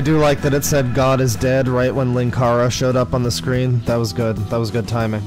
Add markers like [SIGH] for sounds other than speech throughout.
I do like that it said God is dead right when Linkara showed up on the screen. That was good. That was good timing.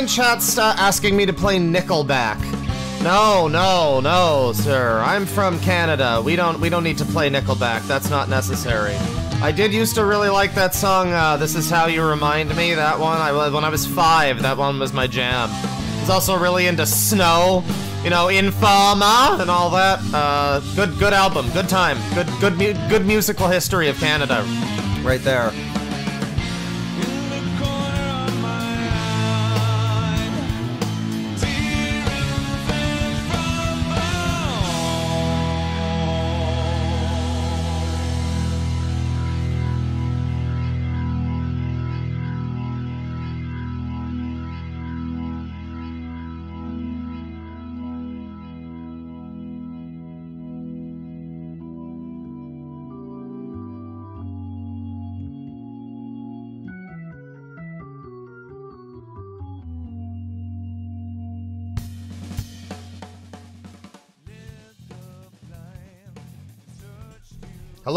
In chat's uh, asking me to play Nickelback. No, no, no, sir. I'm from Canada. We don't we don't need to play Nickelback. That's not necessary. I did used to really like that song. Uh, this is how you remind me. That one. I when I was five. That one was my jam. I was also really into Snow. You know, Informer and all that. Uh, good good album. Good time. Good good mu good musical history of Canada. Right there.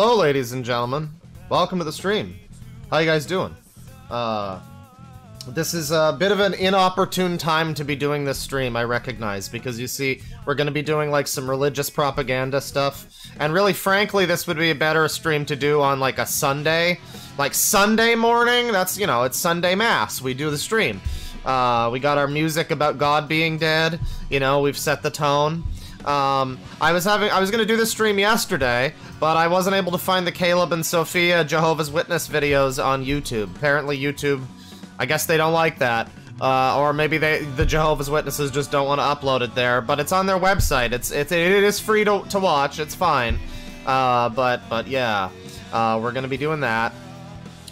Hello, ladies and gentlemen. Welcome to the stream. How you guys doing? Uh, this is a bit of an inopportune time to be doing this stream, I recognize, because you see, we're going to be doing like some religious propaganda stuff, and really, frankly, this would be a better stream to do on like a Sunday, like Sunday morning. That's you know, it's Sunday Mass. We do the stream. Uh, we got our music about God being dead. You know, we've set the tone. Um, I was having, I was gonna do this stream yesterday, but I wasn't able to find the Caleb and Sophia Jehovah's Witness videos on YouTube. Apparently YouTube, I guess they don't like that. Uh, or maybe they, the Jehovah's Witnesses just don't want to upload it there, but it's on their website. It's, it's it is free to, to watch. It's fine. Uh, but, but yeah, uh, we're gonna be doing that.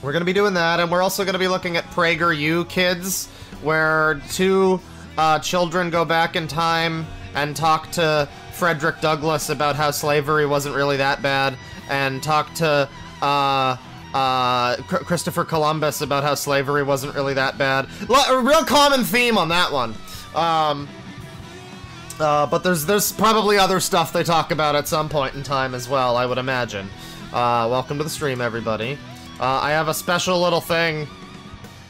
We're gonna be doing that, and we're also gonna be looking at PragerU Kids, where two, uh, children go back in time and talk to Frederick Douglass about how slavery wasn't really that bad, and talk to uh, uh, Christopher Columbus about how slavery wasn't really that bad. L a real common theme on that one. Um, uh, but there's there's probably other stuff they talk about at some point in time as well, I would imagine. Uh, welcome to the stream, everybody. Uh, I have a special little thing.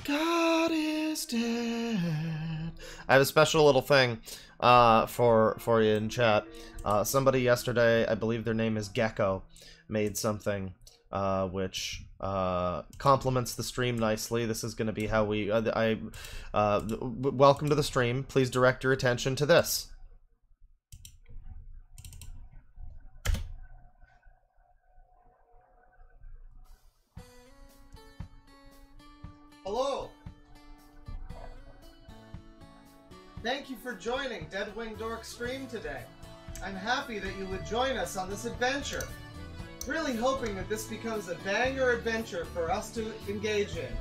God is dead. I have a special little thing uh, for for you in chat. Uh, somebody yesterday, I believe their name is Gecko, made something uh, which uh, complements the stream nicely. This is going to be how we. Uh, I uh, welcome to the stream. Please direct your attention to this. Thank you for joining Deadwing Dork Stream today. I'm happy that you would join us on this adventure. Really hoping that this becomes a banger adventure for us to engage in.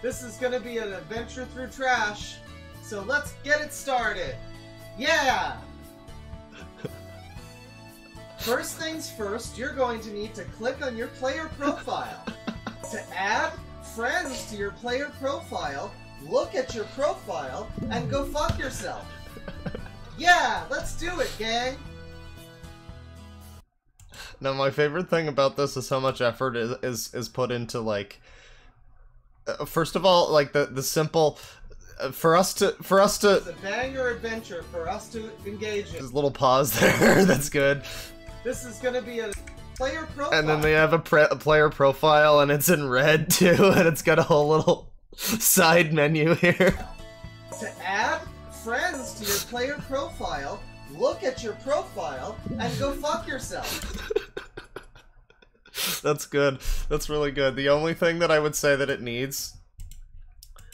This is going to be an adventure through trash, so let's get it started. Yeah! [LAUGHS] First things first, you're going to need to click on your player profile. [LAUGHS] to add friends to your player profile, look at your profile, and go fuck yourself. Yeah, let's do it, gang! Now, my favorite thing about this is how much effort is is, is put into like. Uh, first of all, like the the simple. uh, for us to for us to It's a banger adventure for us to engage in. There's a little pause [LAUGHS] there. That's good. This is gonna be a player profile. And then they have a, pre- a player profile, and it's in red [LAUGHS] too, and it's got a whole little [LAUGHS] side menu here. to add friends to your player profile, look at your profile, and go fuck yourself. [LAUGHS] That's good. That's really good. The only thing that I would say that it needs,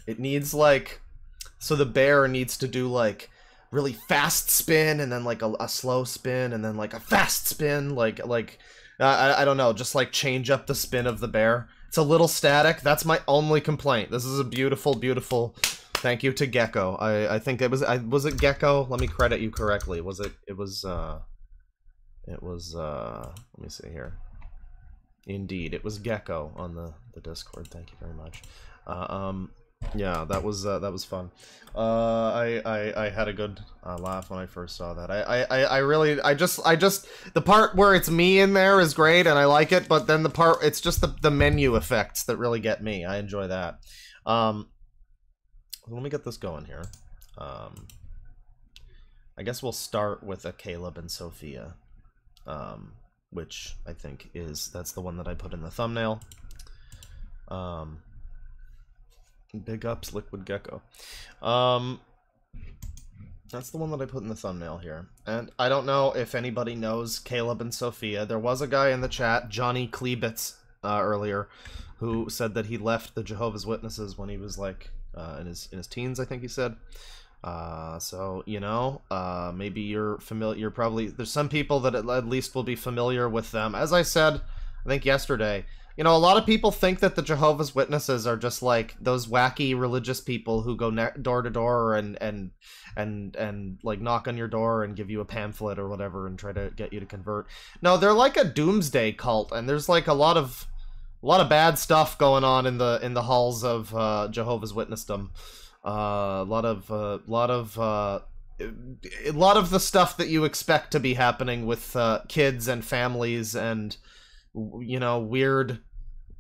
it needs like, so the bear needs to do like really fast spin and then like a, a slow spin and then like a fast spin, like like I I don't know, just like change up the spin of the bear. It's a little static. That's my only complaint. This is a beautiful, beautiful. Thank you to Gecko. I I think it was I was it Gecko. Let me credit you correctly. Was it it was uh it was uh let me see here. Indeed, it was Gecko on the the Discord. Thank you very much. Uh, um, yeah, that was uh, that was fun. Uh, I, I I had a good uh, laugh when I first saw that. I, I I really I just I just the part where it's me in there is great and I like it, but then the part it's just the the menu effects that really get me. I enjoy that. Um, let me get this going here. Um, I guess we'll start with a Caleb and Sophia. Um, which I think is that's the one that I put in the thumbnail. Um, big ups, Liquid Gecko. Um, that's the one that I put in the thumbnail here. And I don't know if anybody knows Caleb and Sophia. There was a guy in the chat, Johnny Klebitz, uh, earlier, who said that he left the Jehovah's Witnesses when he was like uh, in his in his teens. I think he said. Uh, so you know, uh, maybe you're familiar. You're probably there's some people that at, at least will be familiar with them. As I said, I think yesterday. You know, a lot of people think that the Jehovah's Witnesses are just like those wacky religious people who go ne- door to door and and and and like knock on your door and give you a pamphlet or whatever and try to get you to convert. No, they're like a doomsday cult, and there's like a lot of a lot of bad stuff going on in the in the halls of uh, Jehovah's Witnessdom. Uh, a lot of a uh, lot of uh, a lot of the stuff that you expect to be happening with uh, kids and families and you know weird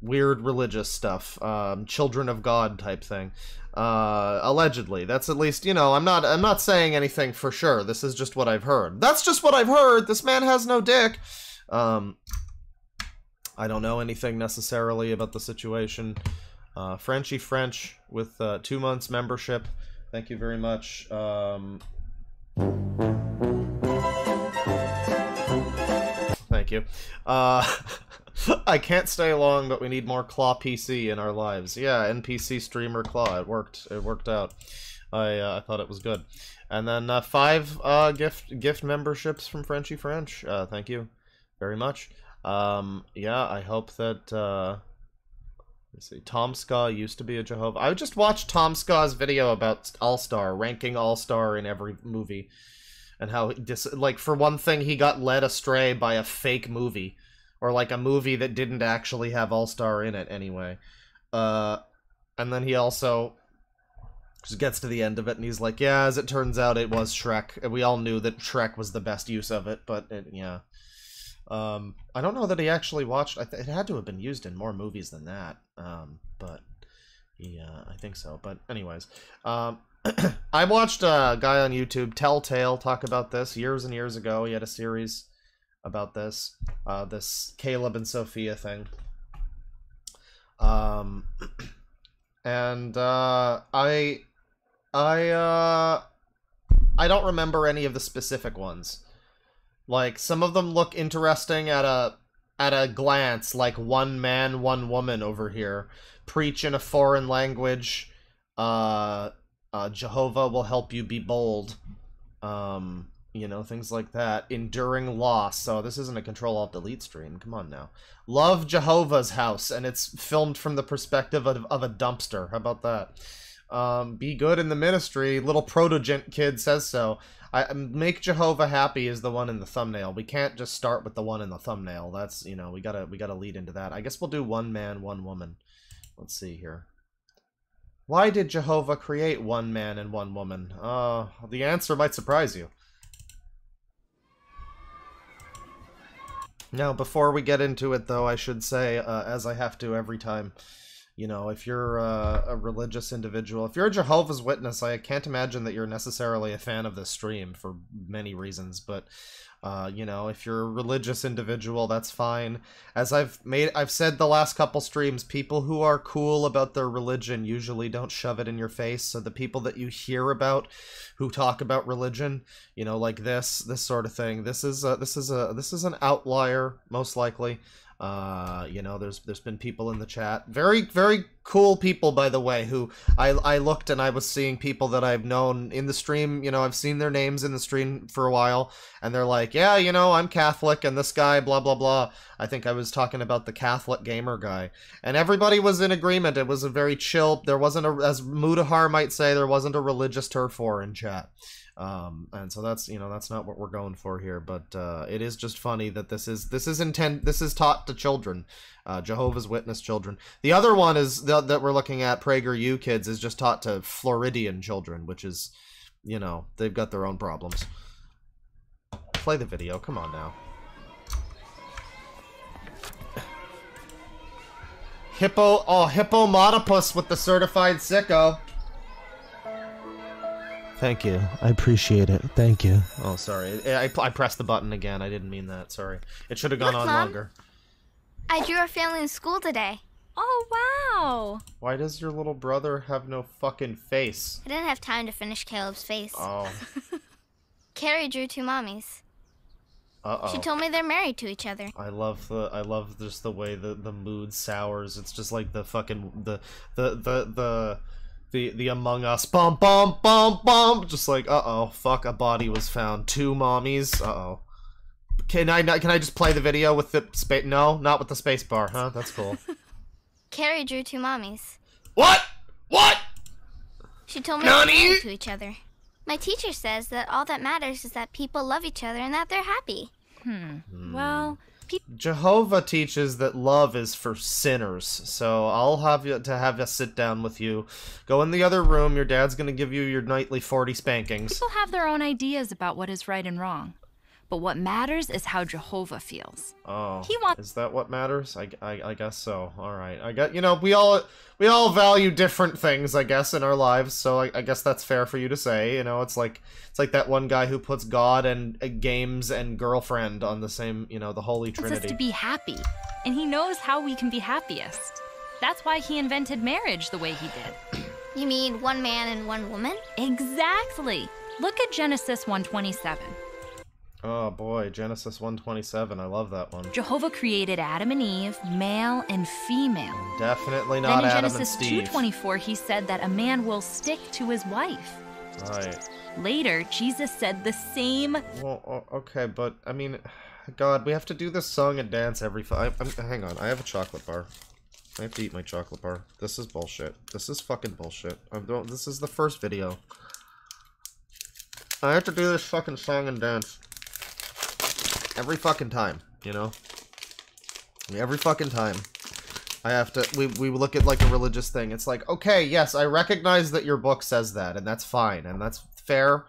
weird religious stuff um, children of god type thing. Uh, allegedly. That's at least you know i'm not i'm not saying anything for sure. This is just what i've heard. That's just what i've heard. This man has no dick. Um, i don't know anything necessarily about the situation. Uh, Frenchy French with uh, two months membership. Thank you very much. Um, thank you. Uh, [LAUGHS] I can't stay long, but we need more Claw PC in our lives. Yeah, NPC streamer Claw. It worked. It worked out. I uh, I thought it was good. And then uh, five uh, gift gift memberships from Frenchy French. Uh, thank you very much. Um, yeah, I hope that. Uh, Let's see. TomSka used to be a Jehovah. I just watched TomSka's video about All Star, ranking All Star in every movie, and how dis- like for one thing he got led astray by a fake movie, or like a movie that didn't actually have All Star in it anyway. Uh, and then he also just gets to the end of it and he's like, yeah, as it turns out, it was Shrek. And we all knew that Shrek was the best use of it, but it, yeah. Um, I don't know that he actually watched. It had to have been used in more movies than that. Um, but yeah, I think so. But anyways, um, [CLEARS THROAT] I watched a guy on YouTube, Telltale, talk about this years and years ago. He had a series about this, uh, this Caleb and Sophia thing. Um, [CLEARS THROAT] and uh, I, I, uh, I don't remember any of the specific ones. Like some of them look interesting at a at a glance, like one man, one woman over here. Preach in a foreign language. Uh, uh, Jehovah will help you be bold. Um, you know, things like that. Enduring loss. So this isn't a Control Alt Delete stream. Come on now. Love Jehovah's house, and it's filmed from the perspective of, of a dumpster. How about that? Um, be good in the ministry. Little protogent kid says so. I make Jehovah happy is the one in the thumbnail. We can't just start with the one in the thumbnail. That's you know we gotta we gotta lead into that. I guess we'll do one man, one woman. Let's see here. Why did Jehovah create one man and one woman? Uh, the answer might surprise you. Now, before we get into it, though, I should say, uh, as I have to every time, you know, if you're a, a religious individual, if you're a Jehovah's Witness, I can't imagine that you're necessarily a fan of this stream for many reasons, but uh, you know, if you're a religious individual, that's fine. As I've made, I've said the last couple streams, people who are cool about their religion usually don't shove it in your face. So the people that you hear about, who talk about religion, you know, like this, this sort of thing, this is a, this is a, this is an outlier, most likely. Uh, you know, there's there's been people in the chat, very very cool people by the way, who I I looked and I was seeing people that I've known in the stream. You know, I've seen their names in the stream for a while, and they're like, yeah, you know, I'm Catholic, and this guy, blah blah blah. I think I was talking about the Catholic gamer guy, and everybody was in agreement. It was a very chill. There wasn't a, as Mutahar might say, there wasn't a religious turf war in chat. Um, and so that's you know that's not what we're going for here, but uh, it is just funny that this is this is intent this is taught to children, uh, Jehovah's Witness children. The other one is the, that we're looking at prager PragerU kids is just taught to Floridian children, which is, you know, they've got their own problems. Play the video, come on now. Hippo, oh, Hippomotopus with the certified sicko. Thank you. I appreciate it. Thank you. Oh, sorry. I, I, I pressed the button again. I didn't mean that. Sorry. It should have gone Look, on Mom. longer. I drew our family in school today. Oh, wow. Why does your little brother have no fucking face? I didn't have time to finish Caleb's face. Oh. [LAUGHS] Carrie drew two mommies. Uh -oh. She told me they're married to each other. I love the I love just the way the the mood sours. It's just like the fucking the the the the the the Among Us bum bum bum bum. Just like uh oh, fuck, a body was found. Two mommies. Uh oh. Can I not, can I just play the video with the space? No, not with the space bar, huh? That's cool. [LAUGHS] Carrie drew two mommies. what? What? She told me they're Nani? married to each other. My teacher says that all that matters is that people love each other and that they're happy. Hmm. Well, pe- Jehovah teaches that love is for sinners. So I'll have you to have you sit down with you. Go in the other room. Your dad's gonna give you your nightly forty spankings. people have their own ideas about what is right and wrong. But what matters is how Jehovah feels. Oh, He wants- is that what matters? I, I, I guess so. All right, I got you know we all we all value different things, I guess, in our lives. So I, I guess that's fair for you to say. You know, it's like it's like that one guy who puts God and uh, games and girlfriend on the same, you know, the Holy He wants us Trinity. to be happy, and he knows how we can be happiest. That's why he invented marriage the way he did. [CLEARS THROAT] You mean one man and one woman? Exactly. Look at Genesis 127. Oh boy, Genesis one twenty seven. I love that one. Jehovah created Adam and Eve, male and female. Definitely not then in Adam Genesis and Steve. 2:24 he said that a man will stick to his wife. Right. Later, Jesus said the same Well, okay, but I mean, God, we have to do this song and dance every. I, I'm, hang on, I have a chocolate bar. I have to eat my chocolate bar. This is bullshit. This is fucking bullshit. I'm don't. This is the first video. I have to do this fucking song and dance every fucking time. You know. Every fucking time. I have to. We we look at like a religious thing. It's like, okay, yes, I recognize that your book says that, and that's fine, and that's fair.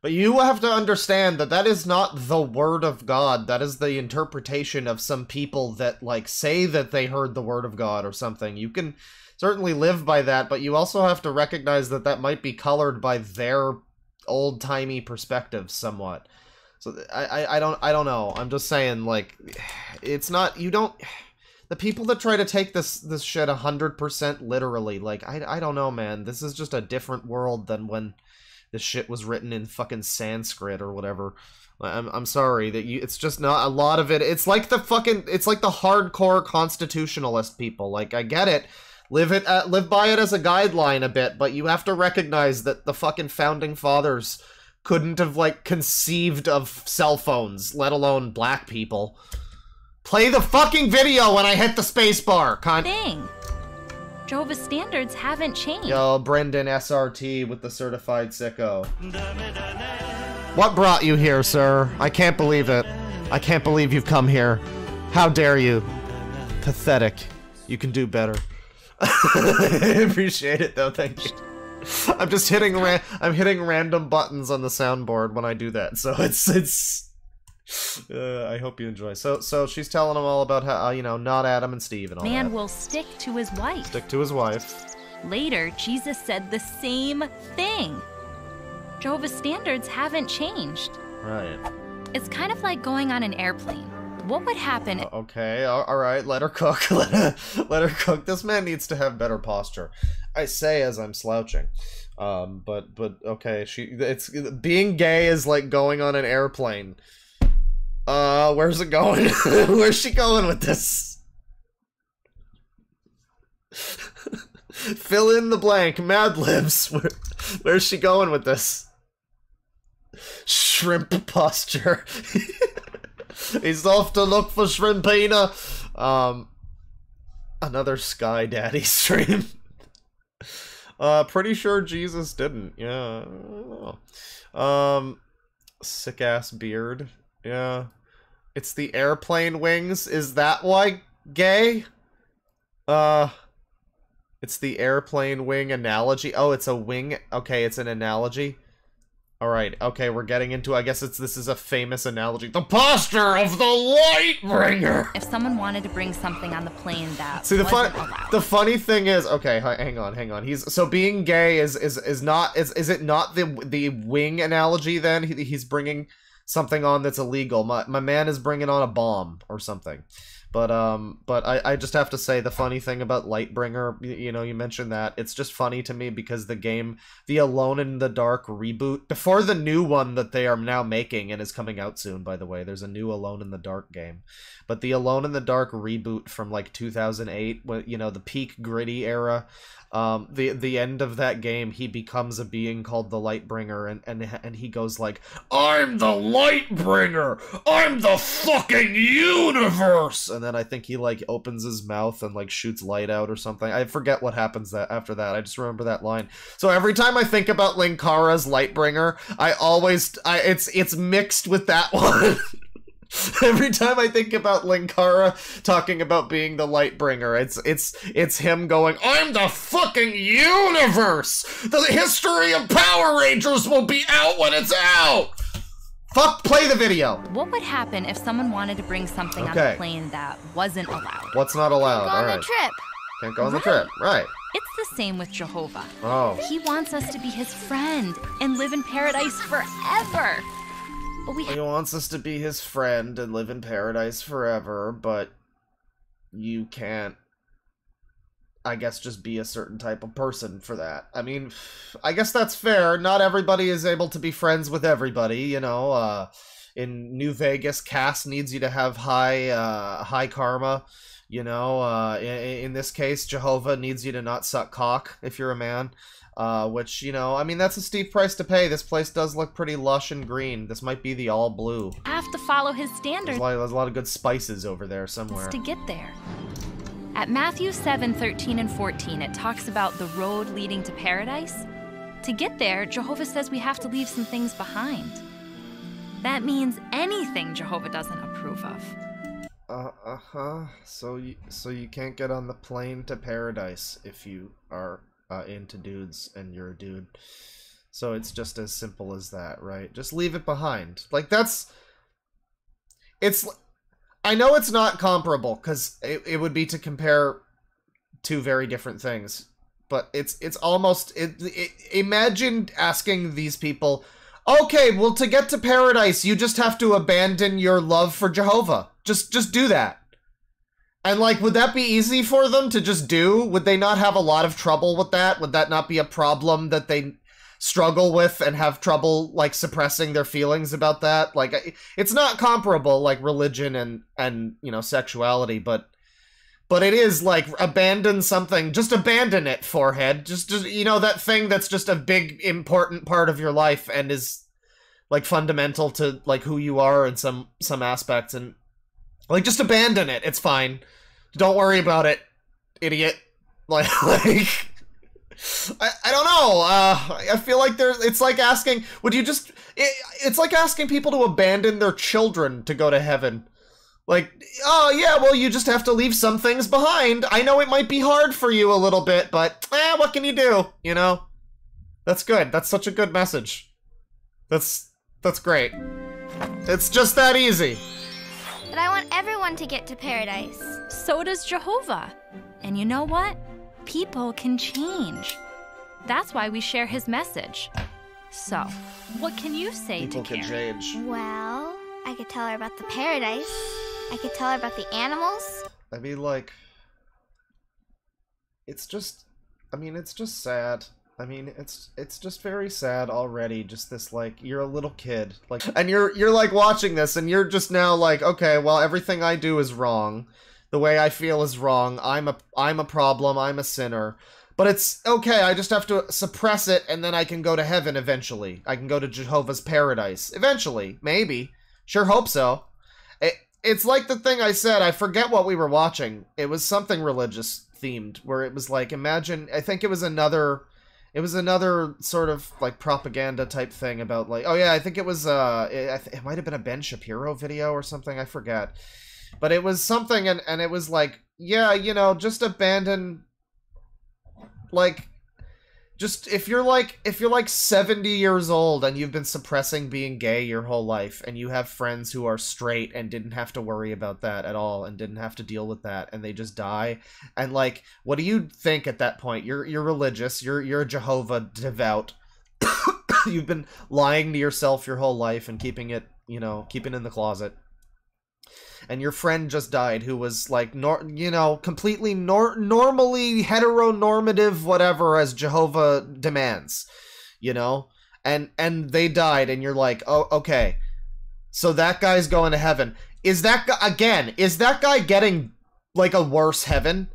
But you have to understand that that is not the word of God. That is the interpretation of some people that like say that they heard the word of God or something. You can certainly live by that, but you also have to recognize that that might be colored by their old-timey perspectives somewhat. So I, I I don't I don't know. I'm just saying like it's not you don't the people that try to take this this shit 100% literally like I I don't know man. This is just a different world than when this shit was written in fucking Sanskrit or whatever. I'm I'm sorry that you. It's just not a lot of it. It's like the fucking. It's like the hardcore constitutionalist people. Like I get it, live it, uh, live by it as a guideline a bit, but you have to recognize that the fucking founding fathers couldn't have like conceived of cell phones, let alone black people. Play the fucking video when I hit the space bar, cunt. thing. Jehovah's standards haven't changed. Yo, Brendan SRT with the certified sicko. What brought you here, sir? I can't believe it. I can't believe you've come here. How dare you? Pathetic. You can do better. I [LAUGHS] appreciate it though, thank you. [LAUGHS] I'm just hitting ra- I'm hitting random buttons on the soundboard when I do that, so [LAUGHS] it's it's Uh, I hope you enjoy. So, so she's telling him all about how uh, you know not Adam and Steve and all Man that. will stick to his wife. Stick to his wife. Later, Jesus said the same thing. Jehovah's standards haven't changed. Right. It's kind of like going on an airplane. What would happen Uh, Okay. All, all right. Let her cook. [LAUGHS] let, her, let her cook. This man needs to have better posture. I say as I'm slouching. Um. But but okay. She. It's being gay is like going on an airplane. Uh. Where's it going? [LAUGHS] Where's she going with this? [LAUGHS] Fill in the blank. Mad libs. Where, where's she going with this? Shrimp posture. He's off to look for Shrimpina. Um, another Sky Daddy [LAUGHS] stream. uh, pretty sure Jesus didn't. Yeah. Um, sick ass beard. Yeah. It's the airplane wings. Is that why gay? Uh, it's the airplane wing analogy. Oh, it's a wing. Okay, it's an analogy. All right. Okay, we're getting into. I guess it's this is a famous analogy. The posture of the light bringer. if someone wanted to bring something on the plane that See the fun. allowed? The funny thing is, okay, hang on, hang on. He's so being gay is is is not is is it not the the wing analogy? Then he, he's bringing something on that's illegal. My my man is bringing on a bomb or something. But um, but I, I just have to say the funny thing about Lightbringer, you, you know, you mentioned that it's just funny to me because the game, the Alone in the Dark reboot, before the new one that they are now making and is coming out soon, by the way, there's a new Alone in the Dark game, but the Alone in the Dark reboot from like 2008, wh- you know, the peak gritty era, um, the the end of that game, he becomes a being called the Lightbringer, and and and he goes like, "I'm the Lightbringer, I'm the fucking universe," and then I think he like opens his mouth and like shoots light out or something. I forget what happens that after that. I just remember that line. So every time I think about Linkara's Lightbringer, I always I it's it's mixed with that [LAUGHS] one. [LAUGHS] Every time I think about Linkara talking about being the Lightbringer, it's it's it's him going, "I'm the fucking universe. The history of Power Rangers will be out when it's out." Fuck, play the video. What would happen if someone wanted to bring something on Okay. the plane that wasn't allowed? What's not allowed? Can't Go on right, the trip. can't go on the trip. Right. It's the same with Jehovah. Oh. He wants us to be his friend and live in paradise forever. He wants us to be his friend and live in paradise forever, but you can't I guess just be a certain type of person for that. I mean, I guess that's fair. Not everybody is able to be friends with everybody, you know. Uh in New Vegas, Cass needs you to have high uh high karma, you know. Uh in, in this case, Jehovah needs you to not suck cock if you're a man. Uh, which you know, I mean, that's a steep price to pay. This place does look pretty lush and green. This might be the all blue. I have to follow his There's standards a lot, there's a lot of good spices over there somewhere. to get there. At Matthew 7 13 and 14, it talks about the road leading to paradise. To get there, Jehovah says we have to leave some things behind. That means anything Jehovah doesn't approve of. Uh uh huh. So you so you can't get on the plane to paradise if you are uh, into dudes and you're a dude. So it's just as simple as that, right? Just leave it behind. Like that's. It's. I know it's not comparable because it, it would be to compare two very different things, but it's it's almost it, it. Imagine asking these people, okay, well, to get to paradise, you just have to abandon your love for Jehovah. Just just do that. And like, would that be easy for them to just do? Would they not have a lot of trouble with that? Would that not be a problem that they struggle with and have trouble like suppressing their feelings about that? Like, it's not comparable like religion and and you know sexuality, but but it is like abandon something. Just abandon it, forehead. Just just you know that thing that's just a big important part of your life and is like fundamental to like who you are in some some aspects and like just abandon it. It's fine. Don't worry about it, idiot. [LAUGHS] Like like I, I don't know. Uh, I feel like there's. It's like asking. Would you just? It, it's like asking people to abandon their children to go to heaven. Like, oh yeah, well you just have to leave some things behind. I know it might be hard for you a little bit, but eh, what can you do? You know. That's good. That's such a good message. That's that's great. It's just that easy. But I want everyone to get to paradise. So does Jehovah. And you know what? People can change. That's why we share his message. So, what can you say to People to can change. Well, I could tell her about the paradise. I could tell her about the animals. I mean, like, it's just, I mean, it's just sad. I mean, it's it's just very sad already. Just this, like, you're a little kid, like, and you're you're like watching this, and you're just now like, okay, well, everything I do is wrong. The way I feel is wrong. I'm a I'm a problem. I'm a sinner. But it's okay. I just have to suppress it, and then I can go to heaven eventually. I can go to Jehovah's paradise eventually, maybe. Sure hope so. It, it's like the thing I said. I forget what we were watching. It was something religious themed, where it was like, imagine. I think it was another. It was another sort of like propaganda type thing about like, oh yeah, I think it was. Uh, it, it might have been a Ben Shapiro video or something. I forget, but it was something, and and it was like, yeah, you know, just abandon. Like, just if you're like if you're like 70 years old and you've been suppressing being gay your whole life and you have friends who are straight and didn't have to worry about that at all and didn't have to deal with that and they just die and like what do you think at that point? You're you're religious. You're you're a jehovah devout. [COUGHS] You've been lying to yourself your whole life and keeping it you know keeping it in the closet and your friend just died who was like nor you know completely nor- normally heteronormative whatever as jehovah demands you know? And and they died and you're like oh okay. So that guy's going to heaven. Is that guy again is that guy getting like a worse heaven?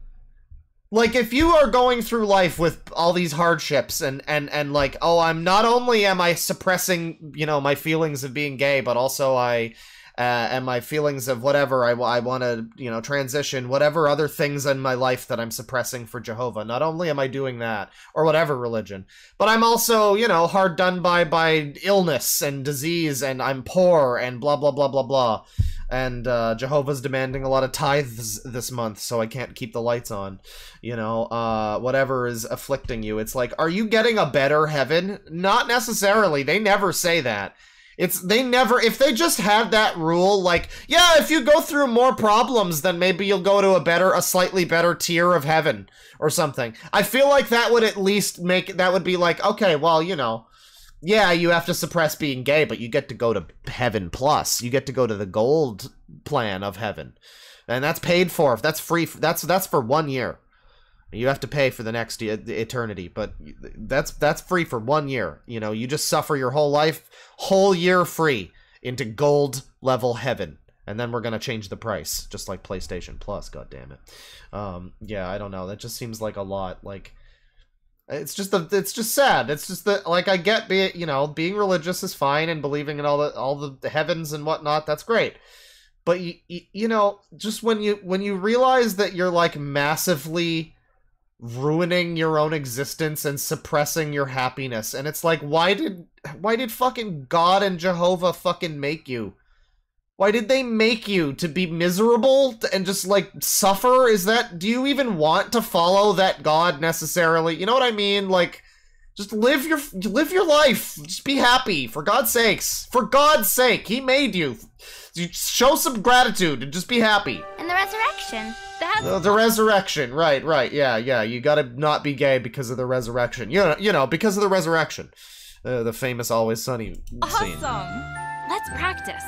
Like if you are going through life with all these hardships and and and like oh i'm not only am i suppressing you know my feelings of being gay but also i uh, and my feelings of whatever I, I want to, you know, transition, whatever other things in my life that I'm suppressing for Jehovah. Not only am I doing that, or whatever religion, but I'm also, you know, hard done by by illness and disease, and I'm poor, and blah blah blah blah blah. And uh, Jehovah's demanding a lot of tithes this month, so I can't keep the lights on. You know, uh, whatever is afflicting you. It's like, are you getting a better heaven? Not necessarily. They never say that. It's they never if they just had that rule like yeah if you go through more problems then maybe you'll go to a better a slightly better tier of heaven or something. I feel like that would at least make that would be like okay well you know yeah you have to suppress being gay but you get to go to heaven plus. You get to go to the gold plan of heaven. And that's paid for. That's free that's that's for one year you have to pay for the next eternity, but that's that's free for one year. You know, you just suffer your whole life, whole year free into gold level heaven, and then we're gonna change the price, just like PlayStation Plus. God damn it. Um, yeah, I don't know. That just seems like a lot. Like, it's just the it's just sad. It's just that like I get be you know being religious is fine and believing in all the all the heavens and whatnot. That's great. But you, you know just when you when you realize that you're like massively ruining your own existence and suppressing your happiness. And it's like why did why did fucking god and jehovah fucking make you? Why did they make you to be miserable and just like suffer? Is that do you even want to follow that god necessarily? You know what i mean? Like just live your live your life just be happy for god's sakes for god's sake he made you you show some gratitude and just be happy And the resurrection. That's the, the resurrection, right, right, yeah, yeah. You gotta not be gay because of the resurrection. You know, you know, because of the resurrection. Uh, the famous Always Sunny scene. awesome. Let's practice.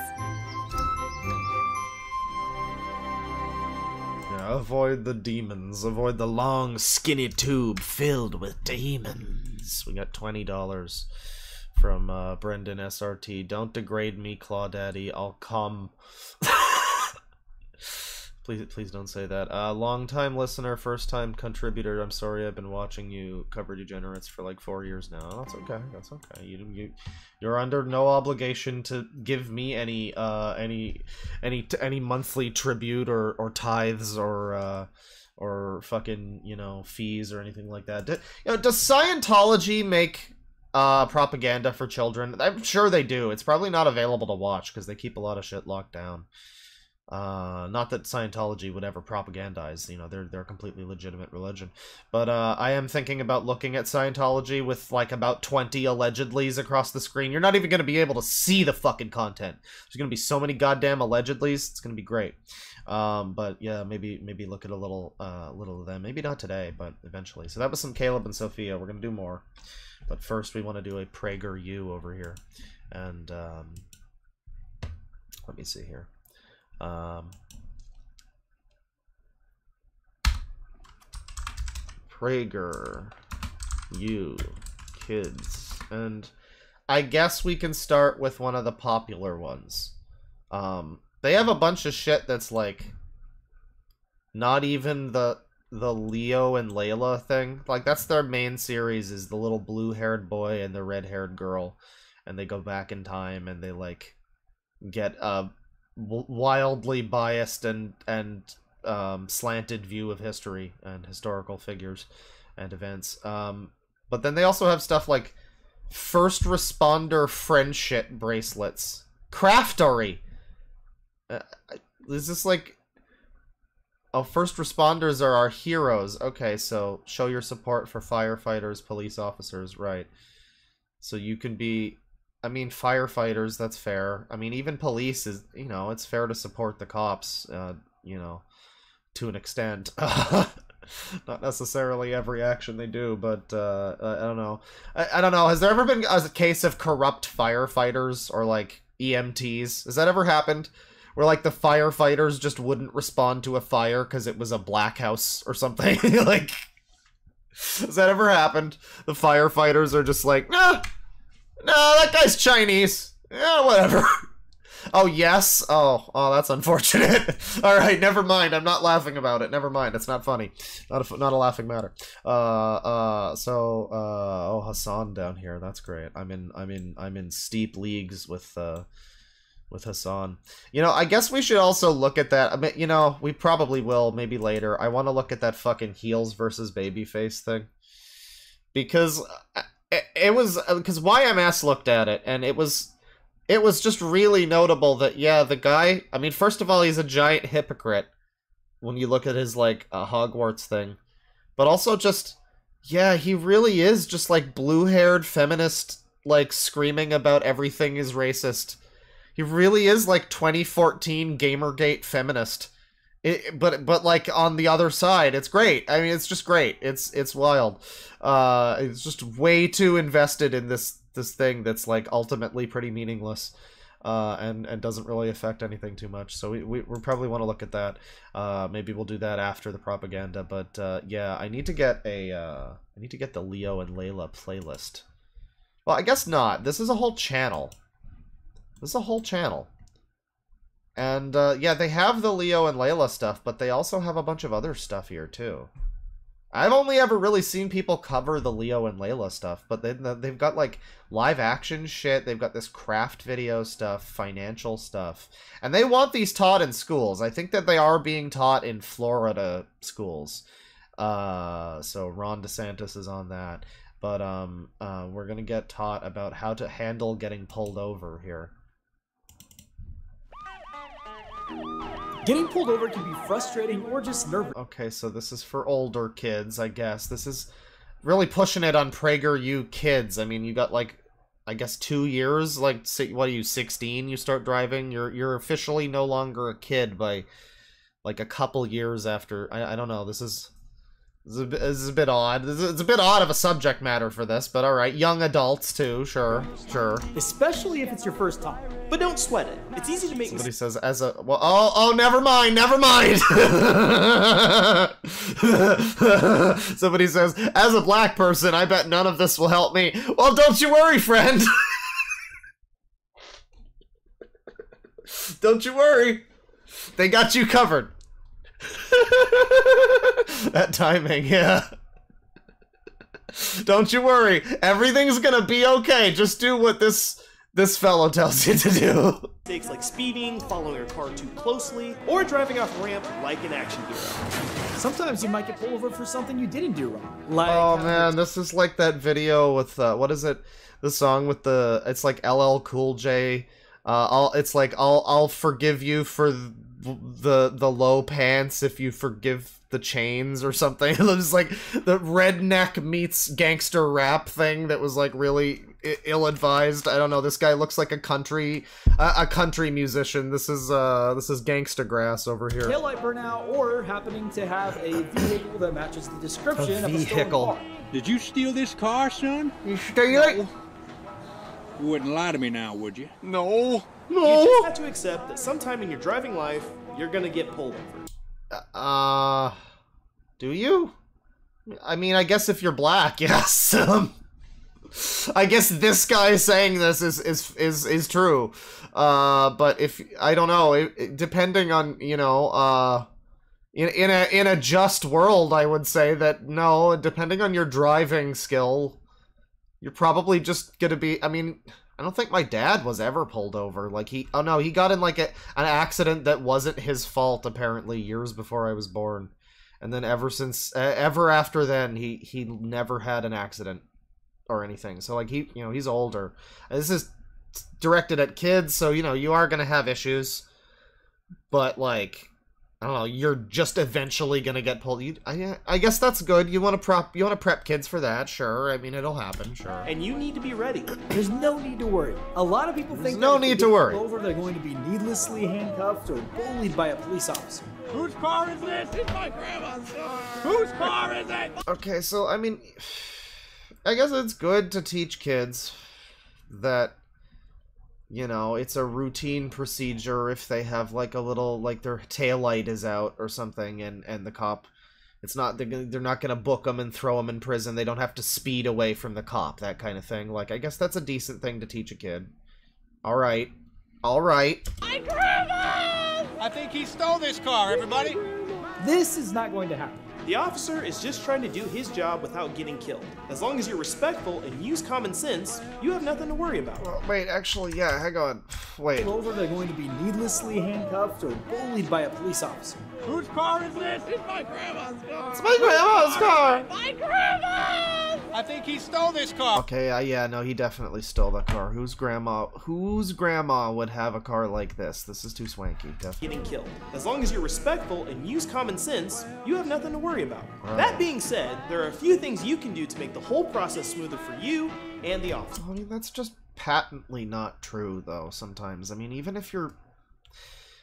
Avoid the demons. Avoid the long, skinny tube filled with demons. We got twenty dollars from uh, Brendan SRT. Don't degrade me, Claudaddy. I'll come. [LAUGHS] please, please don't say that. Uh, long time listener, first time contributor. I'm sorry, I've been watching you cover degenerates for like four years now. That's okay. That's okay. You, you, you're under no obligation to give me any, uh, any, any, any monthly tribute or or tithes or. Uh, or fucking you know fees or anything like that. Do, you know, does Scientology make uh propaganda for children? I'm sure they do. It's probably not available to watch because they keep a lot of shit locked down. Uh, not that Scientology would ever propagandize, you know, they're they're a completely legitimate religion. But uh, I am thinking about looking at Scientology with like about 20 allegedlys across the screen. You're not even going to be able to see the fucking content. There's going to be so many goddamn allegedlys. It's going to be great. Um, but yeah, maybe maybe look at a little uh, little of them. Maybe not today, but eventually. So that was some Caleb and Sophia. We're going to do more. But first we want to do a Prager U over here. And um, let me see here. Um, Prager, U kids, and I guess we can start with one of the popular ones. Um, they have a bunch of shit that's like not even the the Leo and Layla thing. Like that's their main series is the little blue-haired boy and the red-haired girl, and they go back in time and they like get a wildly biased and and um, slanted view of history and historical figures and events. Um, but then they also have stuff like first responder friendship bracelets, craftery. Uh, is this like Oh, first responders are our heroes. Okay, so show your support for firefighters, police officers, right. So you can be I mean firefighters, that's fair. I mean even police is, you know, it's fair to support the cops, uh, you know, to an extent. [LAUGHS] Not necessarily every action they do, but uh, I don't know. I, I don't know. Has there ever been a case of corrupt firefighters or like EMTs? Has that ever happened? Where like the firefighters just wouldn't respond to a fire because it was a black house or something. [LAUGHS] like, has that ever happened? The firefighters are just like, nah, no, that guy's Chinese. Yeah, whatever. [LAUGHS] Oh yes. Oh, oh, that's unfortunate. [LAUGHS] All right, never mind. I'm not laughing about it. Never mind. It's not funny. Not a not a laughing matter. Uh, uh. So, uh. Oh, Hassan down here. That's great. I'm in. I'm in. I'm in steep leagues with. Uh, with Hassan. You know, I guess we should also look at that. I mean, you know, we probably will maybe later. I want to look at that fucking heels versus babyface thing because uh, it, was because uh, YMS looked at it and it was it was just really notable that yeah, the guy. I mean, first of all, he's a giant hypocrite when you look at his like uh, Hogwarts thing, but also just yeah, he really is just like blue-haired feminist, like screaming about everything is racist he really is like 2014 Gamergate feminist. It, but but like on the other side, it's great. I mean, it's just great. It's it's wild. Uh, it's just way too invested in this this thing that's like ultimately pretty meaningless. Uh, and and doesn't really affect anything too much. So we, we, we probably want to look at that. Uh, maybe we'll do that after the propaganda. But uh, yeah, I need to get a uh, I need to get the Leo and Layla playlist. Well, I guess not. This is a whole channel. This is a whole channel. And, uh, yeah, they have the Leo and Layla stuff, but they also have a bunch of other stuff here, too. I've only ever really seen people cover the Leo and Layla stuff, but they, they've got, like, live-action shit, they've got this craft video stuff, financial stuff, and they want these taught in schools. I think that they are being taught in Florida schools. Uh, so Ron DeSantis is on that. But um, uh, we're going to get taught about how to handle getting pulled over here. Getting pulled over can be frustrating or just nerve Okay, so this is for older kids, I guess. This is really pushing it on PragerU kids. I mean, you got like I guess 2 years, like what are you 16 you start driving? You're you're officially no longer a kid by like a couple years after I I don't know. This is this is, a bit, this is a bit odd. It's a bit odd of a subject matter for this, but alright. Young adults, too. Sure. Sure. Especially if it's your first time. But don't sweat it. It's easy to make Somebody says, as a... Well, oh, oh, never mind, never mind! [LAUGHS] Somebody says, as a black person, I bet none of this will help me. Well, don't you worry, friend! [LAUGHS] don't you worry. They got you covered. [LAUGHS] that timing, yeah. Don't you worry, everything's gonna be okay. Just do what this this fellow tells you to do. Mistakes like speeding, following your car too closely, or driving off ramp like an action hero. Sometimes you might get pulled over for something you didn't do wrong. Like, oh man, this is like that video with uh, what is it? The song with the it's like LL Cool J. Uh, I'll it's like I'll I'll forgive you for the the low pants if you forgive the chains or something. [LAUGHS] It was like the redneck meets gangster rap thing that was like really ill advised. I don't know. This guy looks like a country a, a country musician. This is uh this is gangsta grass over here. Taillight burnout or happening to have a vehicle that matches the description A of a stolen vehicle. car. Did you steal this car, son? You steal it? You wouldn't lie to me now, would you? You just have to accept that sometime in your driving life, you're gonna get pulled over. Uh, do you? I mean, I guess if you're black, [LAUGHS] yes. Um, I guess this guy saying this is is is is true. Uh, but if I don't know, it, it- depending on you know, uh, in in a in a just world, I would say that no. Depending on your driving skill, you're probably just gonna be. I mean. I don't think my dad was ever pulled over. Like he, oh no, he got in like a, an accident that wasn't his fault. Apparently, years before I was born, and then ever since, uh, ever after then, he he never had an accident or anything. So like he, you know, he's older. This is directed at kids, so you know you are gonna have issues. But like, I don't know, you're just eventually gonna get pulled. You, I, I guess that's good. You want to prep, you want to prep kids for that. Sure, I mean it'll happen. Sure. And you need to be ready. There's no need to worry. A lot of people think no that if they need to worry. Over, they're going to be needlessly handcuffed or bullied by a police officer. Whose car is this? It's my grandma's car. Whose car is it? Okay, so I mean, I guess it's good to teach kids that you know it's a routine procedure if they have like a little like their tail light is out or something, and and the cop. It's not they're, gonna- they're not gonna book them and throw them in prison. They don't have to speed away from the cop, that kind of thing. Like I guess that's a decent thing to teach a kid. All right, all right. I I think he stole this car, everybody. This is not going to happen. The officer is just trying to do his job without getting killed. As long as you're respectful and use common sense, you have nothing to worry about. Well, wait, actually, yeah. Hang on. Wait. Pulled Over, they're going to be needlessly handcuffed or bullied by a police officer. Whose car is this? It's my grandma's car. It's my grandma's car. My grandma's! I think he stole this car. Okay, uh, yeah, no, he definitely stole the car. Whose grandma? Whose grandma would have a car like this? This is too swanky. Definitely. getting killed. As long as you're respectful and use common sense, you have nothing to worry about. Right. That being said, there are a few things you can do to make the whole process smoother for you and the officer. I mean, that's just patently not true, though. Sometimes, I mean, even if you're,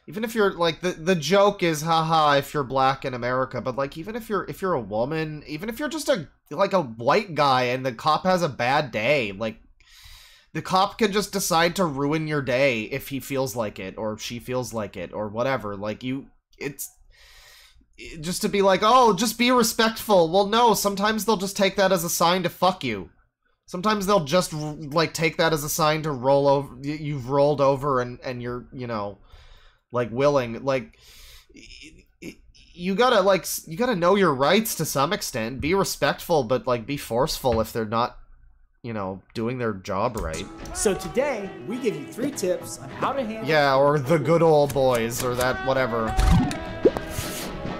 even if you're like the the joke is, haha, if you're black in America, but like even if you're if you're a woman, even if you're just a like a white guy and the cop has a bad day, like the cop can just decide to ruin your day if he feels like it or she feels like it or whatever. Like you, it's just to be like, oh, just be respectful. Well, no, sometimes they'll just take that as a sign to fuck you. Sometimes they'll just like take that as a sign to roll over. You've rolled over and and you're you know, like willing. Like you gotta like you gotta know your rights to some extent. Be respectful, but like be forceful if they're not, you know, doing their job right. So today, we give you three tips on how to handle Yeah, or the good old boys, or that whatever.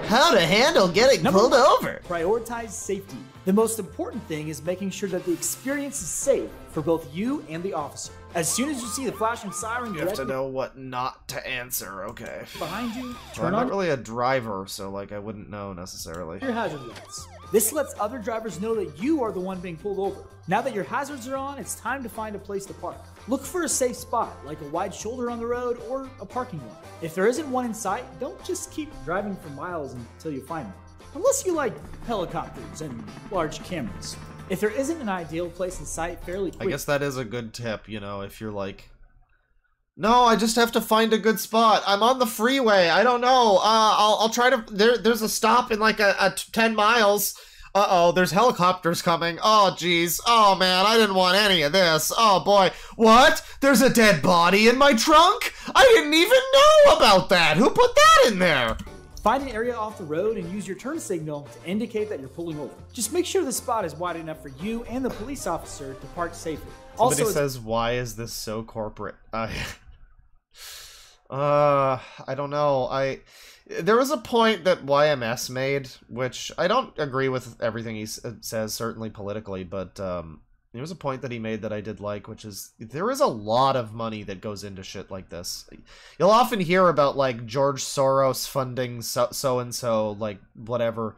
How to handle getting Number pulled one, over. Prioritize safety. The most important thing is making sure that the experience is safe for both you and the officer. As soon as you see the flashing siren You have to know what not to answer. Okay. behind you, Well, turn I'm on not really a driver, so like I wouldn't know necessarily. your hazard lights. This lets other drivers know that you are the one being pulled over. Now that your hazards are on, it's time to find a place to park. Look for a safe spot, like a wide shoulder on the road or a parking lot. If there isn't one in sight, don't just keep driving for miles until you find one. Unless you like helicopters and large cameras. If there isn't an ideal place in sight fairly I guess that is a good tip, you know, if you're like, no, I just have to find a good spot. I'm on the freeway. I don't know. Uh, I'll, I'll try to. There, there's a stop in like a, a t- ten miles. Uh oh, there's helicopters coming. Oh jeez. Oh man, I didn't want any of this. Oh boy. What? There's a dead body in my trunk? I didn't even know about that. Who put that in there? Find an area off the road and use your turn signal to indicate that you're pulling over. Just make sure the spot is wide enough for you and the police officer to park safely. Somebody Also, says, "Why is this so corporate?" [LAUGHS] I, uh, I don't know. I there was a point that YMS made, which I don't agree with everything he uh, says, certainly politically, but um, there was a point that he made that I did like, which is there is a lot of money that goes into shit like this. You'll often hear about like George Soros funding so so and so, like whatever,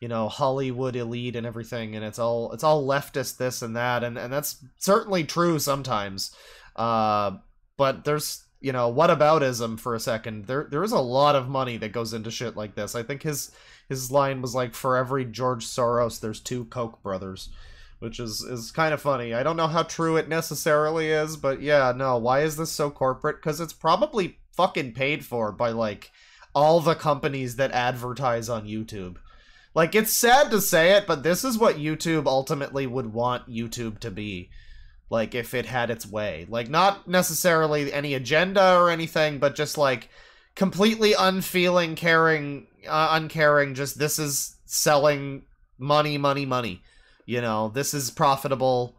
you know, Hollywood elite and everything, and it's all it's all leftist this and that, and and that's certainly true sometimes. Uh, but there's you know whataboutism for a second. There there is a lot of money that goes into shit like this. I think his his line was like, "For every George Soros, there's two Koch brothers." which is is kind of funny. I don't know how true it necessarily is, but yeah, no. Why is this so corporate? Because it's probably fucking paid for by like all the companies that advertise on YouTube. Like it's sad to say it, but this is what YouTube ultimately would want YouTube to be. Like if it had its way. Like not necessarily any agenda or anything, but just like completely unfeeling, caring, uh, uncaring. Just this is selling money, money, money. You know, this is profitable.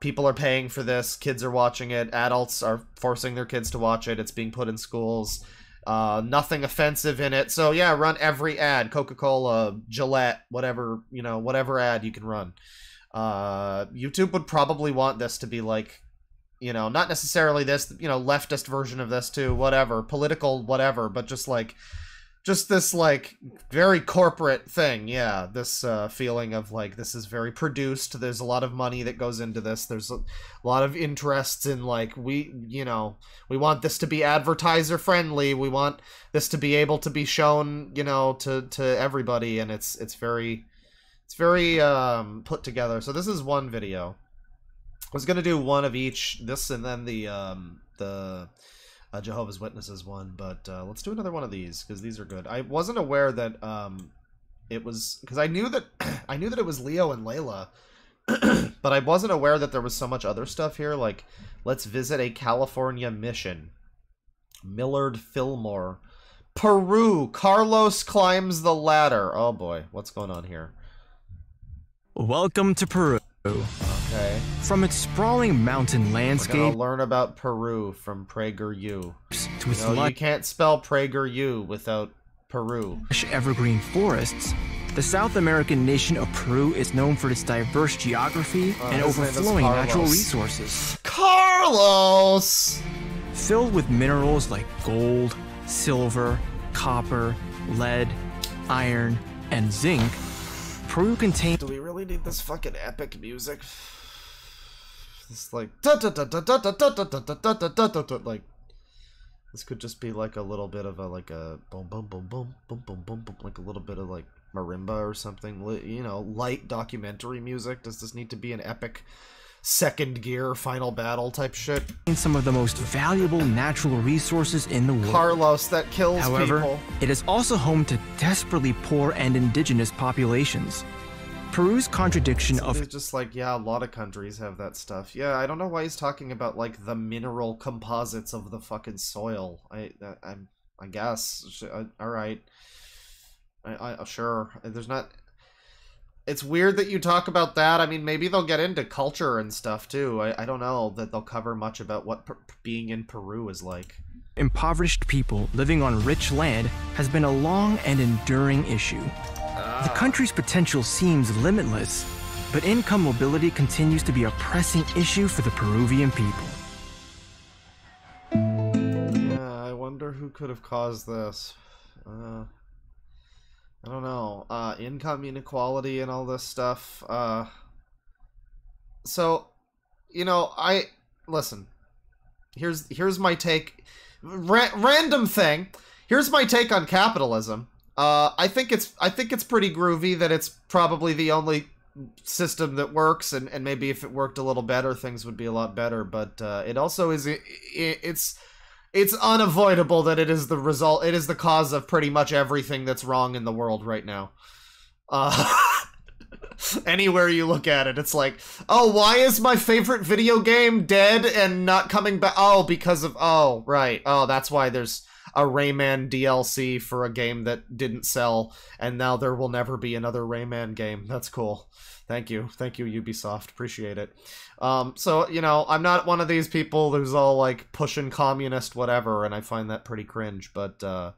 People are paying for this. Kids are watching it. Adults are forcing their kids to watch it. It's being put in schools. Uh, nothing offensive in it. So yeah, run every ad. Coca-Cola, Gillette, whatever, you know, whatever ad you can run. Uh, YouTube would probably want this to be like, you know, not necessarily this, you know, leftist version of this too, whatever, political, whatever, but just like, just this like very corporate thing. Yeah this uh, feeling of like this is very produced. There's a lot of money that goes into this. There's a lot of interests in like we you know we want this to be advertiser friendly. We want this to be able to be shown you know to to everybody and it's it's very it's very um put together so this is one video i was gonna do one of each this and then the um the uh, Jehovah's Witnesses one, but uh, let's do another one of these because these are good. I wasn't aware that um, it was because I knew that [CLEARS THROAT] I knew that it was Leo and Layla, [CLEARS THROAT] but I wasn't aware that there was so much other stuff here. Like, let's visit a California mission. Millard Fillmore, Peru. Carlos climbs the ladder. Oh boy, what's going on here? Welcome to Peru. Okay. From its sprawling mountain We're landscape gonna learn about Peru from PragerU. to its No, you can't spell PragerU without Peru. evergreen forests, the South American nation of Peru is known for its diverse geography Uh, and his name is overflowing natural resources. Carlos! Filled with minerals like gold, silver, copper, lead, iron, and zinc, Peru contains Do we really need this fucking epic music? This like like this could just be like a little bit of a like a boom boom boom boom boom boom boom boom like a little bit of like marimba or something you know light documentary music does this need to be an epic second gear final battle type shit some of the most valuable natural resources in the world. carlos that kills However, people it is also home to desperately poor and indigenous populations. Peru's contradiction of It's just like, yeah, a lot of countries have that stuff. Yeah, I don't know why he's talking about like the mineral composites of the fucking soil. I, I I'm, I guess. Uh, All right. I, I sure. There's not. It's weird that you talk about that. I mean, maybe they'll get into culture and stuff too. I, I don't know that they'll cover much about what per- being in Peru is like. impoverished people living on rich land has been a long and enduring issue. The country's potential seems limitless, but income mobility continues to be a pressing issue for the Peruvian people. Yeah, I wonder who could have caused this. Uh, I don't know. Uh, income inequality and all this stuff. Uh, so, you know, I listen. Here's here's my take. Ra- random thing. Here's my take on capitalism. Uh, I think it's I think it's pretty groovy that it's probably the only system that works, and, and maybe if it worked a little better, things would be a lot better. But uh, it also is it, it's it's unavoidable that it is the result. It is the cause of pretty much everything that's wrong in the world right now. Uh, [LAUGHS] anywhere you look at it, it's like, oh, why is my favorite video game dead and not coming back? Oh, because of oh, right. Oh, that's why there's a Rayman DLC for a game that didn't sell, and now there will never be another Rayman game. That's cool. Thank you. Thank you, Ubisoft. Appreciate it. Um, so, you know, I'm not one of these people who's all like pushing communist whatever, and I find that pretty cringe, but uh,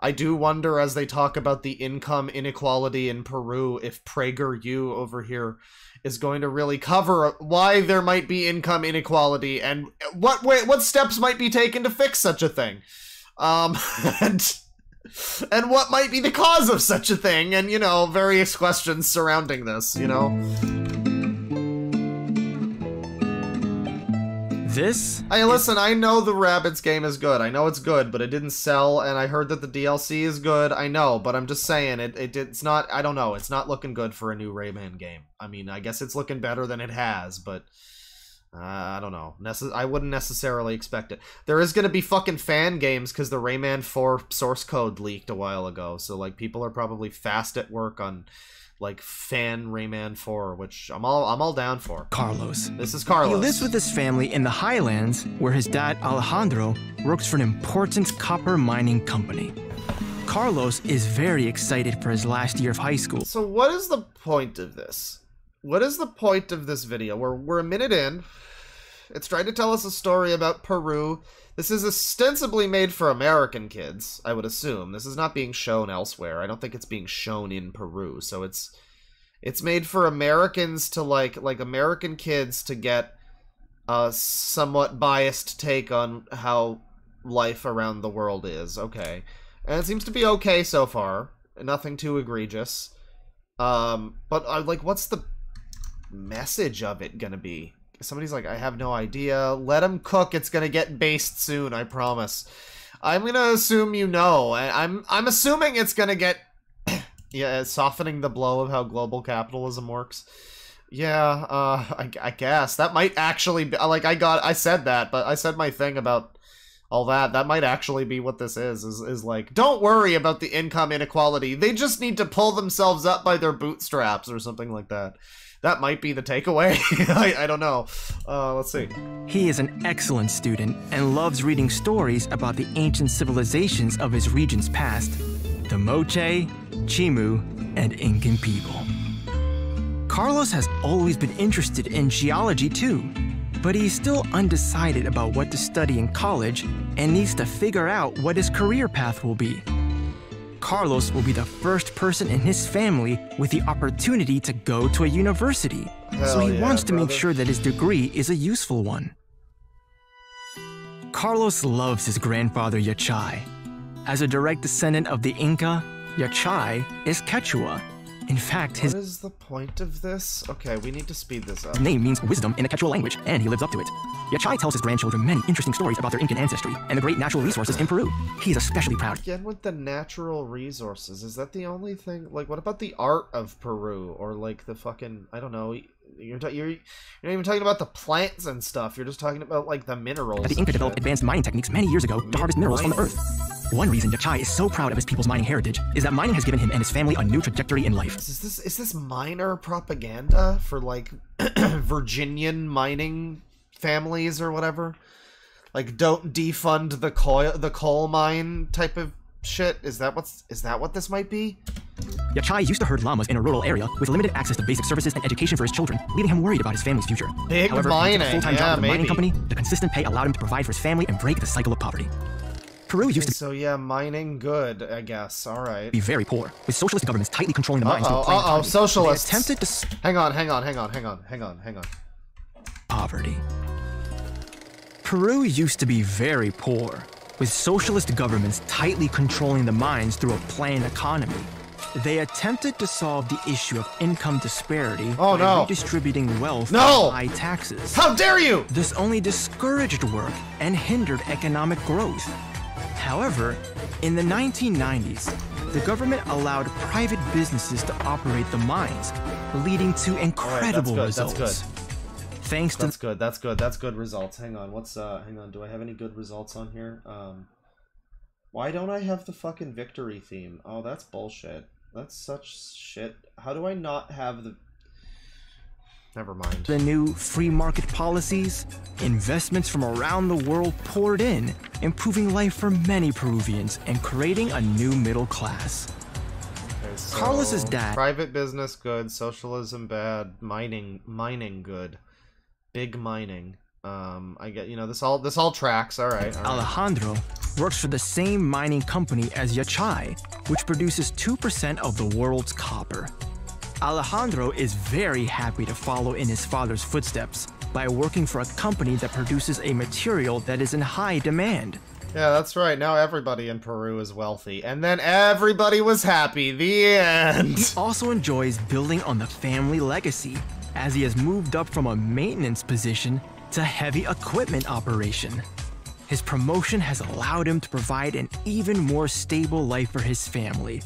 I do wonder as they talk about the income inequality in Peru if PragerU over here is going to really cover why there might be income inequality and what what steps might be taken to fix such a thing. Um, [LAUGHS] and and what might be the cause of such a thing and you know various questions surrounding this you know This Hey, listen, I know the Rabbids game is good. I know it's good, but it didn't sell, and I heard that the DLC is good. I know, but I'm just saying, it, it it's not, I don't know, it's not looking good for a new Rayman game. I mean, I guess it's looking better than it has, but uh, I don't know. Nece- I wouldn't necessarily expect it. There is going to be fucking fan games because the Rayman 4 source code leaked a while ago, so, like, people are probably fast at work on like fan Rayman 4, which I'm all I'm all down for. Carlos. This is Carlos. He lives with his family in the highlands where his dad Alejandro works for an important copper mining company. Carlos is very excited for his last year of high school. So what is the point of this? What is the point of this video? We're we're a minute in. It's trying to tell us a story about Peru. This is ostensibly made for American kids, I would assume. This is not being shown elsewhere. I don't think it's being shown in Peru. So it's it's made for Americans to like like American kids to get a somewhat biased take on how life around the world is. Okay. And it seems to be okay so far. Nothing too egregious. Um, but uh, like, what's the message of it gonna be? Somebody's like, I have no idea. Let them cook. It's gonna get based soon. I promise. I'm gonna assume you know. I'm I'm assuming it's gonna get [CLEARS THROAT] yeah, softening the blow of how global capitalism works. Yeah, uh, I, I guess that might actually be like I got I said that, but I said my thing about all that. That might actually be what this is. Is is like, don't worry about the income inequality. They just need to pull themselves up by their bootstraps or something like that. That might be the takeaway. [LAUGHS] I, I don't know. Uh, let's see. He is an excellent student and loves reading stories about the ancient civilizations of his region's past the Moche, Chimu, and Incan people. Carlos has always been interested in geology too, but he's still undecided about what to study in college and needs to figure out what his career path will be. Carlos will be the first person in his family with the opportunity to go to a university, so he yeah, wants to make sure that his degree is a useful one. Carlos loves his grandfather Yachai. As a direct descendant of the Inca, Yachai is Quechua. In fact, his What is the point of this? Okay, we need to speed this up. name means wisdom in the Quechua language, and he lives up to it. Yachai tells his grandchildren many interesting stories about their Incan ancestry and the great natural resources in Peru. He is especially proud. Again with the natural resources, is that the only thing? Like, what about the art of Peru or like the fucking? I don't know. You're ta- you're you're not even talking about the plants and stuff. You're just talking about like the minerals. that the Inca developed advanced mining techniques many years ago to harvest minerals from the earth. One reason Yachai is so proud of his people's mining heritage is that mining has given him and his family a new trajectory in life. Is this is this minor propaganda for like [CLEARS THROAT] Virginian mining families or whatever? Like don't defund the coal the coal mine type of shit? Is that what's is that what this might be? Yachai used to herd llamas in a rural area with limited access to basic services and education for his children, leaving him worried about his family's future. Big However, when a mining, full-time yeah, job at a mining company, the consistent pay allowed him to provide for his family and break the cycle of poverty. Peru used to So yeah, mining good, I guess. All right. be very poor, with socialist governments tightly controlling the mines Uh-oh, uh-oh, economy. socialists. Attempted to Hang on, hang on, hang on, hang on, hang on, hang on. poverty. Peru used to be very poor, with socialist governments tightly controlling the mines through a planned economy. They attempted to solve the issue of income disparity Oh, by no. redistributing wealth No! through high taxes. How dare you! This only discouraged work and hindered economic growth. However, in the 1990s, the government allowed private businesses to operate the mines, leading to incredible good, that's results. Good. Thanks to That's good. That's good. That's good results. Hang on. What's uh? Hang on. Do I have any good results on here? Um, why don't I have the fucking victory theme? Oh, that's bullshit. That's such shit. How do I not have the? Never mind. the new free market policies, investments from around the world poured in, improving life for many Peruvians and creating a new middle class. Okay, so Carlos's dad- Private business good. Socialism bad. Mining. Mining good. Big mining. Um, I get. You know this all. This all tracks. All right. All right. Alejandro works for the same mining company as Yachai, which produces 2% of the world's copper. Alejandro is very happy to follow in his father's footsteps by working for a company that produces a material that is in high demand. Yeah, that's right. Now everybody in Peru is wealthy. And then everybody was happy. The end. He also enjoys building on the family legacy, as he has moved up from a maintenance position to heavy equipment operation. His promotion has allowed him to provide an even more stable life for his family.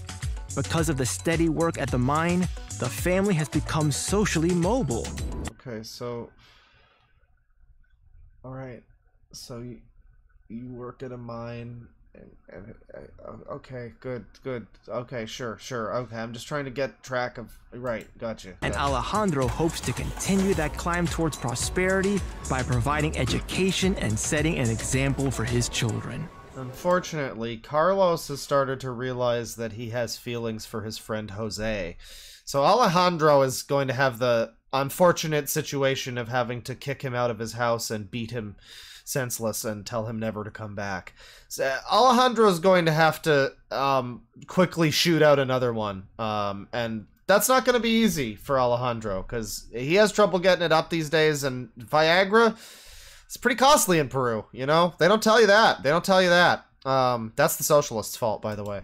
Because of the steady work at the mine, the family has become socially mobile. Okay, so. Alright. So you, you work at a mine. And, and uh, okay, good, good. Okay, sure, sure. Okay, I'm just trying to get track of. Right, gotcha. And gotcha. Alejandro hopes to continue that climb towards prosperity by providing education and setting an example for his children. Unfortunately, Carlos has started to realize that he has feelings for his friend Jose. So Alejandro is going to have the unfortunate situation of having to kick him out of his house and beat him senseless and tell him never to come back. So Alejandro is going to have to um, quickly shoot out another one. Um, and that's not going to be easy for Alejandro because he has trouble getting it up these days. And Viagra, it's pretty costly in Peru, you know? They don't tell you that. They don't tell you that. Um, that's the socialists' fault, by the way.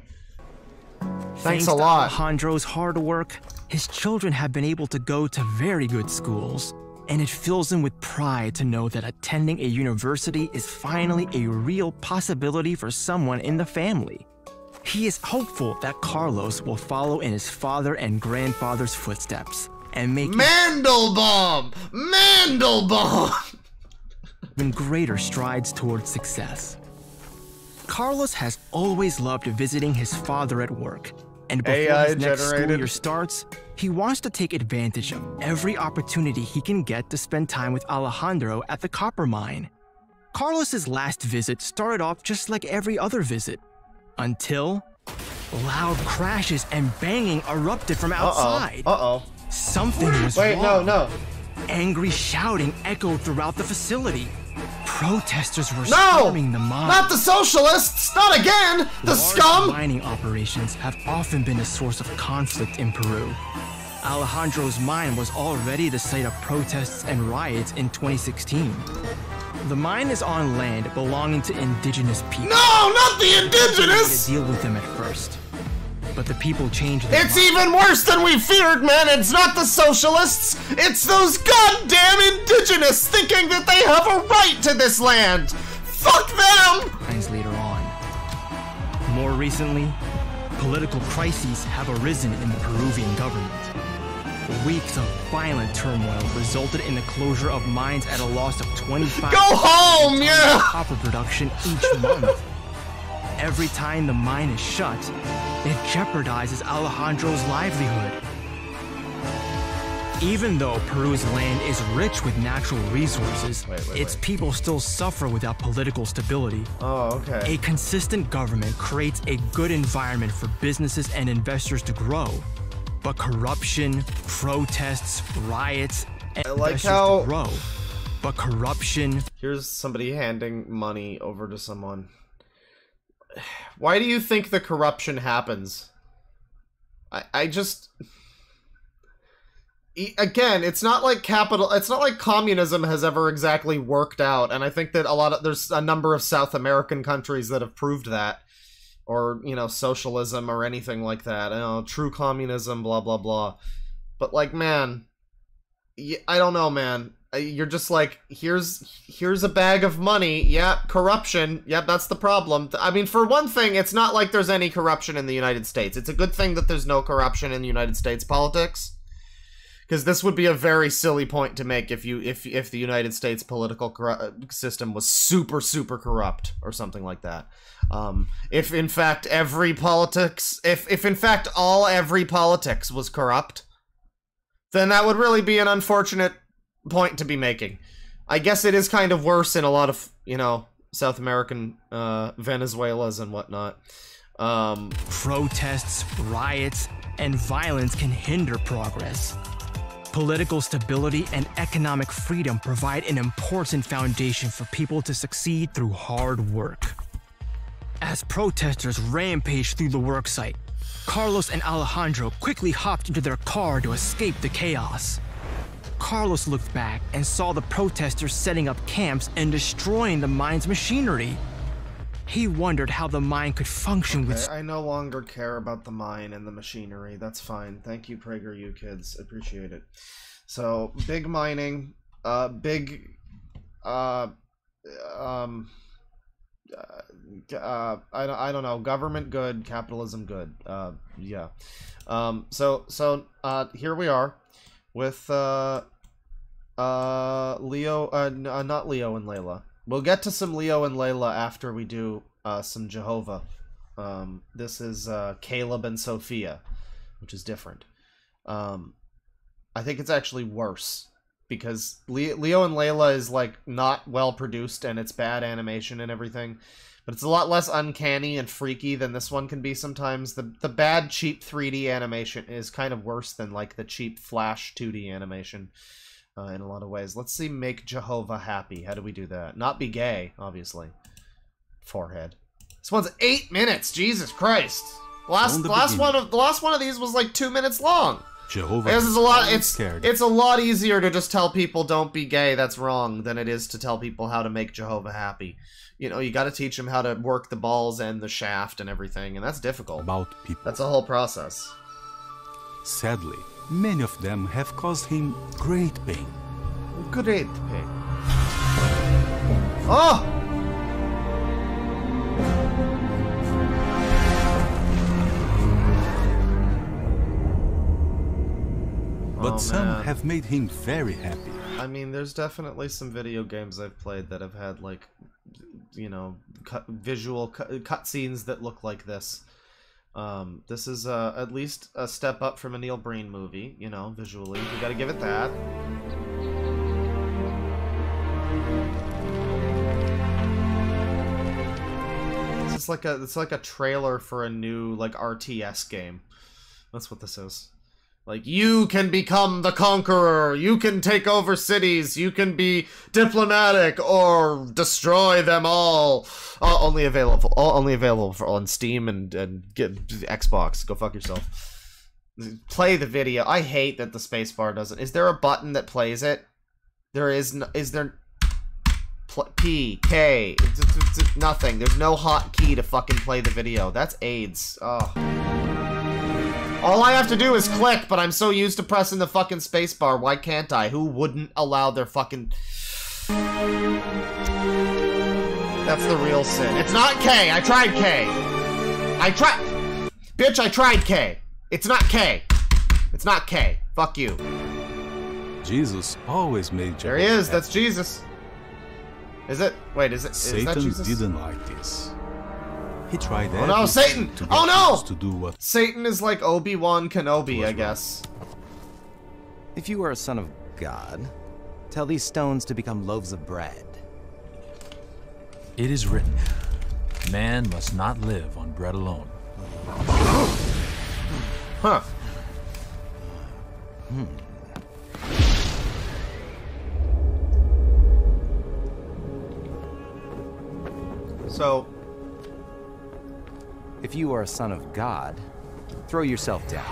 Thanks a to lot. Alejandro's hard work, his children have been able to go to very good schools, and it fills him with pride to know that attending a university is finally a real possibility for someone in the family. He is hopeful that Carlos will follow in his father and grandfather's footsteps and make Mandelbaum! Mandelbaum! [LAUGHS] even greater strides towards success. Carlos has always loved visiting his father at work, and before AI his next school year starts, he wants to take advantage of every opportunity he can get to spend time with Alejandro at the copper mine. Carlos's last visit started off just like every other visit, until loud crashes and banging erupted from outside. Uh oh. Uh oh. Something was Wait, no, no. Angry shouting echoed throughout the facility. Protesters were No! storming the mine. Not the socialists! Not again! The Large scum! mining operations have often been a source of conflict in Peru. Alejandro's mine was already the site of protests and riots in 2016. The mine is on land belonging to indigenous people. No, not the to indigenous! deal with them at first. But the people changed It's mind. even worse than we feared, man! It's not the socialists! It's those goddamn indigenous thinking that they have a right to this land! Fuck them! later on. More recently, political crises have arisen in the Peruvian government. Weeks of violent turmoil resulted in the closure of mines at a loss of 25 Go home, yeah! copper production each month. Every time the mine is shut, it jeopardizes Alejandro's livelihood. Even though Peru's land is rich with natural resources, Wait, wait, its wait. people still suffer without political stability. Oh, okay. A consistent government creates a good environment for businesses and investors to grow. But corruption, protests, riots, and I like investors how- to grow. But corruption, Here's somebody handing money over to someone. Why do you think the corruption happens? I, I just. Again, it's not like capital. It's not like communism has ever exactly worked out, and I think that a lot of there's a number of South American countries that have proved that, or you know, socialism or anything like that. You know, true communism, blah blah blah. But like, man, I don't know, man. Uh, You're just like, here's here's a bag of money. Yep, corruption. Yep, that's the problem. I mean, for one thing, it's not like there's any corruption in the United States. It's a good thing that there's no corruption in the United States politics. Because this would be a very silly point to make if you if if the United States political system was super super corrupt or something like that. Um, if in fact every politics, if if in fact all every politics was corrupt, then that would really be an unfortunate point to be making. I guess it is kind of worse in a lot of you know South American uh, Venezuelas and whatnot. Um, protests, riots, and violence can hinder progress. Political stability and economic freedom provide an important foundation for people to succeed through hard work. As protesters rampaged through the worksite, Carlos and Alejandro quickly hopped into their car to escape the chaos. Carlos looked back and saw the protesters setting up camps and destroying the mine's machinery. He wondered how the mine could function with I, no longer care about the mine and the machinery. That's fine. Thank you, PragerU kids. Appreciate it. So, big mining, uh, big, uh, um, uh, uh, I, don't- I don't know, government good, capitalism good. Uh, yeah. Um, so, so, uh, here we are with, uh, uh, Leo, uh, uh, not Leo and Layla. We'll get to some Leo and Layla after we do, uh, some Jehovah. Um, this is, uh, Caleb and Sophia, which is different. Um, I think it's actually worse because Le- Leo and Layla is like not well produced and it's bad animation and everything, but it's a lot less uncanny and freaky than this one can be sometimes. The the bad cheap 3D animation is kind of worse than like the cheap Flash 2D animation uh, in a lot of ways. Let's see, make Jehovah happy. How do we do that? Not be gay, obviously. Forehead. This one's eight minutes. Jesus Christ. Last the last beginning. one of the last one of these was like two minutes long. Jehovah This is a lot. It's scared. it's a lot easier to just tell people don't be gay. That's wrong than it is to tell people how to make Jehovah happy. You know, you got to teach them how to work the balls and the shaft and everything, and that's difficult. about people. That's a whole process. Sadly, many of them have caused him great pain. Great pain. Oh! But Oh, some man. have made him very happy. I mean, there's definitely some video games I've played that have had like, you know, cut, visual cut, cutscenes that look like this. Um, this is uh, at least a step up from a Neil Breen movie, you know, visually. You got to give it that. It's like a it's like a trailer for a new like RTS game. That's what this is. Like you can become the conqueror, you can take over cities, you can be diplomatic or destroy them all. Only available, all, only available for on Steam and and get Xbox. Go fuck yourself. Play the video. I hate that the spacebar doesn't. Is there a button that plays it? There is. No, is there? P K. It's- it's- it's nothing. There's no hotkey to fucking play the video. That's AIDS. Oh. All I have to do is click, but I'm so used to pressing the fucking spacebar. Why can't I? Who wouldn't allow their fucking. That's the real sin. It's not K. I tried K. I tried. Bitch, I tried K. It's not K. It's not K. Fuck you. Jesus always made There he is. That's Jesus. Is it? Wait, is it? Is that Satan Jesus? didn't like this. He tried that. Oh no, Satan! to Oh no! To do what Satan is like Obi Wan Kenobi, I guess. If you are a son of God, tell these stones to become loaves of bread. It is written, man must not live on bread alone. Huh. Hmm. So, If you are a son of God, throw yourself down.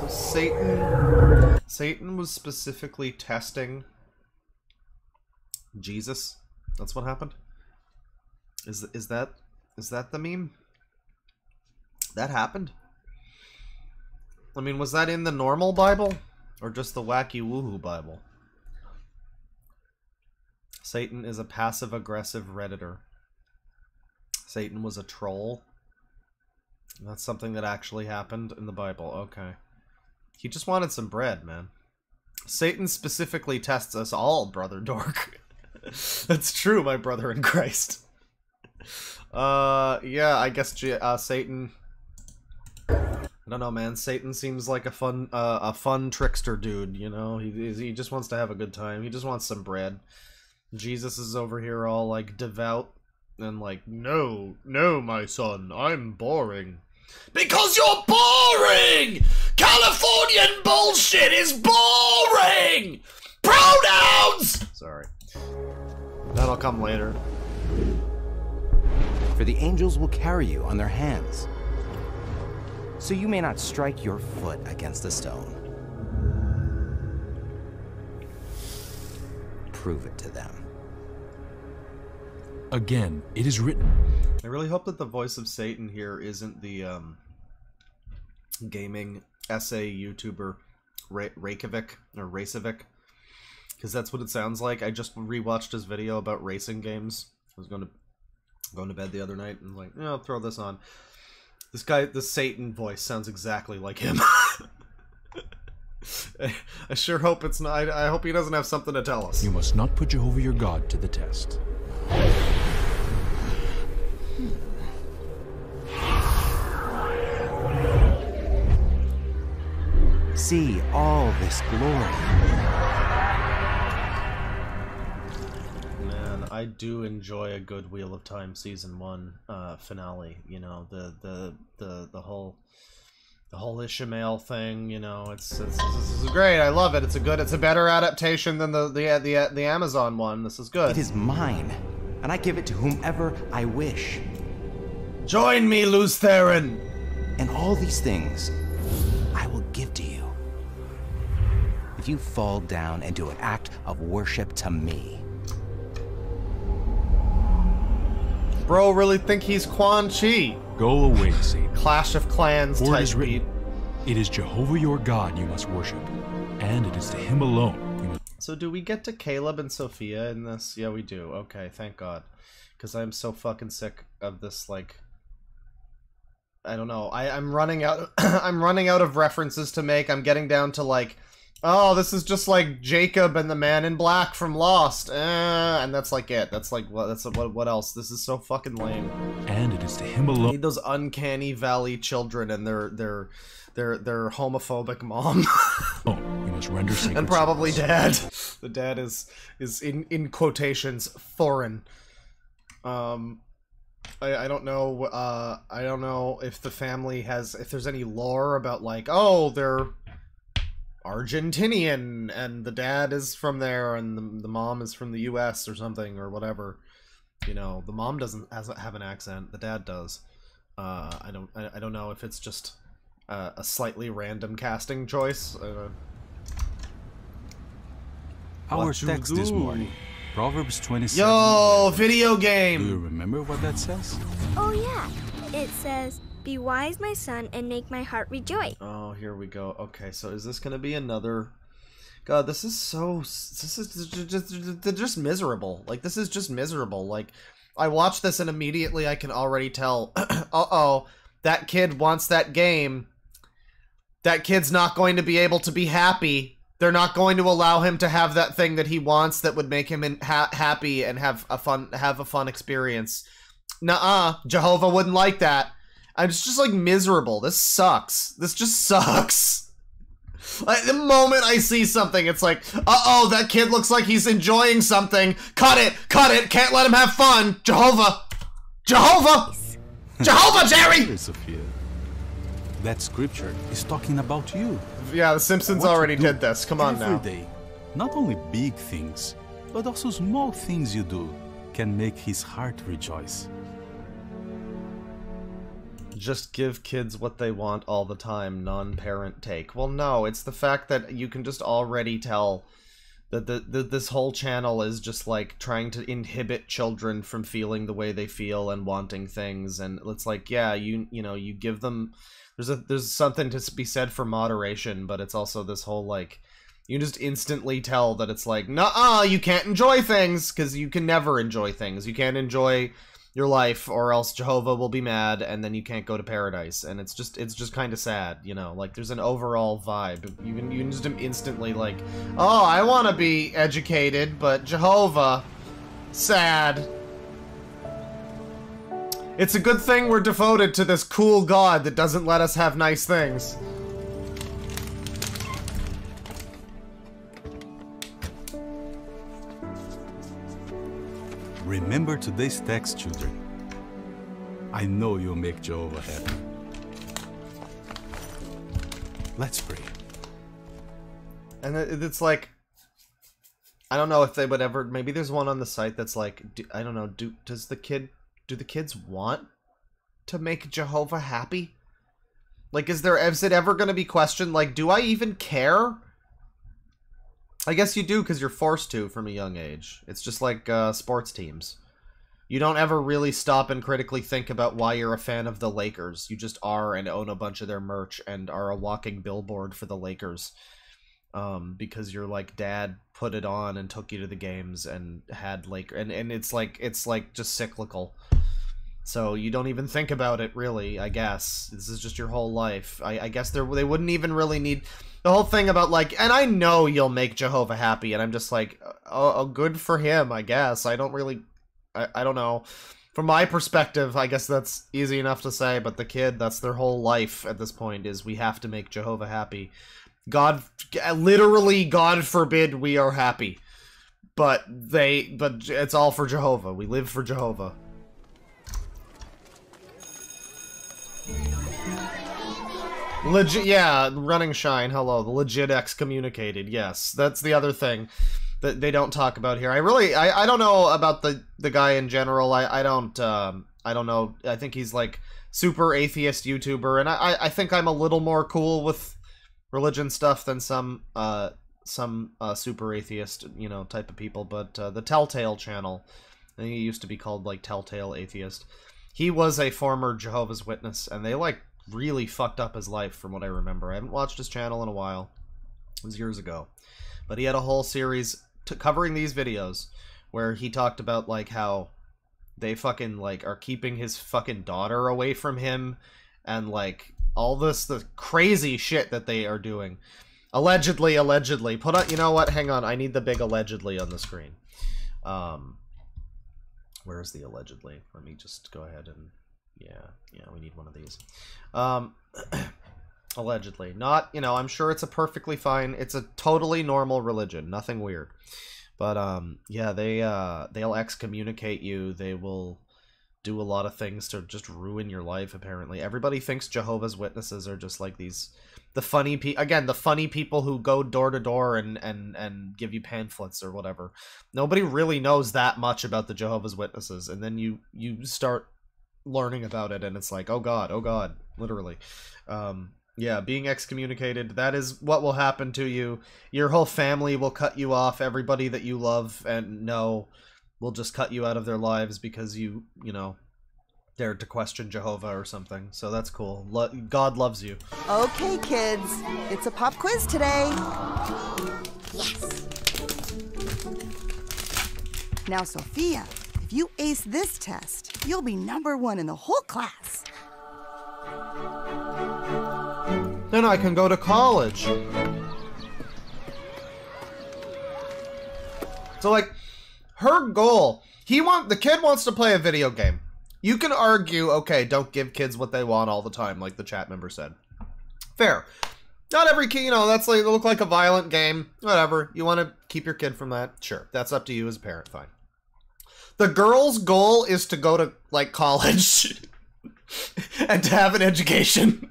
so Satan, Satan was specifically testing Jesus. That's what happened. Is is that is that the meme? That happened. I mean, was that in the normal Bible or just the wacky woohoo Bible? Satan is a passive aggressive redditor. Satan was a troll. That's something that actually happened in the Bible. Okay. He just wanted some bread, man. Satan specifically tests us all, brother dork. [LAUGHS] That's true, my brother in Christ. Uh, yeah, I guess J- uh, Satan. I don't know, man. Satan seems like a fun, uh, a fun trickster dude. You know, he he just wants to have a good time. He just wants some bread. Jesus is over here all like devout and like, no, no, my son, I'm boring. Because you're boring! Californian bullshit is boring! Pronouns! Sorry. That'll come later. for the angels will carry you on their hands. So you may not strike your foot against a stone. Prove it to them. Again, it is written. I really hope that the voice of Satan here isn't the um, gaming essay YouTuber Re- Raycevick or Raycevick, because that's what it sounds like. I just rewatched his video about racing games. I was going to going to bed the other night and like, yeah, I'll throw this on. This guy, the Satan voice sounds exactly like him. [LAUGHS] I sure hope it's not. I, I hope he doesn't have something to tell us. You must not put Jehovah your God to the test. See all this glory. Man, I do enjoy a good Wheel of Time season one uh, finale. You know the the the the whole the whole Ishamael thing. You know, it's, it's this is great. I love it. It's a good. It's a better adaptation than the the the the Amazon one. This is good. It is mine, and I give it to whomever I wish. Join me, Lews Therin. And all these things I will give to you. If you fall down and do an act of worship to me. Bro, really think he's Quan Chi? Go away, Satan. Clash of Clans For type is written, beat. It is Jehovah your God you must worship, and it is to him alone you must. So do we get to Caleb and Sophia in this? Yeah, we do. Okay, thank God. Because I'm so fucking sick of this, like... I don't know. I, I'm running out [COUGHS] I'm running out of references to make. I'm getting down to like Oh, this is just like Jacob and the man in black from Lost. Eh, and that's like it. That's like what that's what what else? This is so fucking lame. And it is to him I alone. need those uncanny valley children and their their their their homophobic mom. [LAUGHS] Oh, you must render sacred and probably dad. The dad is is in in quotations foreign. Um, I I don't know. Uh, I don't know if the family has if there's any lore about like oh they're Argentinian and the dad is from there and the, the mom is from the U.S. or something or whatever. You know, the mom doesn't has, have an accent. The dad does. Uh, I don't. I, I don't know if it's just uh, a slightly random casting choice. Uh, Our What you text this morning, Proverbs 27. Yo, video game! Do game. you remember what that says? Oh, yeah. It says, Be wise, my son, and make my heart rejoice. Oh, here we go. Okay, so is this gonna be another? God, this is so. This is just, just miserable. Like this is just miserable. Like I watched this and immediately I can already tell. [CLEARS THROAT] uh oh, that kid wants that game. That kid's not going to be able to be happy. They're not going to allow him to have that thing that he wants that would make him ha- happy and have a fun have a fun experience. Nuh-uh, Jehovah wouldn't like that. I'm just, just like miserable. This sucks. This just sucks. [LAUGHS] Like, the moment I see something, it's like, uh-oh, that kid looks like he's enjoying something. Cut it! Cut it! Can't let him have fun! Jehovah! Jehovah! [LAUGHS] Jehovah, Jerry! Sophia. That scripture is talking about you. Yeah, The Simpsons What already did this. Come on now. Day. Not only big things, but also small things you do can make his heart rejoice. Just give kids what they want all the time, non-parent take. Well, no, it's the fact that you can just already tell that the, the this whole channel is just like trying to inhibit children from feeling the way they feel and wanting things and it's like, yeah, you you know, you give them there's a there's something to be said for moderation, but it's also this whole like you just instantly tell that it's like, nah, you can't enjoy things because you can never enjoy things. You can't enjoy your life or else Jehovah will be mad and then you can't go to paradise. And it's just it's just kind of sad you know? Like there's an overall vibe. You can you can just instantly like oh I want to be educated but Jehovah sad. It's a good thing we're devoted to this cool god that doesn't let us have nice things Remember today's text, children. I know you'll make Jehovah happy. Let's pray. and it's like I don't know if they would ever maybe there's one on the site that's like do, I don't know do does the kid do the kids want to make Jehovah happy? Like, is there is it ever going to be questioned? Like, do I even care? I guess you do because you're forced to from a young age. It's just like uh, sports teams. You don't ever really stop and critically think about why you're a fan of the Lakers. You just are and own a bunch of their merch and are a walking billboard for the Lakers. Um, because your like dad put it on and took you to the games and had like and, and it's like it's like just cyclical. So you don't even think about it really, I guess. This is just your whole life. I, I guess there they wouldn't even really need the whole thing about like and I know you'll make Jehovah happy and I'm just like oh, oh good for him, I guess. I don't really I, I don't know. From my perspective, I guess that's easy enough to say, but the kid, that's their whole life at this point is we have to make Jehovah happy. God literally God forbid we are happy. But they but it's all for Jehovah. We live for Jehovah. Legit, yeah, running shine. Hello, the legit excommunicated. Yes, that's the other thing that they don't talk about here. I really, I, I don't know about the the guy in general. I, I don't, um, I don't know. I think he's like super atheist YouTuber, and I, I think I'm a little more cool with religion stuff than some, uh, some uh, super atheist, you know, type of people. But uh, the Telltale channel, I think he used to be called like Telltale Atheist. He was a former Jehovah's Witness, and they like really fucked up his life from what I remember. I haven't watched his channel in a while. It was years ago. But he had a whole series covering these videos where he talked about like how they fucking like are keeping his fucking daughter away from him and like all this the crazy shit that they are doing. Allegedly, allegedly. Put on you know what? Hang on. I need the big allegedly on the screen. Um where's the allegedly? Let me just go ahead and yeah, yeah, we need one of these. Um, [CLEARS THROAT] allegedly. Not, you know, I'm sure it's a perfectly fine, it's a totally normal religion, nothing weird. But, um, yeah, they, uh, they'll excommunicate you, they will do a lot of things to just ruin your life, apparently. Everybody thinks Jehovah's Witnesses are just like these, the funny people again, the funny people who go door to door and, and, and give you pamphlets or whatever. Nobody really knows that much about the Jehovah's Witnesses, and then you, you start learning about it and it's like oh god oh god literally. Um yeah being excommunicated that is what will happen to you. Your whole family will cut you off. Everybody that you love and know will just cut you out of their lives because you you know dared to question jehovah or something. So that's cool. Lo- god loves you. Okay, kids, it's a pop quiz today. Yes. Now, Sophia, you ace this test, you'll be number one in the whole class. then i can go to college. So like her goal he want the kid wants to play a video game. You can argue okay don't give kids what they want all the time like the chat member said. Fair. Not every kid you know that's like look like a violent game whatever. You want to keep your kid from that? Sure. That's up to you as a parent fine the girl's goal is to go to like college [LAUGHS] and to have an education.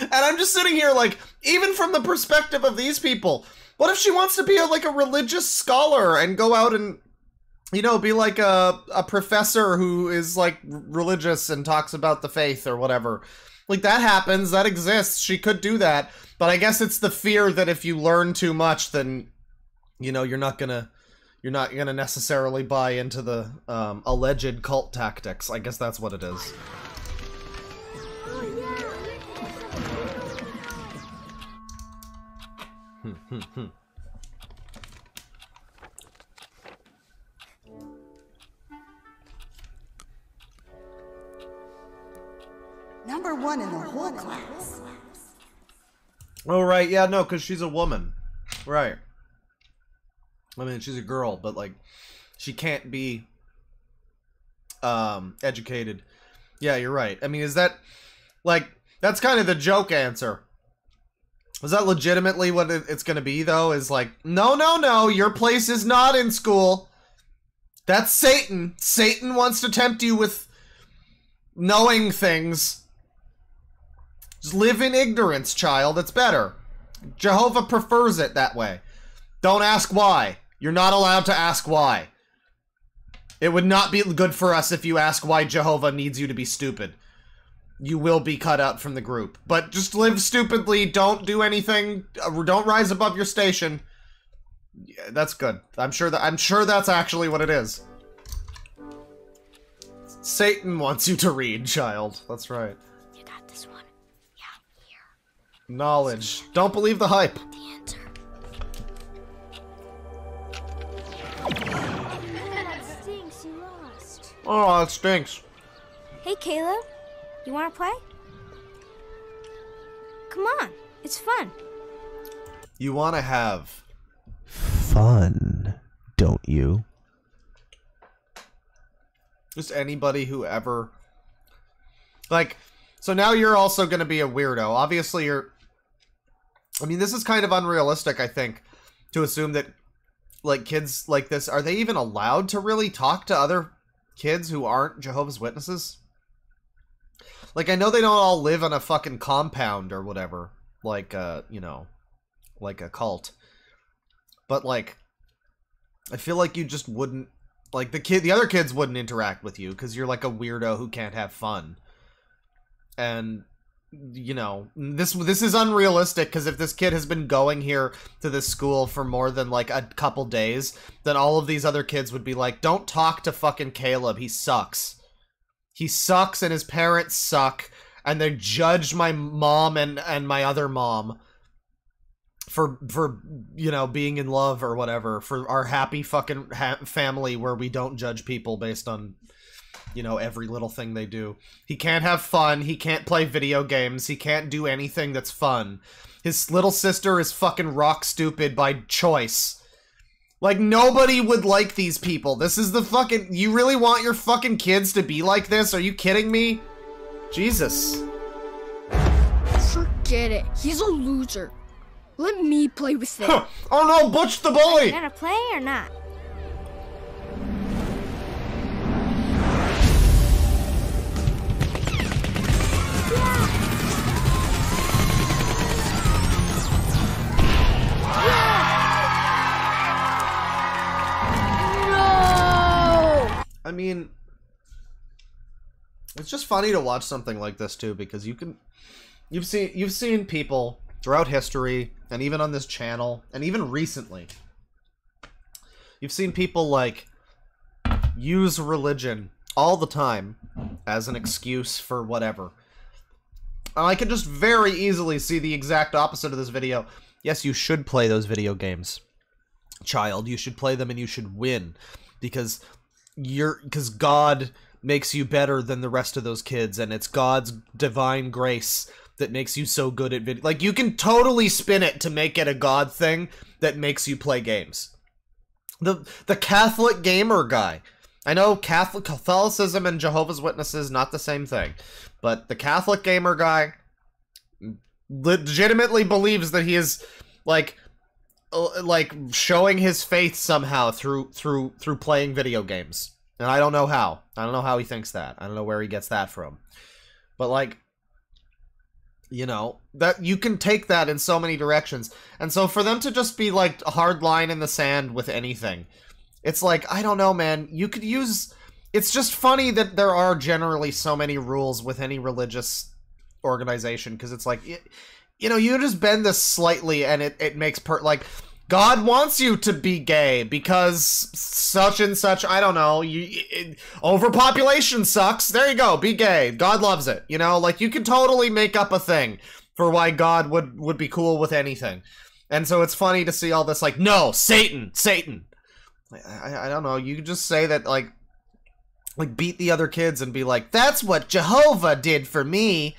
And i'm just sitting here like even from the perspective of these people what if she wants to be a, like a religious scholar and go out and you know be like a, a professor who is like religious and talks about the faith or whatever? Like that happens that exists she could do that but i guess it's the fear that if you learn too much then you know you're not gonna you're not gonna necessarily buy into the um, alleged cult tactics i guess that's what it is Hmm, hmm, hmm. Number one in the whole class. Oh right, yeah, no, because she's a woman, right? I mean, she's a girl, but like, she can't be um educated. Yeah, you're right. I mean, is that like that's kind of the joke answer? Is that legitimately what it's going to be though? Is like, no, no, no, your place is not in school. That's Satan. Satan wants to tempt you with knowing things. Just live in ignorance, child. It's better. Jehovah prefers it that way. Don't ask why. You're not allowed to ask why. It would not be good for us if you ask why Jehovah needs you to be stupid. You will be cut out from the group. But just live stupidly, don't do anything, uh, don't rise above your station. Yeah, that's good. I'm sure that I'm sure that's actually what it is. Satan wants you to read, child. That's right. You got this one. Yeah, here. Knowledge. Don't believe the hype. Oh, it stinks. Hey, Caleb. You want to play? Come on. It's fun. You want to have Fun, don't you? just anybody who ever like so now you're also going to be a weirdo obviously you're i mean this is kind of unrealistic i think to assume that like kids like this are they even allowed to really talk to other kids who aren't jehovah's witnesses? Like i know they don't all live on a fucking compound or whatever like uh you know like a cult. But like i feel like you just wouldn't like the kid the other kids wouldn't interact with you because you're like a weirdo who can't have fun. And you know this this is unrealistic because if this kid has been going here to this school for more than like a couple days then all of these other kids would be like don't talk to fucking caleb. He sucks. He sucks and his parents suck and they judged my mom and and my other mom for for you know being in love or whatever for our happy fucking ha- family where we don't judge people based on you know every little thing they do. He can't have fun. He can't play video games. He can't do anything that's fun. His little sister is fucking rock stupid by choice. Like nobody would like these people. This is the fucking you really want your fucking kids to be like this? Are you kidding me? Jesus. Forget it. He's a loser. Let me play with it. oh no butch the bully! You gonna play or not? I mean, it's just funny to watch something like this too because you can, you've seen you've seen people throughout history and even on this channel and even recently, you've seen people like use religion all the time as an excuse for whatever. I can just very easily see the exact opposite of this video. Yes, you should play those video games, child. You should play them and you should win because you're because God makes you better than the rest of those kids, and it's God's divine grace that makes you so good at video. Like you can totally spin it to make it a God thing that makes you play games. The the Catholic gamer guy. I know Catholic Catholicism and Jehovah's Witnesses not the same thing, but the Catholic gamer guy legitimately believes that he is like Uh, like showing his faith somehow through through through playing video games. And I don't know how. I don't know how he thinks that. I don't know where he gets that from. But like you know, that you can take that in so many directions. And so for them to just be like a hard line in the sand with anything. It's like, I don't know, man. You could use it's just funny that there are generally so many rules with any religious organization because it's like y- you know, you just bend this slightly and it, it makes per like God wants you to be gay because such and such, I don't know, you it, overpopulation sucks. There you go, be gay. God loves it. You know, like you can totally make up a thing for why God would would be cool with anything. And so it's funny to see all this like, no, Satan, Satan. I, I, don't know, you just say that like like beat the other kids and be like, that's what Jehovah did for me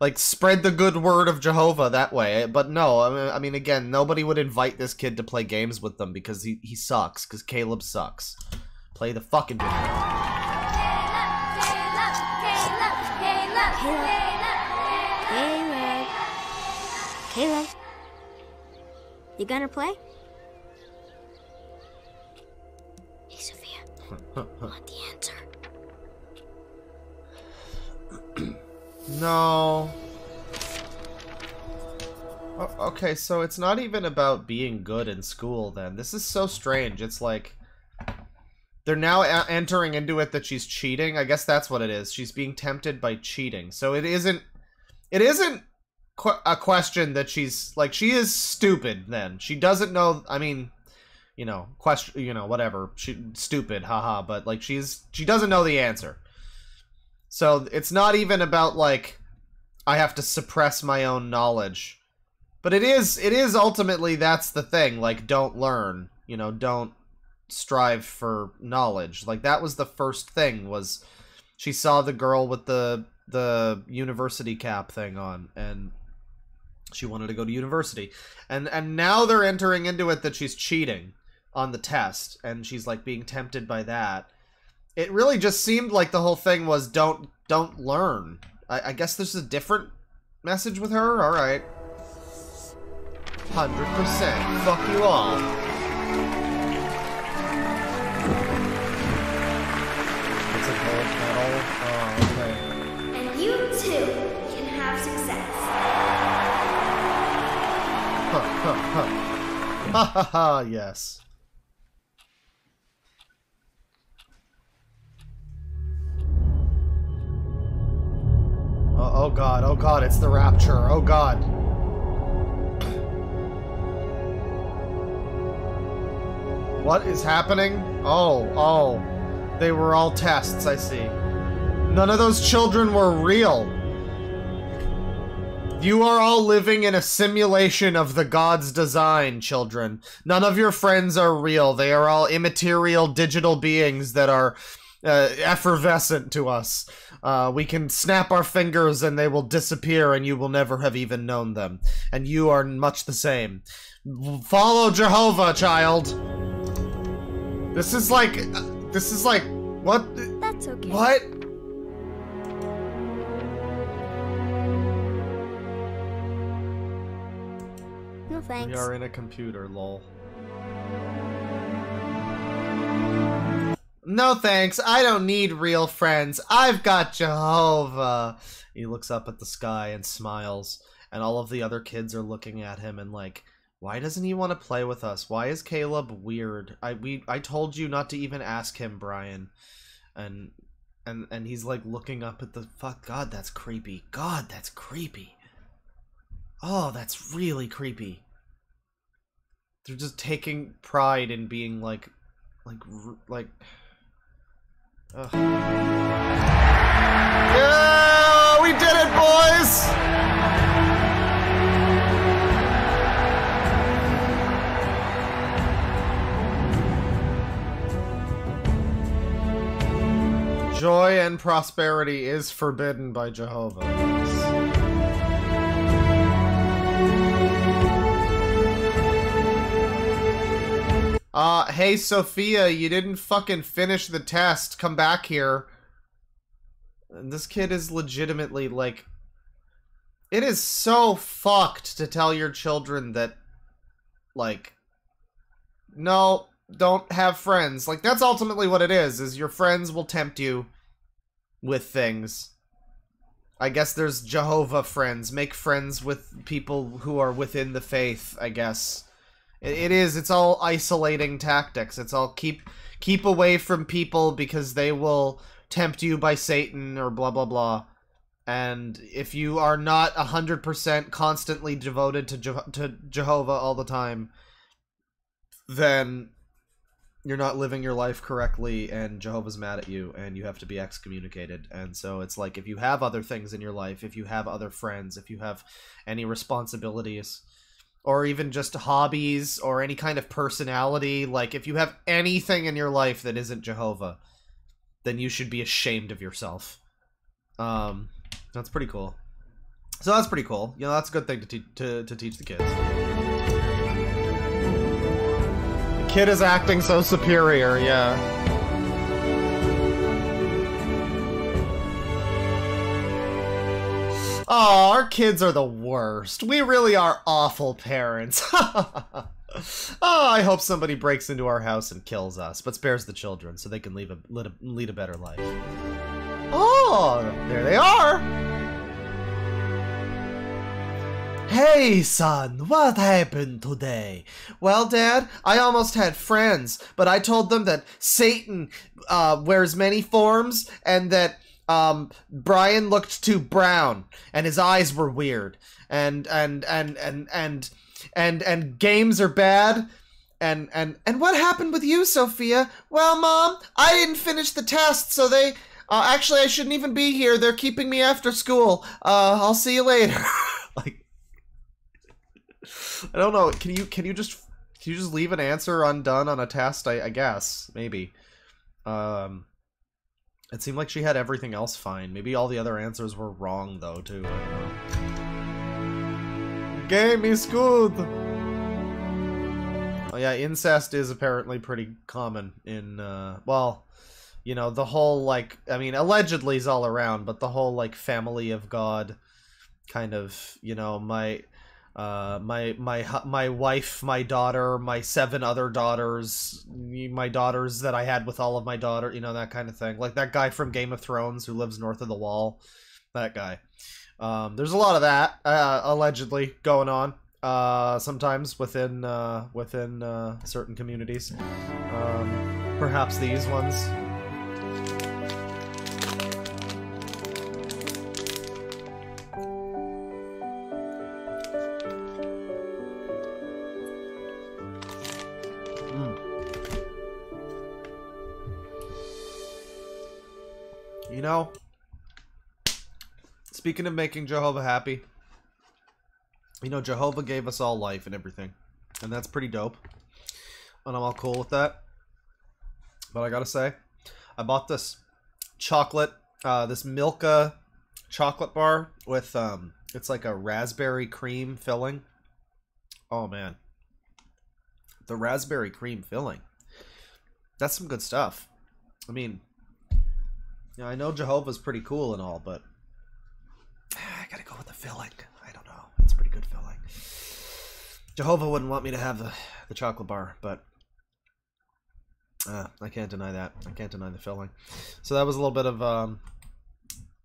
like spread the good word of Jehovah that way. But no, I mean, I mean again, nobody would invite this kid to play games with them because he he sucks. Because Caleb sucks. Play the fucking video. Caleb. Caleb. Caleb, Caleb, Caleb, Caleb. Caleb. you gonna play? Hey, Sophia. [LAUGHS] want the answer? [CLEARS THROAT] no. Okay, so it's not even about being good in school then. This is so strange. It's like they're now entering into it that she's cheating. I guess that's what it is. She's being tempted by cheating. So it isn't it isn't qu- a question that she's like she is stupid then. She doesn't know I mean, you know, question, you know, whatever. She stupid, haha, but like she's she doesn't know the answer. So it's not even about like I have to suppress my own knowledge. But it is it is ultimately that's the thing, like don't learn, you know, don't strive for knowledge. Like that was the first thing was she saw the girl with the the university cap thing on and she wanted to go to university. And and now they're entering into it that she's cheating on the test and she's like being tempted by that. It really just seemed like the whole thing was don't don't learn. I, I guess there's a different message with her. All right, hundred percent. Fuck you all. It's a gold medal. Oh, okay. And you too can have success. Ha ha ha. Ha ha ha. Yes. Oh, oh god, oh god, it's the rapture. Oh god. What is happening? Oh, oh. They were all tests, I see. None of those children were real. You are all living in a simulation of the god's design, children. None of your friends are real. They are all immaterial digital beings that are uh, effervescent to us. Uh, we can snap our fingers and they will disappear and you will never have even known them. And you are much the same. Follow Jehovah, child. This is like, this is like, what? That's okay. What? No thanks. We are in a computer, lol. No thanks, I don't need real friends. I've got Jehovah. He looks up at the sky and smiles, and all of the other kids are looking at him and like, why doesn't he want to play with us? Why is Caleb weird? I we I told you not to even ask him, Brian. And and and he's like looking up at the fuck god, that's creepy. God, that's creepy. Oh, that's really creepy. They're just taking pride in being like, like, like. Ugh. Yeah, we did it, boys! Joy and prosperity is forbidden by Jehovah. Uh, hey Sophia, you didn't fucking finish the test. Come back here. This kid is legitimately like it is so fucked to tell your children that like no, don't have friends. Like that's ultimately what it is. Is your friends will tempt you with things. I guess there's Jehovah friends. Make friends with people who are within the faith, I guess. It, it is. It's all isolating tactics. It's all keep keep away from people because they will tempt you by Satan or blah blah blah. And if you are not 100% constantly devoted to, Je- to Jehovah all the time, then you're not living your life correctly and Jehovah's mad at you and you have to be excommunicated. And so it's like if you have other things in your life, if you have other friends, if you have any responsibilities or even just hobbies or any kind of personality, like if you have anything in your life that isn't Jehovah, then you should be ashamed of yourself. Um that's pretty cool. So that's pretty cool. You know, that's a good thing to te- to to teach the kids. The kid is acting so superior, yeah. Oh, our kids are the worst. We really are awful parents. [LAUGHS] oh, I hope somebody breaks into our house and kills us, but spares the children so they can leave a, lead, a, lead a better life. Oh, there they are. Hey, son, what happened today? Well, Dad, I almost had friends, but I told them that Satan uh, wears many forms and that um, Brian looked too brown and his eyes were weird and and and and and and and games are bad. And and and what happened with you, Sophia? Well, Mom, I didn't finish the test, so they. Uh, actually, I shouldn't even be here. They're keeping me after school. Uh, I'll see you later. [LAUGHS] like, I don't know. Can you can you just can you just leave an answer undone on a test? I, I guess maybe. Um, it seemed like she had everything else fine. Maybe all the other answers were wrong though too. I don't know. Game is good. Oh yeah, incest is apparently pretty common in uh well, you know, the whole like I mean, allegedly is all around, but the whole like family of God kind of, you know, my uh my my my wife, my daughter, my seven other daughters, my daughters that I had with all of my daughter, you know, that kind of thing. Like that guy from Game of Thrones who lives north of the wall. That guy. Um, there's a lot of that uh, allegedly going on uh, sometimes within uh, within uh, certain communities. Um, perhaps these ones. You know, speaking of making Jehovah happy, you know, Jehovah gave us all life and everything. And that's pretty dope. And I'm all cool with that. But I gotta say, I bought this chocolate, uh, this Milka chocolate bar with, um, it's like a raspberry cream filling. Oh man. The raspberry cream filling. That's some good stuff. I mean, know, I know Jehovah's pretty cool and all, but [SIGHS] I gotta go with the filling. I don't know. It's pretty good filling. Jehovah wouldn't want me to have the, the chocolate bar, but uh, I can't deny that. I can't deny the filling. So that was a little bit of um,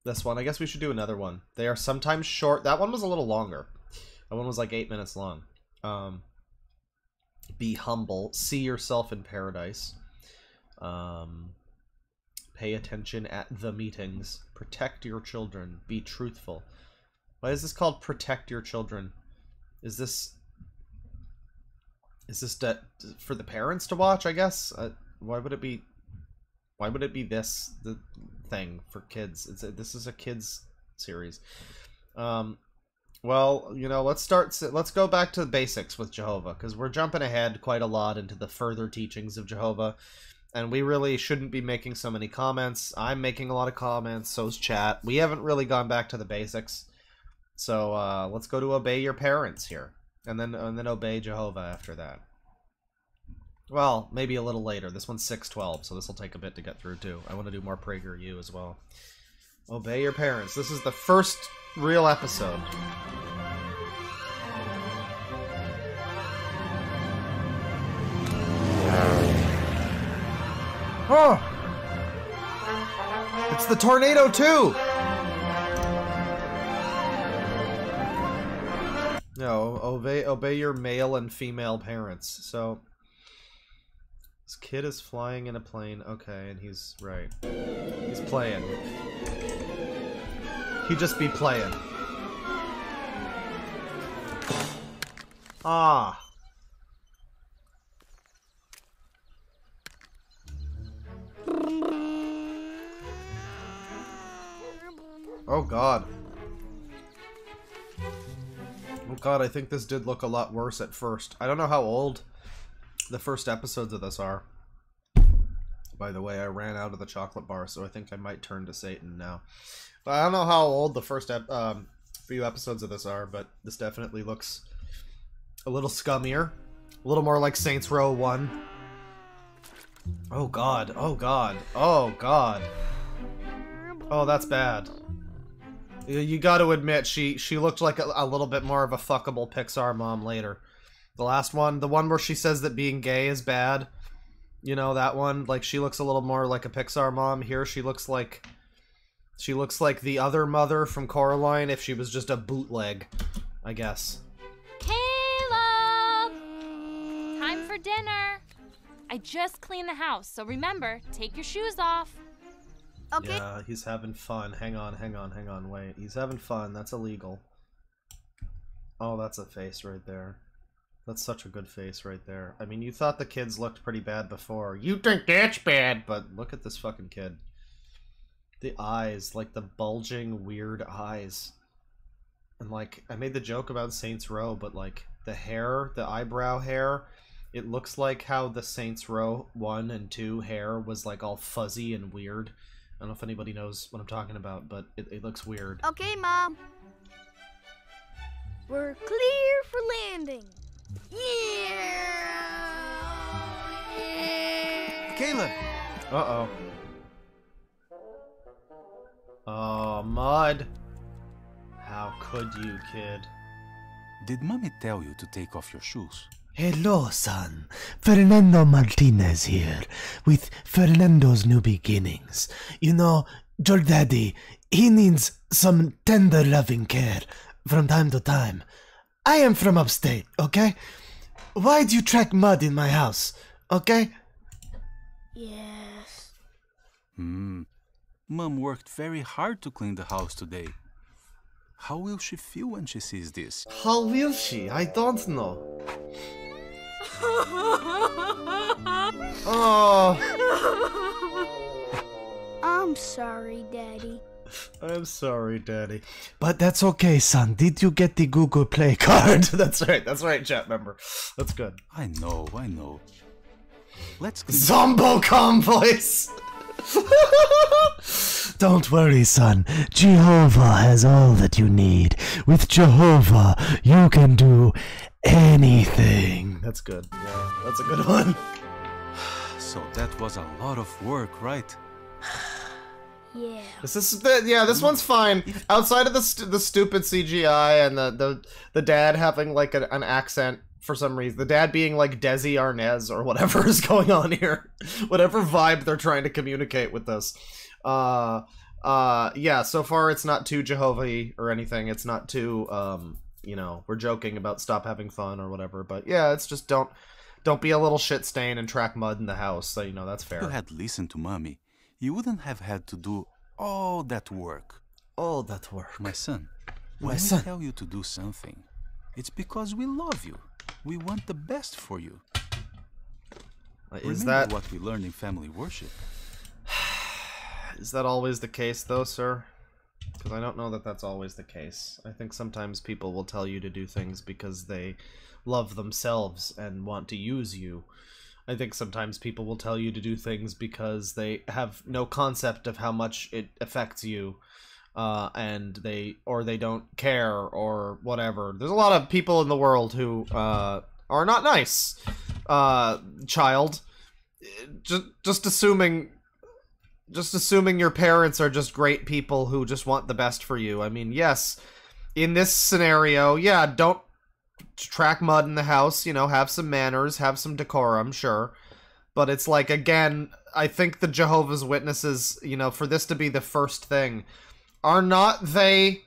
this one. I guess we should do another one. They are sometimes short. That one was a little longer. That one was like eight minutes long. Um, be humble. See yourself in paradise. Um, pay attention at the meetings. Protect your children. Be truthful. Why is this called protect your children? Is this is this de- for the parents to watch? I guess. Uh, why would it be? Why would it be this the thing for kids? It's a, this is a kids series. Um, well, you know, let's start. Let's go back to the basics with Jehovah because we're jumping ahead quite a lot into the further teachings of Jehovah, and we really shouldn't be making so many comments. I'm making a lot of comments. So's chat. We haven't really gone back to the basics, so uh, let's go to obey your parents here, and then and then obey Jehovah after that. Well, maybe a little later. This one's 612, so this will take a bit to get through too. I want to do more PragerU as well. Obey your parents. This is the first real episode. Oh! It's the tornado too! No, obey obey your male and female parents. So this kid is flying in a plane. Okay, and he's right. He's playing. He just be playing. Ah. Oh god. Oh god, I think this did look a lot worse at first. I don't know how old the first episodes of this are. By the way, I ran out of the chocolate bar, so I think I might turn to Satan now. But I don't know how old the first ep um, few episodes of this are, but this definitely looks a little scummier. A little more like Saints Row 1. Oh god, oh god, oh god. Oh, that's bad. You, you gotta admit, she, she looked like a, a little bit more of a fuckable Pixar mom later. The last one, the one where she says that being gay is bad. You know, that one, like, she looks a little more like a Pixar mom. Here, she looks like... She looks like the other mother from Coraline if she was just a bootleg. I guess. Caleb! Time for dinner. I just cleaned the house, so remember, take your shoes off. Okay. Yeah, he's having fun. Hang on, hang on, hang on. Wait, he's having fun. That's illegal. Oh, that's a face right there. That's such a good face right there. I mean, you thought the kids looked pretty bad before. You think that's bad, but look at this fucking kid. The eyes, like the bulging, weird eyes. And like, I made the joke about Saints Row, but like, the hair, the eyebrow hair, it looks like how the Saints Row 1 and 2 hair was like all fuzzy and weird. I don't know if anybody knows what I'm talking about, but it, it looks weird. Okay, Mom. We're clear for landing. Yeah! Caleb! Uh-oh. Oh, Mud. How could you, kid? Did Mommy tell you to take off your shoes? Hello, son. Fernando Martinez here with Fernando's New Beginnings. You know, your daddy, he needs some tender loving care from time to time. I am from upstate, okay? Why do you track mud in my house, okay? Yes. Hmm. Mom worked very hard to clean the house today. How will she feel when she sees this? How will she? I don't know. Oh, I'm sorry, Daddy. I'm sorry, Daddy. But that's okay, son. Did you get the Google Play [LAUGHS] card? that's right. That's right, chat member. That's good. I know, I know. Let's clean Zombocom voice. [LAUGHS] Don't worry, son. Jehovah has all that you need. With Jehovah, you can do anything. That's good. Yeah, that's a good one. [SIGHS] So that was a lot of work, right? [SIGHS] Yeah. This is the, yeah. This one's fine. Outside of the st- the stupid CGI and the the the dad having like a, an accent for some reason, the dad being like Desi Arnaz or whatever [LAUGHS] is going on here, whatever vibe they're trying to communicate with this. Uh, uh, yeah. So far, it's not too Jehovah or anything. It's not too um, you know, we're joking about stop having fun or whatever. But yeah, it's just don't don't be a little shit stain and track mud in the house. So you know that's If you fair. had listened to Mommy, you wouldn't have had to do all that work. All that work. My son, My when son. we tell you to do something, it's because we love you. We want the best for you. Is Remember that what we learned in family worship? [SIGHS] Is that always the case, though, sir? Because I don't know that that's always the case. I think sometimes people will tell you to do things because they love themselves and want to use you. I think sometimes people will tell you to do things because they have no concept of how much it affects you, uh, and they or they don't care or whatever. There's a lot of people in the world who uh, are not nice. Uh, child, just just assuming just assuming your parents are just great people who just want the best for you. I mean, yes, in this scenario, yeah, don't track mud in the house, you know, have some manners, have some decorum, sure. But it's like, again, I think the Jehovah's Witnesses, you know, for this to be the first thing, are not they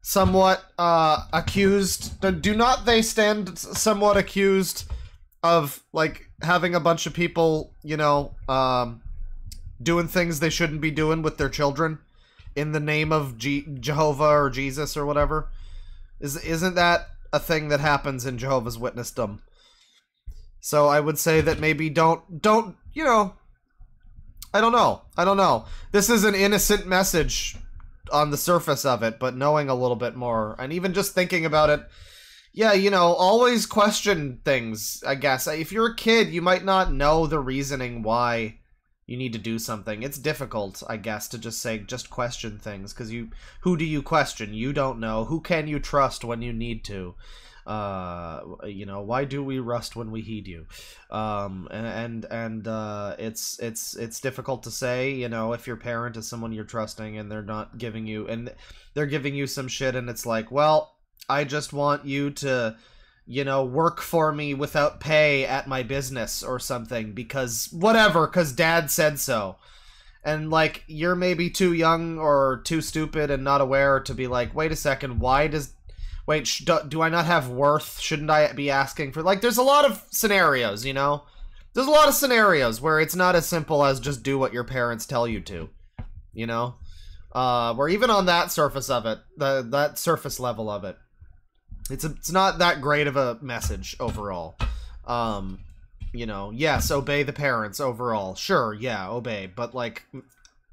somewhat uh accused do not they stand somewhat accused of like having a bunch of people you know um doing things they shouldn't be doing with their children in the name of Jehovah or Jesus or whatever. Is isn't that a thing that happens in Jehovah's Witnessdom? So I would say that maybe don't don't you know I don't know. I don't know. This is an innocent message on the surface of it, but knowing a little bit more and even just thinking about it yeah, you know, always question things, I guess. If you're a kid, you might not know the reasoning why you need to do something. It's difficult, I guess, to just say just question things because you who do you question? You don't know. Who can you trust when you need to? Uh, you know, why do we rust when we heed you? Um, and and uh, it's it's it's difficult to say. You know, if your parent is someone you're trusting and they're not giving you and they're giving you some shit, and it's like, well, I just want you to you know, work for me without pay at my business or something because whatever, because dad said so. And like, you're maybe too young or too stupid and not aware to be like, wait a second, why does. wait, do, do I not have worth? Shouldn't I be asking for like? There's a lot of scenarios, you know. There's a lot of scenarios where it's not as simple as just do what your parents tell you to, you know. Uh, where even on that surface of it, the that surface level of it, it's a, it's not that great of a message overall. Um, you know, yes, obey the parents overall. Sure, yeah, obey, but like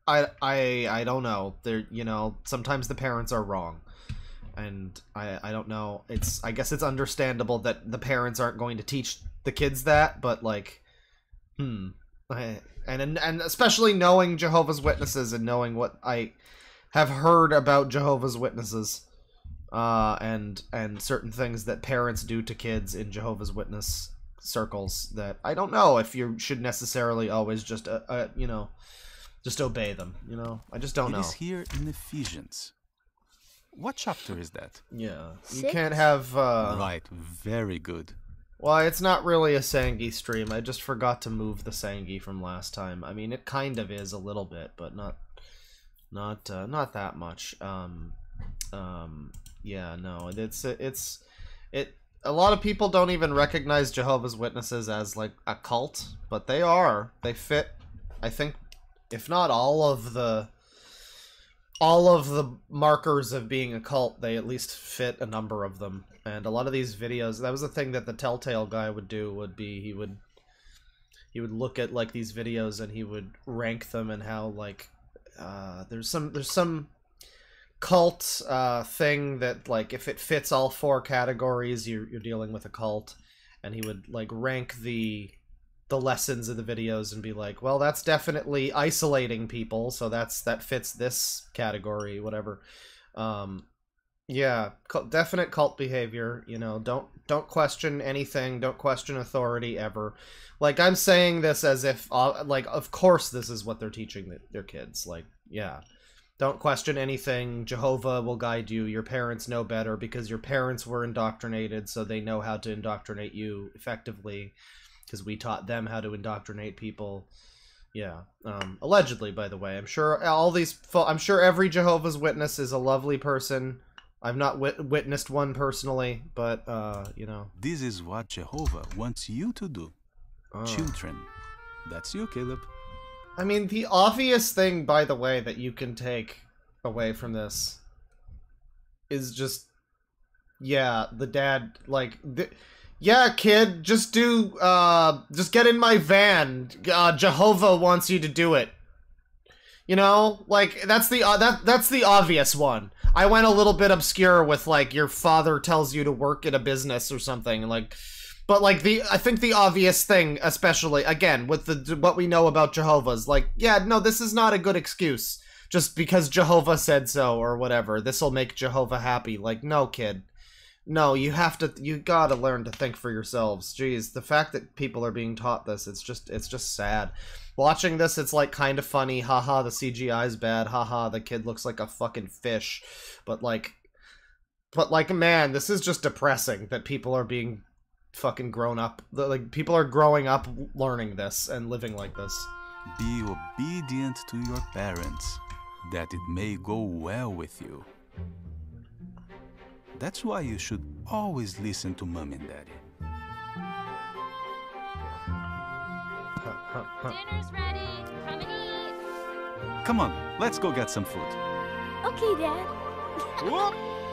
I I I don't know. There you know, sometimes the parents are wrong. And I I don't know. It's I guess it's understandable that the parents aren't going to teach the kids that, but like hmm. I, and and especially knowing Jehovah's Witnesses and knowing what I have heard about Jehovah's Witnesses uh and and certain things that parents do to kids in Jehovah's Witness circles that I don't know if you should necessarily always just uh, uh you know just obey them you know? I just don't It know. is here in Ephesians. What chapter is that? yeah. You can't have uh Right, very good. well it's not really a Sangi stream. I just forgot to move the Sangi from last time. I mean it kind of is a little bit but not not uh, not that much. Um um yeah no it's it's it a lot of people don't even recognize Jehovah's Witnesses as like a cult, but they are. They fit I think if not all of the all of the markers of being a cult, they at least fit a number of them. And a lot of these videos, that was the thing that the Telltale guy would do would be he would he would look at like these videos and he would rank them and how like uh there's some there's some cult uh thing that like if it fits all four categories you're, you're dealing with a cult. And he would like rank the the lessons of the videos and be like well that's definitely isolating people so that's that fits this category whatever. Um yeah cult, definite cult behavior you know don't don't question anything don't question authority ever. Like i'm saying this as if uh, like of course this is what they're teaching th- their kids like yeah don't question anything. Jehovah will guide you. Your parents know better because your parents were indoctrinated, so they know how to indoctrinate you effectively because we taught them how to indoctrinate people. Yeah. Um, allegedly, by the way. I'm sure all these. I'm sure every Jehovah's Witness is a lovely person. I've not wit- witnessed one personally, but, uh, you know. This is what Jehovah wants you to do. Oh. Children. That's you, Caleb. I mean, the obvious thing, by the way, that you can take away from this is just, yeah, the dad, like, th- yeah, kid, just do, uh, just get in my van. Uh, Jehovah wants you to do it. You know, like that's the uh, that that's the obvious one. I went a little bit obscure with like your father tells you to work in a business or something, like but like the I think the obvious thing, especially again with the what we know about Jehovah's, like yeah, no, this is not a good excuse just because Jehovah said so or whatever. This will make Jehovah happy. Like no, kid, no, you have to. You gotta learn to think for yourselves. Jeez, the fact that people are being taught this, it's just it's just sad. Watching this, it's like kind of funny. Haha, the CGI's bad. Haha, the kid looks like a fucking fish. But like, but like, man, this is just depressing that people are being fucking grown up. Like people are growing up learning this and living like this. Be obedient to your parents, that it may go well with you. That's why you should always listen to mom and daddy. Dinner's ready. Come and eat. Come on, let's go get some food. Okay, Dad. [LAUGHS]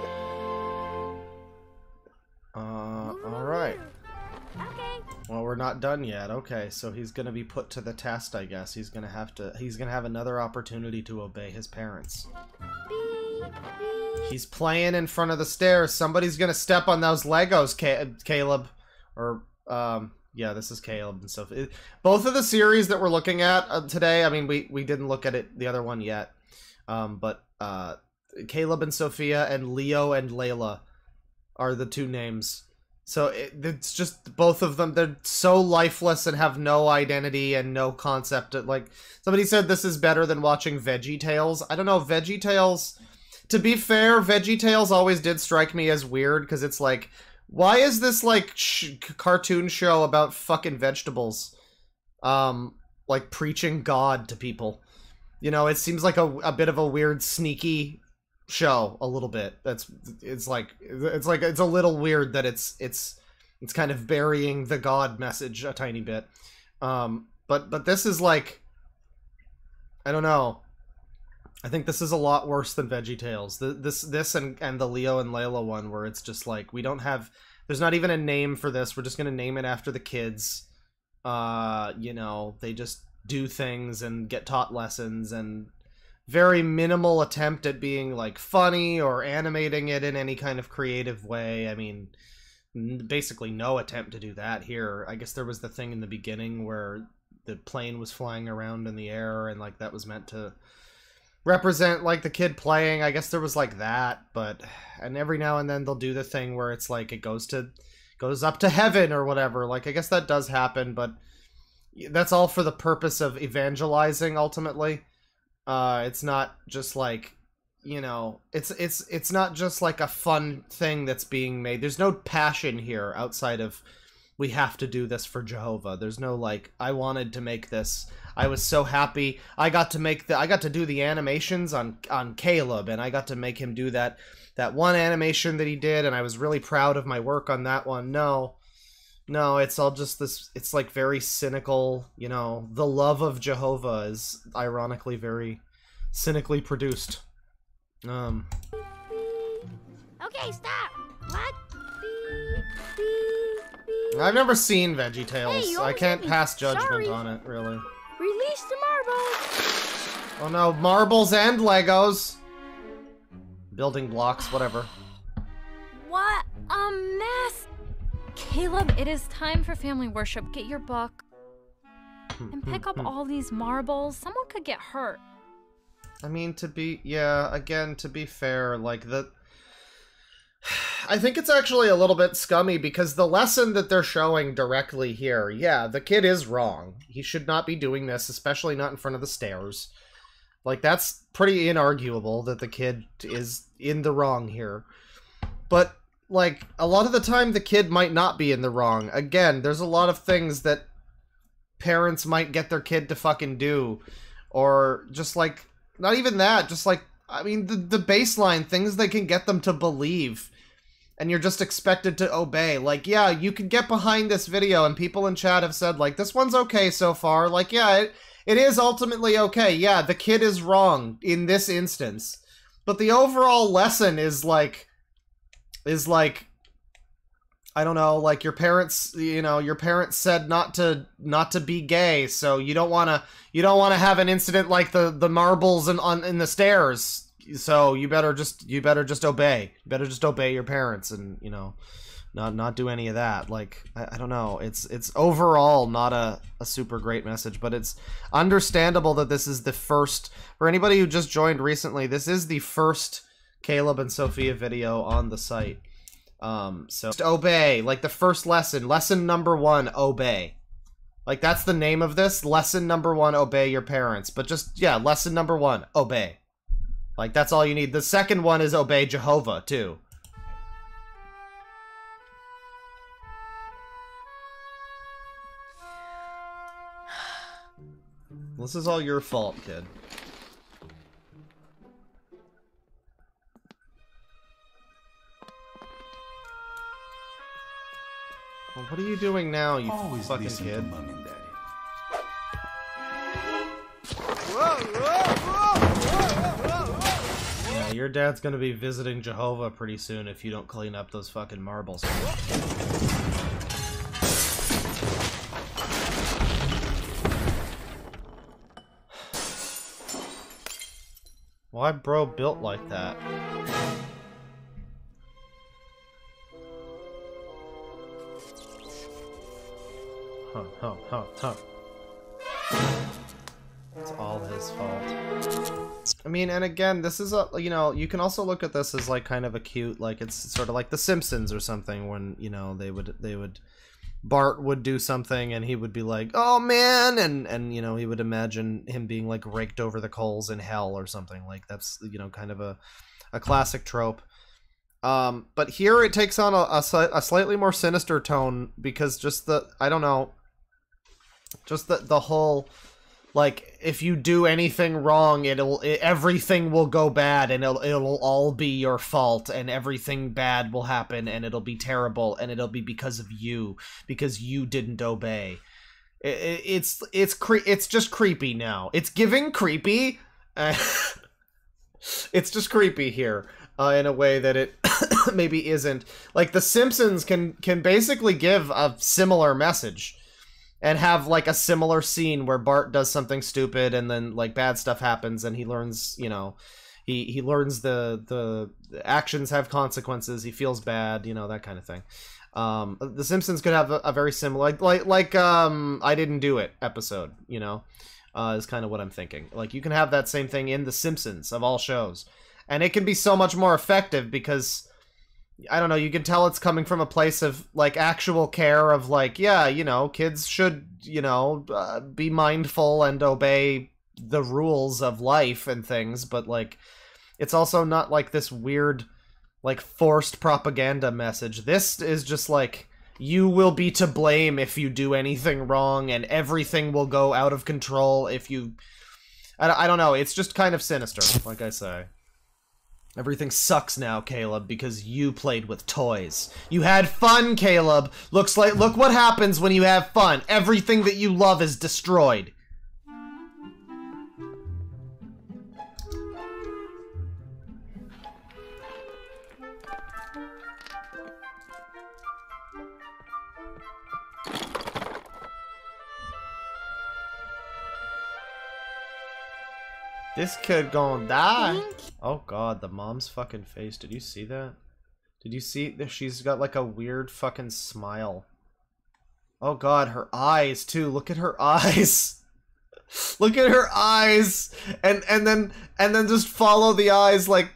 Uh, all right. Well, we're not done yet. Okay, so he's gonna be put to the test, I guess. He's gonna have to. He's gonna have another opportunity to obey his parents. He's playing in front of the stairs. Somebody's gonna step on those Legos, Caleb. Or, um, yeah, this is Caleb and stuff. It- both of the series that we're looking at uh, today. I mean, we we didn't look at it the other one yet. Um, but uh, Caleb and Sophia and Leo and Layla are the two names. So it, it's just both of them. They're so lifeless and have no identity and no concept. Like somebody said, this is better than watching Veggie Tales. I don't know. Veggie Tales. To be fair, Veggie Tales always did strike me as weird because it's like, why is this like sh- cartoon show about fucking vegetables? Um, like preaching God to people. You know, it seems like a, a bit of a weird, sneaky show a little bit. That's it's like it's like it's a little weird that it's it's it's kind of burying the god message a tiny bit. Um, but but this is like I don't know. I think this is a lot worse than Veggie Tales. The, this this and and the Leo and Layla one where it's just like we don't have there's not even a name for this. We're just gonna name it after the kids. Uh, you know, they just do things and get taught lessons and very minimal attempt at being like funny or animating it in any kind of creative way. I mean, basically no attempt to do that here. I guess there was the thing in the beginning where the plane was flying around in the air and like that was meant to represent like the kid playing. I guess there was like that, but and every now and then they'll do the thing where it's like it goes to goes up to heaven or whatever. Like I guess that does happen, but that's all for the purpose of evangelizing ultimately. Uh it's not just like you know, it's it's it's not just like a fun thing that's being made. There's no passion here outside of we have to do this for Jehovah. There's no like I wanted to make this. I was so happy. I got to make the I got to do the animations on on Caleb and I got to make him do that that one animation that he did and I was really proud of my work on that one. No. No, it's all just this it's like very cynical, you know, the love of Jehovah is ironically very cynically produced. Um Okay, stop. What? I've never seen Veggie Tales. Hey, I can't pass judgment Sorry. on it, really. Release the marbles. Oh no, marbles and Legos. Building blocks, whatever. What a mess! Caleb, it is time for family worship. Get your book and hmm, pick up hmm, hmm. all these marbles. Someone could get hurt. I mean, to be, yeah, again, to be fair, like, the. I think it's actually a little bit scummy because the lesson that they're showing directly here, yeah, the kid is wrong. He should not be doing this, especially not in front of the stairs. Like, that's pretty inarguable that the kid is in the wrong here. But, like, a lot of the time the kid might not be in the wrong. Again, there's a lot of things that parents might get their kid to fucking do. Or just, like, not even that, just like, I mean, the, the baseline, things they can get them to believe and you're just expected to obey. Like, yeah, you can get behind this video, and people in chat have said, like, this one's okay so far. Like, yeah, it, it is ultimately okay. Yeah, the kid is wrong in this instance. But the overall lesson is like, is like, I don't know, like your parents, you know, your parents said not to not to be gay, so you don't want to you don't want to have an incident like the the marbles and on in the stairs. So you better just you better just obey. You better just obey your parents and, you know, not not do any of that. Like I, I don't know. It's it's overall not a, a super great message, but it's understandable that this is the first for anybody who just joined recently, this is the first Caleb and Sophia video on the site. Um, so just obey, like the first lesson, lesson number one, obey. Like that's the name of this. Lesson number one, obey your parents. But just yeah, lesson number one, obey. Like that's all you need. The second one is obey Jehovah too. [SIGHS] This is all your fault, kid. Well, what are you doing now, you Always fucking kid? mom and daddy. Yeah, your dad's gonna be visiting Jehovah pretty soon if you don't clean up those fucking marbles. Why bro built like that? Huh, huh, huh, huh. It's all his fault. I mean, and again, this is a, you know, you can also look at this as like kind of a cute, like it's sort of like The Simpsons or something when, you know, they would, they would, Bart would do something and he would be like, oh man, and, and, you know, he would imagine him being like raked over the coals in hell or something. Like that's, you know, kind of a, a classic trope. Um, but here it takes on a, a, a slightly more sinister tone because just the, I don't know, just the, the whole, like if you do anything wrong it'll it, everything will go bad and it'll, it'll all be your fault and everything bad will happen and it'll be terrible and it'll be because of you because you didn't obey. It, it, it's it's cre- it's just creepy now. It's giving creepy. [LAUGHS] It's just creepy here uh, in a way that it [COUGHS] maybe isn't. Like the simpsons can can basically give a similar message and have like a similar scene where Bart does something stupid and then like bad stuff happens and he learns, you know, he he learns the the actions have consequences. He feels bad, you know, that kind of thing. Um, the Simpsons could have a, a very similar like like um I didn't do it episode, you know, uh, is kind of what I'm thinking. Like you can have that same thing in the Simpsons of all shows, and it can be so much more effective because I don't know, you can tell it's coming from a place of like actual care of like, yeah, you know, kids should, you know, uh, be mindful and obey the rules of life and things, but like it's also not like this weird like forced propaganda message. This is just like you will be to blame if you do anything wrong and everything will go out of control if you I, I don't know, it's just kind of sinister, like I say. Everything sucks now, Caleb, because you played with toys. You had fun, Caleb. Looks like look what happens when you have fun. Everything that you love is destroyed. This kid gonna die. Oh god, the mom's fucking face. Did you see that? Did you see that she's got like a weird fucking smile? Oh god, her eyes too. Look at her eyes. Look at her eyes. And and then and then just follow the eyes like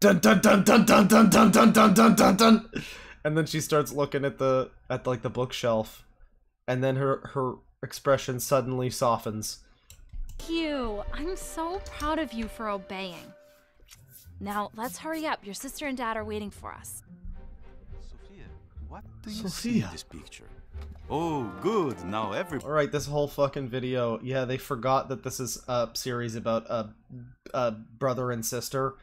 dun dun dun dun dun dun dun dun dun dun dun dun and then she starts looking at the at like the bookshelf and then her her expression suddenly softens. Q, I'm so proud of you for obeying. Now, let's hurry up. Your sister and dad are waiting for us. Sophia, what do you see in this picture? Oh, good. Now every All right, this whole fucking video. Yeah, they forgot that this is a series about a, a brother and sister.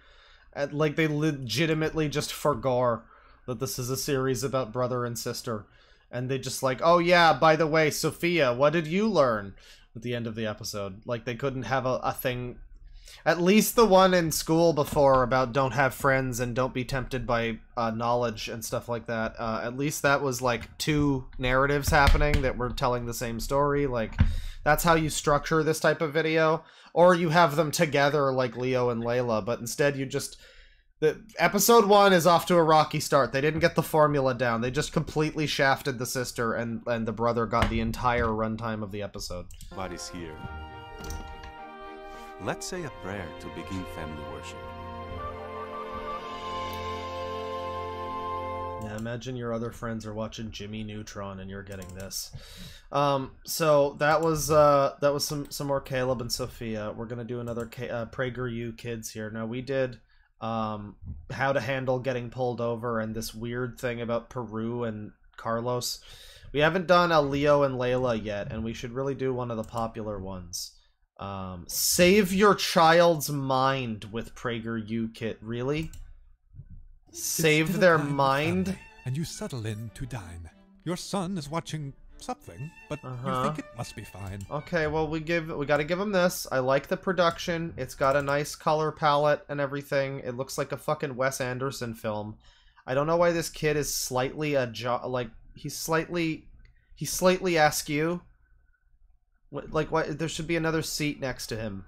And, like they legitimately just forgot that this is a series about brother and sister. And they just like, "Oh yeah, by the way, Sophia, what did you learn?" at the end of the episode. Like they couldn't have a, a thing at least the one in school before about don't have friends and don't be tempted by uh, knowledge and stuff like that. Uh, at least that was like two narratives happening that were telling the same story. Like that's how you structure this type of video, or you have them together like Leo and Layla. But instead, you just the episode one is off to a rocky start. They didn't get the formula down. They just completely shafted the sister, and and the brother got the entire runtime of the episode. body's here. Let's say a prayer to begin family worship. Yeah, imagine your other friends are watching Jimmy Neutron and you're getting this. Um, so that was uh, that was some some more Caleb and Sophia. We're gonna do another K- uh, PragerU kids here. Now we did um, how to handle getting pulled over and this weird thing about Peru and Carlos. We haven't done a Leo and Layla yet, and we should really do one of the popular ones. Um, save your child's mind with Prager PragerU kit. Really? Save their dinner time with mind? family, and you settle in to dine. Your son is watching something, but you Uh-huh. think it must be fine. Okay, well we give we got to give him this. I like the production. It's got a nice color palette and everything. It looks like a fucking Wes Anderson film. I don't know why this kid is slightly a jo- like he's slightly he's slightly askew. What, like why there should be another seat next to him,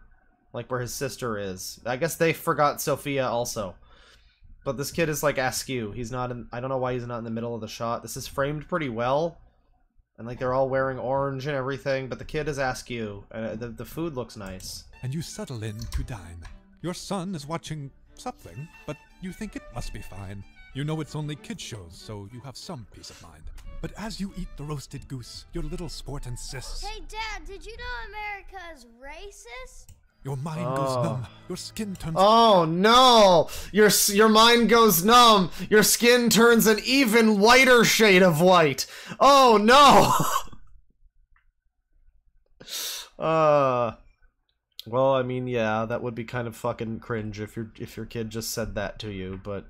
like where his sister is. I guess they forgot Sophia also. But this kid is like askew. He's not in. I don't know why he's not in the middle of the shot. This is framed pretty well, and like they're all wearing orange and everything. But the kid is askew. Uh, the the food looks nice. And you settle in to dine. Your son is watching something, but you think it must be fine. You know it's only kid shows, so you have some peace of mind. But as you eat the roasted goose, your little sport insists. Hey, Dad, did you know America is racist? Your mind goes Oh. numb. Your skin turns. Oh no! Your your mind goes numb. Your skin turns an even whiter shade of white. Oh no! [LAUGHS] uh well, I mean, yeah, that would be kind of fucking cringe if your if your kid just said that to you, but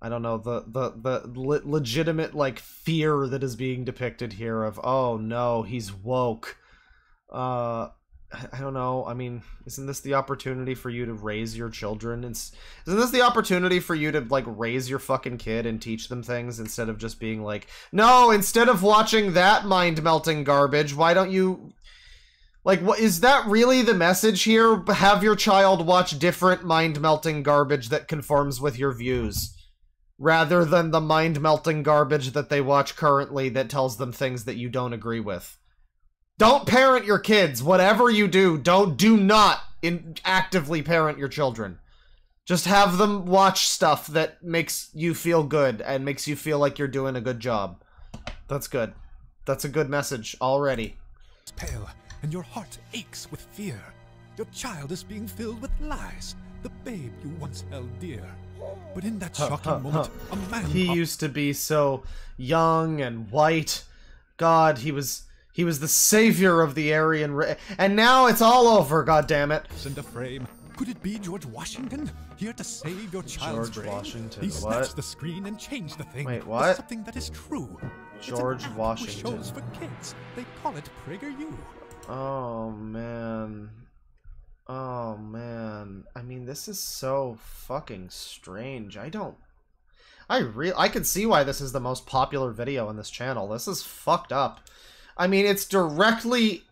I don't know the the the le- legitimate like fear that is being depicted here of oh no, he's woke. Uh I don't know. I mean, isn't this the opportunity for you to raise your children? Isn't this the opportunity for you to like raise your fucking kid and teach them things instead of just being like, no, instead of watching that mind melting garbage, why don't you like what is that really the message here? Have your child watch different mind melting garbage that conforms with your views rather than the mind melting garbage that they watch currently that tells them things that you don't agree with. Don't parent your kids. Whatever you do, don't do not in actively parent your children. Just have them watch stuff that makes you feel good and makes you feel like you're doing a good job. That's good. That's a good message already. pale, and your heart aches with fear. Your child is being filled with lies. The babe you once held dear. But in that Huh, shocking huh, moment, huh. a man. He used to be so young and white. God, he was he was the savior of the Aryan ra- and now it's all over, god damn it. in the frame. Could it be George Washington here to save your child's George brain? Washington, He what? the screen and changed the thing. Wait, to what? something that is true. It's an George app with Washington. shows for kids. They call it PragerU. Oh man. Oh man. I mean, this is so fucking strange. I don't I re I can see why this is the most popular video on this channel. This is fucked up. I mean, it's directly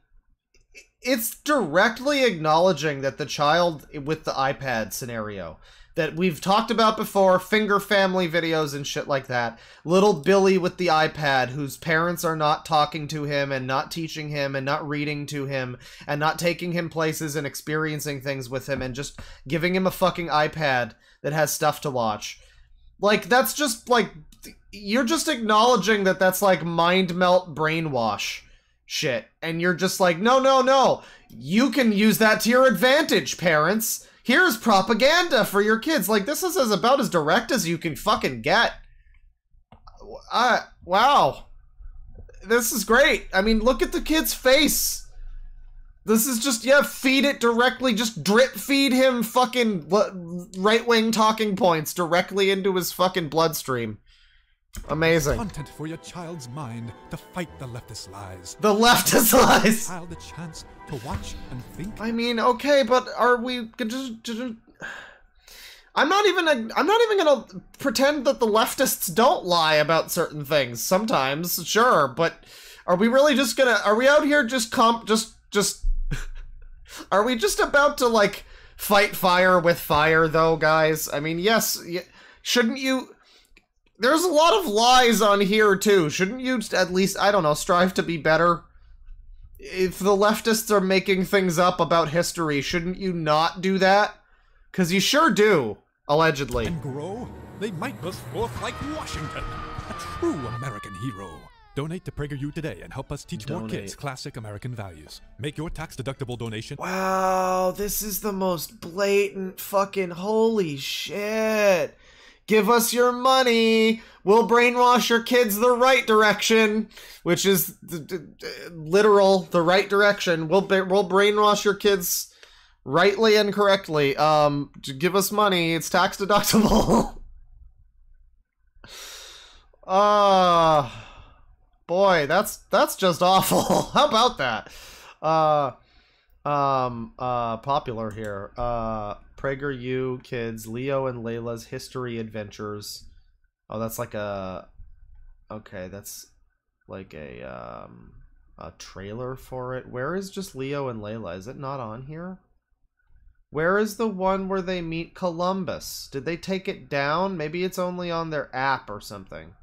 it's directly acknowledging that the child with the iPad scenario that we've talked about before, finger family videos and shit like that. Little Billy with the iPad whose parents are not talking to him and not teaching him and not reading to him and not taking him places and experiencing things with him and just giving him a fucking iPad that has stuff to watch. Like that's just like you're just acknowledging that that's like mind melt brainwash shit and you're just like no no no. You can use that to your advantage parents. Here's propaganda for your kids. Like this is as about as direct as you can fucking get. Uh wow. This is great. I mean look at the kid's face. This is just yeah feed it directly. Just drip feed him fucking right wing talking points directly into his fucking bloodstream amazing Content for your child's mind to fight the leftist lies. The leftist lies. Child a chance to watch and think. I mean, okay, but are we just? I'm not even. I'm not even gonna pretend that the leftists don't lie about certain things. Sometimes, sure, but are we really just gonna? Are we out here just comp? Just, just. [LAUGHS] are we just about to like fight fire with fire, though, guys? I mean, yes. Y- shouldn't you? There's a lot of lies on here too. Shouldn't you at least, I don't know, strive to be better? If the leftists are making things up about history, shouldn't you not do that? Because you sure do, allegedly. And grow, they might burst forth like Washington, a true American hero. Donate to PragerU today and help us teach more kids classic American values. Make your tax-deductible donation. Wow, this is the most blatant fucking holy shit. Give us your money. We'll brainwash your kids the right direction, which is literal the right direction. We'll we'll brainwash your kids rightly and correctly. Um, give us money. It's tax deductible. [LAUGHS] Ah, boy, that's that's just awful. [LAUGHS] How about that? Uh, um, uh, popular here. Uh, PragerU kids, Leo and Layla's history adventures. Oh, that's like a. Okay, that's like a um a trailer for it. Where is just Leo and Layla? Is it not on here? Where is the one where they meet Columbus? Did they take it down? Maybe it's only on their app or something.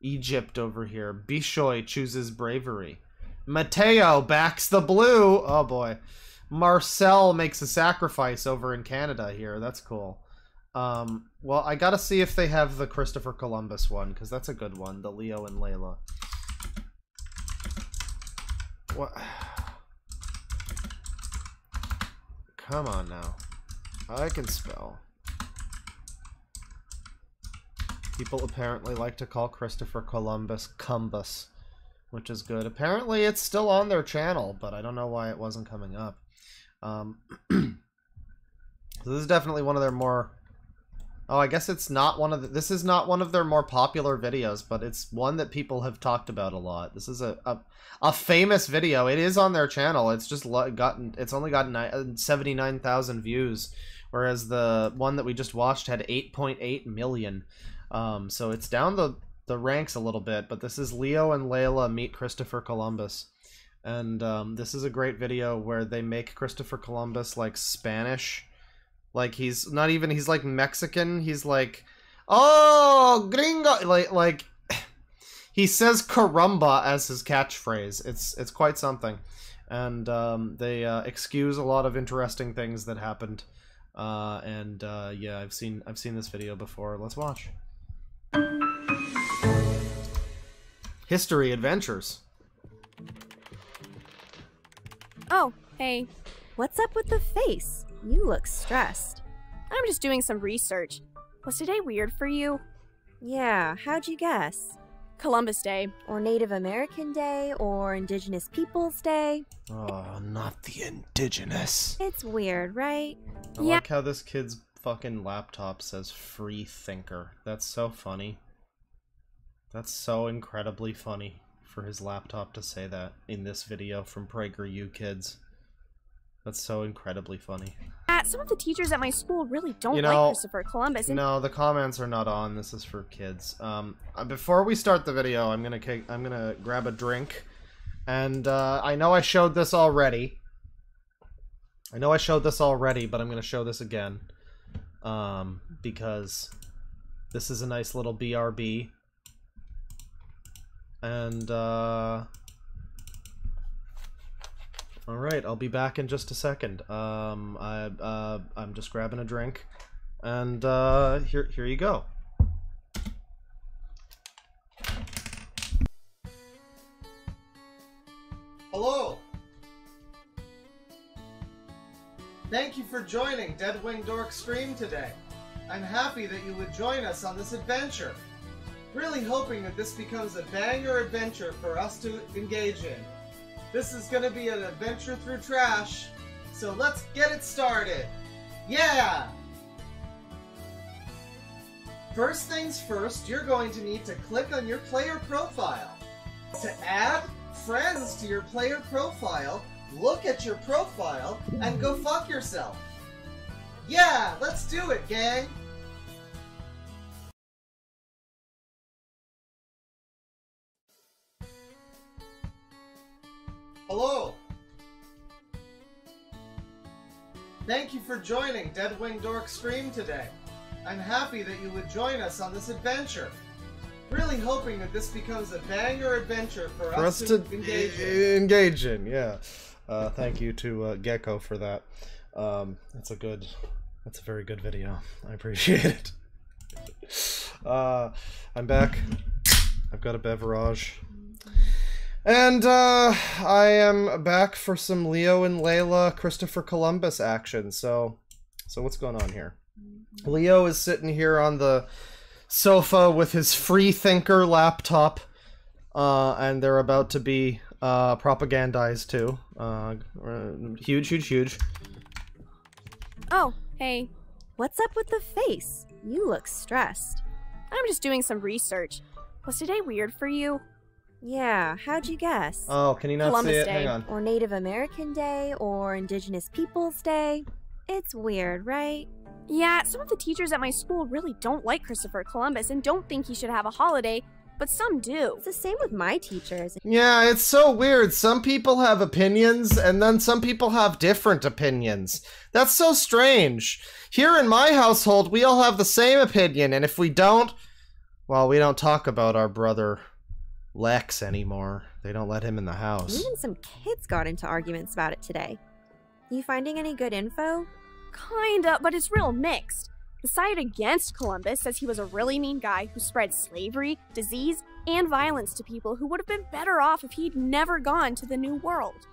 Egypt over here. Bishoy chooses bravery. Mateo backs the blue. Oh boy. Marcel makes a sacrifice over in Canada here. That's cool. Um, well, I gotta see if they have the Christopher Columbus one, because that's a good one. The Leo and Layla. What? [SIGHS] Come on now. I can spell. People apparently like to call Christopher Columbus Cumbus, which is good. Apparently it's still on their channel, but I don't know why it wasn't coming up. Um, [CLEARS THROAT] so this is definitely one of their more... Oh, I guess it's not one of the... This is not one of their more popular videos, but it's one that people have talked about a lot. This is a, a, a famous video. It is on their channel. It's just gotten... It's only gotten 79,000 views, whereas the one that we just watched had 8.8 million. Um, so it's down the, the ranks a little bit, but this is Leo and Layla meet Christopher Columbus. And um, this is a great video where they make Christopher Columbus like Spanish. Like he's not even, he's like Mexican. He's like, oh, gringo. Like, like [SIGHS] he says caramba as his catchphrase. It's, it's quite something. And um, they uh, excuse a lot of interesting things that happened. Uh, and uh, yeah, I've seen I've seen this video before. Let's watch. History Adventures. Oh, hey. What's up with the face? You look stressed. I'm just doing some research. Was today weird for you? Yeah, how'd you guess? Columbus Day. Or Native American Day, or Indigenous Peoples Day. Oh, not the indigenous. It's weird, right? I yeah. like how this kid's fucking laptop says free thinker. That's so funny. That's so incredibly funny for his laptop to say that in this video from PragerU kids. That's so incredibly funny. Uh, some of the teachers at my school really don't you know, like Christopher Columbus. No, the comments are not on. This is for kids. Um, uh, before we start the video, I'm gonna I'm gonna grab a drink, and uh, I know I showed this already. I know I showed this already, but I'm gonna show this again, um, because this is a nice little BRB, and uh, all right, I'll be back in just a second. Um, I, uh, I'm just grabbing a drink, and uh, here, here you go. Hello. Thank you for joining Deadwing Dork Stream today. I'm happy that you would join us on this adventure. Really hoping that this becomes a banger adventure for us to engage in. This is gonna be an adventure through trash, so let's get it started. Yeah! First things first, you're going to need to click on your player profile. To add friends to your player profile, look at your profile and go fuck yourself. Yeah, let's do it, gang! Hello! Thank you for joining Deadwing Dork Stream today. I'm happy that you would join us on this adventure. Really hoping that this becomes a banger adventure for, for us, us, to, engage in. engage in. Yeah. Uh, thank you to uh, Gecko for that. Um, that's a good, that's a very good video. I appreciate it. Uh, I'm back. I've got a beverage. And uh, I am back for some Leo and Layla Christopher Columbus action. So, so what's going on here? Leo is sitting here on the sofa with his free thinker laptop, uh, and they're about to be uh, propagandized too. Uh, huge, huge, huge. Oh, hey. What's up with the face? You look stressed. I'm just doing some research. Was today weird for you? Yeah, how'd you guess? Oh, can you not Columbus see it? Day. Hang on. Or Native American Day, or Indigenous Peoples Day. It's weird, right? Yeah, some of the teachers at my school really don't like Christopher Columbus and don't think he should have a holiday, but some do. It's the same with my teachers. Yeah, it's so weird. Some people have opinions, and then some people have different opinions. That's so strange. Here in my household, we all have the same opinion, and if we don't, well, we don't talk about our brother Lex anymore. They don't let him in the house. Even some kids got into arguments about it today. You finding any good info? Kinda, but it's real mixed. The side against Columbus says he was a really mean guy who spread slavery, disease, and violence to people who would have been better off if he'd never gone to the New World.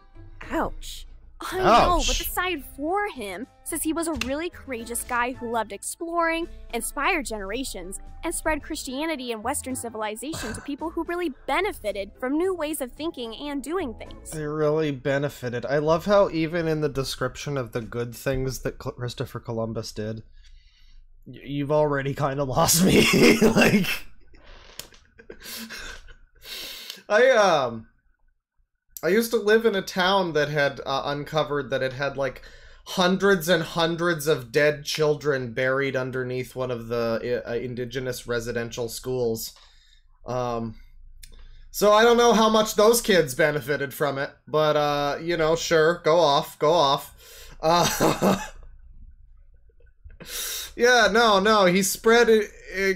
Ouch. I know, Ouch. but the side for him says he was a really courageous guy who loved exploring, inspired generations, and spread Christianity and Western civilization to people who really benefited from new ways of thinking and doing things. They really benefited. I love how even in the description of the good things that Christopher Columbus did, you've already kind of lost me. [LAUGHS] like, I um, I used to live in a town that had uh, uncovered that it had like hundreds and hundreds of dead children buried underneath one of the uh, indigenous residential schools. Um, so I don't know how much those kids benefited from it, but uh, you know, sure, go off, go off. Uh, [LAUGHS] yeah, no, no, he spread uh,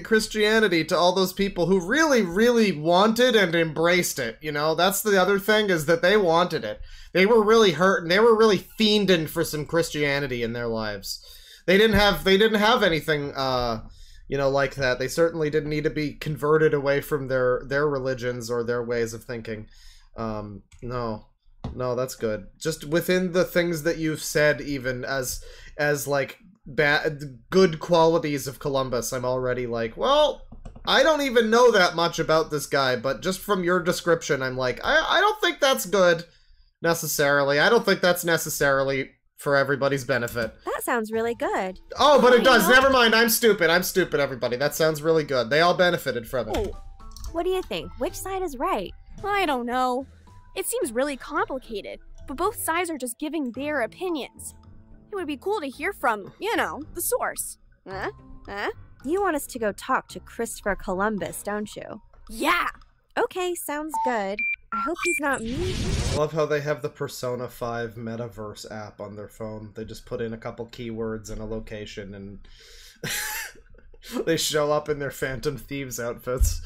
Christianity to all those people who really, really wanted and embraced it. You know, that's the other thing is that they wanted it. They were really hurt and they were really fiending for some Christianity in their lives. They didn't have they didn't have anything uh you know like that. They certainly didn't need to be converted away from their their religions or their ways of thinking. Um no. No, that's good. Just within the things that you've said even as as like bad good qualities of Columbus, I'm already like, well, I don't even know that much about this guy, but just from your description, I'm like, I, I don't think that's good necessarily. I don't think that's necessarily for everybody's benefit. That sounds really good. Oh, but it does. Never mind. I'm stupid. I'm stupid, everybody. That sounds really good. They all benefited from it. Oh, what do you think? Which side is right? I don't know. It seems really complicated, but both sides are just giving their opinions. It would be cool to hear from, you know, the source. Huh? Huh? You want us to go talk to Christopher Columbus, don't you? Yeah. Okay, sounds good. I hope he's not mean. I love how they have the Persona 5 Metaverse app on their phone. They just put in a couple keywords and a location and [LAUGHS] they show up in their Phantom Thieves outfits.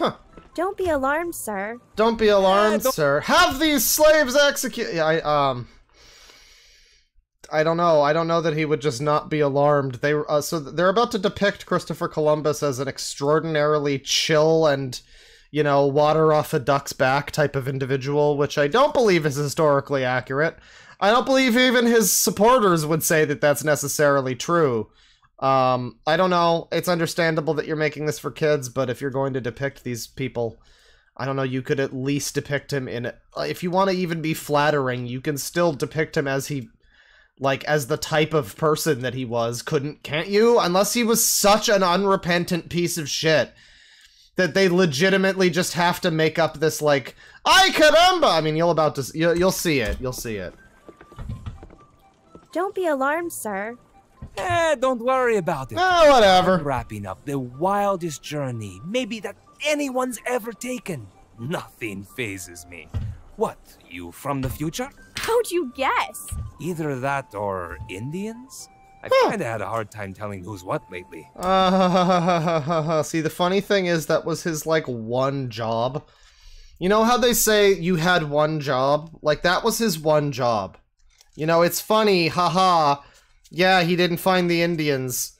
Huh. Don't be alarmed, sir. Don't be alarmed, sir. Have these slaves execute. Yeah, I um. I don't know. I don't know that he would just not be alarmed. They uh, so they're about to depict Christopher Columbus as an extraordinarily chill and, you know, water off a duck's back type of individual, which I don't believe is historically accurate. I don't believe even his supporters would say that that's necessarily true. Um, I don't know. It's understandable that you're making this for kids, but if you're going to depict these people, I don't know, you could at least depict him in uh, if you want to even be flattering, you can still depict him as he like as the type of person that he was, couldn't can't you? Unless he was such an unrepentant piece of shit that they legitimately just have to make up this like I caramba. I mean, you'll about to you'll, you'll see it. You'll see it. Don't be alarmed, sir. Eh, don't worry about it. Eh, whatever. I'm wrapping up the wildest journey, maybe that anyone's ever taken. Nothing phases me. What, you from the future? How'd you guess? Either that or Indians? I've kinda had a hard time telling who's what lately. Uh, [LAUGHS] see, the funny thing is that was his like one job. You know how they say you had one job? Like that was his one job. You know, it's funny, haha. Yeah, he didn't find the Indians.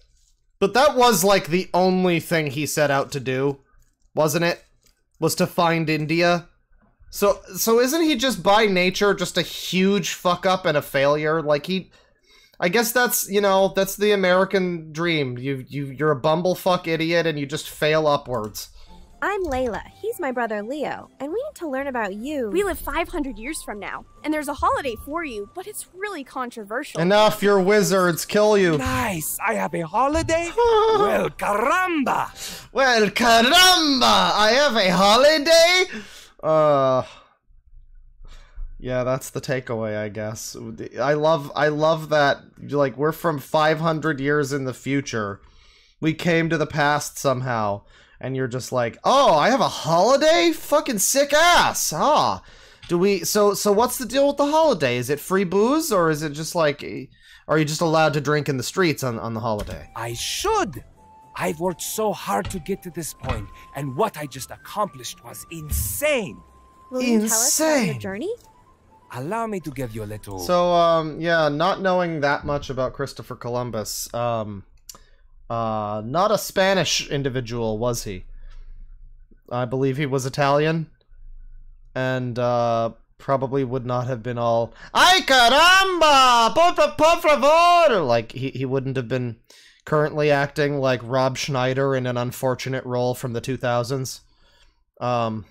But that was like the only thing he set out to do, wasn't it? Was to find India. So so isn't he just by nature just a huge fuck up and a failure? Like he I guess that's, you know, that's the American dream. You you you're a bumblefuck idiot and you just fail upwards. I'm Layla. He's my brother Leo, and we need to learn about you. We live 500 years from now, and there's a holiday for you, but it's really controversial. Enough, your wizards kill you. Nice! I have a holiday? [LAUGHS] well, caramba! Well, caramba! I have a holiday? Uh Yeah, that's the takeaway, I guess. I love I love that like we're from 500 years in the future. We came to the past somehow and you're just like, "Oh, I have a holiday? Fucking sick ass." Ah. Do we so so what's the deal with the holiday? Is it free booze or is it just like are you just allowed to drink in the streets on on the holiday? I should! I've worked so hard to get to this point, and what I just accomplished was insane. Will you tell us about your Insane. journey? allow me to give you a little. So, um, yeah, not knowing that much about Christopher Columbus, um, uh, not a Spanish individual, was he? I believe he was Italian, and, uh, probably would not have been all, Ay caramba! Por, por favor! Like, he, he wouldn't have been currently acting like Rob Schneider in an unfortunate role from the 2000s. Um,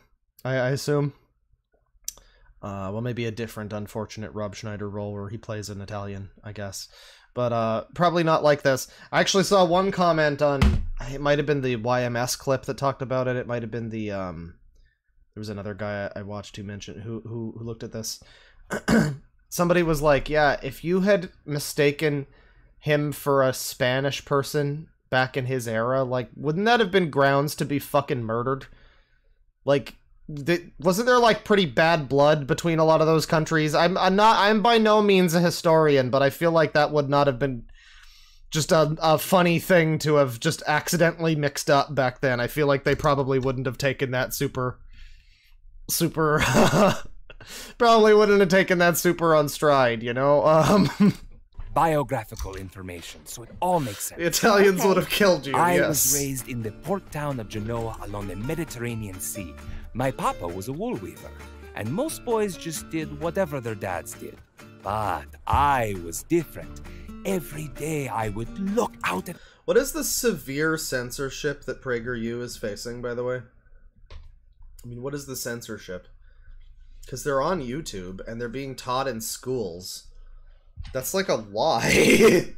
I, I assume. Uh, well, maybe a different unfortunate Rob Schneider role where he plays an Italian, I guess. But uh, probably not like this. I actually saw one comment on. It might have been the YMS clip that talked about it. It might have been the. Um, there was another guy I watched who mentioned who who, who looked at this. [CLEARS THROAT] Somebody was like, "Yeah, if you had mistaken him for a Spanish person back in his era, like, wouldn't that have been grounds to be fucking murdered?" Like, th- wasn't there like pretty bad blood between a lot of those countries? I'm, I'm not. I'm by no means a historian, but I feel like that would not have been just a, a funny thing to have just accidentally mixed up back then. I feel like they probably wouldn't have taken that super, super. [LAUGHS] probably wouldn't have taken that super on stride. You know. Um. [LAUGHS] biographical information, so it all makes sense. The Italians would have killed you. I yes. was raised in the port town of Genoa along the Mediterranean Sea. My papa was a wool weaver, and most boys just did whatever their dads did. But I was different. Every day I would look out at. What is the severe censorship that PragerU is facing, by the way? I mean, what is the censorship? Because they're on YouTube and they're being taught in schools. That's like a lie.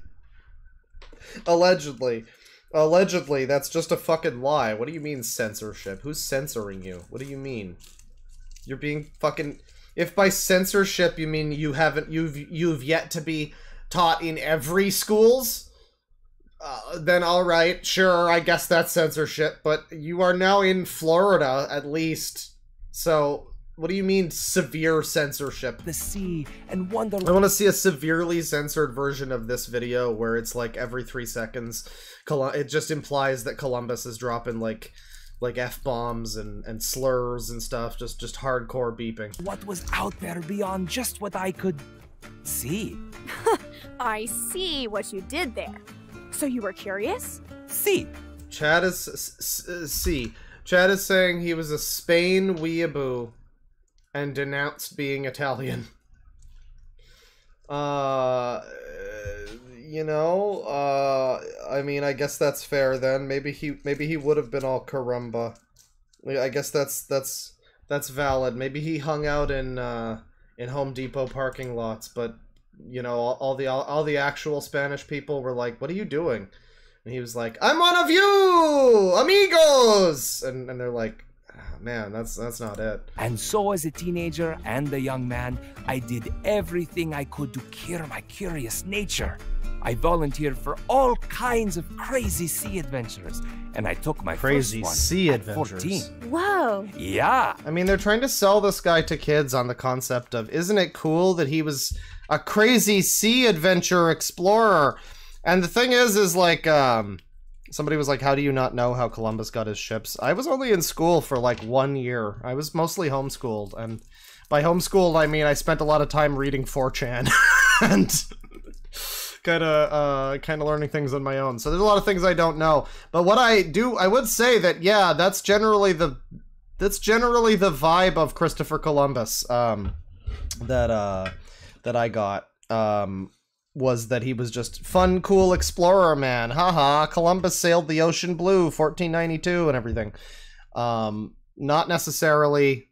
[LAUGHS] Allegedly. Allegedly, that's just a fucking lie. What do you mean censorship? Who's censoring you? What do you mean? You're being fucking if by censorship you mean you haven't you've you've yet to be taught in every schools, uh, then all right, sure, I guess that's censorship, but you are now in Florida at least. So, what do you mean severe censorship? The sea and wonder. I want to see a severely censored version of this video where it's like every three seconds, it just implies that Columbus is dropping like like f bombs and and slurs and stuff, just just hardcore beeping. What was out there beyond just what I could see? [LAUGHS] I see what you did there. So you were curious? See. Chad is s- s- uh, see. Chad is saying he was a Spain weeaboo and denounced being Italian. [LAUGHS] Uh, you know, uh, I mean, I guess that's fair then. Maybe he, maybe he would have been all caramba. I guess that's that's that's valid. Maybe he hung out in uh, in Home Depot parking lots, but you know, all, all the all, all the actual Spanish people were like, "What are you doing?" And he was like, "I'm one of you, amigos," and and they're like, "Ah, "Man, that's that's not it." And so, as a teenager and a young man, I did everything I could to cure my curious nature. I volunteered for all kinds of crazy sea adventures, and I took my Crazy first one sea at adventures. 14. Whoa. Yeah. I mean, they're trying to sell this guy to kids on the concept of, isn't it cool that he was a crazy sea adventure explorer? And the thing is, is like, um, somebody was like, how do you not know how Columbus got his ships? I was only in school for like one year. I was mostly homeschooled. And by homeschooled, I mean I spent a lot of time reading 4chan [LAUGHS] and kind of uh, kind of learning things on my own. So there's a lot of things I don't know. But what I do, I would say that yeah, that's generally the that's generally the vibe of Christopher Columbus. Um, that uh, that I got um was that he was just fun, cool explorer man. Haha, Columbus sailed the ocean blue, 1492, and everything. Um, not necessarily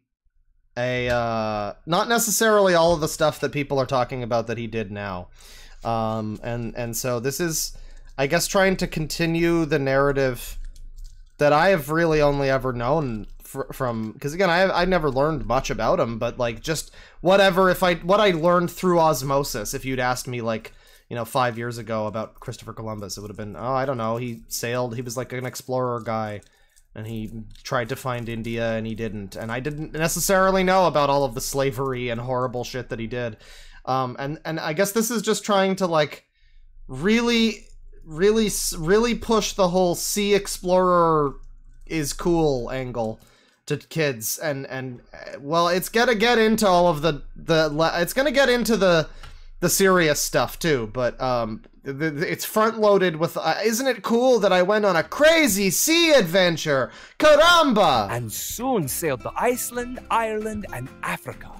a uh, not necessarily all of the stuff that people are talking about that he did now. Um, and and so this is, I guess, trying to continue the narrative that I have really only ever known from because again I I never learned much about him, but like just whatever if I what I learned through osmosis. If you'd asked me like you know five years ago about Christopher Columbus, it would have been oh I don't know he sailed he was like an explorer guy. And he tried to find India and he didn't. And I didn't necessarily know about all of the slavery and horrible shit that he did. Um, and, and I guess this is just trying to like really, really, really push the whole sea explorer is cool angle to kids and and uh, well it's gonna get into all of the the it's gonna get into the the serious stuff too but um the, the- it's front loaded with uh, isn't it cool that i went on a crazy sea adventure caramba And soon sailed to Iceland, Ireland, and Africa.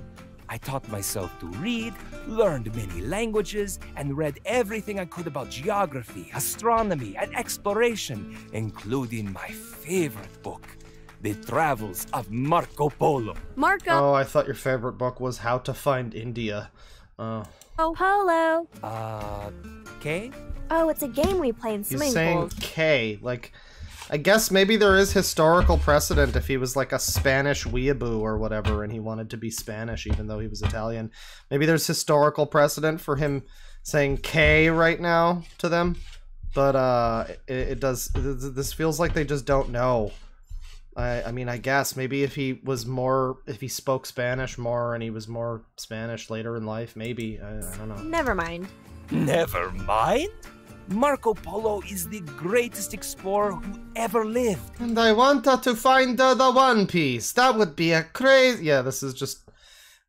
I taught myself to read, learned many languages, and read everything I could about geography, astronomy, and exploration, including my favorite book, The Travels of Marco Polo. Marco oh i thought your favorite book was how to find india oh Polo. Uh, Kay? Oh, it's a game we play in He's swimming saying pools. K. Like, I guess maybe there is historical precedent if he was like a Spanish weeaboo or whatever, and he wanted to be Spanish even though he was Italian. Maybe there's historical precedent for him saying K right now to them. But uh, it, it does. This feels like they just don't know. I, I mean, I guess maybe if he was more, if he spoke Spanish more and he was more Spanish later in life, maybe I, I don't know. Never mind. Never mind. Marco Polo is the greatest explorer who ever lived. And I wanted to find uh, the One Piece. That would be a crazy. Yeah, this is just.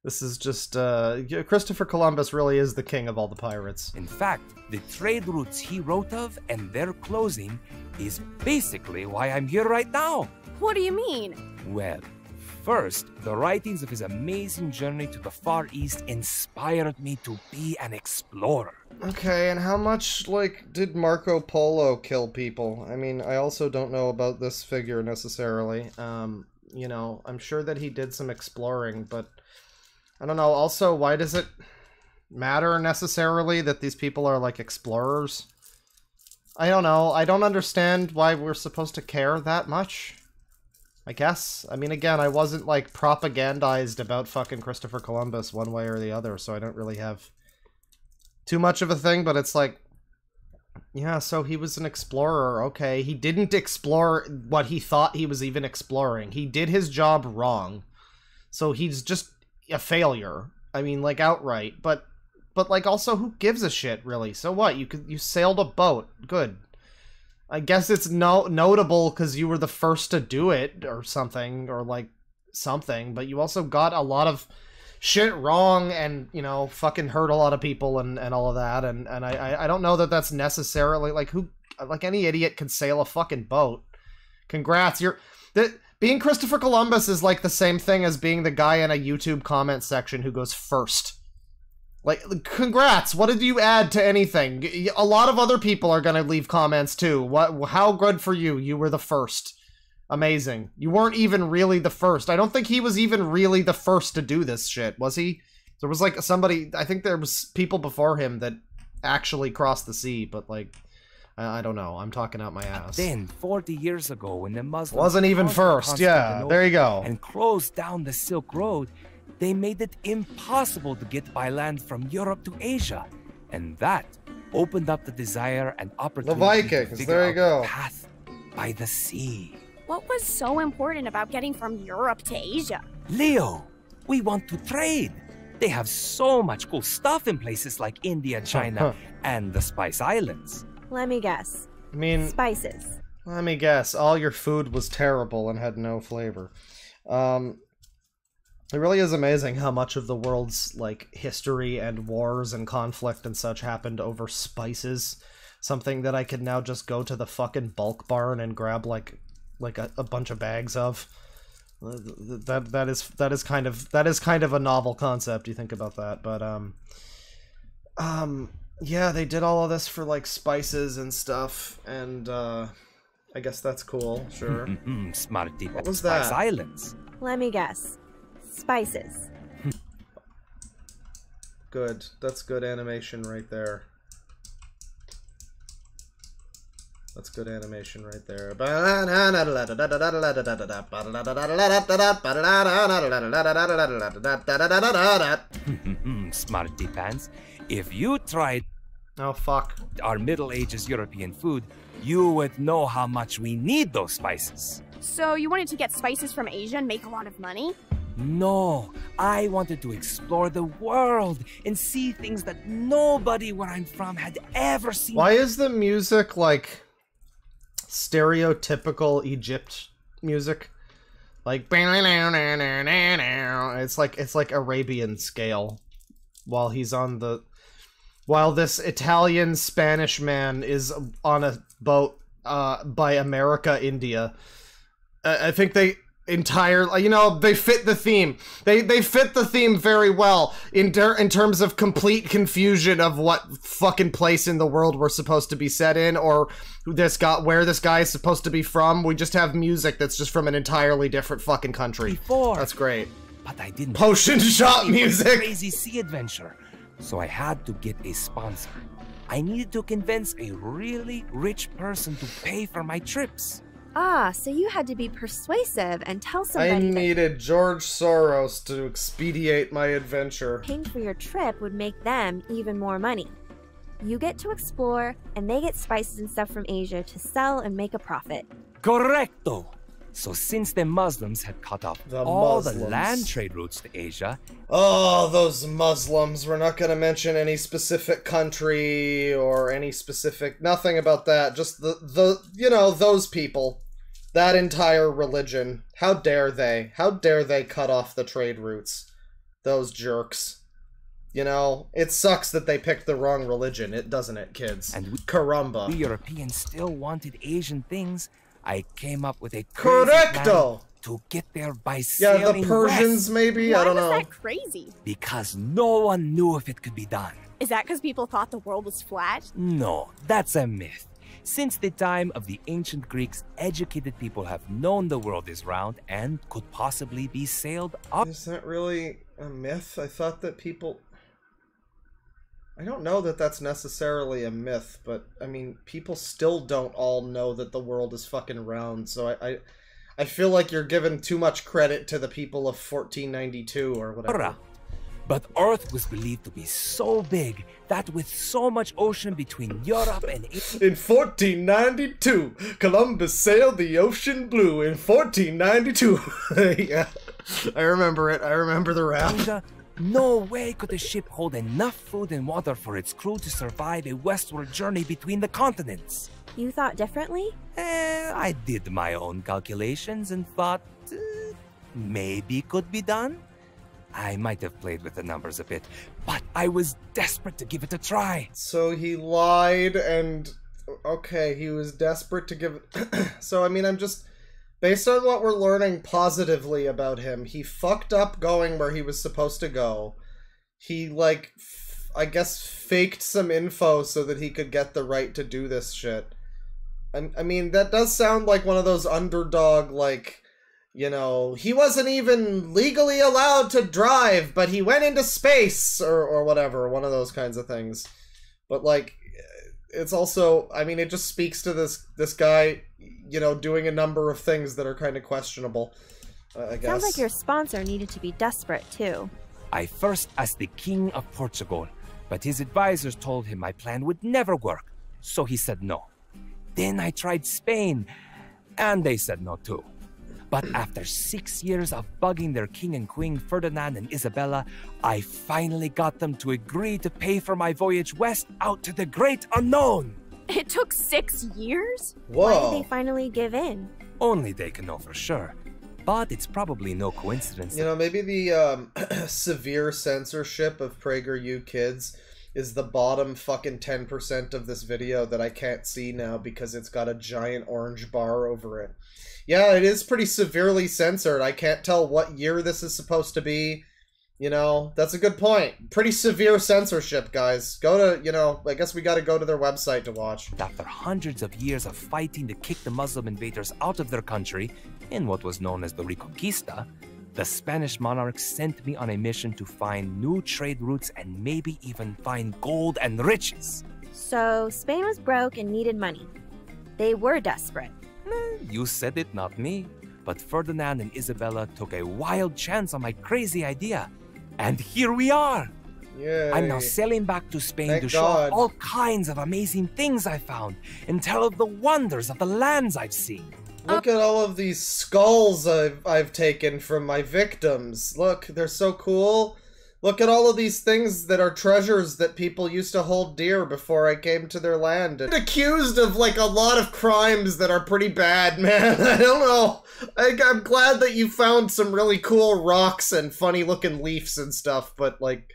This is just. Uh, Christopher Columbus really is the king of all the pirates. In fact, the trade routes he wrote of and their closing is basically why I'm here right now. What do you mean? Well, first, the writings of his amazing journey to the Far East inspired me to be an explorer. Okay, and how much, like, did Marco Polo kill people? I mean, I also don't know about this figure necessarily. Um, you know, I'm sure that he did some exploring, but I don't know. Also, why does it matter necessarily that these people are, like, explorers? I don't know. I don't understand why we're supposed to care that much. I guess. I mean, again, I wasn't, like, propagandized about fucking Christopher Columbus one way or the other, so I don't really have too much of a thing, but it's like, yeah, so he was an explorer. Okay, he didn't explore what he thought he was even exploring. He did his job wrong. So he's just a failure. I mean, like outright. But but like also who gives a shit really? So what? You could you sailed a boat. Good. I guess it's no notable cuz you were the first to do it or something or like something, but you also got a lot of shit wrong and you know fucking hurt a lot of people and and all of that and and I I- I don't know that that's necessarily like who like any idiot can sail a fucking boat. Congrats, you're that being Christopher Columbus is like the same thing as being the guy in a YouTube comment section who goes first. Like, congrats! What did you add to anything? A lot of other people are gonna leave comments too. What? How good for you? You were the first. Amazing. You weren't even really the first. I don't think he was even really the first to do this shit, was he? There was like somebody. I think there was people before him that actually crossed the sea, but like, I, I don't know. I'm talking out my ass. Then, 40 years ago, when the Muslims Wasn't even first, yeah, there you go. and closed down the Silk Road, they made it impossible to get by land from Europe to Asia, and that opened up the desire and opportunity to Vikings, figure there you go. path by the sea. What was so important about getting from Europe to Asia? Leo, we want to trade. They have so much cool stuff in places like India, [LAUGHS] China, and the Spice Islands. Let me guess. I mean, Spices. Let me guess. All your food was terrible and had no flavor. Um, it really is amazing how much of the world's like history and wars and conflict and such happened over spices. Something that I could now just go to the fucking bulk barn and grab like like a, a bunch of bags of. That that is that is kind of that is kind of a novel concept. You think about that, but um, um, yeah, they did all of this for like spices and stuff, and uh, I guess that's cool. Sure. [LAUGHS] Smarty What was Spice that? Islands. Let me guess. Spices. Good. That's good animation right there. That's good animation right there. Smarty Pants. If you tried oh fuck our Middle Ages European food, you would know how much we need those spices. So you wanted to get spices from Asia and make a lot of money? No, I wanted to explore the world and see things that nobody where I'm from had ever seen. Why is the music like stereotypical Egypt music? Like it's like it's like Arabian scale while he's on the while this Italian Spanish man is on a boat uh by America India. I I think they entire you know they fit the theme they they fit the theme very well in ter- in terms of complete confusion of what fucking place in the world we're supposed to be set in or who this got where this guy is supposed to be from we just have music that's just from an entirely different fucking country Before. that's great But I didn't. Potion shop music. Crazy sea adventure. So I had to get a sponsor. I needed to convince a really rich person to pay for my trips. Ah, so you had to be persuasive and tell I somebody that needed George Soros to expedite my adventure paying for your trip would make them even more money. You get to explore, and they get spices and stuff from Asia to sell and make a profit. Correcto. So since the Muslims had cut off The all the land trade routes to Asia, Oh, those Muslims. We're not going to mention any specific country or any specific nothing about that. Just the the you know, those people. That entire religion. How dare they? How dare they cut off the trade routes? Those jerks. You know, it sucks that they picked the wrong religion, it doesn't it, kids? And we, Caramba. we Europeans still wanted Asian things. I came up with a Correcto. plan to get there by sailing Yeah, the Persians west. maybe, Why I don't was know. that crazy? Because no one knew if it could be done. Is that because people thought the world was flat? No, that's a myth. Since the time of the ancient Greeks, educated people have known the world is round and could possibly be sailed up. Is that really a myth? I thought that people. I don't know that that's necessarily a myth, but I mean, people still don't all know that the world is fucking round. So I, I, I feel like you're giving too much credit to the people of 1492 or whatever. But Earth was believed to be so big that with so much ocean between Europe and [LAUGHS] In 1492, Columbus sailed the ocean blue. In 1492, [LAUGHS] yeah, I remember it. I remember the rap. Asia, no way could a ship hold enough food and water for its crew to survive a westward journey between the continents. You thought differently? Eh, I did my own calculations and thought uh, maybe could be done. I might have played with the numbers a bit, but I was desperate to give it a try. So he lied and okay, he was desperate to give [CLEARS THROAT] So I mean, I'm just based on what we're learning positively about him, he fucked up going where he was supposed to go. He like I guess faked some info so that he could get the right to do this shit. I, I mean, that does sound like one of those underdog like you know, he wasn't even legally allowed to drive, but he went into space or or whatever, one of those kinds of things. But like it's also I mean it just speaks to this this guy, you know, doing a number of things that are kind of questionable. uh, I guess. Sounds like your sponsor needed to be desperate too. I first asked the King of Portugal, but his advisors told him my plan would never work, so he said no. Then I tried Spain, and they said no too. But after six years of bugging their king and queen, Ferdinand and Isabella, I finally got them to agree to pay for my voyage west out to the great unknown. It took six years? Why did they finally give in? Only they can know for sure. But it's probably no coincidence. You know, maybe the um, [CLEARS THROAT] severe censorship of PragerU kids is the bottom fucking 10% of this video that I can't see now because it's got a giant orange bar over it. Yeah, it is pretty severely censored. I can't tell what year this is supposed to be. You know, that's a good point. Pretty severe censorship, guys. Go to, you know, I guess we gotta go to their website to watch. After hundreds of years of fighting to kick the Muslim invaders out of their country, in what was known as the Reconquista, the Spanish monarchs sent me on a mission to find new trade routes and maybe even find gold and riches. So Spain was broke and needed money. They were desperate. Eh, you said it, not me. But Ferdinand and Isabella took a wild chance on my crazy idea. And here we are! Yay. I'm now sailing back to Spain Thank to show God. all kinds of amazing things I found and tell of the wonders of the lands I've seen. Look at all of these skulls I've, I've taken from my victims. Look, they're so cool. Look at all of these things that are treasures that people used to hold dear before I came to their land. And accused of like a lot of crimes that are pretty bad, [LAUGHS] man. I don't know. I, I'm glad that you found some really cool rocks and funny looking leaves and stuff, but like,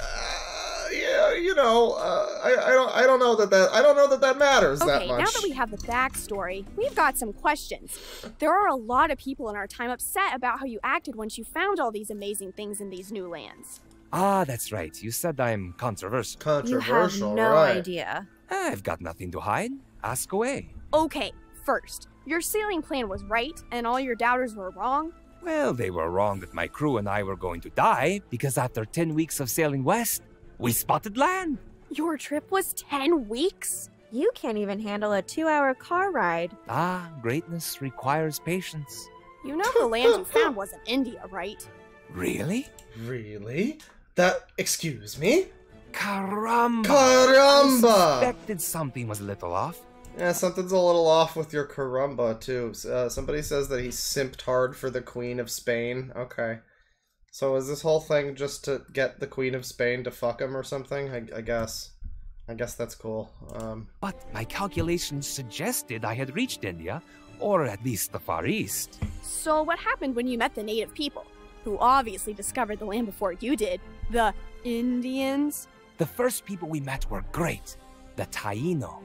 uh, yeah, you know, uh, I, I don't, I don't know that that, I don't know that that matters that Okay, much. now that we have the backstory, we've got some questions. There are a lot of people in our time upset about how you acted once you found all these amazing things in these new lands. Ah, that's right. You said I'm controversial. Controversial, You have no idea. I've got nothing to hide. Ask away. Okay, first, your sailing plan was right and all your doubters were wrong. Well, they were wrong that my crew and I were going to die because after 10 weeks of sailing west, we spotted land. Your trip was 10 weeks? You can't even handle a two hour car ride. Ah, greatness requires patience. You know the land you found wasn't India, right? Really? Really? That, excuse me? Caramba! Caramba! I suspected something was a little off. Yeah, something's a little off with your caramba, too. Uh, somebody says that he simped hard for the Queen of Spain. Okay. So is this whole thing just to get the Queen of Spain to fuck him or something? I, I guess. I guess that's cool. Um, But my calculations suggested I had reached India, or at least the Far East. So, what happened when you met the native people, who obviously discovered the land before you did? The Indians? The first people we met were great. The Taino.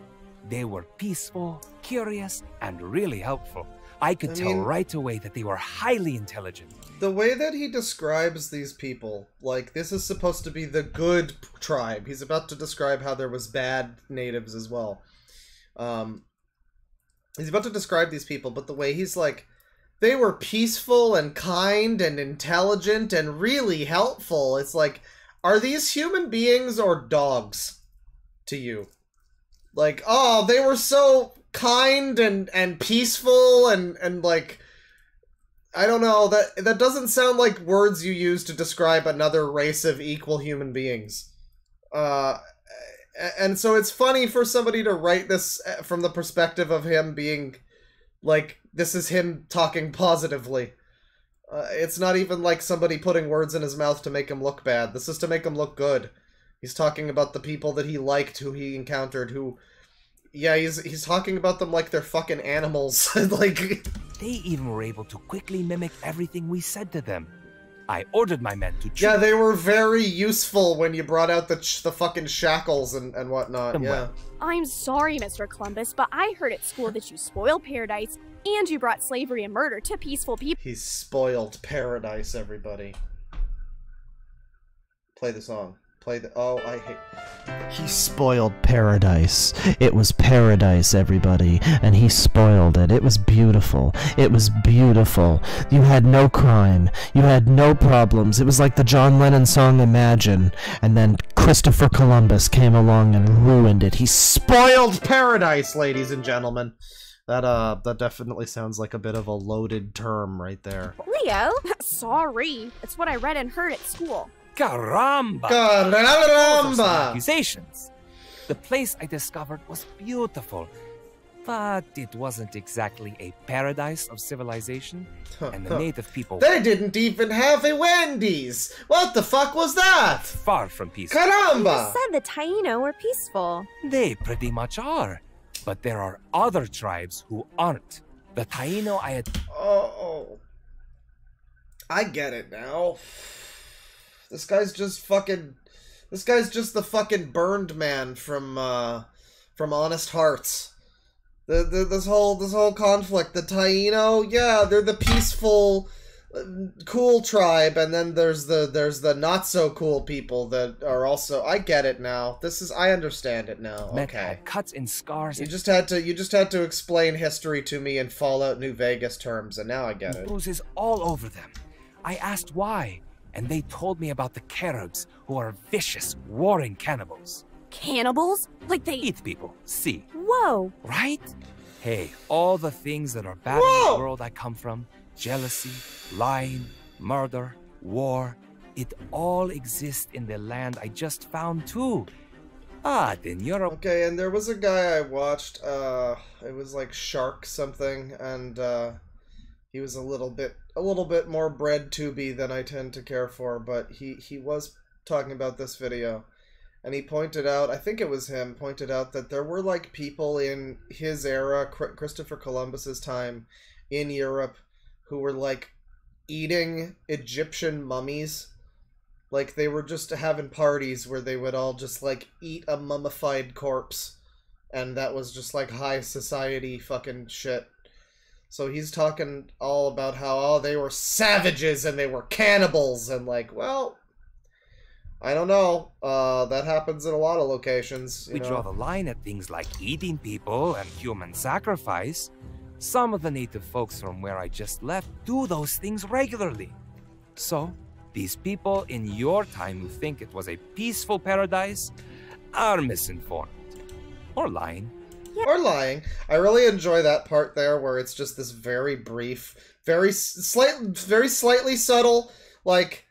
They were peaceful, curious, and really helpful. I could I tell mean- right away that they were highly intelligent. The way that he describes these people, like, this is supposed to be the good tribe. He's about to describe how there was bad natives as well. Um, he's about to describe these people, but the way he's like, they were peaceful and kind and intelligent and really helpful. It's like, are these human beings or dogs to you? Like, oh, they were so kind and and peaceful and and like I don't know that that doesn't sound like words you use to describe another race of equal human beings. Uh and so it's funny for somebody to write this uh, from the perspective of him being like this is him talking positively. Uh, it's not even like somebody putting words in his mouth to make him look bad. This is to make him look good. He's talking about the people that he liked, who he encountered, who yeah, he's he's talking about them like they're fucking animals. [LAUGHS] like They even were able to quickly mimic everything we said to them. I ordered my men to Yeah, they were very useful when you brought out the ch- the fucking shackles and, and whatnot. Them Yeah. well. I'm sorry, Mr. Columbus, but I heard at school that you spoiled paradise and you brought slavery and murder to peaceful people. He spoiled paradise, everybody. Play the song. Play the. Oh, I hate. He spoiled paradise. It was paradise, everybody, and he spoiled it. It was beautiful. It was beautiful. You had no crime. You had no problems. It was like the John Lennon song Imagine, and then Christopher Columbus came along and ruined it. He Spoiled paradise, ladies and gentlemen. That uh, that definitely sounds like a bit of a loaded term right there. Leo? [LAUGHS] sorry. It's what I read and heard at school. Caramba! Caramba! Those are accusations. The place I discovered was beautiful, but it wasn't exactly a paradise of civilization, [LAUGHS] and the native people They didn't even have a Wendy's. What the fuck was that? far from peaceful. You Caramba! said the Taino were peaceful. They pretty much are. But there are other tribes who aren't. The Taino I had Oh, I get it now. This guy's just fucking. This guy's just the fucking burned man from uh, from Honest Hearts. The, the this whole this whole conflict. The Taino, yeah, they're the peaceful, uh, cool tribe, and then there's the there's the not so cool people that are also. I get it now. This is I understand it now. Okay. cuts and scars You just had to you just had to explain history to me in Fallout New Vegas terms, and now I get it. bruises all over them. I asked why, and they told me about the Caribs, who are vicious, warring cannibals. Cannibals? Like they eat people. See, Whoa. right? Hey, all the things that are bad in the world I come from jealousy, lying, murder, war it all exists in the land I just found too. Ah, then you're. Okay, and there was a guy I watched, uh, it was like Shark something, and, uh, he was a little bit a little bit more bread tubey than I tend to care for, but he he was talking about this video and he pointed out i think it was him pointed out that there were like people in his era christopher columbus's time in europe who were like eating egyptian mummies. Like they were just having parties where they would all just like eat a mummified corpse and that was just like high society fucking shit so he's talking all about how oh they were savages and they were cannibals and like well I don't know. Uh, that happens in a lot of locations. we know? draw the line at things like eating people and human sacrifice. Some of the native folks from where I just left do those things regularly. So, these people in your time who think it was a peaceful paradise are misinformed. Or lying. Or lying. I really enjoy that part there where it's just this very brief, very slight, very slightly subtle, like,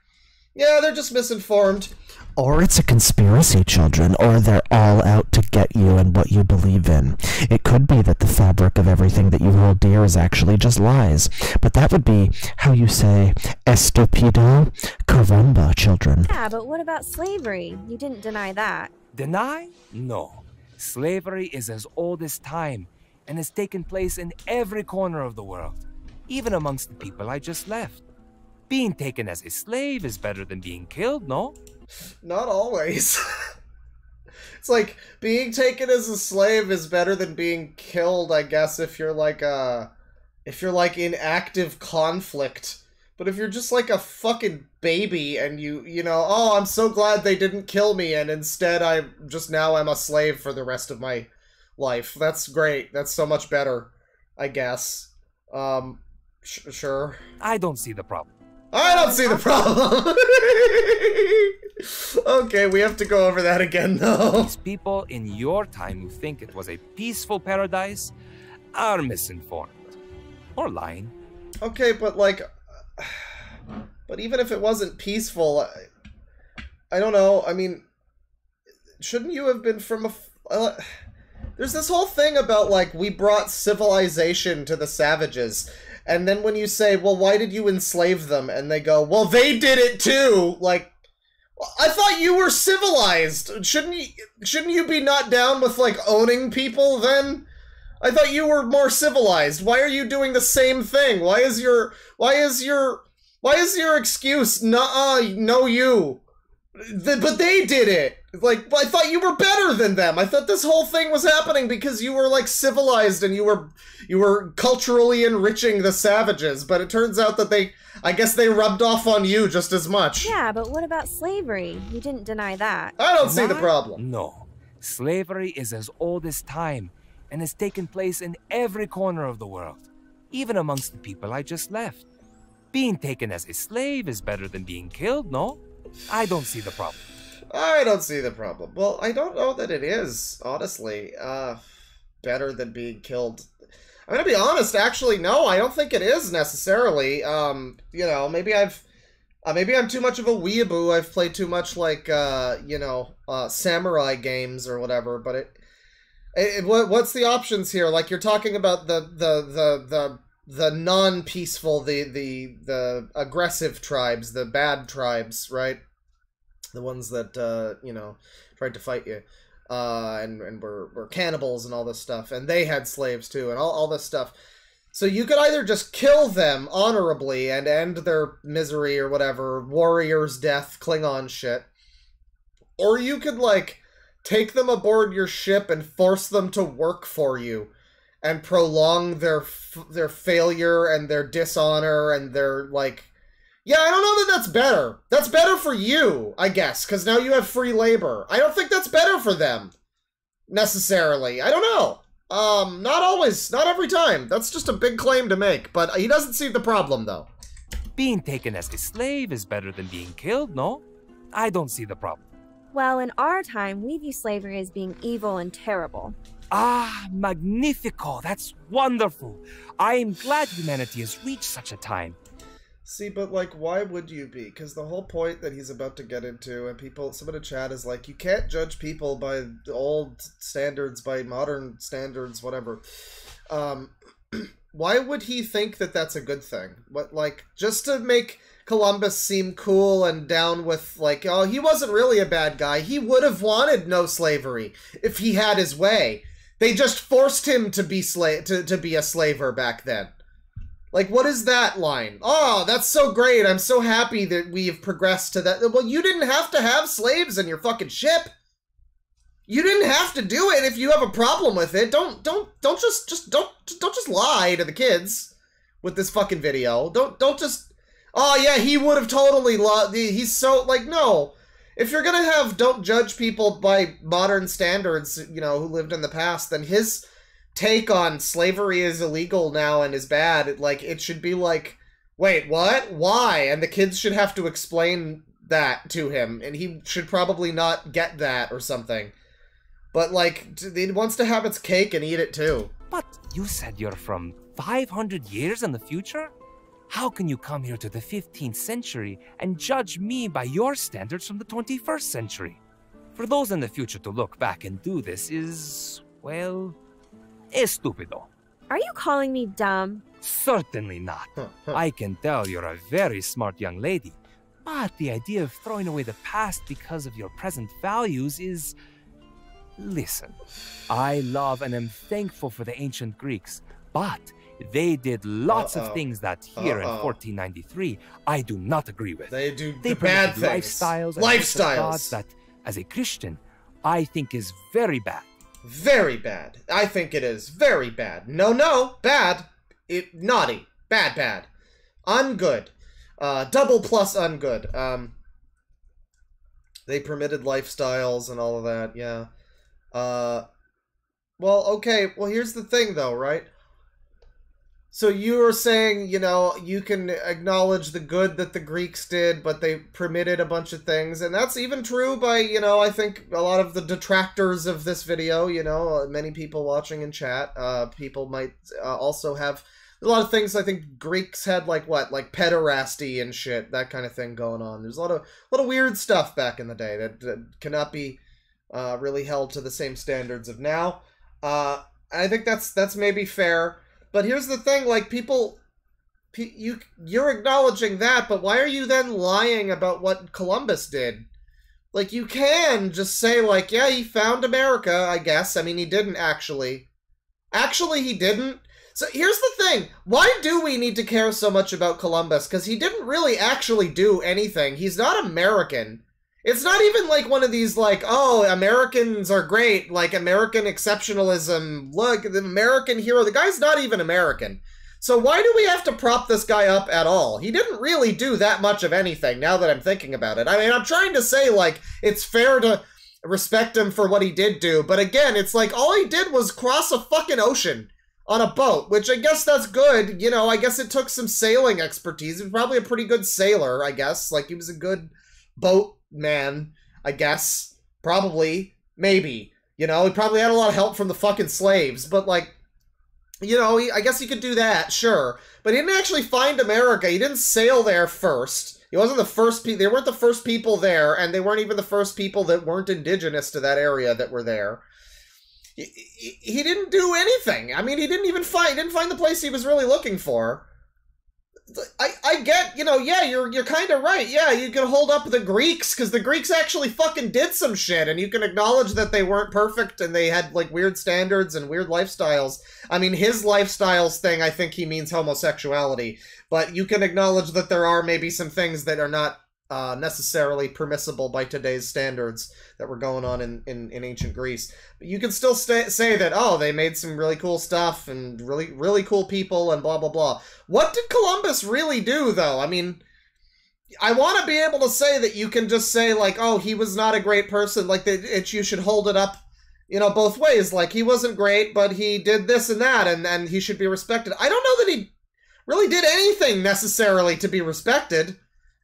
yeah, they're just misinformed. Or it's a conspiracy, children, or they're all out to get you and what you believe in. It could be that the fabric of everything that you hold dear is actually just lies, but that would be how you say estupido caramba, children. Yeah, but what about slavery? You didn't deny that. Deny? No. Slavery is as old as time and has taken place in every corner of the world, even amongst the people I just left. Being taken as a slave is better than being killed, no? Not always. [LAUGHS] it's like being taken as a slave is better than being killed, I guess, if you're like uh if you're like in active conflict. But if you're just like a fucking baby and you, you know, oh, I'm so glad they didn't kill me and instead I just now I'm a slave for the rest of my life. That's great. That's so much better, I guess. Um, sh sure. I don't see the problem. I don't see the problem. [LAUGHS] okay, we have to go over that again, though. These people in your time who think it was a peaceful paradise are misinformed. Or lying. Okay, but like... But even if it wasn't peaceful, I, I don't know, I mean... Shouldn't you have been from a... Uh, there's this whole thing about, like, we brought civilization to the savages. And then when you say, well, why did you enslave them? And they go, well, they did it too. Like, I thought you were civilized. Shouldn't you, shouldn't you be not down with, like, owning people then? I thought you were more civilized. Why are you doing the same thing? Why is your, why is your, why is your excuse, nah, no you? The, but they did it. Like, I thought you were better than them. I thought this whole thing was happening because you were like civilized and you were you were culturally enriching the savages. But it turns out that they, I guess, they rubbed off on you just as much. Yeah, but what about slavery? You didn't deny that. I don't see the problem. No, slavery is as old as time and has taken place in every corner of the world, even amongst the people I just left. Being taken as a slave is better than being killed, no? I don't see the problem. I don't see the problem. Well, I don't know that it is, honestly. Uh, better than being killed. I'm gonna be honest, actually, no, I don't think it is necessarily. Um, you know, maybe I've... Uh, maybe I'm too much of a weeaboo. I've played too much, like, uh, you know, uh, samurai games or whatever, but it... it, it what, what's the options here? Like, you're talking about the, the, the, the the non-peaceful, the the the aggressive tribes, the bad tribes, right? The ones that uh, you know tried to fight you, uh, and and were were cannibals and all this stuff, and they had slaves too, and all all this stuff. So you could either just kill them honorably and end their misery or whatever, warrior's death, Klingon shit, or you could like take them aboard your ship and force them to work for you and prolong their their failure and their dishonor and their like yeah i don't know that that's better. That's better for you i guess because now you have free labor. I don't think that's better for them necessarily. I don't know. Um not always not every time. That's just a big claim to make but he doesn't see the problem though. Being taken as a slave is better than being killed no? I don't see the problem. Well in our time we view slavery as being evil and terrible Ah, magnifico! That's wonderful! I am glad humanity has reached such a time. See, but like, why would you be? Because the whole point that he's about to get into, and people, someone in chat is like, you can't judge people by old standards, by modern standards, whatever. Um, [CLEARS THROAT] why would he think that that's a good thing? What like just to make Columbus seem cool and down with like oh he wasn't really a bad guy. He would have wanted no slavery if he had his way. They just forced him to be slave to, to be a slaver back then. Like, what is that line? Oh, that's so great. I'm so happy that we have progressed to that. Well, you didn't have to have slaves in your fucking ship. You didn't have to do it if you have a problem with it. Don't don't don't just just don't don't just lie to the kids with this fucking video. Don't don't just Oh yeah, he would have totally loved. he's so like no. If you're to have don't judge people by modern standards, you know, who lived in the past, then his take on slavery is illegal now and is bad, like it should be like, wait, what? Why? And the kids should have to explain that to him, and he should probably not get that or something. But like, it wants to have its cake and eat it too. But you said you're from 500 years in the future? How can you come here to the 15th century and judge me by your standards from the 21st century? For those in the future to look back and do this is, well, Estupido. Are you calling me dumb? Certainly not. [LAUGHS] I can tell you're a very smart young lady. But the idea of throwing away the past because of your present values is. Listen, I love and am thankful for the ancient Greeks, but they did lots Uh-oh. of things that here in Uh-oh. 1493 I do not agree with. They do They the bad things. lifestyles Lifestyles. that, as a Christian, I think is very bad. Very bad. I think it is very bad. No, no, bad. It naughty. Bad, bad. Ungood. Uh, double plus ungood. Um, they permitted lifestyles and all of that. Yeah. Uh, well, okay. Well, here's the thing, though, right? So you were saying, you know, you can acknowledge the good that the Greeks did, but they permitted a bunch of things, and that's even true by, you know, I think a lot of the detractors of this video, you know, many people watching in chat, uh, people might uh, also have a lot of things. I think Greeks had like what, like pederasty and shit, that kind of thing going on. There's a lot of a lot of weird stuff back in the day that, that cannot be uh, really held to the same standards of now. Uh, I think that's that's maybe fair. But here's the thing: like people, you you're acknowledging that, but why are you then lying about what Columbus did? Like you can just say like, yeah, he found America. I guess. I mean, he didn't actually. Actually, he didn't. So here's the thing: why do we need to care so much about Columbus? Because he didn't really actually do anything. He's not American. It's not even like one of these like, oh, Americans are great, like American exceptionalism. Look, the American hero. The guy's not even American. So why do we have to prop this guy up at all? He didn't really do that much of anything. Now that I'm thinking about it, I mean, I'm trying to say like it's fair to respect him for what he did do, but again, it's like all he did was cross a fucking ocean on a boat, which I guess that's good. You know, I guess it took some sailing expertise. He was probably a pretty good sailor, I guess. Like he was a good boat man, I guess. Probably. Maybe. You know, he probably had a lot of help from the fucking slaves, but like, you know, he, I guess he could do that, sure. But he didn't actually find America. He didn't sail there first. He wasn't the first people. They weren't the first people there, and they weren't even the first people that weren't indigenous to that area that were there. He, he, he didn't do anything. I mean, he didn't even find. He didn't find the place he was really looking for. I, I get, you know, yeah, you're you're kind of right. Yeah, you can hold up the Greeks because the Greeks actually fucking did some shit, and you can acknowledge that they weren't perfect and they had like weird standards and weird lifestyles. I mean, his lifestyles thing, I think he means homosexuality, but you can acknowledge that there are maybe some things that are not uh, necessarily permissible by today's standards that were going on in, in, in ancient Greece. But you can still sta say that, oh, they made some really cool stuff and really, really cool people and blah, blah, blah. What did Columbus really do, though? I mean, I want to be able to say that you can just say, like, oh, he was not a great person. Like, that it, you should hold it up, you know, both ways. Like, he wasn't great, but he did this and that, and, and he should be respected. I don't know that he really did anything necessarily to be respected.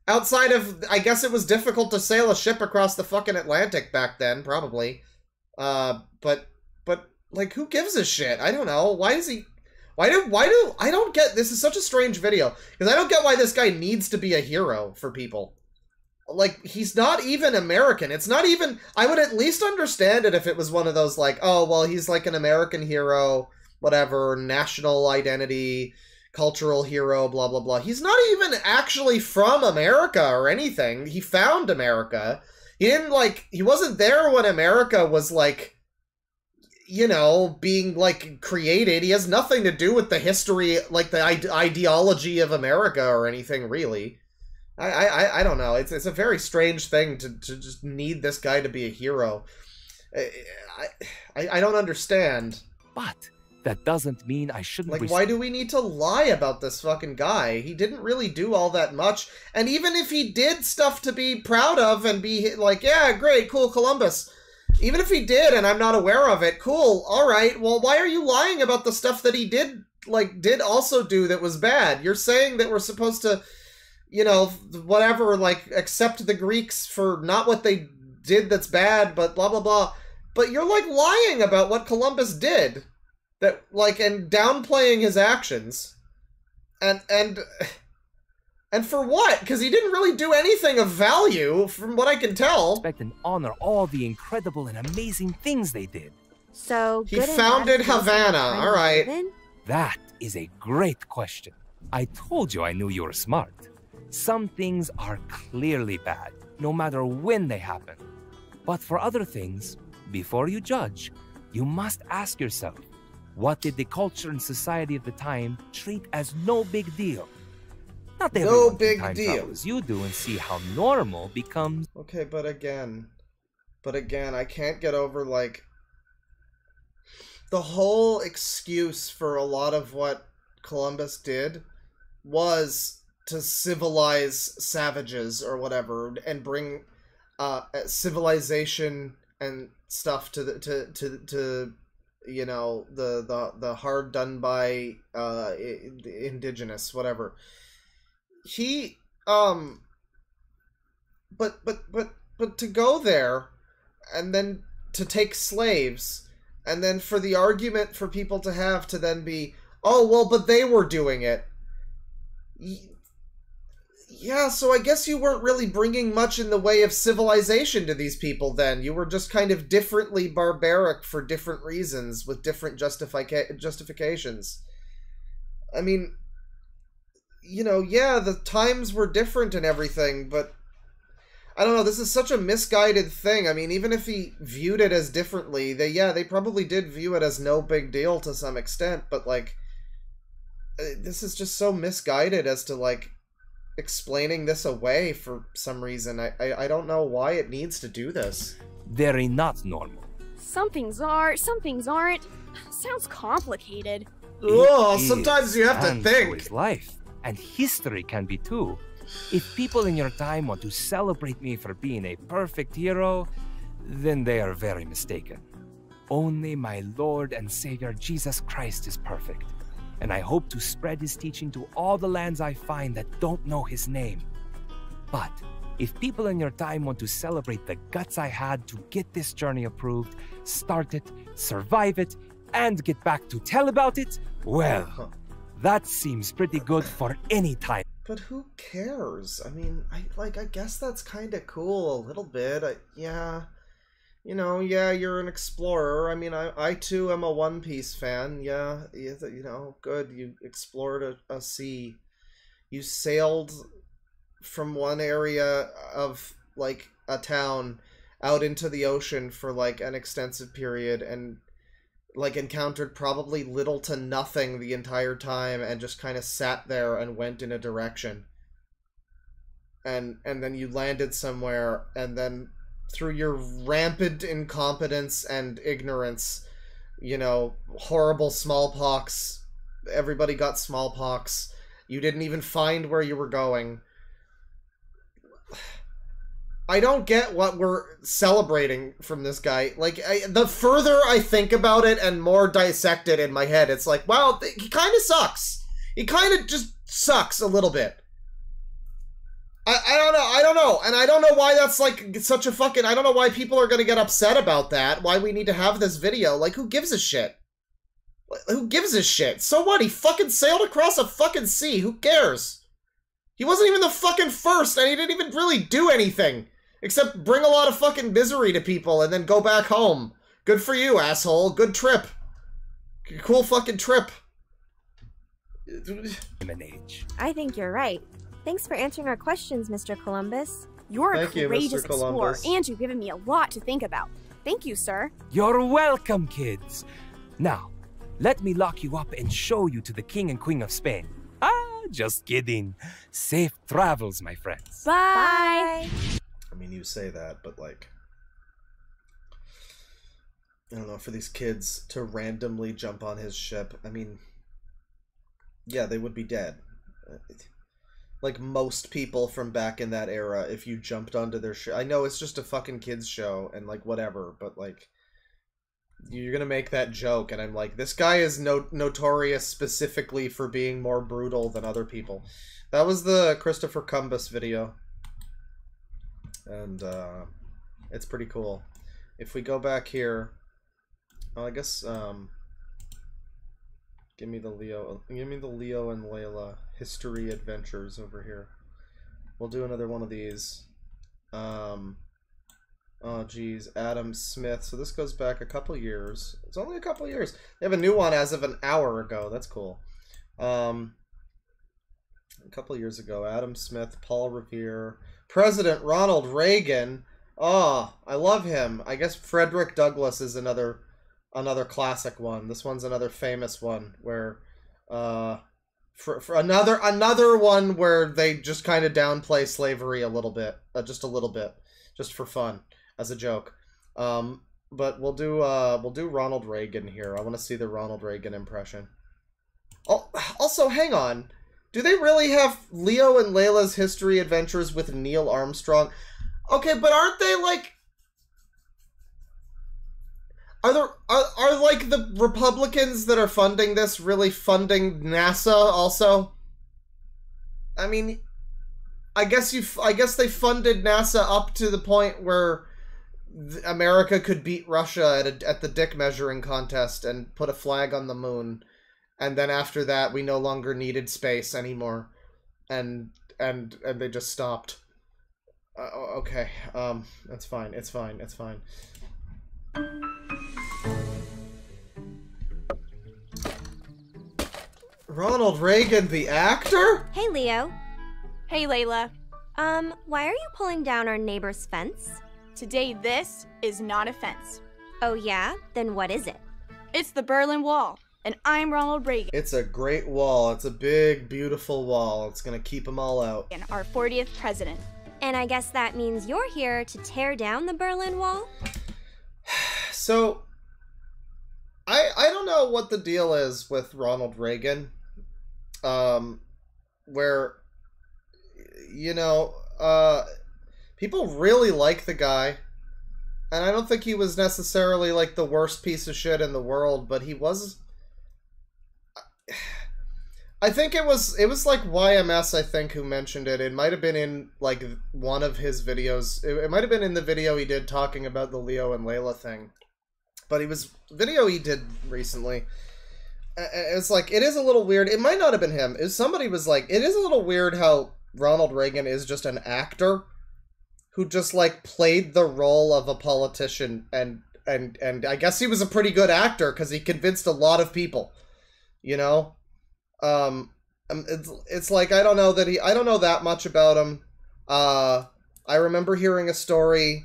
Outside of, I guess it was difficult to sail a ship across the fucking Atlantic back then, probably. Uh, but, but, like, who gives a shit? I don't know. Why is he, why do, why do, I don't get, this is such a strange video, because I don't get why this guy needs to be a hero for people. Like, he's not even American. It's not even, I would at least understand it if it was one of those, like, oh, well, he's like an American hero, whatever, national identity, cultural hero, blah, blah, blah. He's not even actually from America or anything. He found America. He didn't, like, he wasn't there when America was, like, you know, being, like, created. He has nothing to do with the history, like, the ide ideology of America or anything, really. I, I, I don't know. It's, it's a very strange thing to, to just need this guy to be a hero. I, I, I don't understand. But that doesn't mean I shouldn't. Like, why do we need to lie about this fucking guy? He didn't really do all that much. And even if he did stuff to be proud of and be like, yeah, great, cool, Columbus. Even if he did and I'm not aware of it, cool, alright, well, why are you lying about the stuff that he did, like, did also do that was bad? You're saying that we're supposed to, you know, whatever, like, accept the Greeks for not what they did that's bad, but blah, blah, blah. But you're, like, lying about what Columbus did that like and downplaying his actions and and and for what because he didn't really do anything of value from what i can tell respect and honor all the incredible and amazing things they did. So he founded bad feels like havana time all we right live in? That is a great question. I told you I knew you were smart. Some things are clearly bad, no matter when they happen. But for other things, before you judge, you must ask yourself what did the culture and society of the time treat as no big deal? Not No big deal. as you do and see how normal becomes. okay but again but again i can't get over like the whole excuse for a lot of what columbus did was to civilize savages or whatever and bring uh civilization and stuff to the to to to you know the the the hard done by uh indigenous whatever. He um but but but but to go there and then to take slaves and then for the argument for people to have to then be oh well but they were doing it yeah so i guess you weren't really bringing much in the way of civilization to these people then you were just kind of differently barbaric for different reasons with different justifica- justifications i mean you know yeah the times were different and everything but I don't know. This is such a misguided thing. I mean, even if he viewed it as differently, they yeah, they probably did view it as no big deal to some extent. But like, uh, this is just so misguided as to like explaining this away for some reason. I I, I don't know why it needs to do this. Very not normal. Some things are, some things aren't. Sounds complicated. Oh, sometimes you have to and so think. is life, and history can be too. If people in your time want to celebrate me for being a perfect hero, then they are very mistaken. Only my Lord and Savior Jesus Christ is perfect, and I hope to spread his teaching to all the lands I find that don't know his name. But if people in your time want to celebrate the guts I had to get this journey approved, start it, survive it, and get back to tell about it, well, that seems pretty good for any time. But who cares? I mean, I like I guess that's kind of cool a little bit. I, yeah. You know, yeah, you're an explorer. I mean, I I too am a One Piece fan. Yeah, you know, good. You explored a, a sea. You sailed from one area of like a town out into the ocean for like an extensive period and like encountered probably little to nothing the entire time and just kind of sat there and went in a direction and and then you landed somewhere and then through your rampant incompetence and ignorance you know horrible smallpox everybody got smallpox you didn't even find where you were going I don't get what we're celebrating from this guy. Like, I, the further I think about it and more dissect it in my head, it's like, wow, he kind of sucks. He kind of just sucks a little bit. I, I don't know. I don't know. And I don't know why that's like such a fucking. I don't know why people are going to get upset about that. Why we need to have this video. Like, who gives a shit? Who gives a shit? So what? He fucking sailed across a fucking sea. Who cares? He wasn't even the fucking first, and he didn't even really do anything. Except bring a lot of fucking misery to people and then go back home. Good for you, asshole. Good trip. cool fucking trip. I think you're right. Thanks for answering our questions, Mr. Columbus. You're Thank a you, courageous explorer, and you've given me a lot to think about. Thank you, sir. You're welcome, kids. Now, let me lock you up and show you to the King and Queen of Spain. Ah, just kidding. Safe travels, my friends. Bye. I mean, you say that, but like, I don't know, for these kids to randomly jump on his ship, I mean, yeah, they would be dead. Like most people from back in that era, if you jumped onto their ship, I know it's just a fucking kids show and like whatever, but like, you're gonna make that joke, and I'm like, this guy is no notorious specifically for being more brutal than other people. That was the Christopher Columbus video and uh, it's pretty cool. If we go back here, well, I guess um, give me the Leo, give me the Leo and Layla history adventures over here. We'll do another one of these. Um, oh geez, Adam Smith. So this goes back a couple years. It's only a couple years. They have a new one as of an hour ago. That's cool. Um, a couple years ago, Adam Smith, Paul Revere, President Ronald Reagan. Oh, I love him. I guess Frederick Douglass is another another classic one. This one's another famous one where uh for, for another another one where they just kind of downplay slavery a little bit, uh, just a little bit, just for fun as a joke. Um but we'll do uh we'll do Ronald Reagan here. I want to see the Ronald Reagan impression. Oh, also, hang on. Do they really have Leo and Layla's history adventures with Neil Armstrong? Okay, but aren't they like Are there are, are like the Republicans that are funding this really funding NASA also? I mean, I guess you I guess they funded NASA up to the point where America could beat Russia at a, at the dick measuring contest and put a flag on the moon. And then after that we no longer needed space anymore. And and and they just stopped. Uh, okay um that's fine it's fine it's fine Ronald Reagan the actor? Hey, Leo. Hey, Layla. Um, why are you pulling down our neighbor's fence? Today, this is not a fence. Oh, yeah? Then what is it? It's the Berlin Wall, and I'm Ronald Reagan, It's a great wall. It's a big, beautiful wall. It's gonna keep them all out. And our 40th president. And I guess that means you're here to tear down the Berlin Wall? [SIGHS] So, I I don't know what the deal is with Ronald Reagan, um, where, you know, uh, people really like the guy, and I don't think he was necessarily like the worst piece of shit in the world, but he was. I think it was it was like YMS I think who mentioned it. It might have been in like one of his videos. It, it might have been in the video he did talking about the Leo and Layla thing. But he was video he did recently. It's like it is a little weird. It might not have been him. It somebody was like it is a little weird how Ronald Reagan is just an actor who just like played the role of a politician and and and I guess he was a pretty good actor cuz he convinced a lot of people. You know? um um, it's, it's like i don't know that he i don't know that much about him uh i remember hearing a story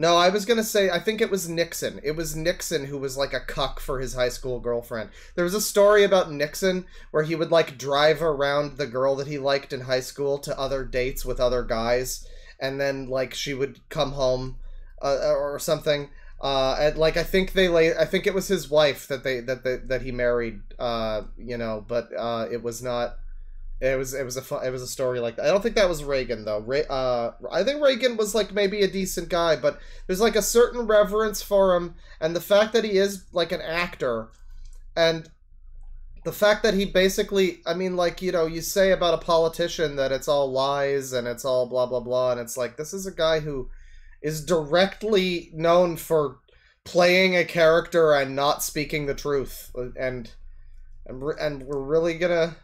no i was gonna say i think it was nixon. It was nixon who was like a cuck for his high school girlfriend. There was a story about nixon where he would like drive around the girl that he liked in high school to other dates with other guys and then like she would come home uh, or something. Uh and like i think they lay i think it was his wife that they that they, that he married uh you know but uh it was not it was it was a fu- it was a story like that. I don't think that was Reagan though. Re- uh, I think Reagan was like maybe a decent guy, but there's like a certain reverence for him, and the fact that he is like an actor, and the fact that he basically, I mean, like you know, you say about a politician that it's all lies and it's all blah blah blah, and it's like this is a guy who is directly known for playing a character and not speaking the truth, and and and we're really gonna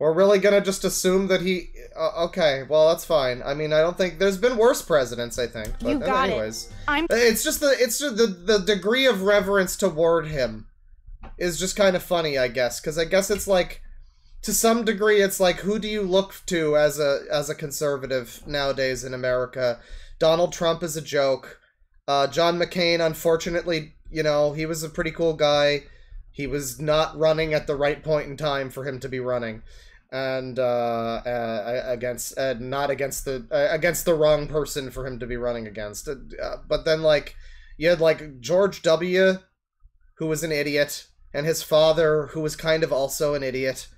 we're really gonna just assume that he uh, okay well that's fine i mean i don't think there's been worse presidents i think but You got it. I'm- it's just the it's just the the degree of reverence toward him is just kind of funny, I guess, because I guess it's like to some degree it's like who do you look to as a as a conservative nowadays in America? Donald Trump is a joke. Uh, John McCain, unfortunately, you know, he was a pretty cool guy. He was not running at the right point in time for him to be running, and uh, uh, against uh, not against the uh, against the wrong person for him to be running against. Uh, but then like you had like George W, who was an idiot, and his father, who was kind of also an idiot.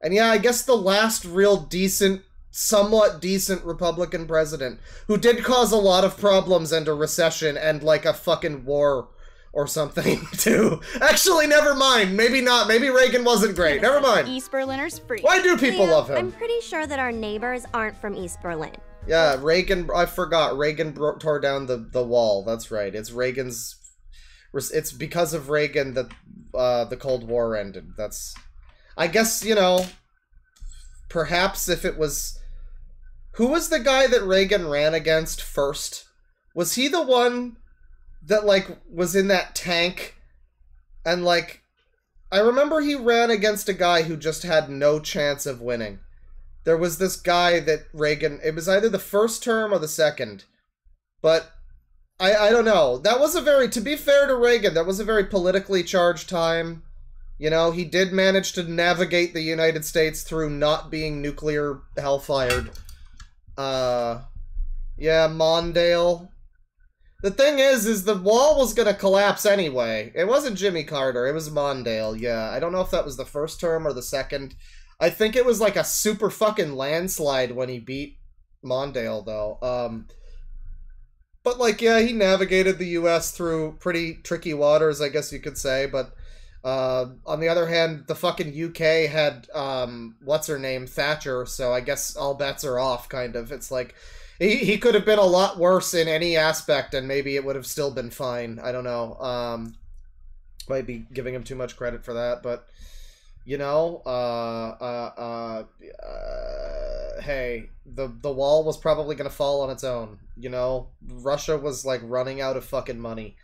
And yeah, I guess the last real decent somewhat decent Republican president who did cause a lot of problems and a recession and like a fucking war or something [LAUGHS] too. Actually, never mind. Maybe not. Maybe Reagan wasn't great. Never mind. East Berliners free. Why do people love him? I'm pretty sure that our neighbors aren't from East Berlin. Yeah, Reagan. I forgot. Reagan bro- tore down the the wall. That's right. It's Reagan's. It's because of Reagan that uh, the Cold War ended. That's. I guess you know. Perhaps if it was. Who was the guy that Reagan ran against first? Was he the one that like was in that tank and like I remember he ran against a guy who just had no chance of winning. There was this guy that Reagan it was either the first term or the second. But I I don't know. That was a very to be fair to Reagan, that was a very politically charged time. You know, he did manage to navigate the United States through not being nuclear hellfired. Uh yeah, Mondale. The thing is, is the wall was gonna collapse anyway. It wasn't Jimmy Carter, it was Mondale, yeah. I don't know if that was the first term or the second. I think it was like a super fucking landslide when he beat Mondale, though. Um, but, like, yeah, he navigated the U.S. through pretty tricky waters, I guess you could say, but... Uh, on the other hand, the fucking UK had, um, what's her name, Thatcher, so I guess all bets are off, kind of. It's like, he, he could have been a lot worse in any aspect and maybe it would have still been fine. I don't know. Um might be giving him too much credit for that but you know uh uh uh, uh hey the the wall was probably to fall on its own you know? Russia was like running out of fucking money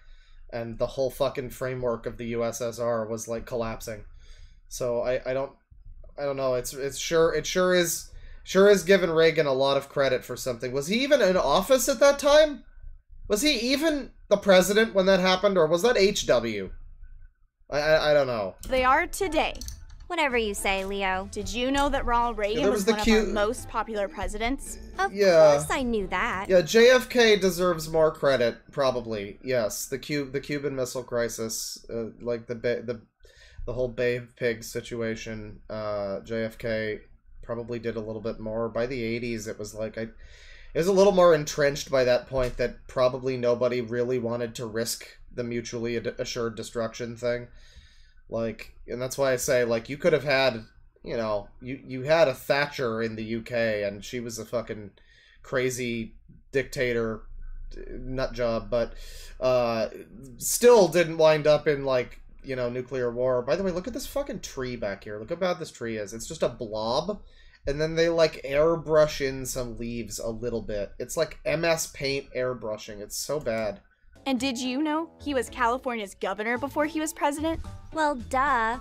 and the whole fucking framework of the ussr was like collapsing. So i i don't i don't know. It's it's sure it sure is sure has given Reagan a lot of credit for something. Was he even in office at that time? Was he even the president when that happened, or was that HW? I, I, I don't know. They are today. Whatever you say, Leo. Did you know that Ronald Reagan there was, was the one cute- of our most popular presidents? Of Yeah. course I knew that. Yeah, JFK deserves more credit, probably. Yes, the Cu- the Cuban Missile Crisis, uh, like the ba- the the whole Bay of Pigs situation. Uh, JFK probably did a little bit more. By the '80s, it was like I, it was a little more entrenched by that point that probably nobody really wanted to risk the mutually assured destruction thing. Like, and that's why I say like you could have had, you know, you you had a Thatcher in the UK, and she was a fucking crazy dictator nut job, but uh, still didn't wind up in like you know nuclear war. By the way, look at this fucking tree back here. Look how bad this tree is. It's just a blob, and then they like airbrush in some leaves a little bit. It's like MS Paint airbrushing. It's so bad. And did you know he was California's governor before he was president? Well, duh.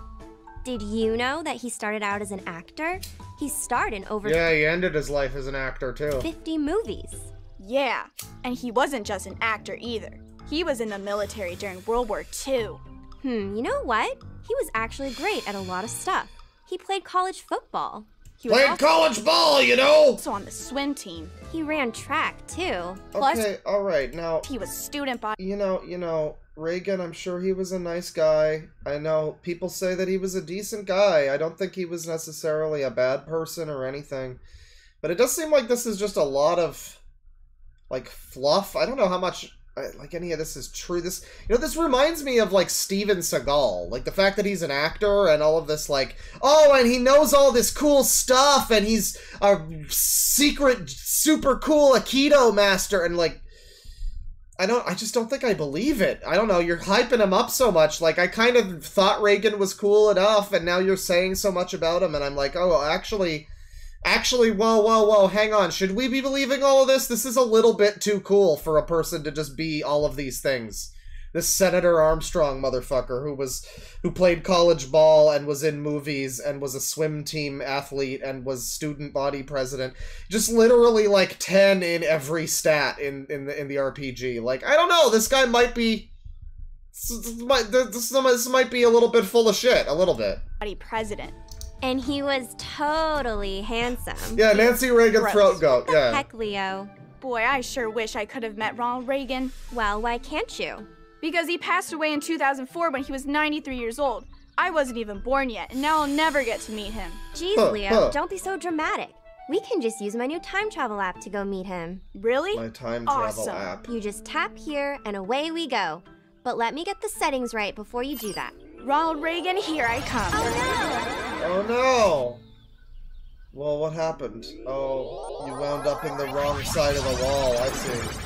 Did you know that he started out as an actor? He starred in over Yeah, he ended his life as an actor too. 50 movies. Yeah, and he wasn't just an actor either. He was in the military during World War II. Hmm, you know what? He was actually great at a lot of stuff. He played college football. He Played also- college ball, you know. Also on the swim team. He ran track, too. Plus, Okay, all right. Now he was student body. you know, you know, Reagan. I'm sure he was a nice guy. I know people say that he was a decent guy. I don't think he was necessarily a bad person or anything, but it does seem like this is just a lot of like fluff. I don't know how much like any of this is true. This you know, this reminds me of like Steven Seagal, like the fact that he's an actor and all of this like oh, and he knows all this cool stuff and he's a secret super cool Aikido master and like I don't I just don't think I believe it. I don't know, you're hyping him up so much. Like I kind of thought Reagan was cool enough and now you're saying so much about him and I'm like, "Oh, actually actually whoa whoa whoa, hang on. Should we be believing all of this? This is a little bit too cool for a person to just be all of these things." this Senator Armstrong motherfucker who was who played college ball and was in movies and was a swim team athlete and was student body president. Just literally like 10 in every stat in in the in the RPG. Like I don't know, this guy might be this might, this, this might be a little bit full of shit, a little bit. Body president. And he was totally handsome. Yeah, Nancy Reagan Gross. throat goat. What the Yeah. heck, Leo? Boy, I sure wish I could have met Ronald Reagan. Well, why can't you? Because he passed away in 2004 when he was 93 years old. I wasn't even born yet, and now I'll never get to meet him. Jeez, Huh, Leo, huh. don't be so dramatic. We can just use my new time travel app to go meet him. Really? My time travel Awesome. app. You just tap here and away we go. But let me get the settings right before you do that. Ronald Reagan, here I come. Oh no! Oh, well, what happened? Oh, you wound up in the wrong side of the wall. I see.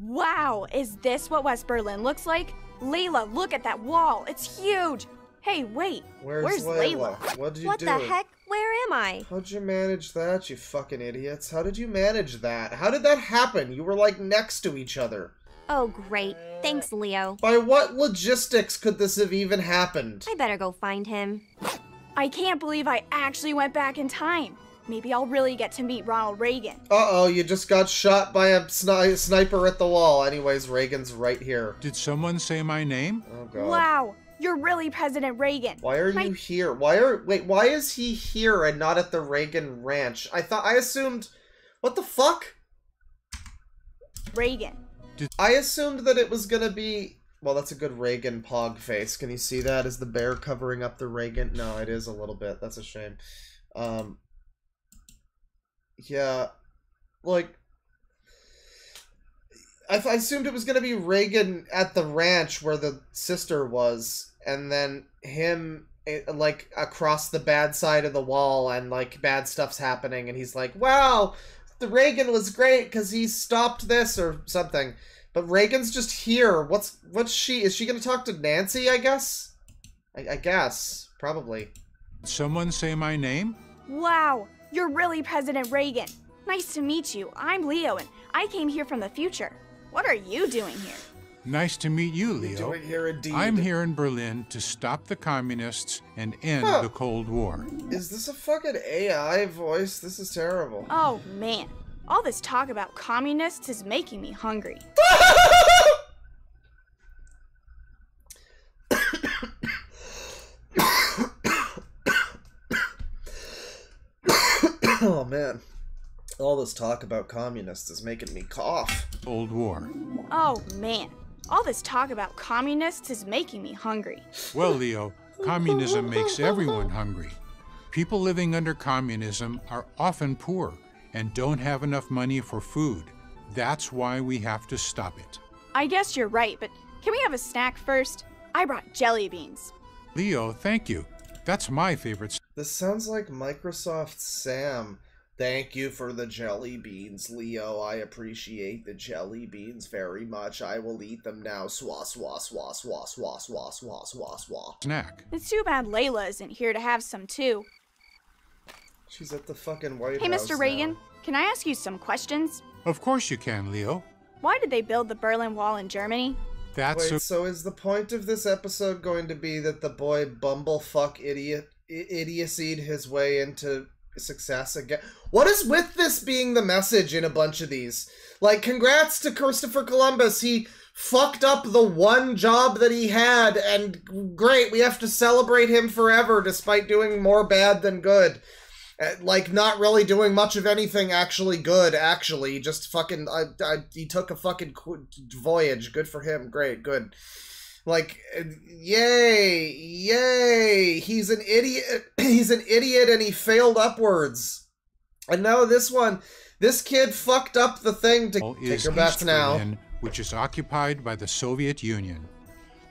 Wow, is this what West Berlin looks like? Layla, look at that wall. It's huge. Hey, wait. Where's, Layla? Layla? What did you what do? the heck? Where am I? How'd you manage that, you fucking idiots? How did you manage that? How did that happen? You were like next to each other. Oh, great. Thanks, Leo. By what logistics could this have even happened? I better go find him. I can't believe I actually went back in time. Maybe I'll really get to meet Ronald Reagan. Uh oh, you just got shot by a sni- sniper at the wall. Anyways, Reagan's right here. Did someone say my name? Oh god. Wow, you're really President Reagan. Why are My- you here? Why are wait? Why is he here and not at the Reagan Ranch? I thought I assumed. What the fuck? Reagan. I assumed that it was gonna be. Well, that's a good Reagan pog face. Can you see that? Is the bear covering up the Reagan? No, it is a little bit. That's a shame. Um. Yeah, like. I, I assumed it was gonna be Reagan at the ranch where the sister was, and then him eh, like across the bad side of the wall, and like bad stuff's happening, and he's like, "Wow, the Reagan was great because he stopped this or something." But Reagan's just here. What's what's she? Is she gonna talk to Nancy? I guess. I, I guess probably. Someone say my name? Wow, you're really President Reagan. Nice to meet you. I'm Leo, and I came here from the future. What are you doing here? Nice to meet you, Leo. doing here indeed. I'm here in Berlin to stop the communists and end Huh. the Cold War. Is this a fucking AI voice? This is terrible. Oh man, all this talk about communists is making me hungry. [LAUGHS] oh man, all this talk about communists is making me cough. Old War. Oh man, all this talk about communists is making me hungry. Well, Leo, communism makes everyone hungry. People living under communism are often poor and don't have enough money for food. That's why we have to stop it. I guess you're right, but can we have a snack first? I brought jelly beans. Leo, thank you. That's my favorite. This sounds like Microsoft Sam. Thank you for the jelly beans, Leo. I appreciate the jelly beans very much. I will eat them now. Swa swa swa swa swa swa swa swa swa. snack. It's too bad Layla isn't here to have some too. She's at the fucking White Hey, House Mr. now. Reagan, can I ask you some questions? Of course you can, Leo. Why did they build the Berlin Wall in Germany? That's Wait, so is the point of this episode going to be that the boy bumblefuck idiot i- idiocyed his way into success again? What is with this being the message in a bunch of these? Like, congrats to Christopher Columbus. He fucked up the one job that he had, and great, we have to celebrate him forever despite doing more bad than good. Uh, like not really doing much of anything actually good actually. Just fucking I, I, he took a fucking voyage. Good for him. Great. Good. Like uh, yay yay. He's an idiot [CLEARS THROAT] he's an idiot and he failed upwards. And now this one this kid fucked up the thing to take is her East now. Berlin, which is occupied by the Soviet Union.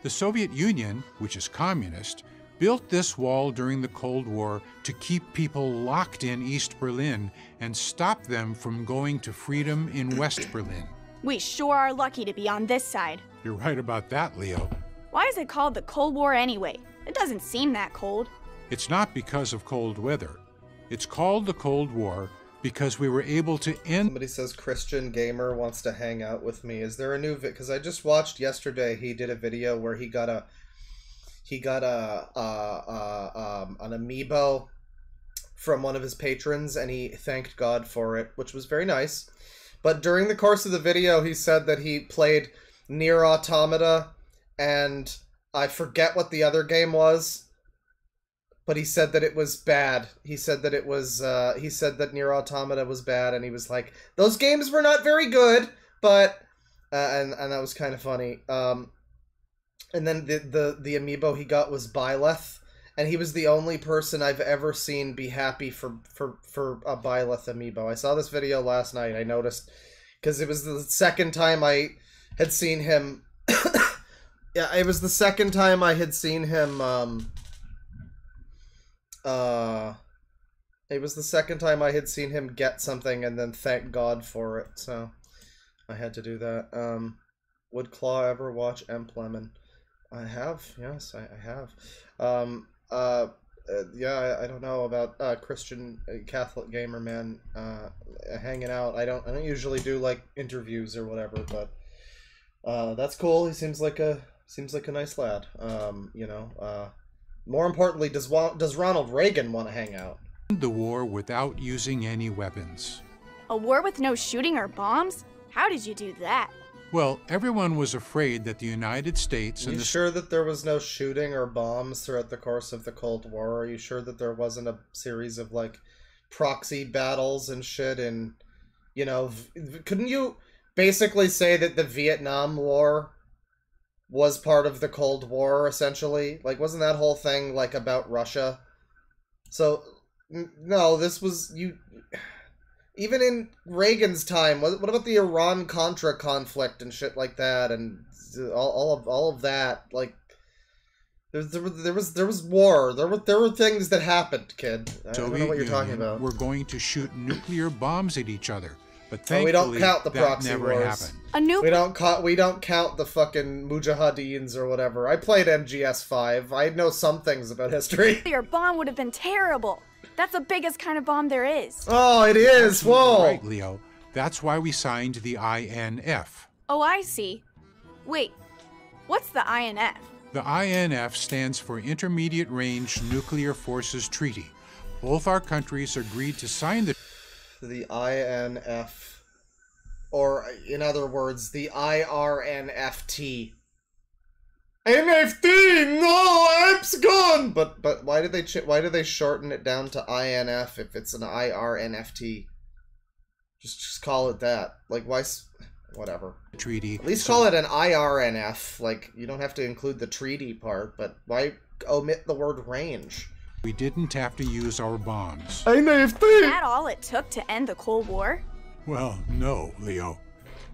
The Soviet Union, which is communist, built this wall during the Cold War to keep people locked in East Berlin and stop them from going to freedom in West [CLEARS THROAT] Berlin. We sure are lucky to be on this side. You're right about that, Leo. Why is it called the Cold War anyway? It doesn't seem that cold. It's not because of cold weather. It's called the Cold War because we were able to end. Somebody says Christian Gamer wants to hang out with me. Is there a new vid? Because I just watched yesterday. He did a video where he got a he got a, a, a um, an amiibo from one of his patrons, and he thanked God for it, which was very nice. But during the course of the video, he said that he played NieR Automata, and I forget what the other game was but he said that it was bad. He said that it was uh, he said that NieR Automata was bad, and he was like, those games were not very good, but uh, and and that was kind of funny. Um, and then the the the amiibo he got was Byleth, and he was the only person I've ever seen be happy for for for a Byleth amiibo. I saw this video last night. I noticed because it was the second time I had seen him. [COUGHS] yeah, it was the second time I had seen him. Um, uh it was the second time I had seen him get something and then thank God for it, so I had to do that. Um would Claw ever watch Emplemon? I have, yes, I, I have. Um uh, uh yeah, I, I, don't know about uh, Christian uh, Catholic gamer man uh, hanging out. I don't I don't usually do like interviews or whatever, but uh, that's cool. He seems like a seems like a nice lad. Um, you know, uh, more importantly, does does Ronald Reagan want to hang out? The war without using any weapons. A war with no shooting or bombs? How did you do that? Well, everyone was afraid that the United States Are and you the sure that there was no shooting or bombs throughout the course of the Cold War? Are you sure that there wasn't a series of like proxy battles and shit? And you know, v- couldn't you basically say that the Vietnam War was part of the Cold War essentially. Like, wasn't that whole thing like about Russia? So, n- no, this was you. Even in Reagan's time, what, what about the Iran Contra conflict and shit like that, and all, all of all of that? Like, there, there, was- there was there was war. There were there were things that happened, kid. I don't know what you're talking Union about. were going to shoot nuclear bombs at each other, but Oh, we don't count the proxy never wars. happened. A new we don't count we don't count the fucking mujahideen or whatever. I played MGS five. I know some things about history. Your bomb would have been terrible. That's the biggest kind of bomb there is. Oh, it is. Whoa. Right, Leo. That's why we signed the INF. Oh, I see. Wait, what's the INF? The INF stands for Intermediate Range Nuclear Forces Treaty. Both our countries agreed to sign the The INF, or in other words, the IRNFT. NFT, no, app's gone. But but why did they ch- why did they shorten it down to INF if it's an IRNFT? Just just call it that. Like why? Whatever. treaty. At least call it an IRNF. Like you don't have to include the treaty part, but why omit the word range? We didn't have to use our bombs. NFT. that all it took to end the Cold War? Well, no, Leo.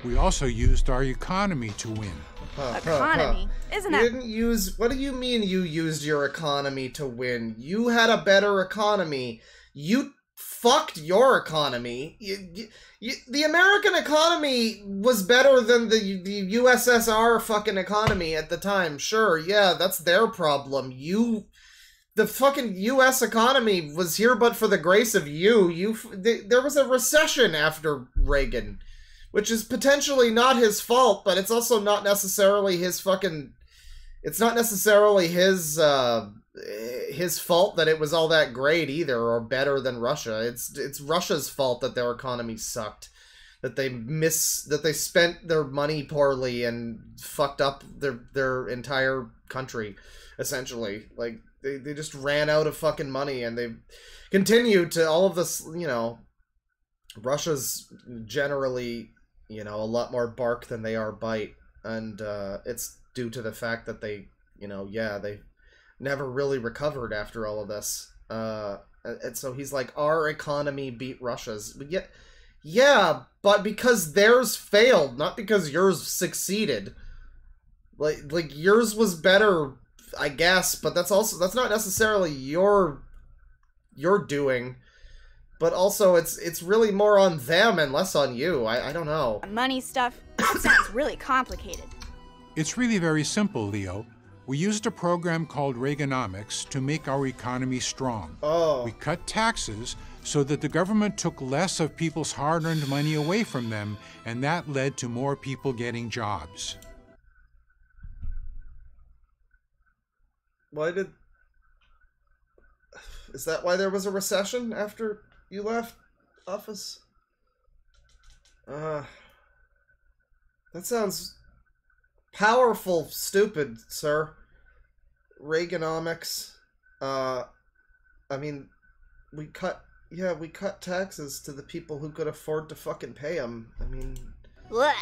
We also used our economy to win. Huh, huh, Economy? huh. Isn't you that- didn't use what do you mean you used your economy to win you had a better economy you fucked your economy you, you, you, the american economy was better than the, the ussr fucking economy at the time sure yeah that's their problem you the fucking U.S. economy was here, but for the grace of you. You, f- there was a recession after Reagan, which is potentially not his fault, but it's also not necessarily his fucking. It's not necessarily his uh, his fault that it was all that great either, or better than Russia. It's it's Russia's fault that their economy sucked, that they miss that they spent their money poorly and fucked up their their entire country, essentially. Like they, they just ran out of fucking money and they continued to all of this you know russia's generally you know a lot more bark than they are bite. And uh it's due to the fact that they you know yeah they never really recovered after all of this. Uh and so he's like our economy beat russia's. But yeah yeah but because theirs failed not because yours succeeded. Like like yours was better i guess but that's also that's not necessarily your your doing but also it's it's really more on them and less on you i, I don't know Money stuff? Sounds really complicated. It's really very simple, Leo. We used a program called Reaganomics to make our economy strong. Oh. We cut taxes so that the government took less of people's hard earned money away from them, and that led to more people getting jobs. Why did. Is that why there was a recession after you left office? Uh. That sounds powerful, stupid, sir. Reaganomics. Uh. I mean, we cut. Yeah, we cut taxes to the people who could afford to fucking pay them. I mean. Blech.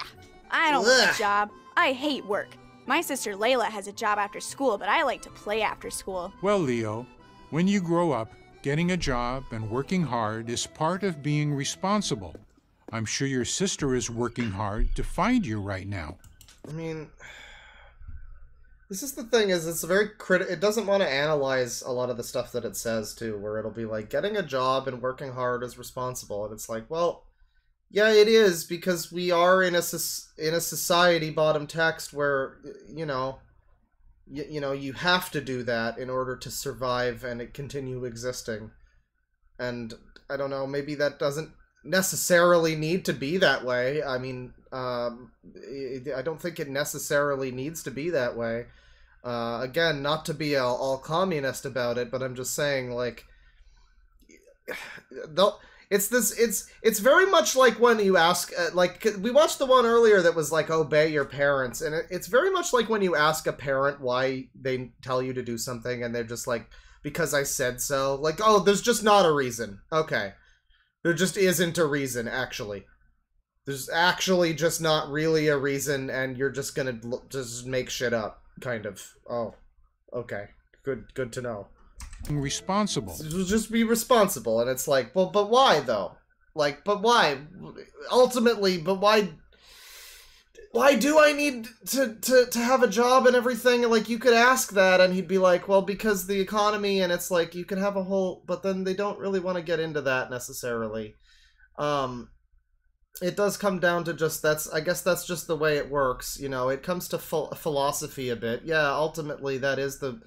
I don't want a job. I hate work. My sister Layla has a job after school, but I like to play after school. Well, Leo, when you grow up, getting a job and working hard is part of being responsible. I'm sure your sister is working hard to find you right now. I mean, this is the thing is it's very crit. It doesn't want to analyze a lot of the stuff that it says too, where it'll be like getting a job and working hard is responsible, and it's like, well, yeah, it is because we are in a in a society bottom text where you know, you, you know, you have to do that in order to survive and it continue existing, and I don't know, maybe that doesn't necessarily need to be that way. I mean, um, I I don't think it necessarily needs to be that way. Uh, again, not to be all, all communist about it, but I'm just saying, like, [SIGHS] they'll, it's this, it's it's very much like when you ask, uh, like, we watched the one earlier that was like, obey your parents, and it, it's very much like when you ask a parent why they tell you to do something, and they're just like, because I said so. Like, oh, there's just not a reason. Okay. There just isn't a reason, actually. There's actually just not really a reason, and you're just gonna just make shit up, kind of. Oh, okay. Good, good to know. Responsible. Just be responsible, and it's like, well, but why though? Like, but why? Ultimately, but why? Why do I need to, to, to have a job and everything? Like, you could ask that, and he'd be like, well, because the economy, and it's like, you could have a whole, but then they don't really want to get into that necessarily. Um, it does come down to just that's i guess that's just the way it works you know it comes to ph- philosophy a bit yeah ultimately that is the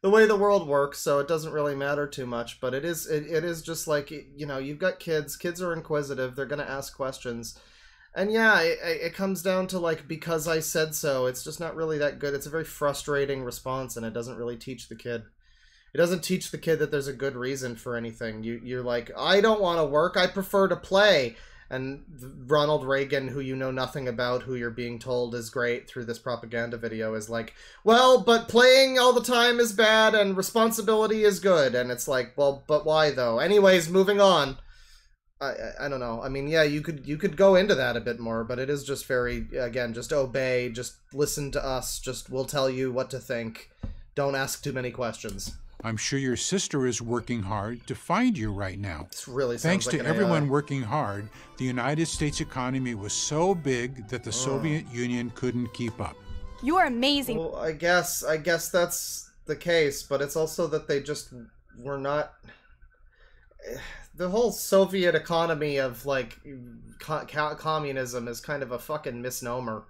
the way the world works so it doesn't really matter too much but it is it, it is just like you know you've got kids kids are inquisitive they're going to ask questions. And yeah it, it it comes down to like because i said so it's just not really that good it's a very frustrating response and it doesn't really teach the kid. It doesn't teach the kid that there's a good reason for anything. You you're like i don't want to work i prefer to play and Ronald Reagan, who you know nothing about, who you're being told is great through this propaganda video, is like, well, but playing all the time is bad and responsibility is good. And it's like, well, but why though? Anyways, moving on. I, I, don't know. I mean, yeah, you could you could go into that a bit more, but it is just very again, just obey, just listen to us, just we'll tell you what to think. Don't ask too many questions. I'm sure your sister is working hard to find you right now. This really sounds Thanks like to an everyone AI. working hard, the United States economy was so big that the Ugh. Soviet Union couldn't keep up. You are amazing. Well, I guess I guess that's the case, but it's also that they just were not. The whole Soviet economy of like co- co- communism is kind of a fucking misnomer.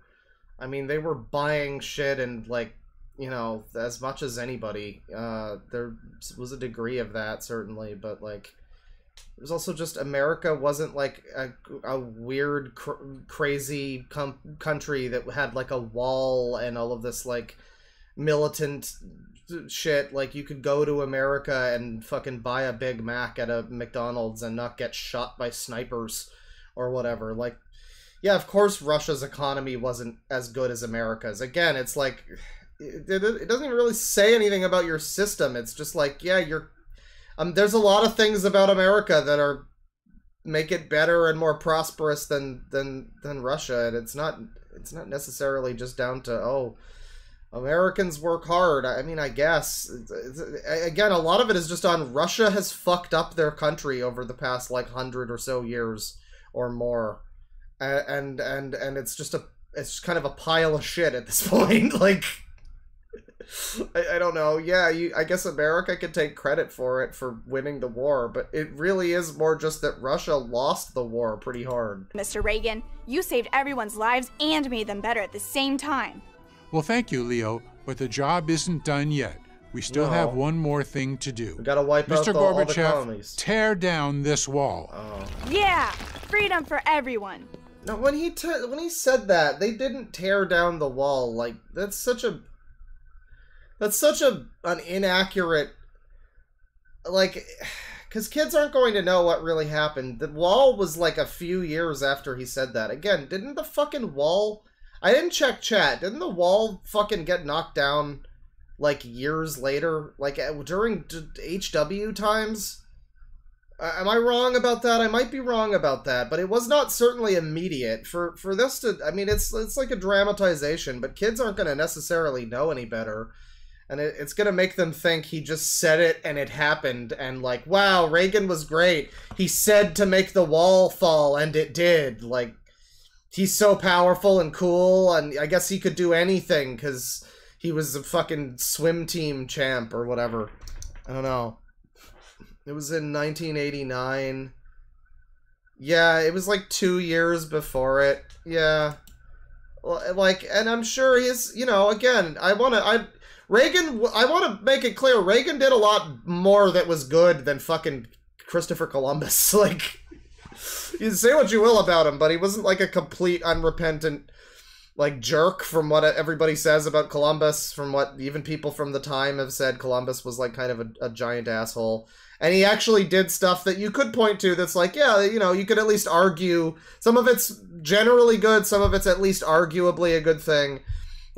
I mean, they were buying shit and like you know as much as anybody. Uh, there was a degree of that certainly, but like it was also just America wasn't like a, a weird, cr- crazy country that had like a wall and all of this like militant shit. Like you could go to America and fucking buy a Big Mac at a McDonald's and not get shot by snipers or whatever. Like, yeah, of course Russia's economy wasn't as good as America's. Again, it's like it, doesn't even really say anything about your system. It's just like, yeah, you're um, there's a lot of things about America that are make it better and more prosperous than than than Russia, and it's not it's not necessarily just down to oh Americans work hard. I mean, I guess It's- it's- again, a lot of it is just on Russia has fucked up their country over the past like hundred or so years or more, A- and and and it's just a it's kind of a pile of shit at this [LAUGHS] point. like I, I don't know. Yeah, you, I guess America could take credit for it for winning the war, but it really is more just that Russia lost the war pretty hard. Mr. Reagan, you saved everyone's lives and made them better at the same time. Well, thank you, Leo, but the job isn't done yet. We still No. have one more thing to do. We gotta wipe out Mr. the- all the Gorbachev, colonies. tear down this wall. Oh. Yeah, freedom for everyone. No, when he t- when he said that, they didn't tear down the wall. Like that's such a that's such a an inaccurate like cuz kids aren't going to know what really happened. The wall was like a few years after he said that. Again, didn't the fucking wall I didn't check chat. Didn't the wall fucking get knocked down like years later like during HW times? Am I wrong about that? I might be wrong about that, but it was not certainly immediate. For for this to, I mean, it's it's like a dramatization, but kids aren't going to necessarily know any better, and it, it's to make them think he just said it and it happened, and like, wow, Reagan was great. He said to make the wall fall, and it did. Like, he's so powerful and cool, and I guess he could do anything because he was a fucking swim team champ or whatever. I don't know. It was in 1989. Yeah, it was like two years before it. Yeah. Like, and I'm sure he's, you know, again, I want to, I, Reagan, I want to make it clear, Reagan did a lot more that was good than fucking Christopher Columbus. [LAUGHS] Like, you say what you will about him, but he wasn't like a complete unrepentant, like, jerk from what everybody says about Columbus, from what even people from the time have said. Columbus was like kind of a, a giant asshole. And he actually did stuff that you could point to that's like yeah you know you could at least argue. Some of it's generally good some of it's at least arguably a good thing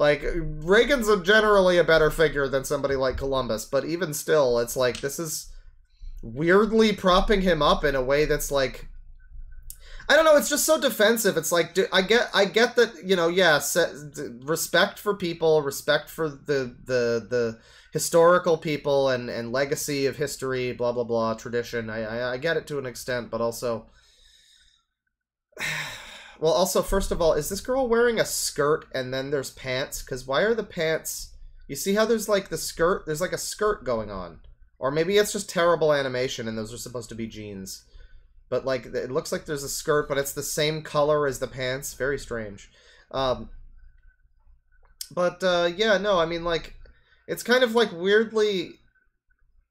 like reagan's a generally a better figure than somebody like columbus but even still it's like this is weirdly propping him up in a way that's like I don't know. It's just so defensive. It's like do, I get, I get that you know, yeah, se- respect for people, respect for the the the historical people and and legacy of history, blah blah blah, tradition. I I, I get it to an extent, but also, [SIGHS] well, also first of all, is this girl wearing a skirt and then there's pants? Because why are the pants? You see how there's like the skirt? There's like a skirt going on, or maybe it's just terrible animation and those are supposed to be jeans but like it looks like there's a skirt but it's the same color as the pants very strange um but uh yeah no i mean like it's kind of like weirdly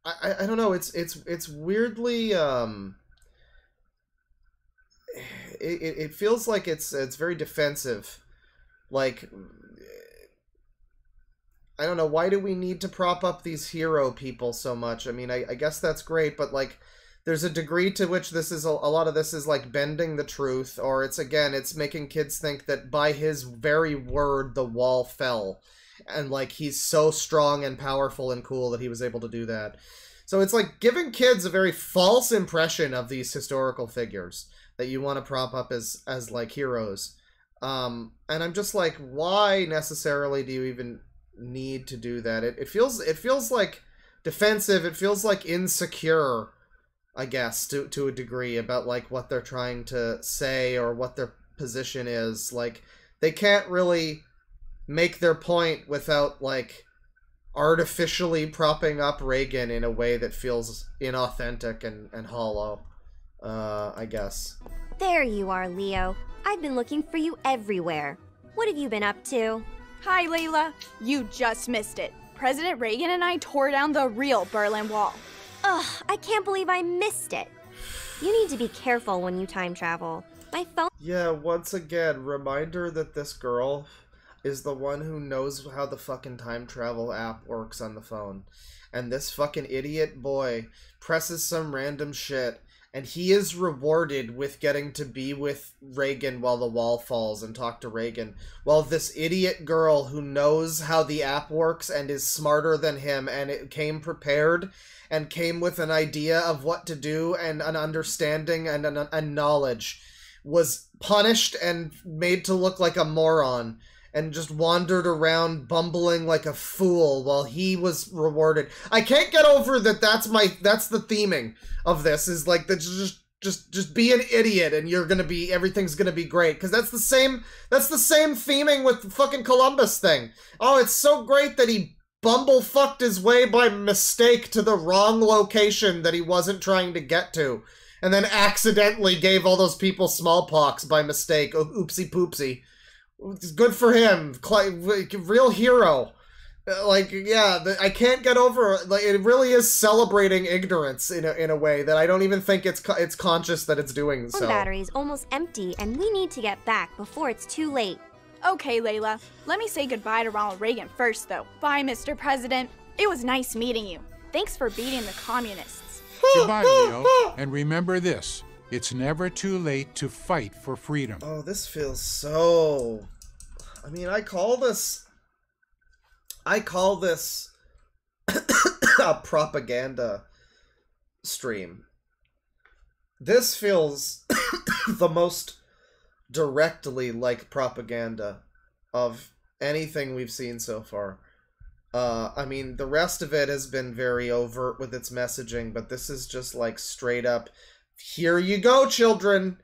i i, I don't know it's it's it's weirdly um it, it, feels like it's it's very defensive like I don't know why do we need to prop up these hero people so much? I mean, I, I guess that's great, but like, there's a degree to which this is a, a lot of this is like bending the truth, or it's again, it's making kids think that by his very word the wall fell, and like he's so strong and powerful and cool that he was able to do that. So it's like giving kids a very false impression of these historical figures that you want to prop up as as like heroes. Um, and I'm just like, why necessarily do you even need to do that? It, it feels it feels like defensive. It feels like insecure, I guess, to to a degree about like what they're trying to say or what their position is. Like they can't really make their point without like artificially propping up Reagan in a way that feels inauthentic and, and hollow. Uh, I guess. There you are, Leo. I've been looking for you everywhere. What have you been up to? Hi, Layla. You just missed it. President Reagan and I tore down the real Berlin Wall. Ugh, I can't believe I missed it. You need to be careful when you time travel. My phone. Yeah, once again, reminder that this girl is the one who knows how the fucking time travel app works on the phone. And this fucking idiot boy presses some random shit, and he is rewarded with getting to be with Reagan while the wall falls and talk to Reagan. While this idiot girl who knows how the app works and is smarter than him and it came prepared and came with an idea of what to do and an understanding and an, and knowledge was punished and made to look like a moron and just wandered around bumbling like a fool while he was rewarded. I can't get over that that's my that's the theming of this is like that just just just be an idiot and you're to be everything's to be great cuz that's the same that's the same theming with the fucking Columbus thing. Oh, it's so great that he bumble fucked his way by mistake to the wrong location that he wasn't trying to get to and then accidentally gave all those people smallpox by mistake. Oopsie poopsie. It's good for him. Cl- real hero. Uh, Like, yeah, the, I can't get over. Like, it really is celebrating ignorance in a, in a way that I don't even think it's it's conscious that it's doing Phone so. battery's almost empty, and we need to get back before it's too late. Okay, Layla. Let me say goodbye to Ronald Reagan first, though. Bye, Mr. President. It was nice meeting you. Thanks for beating the communists. Goodbye, Leo. And remember this it's never too late to fight for freedom. Oh, this feels so. I mean, I call this. I call this [COUGHS] a propaganda stream. This feels [COUGHS] the most directly like propaganda of anything we've seen so far. Uh, I mean, the rest of it has been very overt with its messaging, but this is just like straight up, here you go, children.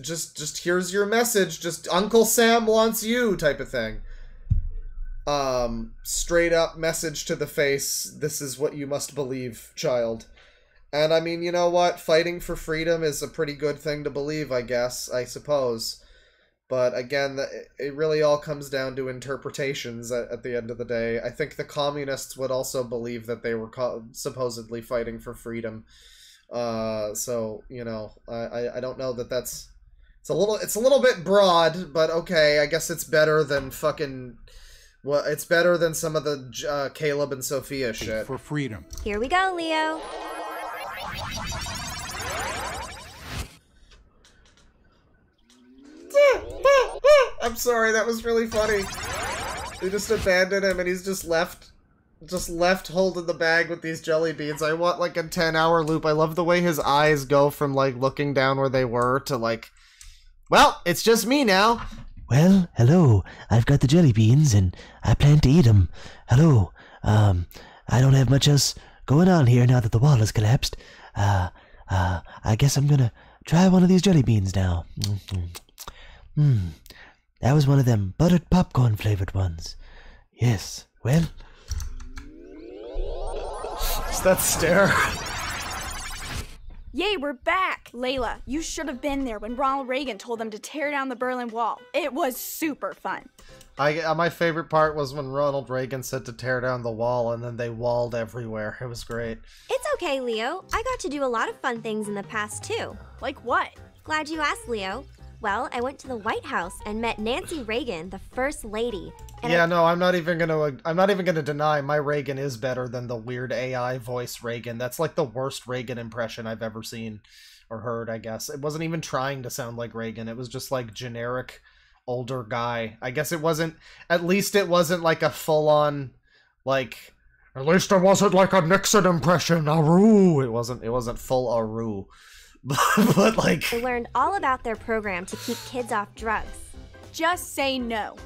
Just, just here's your message. Just Uncle Sam wants you, type of thing. Um, straight up message to the face. This is what you must believe, child. And I mean, you know what? Fighting for freedom is a pretty good thing to believe, I guess, I suppose. But again, it really all comes down to interpretations at, the end of the day. I think the communists would also believe that they were supposedly fighting for freedom. Uh, so you know, I, I I don't know that that's it's a little it's a little bit broad, but okay, I guess it's better than fucking. Well, it's better than some of the uh, Caleb and Sophia shit. For freedom. Here we go, Leo. [LAUGHS] I'm sorry, that was really funny. They just abandoned him and he's just left just left holding the bag with these jelly beans. I want like a 10 hour loop. I love the way his eyes go from like looking down where they were to like Well, it's just me now. Well, hello. I've got the jelly beans and I plan to eat 'em. Hello. Um, I don't have much else going on here now that the wall has collapsed. Uh, uh, I guess I'm gonna try one of these jelly beans now. Hmm. That was one of them buttered popcorn flavored ones. Yes. Well, It's that stare. Yay, we're back! Layla, you should have been there when Ronald Reagan told them to tear down the Berlin Wall. It was super fun. I uh, my favorite part was when Ronald Reagan said to tear down the wall and then they walled everywhere. It was great. It's okay, Leo. I got to do a lot of fun things in the past, too. Like what? Glad you asked, Leo. Well, I went to the White House and met Nancy Reagan, the First Lady. And yeah, I- no, I'm not even gonna. I'm not even gonna deny my Reagan is better than the weird AI voice Reagan. That's like the worst Reagan impression I've ever seen or heard. I guess it wasn't even trying to sound like Reagan. It was just like generic older guy. I guess it wasn't. At least it wasn't like a full on, like. At least it wasn't like a Nixon impression. Aru. It wasn't. It wasn't full Aru. [LAUGHS] But, but like. I learned all about their program to keep kids off drugs. Just say no.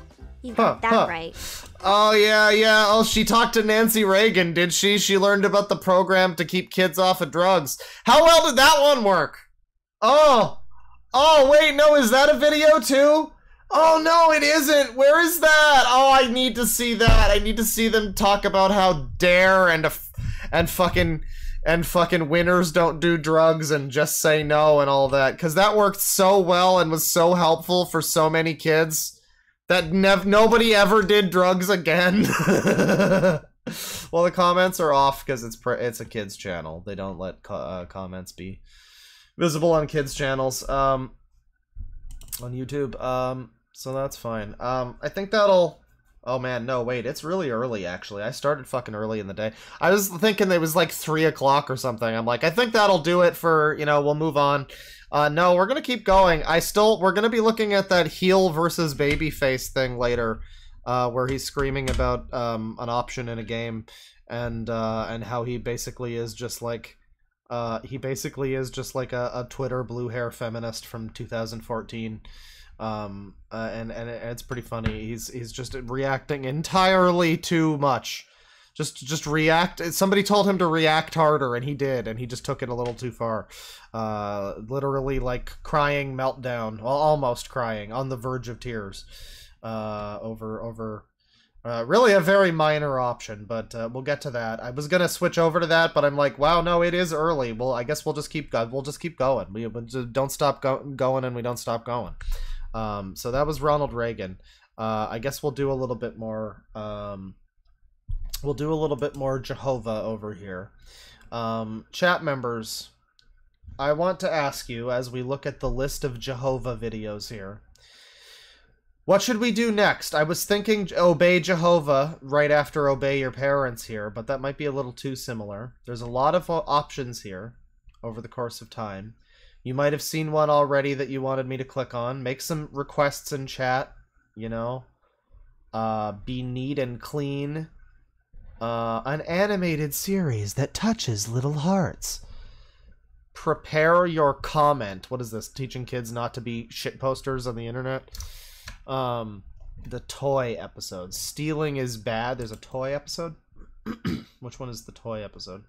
You Huh, that huh. right. Oh yeah, yeah. Oh, she talked to Nancy Reagan, did she? She learned about the program to keep kids off of drugs. How well did that one work? Oh, oh wait, no, is that a video too? Oh no, it isn't. Where is that? Oh, I need to see that. I need to see them talk about how DARE and and fucking and fucking winners don't do drugs and just say no and all that because that worked so well and was so helpful for so many kids that nev- nobody ever did drugs again. [LAUGHS] well, the comments are off because it's it's a kids channel. They don't let co- uh, comments be visible on kids channels um, on YouTube. Um, so that's fine. Um, I think that'll. Oh man, no, wait, it's really early actually. I started fucking early in the day. I was thinking it was like three o'clock or something. I'm like, I think that'll do it for you know. We'll move on. Uh, no, we're gonna keep going. I still we're gonna be looking at that heel versus babyface thing later, uh, where he's screaming about um, an option in a game, and uh, and how he basically is just like, uh, he basically is just like a, a Twitter blue hair feminist from 2014. Um, uh, and and it- it's pretty funny. He's he's just reacting entirely too much. Just just react. Somebody told him to react harder, and he did, and he just took it a little too far. Uh, literally like crying meltdown, almost crying, on the verge of tears. Uh, over over. Uh, really a very minor option, but uh, we'll get to that. I was gonna switch over to that, but I'm like, wow, no, it is early. Well, I guess we'll just keep go- we'll just keep going. We, we don't stop go- going, and we don't stop going. Um, so that was Ronald Reagan. Uh, I guess we'll do a little bit more. Um, we'll do a little bit more Jehovah over here. Um, chat members, I want to ask you as we look at the list of Jehovah videos here. What should we do next? I was thinking obey Jehovah right after obey your parents here, but that might be a little too similar. There's a lot of options here over the course of time. You might have seen one already that you wanted me to click on. Make some requests in chat, you know. Uh, be neat and clean. Uh, an animated series that touches little hearts. Prepare your comment. What is this? Teaching kids not to be shit posters on the internet? Um, the toy episode. Stealing is bad. There's a toy episode. [CLEARS THROAT] Which one is the toy episode?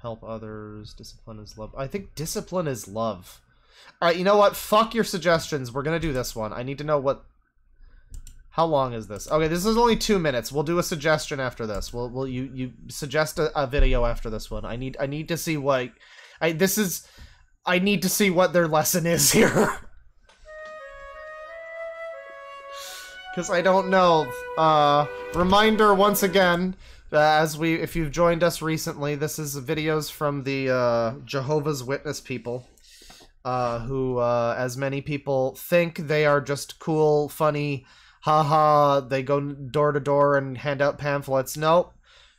Help others. Discipline is love. I think discipline is love. All right, you know what? Fuck your suggestions. We're gonna do this one. I need to know what. How long is this? Okay, this is only two minutes. We'll do a suggestion after this. We'll, we'll you you suggest a, a video after this one? I need I need to see what. I this is. I need to see what their lesson is [LAUGHS] here. because I don't know. Uh, reminder once again, uh, as we, if you've joined us recently, this is videos from the uh, Jehovah's Witness people, uh, who, uh, as many people think, they are just cool, funny, haha. They go door to door and hand out pamphlets. Nope,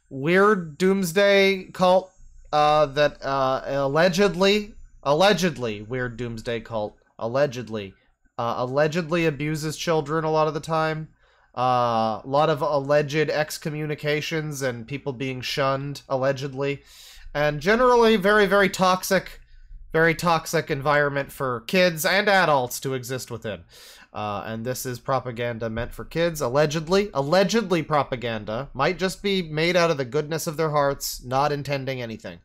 weird doomsday cult uh, that uh, allegedly, allegedly weird doomsday cult, allegedly uh, allegedly abuses children a lot of the time. Uh, a lot of alleged excommunications and people being shunned, allegedly. And generally, very, very toxic, very toxic environment for kids and adults to exist within. Uh, and this is propaganda meant for kids, allegedly. Allegedly propaganda. Might just be made out of the goodness of their hearts, not intending anything.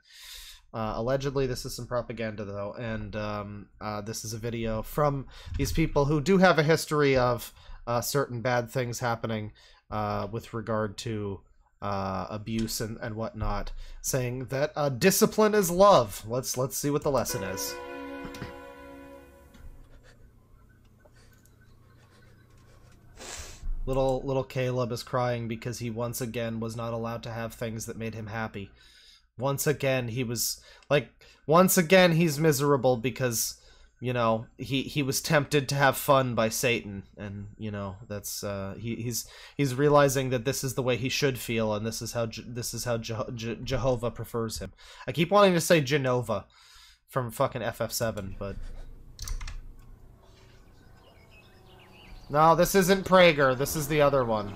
Uh, allegedly, this is some propaganda, though, and um, uh, this is a video from these people who do have a history of uh, certain bad things happening uh, with regard to uh, abuse and, and whatnot, saying that discipline is love. Let's let's see what the lesson is. Little little Caleb is crying because he once again was not allowed to have things that made him happy. Once again he was like once again he's miserable because you know he he was tempted to have fun by satan. And you know that's uh he, he's he's realizing that this is the way he should feel and this is how this is how Je Je jehovah prefers him. I keep wanting to say Jenova from fucking ff7 but no this isn't Prager this is the other one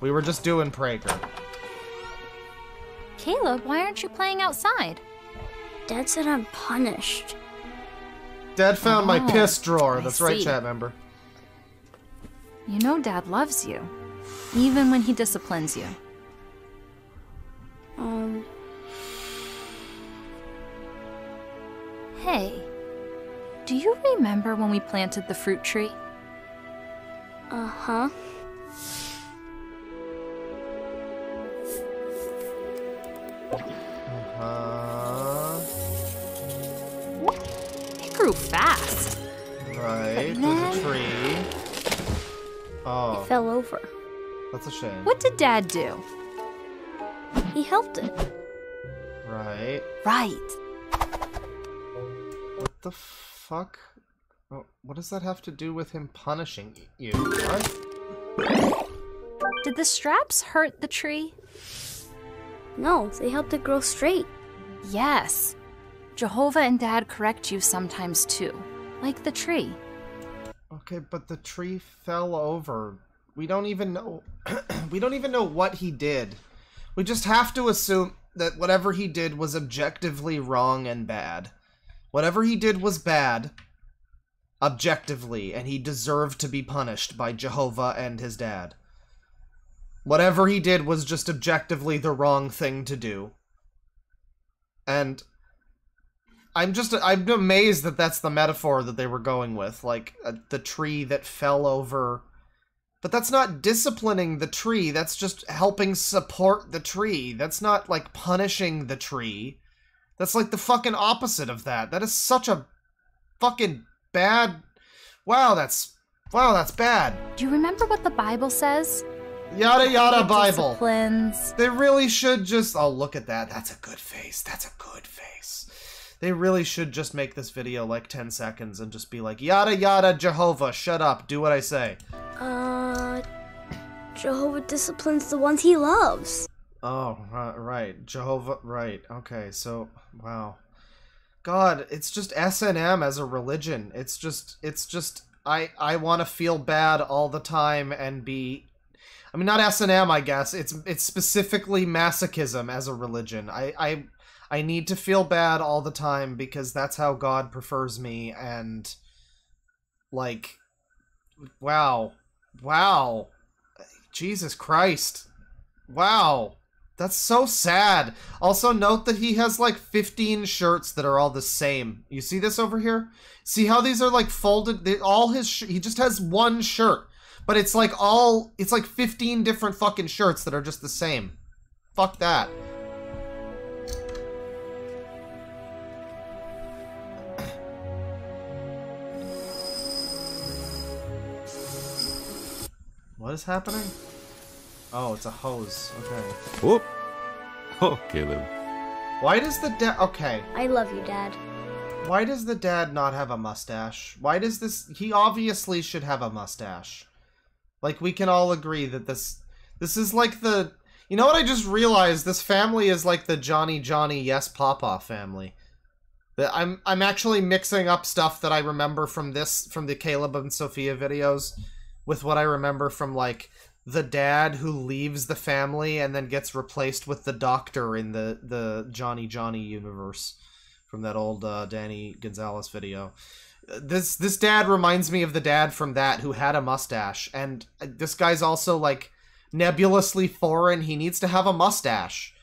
we were just doing Prager Caleb, why aren't you playing outside? Dad said I'm punished. Dad found oh, my piss drawer. I That's see. right, chat member. You know Dad loves you, even when he disciplines you. Um. Hey, do you remember when we planted the fruit tree? Uh huh. Uh, It grew fast. right. There's a tree. Oh, It fell over. that's a shame. What did Dad do? He helped it. Right. Right. What the fuck? Oh, what does that have to do with him punishing you? What? Did the straps hurt the tree? No, they helped it grow straight. Yes. Jehovah and Dad correct you sometimes too, like the tree. Okay, but the tree fell over. We don't even know. [CLEARS THROAT] we don't even know what he did. We just have to assume that whatever he did was objectively wrong and bad. Whatever he did was bad, objectively, and he deserved to be punished by Jehovah and his dad. Whatever he did was just objectively the wrong thing to do. And I'm just I'm amazed that that's the metaphor that they were going with, like uh, the tree that fell over. But that's not disciplining the tree. That's just helping support the tree. That's not like punishing the tree. That's like the fucking opposite of that. That is such a fucking bad. Wow, that's wow, that's bad. Do you remember what the Bible says? Yada yada Bible. Disciplines. They really should just. Oh, look at that. That's a good face. That's a good face. They really should just make this video like 10 seconds and just be like, yada yada Jehovah, shut up, do what I say. Uh, Jehovah disciplines the ones he loves. Oh, ri- right. Jehovah, right. Okay, so, wow. God, it's just S&M as a religion. It's just, it's just, I, I want to feel bad all the time and be, I mean, not S&M, I guess. It's, it's specifically masochism as a religion. I, I, I need to feel bad all the time because that's how God prefers me and, like, wow. Wow. Jesus Christ. Wow. That's so sad. Also, note that he has like 15 shirts that are all the same. You see this over here? See how these are like folded? They, all his he just has one shirt, but it's like all it's like 15 different fucking shirts that are just the same. Fuck that. What is happening? Oh, it's a hose. Okay. Whoop. Oh, Caleb. Why does the dad? Okay. I love you, Dad. Why does the dad not have a mustache? Why does this? He obviously should have a mustache. Like we can all agree that this this is like the. You know what I just realized? This family is like the Johnny Johnny Yes Papa family. That I'm I'm actually mixing up stuff that I remember from this from the Caleb and Sophia videos with what I remember from like the dad who leaves the family and then gets replaced with the doctor in the the Johnny Johnny universe from that old uh, Danny Gonzalez video. This this dad reminds me of the dad from that who had a mustache, and uh, this guy's also like nebulously foreign. He needs to have a mustache,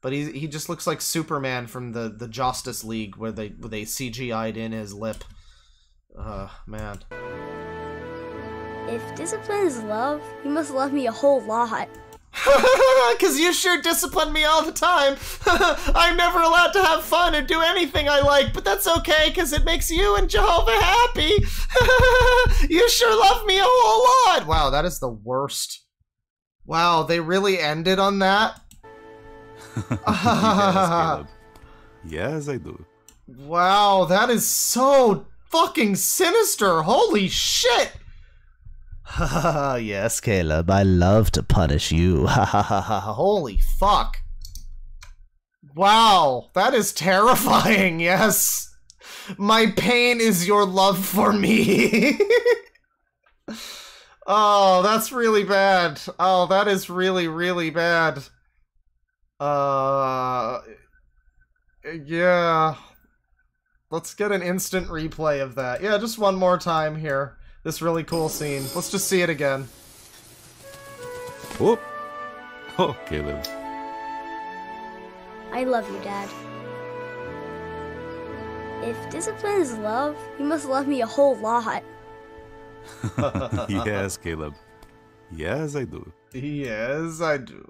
but he he just looks like Superman from the the Justice League where they where they CGI'd in his lip. Uh man. If discipline is love, you must love me a whole lot. [LAUGHS] Because you sure discipline me all the time. [LAUGHS] I'm never allowed to have fun or do anything I like, but that's okay because it makes you and Jehovah happy. [LAUGHS] you sure love me a whole lot. Wow, that is the worst. Wow, they really ended on that? yes, Caleb. Yes, I do. Wow, that is so fucking sinister. Holy shit. [LAUGHS] yes, Caleb, I love to punish you. Ha ha ha ha, Holy fuck. Wow, that is terrifying, [LAUGHS] yes. My pain is your love for me. [LAUGHS] oh, that's really bad. Oh, that is really, really bad. Uh. Yeah. Let's get an instant replay of that. Yeah, just one more time here. This really cool scene. Let's just see it again. Whoop. Oh, Caleb. I love you, Dad. If discipline is love, you must love me a whole lot. [LAUGHS] yes, Caleb. Yes, I do. Yes, I do.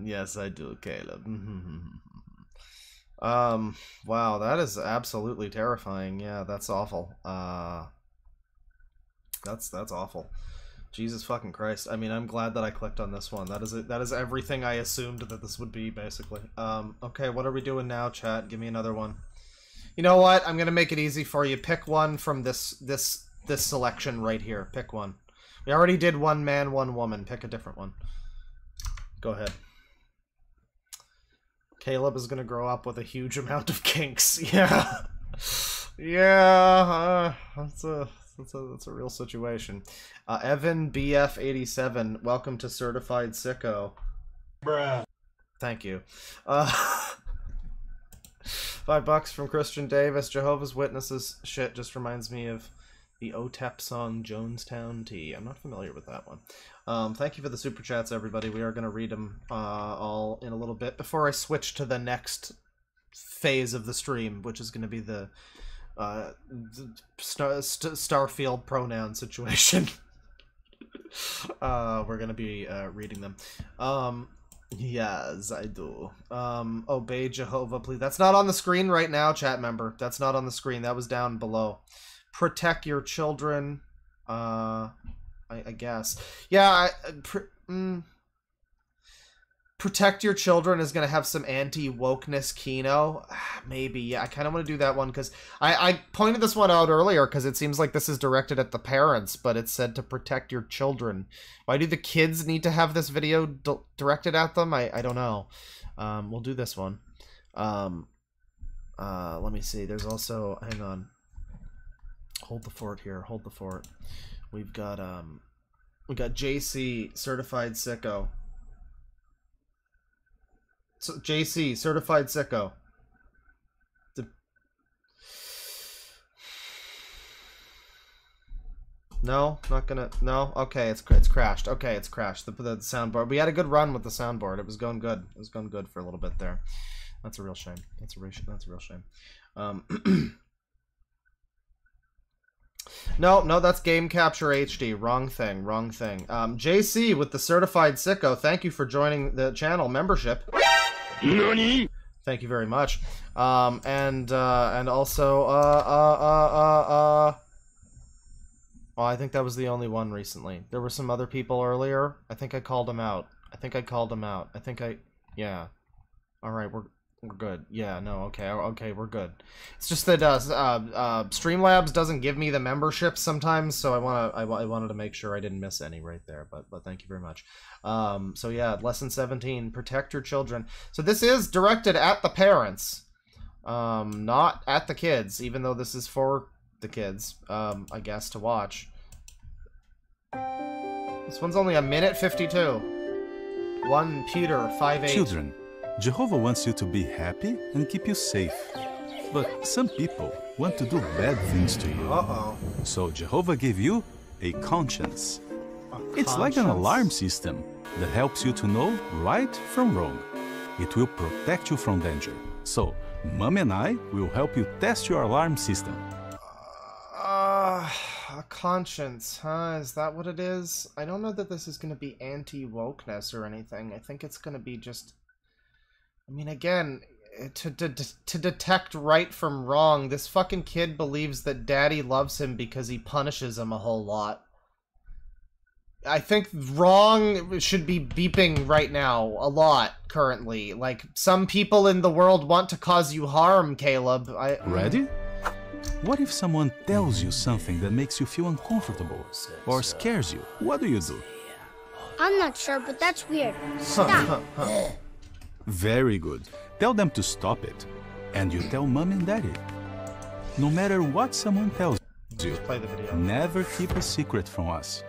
[LAUGHS] yes, I do, Caleb. [LAUGHS] um, wow, that is absolutely terrifying. Yeah, that's awful. Uh, that's that's awful. Jesus fucking Christ. I mean, I'm glad that I clicked on this one. That is it. That is everything I assumed that this would be, basically. Um, okay, what are we doing now, chat? Give me another one. You know what? I'm gonna make it easy for you. Pick one from this this this selection right here. Pick one. We already did one man, one woman. Pick a different one. Go ahead. Caleb is gonna grow up with a huge [LAUGHS] amount of kinks. [LAUGHS] Yeah. yeah. Uh, that's a that's a that's a real situation. Uh, Evan BF eighty seven. Welcome to Certified Sicko. Bruh. Thank you. Uh, [LAUGHS] five bucks from Christian Davis. Jehovah's Witnesses shit just reminds me of the OTEP song Jonestown Tea. I'm not familiar with that one. Um, thank you for the super chats, everybody. We are going to read them uh, all in a little bit before I switch to the next phase of the stream, which is going to be the uh, star, st- Starfield pronoun situation. [LAUGHS] uh, we're to be uh, reading them. Um, yes, I do. Um, obey Jehovah, please. That's not on the screen right now, chat member. That's not on the screen. That was down below. Protect your children. Uh, I, I guess. Yeah, I, uh, mm, protect your children is going to have some anti wokeness kino. Maybe. Yeah, I kind of want to do that one because I, I pointed this one out earlier because it seems like this is directed at the parents, but it's said to protect your children. Why do the kids need to have this video directed at them? I, I don't know. Um, we'll do this one. Um, uh, let me see. There's also, hang on. Hold the fort here. Hold the fort. We've got, um, we got JC, certified sicko. JC, certified sicko. No, not gonna. No, okay, it's it's crashed. Okay, it's crashed. The the soundboard. We had a good run with the soundboard. It was going good. It was going good for a little bit there. That's a real shame. That's a real. That's a real shame. Um, [CLEARS THROAT] no, no, that's Game Capture HD. Wrong thing. Wrong thing. Um, JC with the certified sicko. Thank you for joining the channel membership. Nani? Thank you very much. Um, and uh, and also uh uh uh uh uh. Well, I think that was the only one recently. There were some other people earlier. I think I called them out. I think I called them out. I think I, yeah. All right, we're we're good. Yeah, no, okay, okay, we're good. It's just that uh, uh, uh, Streamlabs doesn't give me the memberships sometimes, so I wanna I, I wanted to make sure I didn't miss any right there. But but thank you very much. Um, so yeah, lesson seventeen: protect your children. So this is directed at the parents, um, not at the kids, even though this is for the kids, um, I guess, to watch. This one's only a minute fifty-two. One Peter five eight. Children, Jehovah wants you to be happy and keep you safe. But some people want to do bad things to you. Uh-oh. So Jehovah gave you a conscience. It's like an alarm system that helps you to know right from wrong. It will protect you from danger. So, Mom and I will help you test your alarm system. Uh, a conscience, huh? Is that what it is? I don't know that this is going to be anti-wokeness or anything. I think it's going to be just... I mean, again, eh, to, to, to detect right from wrong, this fucking kid believes that daddy loves him because he punishes him a whole lot. I think wrong should be beeping right now a lot currently. Like, some people in the world want to cause you harm, Caleb. I, Ready? What if someone tells you something that makes you feel uncomfortable or scares you? What do you do? I'm not sure, but that's weird. [LAUGHS] Stop. [LAUGHS] Very good. Tell them to stop it. And you tell mom and daddy. No matter what someone tells you, Play the video. never keep a secret from us.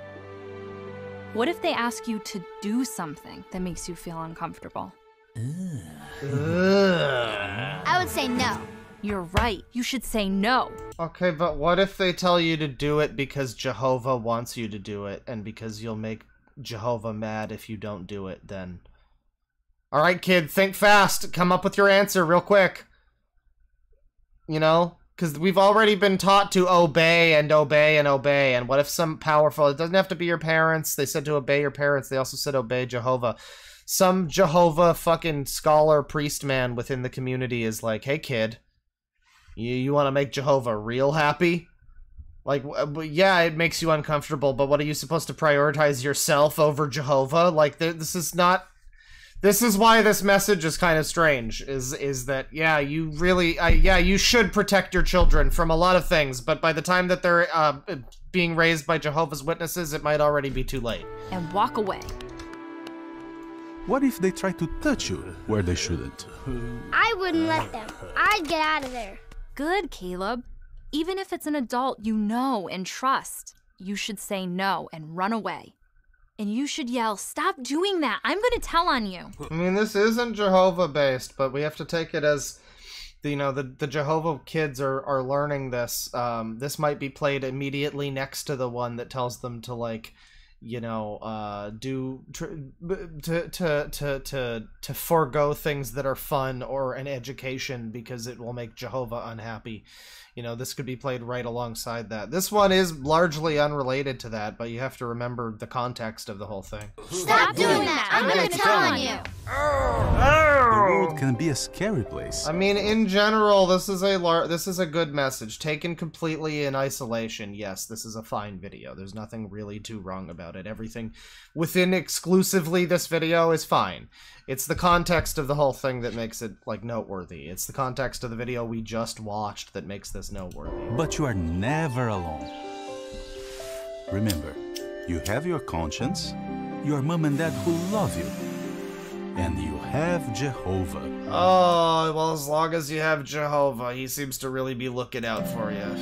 What if they ask you to do something that makes you feel uncomfortable? I would say no. You're right. You should say no. Okay, but what if they tell you to do it because Jehovah wants you to do it, and because you'll make Jehovah mad if you don't do it, then. Alright, kid, think fast. Come up with your answer real quick. You know? Because we've already been taught to obey and obey and obey, and what if some powerful. It doesn't have to be your parents. They said to obey your parents, they also said obey Jehovah. Some Jehovah fucking scholar priest man within the community is like, hey, kid. You you want to make Jehovah real happy? Like, yeah, it makes you uncomfortable, but what are you supposed to prioritize yourself over Jehovah? Like, this is not. This is why this message is kind of strange. Is is that yeah, you really, uh, yeah, you should protect your children from a lot of things, but by the time that they're uh, being raised by Jehovah's Witnesses, it might already be too late. And walk away. What if they try to touch you where they shouldn't? I wouldn't let them. I'd get out of there. Good, Caleb. Even if it's an adult you know and trust, you should say no and run away. And you should yell, Stop doing that! I'm gonna tell on you. I mean, this isn't Jehovah based, but we have to take it as you know the the Jehovah kids are are learning this. Um, this might be played immediately next to the one that tells them to like, you know, uh, do to to to to to forego things that are fun or an education because it will make Jehovah unhappy. You know, this could be played right alongside that. This one is largely unrelated to that, but you have to remember the context of the whole thing. Stop doing that. I'm gonna tell on you. The world can be a scary place. I mean, in general, this is a lar- this is a good message. Taken completely in isolation, yes, this is a fine video. There's nothing really too wrong about it. Everything within exclusively this video is fine. It's the context of the whole thing that makes it like noteworthy. It's the context of the video we just watched that makes this noteworthy. But you are never alone. Remember, you have your conscience, your mom and dad who love you, and you have Jehovah. Oh, well, as long as you have Jehovah, he seems to really be looking out for you.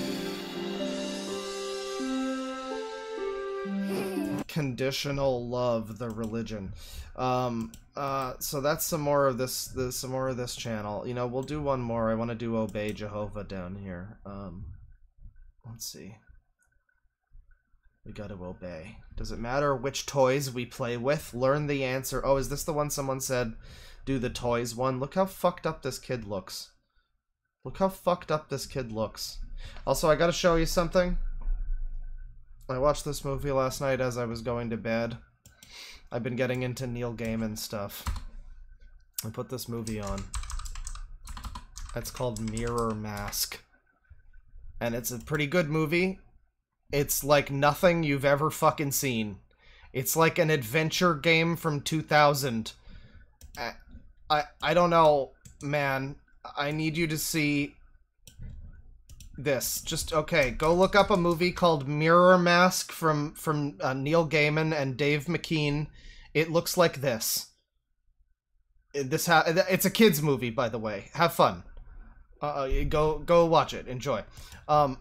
Conditional love, the religion. Um, uh, so that's some more of this, this, some more of this channel. You know, we'll do one more. I want to do Obey Jehovah down here. Um, let's see. We gotta obey. Does it matter which toys we play with? Learn the answer. Oh, is this the one someone said do the toys one? Look how fucked up this kid looks. Look how fucked up this kid looks. Also, I gotta show you something. I watched this movie last night as I was going to bed. I've been getting into Neil Gaiman stuff. I put this movie on. It's called MirrorMask. And it's a pretty good movie. It's like nothing you've ever fucking seen. It's like an adventure game from 2000. I, I, I don't know, man. I need you to see this. Just okay, go look up a movie called MirrorMask from from uh, Neil Gaiman and Dave McKean. It looks like this. This ha- it's a kids movie, by the way. Have fun. Uh, go go watch it. Enjoy. Um,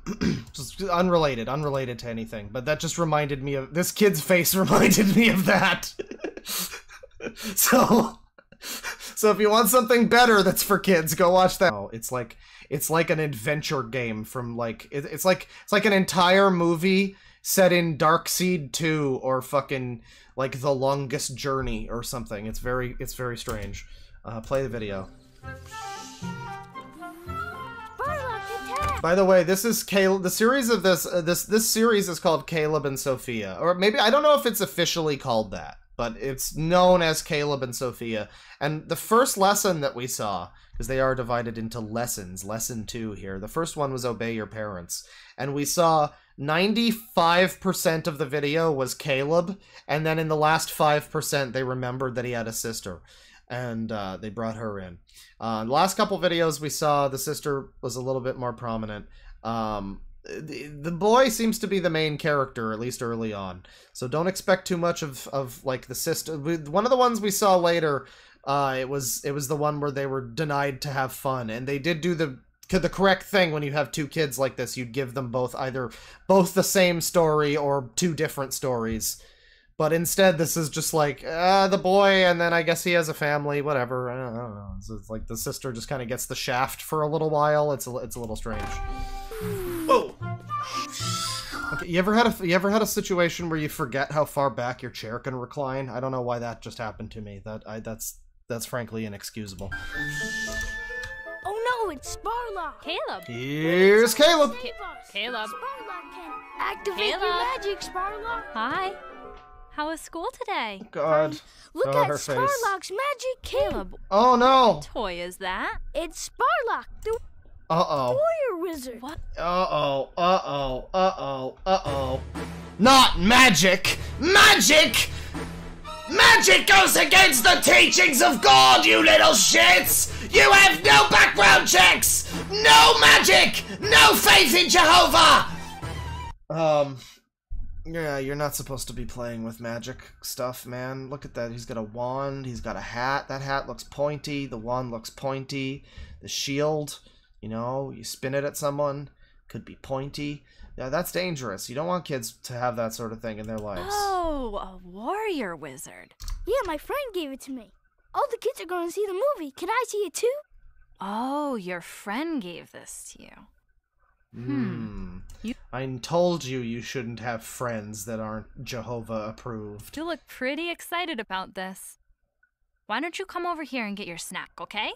[CLEARS THROAT] just unrelated, unrelated to anything, but that just reminded me of this kid's face. [LAUGHS] Reminded me of that. [LAUGHS] so, so if you want something better that's for kids, go watch that. Oh, it's like it's like an adventure game from like it, it's like it's like an entire movie set in Dark Seed 2 or fucking like The Longest Journey or something. It's very it's very strange. Uh, play the video. By the way, this is Caleb. The series of this uh, this this series is called Caleb and Sophia, or maybe I don't know if it's officially called that, but it's known as Caleb and Sophia. And the first lesson that we saw, because they are divided into lessons, lesson two here. The first one was obey your parents, and we saw 95% of the video was Caleb, and then in the last 5% they remembered that he had a sister, and uh, they brought her in. Uh, the last couple videos we saw, the sister was a little bit more prominent. Um, the, the boy seems to be the main character, at least early on. So don't expect too much of, of like the sister. One of the ones we saw later, uh, it was it was the one where they were denied to have fun, and they did do the the correct thing when you have two kids like this. You'd give them both either both the same story or two different stories. But instead, this is just like uh, the boy, and then I guess he has a family. Whatever. I don't, I don't know. It's, it's like the sister just kind of gets the shaft for a little while. It's a, it's a little strange. Whoa. Okay, you ever had a you ever had a situation where you forget how far back your chair can recline? I don't know why that just happened to me. That I that's that's frankly inexcusable. Oh no, it's Sparlock! Caleb! Here's Caleb! Caleb! Sparlock can activate your magic, Sparlock! Hi. How was school today? God. Look Oh, at her face. Sparlock's magic Caleb. Oh no! What toy is that? It's Sparlock, the Uh oh. warrior wizard. What? Uh oh. Uh oh. Uh oh. Uh oh. Not magic! Magic! Magic goes against the teachings of God, you little shits! You have no background checks! No magic! No faith in Jehovah! Um. Yeah, you're not supposed to be playing with magic stuff, man. Look at that. He's got a wand. He's got a hat. That hat looks pointy. The wand looks pointy. The shield, you know, you spin it at someone, could be pointy. Yeah, that's dangerous. You don't want kids to have that sort of thing in their lives. Oh, a warrior wizard. Yeah, my friend gave it to me. All the kids are going to see the movie. Can I see it too? Oh, your friend gave this to you. Hmm. I told you you shouldn't have friends that aren't Jehovah approved. You look pretty excited about this. Why don't you come over here and get your snack, okay?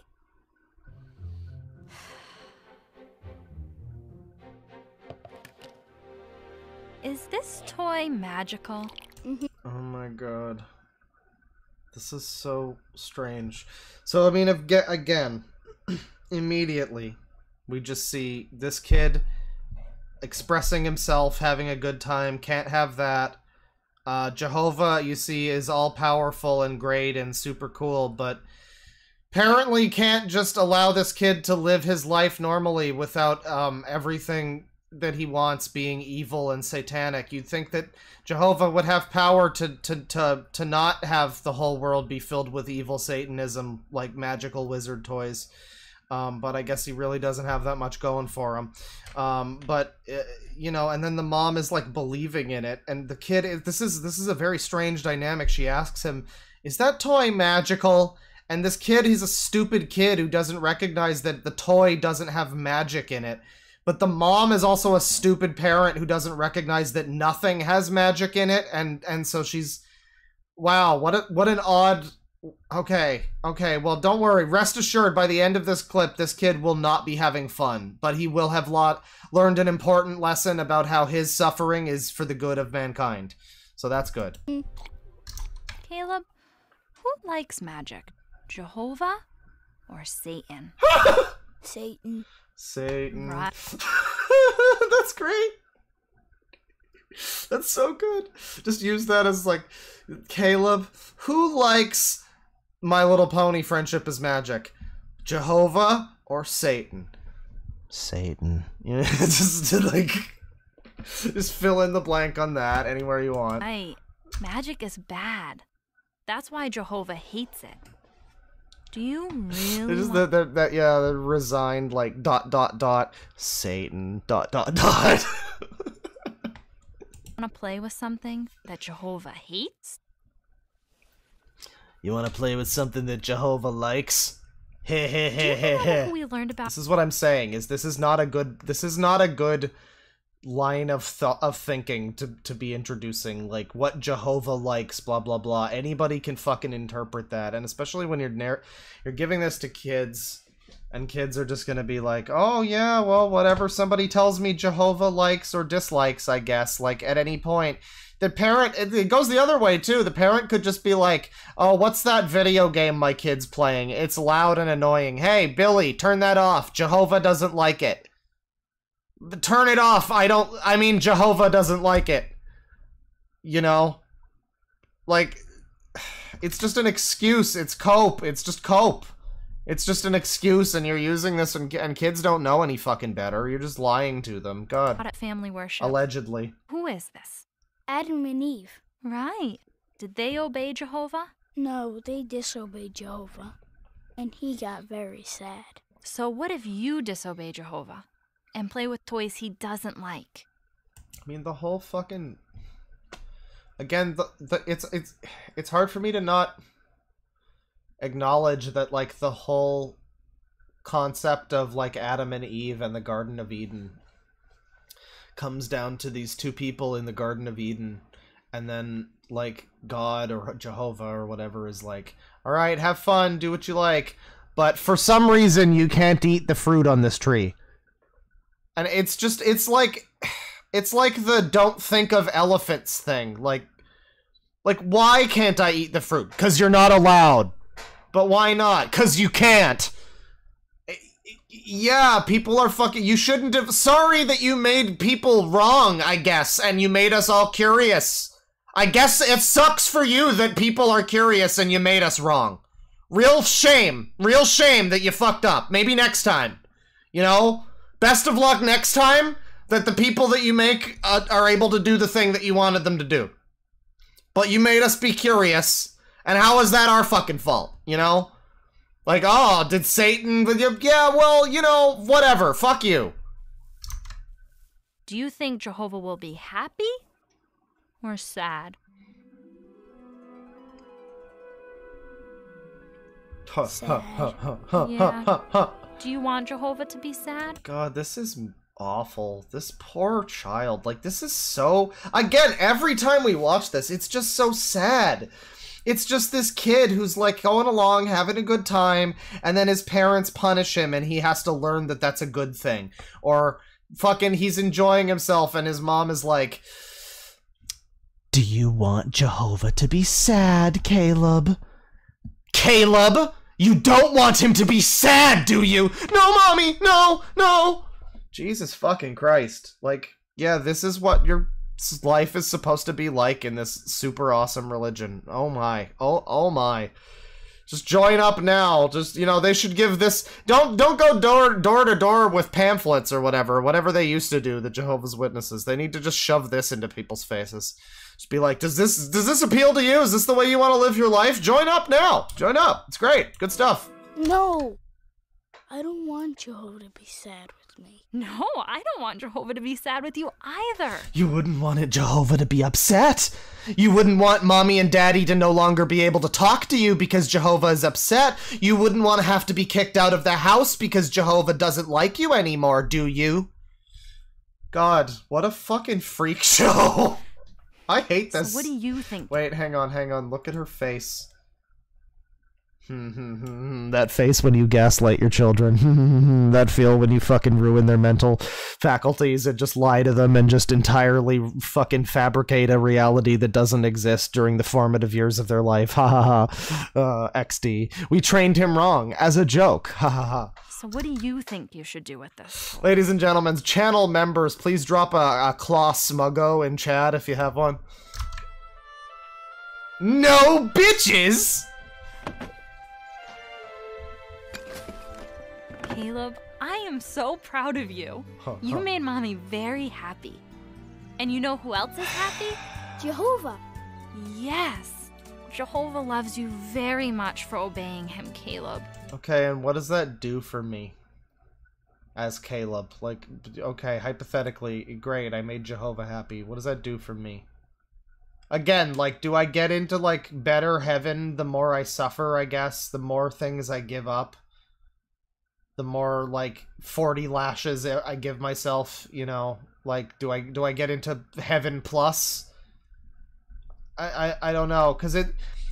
Is this toy magical? Oh my god. This is so strange. So I mean, if again, [CLEARS THROAT] immediately, we just see this kid expressing himself, having a good time. Can't have that. Uh, Jehovah, you see, is all powerful and great and super cool, but apparently can't just allow this kid to live his life normally without um, everything that he wants being evil and satanic. You'd think that Jehovah would have power to, to, to, to not have the whole world be filled with evil Satanism like magical wizard toys. Um, but I guess he really doesn't have that much going for him. Um, but uh, you know, and then the mom is like believing in it, and the kid. This is this is a very strange dynamic. She asks him, "Is that toy magical?" And this kid, he's a stupid kid who doesn't recognize that the toy doesn't have magic in it. But the mom is also a stupid parent who doesn't recognize that nothing has magic in it, and and so she's, wow, what a what an odd Okay, okay, well, don't worry. Rest assured, by the end of this clip, this kid will not be having fun, but he will have lot learned an important lesson about how his suffering is for the good of mankind. So that's good. Caleb, who likes magic? Jehovah or Satan? [LAUGHS] Satan. Satan. Right. [LAUGHS] that's great. That's so good. Just use that as like, Caleb, who likes My Little Pony Friendship is Magic? Jehovah or Satan? Satan. You know, [LAUGHS] just to like, just fill in the blank on that anywhere you want. Right. Magic is bad. That's why Jehovah hates it. Do you really? They're just that, that, that, yeah, the resigned like dot dot dot Satan dot dot dot. [LAUGHS] want to play with something that Jehovah hates? You want to play with something that Jehovah likes? Heh heh Do heh you heh heh. we learned about? This is what I'm saying. Is this is not a good. This is not a good line of thought of thinking to to be introducing like what Jehovah likes. Blah blah blah. Anybody can fucking interpret that, and especially when you're nar- you're giving this to kids. And kids are just gonna be like, oh yeah, well, whatever somebody tells me Jehovah likes or dislikes, I guess, like at any point. The parent, it goes the other way too. The parent could just be like, oh, what's that video game my kid's playing? It's loud and annoying. Hey, Billy, turn that off. Jehovah doesn't like it. Turn it off. I don't, I mean, Jehovah doesn't like it. You know? Like, it's just an excuse. It's cope. It's just cope. It's just an excuse, and you're using this, and, and kids don't know any fucking better. You're just lying to them. God. At family worship. Allegedly. Who is this? Adam and Eve. Right. Did they obey Jehovah? No, they disobeyed Jehovah. And he got very sad. So what if you disobey Jehovah and play with toys he doesn't like? I mean, the whole fucking. Again, the, the it's it's it's hard for me to not acknowledge that like the whole concept of like Adam and Eve and the Garden of Eden comes down to these two people in the Garden of Eden, and then like God or Jehovah or whatever is like, all right, have fun, do what you like, but for some reason you can't eat the fruit on this tree. And it's just, it's like, it's like the don't think of elephants thing. Like, like why can't I eat the fruit? Cause you're not allowed. But why not? Cause you can't. Yeah, people are fucking. You shouldn't have. Sorry that you made people wrong, I guess, and you made us all curious. I guess it sucks for you that people are curious and you made us wrong. Real shame. Real shame that you fucked up. Maybe next time. You know? Best of luck next time that the people that you make uh, are able to do the thing that you wanted them to do. But you made us be curious, and how is that our fucking fault? You know? Like, oh, did Satan with you? Yeah, well, you know, whatever. Fuck you. Do you think Jehovah will be happy or sad? Yeah. Do you want Jehovah to be sad? God, this is awful. This poor child. Like, this is so. Again, every time we watch this, it's just so sad. It's just this kid who's like going along, having a good time, and then his parents punish him and he has to learn that that's a good thing. Or fucking he's enjoying himself and his mom is like, Do you want Jehovah to be sad, Caleb? Caleb, you don't want him to be sad, do you? No, mommy, no, no. Jesus fucking Christ. Like, yeah, this is what your life is supposed to be like in this super awesome religion. Oh my. Oh, oh my. Just join up now. Just you know, they should give this. Don't don't go door door to door with pamphlets or whatever. Whatever they used to do, the Jehovah's Witnesses. They need to just shove this into people's faces. Just be like, does this does this appeal to you? Is this the way you want to live your life? Join up now. Join up. It's great. Good stuff. No. I don't want Jehovah to be sad with me. No, I don't want Jehovah to be sad with you either. You wouldn't want it Jehovah to be upset. You wouldn't want mommy and daddy to no longer be able to talk to you because Jehovah is upset. You wouldn't want to have to be kicked out of the house because Jehovah doesn't like you anymore, do you? God, what a fucking freak [LAUGHS] show. I hate So this. what do you think? Wait, hang on, hang on. Look at her face. Hmm, hmm, hmm, that face when you gaslight your children. [LAUGHS] that feel when you fucking ruin their mental faculties and just lie to them and just entirely fucking fabricate a reality that doesn't exist during the formative years of their life. [LAUGHS] Ha ha ha. Uh, XD. We trained him wrong as a joke. [LAUGHS] Ha ha ha. So what do you think you should do with this? Ladies and gentlemen, channel members, please drop a, a claw smuggo in chat if you have one. No bitches! Caleb, I am so proud of you. You made mommy very happy. And you know who else is happy? Jehovah. Yes. Jehovah loves you very much for obeying him, Caleb. Okay, and what does that do for me? As Caleb. Like, okay, hypothetically, great, I made Jehovah happy. What does that do for me? Again, like, do I get into, like, better heaven the more I suffer, I guess? The more things I give up? The more, like, 40 lashes I give myself, you know? Like, do I do I get into heaven plus? I, I, I don't know, because it...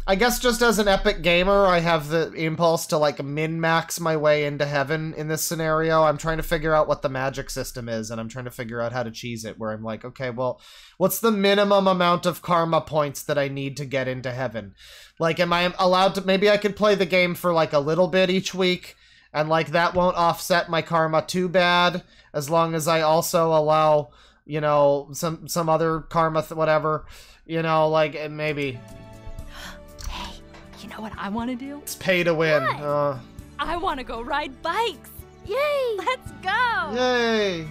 I guess just as an epic gamer, I have the impulse to like min max my way into heaven in this scenario. I'm trying to figure out what the magic system is, and I'm trying to figure out how to cheese it. Where I'm like, okay, well, what's the minimum amount of karma points that I need to get into heaven? Like, am I allowed to? Maybe I could play the game for like a little bit each week, and like that won't offset my karma too bad, as long as I also allow, you know, some some other karma, whatever, you know, like maybe. [GASPS] Hey, You know what I want to do? It's pay to win. Uh, I want to go ride bikes. Yay! Let's go! yay!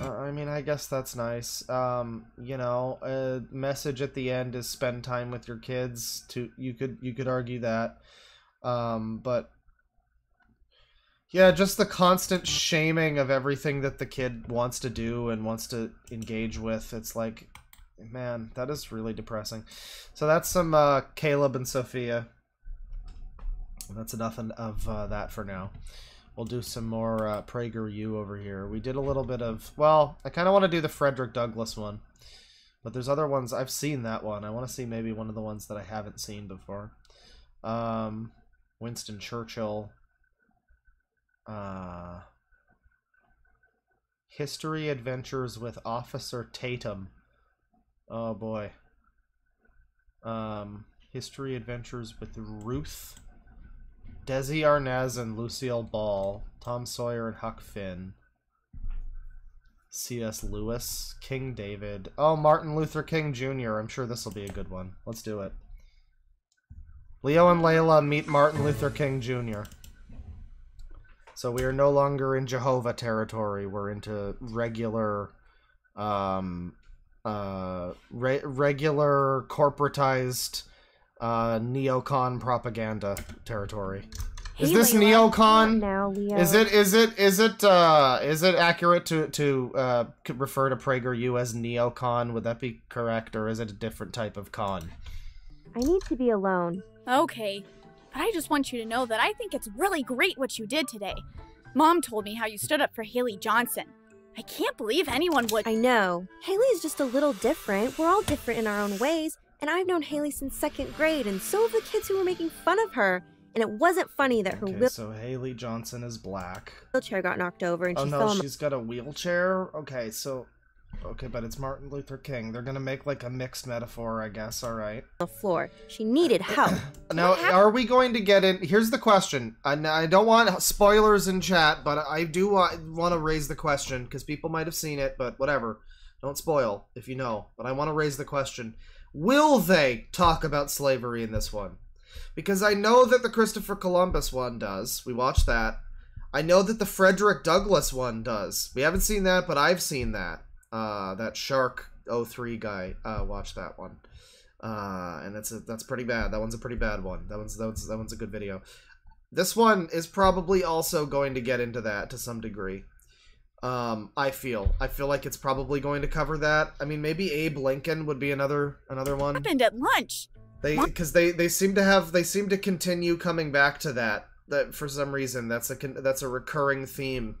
Uh, I mean, I guess that's nice. Um, you know, a message at the end is spend time with your kids. To you could you could argue that, um, but yeah, just the constant shaming of everything that the kid wants to do and wants to engage with. It's like, man, that is really depressing. So that's some uh, Caleb and Sophia. That's enough of uh, that for now. We'll do some more uh, PragerU over here. We did a little bit of... Well, I kind of want to do the Frederick Douglass one. But there's other ones. I've seen that one. I want to see maybe one of the ones that I haven't seen before. Um, Winston Churchill. Uh, History Adventures with Officer Tatum. Oh boy. Um, History Adventures with Ruth. Desi Arnaz and Lucille Ball. Tom Sawyer and Huck Finn. C.S. Lewis. King David. Oh, Martin Luther King Jr. I'm sure this will be a good one. Let's do it. Leo and Layla meet Martin Luther King Jr. So we are no longer in Jehovah territory. We're into regular, um, uh, re- regular corporatized, uh, neocon propaganda territory. Is Hey, this Layla, neocon? now, Leo. Is it is it is it uh is it accurate to to uh refer to PragerU as neocon? Would that be correct, or is it a different type of con? I need to be alone. Okay, but I just want you to know that I think it's really great what you did today. Mom told me how you stood up for Haley Johnson. I can't believe anyone would. I know. Haley's just a little different. We're all different in our own ways. And I've known Haley since second grade, and so have the kids who were making fun of her. And it wasn't funny that her Okay, so Haley Johnson is black. wheelchair got knocked over and Oh she no, fell on she's got a wheelchair. Okay, so Okay, but it's Martin Luther King. They're gonna make like a mixed metaphor, I guess. All right. the floor. She needed help. [COUGHS] Now, are we going to get in? Here's the question. I, I don't want spoilers in chat, but I do want, want to raise the question because people might have seen it, but whatever. Don't spoil if you know. But I want to raise the question: Will they talk about slavery in this one? Because I know that the Christopher Columbus one does. We watched that. I know that the Frederick Douglass one does. We haven't seen that, but I've seen that. Uh, that Shark 03 guy uh, watched that one. Uh, and that's a, that's pretty bad. That one's a pretty bad one. That one's that one's that one's a good video. This one is probably also going to get into that to some degree. Um, I feel I feel like it's probably going to cover that. I mean, maybe Abe Lincoln would be another another one. Happened at lunch. They because they they seem to have they seem to continue coming back to that that for some reason that's a that's a recurring theme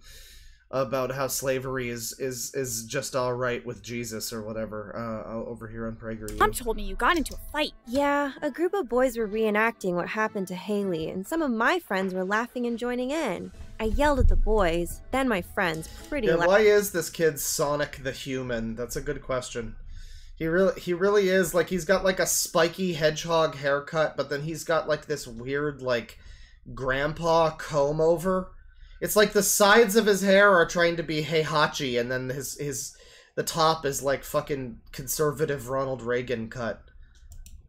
about how slavery is is is just all right with Jesus or whatever uh, over here on PragerU. Mom told me you got into a fight. Yeah, a group of boys were reenacting what happened to Haley, and some of my friends were laughing and joining in. I yelled at the boys, then my friends, pretty Yeah, loud. why is this kid Sonic the Human? That's a good question. He really he really is like he's got like a spiky hedgehog haircut, but then he's got like this weird like grandpa comb over. It's like the sides of his hair are trying to be Heihachi, and then his his the top is like fucking conservative Ronald Reagan cut.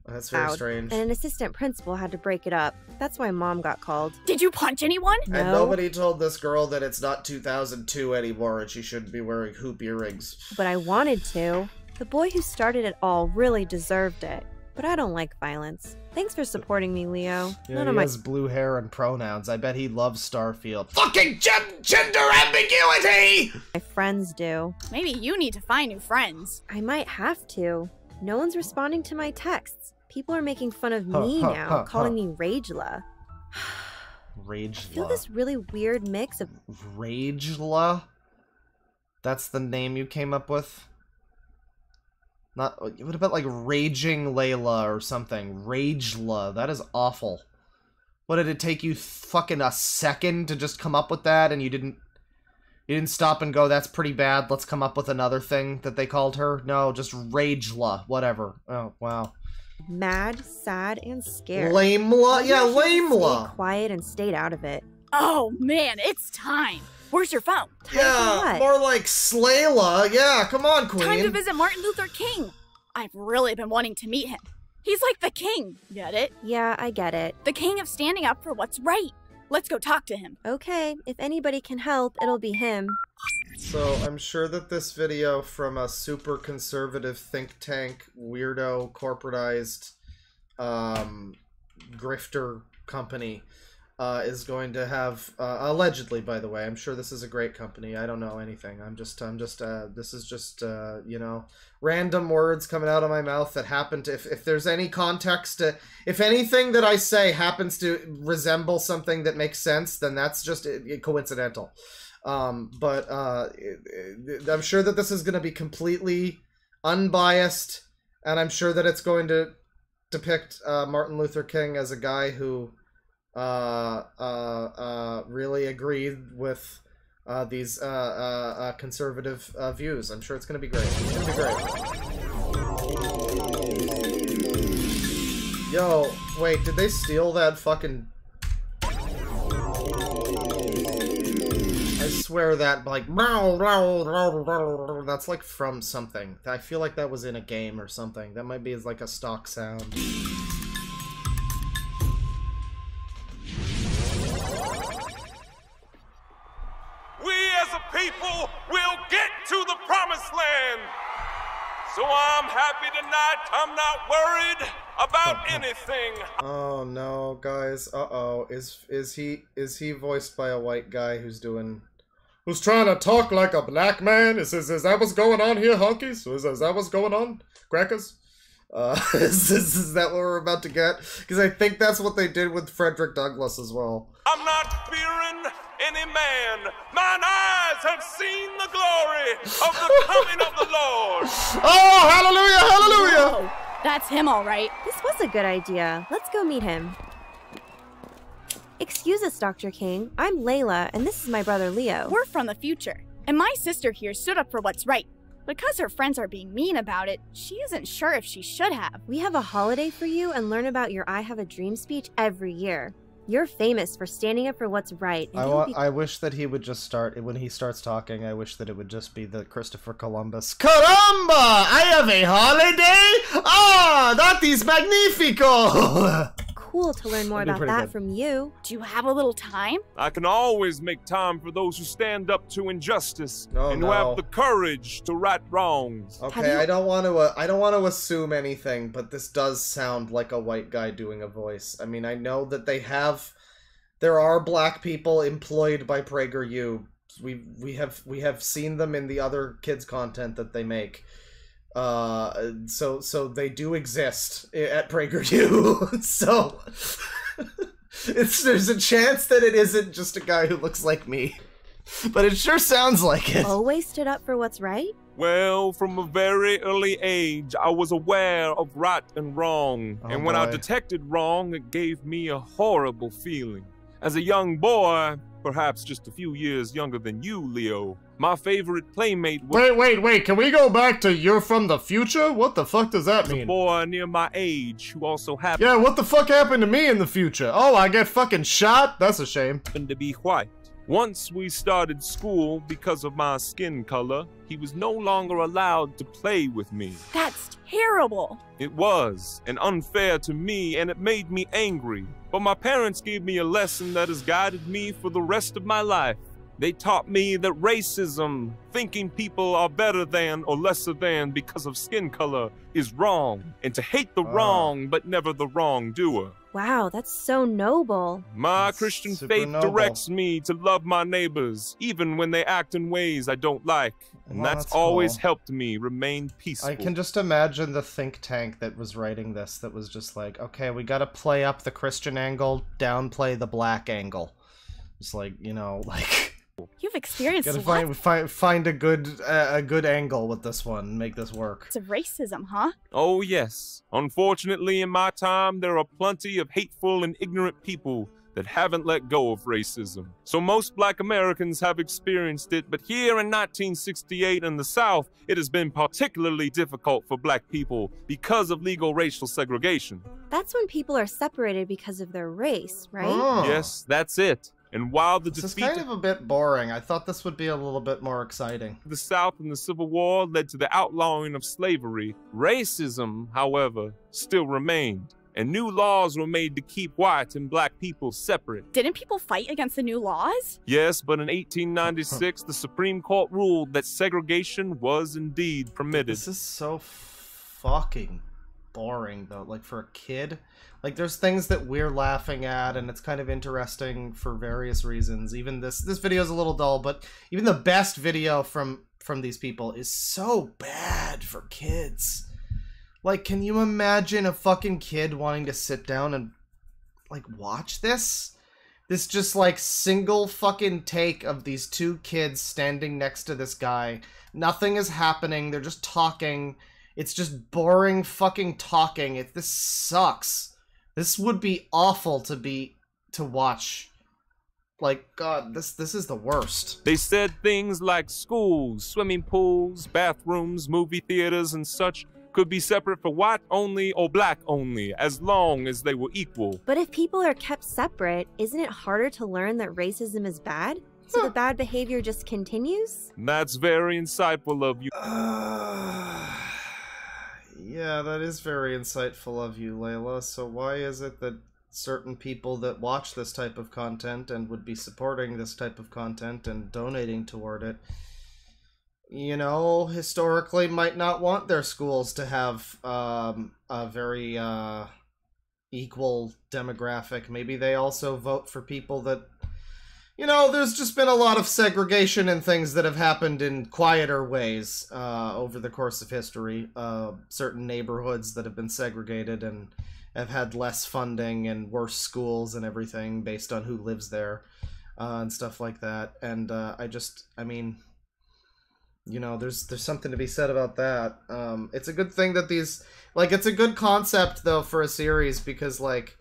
That's very Loud. strange. And an assistant principal had to break it up. That's why mom got called. Did you punch anyone? No. And nobody told this girl that it's not 2002 anymore and she shouldn't be wearing hoop earrings. But I wanted to. The boy who started it all really deserved it. But I don't like violence. Thanks for supporting me, Leo. Yeah, None he of my has blue hair and pronouns. I bet he loves Starfield. Fucking gen- gender ambiguity! my friends do. Maybe you need to find new friends. I might have to. No one's responding to my texts. People are making fun of Huh, me huh, now, huh, calling huh. me Ragela. [SIGHS] Rage I feel this really weird mix of Ragela? That's the name you came up with? Not what about like Raging Layla or something? Ragela. That is awful. What did it take you fucking a second to just come up with that and you didn't you didn't stop and go, that's pretty bad, let's come up with another thing that they called her? No, just Ragela, whatever. Oh, wow. mad, sad, and scared. Lamela? Maybe Yeah, I should've Lamela. Stayed quiet and stayed out of it. Oh man, it's time. Where's your phone? Yeah, more like Slayla. Yeah, come on, Queen. Time to visit Martin Luther King. I've really been wanting to meet him. He's like the king. Get it? Yeah, I get it. The king of standing up for what's right. Let's go talk to him. Okay, if anybody can help, it'll be him. So I'm sure that this video from a super conservative think tank, weirdo, corporatized, um, grifter company uh, is going to have uh, allegedly. By the way, I'm sure this is a great company. I don't know anything. I'm just, I'm just, uh, this is just, uh, you know, random words coming out of my mouth that happen to. If, if there's any context to, if anything that I say happens to resemble something that makes sense, then that's just it, it coincidental. Um, but uh, it- I'm sure that this is going to be completely unbiased, and I'm sure that it's going to depict uh, Martin Luther King as a guy who really agreed with uh, these uh, uh, uh, conservative uh, views. I'm sure it's going to be great. It's going to be great. Yo, wait, did they steal that fucking I swear that like that's like from something. I feel like that was in a game or something. That might be like a stock sound. People will get to the promised land. So I'm happy tonight. I'm not worried about [LAUGHS] anything. Oh no, guys. Uh oh. Is is he is he voiced by a white guy who's doing who's trying to talk like a black man? Is is, is that what's going on here, honkies? Is, is that what's going on, crackers? Uh, [LAUGHS] is, is, is that what we're about to get? Because I think that's what they did with Frederick Douglass as well. I'm not fearing any man. Mine eyes have seen the glory of the [LAUGHS] coming of the Lord. Oh, hallelujah, hallelujah! That's him, all right. This was a good idea. Let's go meet him. Excuse us, Dr. King. I'm Layla, and this is my brother Leo. We're from the future, and my sister here stood up for what's right. Because her friends are being mean about it, she isn't sure if she should have. We have a holiday for you and learn about your I Have a Dream speech every year. You're famous for standing up for what's right. I, wa- be- I wish that he would just start when he starts talking. I wish that it would just be the Christopher Columbus. Caramba! I have a holiday. Ah, that is magnifico. [LAUGHS] cool to learn [SIGHS] more about that good. from you. Do you have a little time? I can always make time for those who stand up to injustice Oh, and who have the courage to right wrongs. Okay, I don't want to. Uh, I don't want to assume anything, but this does sound like a white guy doing a voice. I mean, I know that they have. There are black people employed by PragerU. We we have we have seen them in the other kids content that they make. Uh, so so they do exist i- at PragerU. [LAUGHS] so [LAUGHS] it's there's a chance that it isn't just a guy who looks like me, but it sure sounds like it. Always stood up for what's right? Well, from a very early age, I was aware of right and wrong. Oh, and when I detected wrong, it gave me a horrible feeling. As a young boy, perhaps just a few years younger than you, Leo, my favorite playmate was Wait, wait, wait. Can we go back to you're from the future? What the fuck does that a mean? boy near my age who also happened Yeah, what the fuck happened to me in the future? Oh, I get fucking shot? That's a shame. Happened to be white. Once we started school, because of my skin color, he was no longer allowed to play with me. That's terrible. It was, and unfair to me, and it made me angry. But my parents gave me a lesson that has guided me for the rest of my life. They taught me that racism, thinking people are better than or lesser than because of skin color, is wrong, and to hate the ah. wrong but never the wrongdoer. Wow, that's so noble. My Christian faith noble. directs me to love my neighbors, even when they act in ways I don't like. And Well, that's, that's always cool. helped me remain peaceful. I can just imagine the think tank that was writing this that was just like, okay, we gotta play up the Christian angle, downplay the black angle. It's like, you know, [LAUGHS] like You've experienced gotta find find find a good uh, a good angle with this one, make this work. of racism, huh? Oh, yes. Unfortunately, in my time, there are plenty of hateful and ignorant people that haven't let go of racism. So most black Americans have experienced it, but here in 1968 in the South, it has been particularly difficult for black people because of legal racial segregation. That's when people are separated because of their race, right? Oh. Yes, that's it. And while the This is kind of a bit boring. I thought this would be a little bit more exciting. the South in the Civil War led to the outlawing of slavery, racism, however, still remained, and new laws were made to keep white and black people separate. Didn't people fight against the new laws? Yes, but in 1896, the Supreme Court ruled that segregation was indeed permitted. This is so fucking boring though. Like for a kid, like there's things that we're laughing at and it's kind of interesting for various reasons. Even this this video is a little dull, but even the best video from from these people is so bad for kids. Like can you imagine a fucking kid wanting to sit down and like watch this? This just like single fucking take of these two kids standing next to this guy. Nothing is happening. They're just talking. It's just boring fucking talking. It this sucks. This would be awful to be to watch. Like god, this this is the worst. They said things like schools, swimming pools, bathrooms, movie theaters, and such could be separate for white only or black only, as long as they were equal. But if people are kept separate, isn't it harder to learn that racism is bad? So the bad behavior just continues? That's very insightful of you. Yeah, that is very insightful of you, Layla. So why is it that certain people that watch this type of content and would be supporting this type of content and donating toward it, you know, historically might not want their schools to have um, a very uh, equal demographic. Maybe they also vote for people that you know, there's just been a lot of segregation and things that have happened in quieter ways uh, over the course of history. Uh, certain neighborhoods that have been segregated and have had less funding and worse schools and everything based on who lives there uh, and stuff like that. And uh, I just, I mean, you know, there's there's something to be said about that. Um, it's a good thing that these, like, it's a good concept though for a series because like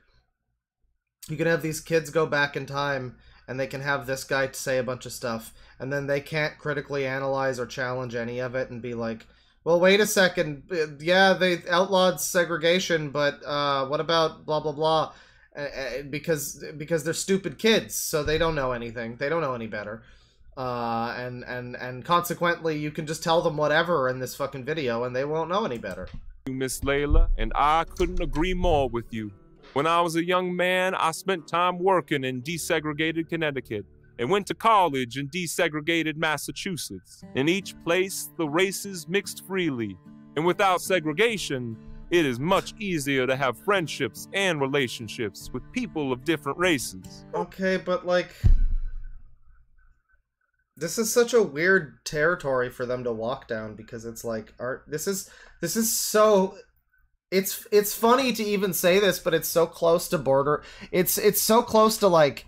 you can have these kids go back in time and they can have this guy say a bunch of stuff, and then they can't critically analyze or challenge any of it and be like, well, wait a second, yeah, they outlawed segregation, but uh, what about blah blah blah? Because because they're stupid kids, so they don't know anything. They don't know any better. Uh, and and and consequently, you can just tell them whatever in this fucking video, and they won't know any better. you, Miss Layla, and I couldn't agree more with you. When I was a young man, I spent time working in desegregated Connecticut and went to college in desegregated Massachusetts. In each place, the races mixed freely, and without segregation, it is much easier to have friendships and relationships with people of different races. Okay, but like this is such a weird territory for them to walk down because it's like art this is this is so it's it's funny to even say this but it's so close to border it's it's so close to like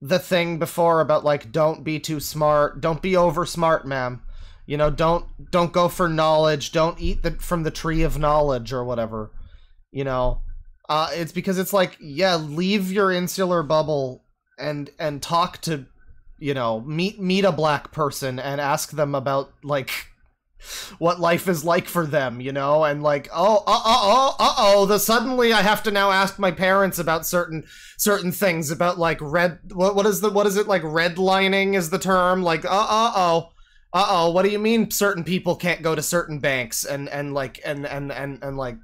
the thing before about like don't be too smart don't be over smart ma'am. You know don't don't go for knowledge don't eat the from the tree of knowledge or whatever you know? Uh it's because it's like yeah leave your insular bubble and and talk to you know meet meet a black person and ask them about like what life is like for them you know? And like oh uh uh uh oh the suddenly i have to now ask my parents about certain certain things about like red what what is the what is it like redlining is the term? Like uh uh oh uh oh what do you mean certain people can't go to certain banks? And and like and and and, and like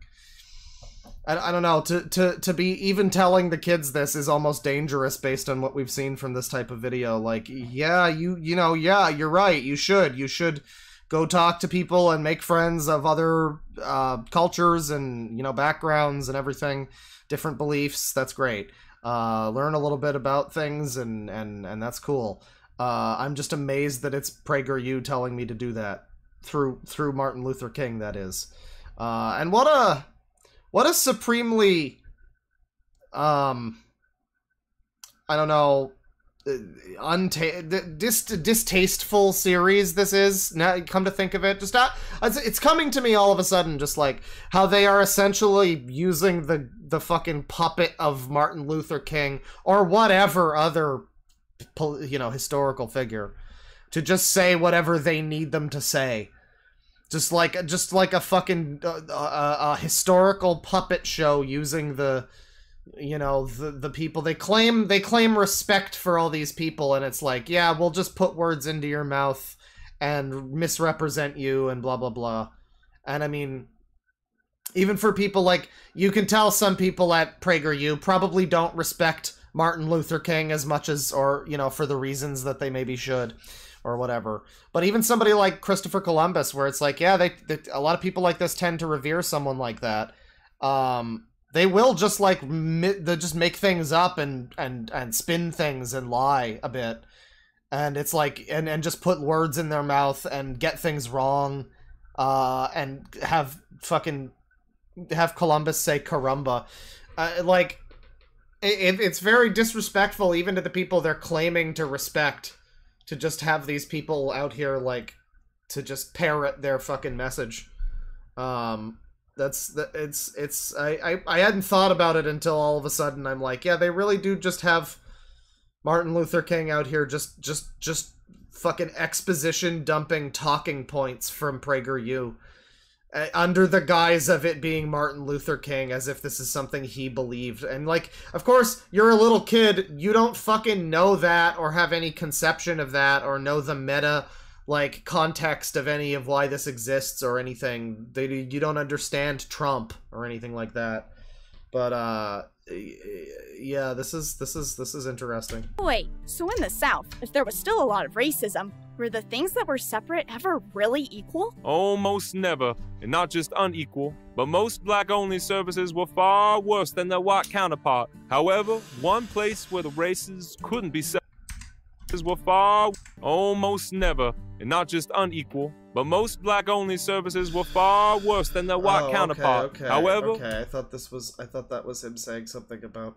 I, I don't know to, to to be even telling the kids this is almost dangerous based on what we've seen from this type of video. Like yeah you you know yeah you're right you should you should go talk to people and make friends of other uh, cultures and you know backgrounds and everything different beliefs. That's great. Uh, learn a little bit about things and and and that's cool. Uh, i'm just amazed that it's prageru telling me to do that through through martin luther king that is. Uh, and what a what a supremely um i don't know unta- dis- distasteful series this is now come to think of it just not, it's, coming to me all of a sudden just like how they are essentially using the the fucking puppet of martin luther king or whatever other you know historical figure to just say whatever they need them to say. Just like just like a fucking uh, uh, a historical puppet show using the you know the the people they claim they claim respect for all these people and it's like yeah we'll just put words into your mouth and misrepresent you and blah blah blah. And i mean even for people like you can tell some people at prageru probably don't respect martin luther king as much as or you know for the reasons that they maybe should or whatever. But even somebody like christopher columbus where it's like yeah they, they a lot of people like this tend to revere someone like that. Um they will just like they just make things up and and and spin things and lie a bit. And it's like and and just put words in their mouth and get things wrong uh and have fucking have columbus say caramba uh, like it, it's very disrespectful even to the people they're claiming to respect to just have these people out here like to just parrot their fucking message. Um that's the it's it's I, I i hadn't thought about it until all of a sudden i'm like yeah they really do just have martin luther king out here just just just fucking exposition dumping talking points from prageru uh, under the guise of it being martin luther king as if this is something he believed. And like of course you're a little kid you don't fucking know that or have any conception of that or know the meta like context of any of why this exists or anything. They you don't understand Trump or anything like that. But uh yeah, this is this is this is interesting. Wait, so in the South, if there was still a lot of racism, were the things that were separate ever really equal? Almost never, and not just unequal, but most black only services were far worse than their white counterpart. However, one place where the races couldn't be separated were far almost never, and not just unequal, but most black only services were far worse than their white Oh, counterpart. Okay, okay, However, okay, I thought this was I thought that was him saying something about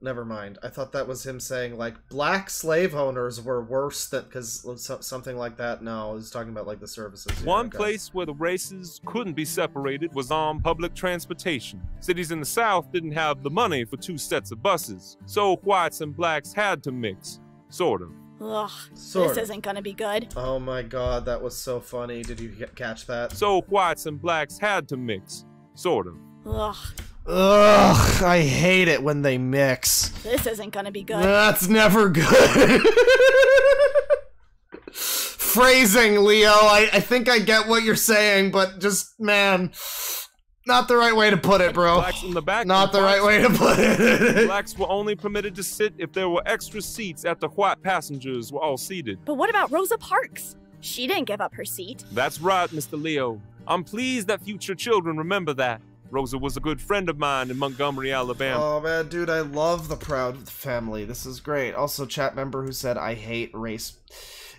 Never mind. I thought that was him saying like black slave owners were worse than because something like that. No, he's talking about like the services. Yeah, One place where the races couldn't be separated was on public transportation. Cities in the South didn't have the money for two sets of buses, so whites and blacks had to mix, sort of. Ugh, Sort this isn't gonna be good. Oh my god, that was so funny. Did you catch that? So whites and blacks had to mix, sort of. Ugh, Ugh, I hate it when they mix. this isn't gonna be good. That's never good. [LAUGHS] Phrasing, Leo. I, I think I get what you're saying, but just, man, not the right way to put it, bro. Blacks in the back. Not the right way to put it. [LAUGHS] [LAUGHS] Blacks were only permitted to sit if there were extra seats after white passengers were all seated. But what about Rosa Parks? She didn't give up her seat. That's right, Mr. Leo. I'm pleased that future children remember that. Rosa was a good friend of mine in Montgomery, Alabama. Oh man, dude, I love the Proud Family. This is great. Also, chat member who said I hate race.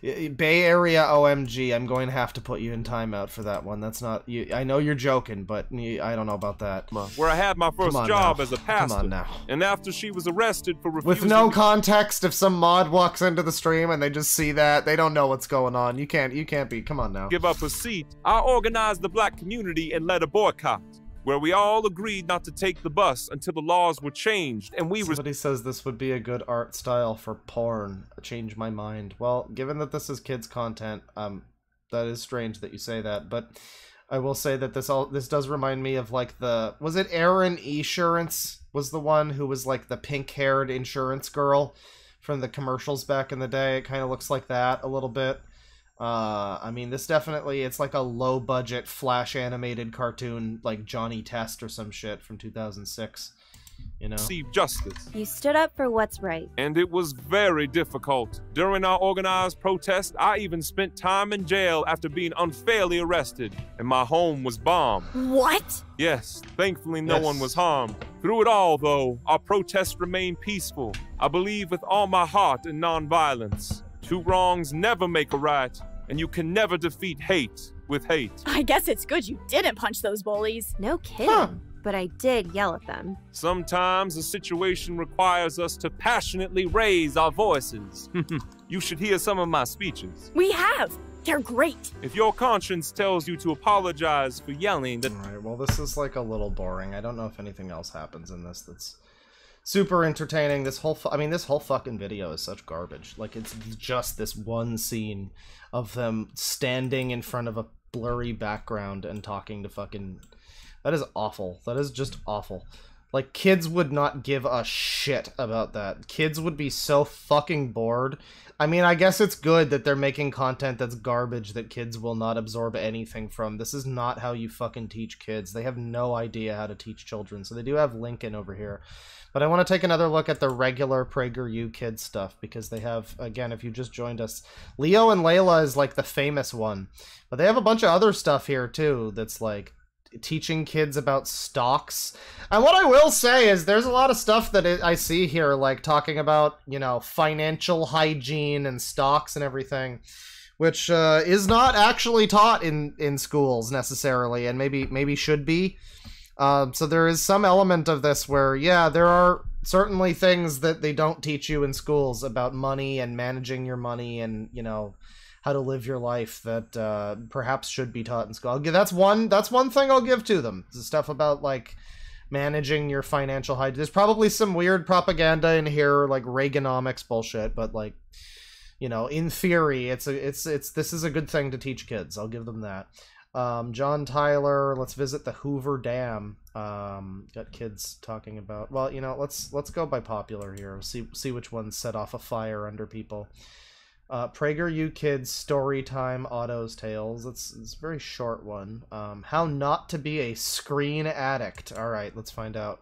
Bay Area OMG. I'm going to have to put you in timeout for that one. That's not. You, I know you're joking, but I don't know about that. Where I had my first job now. as a pastor. Come on now. And after she was arrested for refusing With no context, if some mod walks into the stream and they just see that, they don't know what's going on. You can't. You can't be. Come on now. give up a seat, I organized the black community and led a boycott, where we all agreed not to take the bus until the laws were changed, and we were Somebody says this would be a good art style for porn. Change my mind. Well, given that this is kids content, um, that is strange that you say that, but I will say that this all this does remind me of like the was it Erin Esurance was the one who was like the pink haired insurance girl from the commercials back in the day. It kind of looks like that a little bit. Uh, I mean, this definitely it's like a low budget flash animated cartoon like Johnny Test or some shit from 2006. You know. receive justice. You stood up for what's right. And it was very difficult. During our organized protest, I even spent time in jail after being unfairly arrested, and my home was bombed. What? Yes, thankfully no Yes. one was harmed. Through it all, though, our protests remained peaceful. I believe with all my heart in nonviolence. Two wrongs never make a right, and you can never defeat hate with hate. I guess it's good you didn't punch those bullies. No kidding. But I did yell at them. Sometimes a situation requires us to passionately raise our voices. [LAUGHS] you should hear some of my speeches. We have. They're great. If your conscience tells you to apologize for yelling, then Alright, well this is like a little boring. I don't know if anything else happens in this that's super entertaining. This whole I mean this whole fucking video is such garbage. Like it's just this one scene of them standing in front of a blurry background and talking to fucking That is awful. That is just awful. Like kids would not give a shit about that. Kids would be so fucking bored. I mean, I guess it's good that they're making content that's garbage that kids will not absorb anything from. This is not how you fucking teach kids. They have no idea how to teach children. So they do have Lincoln over here. But I want to take another look at the regular PragerU kids stuff because they have, again, if you just joined us, Leo and Layla is like the famous one. But they have a bunch of other stuff here too that's like teaching kids about stocks. And what I will say is there's a lot of stuff that I see here, like talking about, you know, financial hygiene and stocks and everything, which uh, is not actually taught in, in schools necessarily, and maybe maybe should be. Um, so there is some element of this where, yeah, there are certainly things that they don't teach you in schools about money and managing your money and, you know, how to live your life that uh, perhaps should be taught in school. I'll give, that's one that's one thing I'll give to them. The stuff about like managing your financial hygiene. There's probably some weird propaganda in here, like Reaganomics bullshit, but like you know, in theory, it's a it's it's this is a good thing to teach kids. I'll give them that. Um, John Tyler, let's visit the Hoover Dam. Um, got kids talking about. Well, you know, let's let's go by popular here. See see which ones set off a fire under people. Uh, you Kids story time, Otto's Tales. It's, it's a very short one. Um, how not to be a screen addict. All right, let's find out.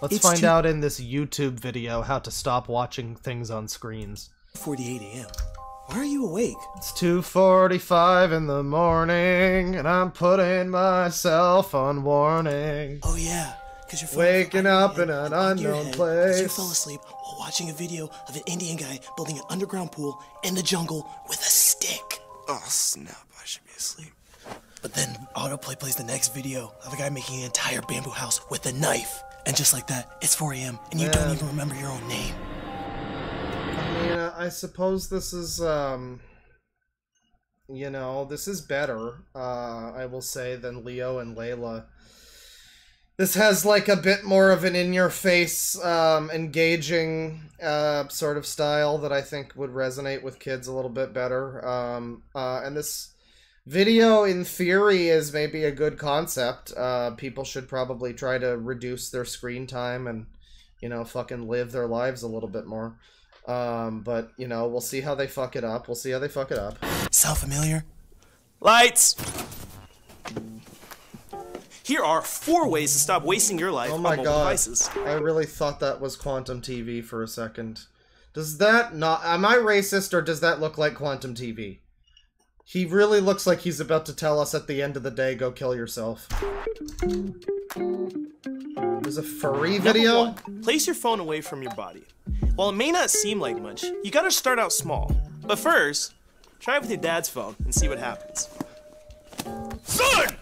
Let's It's find out in this YouTube video how to stop watching things on screens. 48 a.m. Why are you awake? It's 2:45 in the morning, and I'm putting myself on warning. Oh yeah, because you're waking up in an unknown You place. You fell asleep while watching a video of an Indian guy building an underground pool in the jungle with a stick. Oh snap! I should be asleep. But then autoplay plays the next video of a guy making an entire bamboo house with a knife, And just like that, it's 4 a.m. and you don't even remember your own name. I suppose this is, um, you know, this is better, uh, I will say, than Leo and Layla. This has, like, a bit more of an in-your-face, um, engaging, uh, sort of style that I think would resonate with kids a little bit better. Um, uh, and this video, in theory, is maybe a good concept. Uh, people should probably try to reduce their screen time and, you know, fucking live their lives a little bit more. Um, but, you know, we'll see how they fuck it up. We'll see how they fuck it up. Sound familiar? Lights! Here are four ways to stop wasting your life Oh on my mobile god. devices. I really thought that was Quantum TV for a second. Does that not... Am I racist or does that look like Quantum TV? He really looks like he's about to tell us at the end of the day, go kill yourself. There's a furry Number video? one, place your phone away from your body. While it may not seem like much, you gotta start out small. But first, try it with your dad's phone and see what happens. Son!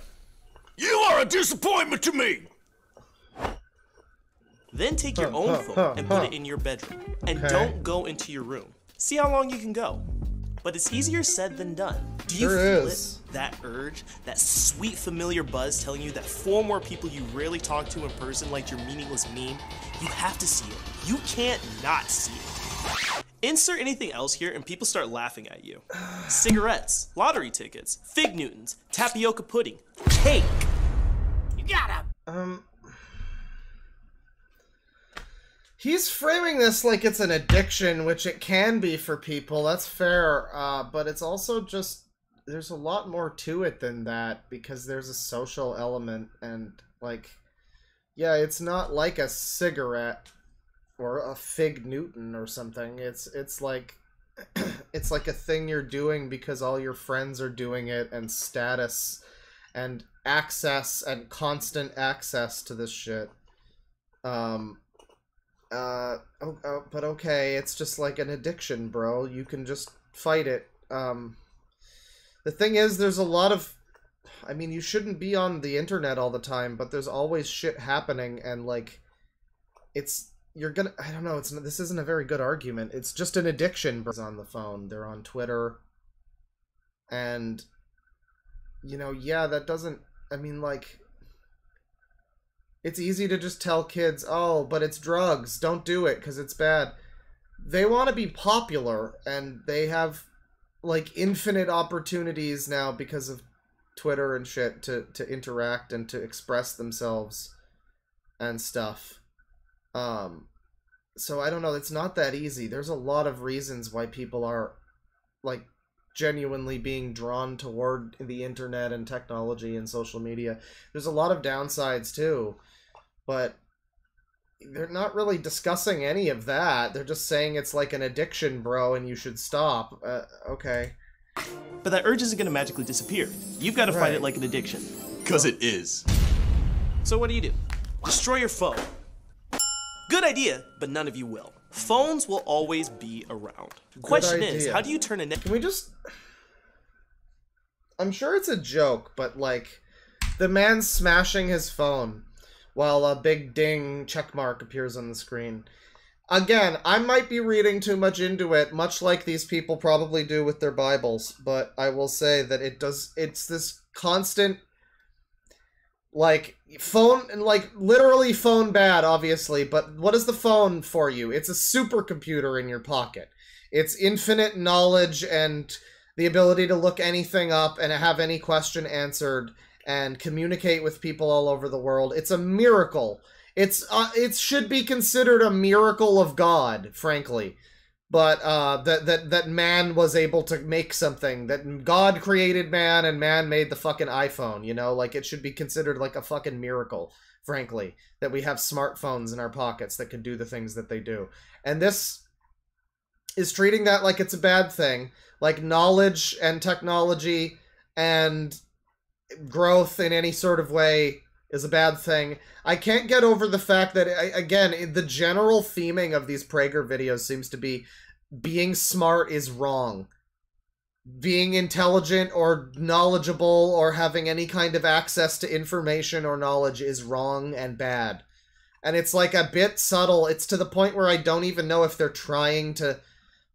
You are a disappointment to me! Then take your Huh, own huh, phone huh, and put it in your bedroom. And Okay. don't go into your room. See how long you can go. But it's easier said than done. Do you Sure feel is. it? That urge? That sweet familiar buzz telling you that four more people you rarely talk to in person like your meaningless meme? You have to see it. You can't not see it. Insert anything else here and people start laughing at you. [SIGHS] Cigarettes, lottery tickets, fig Newtons, tapioca pudding, cake. You gotta Um... He's framing this like it's an addiction, which it can be for people. That's fair, uh, but it's also just there's a lot more to it than that because there's a social element and like yeah, it's not like a cigarette or a fig Newton or something. It's it's like [CLEARS THROAT] it's like a thing you're doing because all your friends are doing it and status and access and constant access to this shit. Um uh oh, oh, but okay, it's just like an addiction, bro. You can just fight it. Um the thing is there's a lot of I mean, you shouldn't be on the internet all the time, but there's always shit happening and like it's you're gonna I don't know, it's this isn't a very good argument. It's just an addiction on the phone. They're on Twitter and you know, yeah, that doesn't I mean like it's easy to just tell kids, "Oh, but it's drugs. Don't do it cuz it's bad." They want to be popular and they have like infinite opportunities now because of Twitter and shit to to interact and to express themselves and stuff. Um so I don't know, it's not that easy. There's a lot of reasons why people are like genuinely being drawn toward the internet and technology and social media. There's a lot of downsides too, but they're not really discussing any of that. They're just saying it's like an addiction, bro, and you should stop. Uh, okay. But that urge isn't gonna magically disappear. You've gotta fight it like an addiction. Cause it is. So what do you do? Destroy your phone. Good idea, but none of you will. Phones will always be around. Good Question is, how do you turn a net? Can we just? I'm sure it's a joke, but like, the man smashing his phone while a big ding checkmark appears on the screen. Again, I might be reading too much into it, much like these people probably do with their Bibles, but I will say that it does. It's this constant like phone and like literally phone bad obviously but what is the phone for you it's a supercomputer in your pocket it's infinite knowledge and the ability to look anything up and have any question answered and communicate with people all over the world. It's a miracle. It's uh, it should be considered a miracle of god frankly. But uh that that that man was able to make something that god created man and man made the fucking iphone you know? Like it should be considered like a fucking miracle frankly that we have smartphones in our pockets that can do the things that they do. And this is treating that like it's a bad thing. Like knowledge and technology and growth in any sort of way is a bad thing. I can't get over the fact that, again, the general theming of these Prager videos seems to be being smart is wrong. Being intelligent or knowledgeable or having any kind of access to information or knowledge is wrong and bad. and it's like a bit subtle. It's to the point where I don't even know if they're trying to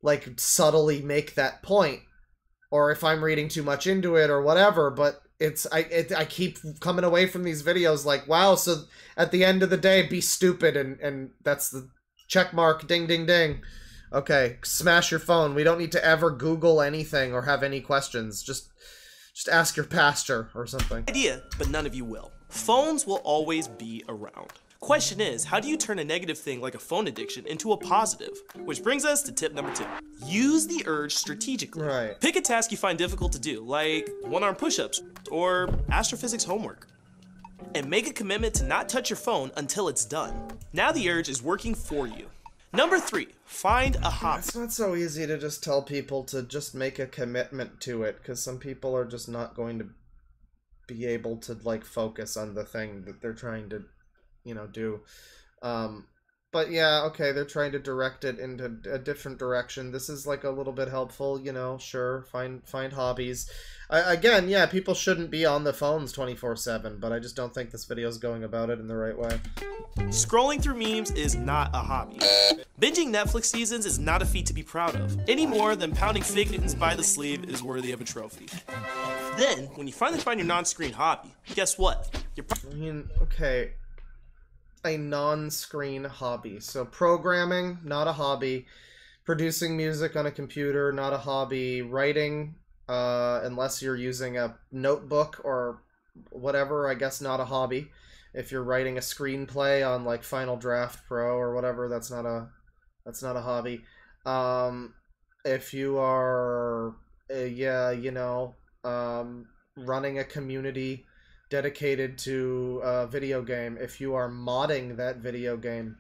like subtly make that point or if I'm reading too much into it or whatever, but it's I it, I keep coming away from these videos like, wow, so at the end of the day be stupid and and that's the check mark ding ding ding. Okay, smash your phone. We don't need to ever Google anything or have any questions. Just just ask your pastor or something. Idea, but none of you will. Phones will always be around. Question is, how do you turn a negative thing like a phone addiction into a positive? Which brings us to tip number two. Use the urge strategically. Right. Pick a task you find difficult to do, like one-arm push-ups or astrophysics homework. And make a commitment to not touch your phone until it's done. Now the urge is working for you. Number three, find a hobby. It's not so easy to just tell people to just make a commitment to it because some people are just not going to be able to like focus on the thing that they're trying to, you know, do. Um, but yeah, okay, they're trying to direct it into a different direction. This is like a little bit helpful, you know. Sure, find find hobbies. I, again, yeah, people shouldn't be on the phones twenty four seven, but I just don't think this video is going about it in the right way. Scrolling through memes is not a hobby. Binging Netflix seasons is not a feat to be proud of, any more than pounding Fig Newtons by the sleeve is worthy of a trophy. Then, when you finally find your non-screen hobby, guess what? You're I mean, okay, a non-screen hobby. So programming, not a hobby. Producing music on a computer, not a hobby. Writing, uh, unless you're using a notebook or whatever, I guess not a hobby. If you're writing a screenplay on like Final Draft Pro or whatever, that's not a that's not a hobby. Um, if you are, uh, yeah, you know, um, running a community dedicated to a video game, if you are modding that video game,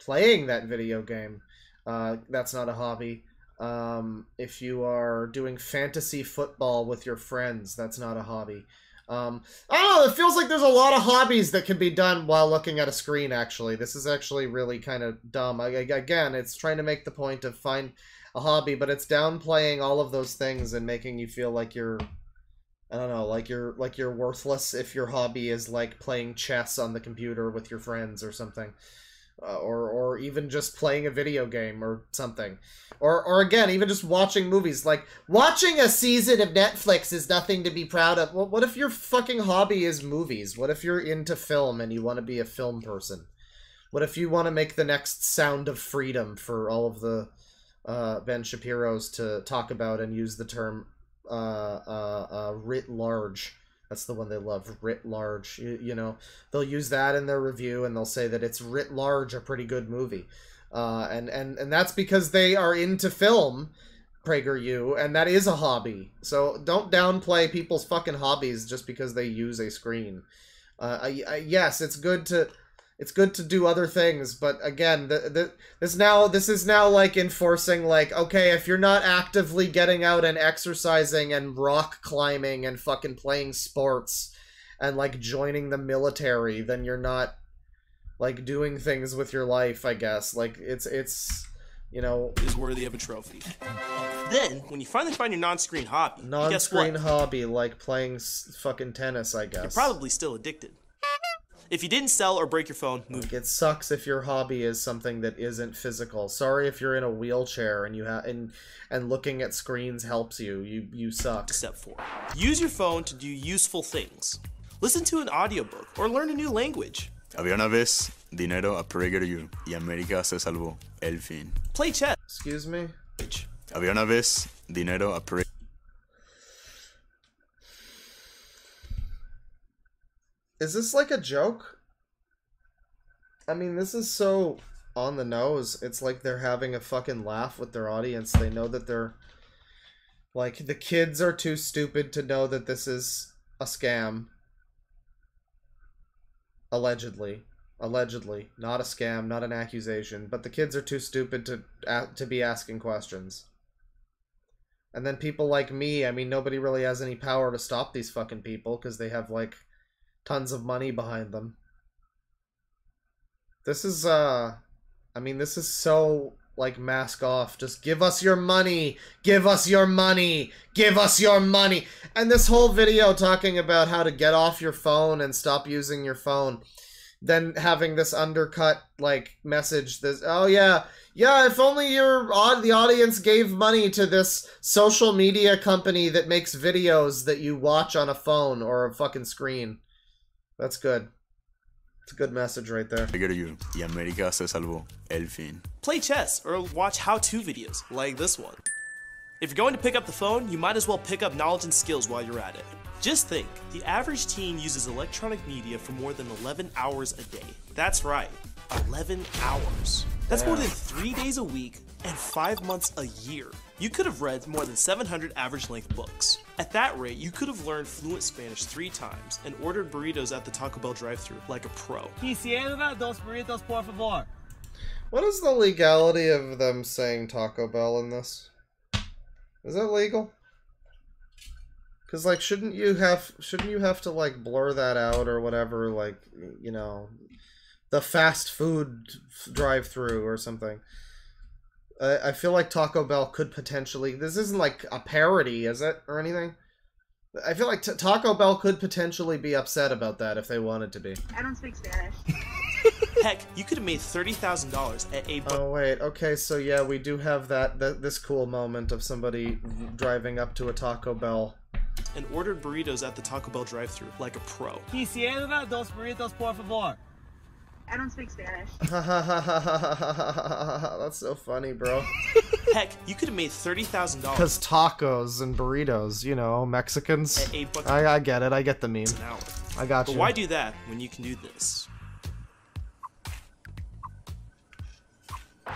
playing that video game, uh, that's not a hobby. Um, if you are doing fantasy football with your friends, that's not a hobby. Um, I don't know, it feels like there's a lot of hobbies that can be done while looking at a screen, actually. This is actually really kind of dumb. I, again, it's trying to make the point of find a hobby, but it's downplaying all of those things and making you feel like you're I don't know, like you're like you're worthless if your hobby is like playing chess on the computer with your friends or something. Uh, or or even just playing a video game or something. Or or again, even just watching movies. Like watching a season of Netflix is nothing to be proud of. Well, what if your fucking hobby is movies? What if you're into film and you want to be a film person? What if you want to make the next Sound of Freedom for all of the uh, Ben Shapiro's to talk about and use the term writ large. That's the one they love, writ large. You, you, know, they'll use that in their review and they'll say that it's writ large a pretty good movie. Uh, and, and, and that's because they are into film, PragerU, and that is a hobby. So don't downplay people's fucking hobbies just because they use a screen. Uh, I, I, yes, it's good to it's good to do other things but again the, the, this now this is now like enforcing like okay if you're not actively getting out and exercising and rock climbing and fucking playing sports and like joining the military then you're not like doing things with your life i guess. Like it's it's you know. Is worthy of a trophy. Then when you finally find your non-screen hobby non-screen hobby like playing fucking tennis i guess. You're probably still addicted if you didn't sell or break your phone, move. It sucks if your hobby is something that isn't physical. Sorry if you're in a wheelchair and you have and and looking at screens helps you. You you suck. Step 4. Use your phone to do useful things. Listen to an audiobook or learn a new language. Había una vez dinero a PragerU y América se salvó. El fin. Play chess. Excuse me. Había una vez dinero a PragerU Is this like a joke? I mean, this is so on the nose. It's like they're having a fucking laugh with their audience. They know that they're like the kids are too stupid to know that this is a scam. Allegedly. Allegedly, not a scam, not an accusation, but the kids are too stupid to to be asking questions. And then people like me, I mean nobody really has any power to stop these fucking people because they have like tons of money behind them. This is, uh, I mean, this is so, like, mask off. Just give us your money! Give us your money! Give us your money! And this whole video talking about how to get off your phone and stop using your phone. then having this undercut like message this oh yeah yeah if only your the audience gave money to this social media company that makes videos that you watch on a phone or a fucking screen that's good it's a good message right there Peregrino you y América se salvó el fin Play chess or watch how-to videos like this one. If you're going to pick up the phone, you might as well pick up knowledge and skills while you're at it. Just think, the average teen uses electronic media for more than 11 hours a day. That's right, 11 hours. That's more than three days a week and five months a year. You could have read more than 700 average length books. At that rate, you could have learned fluent Spanish three times and ordered burritos at the Taco Bell drive thru like a pro. Quisiera dos burritos, por favor. what is the legality of them saying taco bell in this is that legal because like shouldn't you have shouldn't you have to like blur that out or whatever like you know the fast food drive through or something I, I feel like taco bell could potentially this isn't like a parody is it or anything i feel like t- taco bell could potentially be upset about that if they wanted to be I don't speak Spanish. [LAUGHS] Heck, you could have made $30,000 at a Oh wait, okay, so yeah, we do have that, th this cool moment of somebody driving up to a Taco Bell. and ordered burritos at the Taco Bell drive thru like a pro. Quisiera dos burritos, por favor. I don't speak Spanish. [LAUGHS] That's so funny, bro. [LAUGHS] Heck, you could have made $30,000 Because tacos and burritos, you know, Mexicans. At eight bucks- I, I get it, I get the meme. an hour. I got But you. why do that when you can do this?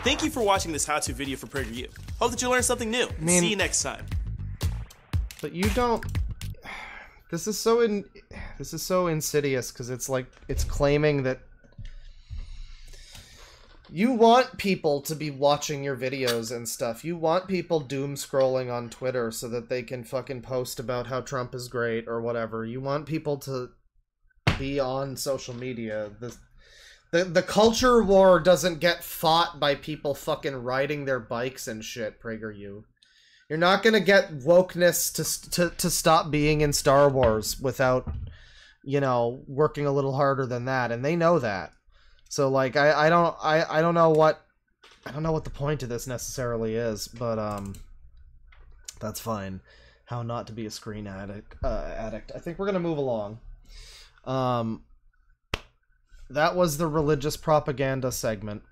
Thank you for watching this how-to video for PragerU. Hope that you learned something new. mean- See you next time. But you don't. [SIGHS] This is so in. This is so insidious because it's like it's claiming that you want people to be watching your videos and stuff. You want people doom scrolling on Twitter so that they can fucking post about how Trump is great or whatever. You want people to be on social media. The the the culture war doesn't get fought by people fucking riding their bikes and shit. PragerU. You're not gonna get wokeness to to to stop being in Star Wars without, you know, working a little harder than that, and they know that. So like, I I don't I I don't know what I don't know what the point of this necessarily is, but um, that's fine. How not to be a screen addict? Uh, addict. I think we're gonna move along. Um, that was the religious propaganda segment.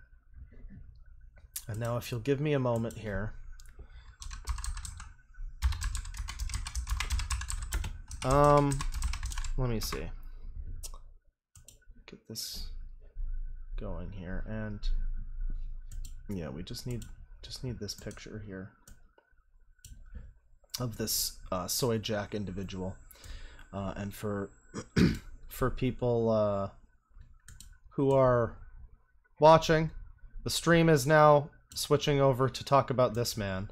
And now, if you'll give me a moment here. Um, let me see. Get this going here, and yeah, we just need just need this picture here of this uh, soy jack individual, uh, and for [CLEARS THROAT] for people uh, who are watching, the stream is now switching over to talk about this man,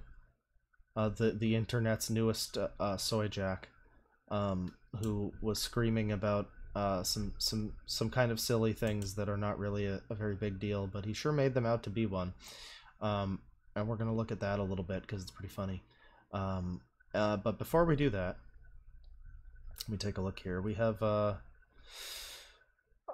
uh, the the internet's newest uh, uh, soy jack um, who was screaming about uh, some some some kind of silly things that are not really a, a very big deal, but he sure made them out to be one. Um, and we're gonna look at that a little bit because it's pretty funny. Um, uh, but before we do that, let me take a look here. We have. Uh,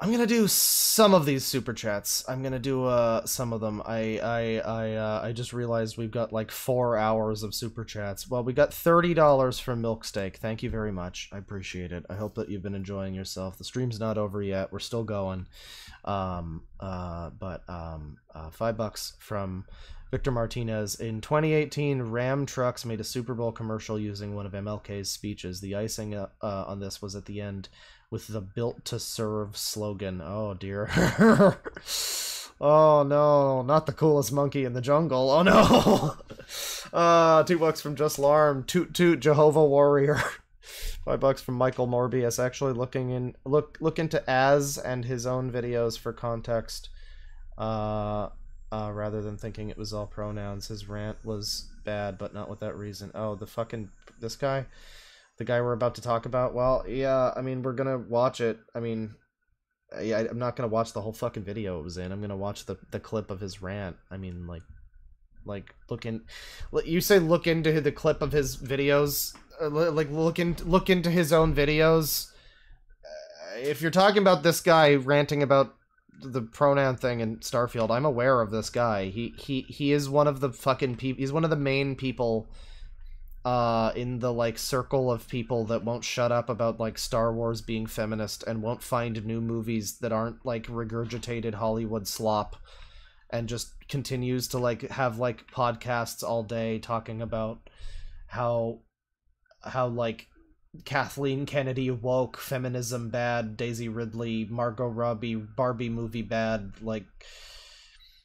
I'm gonna do some of these super chats. I'm gonna do uh some of them. I I I uh, I just realized we've got like four hours of super chats. Well, we got thirty dollars from Milksteak. Thank you very much. I appreciate it. I hope that you've been enjoying yourself. The stream's not over yet. We're still going. Um uh but um uh five bucks from Victor Martinez. In 2018, Ram Trucks made a Super Bowl commercial using one of MLK's speeches. The icing uh, uh, on this was at the end with the built to serve slogan. Oh dear. [LAUGHS] oh no, not the coolest monkey in the jungle. Oh no. [LAUGHS] uh two bucks from Just Larm. Toot toot Jehovah Warrior. [LAUGHS] Five bucks from Michael Morbius. Actually looking in look look into Az and his own videos for context. Uh uh, rather than thinking it was all pronouns. His rant was bad, but not with that reason. Oh, the fucking this guy, the guy we're about to talk about. Well, yeah, I mean we're gonna watch it. I mean, yeah, I'm not gonna watch the whole fucking video it was in. I'm gonna watch the the clip of his rant. I mean, like, like look in, you say look into the clip of his videos, uh, like look in look into his own videos. Uh, If you're talking about this guy ranting about the pronoun thing in Starfield, I'm aware of this guy. He he he is one of the fucking people. He's one of the main people uh in the like circle of people that won't shut up about like Star Wars being feminist and won't find new movies that aren't like regurgitated Hollywood slop and just continues to like have like podcasts all day talking about how how like Kathleen Kennedy woke, feminism bad, Daisy Ridley, Margot Robbie, Barbie movie bad, like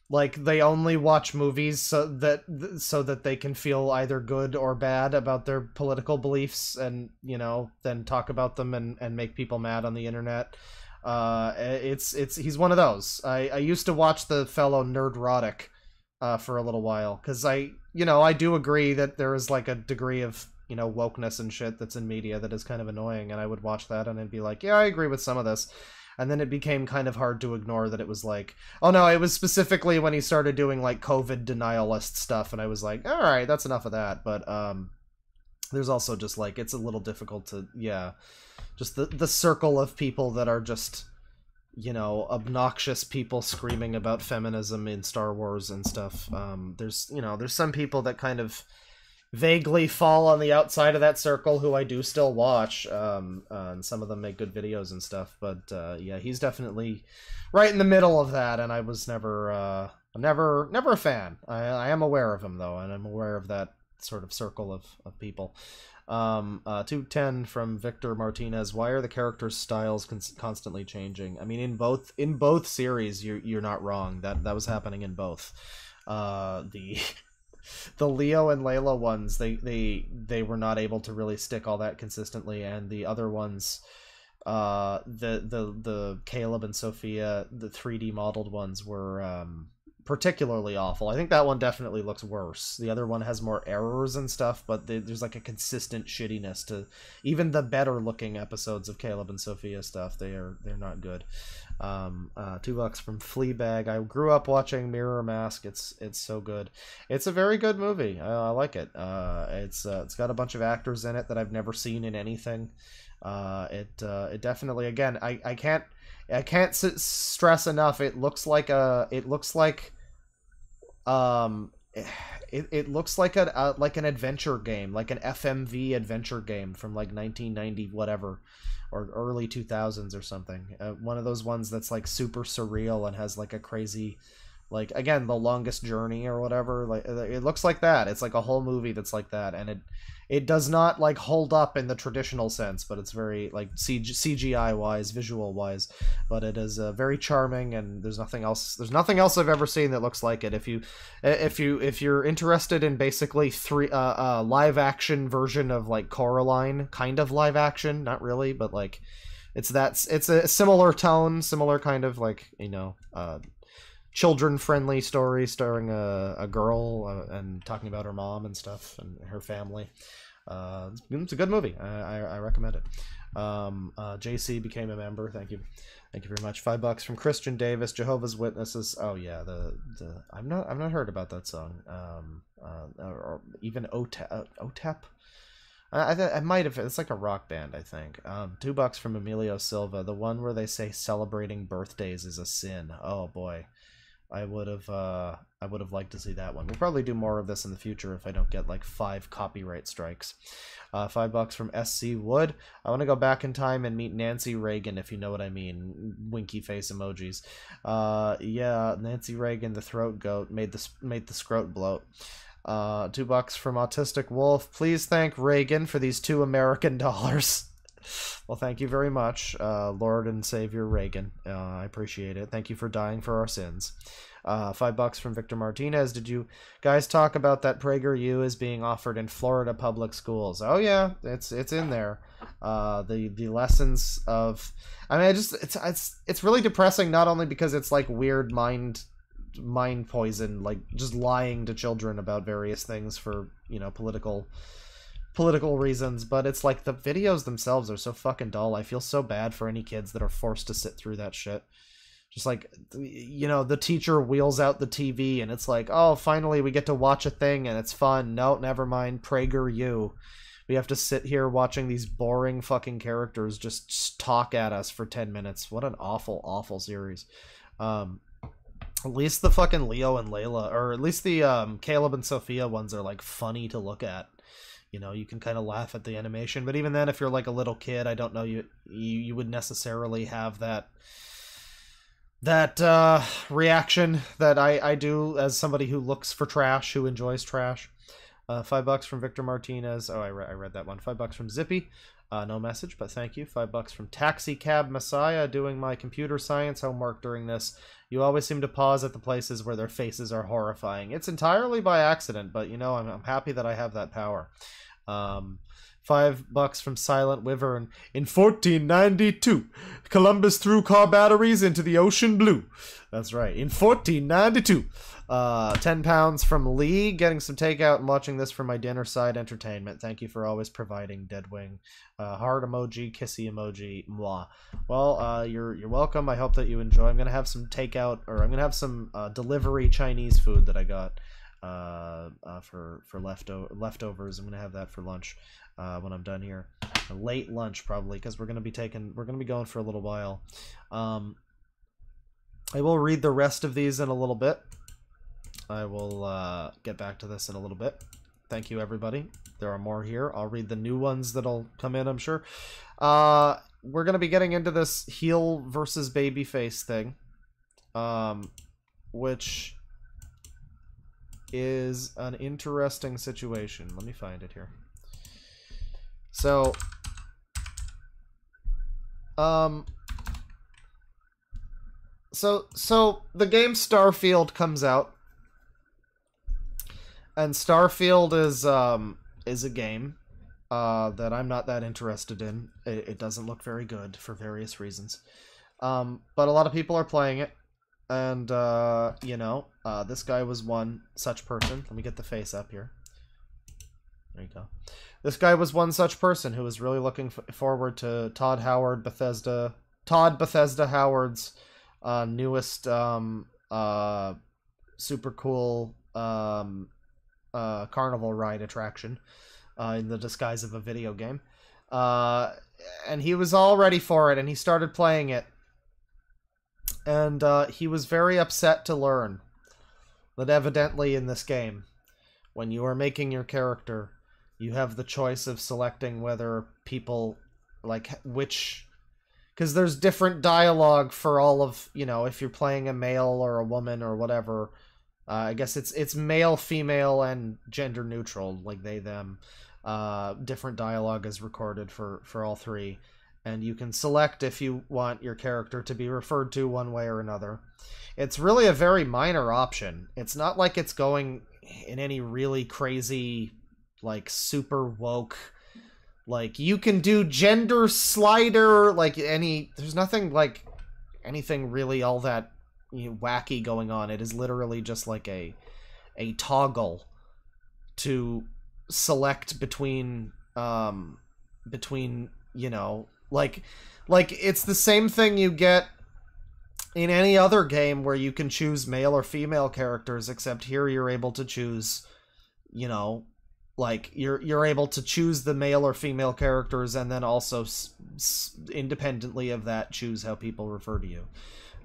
like they only watch movies so that so that they can feel either good or bad about their political beliefs and you know then talk about them and and make people mad on the internet. Uh it's it's he's one of those. I i used to watch the fellow nerdrotic uh for a little while because i you know i do agree that there is like a degree of you know wokeness and shit that's in media that is kind of annoying and i would watch that and i'd be like yeah i agree with some of this and then it became kind of hard to ignore that it was like oh no it was specifically when he started doing like covid denialist stuff and i was like all right that's enough of that. But um there's also just like it's a little difficult to yeah just the the circle of people that are just you know obnoxious people screaming about feminism in star wars and stuff. Um there's you know there's some people that kind of vaguely fall on the outside of that circle who I do still watch. Um, uh, and some of them make good videos and stuff. But uh, yeah, he's definitely right in the middle of that. And I was never, uh, never, never a fan. I, I am aware of him though, and I'm aware of that sort of circle of of people. Um, uh, 210 from Victor Martinez. Why are the characters' styles con- constantly changing? I mean, in both in both series, you're you're not wrong. That that was happening in both. Uh, the the Leo and Layla ones, they they they were not able to really stick all that consistently, and the other ones, uh, the the the Caleb and Sophia, the 3D modeled ones were um particularly awful. I think that one definitely looks worse. The other one has more errors and stuff, but there's like a consistent shittiness to even the better looking episodes of Caleb and Sophia stuff. They are they're not good. Um, uh, two bucks from Fleabag. I grew up watching MirrorMask. It's it's so good. It's a very good movie. I, I like it. Uh, it's uh, it's got a bunch of actors in it that I've never seen in anything. Uh, it uh, it definitely again I, I can't I can't stress enough. It looks like a it looks like um it, it looks like a like an adventure game like an fmv adventure game from like 1990 whatever or early 2000s or something. Uh, one of those ones that's like super surreal and has like a crazy like again the longest journey or whatever like uh, it looks like that. It's like a whole movie that's like that and it it does not like hold up in the traditional sense but it's very like CG, cgi wise visual wise but it is uh, very charming and there's nothing else there's nothing else i've ever seen that looks like it. If you if you if you're interested in basically three uh, uh live action version of like coraline kind of live action not really but like it's that it's a similar tone similar kind of like you know uh children friendly story starring a, a girl uh, and talking about her mom and stuff and her family. Uh, it's, a good movie. I, I, I recommend it. Um, uh, JC became a member. Thank you. Thank you very much. Five bucks from Christian Davis. Jehovah's Witnesses. Oh yeah, the the I'm not I've not heard about that song. Um, uh, or, or even OTEP. OTEP. I, I, I might have. It's like a rock band, I think. Um, two bucks from Emilio Silva. The one where they say celebrating birthdays is a sin. Oh boy. I would have uh, I would have liked to see that one. We'll probably do more of this in the future if I don't get like five copyright strikes. Uh, five bucks from SC Wood. I want to go back in time and meet Nancy Reagan, if you know what I mean. Winky face emojis. Uh, yeah, Nancy Reagan, the throat goat, made the made the scrot bloat. Uh, two bucks from Autistic Wolf. Please thank Reagan for these two American [LAUGHS] dollars. Well, thank you very much, uh, Lord and Savior Reagan. Uh, I appreciate it. Thank you for dying for our sins. Uh, five bucks from Victor Martinez. Did you guys talk about that PragerU is being offered in Florida public schools? Oh yeah, it's it's in there. Uh, the the lessons of, I mean, I just it's it's it's really depressing. Not only because it's like weird mind mind poison, like just lying to children about various things for you know political political reasons, but it's like the videos themselves are so fucking dull. I feel so bad for any kids that are forced to sit through that shit. Just like, you know, the teacher wheels out the TV and it's like, oh, finally we get to watch a thing and it's fun. No, never mind. Prager you. We have to sit here watching these boring fucking characters just talk at us for 10 minutes. What an awful, awful series. Um, at least the fucking Leo and Layla, or at least the um, Caleb and Sophia ones are like funny to look at. You know, you can kind of laugh at the animation, but even then, if you're like a little kid, I don't know you you, you would necessarily have that that uh, reaction that I, I do as somebody who looks for trash, who enjoys trash. Uh, five bucks from Victor Martinez. Oh, I, re- I read that one. Five bucks from Zippy. Uh, no message, but thank you. Five bucks from Taxi Cab Messiah, doing my computer science homework during this. You always seem to pause at the places where their faces are horrifying. It's entirely by accident, but you know, I'm, I'm happy that I have that power. Um, five bucks from Silent Wyvern. In 1492, Columbus threw car batteries into the ocean blue. That's right. In 1492. Uh, 10 pounds from Lee, getting some takeout and watching this for my dinner side entertainment. Thank you for always providing Deadwing. Uh, heart emoji, kissy emoji, moi. Well, uh, you're you're welcome. I hope that you enjoy. I'm gonna have some takeout, or I'm gonna have some uh, delivery Chinese food that I got uh, uh, for for lefto- leftovers. I'm gonna have that for lunch uh, when I'm done here. A late lunch probably because we're gonna be taking we're gonna be going for a little while. Um, I will read the rest of these in a little bit. I will uh, get back to this in a little bit. Thank you, everybody. There are more here. I'll read the new ones that'll come in, I'm sure. Uh, we're to be getting into this heel versus babyface thing, um, which is an interesting situation. Let me find it here. So, um, so so the game Starfield comes out and Starfield is um is a game uh that I'm not that interested in. It, it doesn't look very good for various reasons. Um but a lot of people are playing it and uh you know, uh this guy was one such person. Let me get the face up here. There you go. This guy was one such person who was really looking forward to Todd Howard Bethesda Todd Bethesda Howard's uh newest um uh super cool um uh, carnival ride attraction uh, in the disguise of a video game. Uh, and he was all ready for it, and he started playing it. And uh, he was very upset to learn that evidently in this game, when you are making your character, you have the choice of selecting whether people, like, which. Because there's different dialogue for all of, you know, if you're playing a male or a woman or whatever uh, I guess it's it's male, female, and gender neutral, like they them. Uh, different dialogue is recorded for for all three, and you can select if you want your character to be referred to one way or another. It's really a very minor option. It's not like it's going in any really crazy, like super woke. Like you can do gender slider, like any. There's nothing like anything really all that you know, wacky going on. It is literally just like a a toggle to select between um between you know like like it's the same thing you get in any other game where you can choose male or female characters except here you're able to choose you know like you're you're able to choose the male or female characters and then also independently of that choose how people refer to you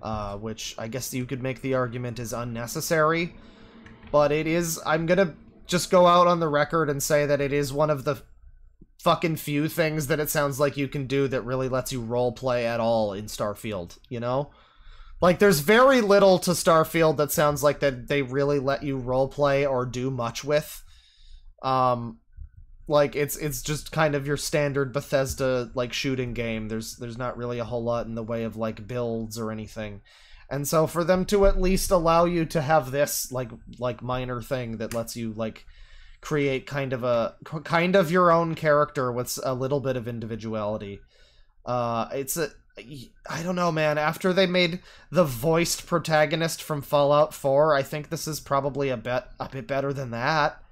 uh, which I guess you could make the argument is unnecessary. But it is. I'm gonna just go out on the record and say that it is one of the fucking few things that it sounds like you can do that really lets you role play at all in Starfield. You know, like there's very little to Starfield that sounds like that they really let you role play or do much with. Um, like it's it's just kind of your standard Bethesda like shooting game. There's there's not really a whole lot in the way of like builds or anything. And so for them to at least allow you to have this like like minor thing that lets you like create kind of a kind of your own character with a little bit of individuality. Uh it's a I don't know, man. After they made the voiced protagonist from Fallout 4, I think this is probably a bit a bit better than that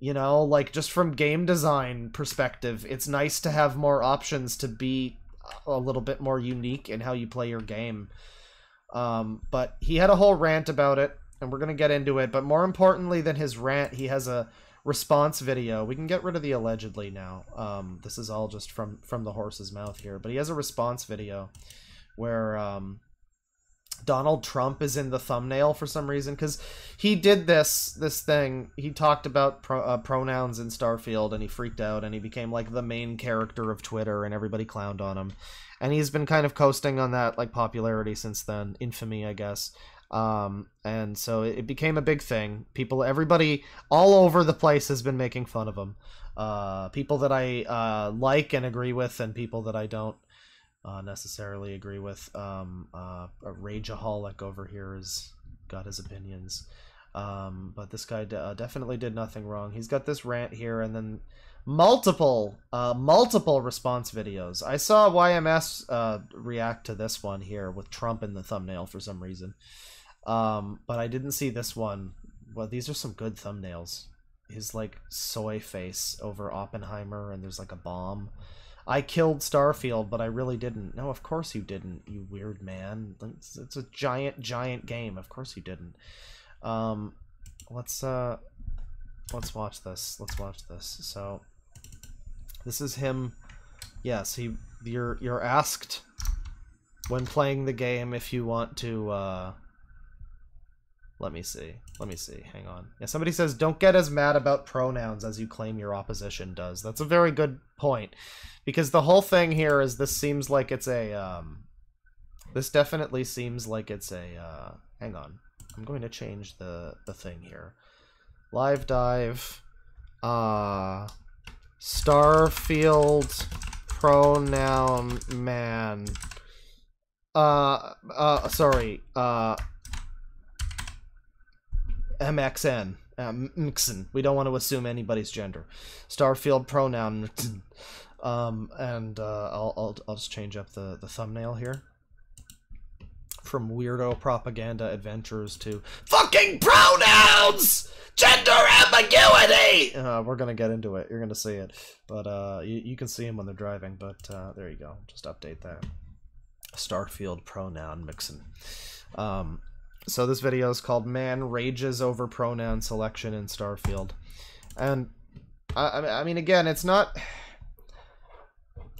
you know like just from game design perspective it's nice to have more options to be a little bit more unique in how you play your game um, but he had a whole rant about it and we're to get into it but more importantly than his rant he has a response video we can get rid of the allegedly now um, this is all just from from the horse's mouth here but he has a response video where um, Donald Trump is in the thumbnail for some reason because he did this this thing. He talked about pro, uh, pronouns in Starfield and he freaked out and he became like the main character of Twitter and everybody clowned on him. And he's been kind of coasting on that like popularity since then, infamy, I guess. Um, and so it, became a big thing. People, everybody all over the place has been making fun of him. Uh, people that I uh, like and agree with, and people that I don't uh, necessarily agree with. Um, uh, a rageaholic over here has got his opinions. Um, but this guy d- uh, definitely did nothing wrong. He's got this rant here, and then multiple, uh, multiple response videos. I saw YMS uh, react to this one here with Trump in the thumbnail for some reason. Um, but I didn't see this one. Well, these are some good thumbnails. His like soy face over Oppenheimer, and there's like a bomb. I killed Starfield, but I really didn't. No, of course you didn't, you weird man. It's, it's a giant, giant game. Of course you didn't. Um, let's uh, let's watch this. Let's watch this. So, this is him. Yes, he. You're you're asked when playing the game if you want to. Uh, let me see. Let me see. Hang on. Yeah, somebody says don't get as mad about pronouns as you claim your opposition does. That's a very good point. Because the whole thing here is this seems like it's a um this definitely seems like it's a uh hang on. I'm going to change the the thing here. Live dive uh Starfield pronoun man uh uh sorry uh MXN. Uh, Mxn. We don't want to assume anybody's gender. Starfield pronoun. um, and uh, I'll, I'll, I'll just change up the, the thumbnail here. From weirdo propaganda adventures to fucking pronouns! Gender ambiguity! Uh, we're gonna get into it. You're gonna see it. But uh, you, you can see them when they're driving. But uh, there you go. Just update that. Starfield pronoun mixin. Um, so this video is called "Man Rages Over Pronoun Selection in Starfield," and I, I mean, again, it's not.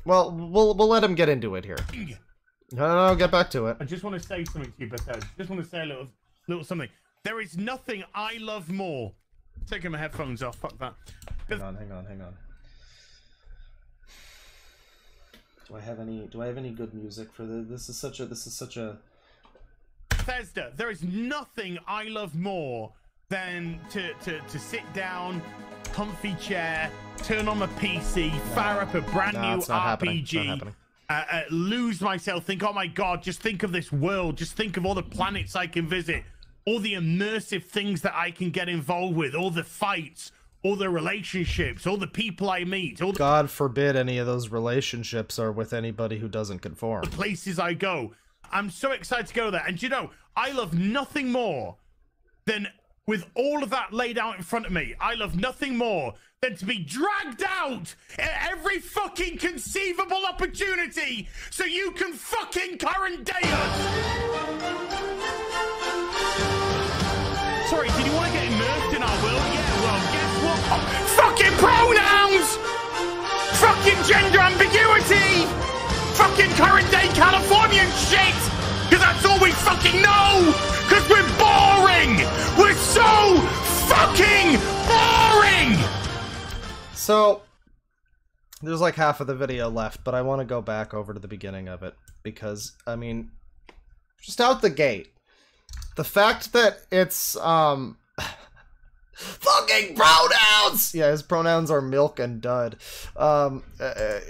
Well, we'll we'll let him get into it here. No, no, no, get back to it. I just want to say something to you, Bethesda. Just want to say a little, little something. There is nothing I love more. Taking my headphones off. Fuck that. Hang on, hang on, hang on. Do I have any? Do I have any good music for this? This is such a. This is such a. Bethesda, there is nothing I love more than to, to, to sit down, comfy chair, turn on my PC, fire up a brand No, new it's not happening. It's not RPG, uh, uh, lose myself, think, oh my god, just think of this world, just think of all the planets I can visit, all the immersive things that I can get involved with, all the fights, all the relationships, all the people I meet, all the God forbid any of those relationships are with anybody who doesn't conform. The places I go. I'm so excited to go there. And you know, I love nothing more than with all of that laid out in front of me. I love nothing more than to be dragged out at every fucking conceivable opportunity so you can fucking current day us. Sorry, did you want to get immersed in our world? Yeah, well, guess what? Fucking pronouns! Fucking gender ambiguity! Fucking current day Californian shit! Because that's all we fucking know! Because we're boring! We're so fucking boring! So, there's like half of the video left, but I want to go back over to the beginning of it because I mean, just out the gate, the fact that it's um [LAUGHS] fucking pronouns. Yeah, his pronouns are milk and dud. Um, uh,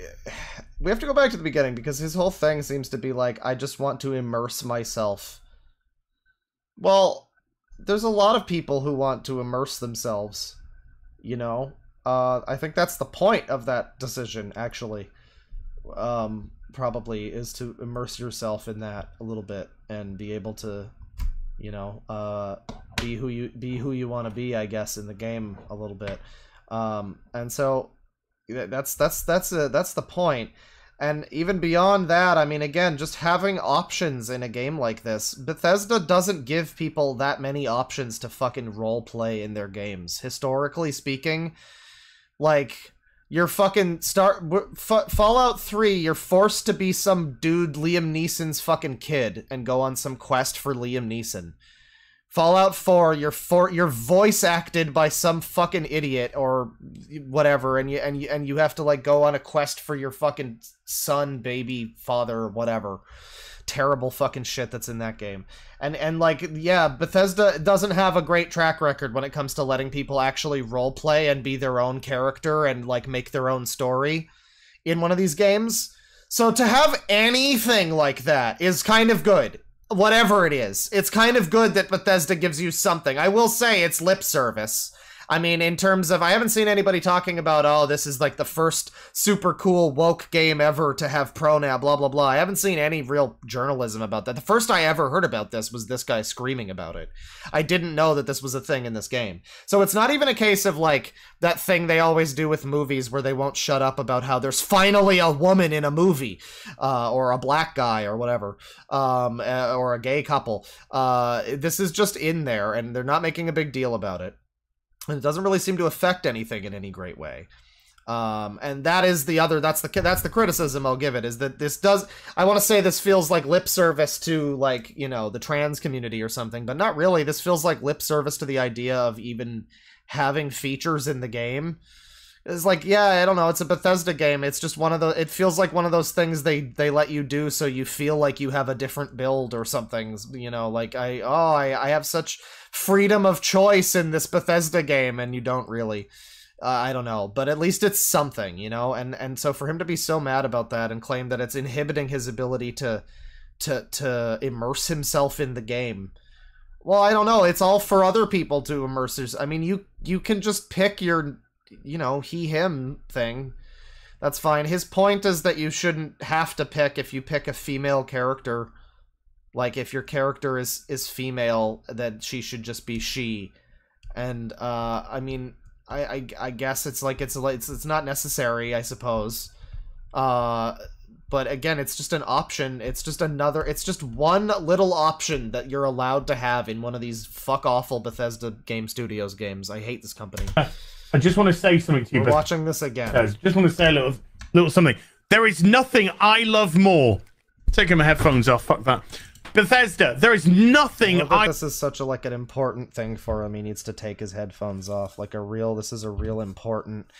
we have to go back to the beginning because his whole thing seems to be like, I just want to immerse myself. Well, there's a lot of people who want to immerse themselves. You know, uh, I think that's the point of that decision. Actually, um, probably is to immerse yourself in that a little bit and be able to, you know, uh, be who you be who you want to be. I guess in the game a little bit. Um, and so that's that's that's a, that's the point. And even beyond that, I mean, again, just having options in a game like this, Bethesda doesn't give people that many options to fucking role play in their games. Historically speaking, like You're fucking start Fallout 3, you're forced to be some dude Liam Neeson's fucking kid and go on some quest for Liam Neeson. Fallout 4, you're for you're voice acted by some fucking idiot or whatever and you and you and you have to like go on a quest for your fucking son, baby, father, whatever. Terrible fucking shit that's in that game. And and like yeah, Bethesda doesn't have a great track record when it comes to letting people actually role play and be their own character and like make their own story in one of these games. So to have anything like that is kind of good. Whatever it is. It's kind of good that Bethesda gives you something. I will say it's lip service. I mean, in terms of, I haven't seen anybody talking about, oh, this is like the first super cool woke game ever to have pronoun, blah, blah, blah. I haven't seen any real journalism about that. The first I ever heard about this was this guy screaming about it. I didn't know that this was a thing in this game. So it's not even a case of like that thing they always do with movies where they won't shut up about how there's finally a woman in a movie, uh, or a black guy or whatever, um, uh, or a gay couple. Uh, this is just in there and they're not making a big deal about it and it doesn't really seem to affect anything in any great way. Um, and that is the other that's the that's the criticism I'll give it is that this does I want to say this feels like lip service to like you know the trans community or something, but not really. This feels like lip service to the idea of even having features in the game. It's like yeah, I don't know. It's a Bethesda game. It's just one of the. It feels like one of those things they they let you do so you feel like you have a different build or something. You know, like I oh I I have such freedom of choice in this Bethesda game, and you don't really. Uh, I don't know, but at least it's something, you know. And and so for him to be so mad about that and claim that it's inhibiting his ability to to to immerse himself in the game. Well, I don't know. It's all for other people to immerse. There's, I mean, you you can just pick your you know, he him thing. That's fine. His point is that you shouldn't have to pick if you pick a female character. Like if your character is is female, that she should just be she. And uh I mean, I I, I guess it's like it's it's it's not necessary, I suppose. Uh but again, it's just an option. It's just another it's just one little option that you're allowed to have in one of these fuck awful Bethesda Game Studios games. I hate this company. I just want to say something to you. We're watching this again. i just want to say a little, little something. There is nothing I love more. Taking my headphones off. Fuck that. Bethesda. There is nothing but I. this is such a like an important thing for him. He needs to take his headphones off. Like a real. This is a real important.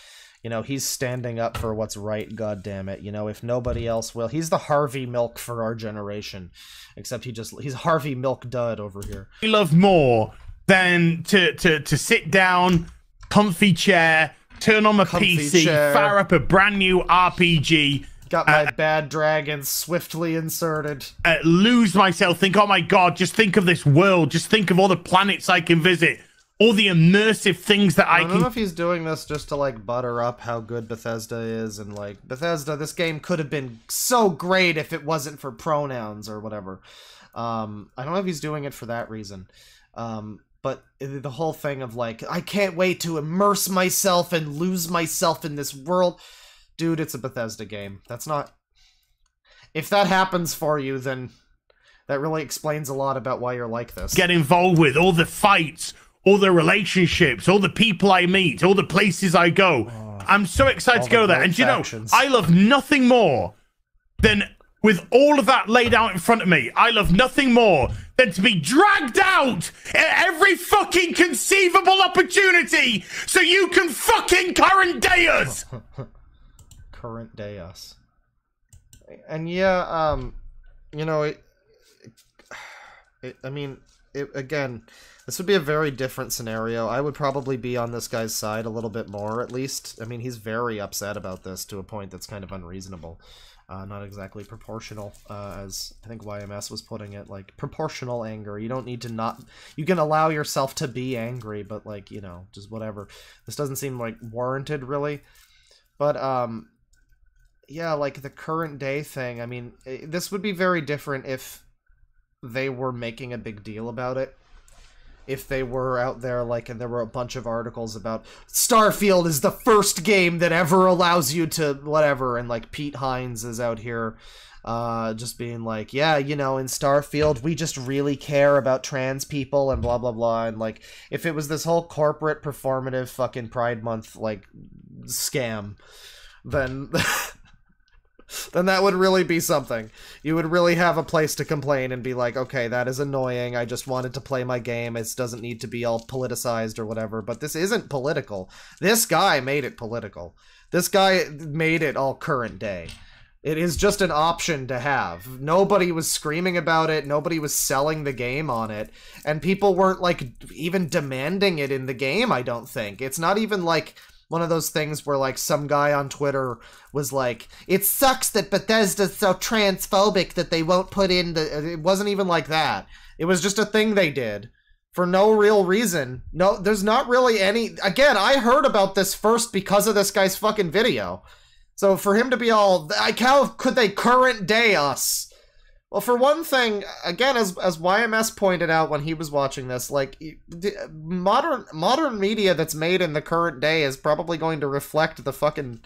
You know, he's standing up for what's right. God damn it. You know, if nobody else will, he's the Harvey Milk for our generation. Except he just he's Harvey Milk Dud over here. I love more than to to to sit down, comfy chair, turn on Comfy PC, chair. fire up a brand new RPG. Got my bad dragon swiftly inserted. uh, lose myself, think, oh my god, just think of this world, just think of all the planets I can visit, all the immersive things that I, can- I don't can. know if he's doing this just to like butter up how good Bethesda is and like Bethesda this game could have been so great if it wasn't for pronouns or whatever. Um I don't know if he's doing it for that reason. Um but the whole thing of like I can't wait to immerse myself and lose myself in this world. Dude, it's a Bethesda game. That's not If that happens for you then that really explains a lot about why you're like this. get involved with, all the fights, all the relationships, all the people I meet, all the places I go. Oh, I'm so excited to go the there. And you know. I love nothing more than with all of that laid out in front of me, I love nothing more than to be dragged out at every fucking conceivable opportunity so you can fucking current day us. [LAUGHS] current day us. And yeah, um, you know, it, it, I mean, it, again, this would be a very different scenario. I would probably be on this guy's side a little bit more, at least. I mean, he's very upset about this to a point that's kind of unreasonable. Uh, not exactly proportional, uh, as I think YMS was putting it, like proportional anger. You don't need to not. You can allow yourself to be angry, but like you know, just whatever. This doesn't seem like warranted, really. But um, yeah, like the current day thing. I mean, i- this would be very different if they were making a big deal about it. If they were out there, like, and there were a bunch of articles about Starfield is the first game that ever allows you to whatever, and like Pete Hines is out here, uh, just being like, yeah, you know, in Starfield we just really care about trans people and blah blah blah, and like, if it was this whole corporate performative fucking Pride Month like scam, then [LAUGHS] [LAUGHS] then that would really be something. You would really have a place to complain and be like, okay, that is annoying. I just wanted to play my game. It doesn't need to be all politicized or whatever. But this isn't political. This guy made it political. This guy made it all current day. It is just an option to have. Nobody was screaming about it. Nobody was selling the game on it. And people weren't, like, even demanding it in the game, I don't think. It's not even like one of those things where, like, some guy on Twitter was like, it sucks that Bethesda's so transphobic that they won't put in the. It wasn't even like that. It was just a thing they did for no real reason. No, there's not really any. Again, I heard about this first because of this guy's fucking video. So for him to be all, like, how could they current day us? Well, for one thing, again, as as YMS pointed out when he was watching this, like modern modern media that's made in the current day is probably going to reflect the fucking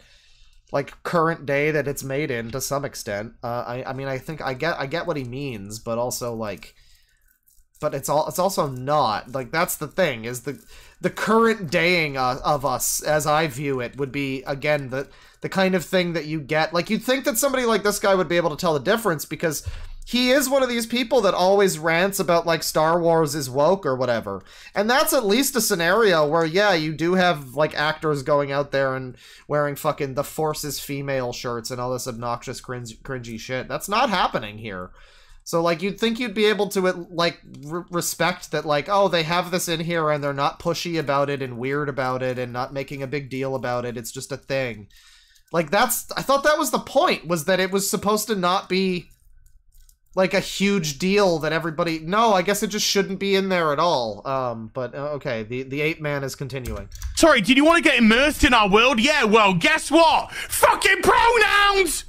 like current day that it's made in to some extent. Uh, I I mean, I think I get I get what he means, but also like, but it's all it's also not like that's the thing is the the current daying uh, of us as I view it would be again the the kind of thing that you get. Like, you'd think that somebody like this guy would be able to tell the difference because he is one of these people that always rants about, like, Star Wars is woke or whatever. And that's at least a scenario where, yeah, you do have, like, actors going out there and wearing fucking the Force is female shirts and all this obnoxious, cringe, cringy shit. That's not happening here. So, like, you'd think you'd be able to, like, re respect that, like, oh, they have this in here and they're not pushy about it and weird about it and not making a big deal about it. It's just a thing. Like that's I thought that was the point was that it was supposed to not be like a huge deal that everybody No, I guess it just shouldn't be in there at all. Um but uh, okay, the the ape man is continuing. Sorry, did you want to get immersed in our world? Yeah, well, guess what? Fucking pronouns!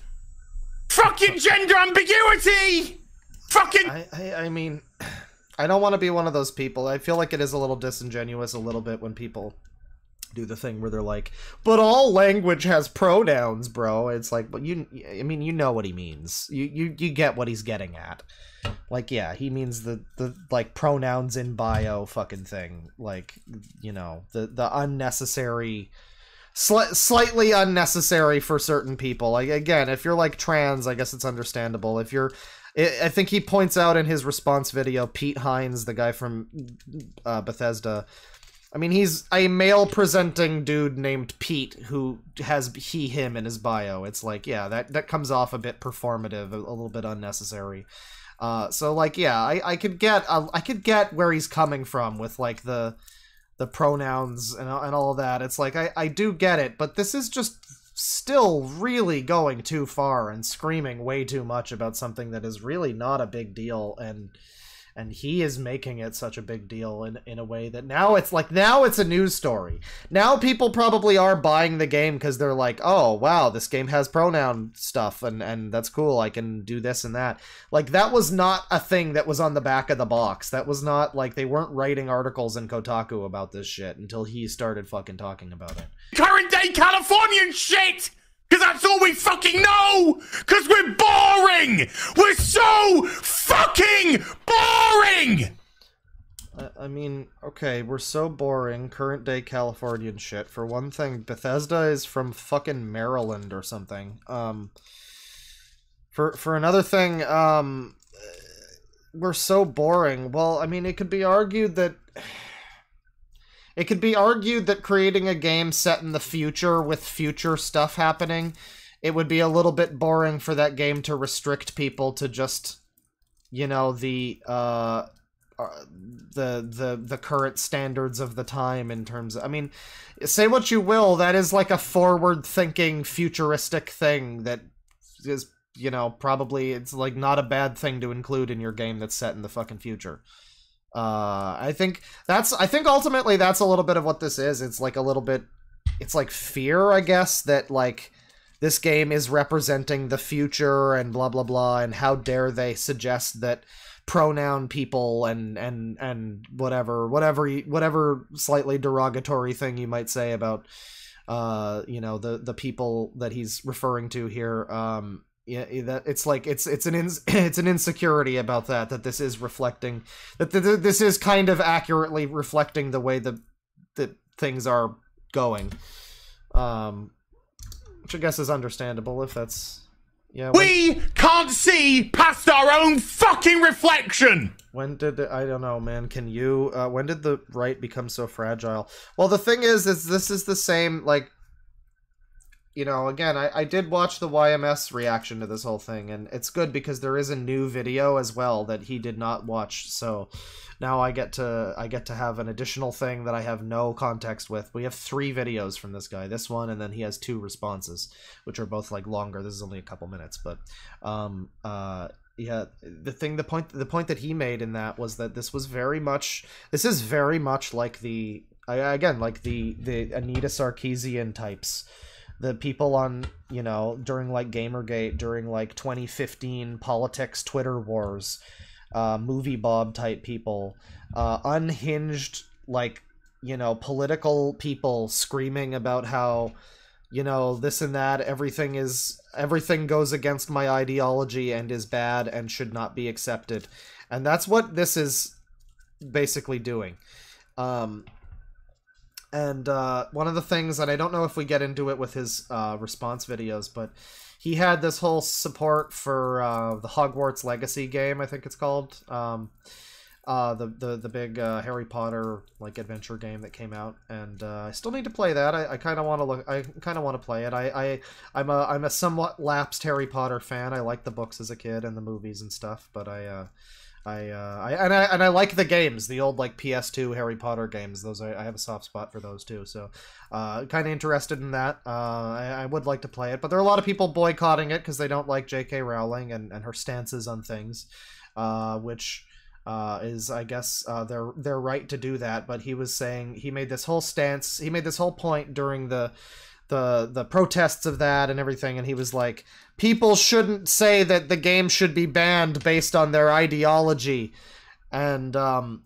Fucking gender ambiguity! Fucking I I, I mean [SIGHS] I don't want to be one of those people. I feel like it is a little disingenuous a little bit when people do the thing where they're like, "But all language has pronouns, bro." It's like, but you, I mean, you know what he means. You you you get what he's getting at. Like, yeah, he means the the like pronouns in bio fucking thing. Like, you know, the the unnecessary. Sli- slightly unnecessary for certain people. Like again, if you're like trans, I guess it's understandable. If you're I think he points out in his response video, Pete Hines, the guy from uh, Bethesda, I mean, he's a male presenting dude named Pete who has he, him in his bio. It's like, yeah, that, that comes off a bit performative, a, a little bit unnecessary. Uh, so like, yeah, I, I could get, uh, I could get where he's coming from with like the, the pronouns and, and all that. It's like, I, I do get it, but this is just still really going too far and screaming way too much about something that is really not a big deal and, and he is making it such a big deal in, in a way that now it's like now it's a news story. Now people probably are buying the game because they're like oh wow this game has pronoun stuff and and that's cool i can do this and that. Like that was not a thing that was on the back of the box. That was not like they weren't writing articles in kotaku about this shit until he started fucking talking about it. Current day californian shit because that's all we fucking know! Because we're boring! We're so fucking boring! I mean, okay, we're so boring. Current day Californian shit. For one thing, Bethesda is from fucking Maryland or something. Um, for for another thing, um, we're so boring. Well, I mean, it could be argued that it could be argued that creating a game set in the future with future stuff happening, it would be a little bit boring for that game to restrict people to just, you know, the uh, uh the the the current standards of the time in terms of, I mean, say what you will, that is like a forward thinking futuristic thing that is you know, probably it's like not a bad thing to include in your game that's set in the fucking future. Uh, I think that's I think ultimately that's a little bit of what this is. It's like a little bit it's like fear, I guess, that like this game is representing the future and blah blah blah and how dare they suggest that pronoun people and and and whatever whatever whatever slightly derogatory thing you might say about uh you know the the people that he's referring to here um yeah that it's like it's it's an ins [CLEARS THROAT] it's an insecurity about that that this is reflecting that th this is kind of accurately reflecting the way the that things are going Um, which I guess is understandable if that's yeah. We can't see past our own fucking reflection! When did I don't know, man? Can you? Uh, when did the right become so fragile? Well, the thing is, is this is the same. Like, you know, again, I, I did watch the YMS reaction to this whole thing, and it's good because there is a new video as well that he did not watch. So now I get to I get to have an additional thing that I have no context with. We have three videos from this guy, this one, and then he has two responses, which are both like longer. This is only a couple minutes, but um uh yeah the thing the point the point that he made in that was that this was very much this is very much like the again like the the Anita Sarkeesian types the people on you know during like gamergate during like 2015 politics twitter wars uh movie bob type people uh unhinged like you know political people screaming about how you know this and that everything is everything goes against my ideology and is bad and should not be accepted. And that's what this is basically doing. Um and uh, one of the things, and I don't know if we get into it with his uh, response videos, but he had this whole support for uh, the Hogwarts Legacy game, I think it's called. Um, uh, the the the big uh, Harry Potter like adventure game that came out, and uh, I still need to play that. I, I kind of want to look. I kind of want to play it. I I I'm a I'm a somewhat lapsed Harry Potter fan. I liked the books as a kid and the movies and stuff, but I. I, uh, I and I and I like the games, the old like PS2 Harry Potter games. Those I, I have a soft spot for those too. So, uh, kind of interested in that. Uh, I, I would like to play it, but there are a lot of people boycotting it because they don't like J.K. Rowling and, and her stances on things, uh, which uh, is I guess uh, their their right to do that. But he was saying he made this whole stance. He made this whole point during the the the protests of that and everything and he was like people shouldn't say that the game should be banned based on their ideology and um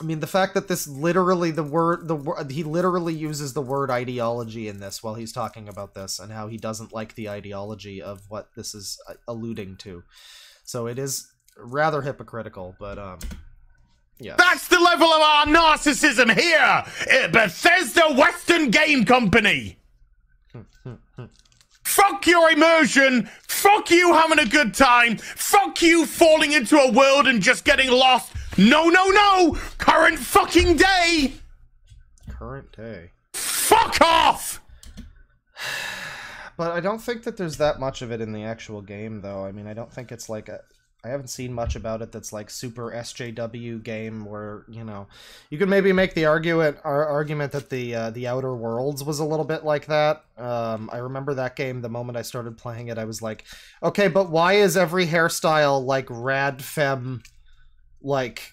I mean the fact that this literally the word the word he literally uses the word ideology in this while he's talking about this and how he doesn't like the ideology of what this is uh, alluding to. So it is rather hypocritical, but um yeah. That's the level of our narcissism here at Bethesda Western Game Company. Fuck your immersion. Fuck you having a good time. Fuck you falling into a world and just getting lost. No, no, no. Current fucking day. Current day. Fuck off. [SIGHS] But I don't think that there's that much of it in the actual game, though. I mean, I don't think it's like a. I haven't seen much about it that's like super SJW game where you know you could maybe make the argument argument that the uh, the Outer Worlds was a little bit like that. Um, I remember that game the moment I started playing it. I was like, okay, but why is every hairstyle like rad femme, like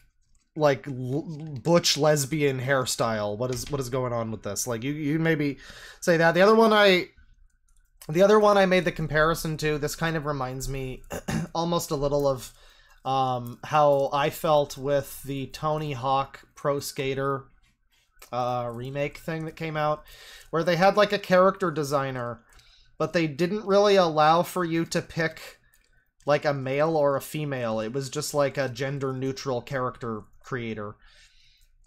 like butch lesbian hairstyle? What is what is going on with this? Like you you maybe say that. The other one I the other one I made the comparison to, this kind of reminds me [CLEARS THROAT] almost a little of um, how I felt with the Tony Hawk Pro Skater uh, remake thing that came out, where they had like a character designer, but they didn't really allow for you to pick like a male or a female. It was just like a gender neutral character creator.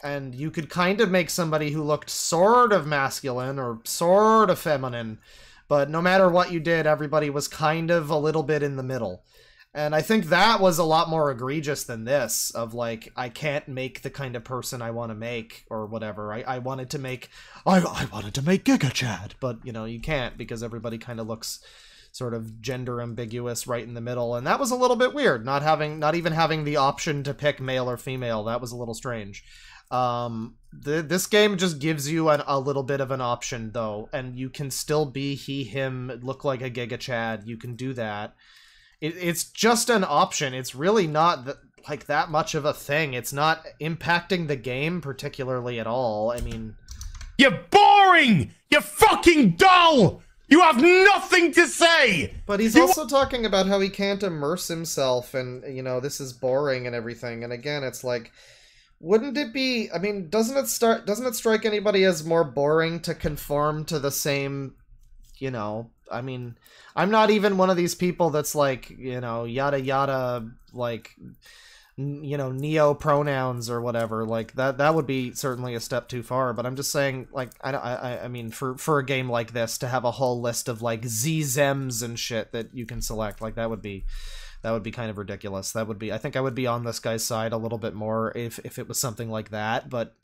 And you could kind of make somebody who looked sort of masculine or sort of feminine but no matter what you did, everybody was kind of a little bit in the middle. And I think that was a lot more egregious than this, of like, I can't make the kind of person I want to make, or whatever. I, I wanted to make, I, I wanted to make Giga Chad, but, you know, you can't, because everybody kind of looks sort of gender ambiguous right in the middle, and that was a little bit weird, not having, not even having the option to pick male or female, that was a little strange. Um, the, this game just gives you an, a little bit of an option though, and you can still be he, him, look like a Giga Chad. You can do that. It, it's just an option. It's really not th- like that much of a thing. It's not impacting the game particularly at all. I mean, You're boring. You're fucking dull. You have nothing to say. But he's You- also talking about how he can't immerse himself and, you know, this is boring and everything. And again, it's like, wouldn't it be, I mean, doesn't it start, doesn't it strike anybody as more boring to conform to the same, you know, I mean, I'm not even one of these people that's like, you know, yada yada, like, you know neo pronouns or whatever. Like that that would be certainly a step too far but i'm just saying like i i i mean for for a game like this to have a whole list of like Z zems and shit that you can select like that would be that would be kind of ridiculous that would be i think i would be on this guy's side a little bit more if if it was something like that but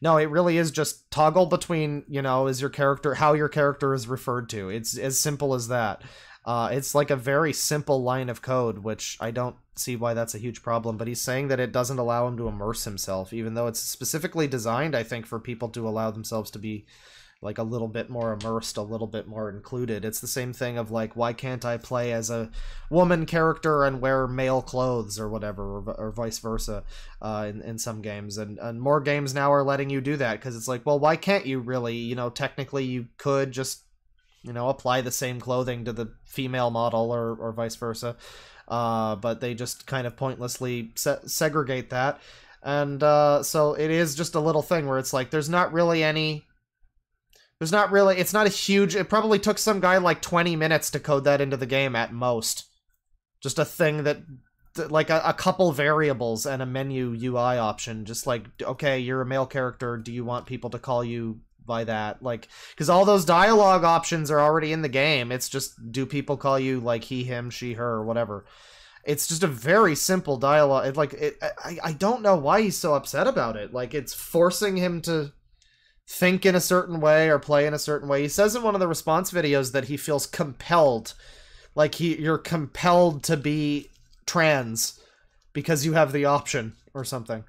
no it really is just toggle between you know is your character how your character is referred to it's as simple as that uh, it's like a very simple line of code, which I don't see why that's a huge problem. But he's saying that it doesn't allow him to immerse himself, even though it's specifically designed, I think, for people to allow themselves to be like a little bit more immersed, a little bit more included. It's the same thing of like, why can't I play as a woman character and wear male clothes or whatever, or, or vice versa, uh, in, in some games. And, and more games now are letting you do that because it's like, well, why can't you really? You know, technically you could just you know apply the same clothing to the female model or, or vice versa uh, but they just kind of pointlessly se- segregate that and uh, so it is just a little thing where it's like there's not really any there's not really it's not a huge it probably took some guy like 20 minutes to code that into the game at most. Just a thing that like a, a couple variables and a menu ui option just like okay you're a male character do you want people to call you by that? Like because all those dialogue options are already in the game. It's just do people call you like he him she her or whatever? It's just a very simple dialogue it, like it I, I don't know why he's so upset about it. Like it's forcing him to think in a certain way or play in a certain way he says in one of the response videos that he feels compelled like he you're compelled to be trans because you have the option or something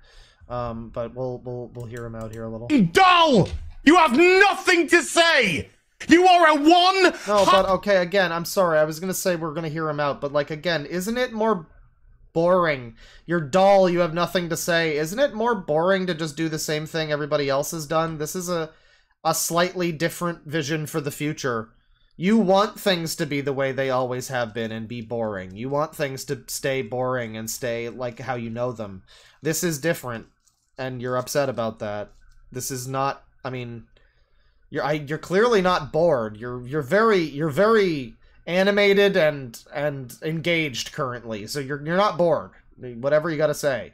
um but we'll we'll we'll hear him out here a little Dull! You have nothing to say! You are a one. No, but okay, again, I'm sorry. I was gonna say we're gonna hear him out, but like again, isn't it more boring? You're dull. You have nothing to say. Isn't it more boring to just do the same thing everybody else has done? This is a a slightly different vision for the future. You want things to be the way they always have been and be boring. You want things to stay boring and stay like how you know them. This is different, and you're upset about that. This is not. I mean, you're I, you're clearly not bored. You're you're very you're very animated and and engaged currently. So you're you're not bored. Whatever you got to say.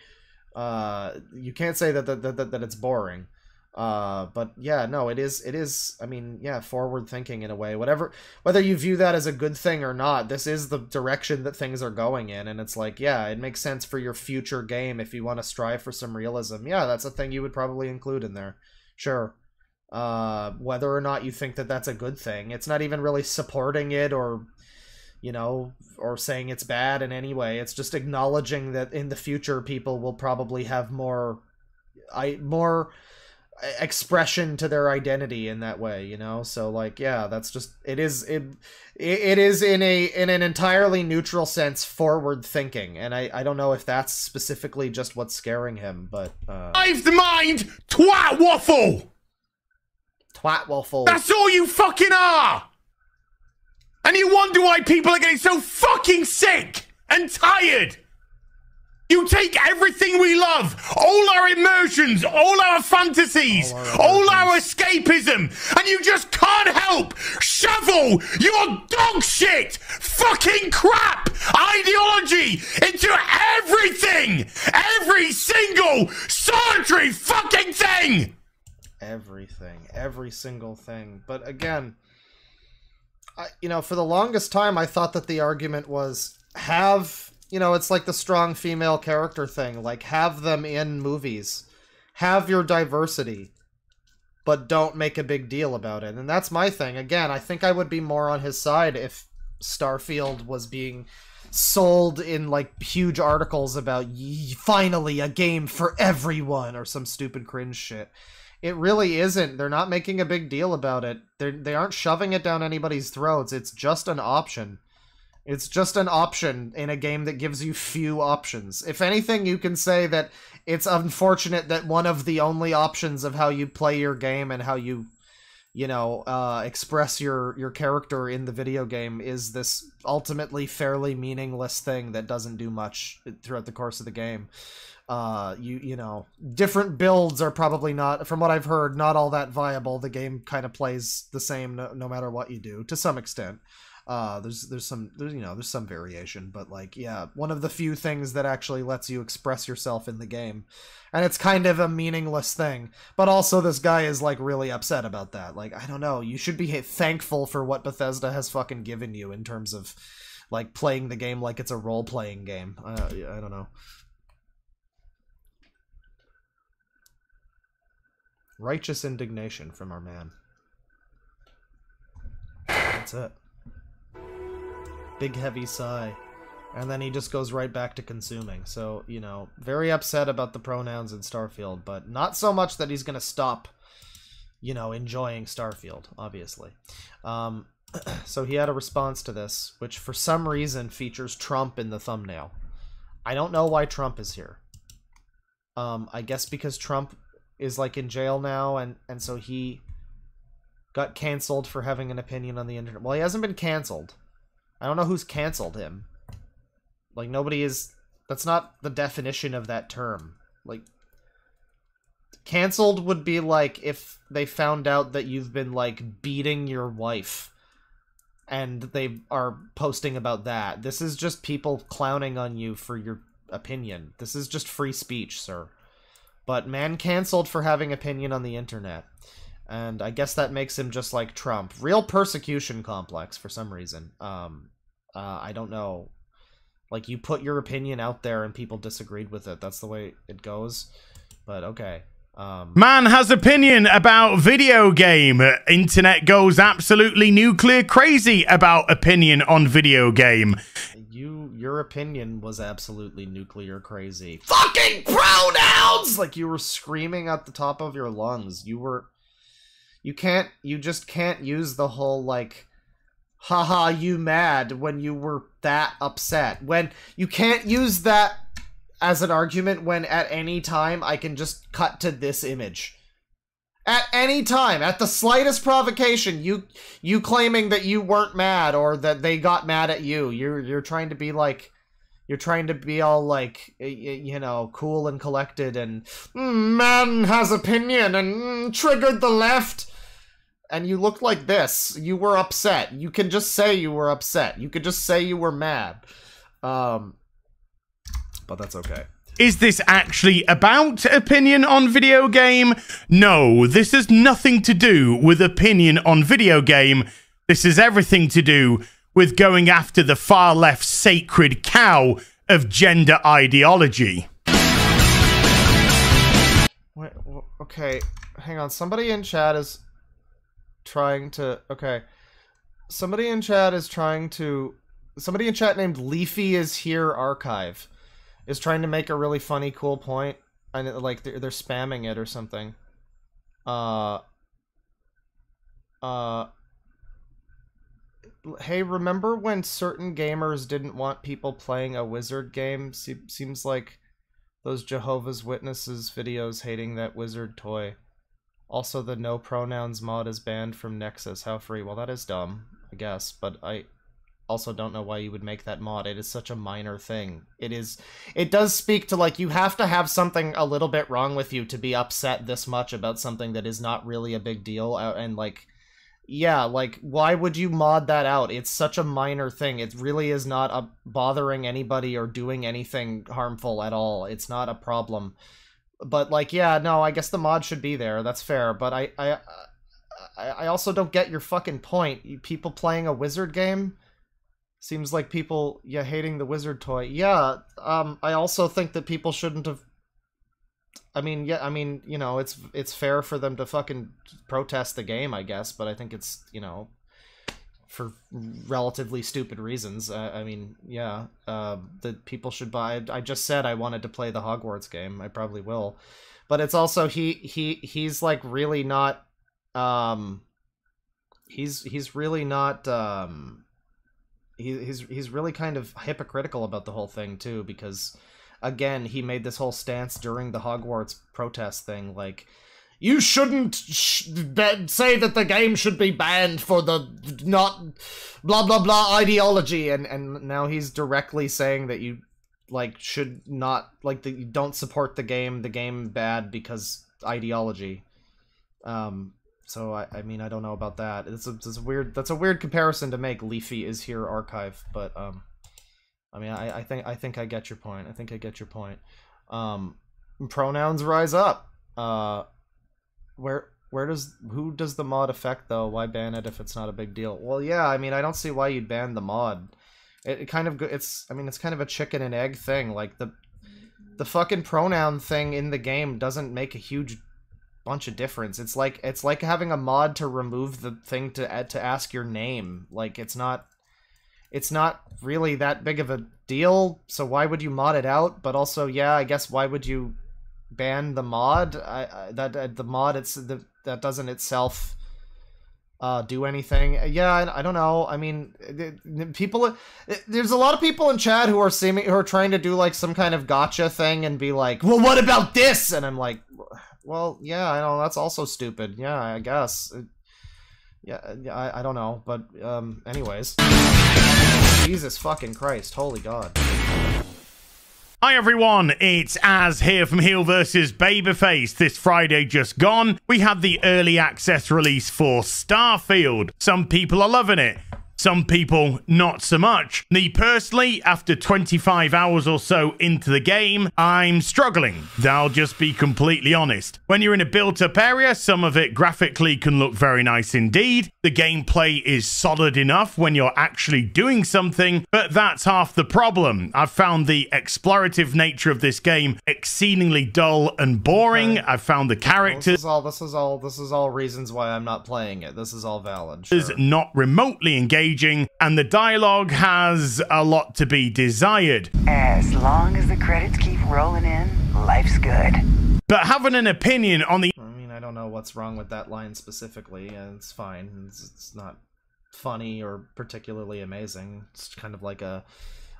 Uh, you can't say that that, that that it's boring. Uh, but yeah, no, it is it is. I mean, yeah, forward thinking in a way. Whatever, whether you view that as a good thing or not, this is the direction that things are going in, and it's like, yeah, it makes sense for your future game if you want to strive for some realism. Yeah, that's a thing you would probably include in there. Sure uh, whether or not you think that that's a good thing. It's not even really supporting it or, you know, or saying it's bad in any way. It's just acknowledging that in the future people will probably have more, I more expression to their identity in that way you know so like yeah that's just it is it it is in a in an entirely neutral sense forward thinking and i i don't know if that's specifically just what's scaring him but uh I've the mind, twat waffle. Twat waffle That's all you fucking are! And you wonder why people are getting so fucking sick and tired! You take everything we love, all our emotions, all our fantasies, all our, escapism, and you just can't help shovel your dog shit, fucking crap ideology into everything! Every single solitary fucking thing! Everything every single thing. But again I, you know for the longest time i thought that the argument was have you know it's like the strong female character thing like have them in movies have your diversity but don't make a big deal about it. And that's my thing. Again i think i would be more on his side if starfield was being sold in like huge articles about "Ye- finally a game for everyone or some stupid cringe shit it really isn't they're not making a big deal about it they they aren't shoving it down anybody's throats it's just an option it's just an option in a game that gives you few options. If anything, you can say that it's unfortunate that one of the only options of how you play your game and how you, you know, uh, express your your character in the video game is this ultimately fairly meaningless thing that doesn't do much throughout the course of the game. Uh, you you know, different builds are probably not, from what I've heard, not all that viable. The game kind of plays the same no, no matter what you do to some extent. Uh, there's there's some there's you know there's some variation, but like yeah, one of the few things that actually lets you express yourself in the game, and it's kind of a meaningless thing. But also, this guy is like really upset about that. Like I don't know, you should be thankful for what Bethesda has fucking given you in terms of like playing the game like it's a role playing game. Uh, I don't know. Righteous indignation from our man. That's it. Big heavy sigh. And then he just goes right back to consuming. So, you know, very upset about the pronouns in Starfield, but not so much that he's going to stop, you know, enjoying Starfield, obviously. Um, [CLEARS THROAT] so he had a response to this, which for some reason features Trump in the thumbnail. I don't know why Trump is here. Um, I guess because Trump is like in jail now, and and so he got canceled for having an opinion on the internet. Well, he hasn't been canceled. I don't know who's canceled him. Like nobody is. That's not the definition of that term. Like canceled would be like if they found out that you've been like beating your wife and they are posting about that. This is just people clowning on you for your opinion. This is just free speech, sir. But man canceled for having opinion on the internet. And I guess that makes him just like Trump. Real persecution complex for some reason. Um, uh, I don't know. Like, you put your opinion out there and people disagreed with it. That's the way it goes. But okay. Um, Man has opinion about video game. Internet goes absolutely nuclear crazy about opinion on video game. you, your opinion was absolutely nuclear crazy. Fucking pronouns! Like, you were screaming at the top of your lungs. You were... You can't... You just can't use the whole, like haha, you mad when you were that upset. When you can't use that as an argument when at any time I can just cut to this image. At any time, at the slightest provocation, you you claiming that you weren't mad or that they got mad at you. You're you're trying to be like you're trying to be all like you know cool and collected and mm, man has opinion and mm, triggered the left and you looked like this. You were upset. You can just say you were upset. You could just say you were mad. Um, but that's okay. Is this actually about opinion on video game? No, this has nothing to do with opinion on video game. This has everything to do with going after the far left sacred cow of gender ideology. Wait, okay, hang on. Somebody in chat is trying to okay somebody in chat is trying to somebody in chat named leafy is here archive is trying to make a really funny cool point and like they're, they're spamming it or something uh uh hey remember when certain gamers didn't want people playing a wizard game Se seems like those jehovah's witnesses videos hating that wizard toy also, the no pronouns mod is banned from Nexus. How free? Well, that is dumb, I guess, but I also don't know why you would make that mod. It is such a minor thing. It is it does speak to like you have to have something a little bit wrong with you to be upset this much about something that is not really a big deal uh, and like yeah, like why would you mod that out? It's such a minor thing. It really is not a bothering anybody or doing anything harmful at all. It's not a problem but like yeah no i guess the mod should be there that's fair but i i i also don't get your fucking point people playing a wizard game seems like people yeah hating the wizard toy yeah um i also think that people shouldn't have i mean yeah i mean you know it's it's fair for them to fucking protest the game i guess but i think it's you know for relatively stupid reasons. Uh, I mean, yeah, uh, that people should buy. I just said I wanted to play the Hogwarts game. I probably will, but it's also he he he's like really not. Um, he's he's really not. Um, he, he's he's really kind of hypocritical about the whole thing too because again he made this whole stance during the Hogwarts protest thing like you shouldn't sh say that the game should be banned for the not blah blah blah ideology and and now he's directly saying that you like should not like the, you don't support the game, the game bad because ideology. Um, so I, I mean I don't know about that. It's a, it's a weird that's a weird comparison to make. Leafy is here archive, but um, I mean I, I think I think I get your point. I think I get your point. Um, pronouns rise up. Uh, where where does who does the mod affect though? Why ban it if it's not a big deal? Well, yeah, I mean I don't see why you'd ban the mod. It, it kind of it's I mean it's kind of a chicken and egg thing. Like the the fucking pronoun thing in the game doesn't make a huge bunch of difference. It's like it's like having a mod to remove the thing to to ask your name. Like it's not it's not really that big of a deal, so why would you mod it out? But also, yeah, I guess why would you ban the mod? I, I that uh, the mod it's the that doesn't itself uh, do anything. Yeah, I, I don't know. I mean, th- th- people. uh, There's a lot of people in chat who are seeming who are trying to do like some kind of gotcha thing and be like, "Well, what about this?" And I'm like, "Well, yeah, I know that's also stupid. Yeah, I guess." It- yeah, I, I don't know, but um, anyways. Jesus fucking Christ, holy God. Hi everyone, it's Az here from Heel vs Babyface. This Friday just gone, we had the early access release for Starfield. Some people are loving it. Some people not so much. Me personally, after 25 hours or so into the game, I'm struggling. I'll just be completely honest. When you're in a built up area, some of it graphically can look very nice indeed. The gameplay is solid enough when you're actually doing something, but that's half the problem. I've found the explorative nature of this game exceedingly dull and boring. I've found the characters. This is all. This is all. This is all reasons why I'm not playing it. This is all valid. is not remotely engaging, and the dialogue has a lot to be desired. As long as the credits keep rolling in, life's good. But having an opinion on the I mean, I don't know what's wrong with that line specifically, and it's fine. It's, it's not funny or particularly amazing. It's kind of like a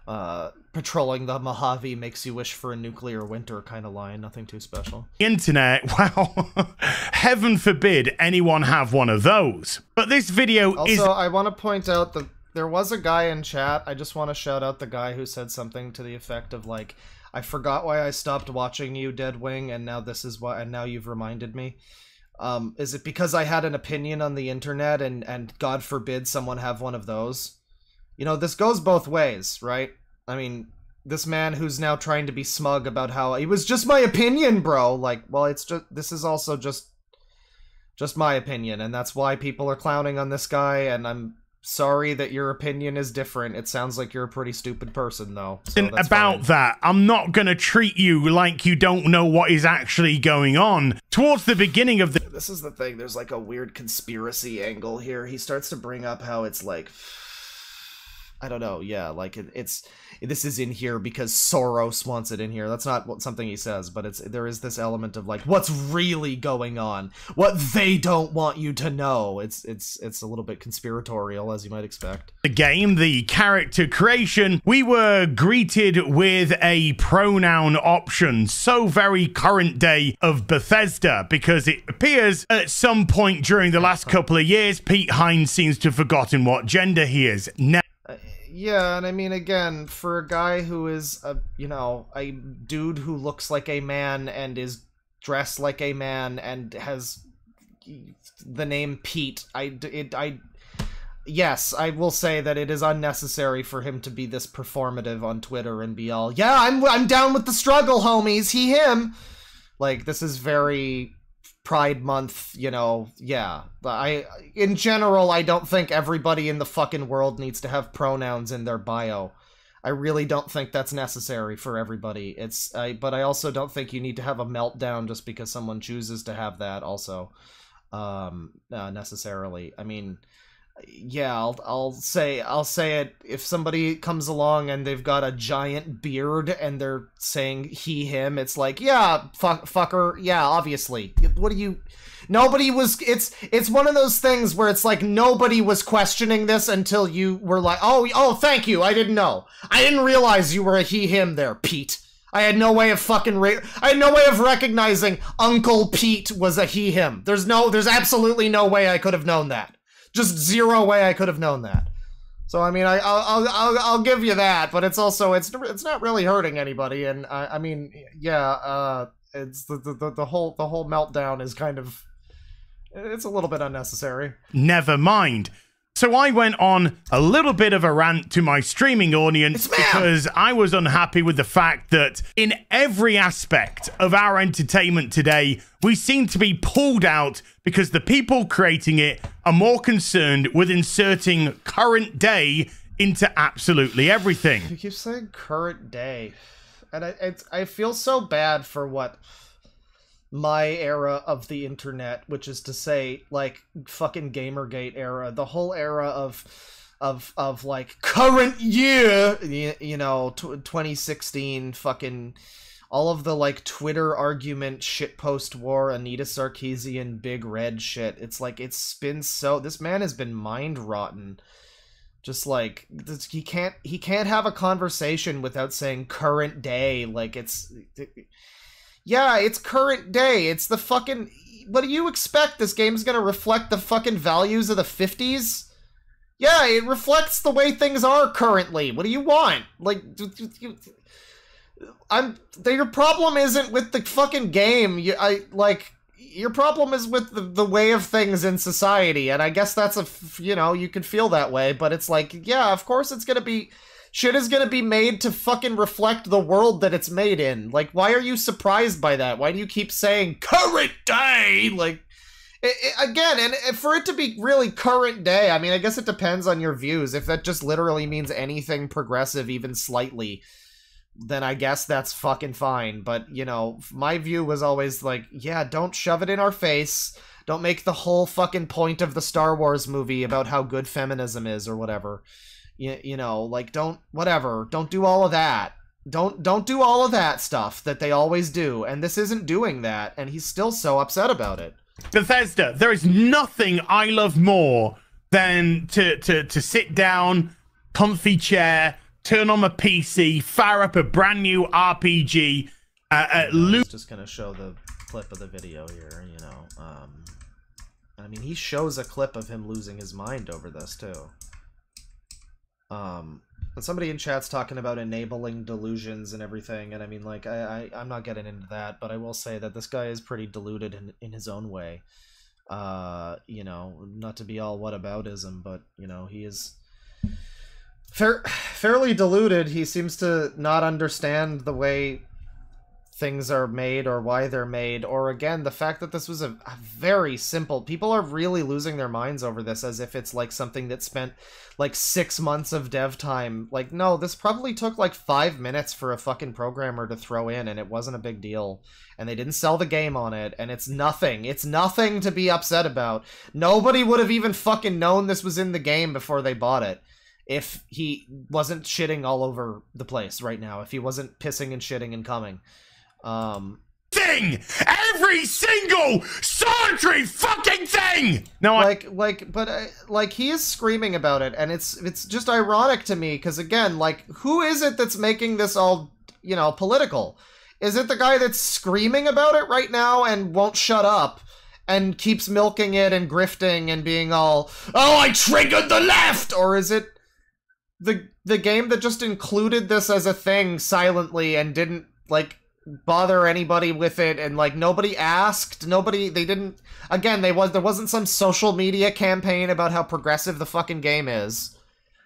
uh, patrolling the Mojave makes you wish for a nuclear winter kind of line. Nothing too special. internet, [LAUGHS] well, heaven forbid anyone have one of those. But this video Also, is I want to point out that there was a guy in chat. I just want to shout out the guy who said something to the effect of like, "I forgot why I stopped watching you, Deadwing, and now this is why, and now you've reminded me." Um, is it because I had an opinion on the internet, and and God forbid someone have one of those? You know, this goes both ways, right? I mean, this man who's now trying to be smug about how it was just my opinion, bro. Like, well, it's just this is also just just my opinion, and that's why people are clowning on this guy, and I'm sorry that your opinion is different. It sounds like you're a pretty stupid person, though. So about fine. that. I'm not going to treat you like you don't know what is actually going on. Towards the beginning of the This is the thing. There's like a weird conspiracy angle here. He starts to bring up how it's like. I don't know. Yeah, like it, it's this is in here because Soros wants it in here. That's not what, something he says, but it's there is this element of like what's really going on, what they don't want you to know. It's it's it's a little bit conspiratorial, as you might expect. the game, the character creation, we were greeted with a pronoun option. So very current day of Bethesda because it appears at some point during the last couple of years, Pete Hines seems to have forgotten what gender he is. Now, Yeah, and I mean, again, for a guy who is a, you know, a dude who looks like a man and is dressed like a man and has the name Pete, I it, I, yes, I will say that it is unnecessary for him to be this performative on Twitter and be all, yeah, I'm, I'm down with the struggle, homies, he, him. Like, this is very Pride Month, you know, yeah. I in general I don't think everybody in the fucking world needs to have pronouns in their bio. I really don't think that's necessary for everybody. It's I but I also don't think you need to have a meltdown just because someone chooses to have that also. Um uh, necessarily. I mean, yeah, I'll I'll say I'll say it if somebody comes along and they've got a giant beard and they're saying he him, it's like, yeah, fuck fucker, yeah, obviously. What do you Nobody was it's it's one of those things where it's like nobody was questioning this until you were like, "Oh, oh, thank you. I didn't know. I didn't realize you were a he him there, Pete." I had no way of fucking I had no way of recognizing Uncle Pete was a he him. There's no there's absolutely no way I could have known that. Just zero way I could have known that. So I mean, I, I'll, I'll I'll I'll give you that, but it's also it's it's not really hurting anybody, and I, I mean, yeah, uh, it's the, the the whole the whole meltdown is kind of it's a little bit unnecessary. Never mind. So I went on a little bit of a rant to my streaming audience because I was unhappy with the fact that in every aspect of our entertainment today, we seem to be pulled out because the people creating it are more concerned with inserting current day into absolutely everything. You keep saying current day, and I it's, I feel so bad for what my era of the internet, which is to say, like fucking GamerGate era, the whole era of of of like current year, you, you know, tw 2016, fucking all of the like Twitter argument shitpost war, Anita Sarkeesian, Big Red shit. It's like it's been so. This man has been mind rotten. Just like this, he can't he can't have a conversation without saying current day. Like it's. Yeah, it's current day. It's the fucking. What do you expect? This game's gonna reflect the fucking values of the 50s? Yeah, it reflects the way things are currently. What do you want? Like, I'm. Your problem isn't with the fucking game. You, I like. Your problem is with the, the way of things in society, and I guess that's a. You know, you can feel that way, but it's like, yeah, of course it's gonna be shit is gonna be made to fucking reflect the world that it's made in. Like, why are you surprised by that? Why do you keep saying current day? Like, it, it, again, and for it to be really current day, I mean, I guess it depends on your views. If that just literally means anything progressive, even slightly, then I guess that's fucking fine. But, you know, my view was always like, yeah, don't shove it in our face. Don't make the whole fucking point of the Star Wars movie about how good feminism is or whatever you, you know like don't whatever don't do all of that don't don't do all of that stuff that they always do and this isn't doing that and he's still so upset about it Bethesda, there is nothing I love more than to to to sit down, comfy chair, turn on my PC, fire up a brand new RPG, uh, uh, just gonna show the clip of the video here, you know. Um, I mean, he shows a clip of him losing his mind over this too. Um, somebody in chat's talking about enabling delusions and everything, and I mean, like, I, I I'm not getting into that, but I will say that this guy is pretty deluded in in his own way. Uh, you know, not to be all whataboutism, but you know, he is fair, fairly deluded. He seems to not understand the way things are made or why they're made or again the fact that this was a, a, very simple people are really losing their minds over this as if it's like something that spent like six months of dev time. Like no this probably took like five minutes for a fucking programmer to throw in and it wasn't a big deal. And they didn't sell the game on it and it's nothing. It's nothing to be upset about. Nobody would have even fucking known this was in the game before they bought it if he wasn't shitting all over the place right now if he wasn't pissing and shitting and coming um, thing, every single solitary fucking thing. No, like, like, but uh, like he is screaming about it, and it's it's just ironic to me because again, like, who is it that's making this all you know political? Is it the guy that's screaming about it right now and won't shut up? And keeps milking it and grifting and being all, oh, I triggered the left, or is it the the game that just included this as a thing silently and didn't like bother anybody with it and like nobody asked nobody they didn't again they was there wasn't some social media campaign about how progressive the fucking game is.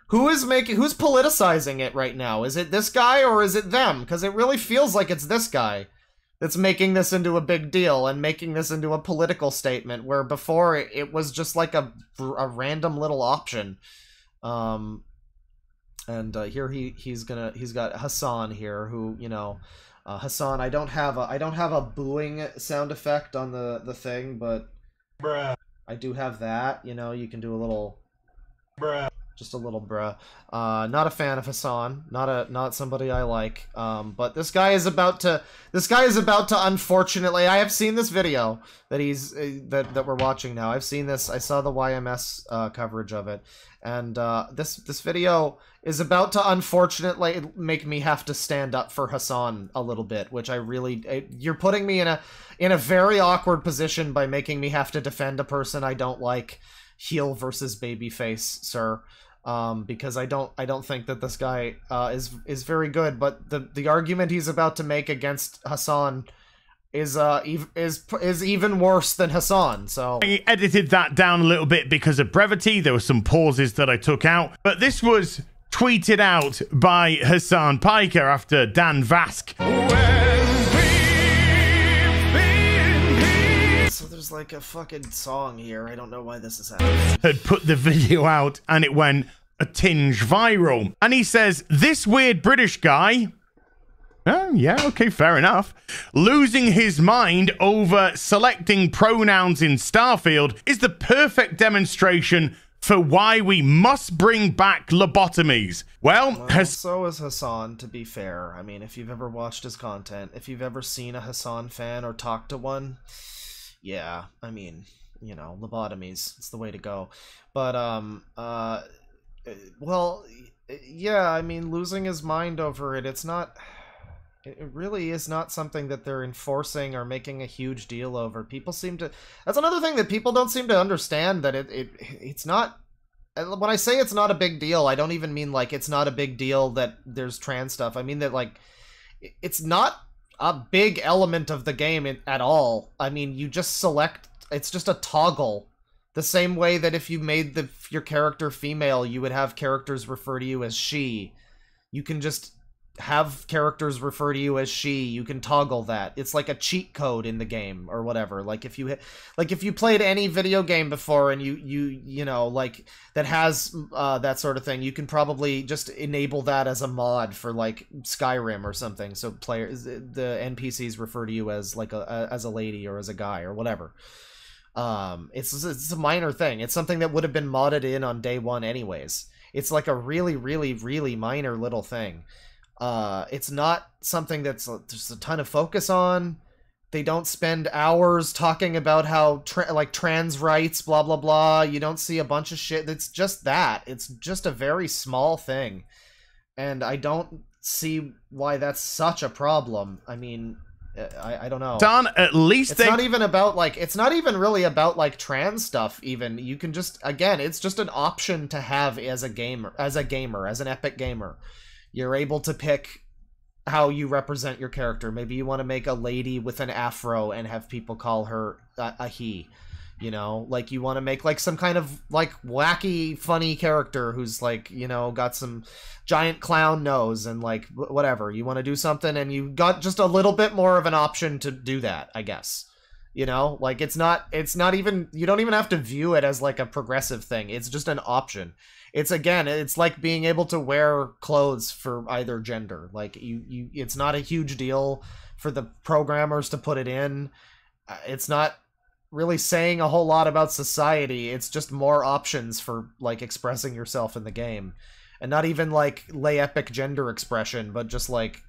Who is making who's politicizing it right now? Is it this guy or is it them? Because it really feels like it's this guy that's making this into a big deal and making this into a political statement where before it, it was just like a, a random little option. Um and uh, here he he's gonna he's got Hasan here who you know uh, Hasan, I don't have a I don't have a booing sound effect on the the thing, but bruh. I do have that. You know, you can do a little bruh, just a little bruh. Uh, not a fan of Hasan. Not a not somebody I like. Um, but this guy is about to this guy is about to unfortunately. I have seen this video that he's uh, that that we're watching now. I've seen this. I saw the YMS uh, coverage of it, and uh, this this video is about to unfortunately make me have to stand up for Hasan a little bit, which I really you're putting me in a in a very awkward position by making me have to defend a person I don't like, heel versus babyface, sir. um, because I don't I don't think that this guy uh, is is very good. But the the argument he's about to make against Hasan is uh is is even worse than Hasan. So I edited that down a little bit because of brevity. There were some pauses that I took out, but this was tweeted out by Hasan Piker after Dan Vask so there's like a fucking song here. I don't know why this is happening. had put the [LAUGHS] video out and it went a tinge viral. And he says, This weird British guy. Oh, yeah, okay, fair enough. Losing his mind over selecting pronouns in Starfield is the perfect demonstration for why we must bring back lobotomies. Well, Well, has so is Hasan, to be fair. I mean, if you've ever watched his content, if you've ever seen a Hasan fan or talked to one, yeah, I mean, you know, lobotomies, it's the way to go. But, um, uh, well, yeah, I mean, losing his mind over it, it's not. It really is not something that they're enforcing or making a huge deal over. People seem to. That's another thing that people don't seem to understand. That it, it it's not. When I say it's not a big deal, I don't even mean like it's not a big deal that there's trans stuff. I mean that like it's not a big element of the game at all. I mean, you just select. It's just a toggle. The same way that if you made the your character female, you would have characters refer to you as she. You can just have characters refer to you as she you can toggle that. It's like a cheat code in the game or whatever. Like if you like if you played any video game before and you you you know like that has uh that sort of thing you can probably just enable that as a mod for like skyrim or something. So players the npcs refer to you as like a, a as a lady or as a guy or whatever. Um it's it's a minor thing. It's something that would have been modded in on day one anyways. It's like a really really really minor little thing uh it's not something that's uh, just a ton of focus on they don't spend hours talking about how tra- like trans rights blah blah blah you don't see a bunch of shit it's just that it's just a very small thing and i don't see why that's such a problem i mean uh, I, I don't know. Done. At least it's they- not even about like it's not even really about like trans stuff. Even you can just again, it's just an option to have as a gamer, as a gamer, as an epic gamer. You're able to pick how you represent your character. Maybe you want to make a lady with an afro and have people call her a, a he. You know, like you want to make like some kind of like wacky, funny character who's like you know got some giant clown nose and like wh- whatever. You want to do something and you got just a little bit more of an option to do that, I guess you know like it's not it's not even you don't even have to view it as like a progressive thing it's just an option it's again it's like being able to wear clothes for either gender. Like you you it's not a huge deal for the programmers to put it in. Uh, it's not really saying a whole lot about society. It's just more options for like expressing yourself in the game and not even like lay epic gender expression but just like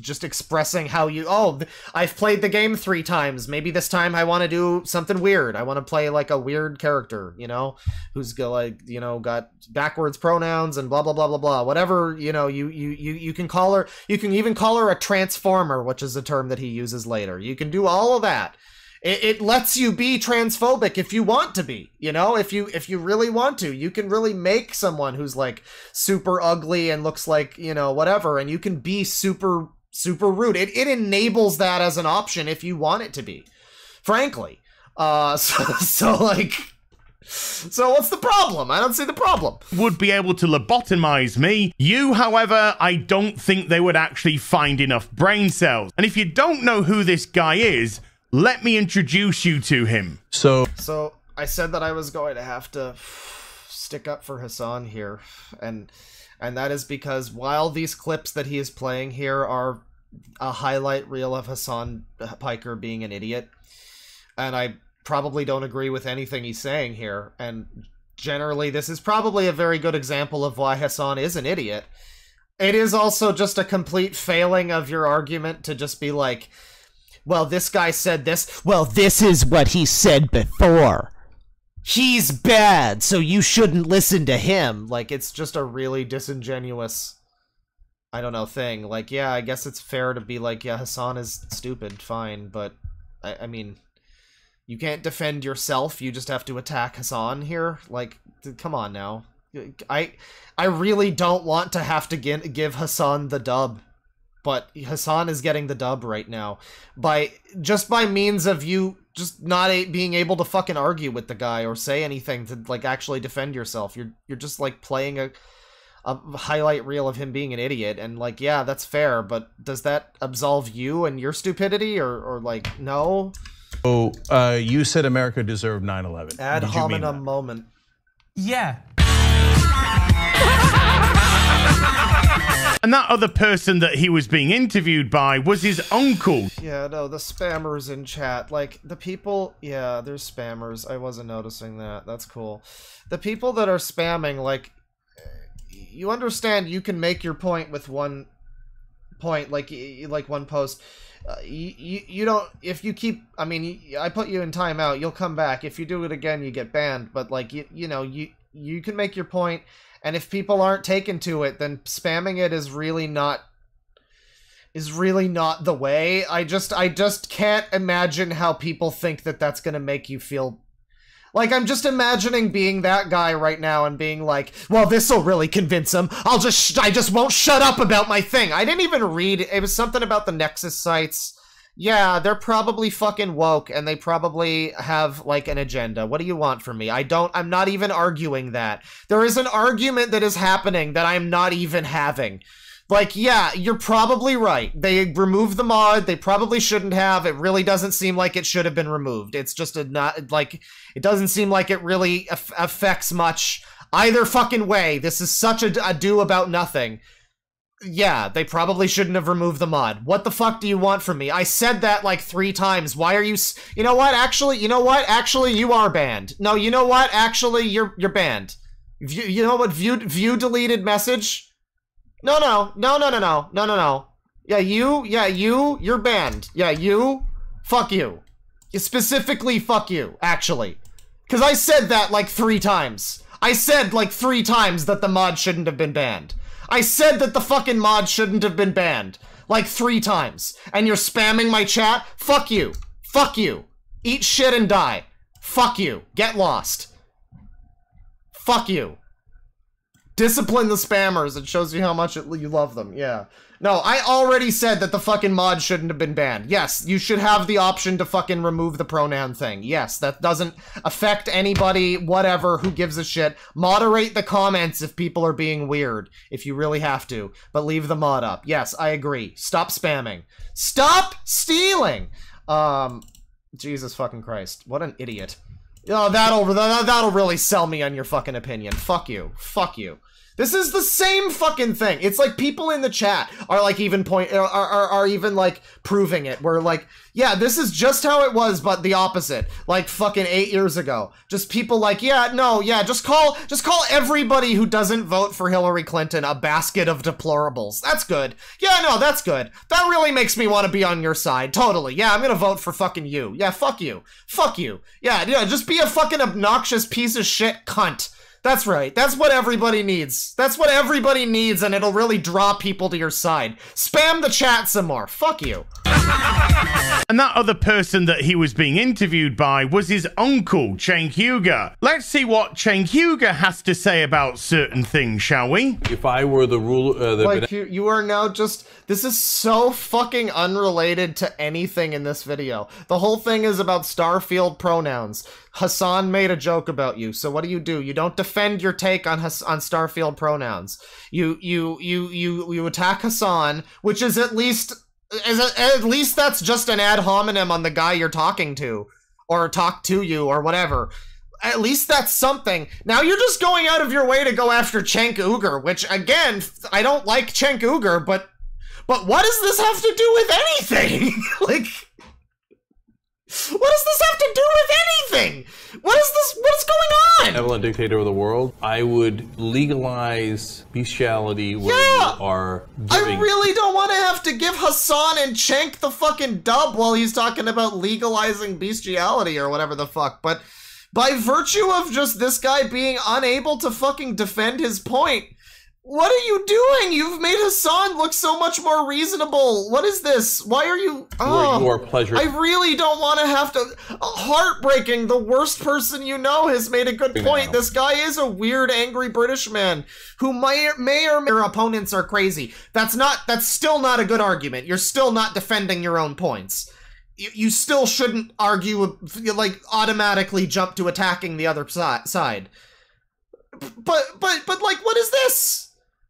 just expressing how you oh i've played the game three times. Maybe this time i want to do something weird. I want to play like a weird character you know who's like you know got backwards pronouns and blah blah blah blah blah. Whatever you know you you you, you can call her you can even call her a transformer which is a term that he uses later. You can do all of that it, it lets you be transphobic if you want to be you know? If you if you really want to you can really make someone who's like super ugly and looks like you know whatever and you can be super super rude. It, it enables that as an option if you want it to be frankly. Uh [LAUGHS] so, so like so what's the problem? I don't see the problem. Would be able to lobotomize me. You, however, I don't think they would actually find enough brain cells. And if you don't know who this guy is, let me introduce you to him. So, So I said that I was going to have to stick up for Hasan here, and and that is because while these clips that he is playing here are a highlight reel of Hasan Piker being an idiot, and I probably don't agree with anything he's saying here, and generally this is probably a very good example of why Hasan is an idiot. It is also just a complete failing of your argument to just be like, well, this guy said this. Well, this is what he said before. He's bad, so you shouldn't listen to him. Like, it's just a really disingenuous, I don't know, thing. Like, yeah, I guess it's fair to be like, yeah, Hasan is stupid, fine, but, I, I mean, you can't defend yourself, you just have to attack Hasan here? Like, come on now. I I really don't want to have to give Hasan the dub, but Hasan is getting the dub right now by just by means of you just not a- being able to fucking argue with the guy or say anything to like actually defend yourself. You're you're just like playing a a highlight reel of him being an idiot and like yeah that's fair but does that absolve you and your stupidity or or like no So, uh, you said America deserved 9 11. ad Did you mean hominem that? moment Yeah. [LAUGHS] And that other person that he was being interviewed by was his uncle. Yeah, no, the spammers in chat. Like, the people. Yeah, there's spammers. I wasn't noticing that. That's cool. The people that are spamming, like. You understand you can make your point with one point, like, like one post. Uh, you, you, you don't. If you keep. I mean, i put you in timeout, you'll come back. If you do it again, you get banned. But, like, you, you know, you, you can make your point, and if people aren't taken to it, then spamming it is really not is really not the way. I just I just can't imagine how people think that that's going to make you feel like I'm just imagining being that guy right now and being like, "Well, this will really convince him. I'll just I just won't shut up about my thing." I didn't even read it was something about the Nexus sites. Yeah, they're probably fucking woke and they probably have like an agenda. What do you want from me? I don't I'm not even arguing that. There is an argument that is happening that I'm not even having. Like, yeah, you're probably right. They removed the mod. They probably shouldn't have. It really doesn't seem like it should have been removed. It's just a not like it doesn't seem like it really aff- affects much either fucking way. This is such a ado about nothing. Yeah, they probably shouldn't have removed the mod. What the fuck do you want from me? I said that like three times. Why are you? S- you know what? Actually, you know what? Actually, you are banned. No, you know what? Actually, you're you're banned. View, you know what? View view deleted message. No, no, no, no, no, no, no, no, no. Yeah, you, yeah, you, you're banned. Yeah, you, fuck you. You specifically fuck you, actually. Because I said that like three times. I said like three times that the mod shouldn't have been banned. I said that the fucking mod shouldn't have been banned. Like three times. And you're spamming my chat? Fuck you. Fuck you. Eat shit and die. Fuck you. Get lost. Fuck you. Discipline the spammers. It shows you how much it, you love them. Yeah. No, I already said that the fucking mod shouldn't have been banned. Yes, you should have the option to fucking remove the pronoun thing. Yes, that doesn't affect anybody, whatever, who gives a shit. Moderate the comments if people are being weird, if you really have to, but leave the mod up. Yes, I agree. Stop spamming. Stop stealing! Um, Jesus fucking Christ. What an idiot. Oh, that'll, that, that'll really sell me on your fucking opinion. Fuck you. Fuck you. This is the same fucking thing. It's like people in the chat are like even point are, are, are even like proving it. We're like, yeah, this is just how it was, but the opposite. Like fucking eight years ago. Just people like, yeah, no, yeah, just call just call everybody who doesn't vote for Hillary Clinton a basket of deplorables. That's good. Yeah, no, that's good. That really makes me want to be on your side. Totally. Yeah, I'm gonna vote for fucking you. Yeah, fuck you. Fuck you. Yeah, yeah, just be a fucking obnoxious piece of shit cunt. That's right. That's what everybody needs. That's what everybody needs, and it'll really draw people to your side. Spam the chat some more. Fuck you. [LAUGHS] And that other person that he was being interviewed by was his uncle, Cenk Uygur. Let's see what Cenk Uygur has to say about certain things, shall we? If I were the ruler, uh, the Like, you, you are now just. This is so fucking unrelated to anything in this video. The whole thing is about Starfield pronouns. Hasan made a joke about you, so what do you do? You don't defend your take on on Starfield pronouns. You you you you you attack Hasan, which is at least is a, at least that's just an ad hominem on the guy you're talking to, or talk to you, or whatever. At least that's something. Now you're just going out of your way to go after Cenk Uygur, which again, I don't like Cenk Uygur, but but what does this have to do with anything? [LAUGHS] like, what does this have to do with anything? What is this? What is going on? benevolent dictator of the world, I would legalize bestiality where Yeah! you are I really don't want to have to give Hasan and Cenk the fucking dub while he's talking about legalizing bestiality or whatever the fuck, but by virtue of just this guy being unable to fucking defend his point, What are you doing? You've made Hasan look so much more reasonable. What is this? Why are you? Oh, your pleasure. I really don't want to have to. Uh, heartbreaking. The worst person you know has made a good point. This guy is a weird, angry British man who may, may or may your opponents are crazy. That's not. That's still not a good argument. You're still not defending your own points. You, you still shouldn't argue. Like automatically jump to attacking the other side. But but but like, what is this?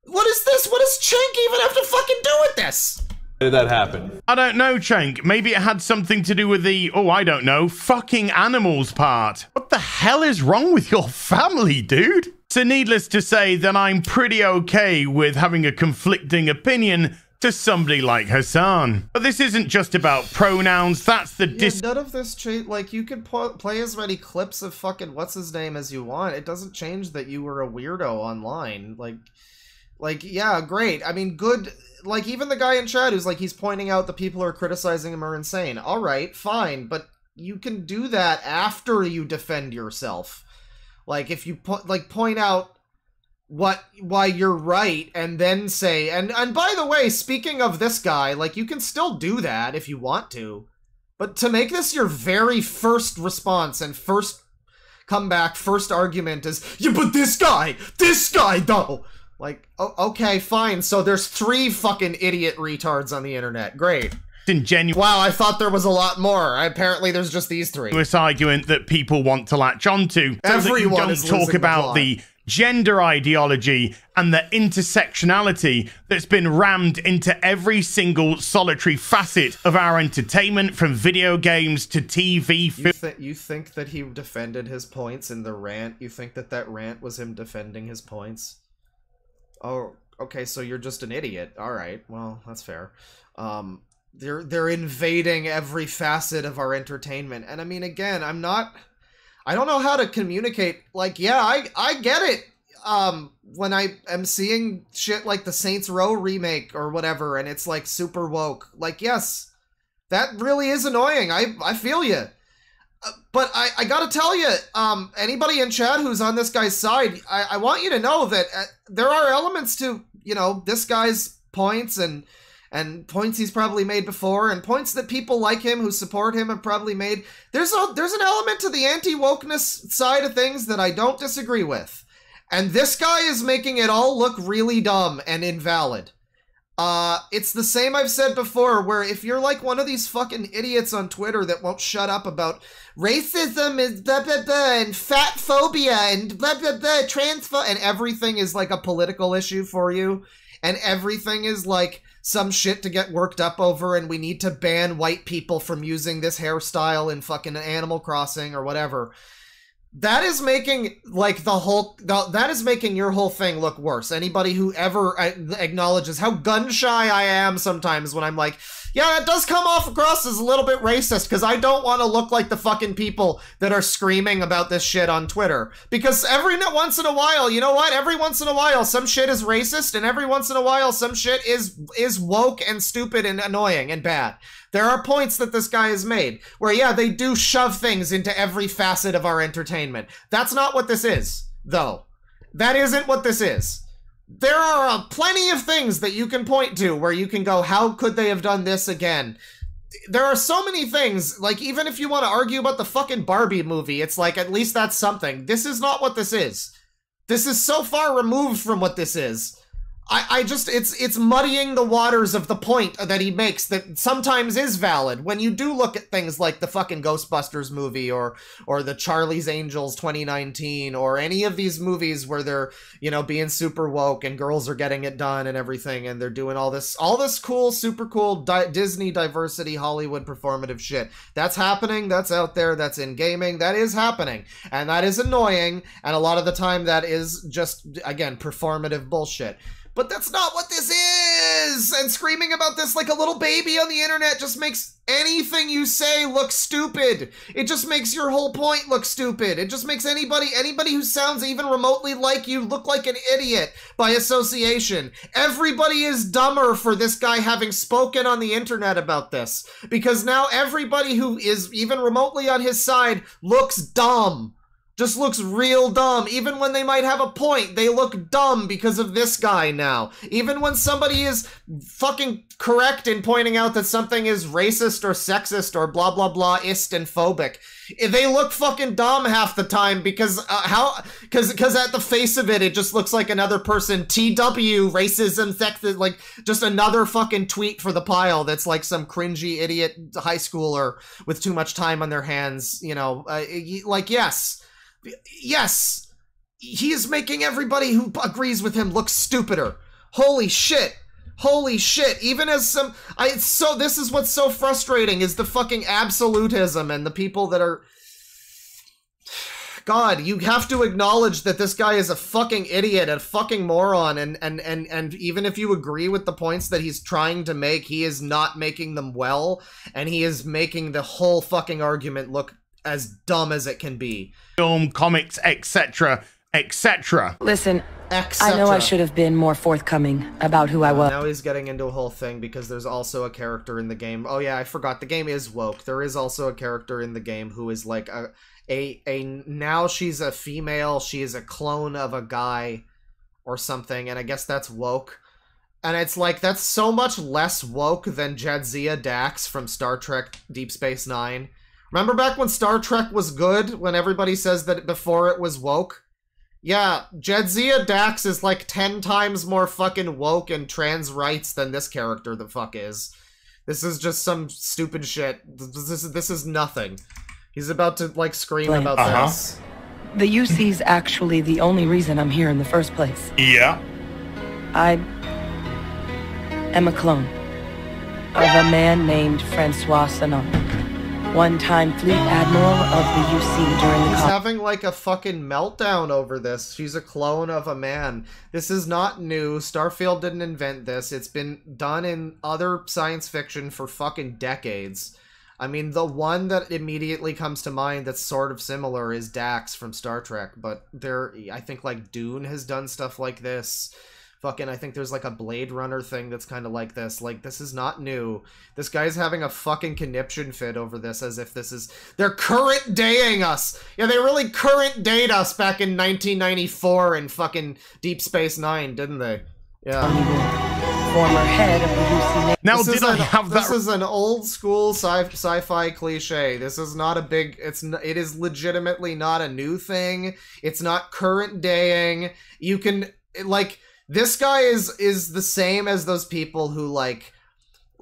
What is this? What does Cenk even have to fucking do with this? How did that happen? I don't know, Cenk. Maybe it had something to do with the, oh, I don't know, fucking animals part. What the hell is wrong with your [LAUGHS] family, dude? So, needless to say, that I'm pretty okay with having a conflicting opinion to somebody like Hasan. But this isn't just about pronouns, that's the Yeah, dis. none of this change. Like, you can po- play as many clips of fucking what's his name as you want. It doesn't change that you were a weirdo online. Like, like yeah, great. I mean, good. Like, even the guy in chat who's like, he's pointing out the people who are criticizing him are insane. All right, fine, but you can do that after you defend yourself. Like, if you po- like point out what why you're right and then say and and by the way speaking of this guy like you can still do that if you want to but to make this your very first response and first comeback first argument is yeah but this guy this guy though like oh, okay fine so there's three fucking idiot retards on the internet great Ingenuous wow i thought there was a lot more apparently there's just these three This argument that people want to latch onto. So Everyone don't talk the about plot. the gender ideology and the intersectionality that's been rammed into every single solitary facet of our entertainment from video games to TV, You, th- you think that he defended his points in the rant? You think that that rant was him defending his points? Oh, okay, so you're just an idiot. All right, well, that's fair. Um, they're they're invading every facet of our entertainment, and I mean, again, I'm not. I don't know how to communicate. Like, yeah, I I get it. Um, when I am seeing shit like the Saints Row remake or whatever, and it's like super woke. Like, yes, that really is annoying. I I feel you. But I, I gotta tell you, um, anybody in chat who's on this guy's side, I, I want you to know that uh, there are elements to, you know, this guy's points and and points he's probably made before, and points that people like him who support him have probably made. There's a there's an element to the anti wokeness side of things that I don't disagree with, and this guy is making it all look really dumb and invalid. Uh, it's the same I've said before, where if you're like one of these fucking idiots on Twitter that won't shut up about racism is blah blah blah and fat phobia and blah blah blah transpho and everything is like a political issue for you, and everything is like some shit to get worked up over, and we need to ban white people from using this hairstyle in fucking Animal Crossing or whatever that is making like the whole the, that is making your whole thing look worse. Anybody who ever uh, acknowledges how gun shy i am sometimes when i'm like yeah it does come off across as a little bit racist because i don't want to look like the fucking people that are screaming about this shit on twitter. Because every once in a while you know what? Every once in a while some shit is racist and every once in a while some shit is is woke and stupid and annoying and bad there are points that this guy has made where, yeah, they do shove things into every facet of our entertainment. That's not what this is, though. That isn't what this is. There are uh, plenty of things that you can point to where you can go, how could they have done this again? There are so many things, like, even if you want to argue about the fucking Barbie movie, it's like, at least that's something. This is not what this is. This is so far removed from what this is. I, I just it's it's muddying the waters of the point that he makes that sometimes is valid. When you do look at things like the fucking Ghostbusters movie or or the Charlie's Angels 2019 or any of these movies where they're you know being super woke and girls are getting it done and everything and they're doing all this all this cool super cool di- Disney diversity Hollywood performative shit. That's happening. That's out there. That's in gaming. That is happening. And that is annoying. And a lot of the time that is just again performative bullshit but that's not what this is! And screaming about this like a little baby on the internet just makes anything you say look stupid. It just makes your whole point look stupid. It just makes anybody anybody who sounds even remotely like you look like an idiot by association. Everybody is dumber for this guy having spoken on the internet about this because now everybody who is even remotely on his side looks dumb. Just looks real dumb. Even when they might have a point, they look dumb because of this guy now. Even when somebody is fucking correct in pointing out that something is racist or sexist or blah blah blah ist and phobic, they look fucking dumb half the time because uh, how because because at the face of it, it just looks like another person. TW racism, sexist, like just another fucking tweet for the pile. That's like some cringy idiot high schooler with too much time on their hands. You know, uh, like yes yes, he is making everybody who agrees with him look stupider. Holy shit. Holy shit. Even as some I so this is what's so frustrating is the fucking absolutism and the people that are God, you have to acknowledge that this guy is a fucking idiot, a fucking moron, and and and and even if you agree with the points that he's trying to make, he is not making them well, and he is making the whole fucking argument look as dumb as it can be. Film, comics, etc., etc. Listen, I know I should have been more forthcoming about who I was. Now he's getting into a whole thing because there's also a character in the game. Oh yeah, I forgot. The game is woke. There is also a character in the game who is like a a a now she's a female. She is a clone of a guy or something, and I guess that's woke. And it's like that's so much less woke than Jadzia Dax from Star Trek Deep Space Nine. Remember back when Star Trek was good, when everybody says that before it was woke? Yeah, Jadzia Dax is like 10 times more fucking woke and trans rights than this character the fuck is. This is just some stupid shit. This is, this is nothing. He's about to, like, scream Blame. about Uh-huh. this. The UC's [LAUGHS] actually the only reason I'm here in the first place. Yeah. I am a clone of a man named Francois Sanon, one-time fleet admiral of the UC during the He's con- having like a fucking meltdown over this. She's a clone of a man. This is not new. Starfield didn't invent this. It's been done in other science fiction for fucking decades. I mean, the one that immediately comes to mind that's sort of similar is Dax from Star Trek, but there, I think like Dune has done stuff like this. Fucking, I think there's like a Blade Runner thing that's kind of like this. Like, this is not new. This guy's having a fucking conniption fit over this as if this is. They're current daying us! Yeah, they really current date us back in 1994 in fucking Deep Space Nine, didn't they? Yeah. former head of the UC. Now, This did is I an- have This that- is an old school sci- sci-fi cliche. This is not a big. It's n- it is legitimately not a new thing. It's not current daying. You can like this guy is is the same as those people who like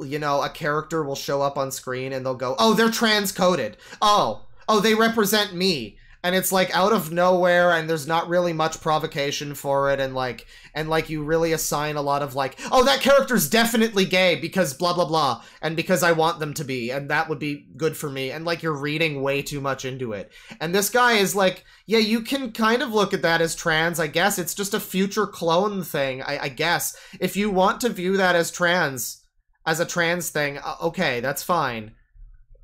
you know a character will show up on screen and they'll go oh they're transcoded. Oh oh they represent me and it's like out of nowhere and there's not really much provocation for it and like and like you really assign a lot of like oh that character's definitely gay because blah blah blah and because I want them to be and that would be good for me and like you're reading way too much into it. And this guy is like yeah you can kind of look at that as trans I guess. It's just a future clone thing I, I guess. If you want to view that as trans as a trans thing uh, okay that's fine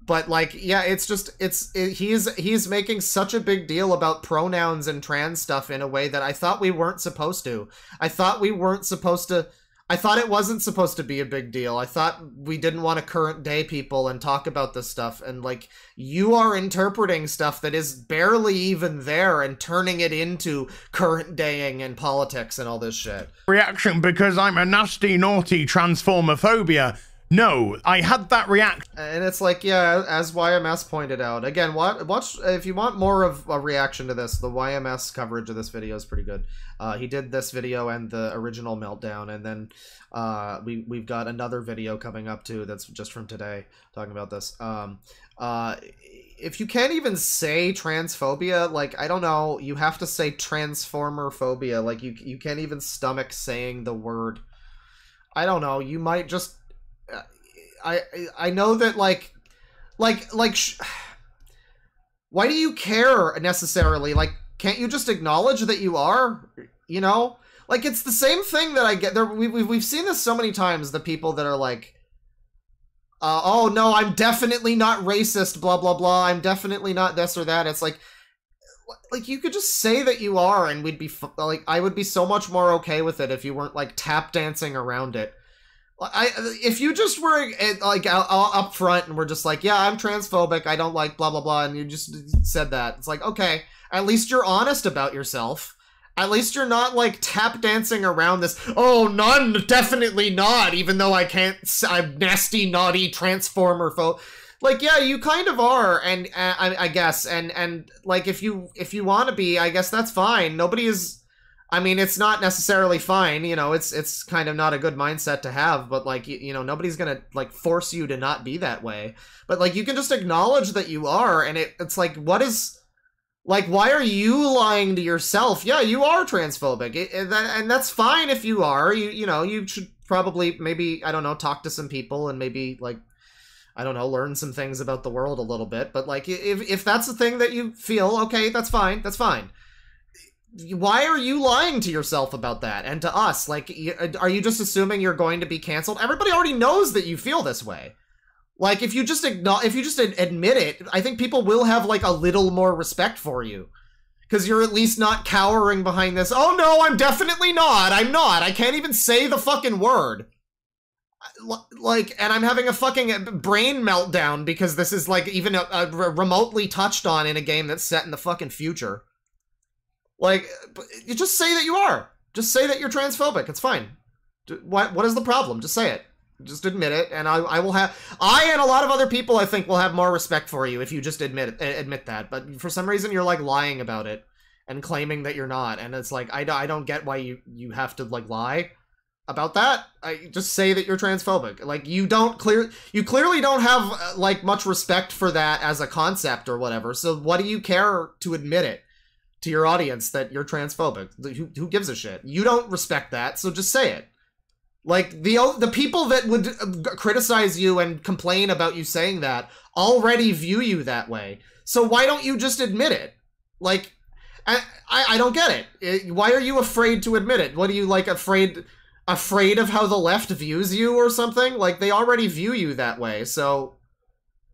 but like yeah it's just it's it, he's he's making such a big deal about pronouns and trans stuff in a way that i thought we weren't supposed to. I thought we weren't supposed to i thought it wasn't supposed to be a big deal. I thought we didn't want to current day people and talk about this stuff. And like you are interpreting stuff that is barely even there and turning it into current daying and politics and all this shit. Reaction because I'm a nasty, naughty transformophobia. No, I had that reaction. And it's like, yeah, as YMS pointed out. Again, watch, if you want more of a reaction to this. The YMS coverage of this video is pretty good. Uh, he did this video and the original meltdown, and then uh, we we've got another video coming up too. That's just from today talking about this. Um, uh, if you can't even say transphobia, like I don't know, you have to say transformer phobia. Like you you can't even stomach saying the word. I don't know. You might just I I know that like like like [SIGHS] why do you care necessarily? Like can't you just acknowledge that you are, you know? Like it's the same thing that I get there we we we've seen this so many times the people that are like uh, oh no, I'm definitely not racist, blah blah blah. I'm definitely not this or that. It's like like you could just say that you are and we'd be like I would be so much more okay with it if you weren't like tap dancing around it I if you just were eh, like up front and were just like, yeah, I'm transphobic, I don't like blah blah blah, and you just said that, it's like, okay, at least you're honest about yourself. At least you're not like tap dancing around this. Oh, none, definitely not. Even though I can't, I'm nasty, naughty transformer fo. Like, yeah, you kind of are, and uh, I, I guess, and and like if you if you want to be, I guess that's fine. Nobody is. I mean, it's not necessarily fine. You know, it's it's kind of not a good mindset to have. But like, you, you know, nobody's gonna like force you to not be that way. But like, you can just acknowledge that you are, and it, it's like, what is like, why are you lying to yourself? Yeah, you are transphobic, it, it- that, and that's fine if you are. You you know, you should probably maybe I don't know, talk to some people and maybe like I don't know, learn some things about the world a little bit. But like, if if that's the thing that you feel, okay, that's fine, that's fine. Why are you lying to yourself about that and to us? Like, uh, are you just assuming you're going to be canceled? Everybody already knows that you feel this way. Like, if you just acknowledge, if you just admit it, I think people will have like a little more respect for you. Because you're at least not cowering behind this. Oh no, I'm definitely not. I'm not. I can't even say the fucking word. Like, and I'm having a fucking uh, brain meltdown because this is like even a, a remotely touched on in a game that's set in the fucking future. Like, you just say that you are. Just say that you're transphobic. It's fine. What what is the problem? Just say it. Just admit it, and I, I will have I and a lot of other people I think will have more respect for you if you just admit it, admit that. But for some reason you're like lying about it and claiming that you're not, and it's like I, I don't get why you you have to like lie about that. I just say that you're transphobic. Like you don't clear you clearly don't have uh, like much respect for that as a concept or whatever. So what do you care to admit it? To your audience that you're transphobic. Who, who gives a shit? You don't respect that, so just say it. Like the the people that would uh, criticize you and complain about you saying that already view you that way. So why don't you just admit it? Like I I, I don't get it. it. Why are you afraid to admit it? What are you like afraid afraid of how the left views you or something? Like they already view you that way. So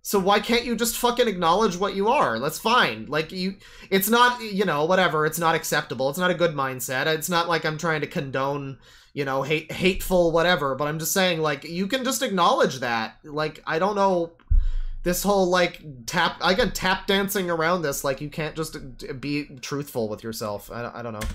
so why can't you just fucking acknowledge what you are? That's fine. Like you it's not, you know, whatever, it's not acceptable. It's not a good mindset. It's not like I'm trying to condone, you know, hate hateful whatever, but I'm just saying like you can just acknowledge that. Like I don't know this whole like tap I can tap dancing around this like you can't just be truthful with yourself. I, I don't know.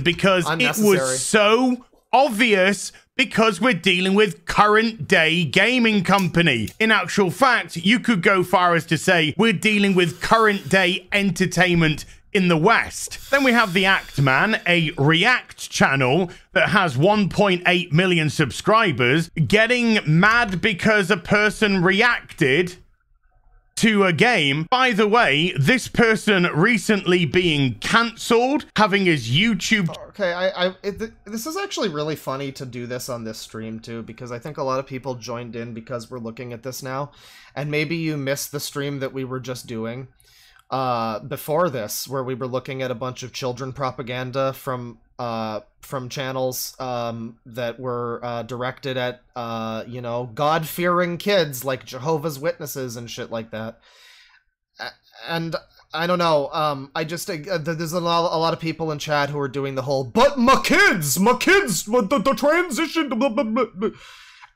because it was so obvious because we're dealing with current day gaming company. In actual fact, you could go far as to say we're dealing with current day entertainment in the West. Then we have The Act Man, a React channel that has 1.8 million subscribers, getting mad because a person reacted to a game. By the way, this person recently being cancelled, having his YouTube Okay, I, I it, this is actually really funny to do this on this stream too because I think a lot of people joined in because we're looking at this now, and maybe you missed the stream that we were just doing, uh, before this where we were looking at a bunch of children propaganda from uh from channels um that were uh directed at uh you know god fearing kids like Jehovah's Witnesses and shit like that and I don't know. Um, I just uh, there's a lot, a lot of people in chat who are doing the whole "but my kids, my kids, the, the transition," blah, blah, blah, blah,"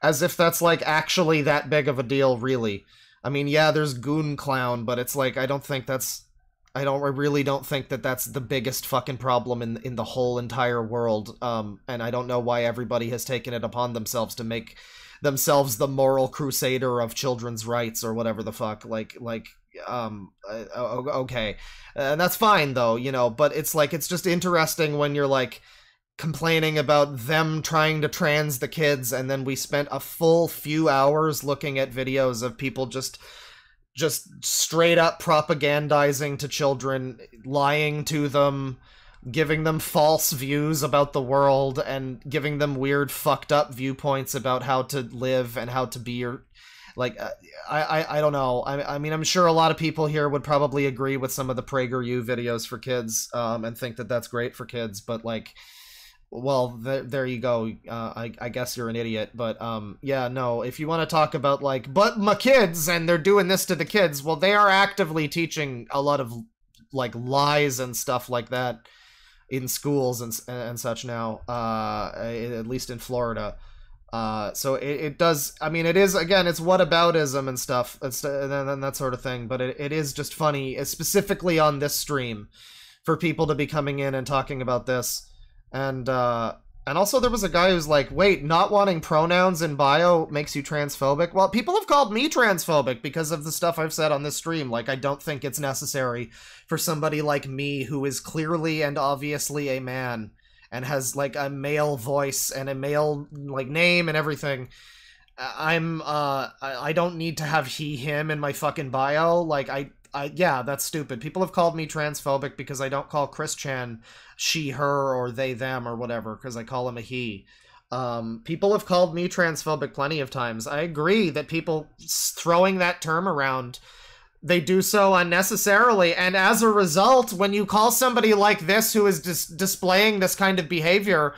as if that's like actually that big of a deal. Really, I mean, yeah, there's Goon Clown, but it's like I don't think that's. I don't. I really don't think that that's the biggest fucking problem in in the whole entire world. Um, and I don't know why everybody has taken it upon themselves to make themselves the moral crusader of children's rights or whatever the fuck. Like, like, um, uh, okay, and that's fine though, you know. But it's like it's just interesting when you're like complaining about them trying to trans the kids, and then we spent a full few hours looking at videos of people just just straight up propagandizing to children, lying to them, giving them false views about the world, and giving them weird, fucked up viewpoints about how to live and how to be your. Like, uh, I, I, I don't know. I, I mean, I'm sure a lot of people here would probably agree with some of the PragerU videos for kids, um, and think that that's great for kids. But like, well, th- there you go. Uh, I, I guess you're an idiot, but um, yeah, no. If you want to talk about like, but my kids and they're doing this to the kids, well, they are actively teaching a lot of like lies and stuff like that in schools and and such now. Uh, at least in Florida. Uh, so it, it does. I mean, it is again. It's whataboutism and stuff. It's and, and that sort of thing. But it, it is just funny, specifically on this stream, for people to be coming in and talking about this. And uh, and also there was a guy who's like, wait, not wanting pronouns in bio makes you transphobic. Well, people have called me transphobic because of the stuff I've said on this stream. Like, I don't think it's necessary for somebody like me who is clearly and obviously a man and has like a male voice and a male like name and everything. I'm uh I, I don't need to have he him in my fucking bio. Like I I yeah, that's stupid. People have called me transphobic because I don't call Chris Chan she her or they them or whatever because I call him a he. Um, people have called me transphobic plenty of times. I agree that people throwing that term around they do so unnecessarily and as a result when you call somebody like this who is dis- displaying this kind of behavior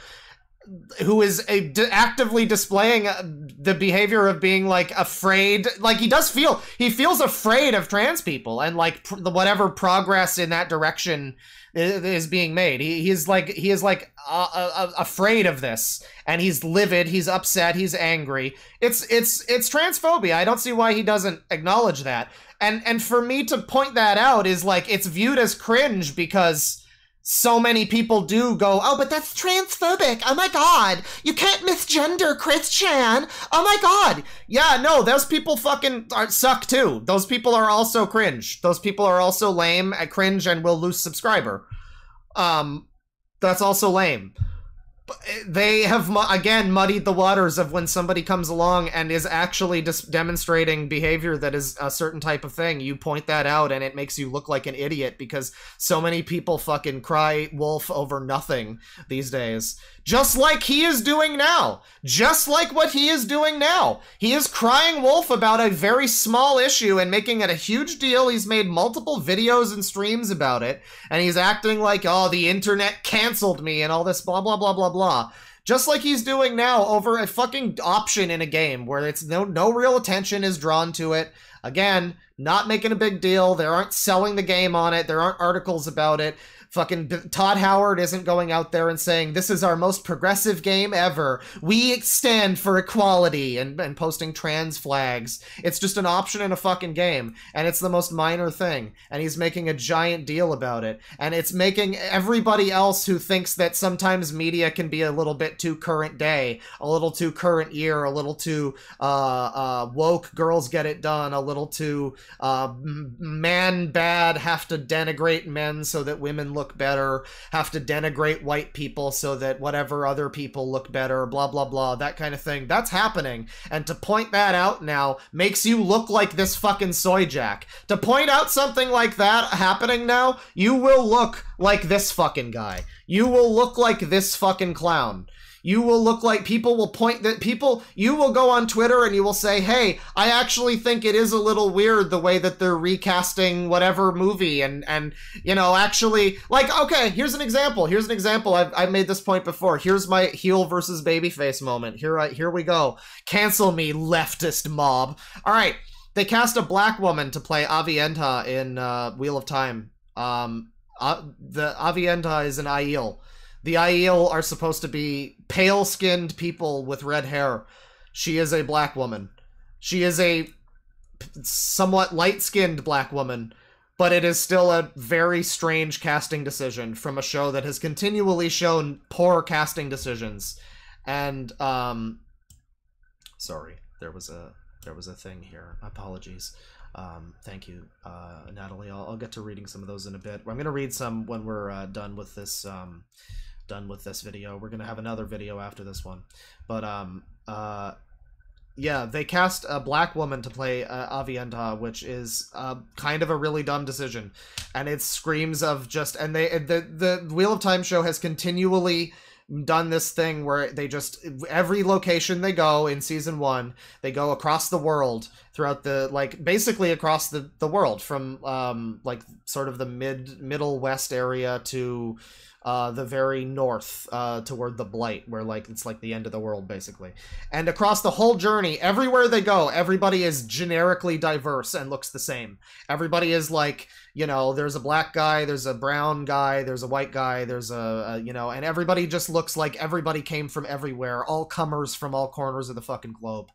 who is a, d- actively displaying uh, the behavior of being like afraid like he does feel he feels afraid of trans people and like pr- whatever progress in that direction i- is being made. He, he is like he is like uh, uh, afraid of this and he's livid he's upset he's angry. It's it's it's transphobia. I don't see why he doesn't acknowledge that. And and for me to point that out is like it's viewed as cringe because so many people do go, oh, but that's transphobic. Oh my god. You can't misgender Chris Chan. Oh my god. Yeah, no, those people fucking are, suck too. Those people are also cringe. Those people are also lame and cringe and will lose subscriber. Um, that's also lame. They have again muddied the waters of when somebody comes along and is actually demonstrating behavior that is a certain type of thing. You point that out, and it makes you look like an idiot because so many people fucking cry wolf over nothing these days. Just like he is doing now. Just like what he is doing now. He is crying wolf about a very small issue and making it a huge deal. He's made multiple videos and streams about it. And he's acting like, oh, the internet canceled me and all this blah, blah, blah, blah, blah. Just like he's doing now over a fucking option in a game where it's no no real attention is drawn to it. Again, not making a big deal. They aren't selling the game on it. There aren't articles about it. Fucking Todd Howard isn't going out there and saying this is our most progressive game ever. We stand for equality and, and posting trans flags. It's just an option in a fucking game, and it's the most minor thing. And he's making a giant deal about it, and it's making everybody else who thinks that sometimes media can be a little bit too current day, a little too current year, a little too uh, uh, woke. Girls get it done. A little too uh, man bad. Have to denigrate men so that women look better. Have to denigrate white people so that whatever other people look better. Blah blah blah. That kind of thing. That's happening, and to point that out now makes you look like this fucking soy jack. To point out something like that happening now, you will look like this fucking guy. You will look like this fucking clown. You will look like people will point that people, you will go on Twitter and you will say, hey, I actually think it is a little weird the way that they're recasting whatever movie and, and, you know, actually, like, okay, here's an example. Here's an example. I've, I've made this point before. Here's my heel versus babyface moment. Here, I, here we go. Cancel me, leftist mob. All right. They cast a black woman to play Aviendha in uh, Wheel of Time. Um, uh, the Aviendha is an Aiel. The Aiel are supposed to be pale skinned people with red hair. She is a black woman. She is a somewhat light skinned black woman, but it is still a very strange casting decision from a show that has continually shown poor casting decisions. And, um, sorry, there was a there was a thing here. Apologies. Um, thank you, uh, Natalie. I'll, I'll get to reading some of those in a bit. I'm gonna read some when we're uh, done with this. Um, done with this video. We're gonna have another video after this one, but um, uh, yeah, they cast a black woman to play uh, Aviendha, which is uh, kind of a really dumb decision, and it screams of just. And they the the Wheel of Time show has continually done this thing where they just every location they go in season one they go across the world throughout the like basically across the the world from um like sort of the mid middle west area to uh, the very north uh, toward the blight where like it's like the end of the world basically. And across the whole journey everywhere they go everybody is generically diverse and looks the same. Everybody is like you know there's a black guy there's a brown guy there's a white guy there's a, a you know and everybody just looks like everybody came from everywhere all comers from all corners of the fucking globe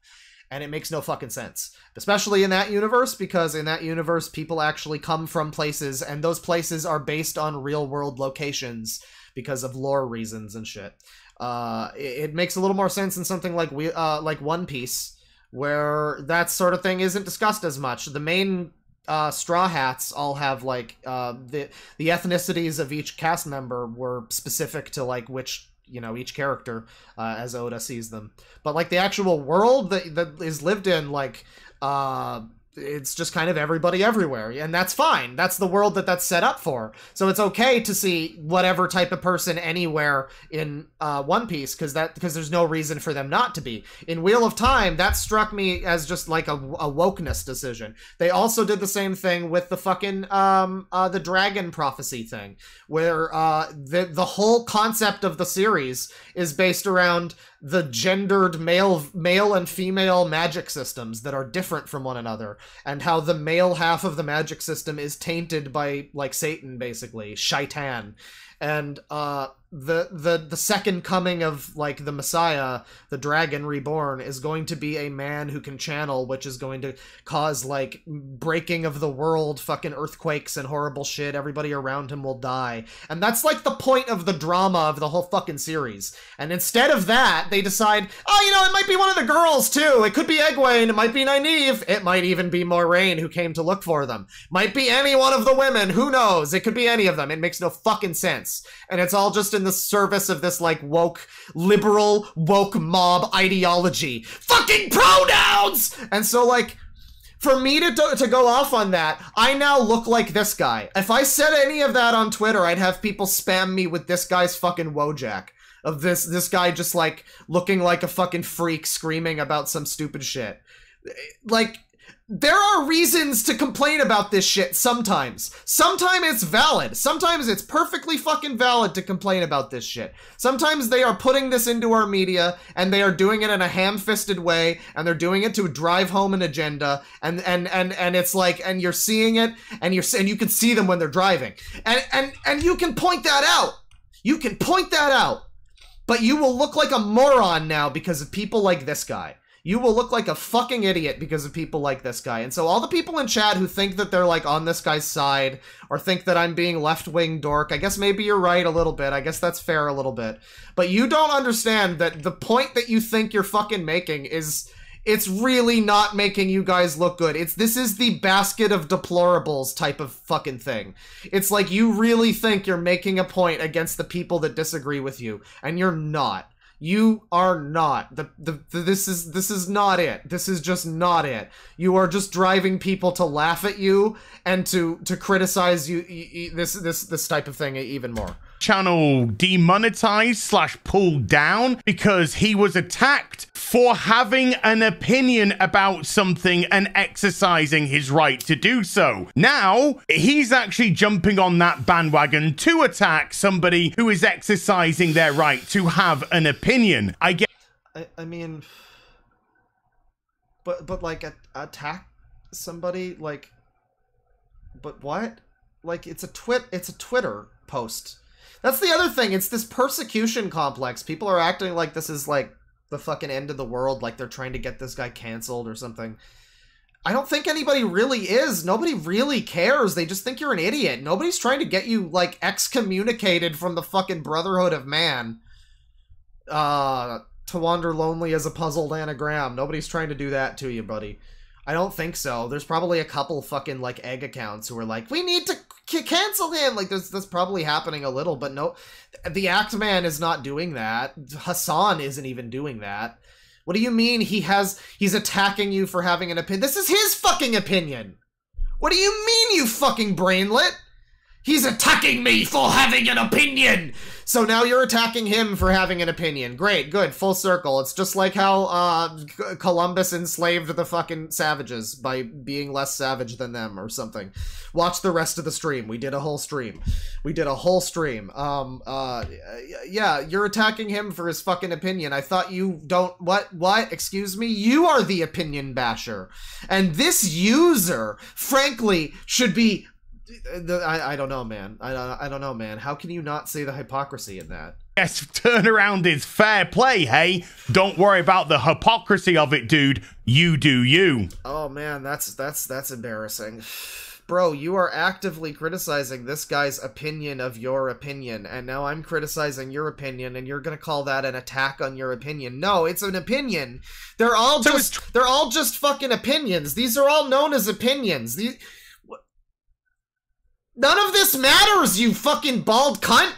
and it makes no fucking sense. Especially in that universe because in that universe people actually come from places and those places are based on real world locations because of lore reasons and shit. Uh it, it makes a little more sense in something like we uh like one piece where that sort of thing isn't discussed as much. The main uh, straw hats all have like uh, the the ethnicities of each cast member were specific to like which you know each character uh, as Oda sees them. But like the actual world that that is lived in, like uh, it's just kind of everybody everywhere, and that's fine. That's the world that that's set up for. So it's okay to see whatever type of person anywhere in uh, One Piece because that because there's no reason for them not to be. In Wheel of Time, that struck me as just like a, a wokeness decision. They also did the same thing with the fucking um uh, the dragon prophecy thing, where uh the the whole concept of the series is based around the gendered male male and female magic systems that are different from one another and how the male half of the magic system is tainted by like satan basically shaitan. And uh the the the second coming of like the messiah the dragon reborn is going to be a man who can channel which is going to cause like breaking of the world fucking earthquakes and horrible shit. Everybody around him will die. And that's like the point of the drama of the whole fucking series. And instead of that they decide oh you know it might be one of the girls too. It could be egwene. It might be nynaeve. It might even be Moiraine who came to look for them. Might be any one of the women. Who knows? It could be any of them. It makes no fucking sense. And it's all just in the service of this like woke liberal woke mob ideology fucking pronouns and so like for me to, to go off on that, I now look like this guy. If I said any of that on Twitter, I'd have people spam me with this guy's fucking Wojak. Of this this guy just like looking like a fucking freak screaming about some stupid shit. Like there are reasons to complain about this shit sometimes. Sometimes it's valid. Sometimes it's perfectly fucking valid to complain about this shit. Sometimes they are putting this into our media and they are doing it in a ham-fisted way and they're doing it to drive home an agenda and and and and it's like and you're seeing it and you're and you can see them when they're driving. And and and you can point that out. You can point that out. But you will look like a moron now because of people like this guy. You will look like a fucking idiot because of people like this guy. And so all the people in chat who think that they're like on this guy's side or think that I'm being left-wing dork, I guess maybe you're right a little bit. I guess that's fair a little bit. But you don't understand that the point that you think you're fucking making is it's really not making you guys look good. It's this is the basket of deplorables type of fucking thing. It's like you really think you're making a point against the people that disagree with you and you're not. You are not. The, the, the, this is this is not it. This is just not it. You are just driving people to laugh at you and to to criticize you, y- y- this this this type of thing even more. Channel demonetized slash pulled down because he was attacked for having an opinion about something and exercising his right to do so. Now, he's actually jumping on that bandwagon to attack somebody who is exercising their right to have an opinion. I get I, I mean, but but like a, attack somebody like, but what? Like it's a twit. It's a Twitter post. That's the other thing. It's this persecution complex. People are acting like this is like the fucking end of the world. Like they're trying to get this guy canceled or something. I don't think anybody really is. Nobody really cares. They just think you're an idiot. Nobody's trying to get you like excommunicated from the fucking Brotherhood of Man. Uh to wander lonely as a puzzled anagram. Nobody's trying to do that to you, buddy. I don't think so. There's probably a couple fucking like egg accounts who are like, we need to c- cancel him. Like, there's that's probably happening a little, but no, the Act Man is not doing that. Hasan isn't even doing that. What do you mean he has? He's attacking you for having an opinion. This is his fucking opinion. What do you mean, you fucking brainlet? He's attacking me for having an opinion! So now you're attacking him for having an opinion. Great, good, full circle. It's just like how uh, Columbus enslaved the fucking savages by being less savage than them or something. Watch the rest of the stream. We did a whole stream. We did a whole stream. Um, uh, yeah, you're attacking him for his fucking opinion. I thought you don't. What? What? Excuse me? You are the opinion basher. And this user, frankly, should be Uh, I, I don't know, man. I don't, I don't know, man. How can you not see the hypocrisy in that? Yes, turnaround is fair play, hey? Don't worry about the hypocrisy of it, dude. You do you. Oh man, that's that's that's embarrassing. [SIGHS] Bro, you are actively criticizing this guy's opinion of your opinion, and now I'm criticizing your opinion, and you're gonna call that an attack on your opinion. No, it's an opinion. They're all So just they're all just fucking opinions. These are all known as opinions. These None of this matters, you fucking bald cunt!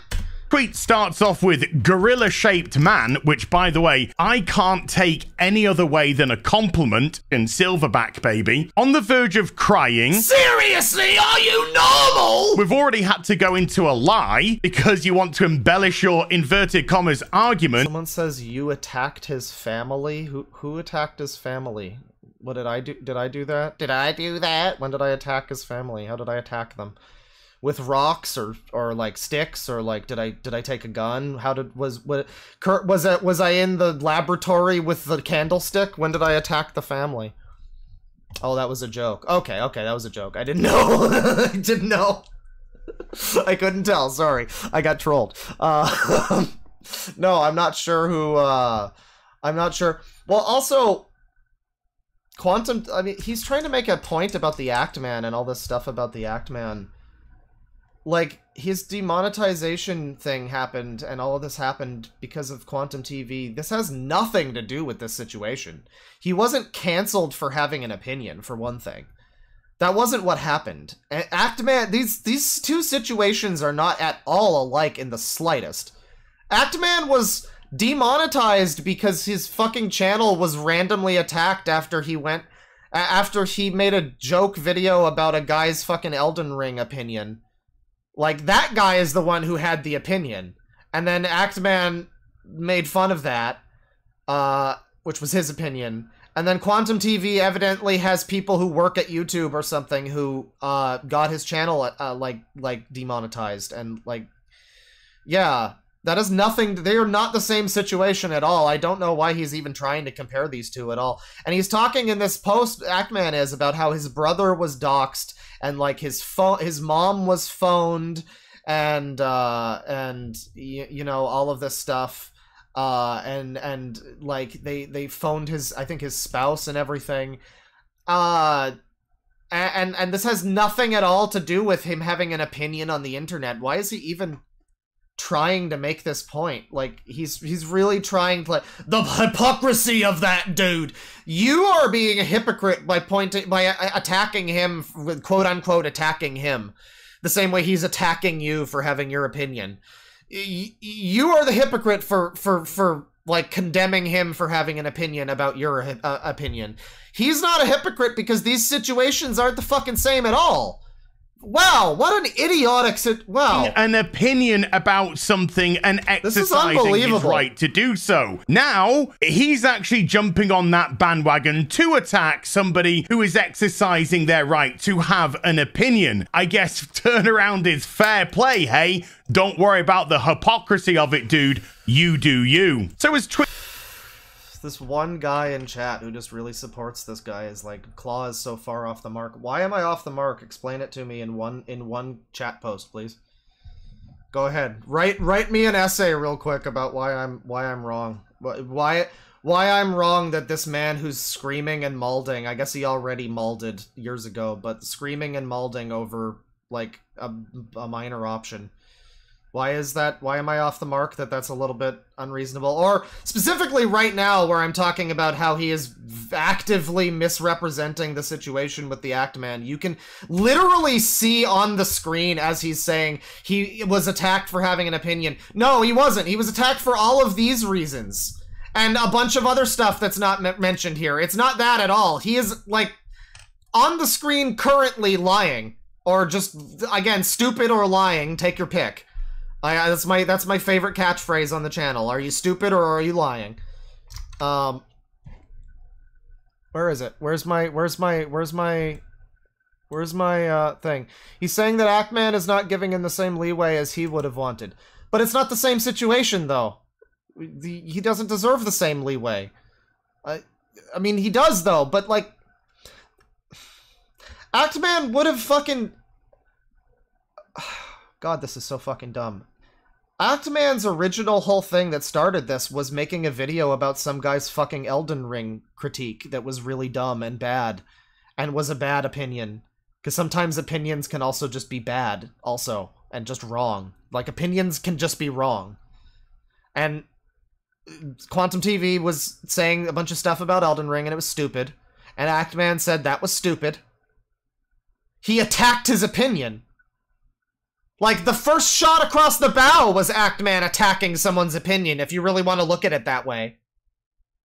Tweet starts off with gorilla shaped man, which, by the way, I can't take any other way than a compliment in Silverback, baby. On the verge of crying. Seriously, are you normal? We've already had to go into a lie because you want to embellish your inverted commas argument. Someone says you attacked his family. Who who attacked his family? What did I do? Did I do that? Did I do that? When did I attack his family? How did I attack them? With rocks or or like sticks or like did I did I take a gun? How did was what Kurt was it was I in the laboratory with the candlestick? When did I attack the family? Oh, that was a joke. Okay, okay, that was a joke. I didn't [LAUGHS] know. I didn't know. I couldn't tell. Sorry, I got trolled. Uh, [LAUGHS] no, I'm not sure who. Uh, I'm not sure. Well, also, Quantum. I mean, he's trying to make a point about the Act Man and all this stuff about the Act Man. Like his demonetization thing happened, and all of this happened because of Quantum TV. This has nothing to do with this situation. He wasn't canceled for having an opinion, for one thing. That wasn't what happened. Actman, these these two situations are not at all alike in the slightest. Actman was demonetized because his fucking channel was randomly attacked after he went after he made a joke video about a guy's fucking Elden Ring opinion. Like that guy is the one who had the opinion. And then Actman made fun of that uh which was his opinion. And then Quantum TV evidently has people who work at YouTube or something who uh got his channel uh, like like demonetized and like yeah, that is nothing they are not the same situation at all. I don't know why he's even trying to compare these two at all. And he's talking in this post Actman is about how his brother was doxxed and like his phone his mom was phoned and uh and y- you know all of this stuff uh and and like they they phoned his i think his spouse and everything uh a- and and this has nothing at all to do with him having an opinion on the internet why is he even trying to make this point like he's he's really trying to like the hypocrisy of that dude you are being a hypocrite by pointing by attacking him with quote unquote attacking him the same way he's attacking you for having your opinion y- you are the hypocrite for for for like condemning him for having an opinion about your uh, opinion. He's not a hypocrite because these situations aren't the fucking same at all. Wow, what an idiotic sit. Wow. An opinion about something and exercising his right to do so. Now, he's actually jumping on that bandwagon to attack somebody who is exercising their right to have an opinion. I guess [LAUGHS] turnaround is fair play, hey? Don't worry about the hypocrisy of it, dude. You do you. So as Twi- This one guy in chat who just really supports this guy is like Claw is so far off the mark. Why am I off the mark? Explain it to me in one in one chat post, please. Go ahead. Write write me an essay real quick about why I'm why I'm wrong. Why why I'm wrong that this man who's screaming and malding, I guess he already malded years ago, but screaming and malding over like a, a minor option. Why is that? Why am I off the mark that that's a little bit unreasonable? Or specifically right now where I'm talking about how he is actively misrepresenting the situation with the Act Man. You can literally see on the screen as he's saying he was attacked for having an opinion. No, he wasn't. He was attacked for all of these reasons. And a bunch of other stuff that's not mentioned here. It's not that at all. He is like on the screen currently lying. or just again stupid or lying. Take your pick. I, that's my that's my favorite catchphrase on the channel. Are you stupid or are you lying? Um, where is it? Where's my where's my where's my where's my uh thing? He's saying that Actman is not giving him the same leeway as he would have wanted, but it's not the same situation though. He doesn't deserve the same leeway. I, I mean, he does though, but like, Actman would have fucking. [SIGHS] God, this is so fucking dumb. Actman's original whole thing that started this was making a video about some guy's fucking Elden Ring critique that was really dumb and bad, and was a bad opinion. Because sometimes opinions can also just be bad, also, and just wrong. Like, opinions can just be wrong. And Quantum TV was saying a bunch of stuff about Elden Ring and it was stupid. And Actman said that was stupid. He attacked his opinion. Like, the first shot across the bow was Actman attacking someone's opinion, if you really want to look at it that way.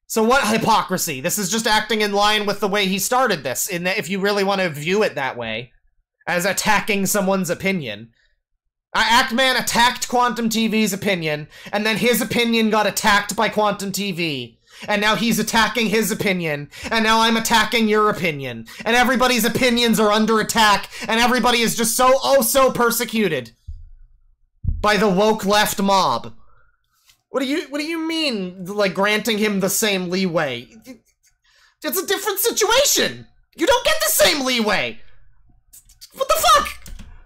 So what hypocrisy? This is just acting in line with the way he started this, in that if you really want to view it that way, as attacking someone's opinion. I Actman attacked Quantum TV's opinion, and then his opinion got attacked by Quantum TV. And now he's attacking his opinion, and now I'm attacking your opinion. And everybody's opinions are under attack, and everybody is just so, oh, so persecuted. By the woke left mob. What do you, what do you mean, like, granting him the same leeway? It's a different situation! You don't get the same leeway! What the fuck?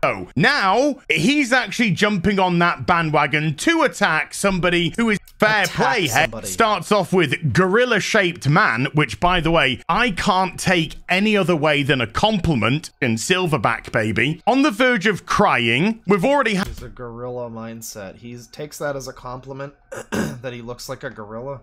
Oh, now he's actually jumping on that bandwagon to attack somebody who is fair Attack play. Somebody. Starts off with gorilla shaped man, which by the way, I can't take any other way than a compliment in Silverback baby. On the verge of crying, we've already had. He's a gorilla mindset. He takes that as a compliment [CLEARS THROAT] that he looks like a gorilla.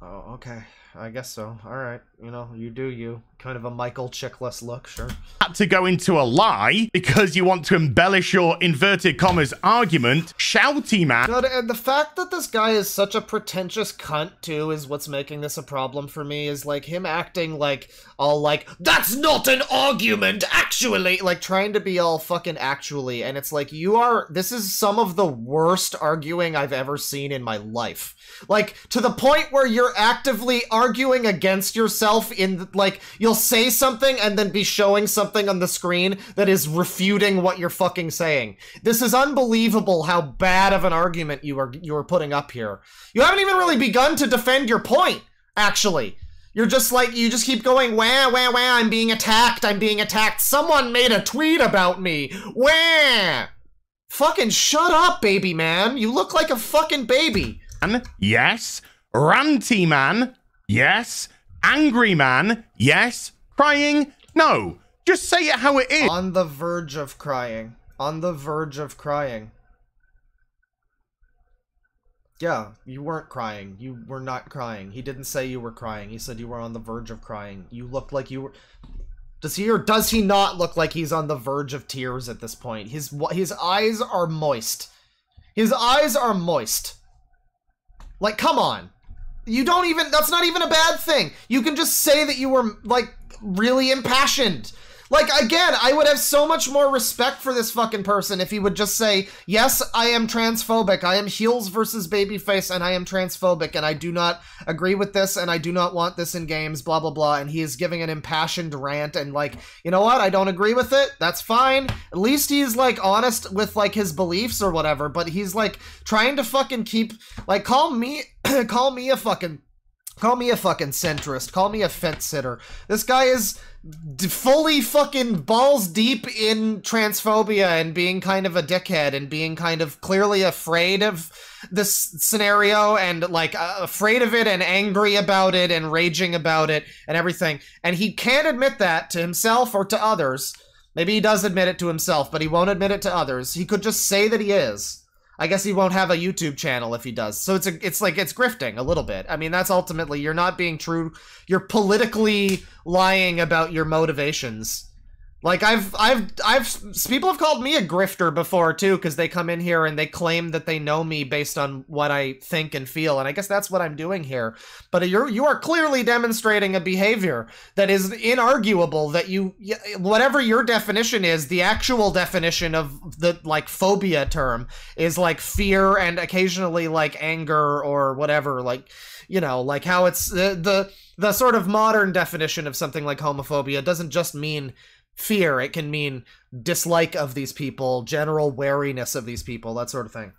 Oh, okay. I guess so. All right. You know, you do you. Kind of a Michael Chiklis look, sure. had to go into a lie because you want to embellish your inverted commas argument. Shouty man. God, and the fact that this guy is such a pretentious cunt too is what's making this a problem for me. Is like him acting like all like that's not an argument, actually, like trying to be all fucking actually, and it's like you are. This is some of the worst arguing I've ever seen in my life. Like to the point where you're actively arguing against yourself in like you'll say something and then be showing something on the screen that is refuting what you're fucking saying. This is unbelievable how bad of an argument you are you are putting up here. You haven't even really begun to defend your point, actually. You're just like, you just keep going, wah, wah, wah, I'm being attacked, I'm being attacked. Someone made a tweet about me. Wah! Fucking shut up, baby man. You look like a fucking baby. yes. Ranty man, yes. Angry man, yes. Crying, no. Just say it how it is. On the verge of crying. On the verge of crying. Yeah, you weren't crying. You were not crying. He didn't say you were crying. He said you were on the verge of crying. You looked like you were. Does he or does he not look like he's on the verge of tears at this point? His his eyes are moist. His eyes are moist. Like, come on. You don't even. That's not even a bad thing. You can just say that you were like really impassioned. Like, again, I would have so much more respect for this fucking person if he would just say, Yes, I am transphobic. I am heels versus babyface, and I am transphobic, and I do not agree with this, and I do not want this in games, blah, blah, blah. And he is giving an impassioned rant, and like, you know what? I don't agree with it. That's fine. At least he's like honest with like his beliefs or whatever, but he's like trying to fucking keep, like, call me, [CLEARS THROAT] call me a fucking Call me a fucking centrist. Call me a fence sitter. This guy is fully fucking balls deep in transphobia and being kind of a dickhead and being kind of clearly afraid of this scenario and like uh, afraid of it and angry about it and raging about it and everything. And he can't admit that to himself or to others. Maybe he does admit it to himself, but he won't admit it to others. He could just say that he is. I guess he won't have a YouTube channel if he does. So it's a, it's like it's grifting a little bit. I mean, that's ultimately you're not being true. You're politically lying about your motivations. Like I've I've I've people have called me a grifter before too because they come in here and they claim that they know me based on what I think and feel and I guess that's what I'm doing here. But you're you are clearly demonstrating a behavior that is inarguable that you whatever your definition is, the actual definition of the like phobia term is like fear and occasionally like anger or whatever like you know like how it's the the the sort of modern definition of something like homophobia doesn't just mean fear. It can mean dislike of these people, general wariness of these people, that sort of thing.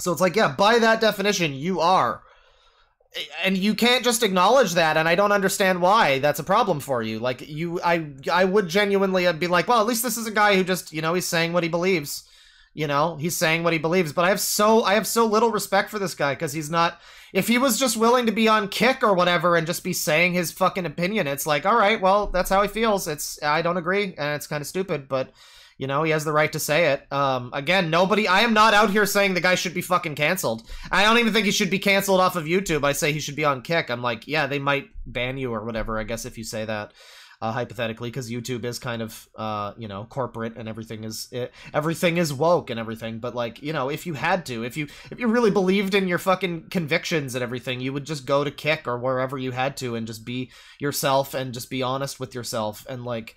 So it's like, yeah, by that definition, you are. And you can't just acknowledge that, and I don't understand why that's a problem for you. Like, you, I, I would genuinely be like, well, at least this is a guy who just, you know, he's saying what he believes. You know, he's saying what he believes. But I have so, I have so little respect for this guy because he's not, if he was just willing to be on kick or whatever and just be saying his fucking opinion, it's like, all right, well, that's how he feels. It's I don't agree, and it's kind of stupid, but you know, he has the right to say it. Um, again, nobody. I am not out here saying the guy should be fucking canceled. I don't even think he should be canceled off of YouTube. I say he should be on Kick. I'm like, yeah, they might ban you or whatever. I guess if you say that uh, hypothetically, because YouTube is kind of, uh, you know, corporate and everything is it, everything is woke and everything. But like, you know, if you had to, if you if you really believed in your fucking convictions and everything, you would just go to Kick or wherever you had to and just be yourself and just be honest with yourself and like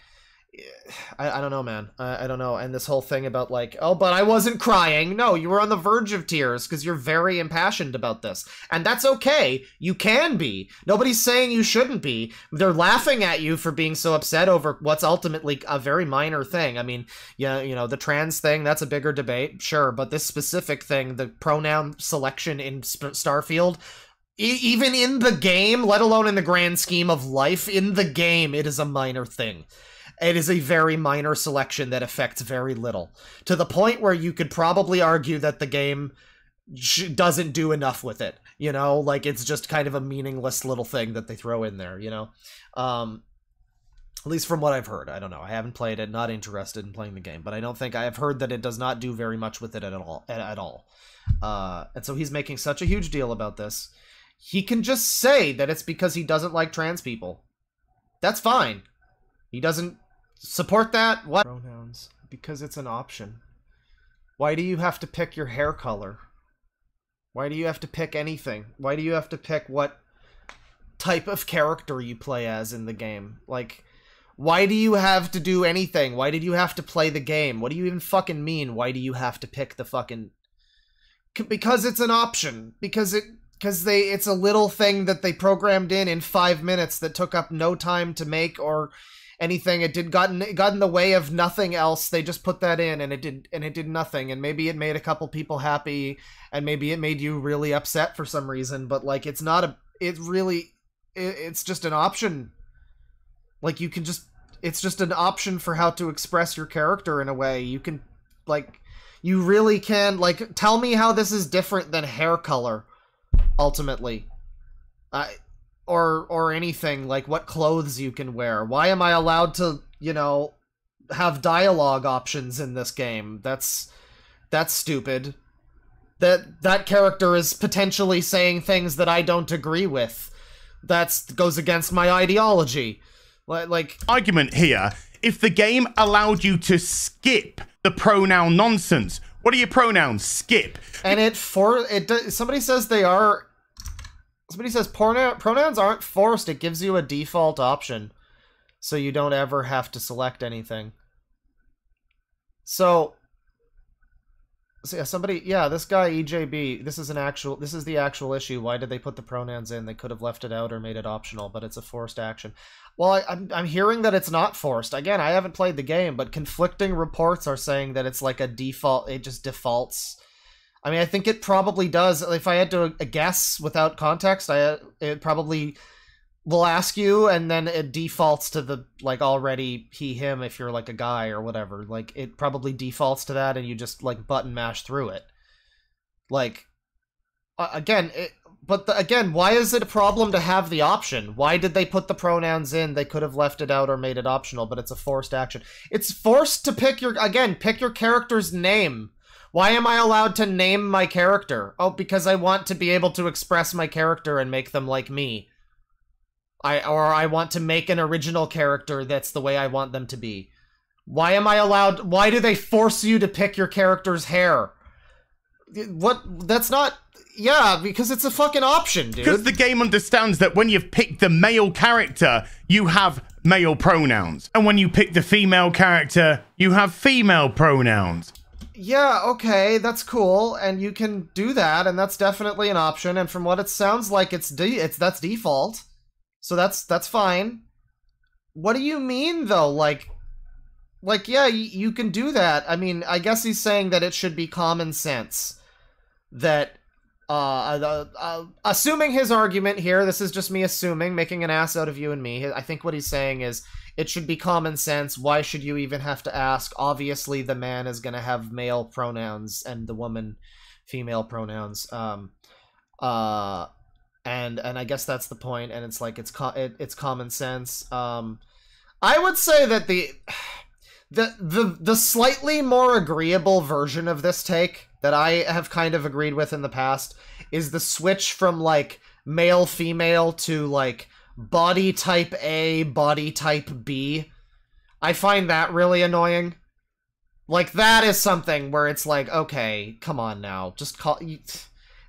I, I don't know, man. I, I don't know. And this whole thing about like, oh, but I wasn't crying. No, you were on the verge of tears because you're very impassioned about this. And that's okay. You can be. Nobody's saying you shouldn't be. They're laughing at you for being so upset over what's ultimately a very minor thing. I mean, yeah, you know, the trans thing, that's a bigger debate, sure. But this specific thing, the pronoun selection in Sp Starfield, even in the game, let alone in the grand scheme of life, in the game, it is a minor thing. It is a very minor selection that affects very little. To the point where you could probably argue that the game doesn't do enough with it. You know, like it's just kind of a meaningless little thing that they throw in there, you know? Um, at least from what I've heard. I don't know. I haven't played it, not interested in playing the game, but I don't think I have heard that it does not do very much with it at all. At, at all. Uh, and so he's making such a huge deal about this. He can just say that it's because he doesn't like trans people. That's fine. He doesn't Support that? What? Pronouns. Because it's an option. Why do you have to pick your hair color? Why do you have to pick anything? Why do you have to pick what type of character you play as in the game? Like, why do you have to do anything? Why did you have to play the game? What do you even fucking mean? Why do you have to pick the fucking... Because it's an option. Because it... Because they, it's a little thing that they programmed in in five minutes that took up no time to make or anything. It did gotten it got in the way of nothing else. They just put that in, and it did and it did nothing. And maybe it made a couple people happy, and maybe it made you really upset for some reason. But like, it's not a. It really, it, it's just an option. Like you can just, it's just an option for how to express your character in a way. You can, like, you really can like tell me how this is different than hair color. Ultimately, I or or anything like what clothes you can wear. Why am I allowed to, you know, have dialogue options in this game? That's that's stupid. That that character is potentially saying things that I don't agree with. That goes against my ideology. Like argument here, if the game allowed you to skip the pronoun nonsense, what are your pronouns? Skip. And it for it somebody says they are Somebody says pronouns aren't forced. It gives you a default option. So you don't ever have to select anything. So, so yeah, somebody, yeah, this guy EJB, this is an actual, this is the actual issue. Why did they put the pronouns in? They could have left it out or made it optional, but it's a forced action. Well, I, I'm, I'm hearing that it's not forced. Again, I haven't played the game, but conflicting reports are saying that it's like a default, it just defaults I mean, I think it probably does. If I had to uh, guess without context, I uh, it probably will ask you, and then it defaults to the like already he him if you're like a guy or whatever. Like it probably defaults to that, and you just like button mash through it. Like again, it, but the, again, why is it a problem to have the option? Why did they put the pronouns in? They could have left it out or made it optional, but it's a forced action. It's forced to pick your again, pick your character's name. Why am I allowed to name my character? Oh, because I want to be able to express my character and make them like me. I or I want to make an original character that's the way I want them to be. Why am I allowed? Why do they force you to pick your character's hair? What? That's not. Yeah, because it's a fucking option, dude. Because the game understands that when you've picked the male character, you have male pronouns. And when you pick the female character, you have female pronouns. Yeah, okay, that's cool, and you can do that, and that's definitely an option. And from what it sounds like, it's de- it's that's default, so that's that's fine. What do you mean though? Like, like yeah, you can do that. I mean, I guess he's saying that it should be common sense that. Uh, uh, uh, assuming his argument here, this is just me assuming, making an ass out of you and me. I think what he's saying is it should be common sense. Why should you even have to ask? Obviously, the man is going to have male pronouns and the woman female pronouns. Um, uh, and and I guess that's the point. And it's like it's co- it, it's common sense. Um, I would say that the [SIGHS] the the the slightly more agreeable version of this take that I have kind of agreed with in the past is the switch from like male female to like body type A, body type B. I find that really annoying. Like that is something where it's like, okay, come on now, just call.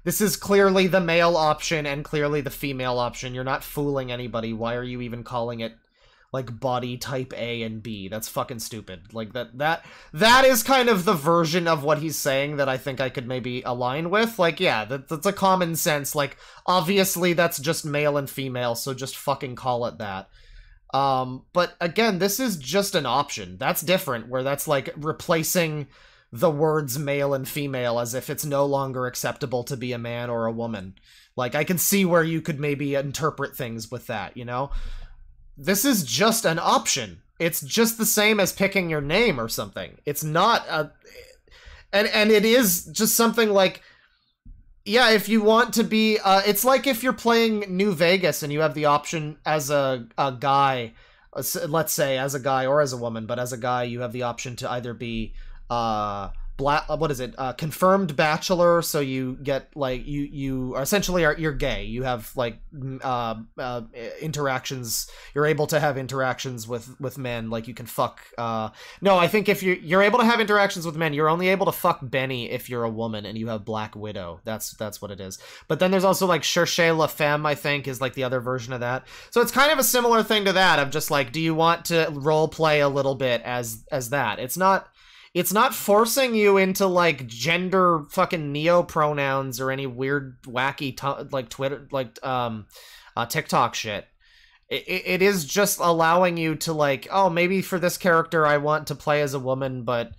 This is clearly the male option and clearly the female option. You're not fooling anybody. Why are you even calling it like body type A and B? That's fucking stupid. Like that that that is kind of the version of what he's saying that I think I could maybe align with. Like yeah, that, that's a common sense. Like obviously that's just male and female, so just fucking call it that. Um, but again, this is just an option. That's different, where that's like replacing the words male and female as if it's no longer acceptable to be a man or a woman. Like, I can see where you could maybe interpret things with that, you know? This is just an option. It's just the same as picking your name or something. It's not a. And, and it is just something like yeah, if you want to be, uh, it's like if you're playing New Vegas and you have the option as a a guy, uh, let's say as a guy or as a woman, but as a guy you have the option to either be uh black what is it uh confirmed bachelor so you get like you you are essentially are you're gay. You have like uh, uh interactions you're able to have interactions with with men like you can fuck uh no i think if you you're able to have interactions with men you're only able to fuck benny if you're a woman and you have black widow. That's that's what it is. But then there's also like cherchez la femme i think is like the other version of that. So it's kind of a similar thing to that of just like do you want to role play a little bit as as that? It's not it's not forcing you into like gender fucking neo pronouns or any weird wacky to- like Twitter like um uh, TikTok shit. It, it is just allowing you to like oh maybe for this character I want to play as a woman but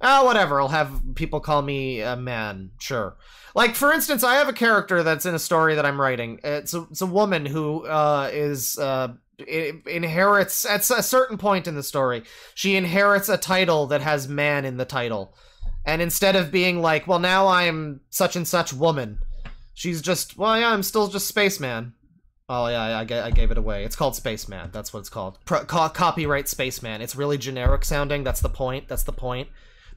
oh whatever I'll have people call me a man sure like for instance I have a character that's in a story that I'm writing it's a, it's a woman who uh, is uh, inherits at a certain point in the story she inherits a title that has man in the title. And instead of being like well now i'm such and such woman she's just well yeah i'm still just spaceman. Oh yeah I, I, gave it away. It's called spaceman. That's what it's called. Pro- co- copyright spaceman. It's really generic sounding. That's the point. That's the point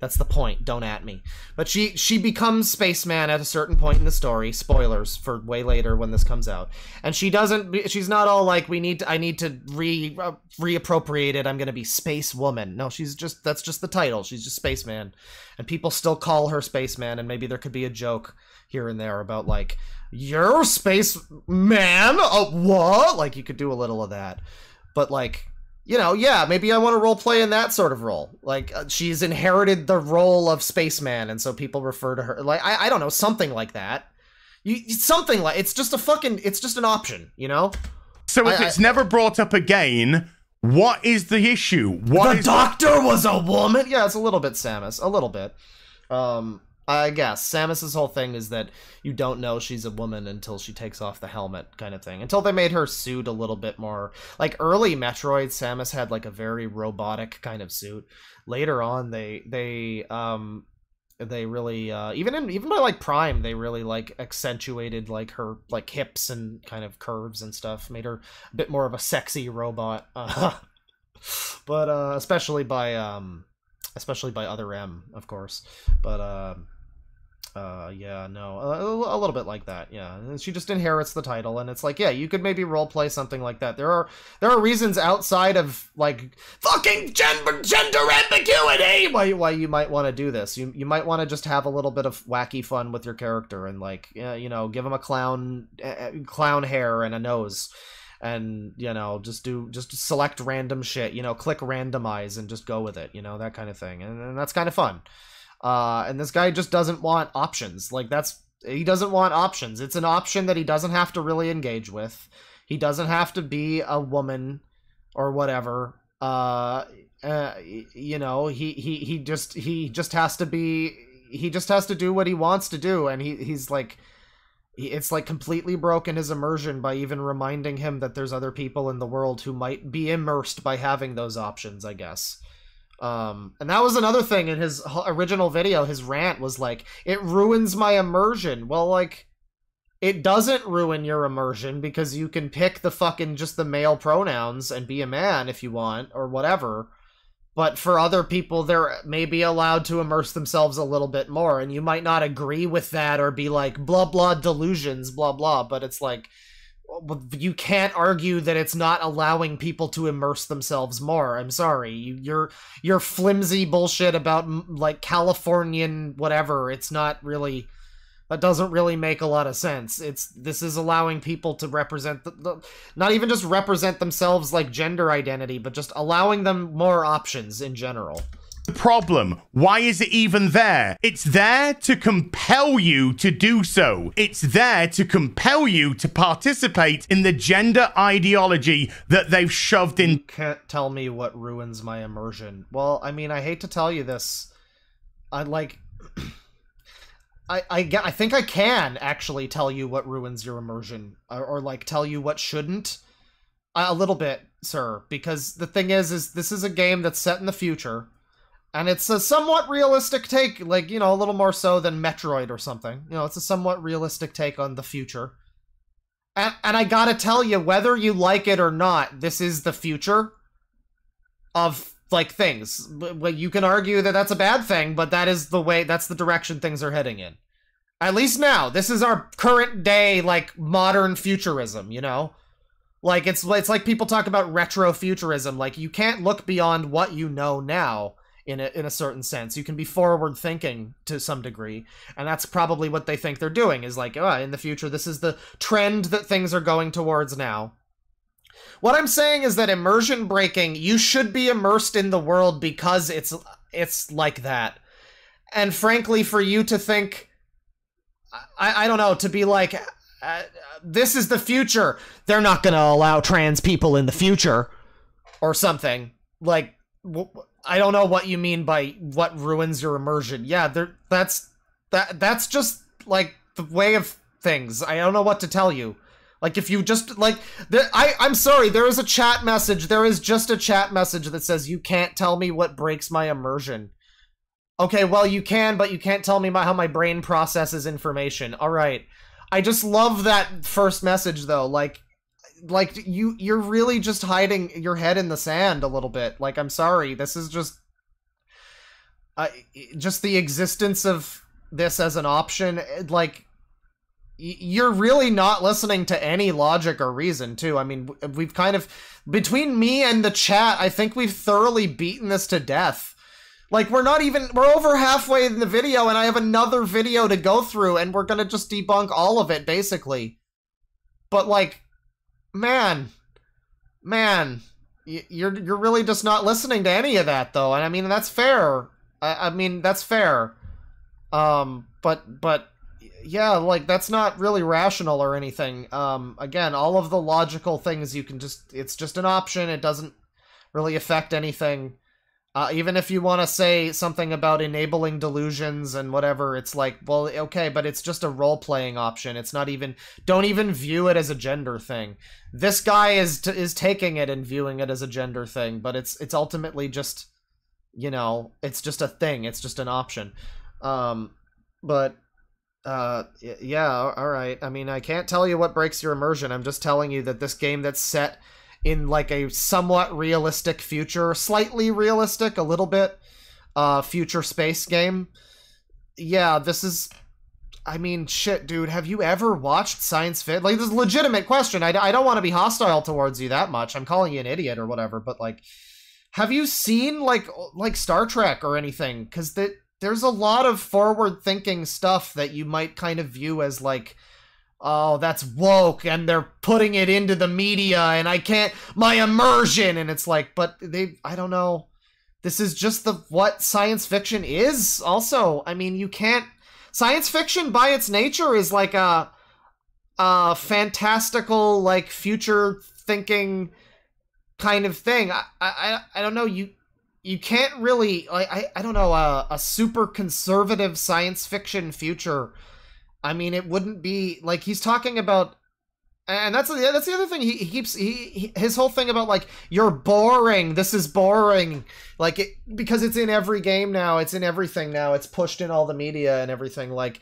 that's the point. Don't at me. But she she becomes spaceman at a certain point in the story. Spoilers for way later when this comes out. And she doesn't. She's not all like we need. To, I need to re uh, reappropriate it. I'm gonna be space woman. No, she's just that's just the title. She's just spaceman, and people still call her spaceman. And maybe there could be a joke here and there about like you're space man. Uh, what? Like you could do a little of that. But like you know, yeah, maybe I want to role play in that sort of role. Like uh, she's inherited the role of spaceman, and so people refer to her like I, I don't know something like that. You something like it's just a fucking it's just an option, you know. So if I- it's never brought up again, what is the issue? What the doctor was a woman. Yeah, it's a little bit Samus, a little bit. Um, I guess Samus's whole thing is that you don't know she's a woman until she takes off the helmet, kind of thing. Until they made her suit a little bit more like early Metroid. Samus had like a very robotic kind of suit. Later on, they they um they really uh even in even by like prime they really like accentuated like her like hips and kind of curves and stuff made her a bit more of a sexy robot [LAUGHS] but uh especially by um especially by other m of course but um Uh, yeah, no, a, a little bit like that. Yeah, and she just inherits the title, and it's like, yeah, you could maybe role play something like that. There are there are reasons outside of like fucking gender gender ambiguity why why you might want to do this. You you might want to just have a little bit of wacky fun with your character and like you know give him a clown uh, clown hair and a nose and you know just do just select random shit you know click randomize and just go with it you know that kind of thing and, and that's kind of fun uh, and this guy just doesn't want options. Like that's he doesn't want options. It's an option that he doesn't have to really engage with. He doesn't have to be a woman or whatever. Uh, uh you know, he he he just he just has to be he just has to do what he wants to do and he he's like it's like completely broken his immersion by even reminding him that there's other people in the world who might be immersed by having those options, I guess. Um, and that was another thing in his original video. His rant was like, "It ruins my immersion." Well, like, it doesn't ruin your immersion because you can pick the fucking just the male pronouns and be a man if you want or whatever. But for other people, they're maybe allowed to immerse themselves a little bit more, and you might not agree with that or be like blah blah delusions, blah blah. But it's like you can't argue that it's not allowing people to immerse themselves more. I'm sorry, you, your your flimsy bullshit about like Californian whatever. It's not really that doesn't really make a lot of sense. It's this is allowing people to represent the, the not even just represent themselves like gender identity, but just allowing them more options in general the problem? Why is it even there? It's there to compel you to do so. It's there to compel you to participate in the gender ideology that they've shoved in. You can't tell me what ruins my immersion. Well, I mean, I hate to tell you this. I like. [CLEARS THROAT] I, I, I think I can actually tell you what ruins your immersion, or, or like tell you what shouldn't. A little bit, sir, because the thing is, is this is a game that's set in the future and it's a somewhat realistic take, like, you know, a little more so than Metroid or something. You know, it's a somewhat realistic take on the future. And, and I gotta tell you, whether you like it or not, this is the future of, like, things. You can argue that that's a bad thing, but that is the way, that's the direction things are heading in. At least now. This is our current day, like, modern futurism, you know? Like, it's, it's like people talk about retro futurism. Like, you can't look beyond what you know now in a, in a certain sense. You can be forward thinking to some degree, and that's probably what they think they're doing. Is like, oh, in the future, this is the trend that things are going towards now. What I'm saying is that immersion breaking, you should be immersed in the world because it's it's like that. And frankly, for you to think, I, I don't know, to be like, uh, this is the future. They're not going to allow trans people in the future, or something like. I don't know what you mean by what ruins your immersion. Yeah, there that's that that's just like the way of things. I don't know what to tell you. Like if you just like there, I I'm sorry, there is a chat message. There is just a chat message that says you can't tell me what breaks my immersion. Okay, well you can, but you can't tell me how my brain processes information. All right. I just love that first message though. Like like you you're really just hiding your head in the sand a little bit. Like i'm sorry this is just uh, just the existence of this as an option like you're really not listening to any logic or reason too. I mean we've kind of between me and the chat i think we've thoroughly beaten this to death. Like we're not even we're over halfway in the video and i have another video to go through and we're gonna just debunk all of it basically. But like man, man, you're you're really just not listening to any of that though, and I mean that's fair. I, I mean that's fair. Um, but but yeah, like that's not really rational or anything. Um, again, all of the logical things you can just it's just an option. It doesn't really affect anything. Uh, even if you want to say something about enabling delusions and whatever, it's like, well, okay, but it's just a role-playing option. It's not even, don't even view it as a gender thing. This guy is is taking it and viewing it as a gender thing, but it's it's ultimately just, you know, it's just a thing. It's just an option. Um, but uh yeah all right i mean i can't tell you what breaks your immersion i'm just telling you that this game that's set in like a somewhat realistic future, slightly realistic, a little bit, uh, future space game. Yeah, this is I mean, shit, dude. Have you ever watched science fiction? Like, this is a legitimate question. I, I don't want to be hostile towards you that much. I'm calling you an idiot or whatever. But like, have you seen like like Star Trek or anything? Because that there's a lot of forward thinking stuff that you might kind of view as like oh that's woke and they're putting it into the media and i can't my immersion and it's like but they i don't know. This is just the what science fiction is also. I mean you can't science fiction by its nature is like a a fantastical like future thinking kind of thing. I i, I don't know you you can't really like I, I don't know a, a super conservative science fiction future i mean it wouldn't be like he's talking about and that's the that's the other thing he, he keeps he, he his whole thing about like you're boring this is boring like it because it's in every game now it's in everything now it's pushed in all the media and everything like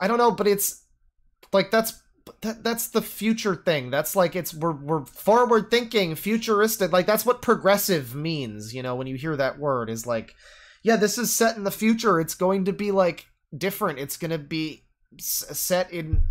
i don't know but it's like that's that, that's the future thing that's like it's we're, we're forward thinking futuristic like that's what progressive means you know when you hear that word is like yeah this is set in the future it's going to be like different it's going to be set in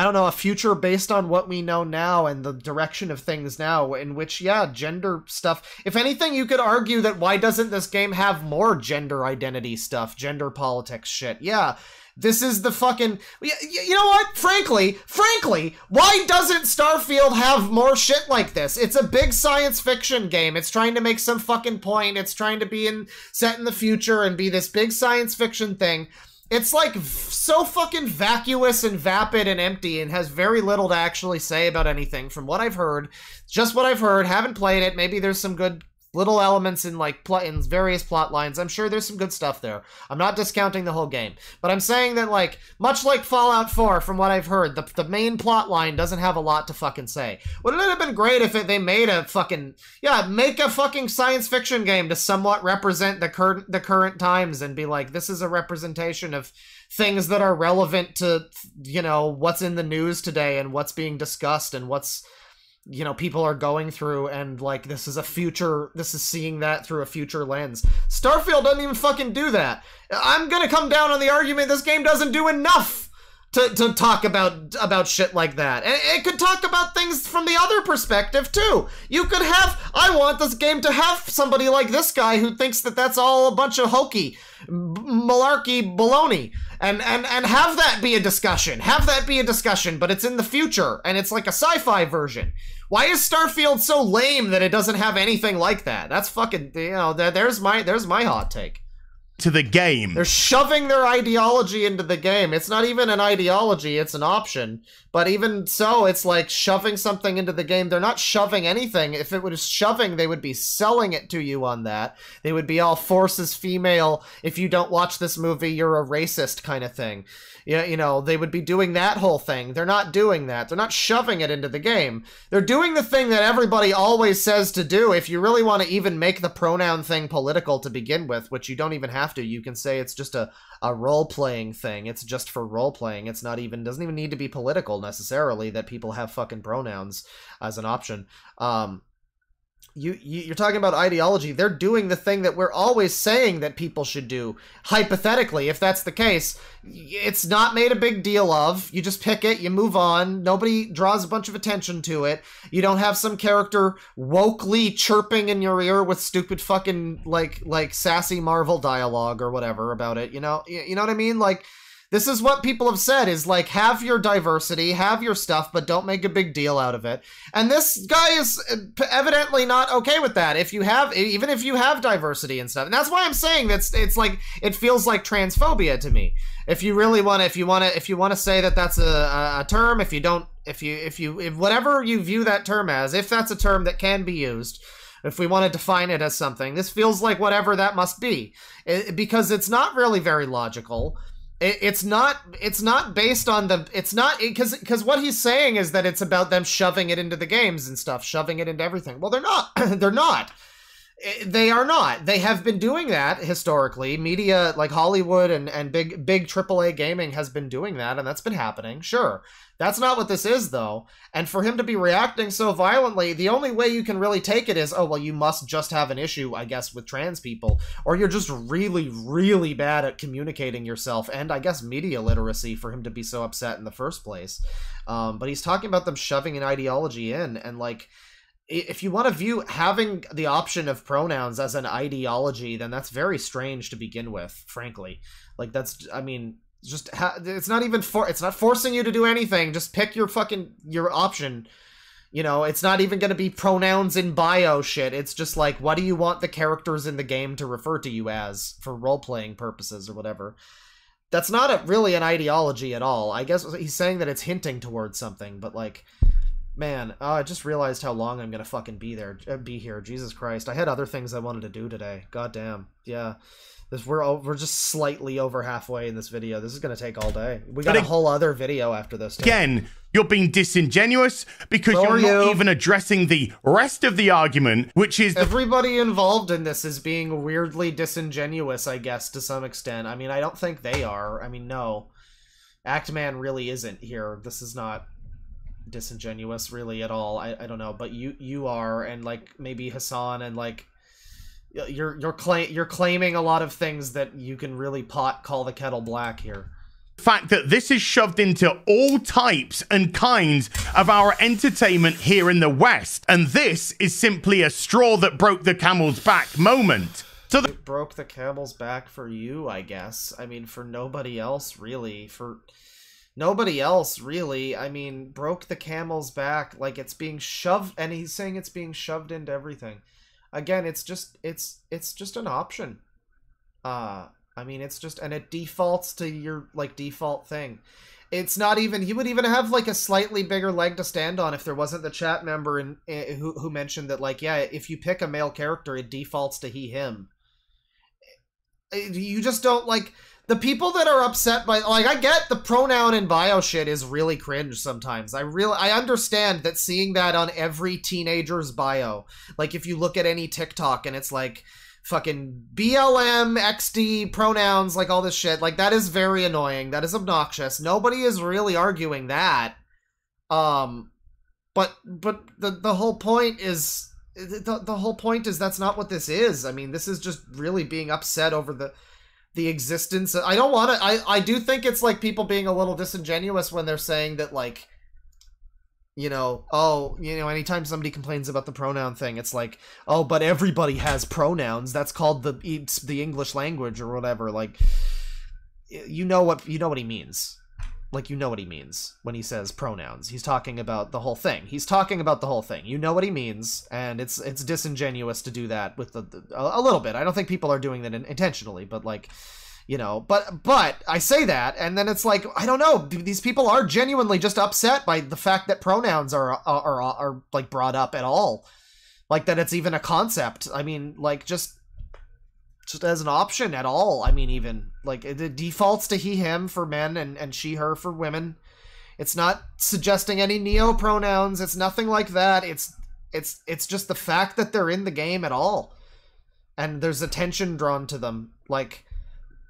I don't know, a future based on what we know now and the direction of things now, in which, yeah, gender stuff. If anything, you could argue that why doesn't this game have more gender identity stuff, gender politics shit? Yeah. This is the fucking. You know what? Frankly, frankly, why doesn't Starfield have more shit like this? It's a big science fiction game. It's trying to make some fucking point. It's trying to be in set in the future and be this big science fiction thing. It's like so fucking vacuous and vapid and empty and has very little to actually say about anything from what I've heard. Just what I've heard, haven't played it. Maybe there's some good little elements in like pl- in various plot lines. I'm sure there's some good stuff there. I'm not discounting the whole game, but I'm saying that like much like Fallout 4 from what I've heard, the the main plot line doesn't have a lot to fucking say. Wouldn't it have been great if it, they made a fucking yeah, make a fucking science fiction game to somewhat represent the current the current times and be like this is a representation of things that are relevant to you know what's in the news today and what's being discussed and what's you know people are going through and like this is a future this is seeing that through a future lens. Starfield doesn't even fucking do that. I'm gonna come down on the argument this game doesn't do enough to, to talk about about shit like that. And it could talk about things from the other perspective too. You could have i want this game to have somebody like this guy who thinks that that's all a bunch of hokey malarkey baloney and and and have that be a discussion. Have that be a discussion but it's in the future and it's like a sci-fi version. Why is starfield so lame that it doesn't have anything like that? That's fucking you know there's my there's my hot take to the game. they're shoving their ideology into the game. It's not even an ideology, it's an option. But even so, it's like shoving something into the game. They're not shoving anything. If it was shoving, they would be selling it to you on that. They would be all Force is female. If you don't watch this movie, you're a racist kind of thing. Yeah, you know, they would be doing that whole thing. They're not doing that. They're not shoving it into the game. They're doing the thing that everybody always says to do. If you really want to even make the pronoun thing political to begin with, which you don't even have to, you can say it's just a, a role playing thing. It's just for role playing. It's not even doesn't even need to be political necessarily that people have fucking pronouns as an option. Um you, you you're talking about ideology. They're doing the thing that we're always saying that people should do. Hypothetically if that's the case it's not made a big deal of. You just pick it you move on. Nobody draws a bunch of attention to it. You don't have some character wokely chirping in your ear with stupid fucking like like sassy marvel dialogue or whatever about it you know? You, you know what i mean? Like this is what people have said is like have your diversity have your stuff but don't make a big deal out of it. And this guy is uh, evidently not okay with that. If you have even if you have diversity and stuff. And that's why i'm saying that's it's like it feels like transphobia to me. If you really want to if you want to if you want to say that that's a, a, a term if you don't if you if you if whatever you view that term as if that's a term that can be used if we want to define it as something this feels like whatever that must be. It- because it's not really very logical it, it's not it's not based on the it's not because because what he's saying is that it's about them shoving it into the games and stuff shoving it into everything well they're not [CLEARS THROAT] they're not eh, They are not. They have been doing that historically. Media like Hollywood and, and big big AAA gaming has been doing that, and that's been happening. Sure. That's not what this is, though. And for him to be reacting so violently, the only way you can really take it is, oh, well, you must just have an issue, I guess, with trans people. Or you're just really, really bad at communicating yourself, and I guess media literacy for him to be so upset in the first place. Um, but he's talking about them shoving an ideology in, and like, if you want to view having the option of pronouns as an ideology, then that's very strange to begin with, frankly. Like, that's, I mean, just ha- it's not even for it's not forcing you to do anything. Just pick your fucking your option. You know it's not even going to be pronouns in bio shit. It's just like what do you want the characters in the game to refer to you as for role-playing purposes or whatever? That's not a, really an ideology at all. I guess he's saying that it's hinting towards something but like man oh, i just realized how long i'm gonna fucking be there uh, be here. Jesus christ. I had other things i wanted to do today. God damn yeah this we're o- we're just slightly over halfway in this video. This is gonna take all day. We got But a whole other video after this. Too. Again, you're being disingenuous because So you're not you. even addressing the rest of the argument, which is Everybody involved in this is being weirdly disingenuous, I guess, to some extent. I mean, I don't think they are. I mean, no. Actman really isn't here. This is not disingenuous really at all. I, I don't know, but you you are and like maybe Hasan and like you're you're claim you're claiming a lot of things that you can really pot call the kettle black here. The fact that this is shoved into all types and kinds of our entertainment here in the West. And this is simply a straw that broke the camel's back moment. So the it broke the camel's back for you, I guess. I mean, for nobody else, really. For nobody else, really. I mean, broke the camel's back like it's being shoved, and he's saying it's being shoved into everything. Again, it's just it's it's just an option. Uh, I mean, it's just and it defaults to your like default thing. It's not even. He would even have like a slightly bigger leg to stand on if there wasn't the chat member in, eh, who who mentioned that like yeah, if you pick a male character, it defaults to he him you just don't like the people that are upset by like I get the pronoun and bio shit is really cringe sometimes. I really I understand that seeing that on every teenager's bio. Like if you look at any TikTok and it's like fucking BLM, XD, pronouns, like all this shit, like that is very annoying. That is obnoxious. Nobody is really arguing that. Um but but the the whole point is the, the whole point is that's not what this is. I mean, this is just really being upset over the the existence. I don't want to. I I do think it's like people being a little disingenuous when they're saying that like, you know, oh, you know, anytime somebody complains about the pronoun thing, it's like, oh, but everybody has pronouns. That's called the the English language or whatever. Like, you know what you know what he means. Like you know what he means when he says pronouns. He's talking about the whole thing. He's talking about the whole thing. You know what he means, and it's it's disingenuous to do that with the, the a, little bit. I don't think people are doing that in, intentionally, but like you know but but i say that and then it's like i don't know these people are genuinely just upset by the fact that pronouns are are are, are like brought up at all like that it's even a concept i mean like just just as an option at all. I mean even like it, defaults to he him for men and and she her for women. It's not suggesting any neo pronouns. It's nothing like that. It's it's it's just the fact that they're in the game at all. And there's attention drawn to them. Like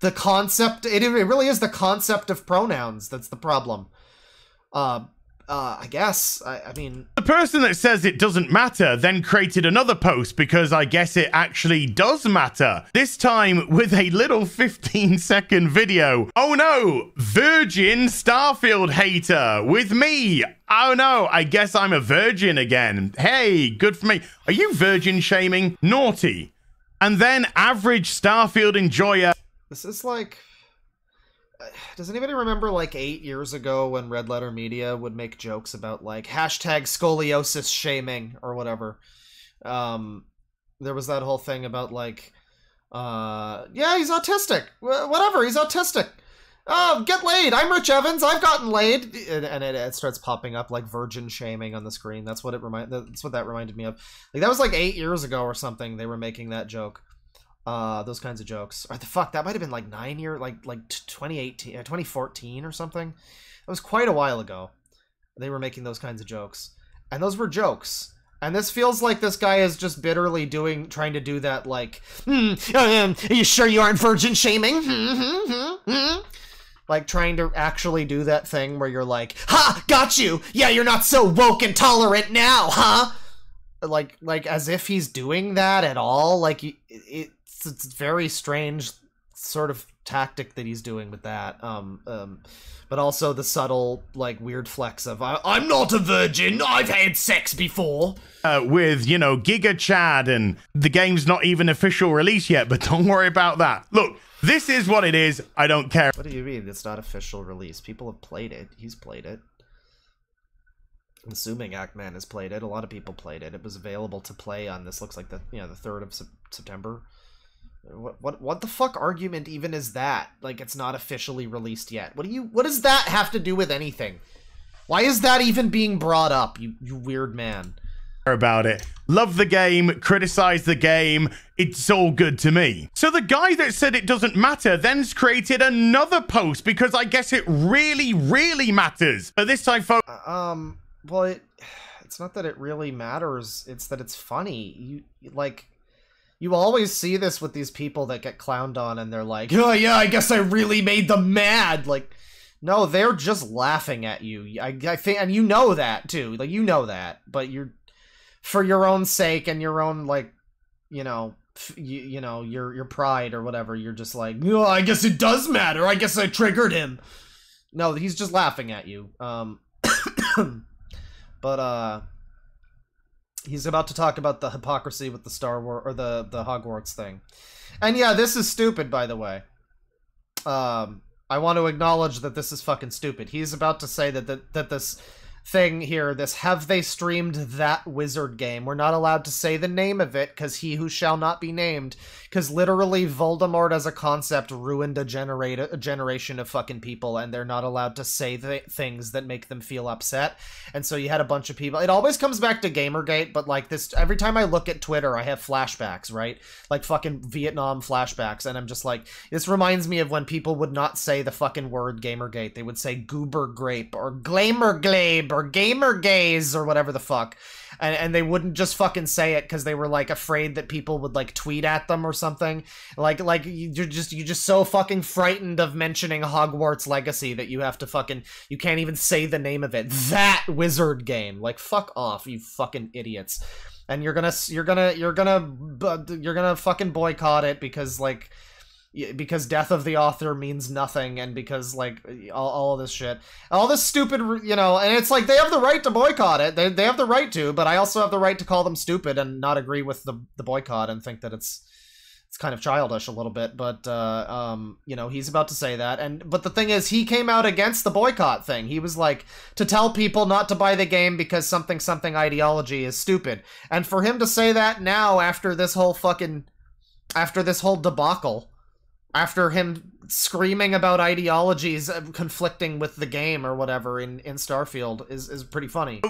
the concept it, it really is the concept of pronouns that's the problem. Uh uh i guess i, I mean The person that says it doesn't matter then created another post because I guess it actually does matter. This time with a little [LAUGHS] 15 second video. Oh no, Virgin Starfield hater with me. Oh no, I guess I'm a virgin again. Hey, good for me. Are you virgin shaming? Naughty. And then average Starfield enjoyer. this is like does anybody remember like eight years ago when red letter media would make jokes about like hashtag scoliosis shaming or whatever? Um there was that whole thing about like uh yeah he's autistic. Wh- whatever he's autistic. Oh get laid. I'm rich evans. I've gotten laid. And, and it, it starts popping up like virgin shaming on the screen. That's what it remind that's what that reminded me of. Like that was like eight years ago or something they were making that joke uh those kinds of jokes or the fuck that might have been like nine year like like t- 2018 uh, 2014 or something it was quite a while ago they were making those kinds of jokes and those were jokes And this feels like this guy is just bitterly doing, trying to do that, like, hmm, um, are you sure you aren't virgin shaming? Hmm, hmm, hmm. Like trying to actually do that thing where you're like, ha, got you. Yeah, you're not so woke and tolerant now, huh? Like, like as if he's doing that at all. Like, y- it's it's very strange sort of tactic that he's doing with that. Um, um, but also the subtle, like, weird flex of, I- I'm not a virgin. I've had sex before. uh, with, you know, Giga Chad, and the game's not even official release yet, but don't worry about that. Look, this is what it is. I don't care. What do you mean it's not official release? People have played it. He's played it. I'm assuming Actman has played it. A lot of people played it. It was available to play on this. Looks like the you know the third of Sep- September. What what what the fuck argument even is that? Like it's not officially released yet. What do you? What does that have to do with anything? Why is that even being brought up? You you weird man. about it. Love the game, criticize the game. It's all good to me. So the guy that said it doesn't matter then's created another post because I guess it really, really matters. But this time, folks. Um. Well, it, [SIGHS] it's not that it really matters. It's that it's funny. You- like. You always see this with these people that get clowned on, and they're like, "Oh yeah, I guess I really made them mad." Like, no, they're just laughing at you. I, I think, and you know that too. Like, you know that, but you're for your own sake and your own like, you know, f- you, you know, your your pride or whatever. You're just like, "Oh, I guess it does matter. I guess I triggered him." No, he's just laughing at you. Um, [COUGHS] but uh, he's about to talk about the hypocrisy with the Star Wars or the the Hogwarts thing, and yeah, this is stupid. By the way, um, I want to acknowledge that this is fucking stupid. He's about to say that that, that this thing here, this have they streamed that wizard game? We're not allowed to say the name of it because he who shall not be named, because literally Voldemort as a concept ruined a generate a generation of fucking people, and they're not allowed to say th- things that make them feel upset. And so you had a bunch of people. It always comes back to Gamergate, but like this, every time I look at Twitter, I have flashbacks, right? Like fucking Vietnam flashbacks, and I'm just like, this reminds me of when people would not say the fucking word Gamergate. They would say goober grape or glamour glabe or gamer gaze or whatever the fuck. And, and they wouldn't just fucking say it because they were like afraid that people would like tweet at them or something. Like like you- you're just you're just so fucking frightened of mentioning Hogwarts Legacy that you have to fucking you can't even say the name of it. That wizard game. Like fuck off, you fucking idiots. And you're gonna you're gonna you're gonna you're gonna fucking boycott it because like because death of the author means nothing and because like all, all of this shit. All this stupid you know and it's like they have the right to boycott it. They, they have the right to but i also have the right to call them stupid and not agree with the, the boycott and think that it's it's kind of childish a little bit but uh, um, you know he's about to say that and but the thing is he came out against the boycott thing. He was like to tell people not to buy the game because something something ideology is stupid. And for him to say that now after this whole fucking after this whole debacle after him screaming about ideologies uh, conflicting with the game or whatever in, in Starfield is, is pretty funny.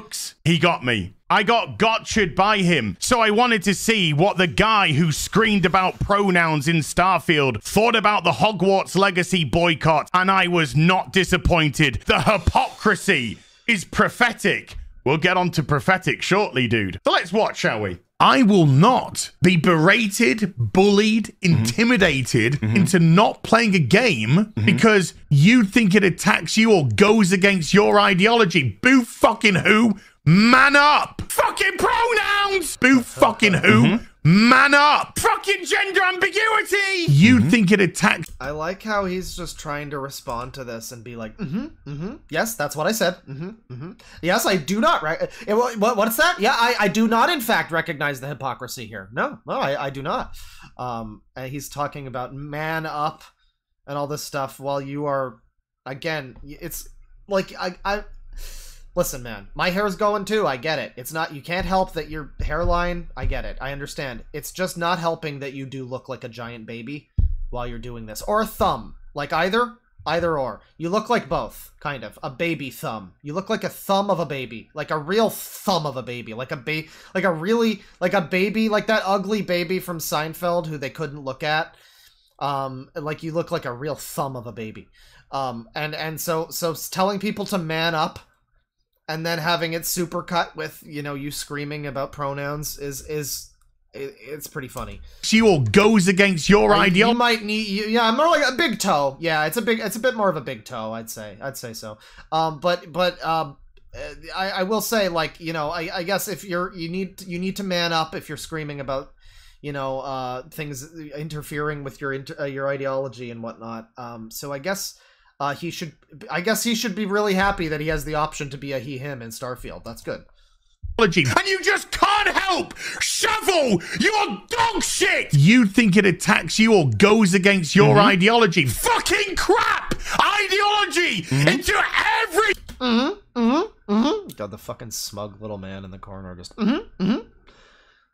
He got me. I got gotcha'd by him. So I wanted to see what the guy who screamed about pronouns in Starfield thought about the Hogwarts Legacy boycott, and I was not disappointed. The hypocrisy is prophetic. We'll get on to prophetic shortly, dude. So let's watch, shall we? I will not be berated, bullied, mm-hmm. intimidated mm-hmm. into not playing a game mm-hmm. because you think it attacks you or goes against your ideology. Boo fucking who? Man up! Fucking pronouns! Boo [LAUGHS] fucking who? Man up! Fucking gender ambiguity! You think it attacks I like how he's just trying to respond to this and be like, mm-hmm, mm-hmm, yes, that's what I said. Mm-hmm, mm-hmm. Yes, I do not. Re- eh, what, what- what's that? Yeah, I, I do not, in fact, recognize the hypocrisy here. No, no, I, I do not. Um, and he's talking about man up and all this stuff while you are, again, it's like I, I. Listen, man, my hair's going too. I get it. It's not, you can't help that your hairline, I get it. I understand. It's just not helping that you do look like a giant baby while you're doing this. Or a thumb. Like either, either or. You look like both, kind of. A baby thumb. You look like a thumb of a baby. Like a real thumb of a baby. Like a ba- like a really, like a baby, like that ugly baby from Seinfeld who they couldn't look at. Um, like you look like a real thumb of a baby. Um, and, and so, so telling people to man up and then having it supercut with you know you screaming about pronouns is is it, it's pretty funny. you or goes against your Uh, You might need, you- yeah, I'm more like a big toe. Yeah, it's a big, it's a bit more of a big toe. I'd say, I'd say so. Um, but but um, I, I will say, like you know, I, I guess if you're you need you need to man up if you're screaming about you know uh things interfering with your inter, uh, your ideology and whatnot. Um, so I guess. Uh, he should. I guess he should be really happy that he has the option to be a he him in Starfield. That's good. And you just can't help! Shovel! You are dog shit! You think it attacks you or goes against your Mm-hmm. ideology. Fucking crap! Ideology into every. Mm-hmm. Mm-hmm. Mm-hmm. God, the fucking smug little man in the corner just. Mm-hmm. Mm-hmm.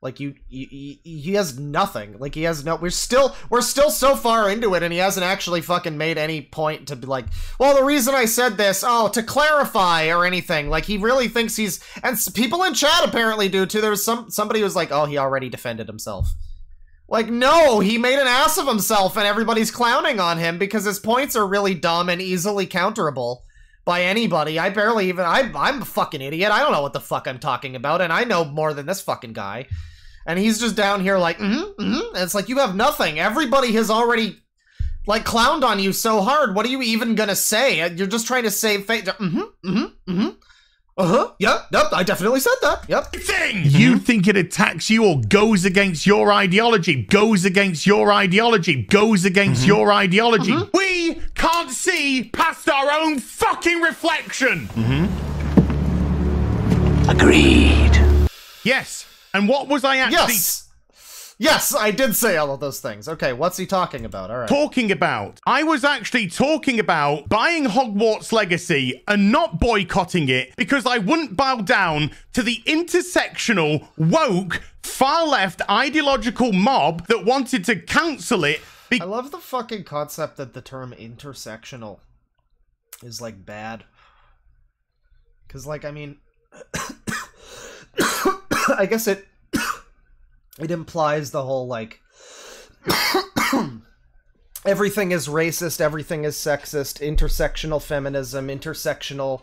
Like you, you, he has nothing. Like he has no. We're still, we're still so far into it, and he hasn't actually fucking made any point to be like, well, the reason I said this, oh, to clarify or anything. Like he really thinks he's, and people in chat apparently do too. There was some somebody was like, oh, he already defended himself. Like, no, he made an ass of himself, and everybody's clowning on him because his points are really dumb and easily counterable by anybody. I barely even. I, I'm a fucking idiot. I don't know what the fuck I'm talking about, and I know more than this fucking guy. And he's just down here like, mm-hmm, mm-hmm. And it's like, you have nothing. Everybody has already, like, clowned on you so hard. What are you even gonna say? You're just trying to save face. Mm-hmm, mm-hmm, mm-hmm. Uh-huh, yep, yep, I definitely said that. Yep. Thing! You think it attacks you or goes against your ideology, goes against your ideology, goes against your ideology. We can't see past our own fucking reflection! Mm-hmm. Agreed. Yes. And what was I actually Yes! Yes, I did say all of those things. Okay, what's he talking about? All right. talking about? I was actually talking about buying Hogwarts Legacy and not boycotting it because I wouldn't bow down to the intersectional, woke, far left ideological mob that wanted to cancel it. I love the fucking concept that the term intersectional is like bad. Cause like I mean [COUGHS] [COUGHS] [COUGHS] I guess it [COUGHS] it implies the whole like [COUGHS] everything is racist, everything is sexist, intersectional feminism, intersectional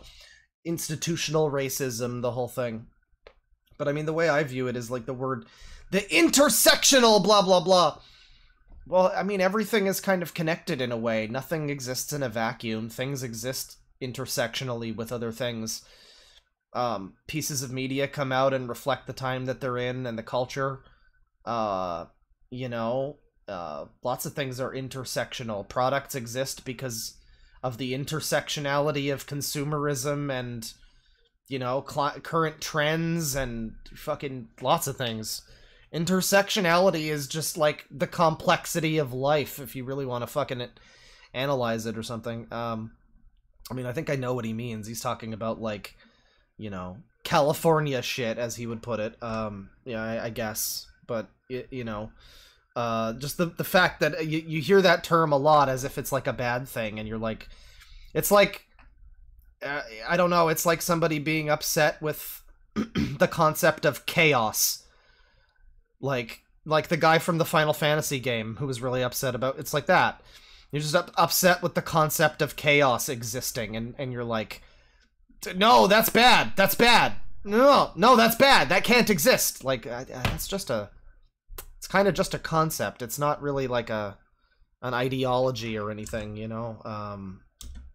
institutional racism, the whole thing. But I mean the way I view it is like the word the intersectional blah blah blah. Well, I mean, everything is kind of connected in a way. Nothing exists in a vacuum. Things exist intersectionally with other things. Um, pieces of media come out and reflect the time that they're in and the culture. Uh, you know, uh, lots of things are intersectional. Products exist because of the intersectionality of consumerism and, you know, current trends and fucking lots of things intersectionality is just like the complexity of life if you really want to fucking analyze it or something um i mean i think i know what he means he's talking about like you know california shit as he would put it. Um yeah i, I guess. But y you know uh just the the fact that you, you hear that term a lot as if it's like a bad thing and you're like it's like uh, i don't know it's like somebody being upset with [CLEARS THROAT] the concept of chaos. Like like the guy from the Final Fantasy game who was really upset about it's like that. You're just up, upset with the concept of chaos existing and and you're like no, that's bad. That's bad. No, no, that's bad. That can't exist. Like that's just a it's kind of just a concept. It's not really like a an ideology or anything, you know. Um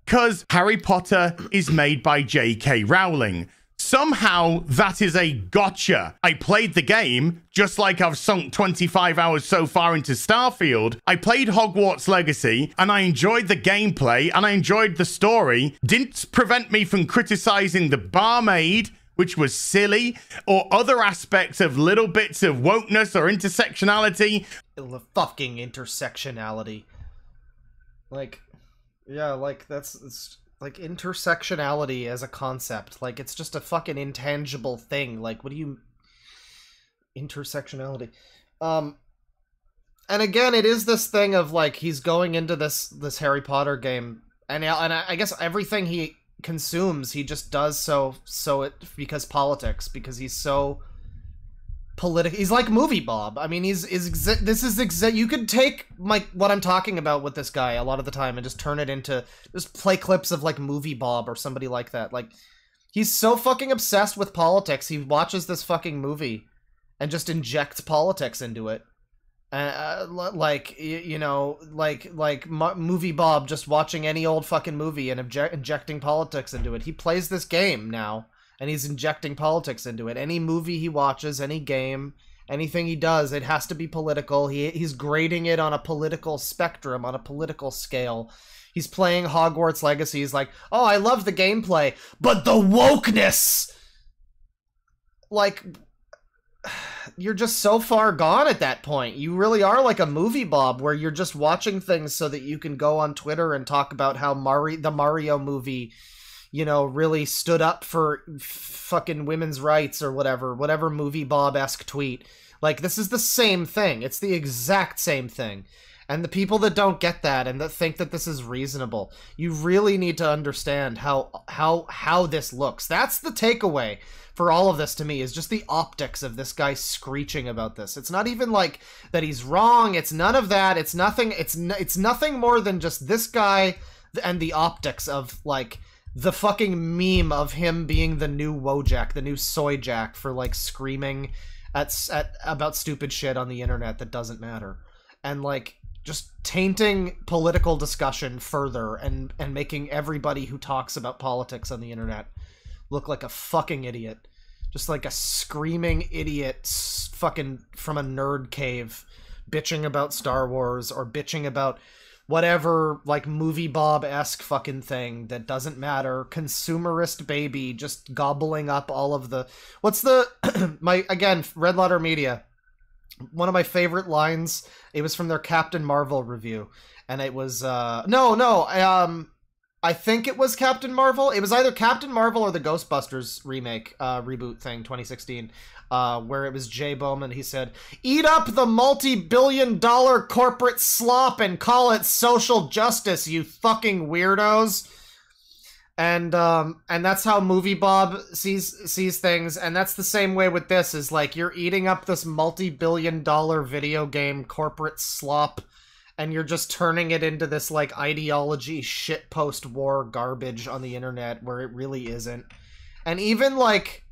because Harry Potter is made by J.K. Rowling. Somehow that is a gotcha. I played the game, just like I've sunk 25 hours so far into Starfield. I played Hogwarts Legacy and I enjoyed the gameplay and I enjoyed the story. Didn't prevent me from criticizing the barmaid, which was silly, or other aspects of little bits of wokeness or intersectionality. the fucking intersectionality. Like, yeah, like that's like intersectionality as a concept. Like it's just a fucking intangible thing. Like, what do you intersectionality? Um, and again, it is this thing of like he's going into this this Harry Potter game, and and I guess everything he consumes, he just does so so it because politics because he's so political. He's like movie Bob. I mean, he's is this is exa- you could take like what I'm talking about with this guy a lot of the time and just turn it into just play clips of like movie Bob or somebody like that. Like He's so fucking obsessed with politics. He watches this fucking movie and just injects politics into it. Uh, uh, like you know, like like movie Bob just watching any old fucking movie and injecting politics into it. He plays this game now, and he's injecting politics into it. Any movie he watches, any game, anything he does, it has to be political. He he's grading it on a political spectrum, on a political scale. He's playing Hogwarts Legacy. He's like, oh, I love the gameplay, but the wokeness, like [SIGHS] you're just so far gone at that point. You really are like a movie Bob where you're just watching things so that you can go on Twitter and talk about how Mari the Mario movie, you know, really stood up for fucking women's rights or whatever, whatever movie Bob-esque tweet. Like this is the same thing. It's the exact same thing. And the people that don't get that and that think that this is reasonable, you really need to understand how how how this looks. That's the takeaway for all of this to me is just the optics of this guy screeching about this. It's not even like that he's wrong. It's none of that. It's nothing. It's it's nothing more than just this guy and the optics of like the fucking meme of him being the new Wojak, the new Soy Jack for like screaming at, at about stupid shit on the internet that doesn't matter. And like just tainting political discussion further and and making everybody who talks about politics on the internet look like a fucking idiot just like a screaming idiot fucking from a nerd cave bitching about Star Wars or bitching about whatever like movie bob-esque fucking thing that doesn't matter consumerist baby just gobbling up all of the what's the [CLEARS THROAT] my again red letter media one of my favorite lines. It was from their Captain Marvel review, and it was uh no no um I think it was Captain Marvel. It was either Captain Marvel or the Ghostbusters remake uh reboot thing 2016. Uh, where it was Jay Bauman, he said, Eat up the multi billion dollar corporate slop and call it social justice, you fucking weirdos. And um and that's how movie bob sees sees things. And that's the same way with this is like you're eating up this multi-billion dollar video game corporate slop and you're just turning it into this like ideology shit post war garbage on the internet where it really isn't. And even like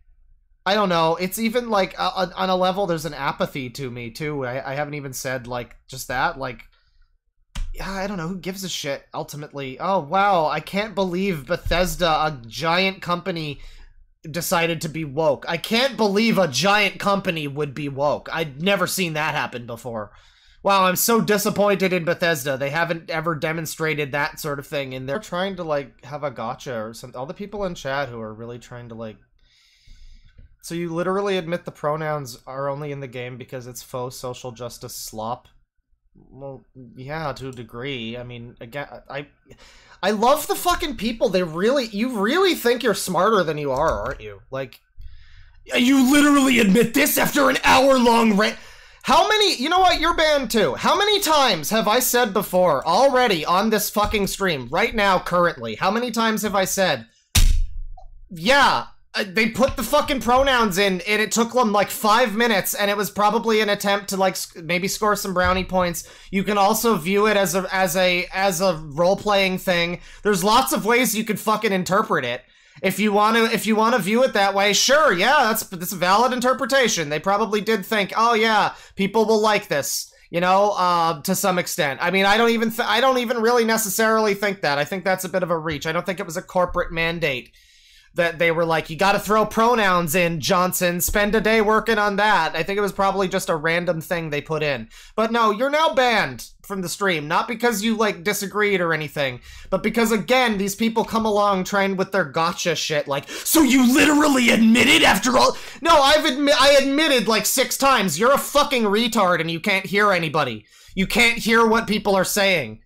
i don't know it's even like uh, on a level there's an apathy to me too I, I haven't even said like just that like yeah, I don't know who gives a shit ultimately. Oh wow, I can't believe Bethesda, a giant company, decided to be woke. I can't believe a giant company would be woke. I'd never seen that happen before. Wow, I'm so disappointed in Bethesda. They haven't ever demonstrated that sort of thing and they're trying to like have a gotcha or something. All the people in chat who are really trying to like So you literally admit the pronouns are only in the game because it's faux social justice slop? Well, yeah, to a degree. I mean, again, I, I love the fucking people. They really, you really think you're smarter than you are, aren't you? Like, you literally admit this after an hour-long rant. How many, you know what, you're banned too. How many times have I said before, already on this fucking stream, right now, currently, how many times have I said, yeah, uh, they put the fucking pronouns in and it took them like five minutes and it was probably an attempt to like maybe score some brownie points. You can also view it as a as a as a role-playing thing. There's lots of ways you could fucking interpret it. If you want to if you want to view it that way sure yeah that's that's a valid interpretation. They probably did think oh yeah people will like this you know uh, to some extent. I mean i don't even i don't even really necessarily think that. I think that's a bit of a reach. I don't think it was a corporate mandate that they were like, you got to throw pronouns in, Johnson. Spend a day working on that. I think it was probably just a random thing they put in. But no, you're now banned from the stream. Not because you, like, disagreed or anything, but because, again, these people come along trying with their gotcha shit, like, so you literally admitted after all. No, I've admit I admitted like six times. You're a fucking retard and you can't hear anybody. You can't hear what people are saying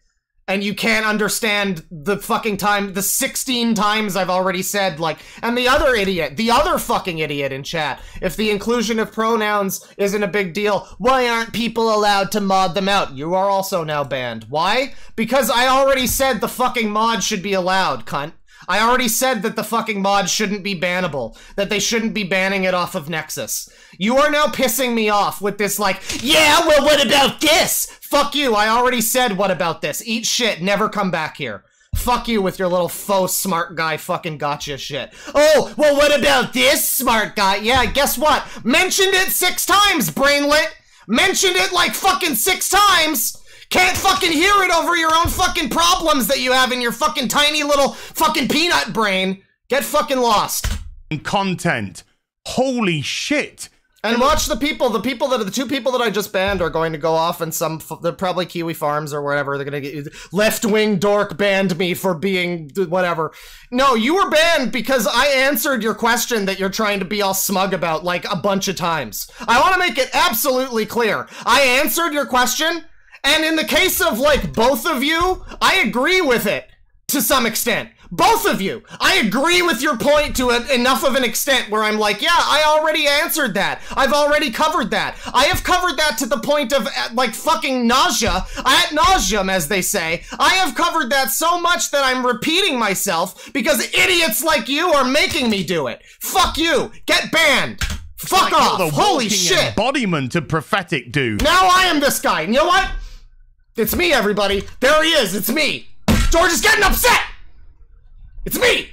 and you can't understand the fucking time the 16 times I've already said like and the other idiot the other fucking idiot in chat if the inclusion of pronouns isn't a big deal why aren't people allowed to mod them out? You are also now banned. Why? Because I already said the fucking mod should be allowed cunt. I already said that the fucking mod shouldn't be bannable, that they shouldn't be banning it off of Nexus. You are now pissing me off with this like, yeah, well what about this? Fuck you, I already said what about this. Eat shit, never come back here. Fuck you with your little faux smart guy fucking gotcha shit. Oh, well, what about this smart guy? Yeah, guess what? Mentioned it six times, brainlet. Mentioned it like fucking six times. Can't fucking hear it over your own fucking problems that you have in your fucking tiny little fucking peanut brain. Get fucking lost. Content. Holy shit. And watch the people, the people that are the two people that I just banned are going to go off and some, they're probably Kiwi Farms or whatever. They're going to get, left wing dork banned me for being whatever. No, you were banned because I answered your question that you're trying to be all smug about like a bunch of times. I want to make it absolutely clear. I answered your question, and in the case of like both of you, I agree with it to some extent. Both of you. I agree with your point to a, enough of an extent where I'm like, yeah, I already answered that. I've already covered that. I have covered that to the point of uh, like fucking nausea, at nauseum, as they say. I have covered that so much that I'm repeating myself because idiots like you are making me do it. Fuck you. Get banned. Fuck Like off. the Holy shit. Embodiment of prophetic dude. Now I am this guy. And you know what? It's me, everybody. There he is. It's me. George is getting upset. It's me.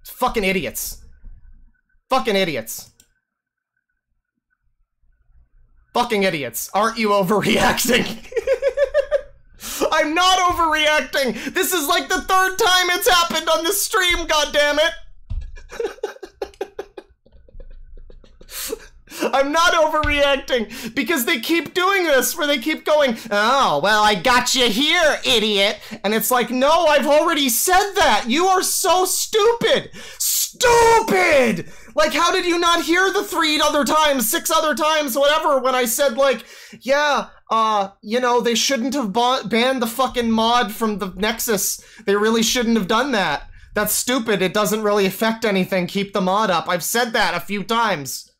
It's fucking idiots. Fucking idiots. Fucking idiots. Aren't you overreacting? [LAUGHS] I'm not overreacting. This is like the third time it's happened on the stream, goddammit. [LAUGHS] I'm not overreacting because they keep doing this where they keep going, oh, well, I got you here, idiot. And it's like, no, I've already said that. You are so stupid. Stupid! Like, how did you not hear the three other times, six other times, whatever, when I said, like, yeah, uh, you know, they shouldn't have ba- banned the fucking mod from the Nexus. They really shouldn't have done that. That's stupid. It doesn't really affect anything. Keep the mod up. I've said that a few times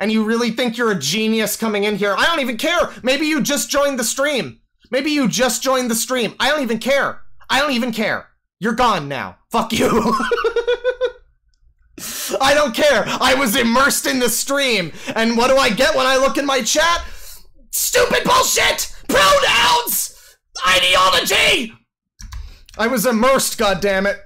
and you really think you're a genius coming in here. I don't even care. Maybe you just joined the stream. Maybe you just joined the stream. I don't even care. I don't even care. You're gone now. Fuck you. [LAUGHS] I don't care. I was immersed in the stream. And what do I get when I look in my chat? Stupid bullshit! Pronouns! Ideology! I was immersed, goddammit.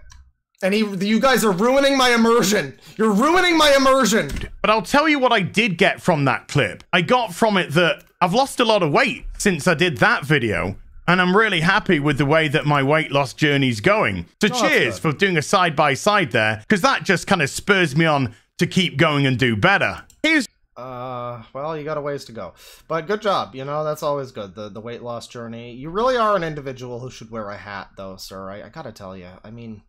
And he, you guys are ruining my immersion. You're ruining my immersion. But I'll tell you what I did get from that clip. I got from it that I've lost a lot of weight since I did that video. And I'm really happy with the way that my weight loss journey's going. So Oh, cheers for doing a side by side there, because that just kind of spurs me on to keep going and do better. Here's Uh, well, you got a ways to go, but good job. You know that's always good. The the weight loss journey. You really are an individual who should wear a hat, though, sir. I, I gotta tell you. I mean,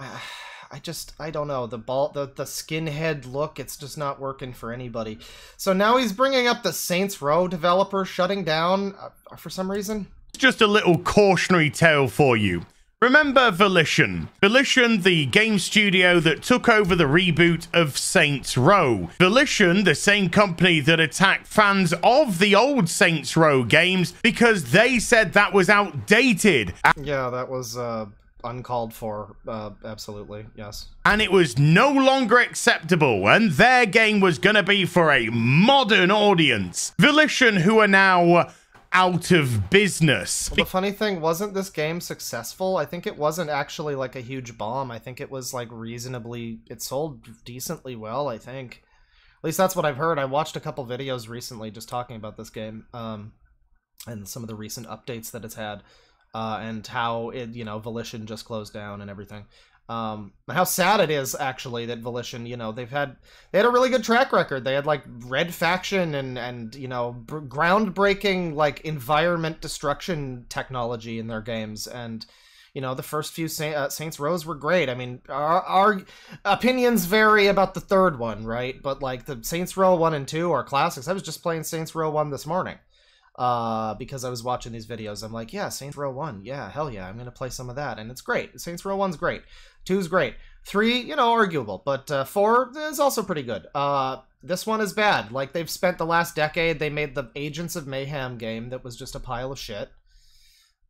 [SIGHS] I, just I don't know the ball the the skinhead look. It's just not working for anybody. So now he's bringing up the Saints Row developer shutting down uh, for some reason. just a little cautionary tale for you. Remember Volition? Volition, the game studio that took over the reboot of Saints Row. Volition, the same company that attacked fans of the old Saints Row games because they said that was outdated. Yeah, that was uh uncalled for. Uh, absolutely, yes. and it was no longer acceptable, and their game was going to be for a modern audience. Volition, who are now out of business. Well, the funny thing wasn't this game successful. I think it wasn't actually like a huge bomb. I think it was like reasonably. It sold decently well. I think. At least that's what I've heard. I watched a couple videos recently just talking about this game, um, and some of the recent updates that it's had, uh, and how it you know Volition just closed down and everything. Um, how sad it is actually that Volition, you know, they've had they had a really good track record. They had like Red Faction and and you know br- groundbreaking like environment destruction technology in their games, and you know the first few uh, Saints Rows were great. I mean, our, our opinions vary about the third one, right? But like the Saints Row one and two are classics. I was just playing Saints Row one this morning uh, because I was watching these videos. I'm like, yeah, Saints Row 1, yeah, hell yeah, I'm gonna play some of that, and it's great. Saints Row 1's great. Two's great. Three, you know, arguable, but uh, four is also pretty good. Uh, this one is bad. Like they've spent the last decade, they made the Agents of Mayhem game that was just a pile of shit.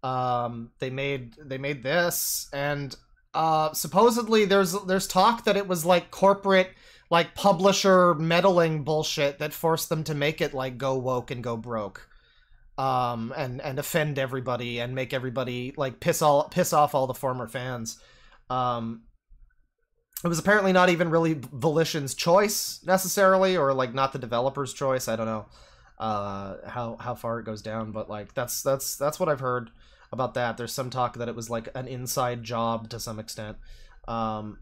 Um, they made they made this, and uh, supposedly there's there's talk that it was like corporate like publisher meddling bullshit that forced them to make it like go woke and go broke. Um, and and offend everybody and make everybody like piss all piss off all the former fans. Um, it was apparently not even really Volition's choice necessarily, or like not the developer's choice. I don't know uh, how how far it goes down, but like that's that's that's what I've heard about that. There's some talk that it was like an inside job to some extent. Um,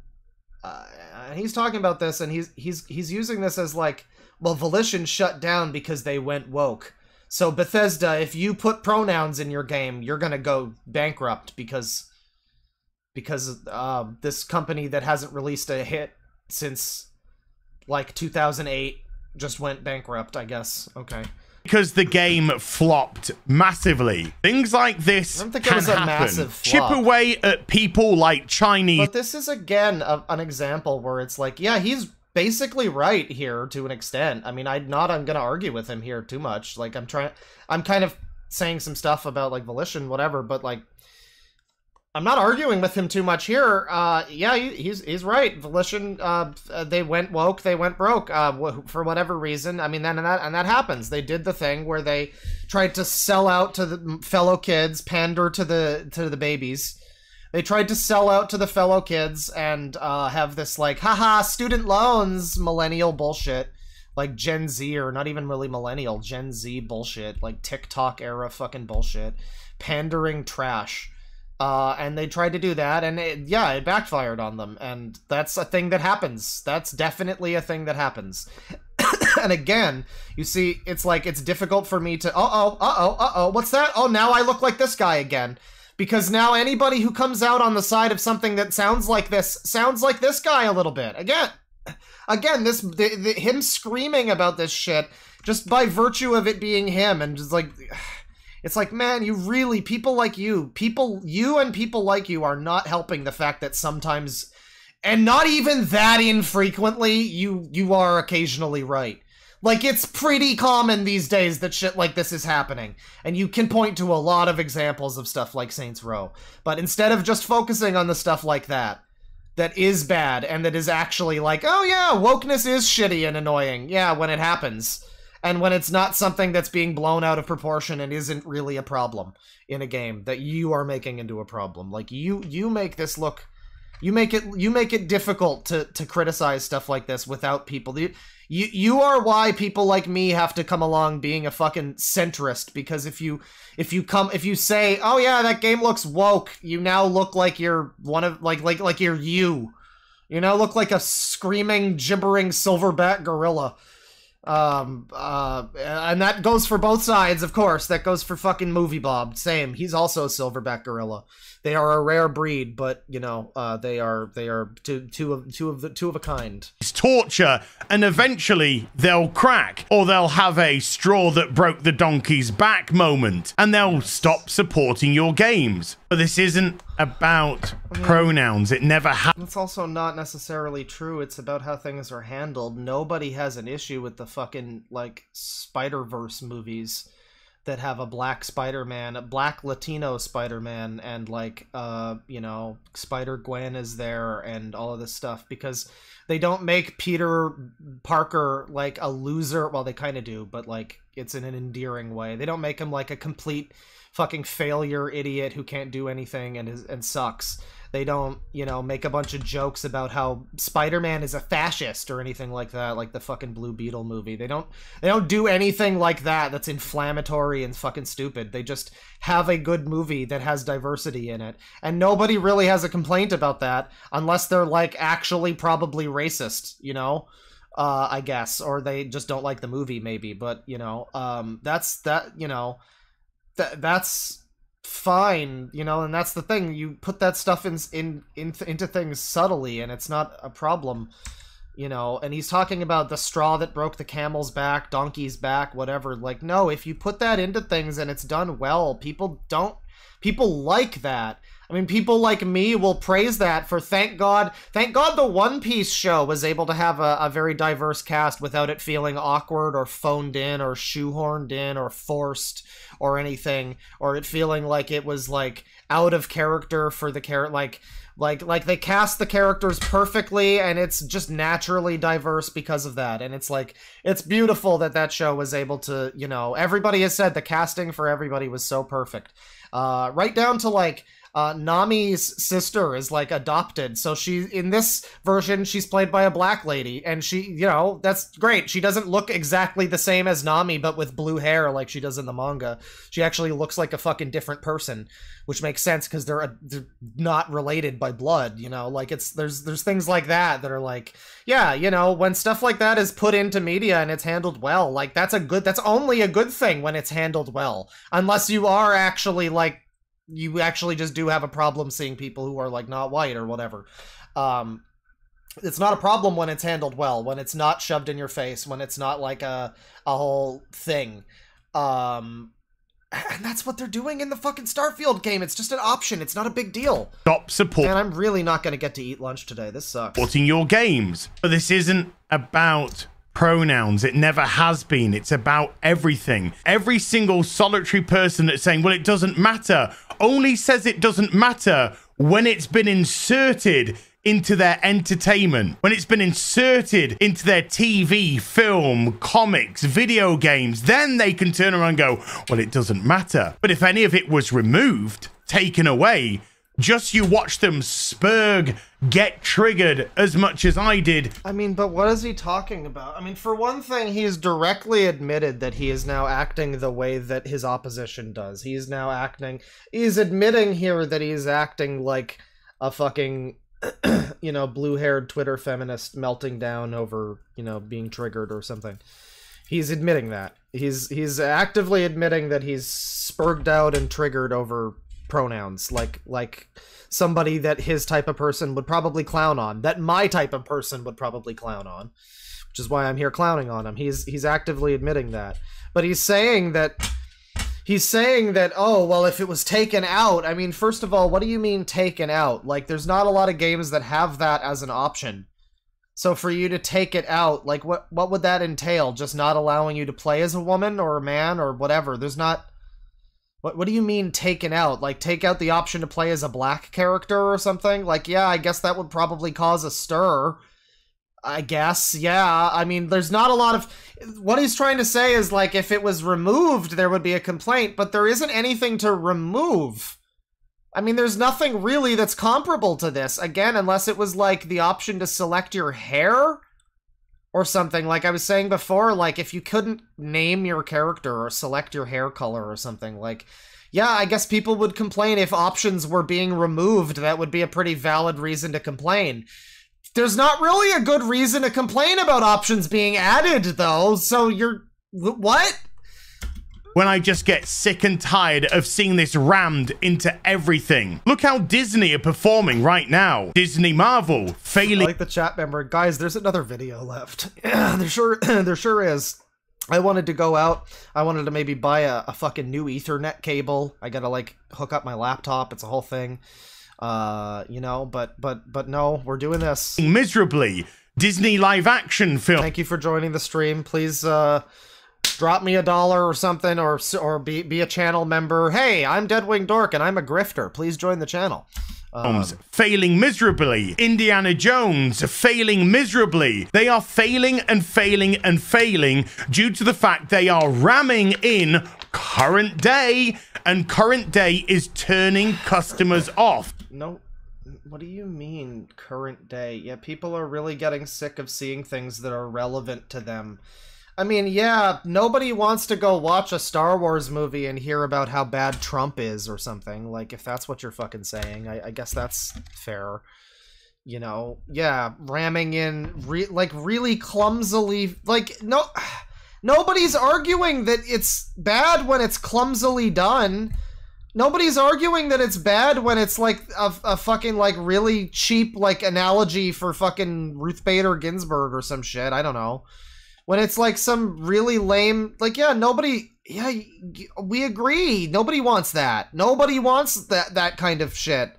uh, and he's talking about this, and he's he's he's using this as like, well, Volition shut down because they went woke. So Bethesda, if you put pronouns in your game, you're gonna go bankrupt because because uh, this company that hasn't released a hit since like 2008 just went bankrupt. I guess. Okay. because the game flopped massively. Things like this don't think it can happen. Chip away at people like Chinese. But this is again a, an example where it's like, yeah, he's basically right here to an extent. I mean, I'm not. I'm gonna argue with him here too much. Like, I'm trying. I'm kind of saying some stuff about like volition, whatever. But like, I'm not arguing with him too much here. Uh, yeah, he, he's he's right. Volition, uh, uh, they went woke, they went broke, uh, for whatever reason. I mean, then and that and that happens. They did the thing where they tried to sell out to the fellow kids, pander to the to the babies. They tried to sell out to the fellow kids and uh, have this like, haha, student loans, millennial bullshit, like Gen Z or not even really millennial, Gen Z bullshit, like TikTok era fucking bullshit, pandering trash. Uh, and they tried to do that, and it, yeah, it backfired on them, and that's a thing that happens. That's definitely a thing that happens. [COUGHS] and again, you see, it's like it's difficult for me to. Uh oh, uh oh, uh oh. What's that? Oh, now I look like this guy again. Because now anybody who comes out on the side of something that sounds like this sounds like this guy a little bit. Again, again, this the, the, him screaming about this shit just by virtue of it being him, and just like. [SIGHS] It's like, man, you really people like you, people you and people like you are not helping the fact that sometimes and not even that infrequently you you are occasionally right. Like it's pretty common these days that shit like this is happening. And you can point to a lot of examples of stuff like Saints Row. But instead of just focusing on the stuff like that that is bad and that is actually like, oh yeah, wokeness is shitty and annoying. Yeah, when it happens and when it's not something that's being blown out of proportion and isn't really a problem in a game that you are making into a problem like you you make this look you make it you make it difficult to to criticize stuff like this without people you you, you are why people like me have to come along being a fucking centrist because if you if you come if you say oh yeah that game looks woke you now look like you're one of like like like you're you you now look like a screaming gibbering silverback gorilla um, uh, and that goes for both sides, of course. That goes for fucking Movie Bob. Same. He's also a silverback gorilla. They are a rare breed, but you know, uh, they are they are two two of two of the two of a kind. It's torture, and eventually they'll crack, or they'll have a straw that broke the donkey's back moment, and they'll stop supporting your games. But this isn't about pronouns. It never happened. It's also not necessarily true. It's about how things are handled. Nobody has an issue with the fucking like Spider Verse movies that have a black Spider-Man, a black Latino Spider-Man, and like uh, you know, Spider Gwen is there and all of this stuff because they don't make Peter Parker like a loser. Well, they kind of do, but like it's in an endearing way. They don't make him like a complete fucking failure idiot who can't do anything and is and sucks. They don't, you know, make a bunch of jokes about how Spider-Man is a fascist or anything like that, like the fucking Blue Beetle movie. They don't they don't do anything like that that's inflammatory and fucking stupid. They just have a good movie that has diversity in it. And nobody really has a complaint about that unless they're like actually probably racist, you know? Uh I guess or they just don't like the movie maybe, but you know, um that's that, you know, that that's fine you know and that's the thing. You put that stuff in, in in into things subtly and it's not a problem you know. And he's talking about the straw that broke the camel's back donkey's back whatever. Like no if you put that into things and it's done well people don't people like that I mean, people like me will praise that for thank God. Thank God the One Piece show was able to have a, a, very diverse cast without it feeling awkward or phoned in or shoehorned in or forced or anything, or it feeling like it was like out of character for the character. Like Like like they cast the characters perfectly and it's just naturally diverse because of that. And it's like it's beautiful that that show was able to, you know, everybody has said the casting for everybody was so perfect. Uh right down to like uh, Nami's sister is like adopted, so she in this version she's played by a black lady, and she, you know, that's great. She doesn't look exactly the same as Nami, but with blue hair like she does in the manga. She actually looks like a fucking different person, which makes sense because they're, they're not related by blood. You know, like it's there's there's things like that that are like, yeah, you know, when stuff like that is put into media and it's handled well, like that's a good that's only a good thing when it's handled well, unless you are actually like you actually just do have a problem seeing people who are like not white or whatever. Um, it's not a problem when it's handled well, when it's not shoved in your face, when it's not like a a whole thing. Um, and that's what they're doing in the fucking Starfield game. It's just an option. It's not a big deal. Stop support. And I'm really not going to get to eat lunch today. This sucks. supporting your games. But this isn't about pronouns. It never has been. It's about everything. Every single solitary person that's saying, well, it doesn't matter, only says it doesn't matter when it's been inserted into their entertainment, when it's been inserted into their TV, film, comics, video games, then they can turn around and go, well, it doesn't matter. But if any of it was removed, taken away, just you watch them spurg get triggered as much as I did. I mean, but what is he talking about? I mean, for one thing, he's directly admitted that he is now acting the way that his opposition does. He's now acting. He's admitting here that he's acting like a fucking, [CLEARS THROAT] you know, blue haired Twitter feminist melting down over, you know, being triggered or something. He's admitting that. He's he's actively admitting that he's spurged out and triggered over pronouns like like somebody that his type of person would probably clown on that my type of person would probably clown on which is why i'm here clowning on him. He's he's actively admitting that. But he's saying that he's saying that oh well if it was taken out i mean first of all what do you mean taken out? Like there's not a lot of games that have that as an option. So for you to take it out like what what would that entail? Just not allowing you to play as a woman or a man or whatever? There's not what what do you mean taken out? Like take out the option to play as a black character or something? Like yeah, I guess that would probably cause a stir. I guess, yeah. I mean, there's not a lot of what he's trying to say is like if it was removed there would be a complaint, but there isn't anything to remove. I mean, there's nothing really that's comparable to this. Again, unless it was like the option to select your hair or something like I was saying before like if you couldn't name your character or select your hair color or something like yeah, I guess people would complain if options were being removed. That would be a pretty valid reason to complain. There's not really a good reason to complain about options being added though. So you're what? When I just get sick and tired of seeing this rammed into everything. Look how Disney are performing right now. Disney Marvel failing. I like the chat member. Guys, there's another video left. [CLEARS THROAT] there sure [CLEARS THROAT] there sure is. I wanted to go out. I wanted to maybe buy a, a fucking new Ethernet cable. I gotta like hook up my laptop. It's a whole thing. Uh, you know, but but but no, we're doing this miserably. Disney live action film. Thank you for joining the stream. Please uh drop me a dollar or something or or be be a channel member. Hey, I'm DeadwingDork and I'm a grifter. Please join the channel. Um, failing miserably. Indiana Jones failing miserably. They are failing and failing and failing due to the fact they are ramming in current day, and current day is turning customers off. No, what do you mean current day? Yeah, people are really getting sick of seeing things that are relevant to them. I mean, yeah, nobody wants to go watch a Star Wars movie and hear about how bad Trump is or something. Like, if that's what you're fucking saying, I, I guess that's fair. You know, yeah, ramming in, re like, really clumsily, like, no, nobody's arguing that it's bad when it's clumsily done. Nobody's arguing that it's bad when it's like a, a fucking like really cheap like analogy for fucking Ruth Bader Ginsburg or some shit. I don't know when it's like some really lame like yeah nobody yeah we agree nobody wants that nobody wants that that kind of shit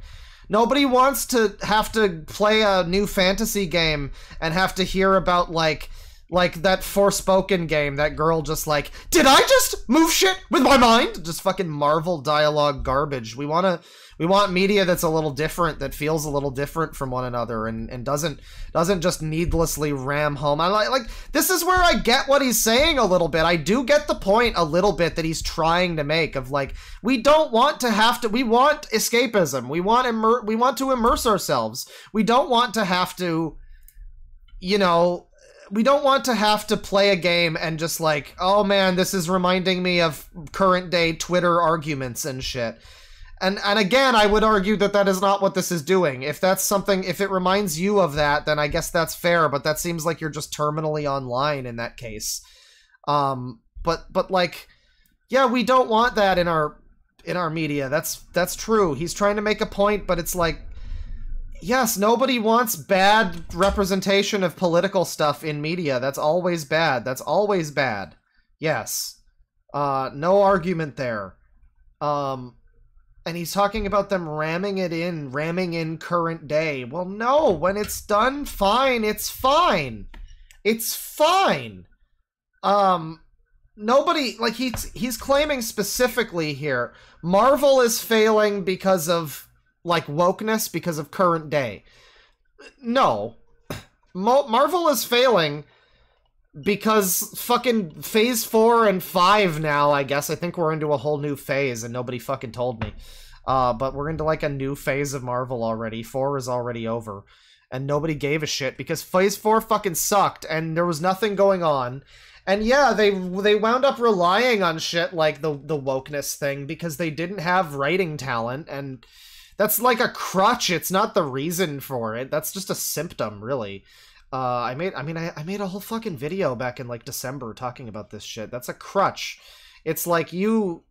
nobody wants to have to play a new fantasy game and have to hear about like like that Forspoken game, that girl just like, did I just move shit with my mind? Just fucking Marvel dialogue garbage. We want to we want media that's a little different, that feels a little different from one another, and, and doesn't doesn't just needlessly ram home. I like like this is where I get what he's saying a little bit. I do get the point a little bit that he's trying to make of like we don't want to have to. We want escapism. We want immer- We want to immerse ourselves. We don't want to have to, you know, we don't want to have to play a game and just like, oh man, this is reminding me of current day Twitter arguments and shit. And and again, I would argue that that is not what this is doing. If that's something, if it reminds you of that, then I guess that's fair. But that seems like you're just terminally online in that case. Um, but but like, yeah, we don't want that in our in our media. That's that's true. He's trying to make a point, but it's like, yes, nobody wants bad representation of political stuff in media. That's always bad. That's always bad. Yes. Uh, no argument there. Um, and he's talking about them ramming it in, ramming in current day. Well, no, when it's done, fine, it's fine. It's fine. Um nobody like he's he's claiming specifically here Marvel is failing because of like wokeness because of current day. No. Mo- Marvel is failing because fucking phase four and five now, I guess. I think we're into a whole new phase and nobody fucking told me. Uh, but we're into like a new phase of Marvel already. Four is already over. And nobody gave a shit because phase four fucking sucked and there was nothing going on. And yeah, they they wound up relying on shit like the the wokeness thing because they didn't have writing talent and that's like a crutch. It's not the reason for it. That's just a symptom, really. Uh, I made, I mean, I, I made a whole fucking video back in like December talking about this shit. That's a crutch. It's like you,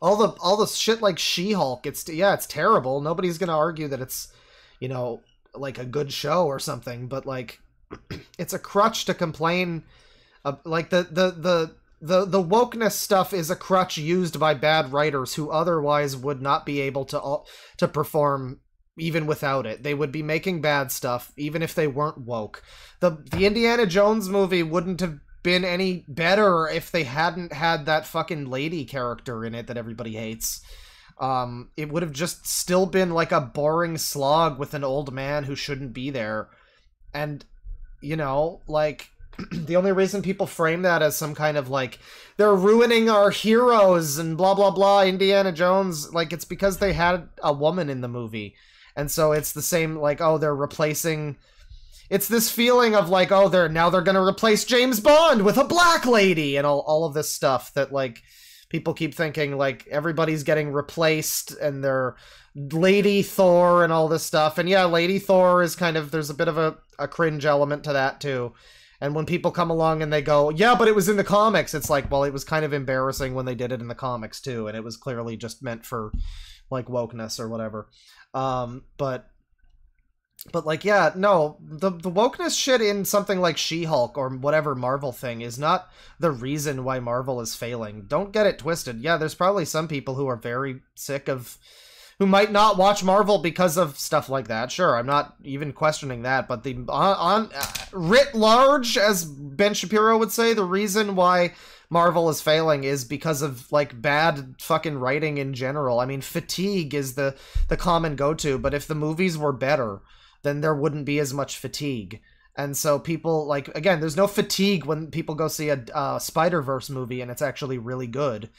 all the all the shit like She-Hulk. It's yeah, it's terrible. Nobody's gonna argue that it's, you know, like a good show or something. But like, [CLEARS THROAT] it's a crutch to complain. Uh, like the the the the the wokeness stuff is a crutch used by bad writers who otherwise would not be able to to perform even without it. They would be making bad stuff even if they weren't woke. The the Indiana Jones movie wouldn't have been any better if they hadn't had that fucking lady character in it that everybody hates. Um, it would have just still been like a boring slog with an old man who shouldn't be there. And, you know, like, [CLEARS THROAT] the only reason people frame that as some kind of like, they're ruining our heroes and blah blah blah, Indiana Jones, like, it's because they had a woman in the movie. And so it's the same, like, oh, they're replacing. It's this feeling of like, oh, they're now they're gonna replace James Bond with a black lady and all, all of this stuff that like people keep thinking like everybody's getting replaced and they're Lady Thor and all this stuff. And yeah, Lady Thor is kind of there's a bit of a, a cringe element to that too. And when people come along and they go, yeah, but it was in the comics, it's like, well, it was kind of embarrassing when they did it in the comics too, and it was clearly just meant for like wokeness or whatever. Um, but but like yeah, no, the the wokeness shit in something like She-Hulk or whatever Marvel thing is not the reason why Marvel is failing. Don't get it twisted. Yeah, there's probably some people who are very sick of who might not watch Marvel because of stuff like that. Sure, I'm not even questioning that, but the on, on uh, writ large as Ben Shapiro would say, the reason why Marvel is failing is because of like bad fucking writing in general. I mean, fatigue is the the common go-to, but if the movies were better, then there wouldn't be as much fatigue. And so people like again, there's no fatigue when people go see a uh, Spider Verse movie and it's actually really good.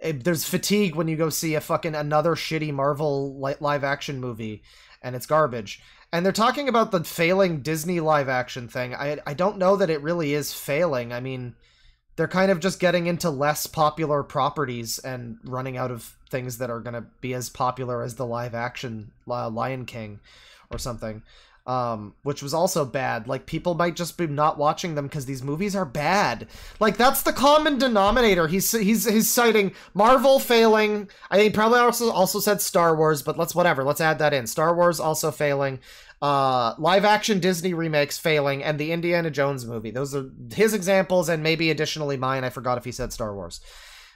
It, there's fatigue when you go see a fucking another shitty Marvel li- live action movie and it's garbage. And they're talking about the failing Disney live action thing. I I don't know that it really is failing. I mean, they're kind of just getting into less popular properties and running out of things that are going to be as popular as the live action uh, Lion King or something. Um, which was also bad. Like people might just be not watching them because these movies are bad. Like that's the common denominator. He's he's he's citing Marvel failing. I think probably also also said Star Wars, but let's whatever. Let's add that in. Star Wars also failing. Uh, live action Disney remakes failing, and the Indiana Jones movie. Those are his examples, and maybe additionally mine. I forgot if he said Star Wars.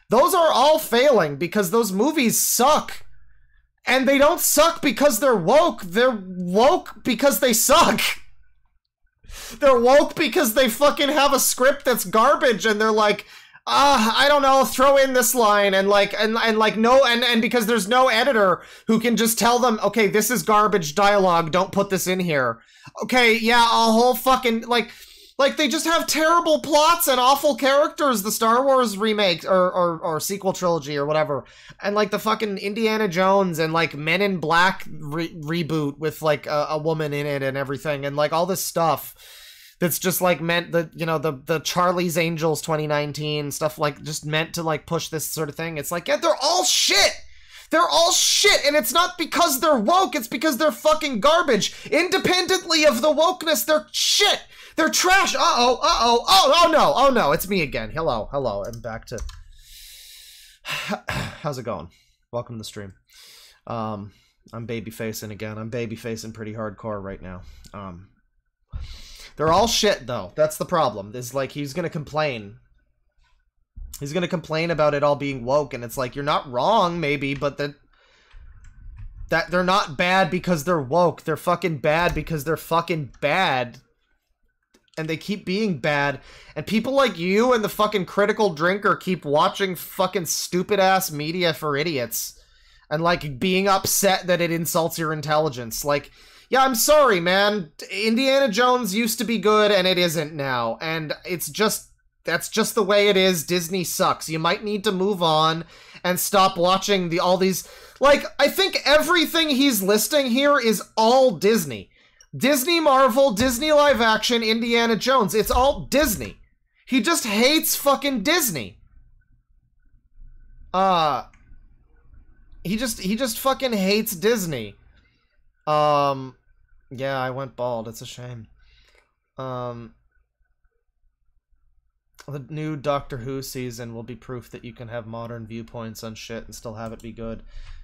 Those are all failing because those movies suck. And they don't suck because they're woke. They're woke because they suck. They're woke because they fucking have a script that's garbage and they're like, ah, I don't know, throw in this line and like and and like no and and because there's no editor who can just tell them, okay, this is garbage dialogue, don't put this in here. Okay, yeah, a whole fucking like like they just have terrible plots and awful characters. The Star Wars remake or or, or sequel trilogy or whatever, and like the fucking Indiana Jones and like Men in Black re- reboot with like a, a woman in it and everything, and like all this stuff that's just like meant the you know the the Charlie's Angels 2019 stuff like just meant to like push this sort of thing. It's like yeah, they're all shit. They're all shit, and it's not because they're woke, it's because they're fucking garbage. Independently of the wokeness, they're shit. They're trash. Uh-oh, uh-oh, oh, oh no, oh no, it's me again. Hello, hello, I'm back to... [SIGHS] How's it going? Welcome to the stream. Um, I'm baby facing again. I'm baby facing pretty hardcore right now. Um, they're all shit, though. That's the problem. Is like, he's gonna complain He's gonna complain about it all being woke, and it's like you're not wrong, maybe, but that that they're not bad because they're woke. They're fucking bad because they're fucking bad. And they keep being bad. And people like you and the fucking critical drinker keep watching fucking stupid ass media for idiots. And like being upset that it insults your intelligence. Like, yeah, I'm sorry, man. Indiana Jones used to be good and it isn't now. And it's just that's just the way it is. Disney sucks. You might need to move on and stop watching the all these like I think everything he's listing here is all Disney. Disney Marvel, Disney live action, Indiana Jones. It's all Disney. He just hates fucking Disney. Uh he just he just fucking hates Disney. Um yeah, I went bald. It's a shame. Um the new Doctor Who season will be proof that you can have modern viewpoints on shit and still have it be good.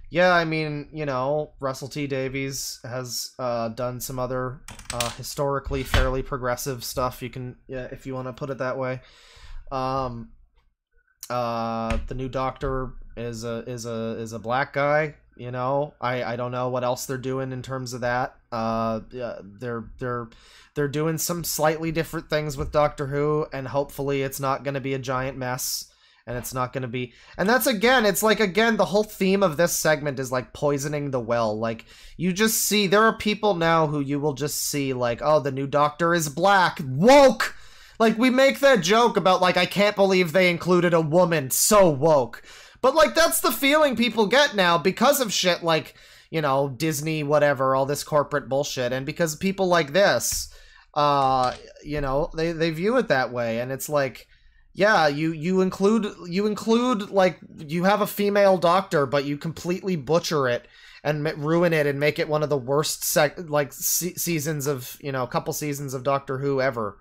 Yeah, I mean, you know, Russell T Davies has uh, done some other uh, historically fairly progressive stuff. You can, yeah, if you want to put it that way. Um, uh, the new Doctor is a is a is a black guy. You know, I I don't know what else they're doing in terms of that. Uh, yeah, they're they're they're doing some slightly different things with Doctor Who, and hopefully it's not going to be a giant mess. And it's not going to be. And that's again, it's like, again, the whole theme of this segment is like poisoning the well. Like, you just see, there are people now who you will just see, like, oh, the new Doctor is black. Woke! Like, we make that joke about, like, I can't believe they included a woman. So woke. But, like, that's the feeling people get now because of shit like, you know, Disney, whatever, all this corporate bullshit. And because people like this uh you know they they view it that way and it's like yeah you you include you include like you have a female doctor but you completely butcher it and ruin it and make it one of the worst sec like se seasons of you know a couple seasons of doctor who ever.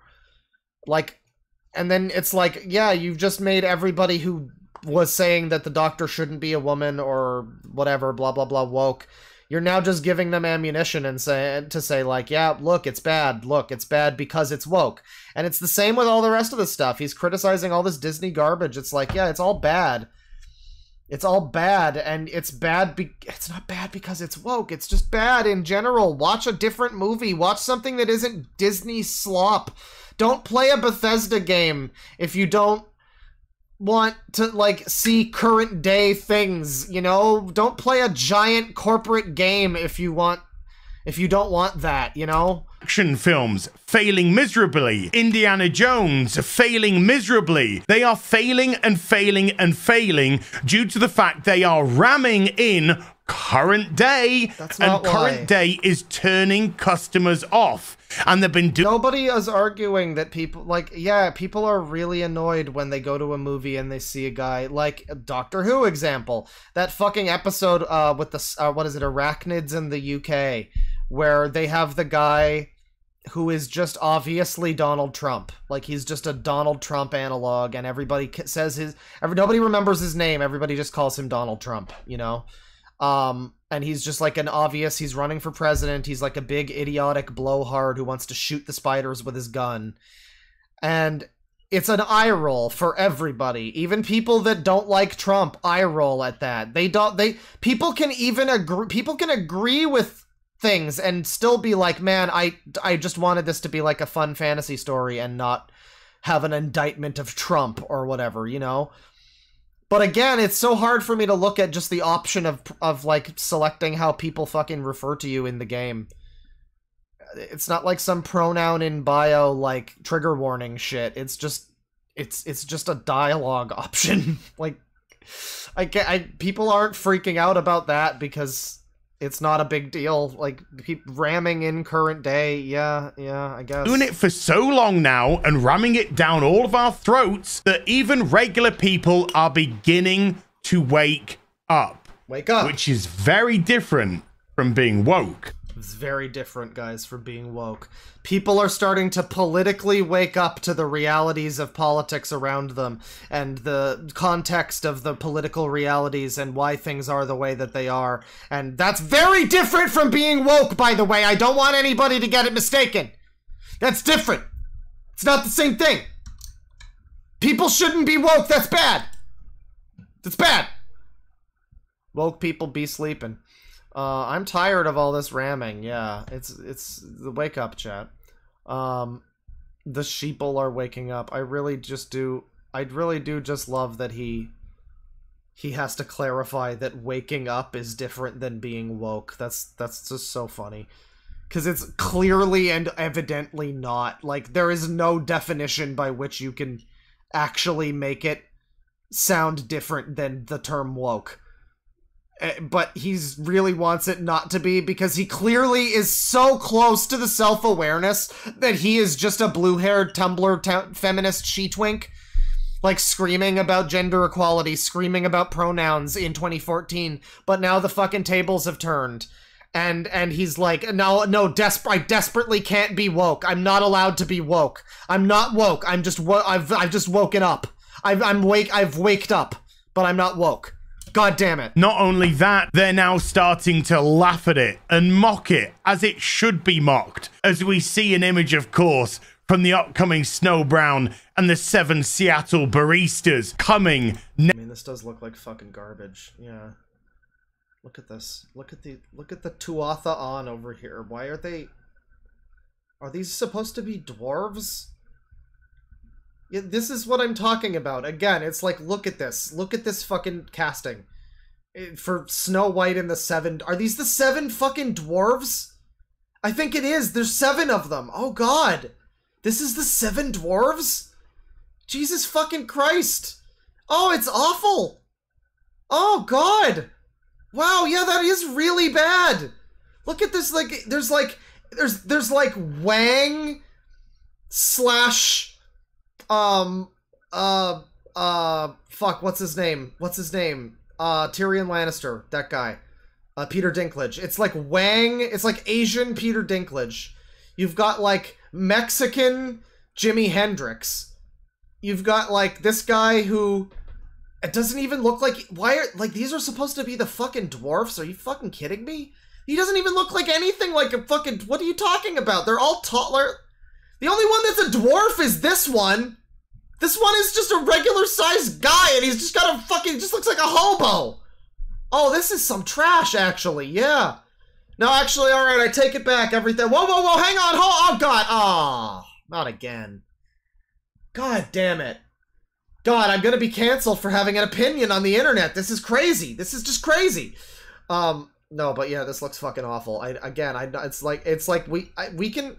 Like and then it's like yeah you've just made everybody who was saying that the doctor shouldn't be a woman or whatever blah blah blah woke you're now just giving them ammunition and say to say like, yeah, look, it's bad. Look, it's bad because it's woke. And it's the same with all the rest of the stuff. He's criticizing all this Disney garbage. It's like, yeah, it's all bad. It's all bad, and it's bad. Be- it's not bad because it's woke. It's just bad in general. Watch a different movie. Watch something that isn't Disney slop. Don't play a Bethesda game if you don't want to like see current day things, you know? Don't play a giant corporate game if you want if you don't want that, you know? Action films failing miserably. Indiana Jones failing miserably. They are failing and failing and failing due to the fact they are ramming in current day and current why. day is turning customers off and they've been doing Nobody is arguing that people like yeah, people are really annoyed when they go to a movie and they see a guy like Doctor Who example. That fucking episode uh with the uh, what is it arachnids in the UK where they have the guy who is just obviously Donald Trump. Like he's just a Donald Trump analog and everybody says his every, nobody remembers his name. Everybody just calls him Donald Trump, you know? Um, and he's just like an obvious, he's running for president. He's like a big idiotic blowhard who wants to shoot the spiders with his gun. And it's an eye roll for everybody. Even people that don't like Trump eye roll at that. They don't, they, people can even agree, people can agree with things and still be like, man, I I just wanted this to be like a fun fantasy story and not have an indictment of Trump or whatever, you know? But again, it's so hard for me to look at just the option of of like selecting how people fucking refer to you in the game. It's not like some pronoun in bio like trigger warning shit. It's just it's it's just a dialogue [LAUGHS] option. like I get I people aren't freaking out about that because it's not a big deal. Like keep ramming in current day. Yeah, yeah, I guess. Doing it for so long now and ramming it down all of our throats that even regular people are beginning to wake up. Wake up. Which is very different from being woke. It's very different, guys, from being woke. People are starting to politically wake up to the realities of politics around them and the context of the political realities and why things are the way that they are. And that's very different from being woke, by the way. I don't want anybody to get it mistaken. That's different. It's not the same thing. People shouldn't be woke. That's bad. That's bad. Woke people be sleeping. Uh, I'm tired of all this ramming. Yeah, it's it's the wake up chat. Um, the sheeple are waking up. I really just do. I really do just love that he he has to clarify that waking up is different than being woke. That's that's just so funny. Cuz it's clearly and evidently not. Like there is no definition by which you can actually make it sound different than the term woke. Uh, but he's really wants it not to be because he clearly is so close to the self-awareness that he is just a blue-haired Tumblr t- feminist she-twink like screaming about gender equality, screaming about pronouns in 2014, but now the fucking tables have turned. And and he's like, no, no, desp- I desperately can't be woke. I'm not allowed to be woke. I'm not woke. I'm just wo- I've I've just woken up. I've I'm wake I've waked up, but I'm not woke. God damn it. Not only that, they're now starting to laugh at it and mock it as it should be mocked, as we see an image, of course, from the upcoming Snow Brown and the seven Seattle baristas coming. I mean, this does look like fucking garbage. Yeah. Look at this. Look at the look at the Tuatha on over here. Why are they Are these supposed to be dwarves? This is what I'm talking about. Again, it's like look at this. Look at this fucking casting. Eh, for Snow White and the Seven. Are these the seven fucking dwarves? I think it is. There's seven of them. Oh god. This is the seven dwarves? Jesus fucking Christ. Oh, it's awful. Oh god. Wow, yeah, that is really bad. Look at this like there's like there's there's like Wang slash um uh uh fuck what's his name? What's his name? Uh Tyrion Lannister, that guy. Uh Peter Dinklage. It's like Wang, it's like Asian Peter Dinklage. You've got like Mexican Jimi Hendrix. You've got like this guy who it doesn't even look like why are like these are supposed to be the fucking dwarfs? Are you fucking kidding me? He doesn't even look like anything like a fucking what are you talking about? They're all taller. The only one that's a dwarf is this one. This one is just a regular sized guy and he's just got a fucking just looks like a hobo. Oh, this is some trash actually. Yeah. No, actually, all right, I take it back. Everything. Whoa, whoa, whoa! Hang on. Hold. Oh God. Oh, not again. God damn it. God, I'm gonna be canceled for having an opinion on the internet. This is crazy. This is just crazy. Um, no, but yeah, this looks fucking awful. I again, I it's like it's like we I, we can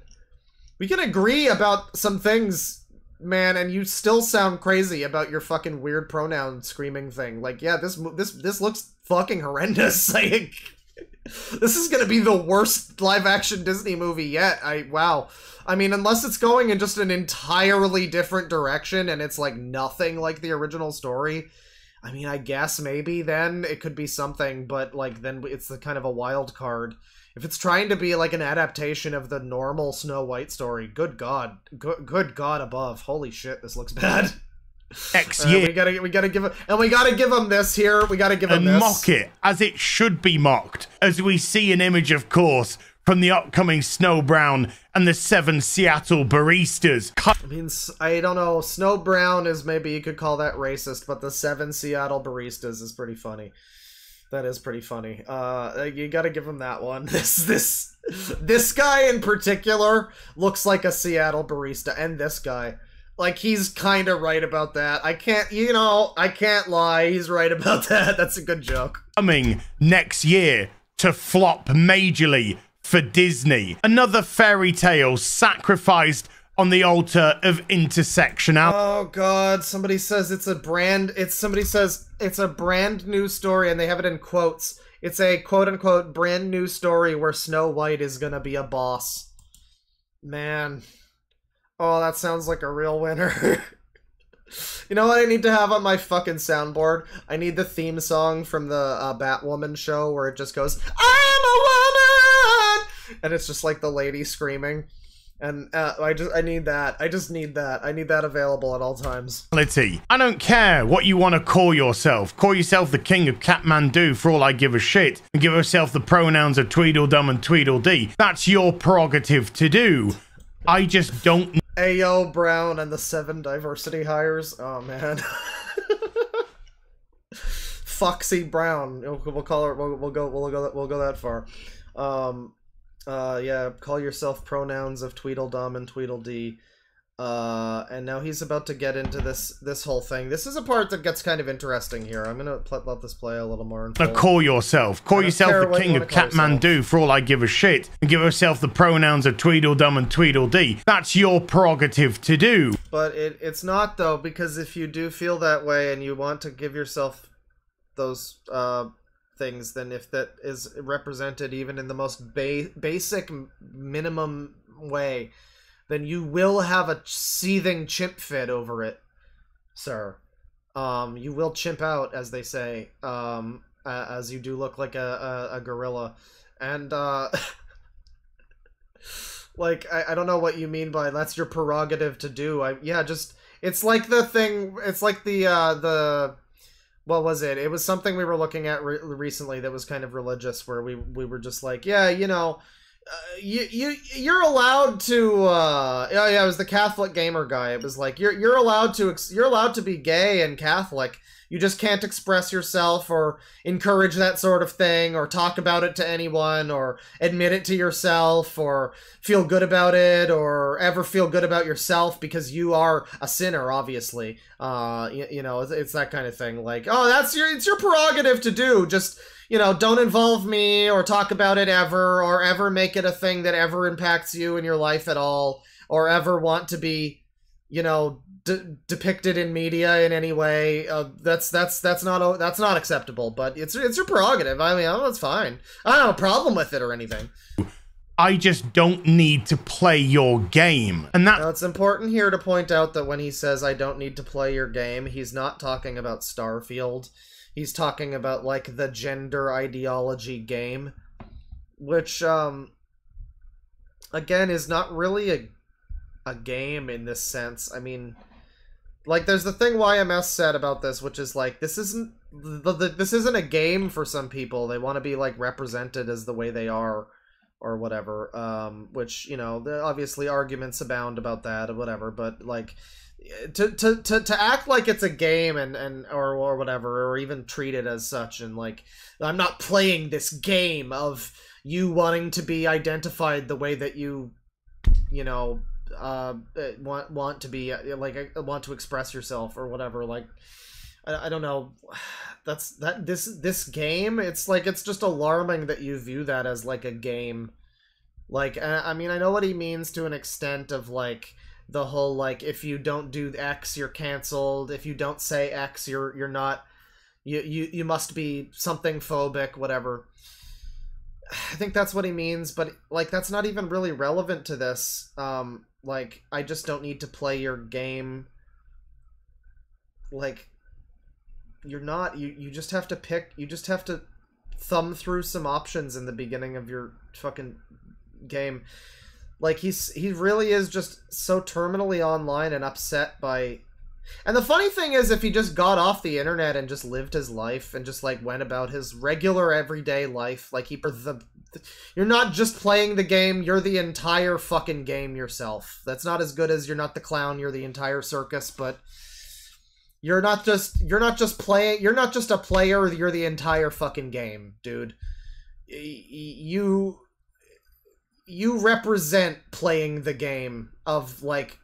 we can agree about some things, man, and you still sound crazy about your fucking weird pronoun screaming thing. Like, yeah, this this this looks fucking horrendous. [LAUGHS] Like, this is gonna be the worst live action Disney movie yet. I wow. I mean, unless it's going in just an entirely different direction and it's like nothing like the original story. I mean, I guess maybe then it could be something, but like then it's the kind of a wild card. If it's trying to be like an adaptation of the normal Snow White story, good God, good, good God above, holy shit, this looks bad. [LAUGHS] X Uh, we gotta, we gotta give him, and we gotta give him this here. We gotta give him and this. mock it as it should be mocked, as we see an image, of course, from the upcoming Snow Brown and the seven Seattle baristas. I mean, I don't know. Snow Brown is maybe you could call that racist, but the seven Seattle baristas is pretty funny. That is pretty funny. Uh, you gotta give him that one. [LAUGHS] This this this guy in particular looks like a Seattle barista, and this guy, like he's kind of right about that. I can't, you know, I can't lie. He's right about [LAUGHS] that. That's a good joke. Coming next year to flop majorly for Disney. Another fairy tale sacrificed on the altar of intersectionality. Oh god, somebody says it's a brand it's somebody says it's a brand new story and they have it in quotes. It's a quote unquote brand new story where Snow White is gonna be a boss. Man. Oh, that sounds like a real winner. [LAUGHS] you know what I need to have on my fucking soundboard? I need the theme song from the uh, Batwoman show where it just goes, I'm a woman! And it's just like the lady screaming. And uh, I just I need that. I just need that. I need that available at all times. I don't care what you want to call yourself. Call yourself the king of Kathmandu for all I give a shit. And give yourself the pronouns of Tweedledum and Tweedledee. That's your prerogative to do. I just don't Ayo Brown and the seven diversity hires. Oh man. [LAUGHS] Foxy Brown. We'll, we'll call her. We'll, we'll go. We'll go. We'll go that far. Um, uh, yeah. Call yourself pronouns of Tweedledum and Tweedledee. Uh, and now he's about to get into this this whole thing. This is a part that gets kind of interesting here. I'm gonna pl- let this play a little more. Uh, call yourself. Call yourself the what you king of Kathmandu for all I give a shit. And give yourself the pronouns of Tweedledum and Tweedledee. That's your prerogative to do. But it it's not though because if you do feel that way and you want to give yourself those uh things, than if that is represented even in the most ba- basic minimum way, then you will have a seething chimp fit over it, sir. Um, you will chimp out, as they say, um, as you do look like a, a, a gorilla, and uh, [LAUGHS] like I, I don't know what you mean by that's your prerogative to do. I yeah, just it's like the thing. It's like the uh, the what was it? It was something we were looking at re- recently that was kind of religious, where we we were just like, yeah, you know, uh, you you you're allowed to. Uh, yeah, yeah, it was the Catholic gamer guy. It was like you're you're allowed to ex- you're allowed to be gay and Catholic. You just can't express yourself or encourage that sort of thing or talk about it to anyone or admit it to yourself or feel good about it or ever feel good about yourself because you are a sinner obviously. Uh you, you know it's, it's that kind of thing. Like oh that's your it's your prerogative to do. Just you know don't involve me or talk about it ever or ever make it a thing that ever impacts you in your life at all or ever want to be you know de- depicted in media in any way uh, that's that's that's not that's not acceptable but it's it's your prerogative i mean oh, that's fine i don't have a problem with it or anything I just don't need to play your game. And that Now, it's important here to point out that when he says I don't need to play your game, he's not talking about Starfield. He's talking about like the gender ideology game, which um again is not really a a game in this sense. I mean, like there's the thing YMS said about this, which is like this isn't the, the, this isn't a game for some people. They want to be like represented as the way they are or whatever. Um, which you know, obviously arguments abound about that or whatever. But like to to to, to act like it's a game and and or or whatever, or even treat it as such, and like I'm not playing this game of you wanting to be identified the way that you you know uh want want to be like uh, want to express yourself or whatever like I, I don't know. [SIGHS] That's that this this game it's like it's just alarming that you view that as like a game. Like I, I mean i know what he means to an extent of like the whole like if you don't do x you're canceled. If you don't say x you're you're not you you, you must be something phobic whatever [SIGHS] I think that's what he means, but like that's not even really relevant to this. Um, like I just don't need to play your game. Like you're not you you just have to pick you just have to thumb through some options in the beginning of your fucking game. Like he's he really is just so terminally online and upset by and the funny thing is, if he just got off the internet and just lived his life and just like went about his regular everyday life, like he the you're not just playing the game, you're the entire fucking game yourself. That's not as good as you're not the clown, you're the entire circus, but You're not just you're not just playing. You're not just a player. You're the entire fucking game, dude. You you represent playing the game of like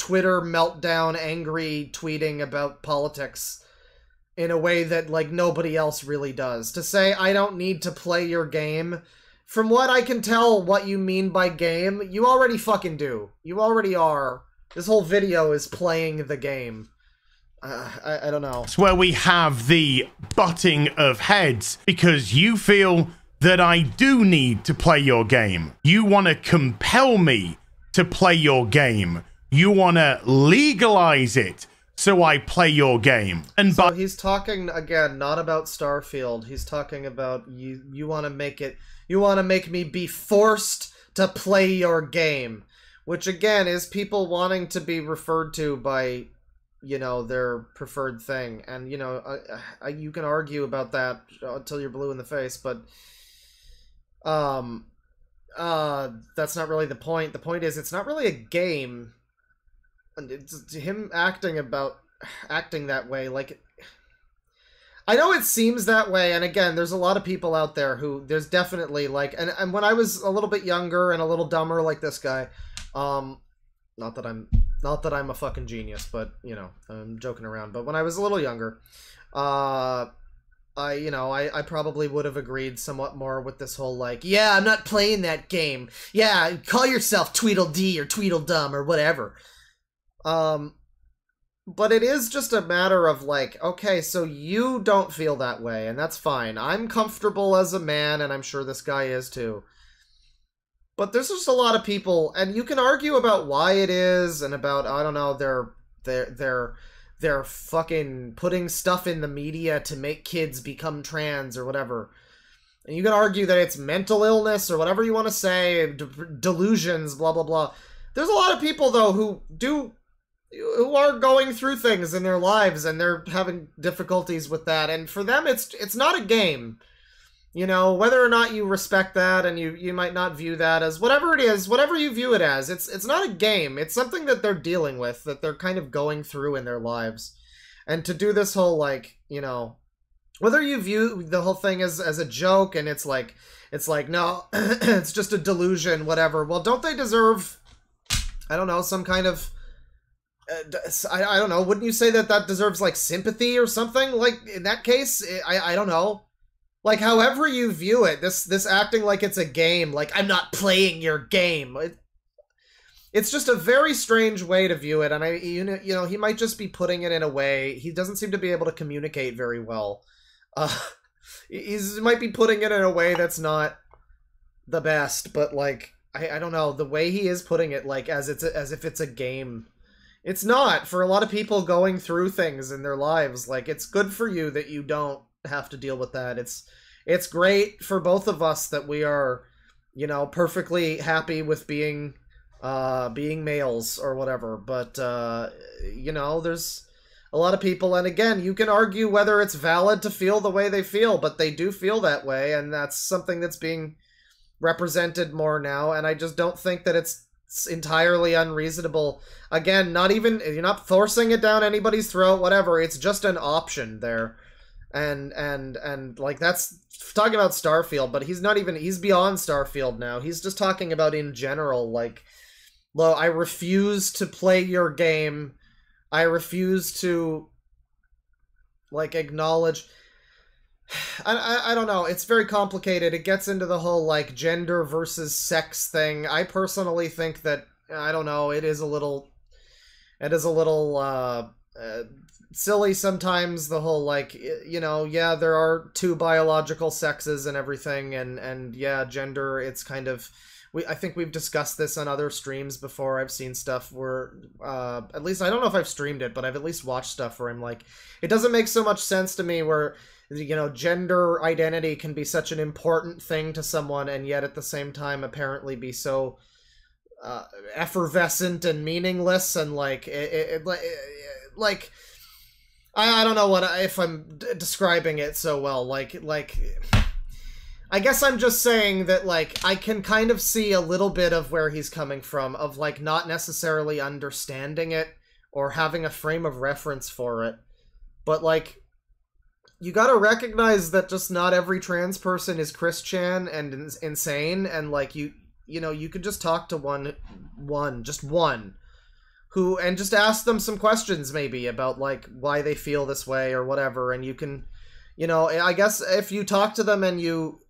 Twitter meltdown, angry tweeting about politics in a way that like nobody else really does. To say I don't need to play your game, from what I can tell what you mean by game, you already fucking do. You already are. This whole video is playing the game. Uh, I, I don't know. It's where we have the butting of heads because you feel that I do need to play your game. You want to compel me to play your game. You want to legalize it so I play your game. And So he's talking again not about Starfield. He's talking about you you want to make it you want to make me be forced to play your game, which again is people wanting to be referred to by you know their preferred thing. And you know, uh, uh, you can argue about that until you're blue in the face, but um uh that's not really the point. The point is it's not really a game. It's him acting about acting that way like I know it seems that way, and again, there's a lot of people out there who there's definitely like, and, and when I was a little bit younger and a little dumber like this guy, um, not that I'm not that I'm a fucking genius, but you know, I'm joking around. But when I was a little younger, uh, I you know I I probably would have agreed somewhat more with this whole like, yeah, I'm not playing that game. Yeah, call yourself Tweedledee or Tweedledum or whatever. Um, but it is just a matter of like, okay, so you don't feel that way, and that's fine. I'm comfortable as a man, and I'm sure this guy is too. But there's just a lot of people, and you can argue about why it is, and about I don't know, they're they're they're they're fucking putting stuff in the media to make kids become trans or whatever. And you can argue that it's mental illness or whatever you want to say, de- delusions, blah blah blah. There's a lot of people though who do who are going through things in their lives and they're having difficulties with that. And for them it's it's not a game. You know whether or not you respect that and you you might not view that as whatever it is whatever you view it as it's it's not a game. It's something that they're dealing with that they're kind of going through in their lives. And to do this whole like you know whether you view the whole thing as as a joke and it's like it's like no [CLEARS THROAT] it's just a delusion whatever. Well don't they deserve i don't know some kind of I, I don't know. Wouldn't you say that that deserves like sympathy or something? Like in that case, I I don't know. Like however you view it, this this acting like it's a game. Like I'm not playing your game. It, it's just a very strange way to view it, and I you know you know he might just be putting it in a way he doesn't seem to be able to communicate very well. Uh, [LAUGHS] he's he might be putting it in a way that's not the best, but like I I don't know the way he is putting it, like as it's a, as if it's a game. It's not for a lot of people going through things in their lives. Like it's good for you that you don't have to deal with that. It's it's great for both of us that we are, you know, perfectly happy with being uh being males or whatever. But uh you know, there's a lot of people and again, you can argue whether it's valid to feel the way they feel, but they do feel that way and that's something that's being represented more now and I just don't think that it's it's entirely unreasonable. Again, not even you're not forcing it down anybody's throat, whatever. It's just an option there. And and and like that's talking about Starfield, but he's not even he's beyond Starfield now. He's just talking about in general like Lo, I refuse to play your game. I refuse to like acknowledge I, I, I don't know. It's very complicated. It gets into the whole like gender versus sex thing. I personally think that I don't know. It is a little, it is a little uh, uh, silly sometimes. The whole like you know yeah there are two biological sexes and everything and and yeah gender. It's kind of we I think we've discussed this on other streams before. I've seen stuff where uh, at least I don't know if I've streamed it, but I've at least watched stuff where I'm like it doesn't make so much sense to me where you know gender identity can be such an important thing to someone and yet at the same time apparently be so uh, effervescent and meaningless and like it, it, it, like- I, I don't know what if I'm describing it so well like like I guess I'm just saying that like I can kind of see a little bit of where he's coming from of like not necessarily understanding it or having a frame of reference for it. But like you got to recognize that just not every trans person is Chris Chan and ins- insane and like you you know, you could just talk to one one, just one who and just ask them some questions maybe about like why they feel this way or whatever and you can you know, I guess if you talk to them and you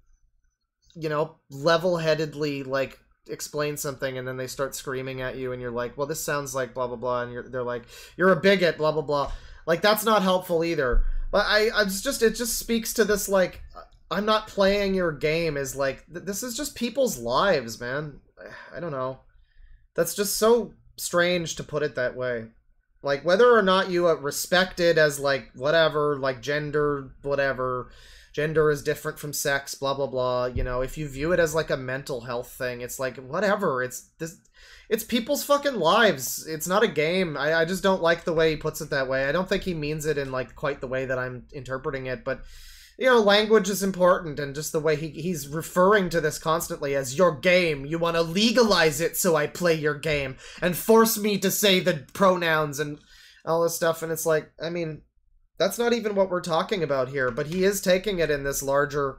you know, level-headedly like explain something and then they start screaming at you and you're like, "Well, this sounds like blah blah blah." And they're like, "You're a bigot, blah blah blah." Like that's not helpful either. But I I was just it just speaks to this like I'm not playing your game is like th- this is just people's lives, man. I don't know. That's just so strange to put it that way. Like whether or not you uh, respect it as like whatever, like gender, whatever, gender is different from sex, blah blah blah. You know, if you view it as like a mental health thing, it's like whatever. It's this. It's people's fucking lives. It's not a game. I, I just don't like the way he puts it that way. I don't think he means it in like quite the way that I'm interpreting it, but you know, language is important, and just the way he he's referring to this constantly as your game. You want to legalize it so I play your game and force me to say the pronouns and all this stuff. And it's like, I mean, that's not even what we're talking about here. But he is taking it in this larger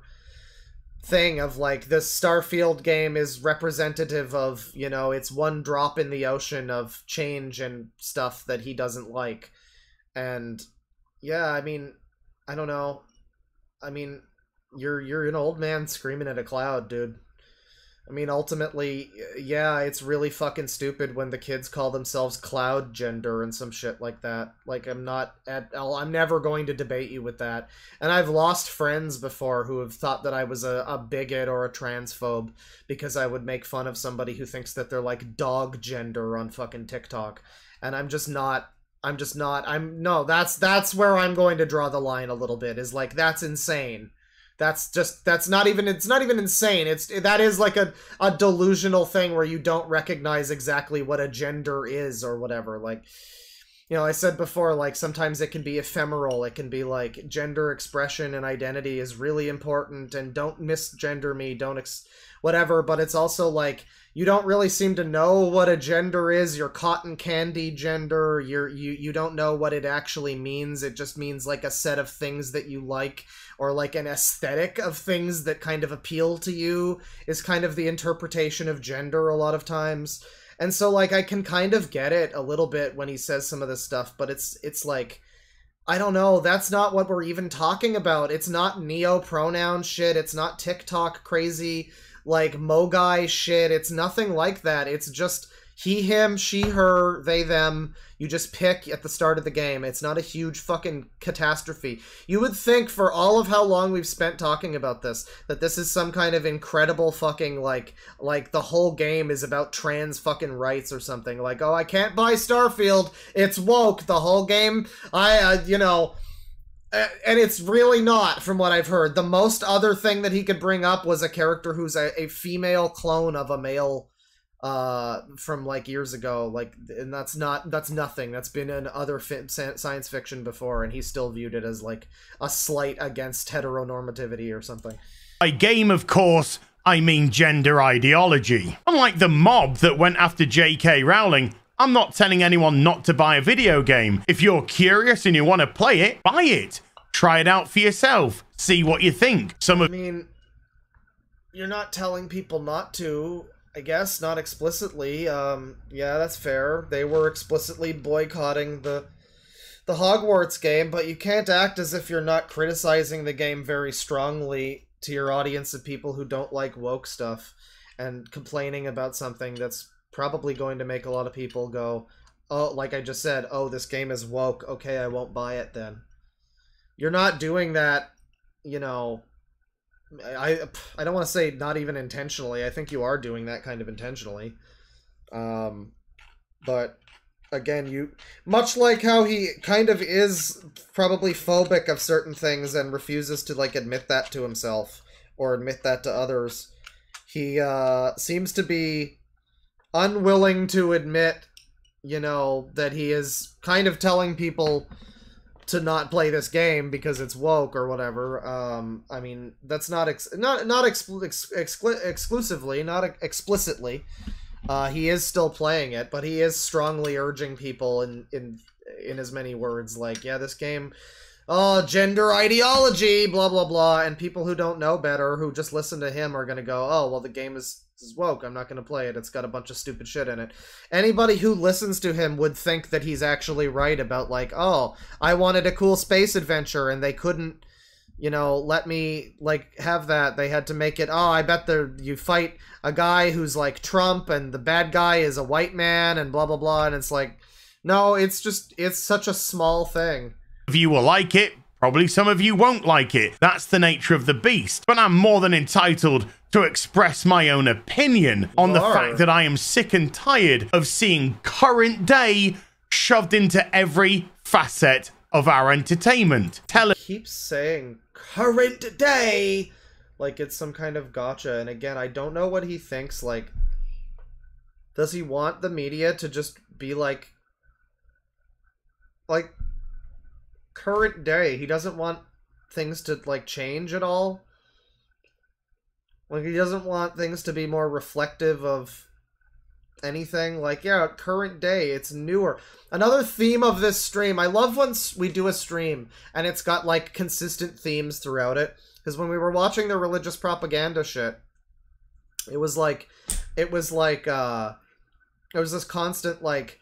thing of like this Starfield game is representative of you know it's one drop in the ocean of change and stuff that he doesn't like, and yeah, I mean, I don't know. I mean, you're you're an old man screaming at a cloud, dude. I mean, ultimately, yeah, it's really fucking stupid when the kids call themselves cloud gender and some shit like that. Like, I'm not at all, I'm never going to debate you with that. And I've lost friends before who have thought that I was a, a bigot or a transphobe because I would make fun of somebody who thinks that they're like dog gender on fucking TikTok. And I'm just not I'm just not I'm no, that's that's where I'm going to draw the line a little bit. Is like that's insane. That's just that's not even it's not even insane. It's that is like a a delusional thing where you don't recognize exactly what a gender is or whatever. Like you know, I said before like sometimes it can be ephemeral. It can be like gender expression and identity is really important and don't misgender me, don't ex- whatever, but it's also like you don't really seem to know what a gender is your cotton candy gender you're, you you don't know what it actually means it just means like a set of things that you like or like an aesthetic of things that kind of appeal to you is kind of the interpretation of gender a lot of times and so like i can kind of get it a little bit when he says some of this stuff but it's it's like I don't know. That's not what we're even talking about. It's not neo pronoun shit. It's not TikTok crazy like Mogai shit. It's nothing like that. It's just he, him, she, her, they, them. You just pick at the start of the game. It's not a huge fucking catastrophe. You would think for all of how long we've spent talking about this, that this is some kind of incredible fucking like like the whole game is about trans fucking rights or something. Like, oh, I can't buy Starfield. It's woke. The whole game. I, uh, you know. Uh, and it's really not, from what I've heard. The most other thing that he could bring up was a character who's a, a female clone of a male uh from like years ago like and that's not that's nothing that's been in other fi- science fiction before and he still viewed it as like a slight against heteronormativity or something A game, of course, I mean gender ideology. Unlike the mob that went after J.K. Rowling, I'm not telling anyone not to buy a video game. If you're curious and you want to play it, buy it. Try it out for yourself. See what you think. Some of I mean, you're not telling people not to, I guess, not explicitly. Um, yeah, that's fair. They were explicitly boycotting the the Hogwarts game, but you can't act as if you're not criticizing the game very strongly to your audience of people who don't like woke stuff and complaining about something that's probably going to make a lot of people go, "Oh, like I just said, oh, this game is woke. Okay, I won't buy it then." You're not doing that, you know, I I don't want to say not even intentionally. I think you are doing that kind of intentionally. Um but again, you much like how he kind of is probably phobic of certain things and refuses to like admit that to himself or admit that to others. He uh seems to be unwilling to admit, you know, that he is kind of telling people to not play this game because it's woke or whatever. Um, I mean, that's not ex- not not expl- ex- exclu- exclusively, not ex- explicitly. Uh, he is still playing it, but he is strongly urging people in in in as many words like, yeah, this game, oh, gender ideology, blah blah blah, and people who don't know better, who just listen to him, are gonna go, oh, well, the game is is woke. I'm not gonna play it. It's got a bunch of stupid shit in it. Anybody who listens to him would think that he's actually right about like, oh, I wanted a cool space adventure and they couldn't you know, let me like have that. They had to make it. Oh, I bet the you fight a guy who's like Trump, and the bad guy is a white man, and blah blah blah. And it's like, no, it's just it's such a small thing. of you will like it. Probably some of you won't like it. That's the nature of the beast. But I'm more than entitled to express my own opinion on the fact that I am sick and tired of seeing current day shoved into every facet of our entertainment. Tele- Keeps saying current day, like it's some kind of gotcha. And again, I don't know what he thinks. Like, does he want the media to just be like, like current day? He doesn't want things to like change at all. Like he doesn't want things to be more reflective of anything. Like yeah, current day, it's newer. Another theme of this stream. I love when we do a stream and it's got like consistent themes throughout it. Because when we were watching the religious propaganda shit, it was like, it was like, uh, it was this constant like,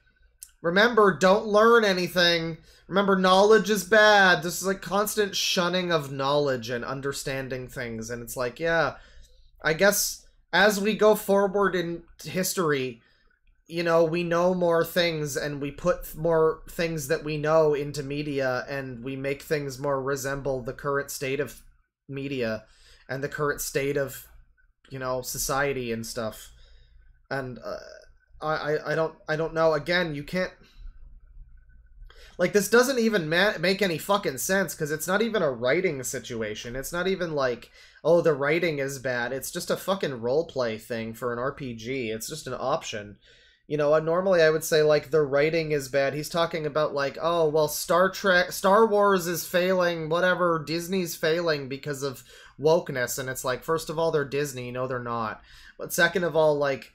remember, don't learn anything. Remember, knowledge is bad. This is like constant shunning of knowledge and understanding things. And it's like, yeah, I guess as we go forward in history, you know, we know more things and we put more things that we know into media and we make things more resemble the current state of media and the current state of, you know, society and stuff. And uh, I, I I don't I don't know. Again, you can't like this doesn't even ma- make any fucking sense because it's not even a writing situation. It's not even like oh the writing is bad. It's just a fucking role play thing for an RPG. It's just an option. You know, normally I would say like the writing is bad. He's talking about like oh well Star Trek Star Wars is failing, whatever Disney's failing because of wokeness and it's like first of all they're Disney, no they're not. But second of all like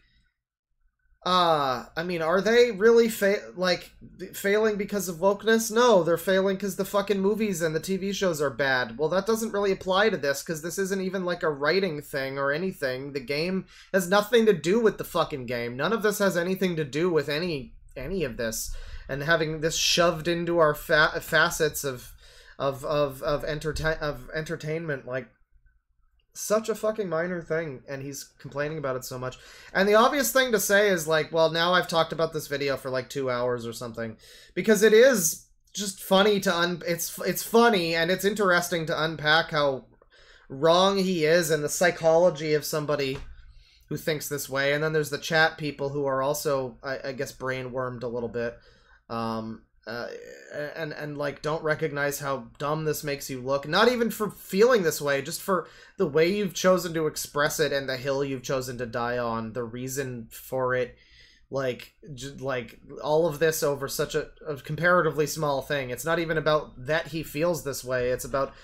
uh, I mean, are they really fa- like failing because of wokeness? No, they're failing because the fucking movies and the TV shows are bad. Well, that doesn't really apply to this because this isn't even like a writing thing or anything. The game has nothing to do with the fucking game. None of this has anything to do with any any of this. And having this shoved into our fa- facets of of of of entertain of entertainment, like such a fucking minor thing and he's complaining about it so much. And the obvious thing to say is like well now i've talked about this video for like two hours or something. Because it is just funny to un it's it's funny and it's interesting to unpack how wrong he is and the psychology of somebody who thinks this way. And then there's the chat people who are also i, I guess brain wormed a little bit. Um uh, and and like don't recognize how dumb this makes you look. Not even for feeling this way just for the way you've chosen to express it and the hill you've chosen to die on the reason for it. Like j- like all of this over such a, a comparatively small thing. It's not even about that he feels this way. It's about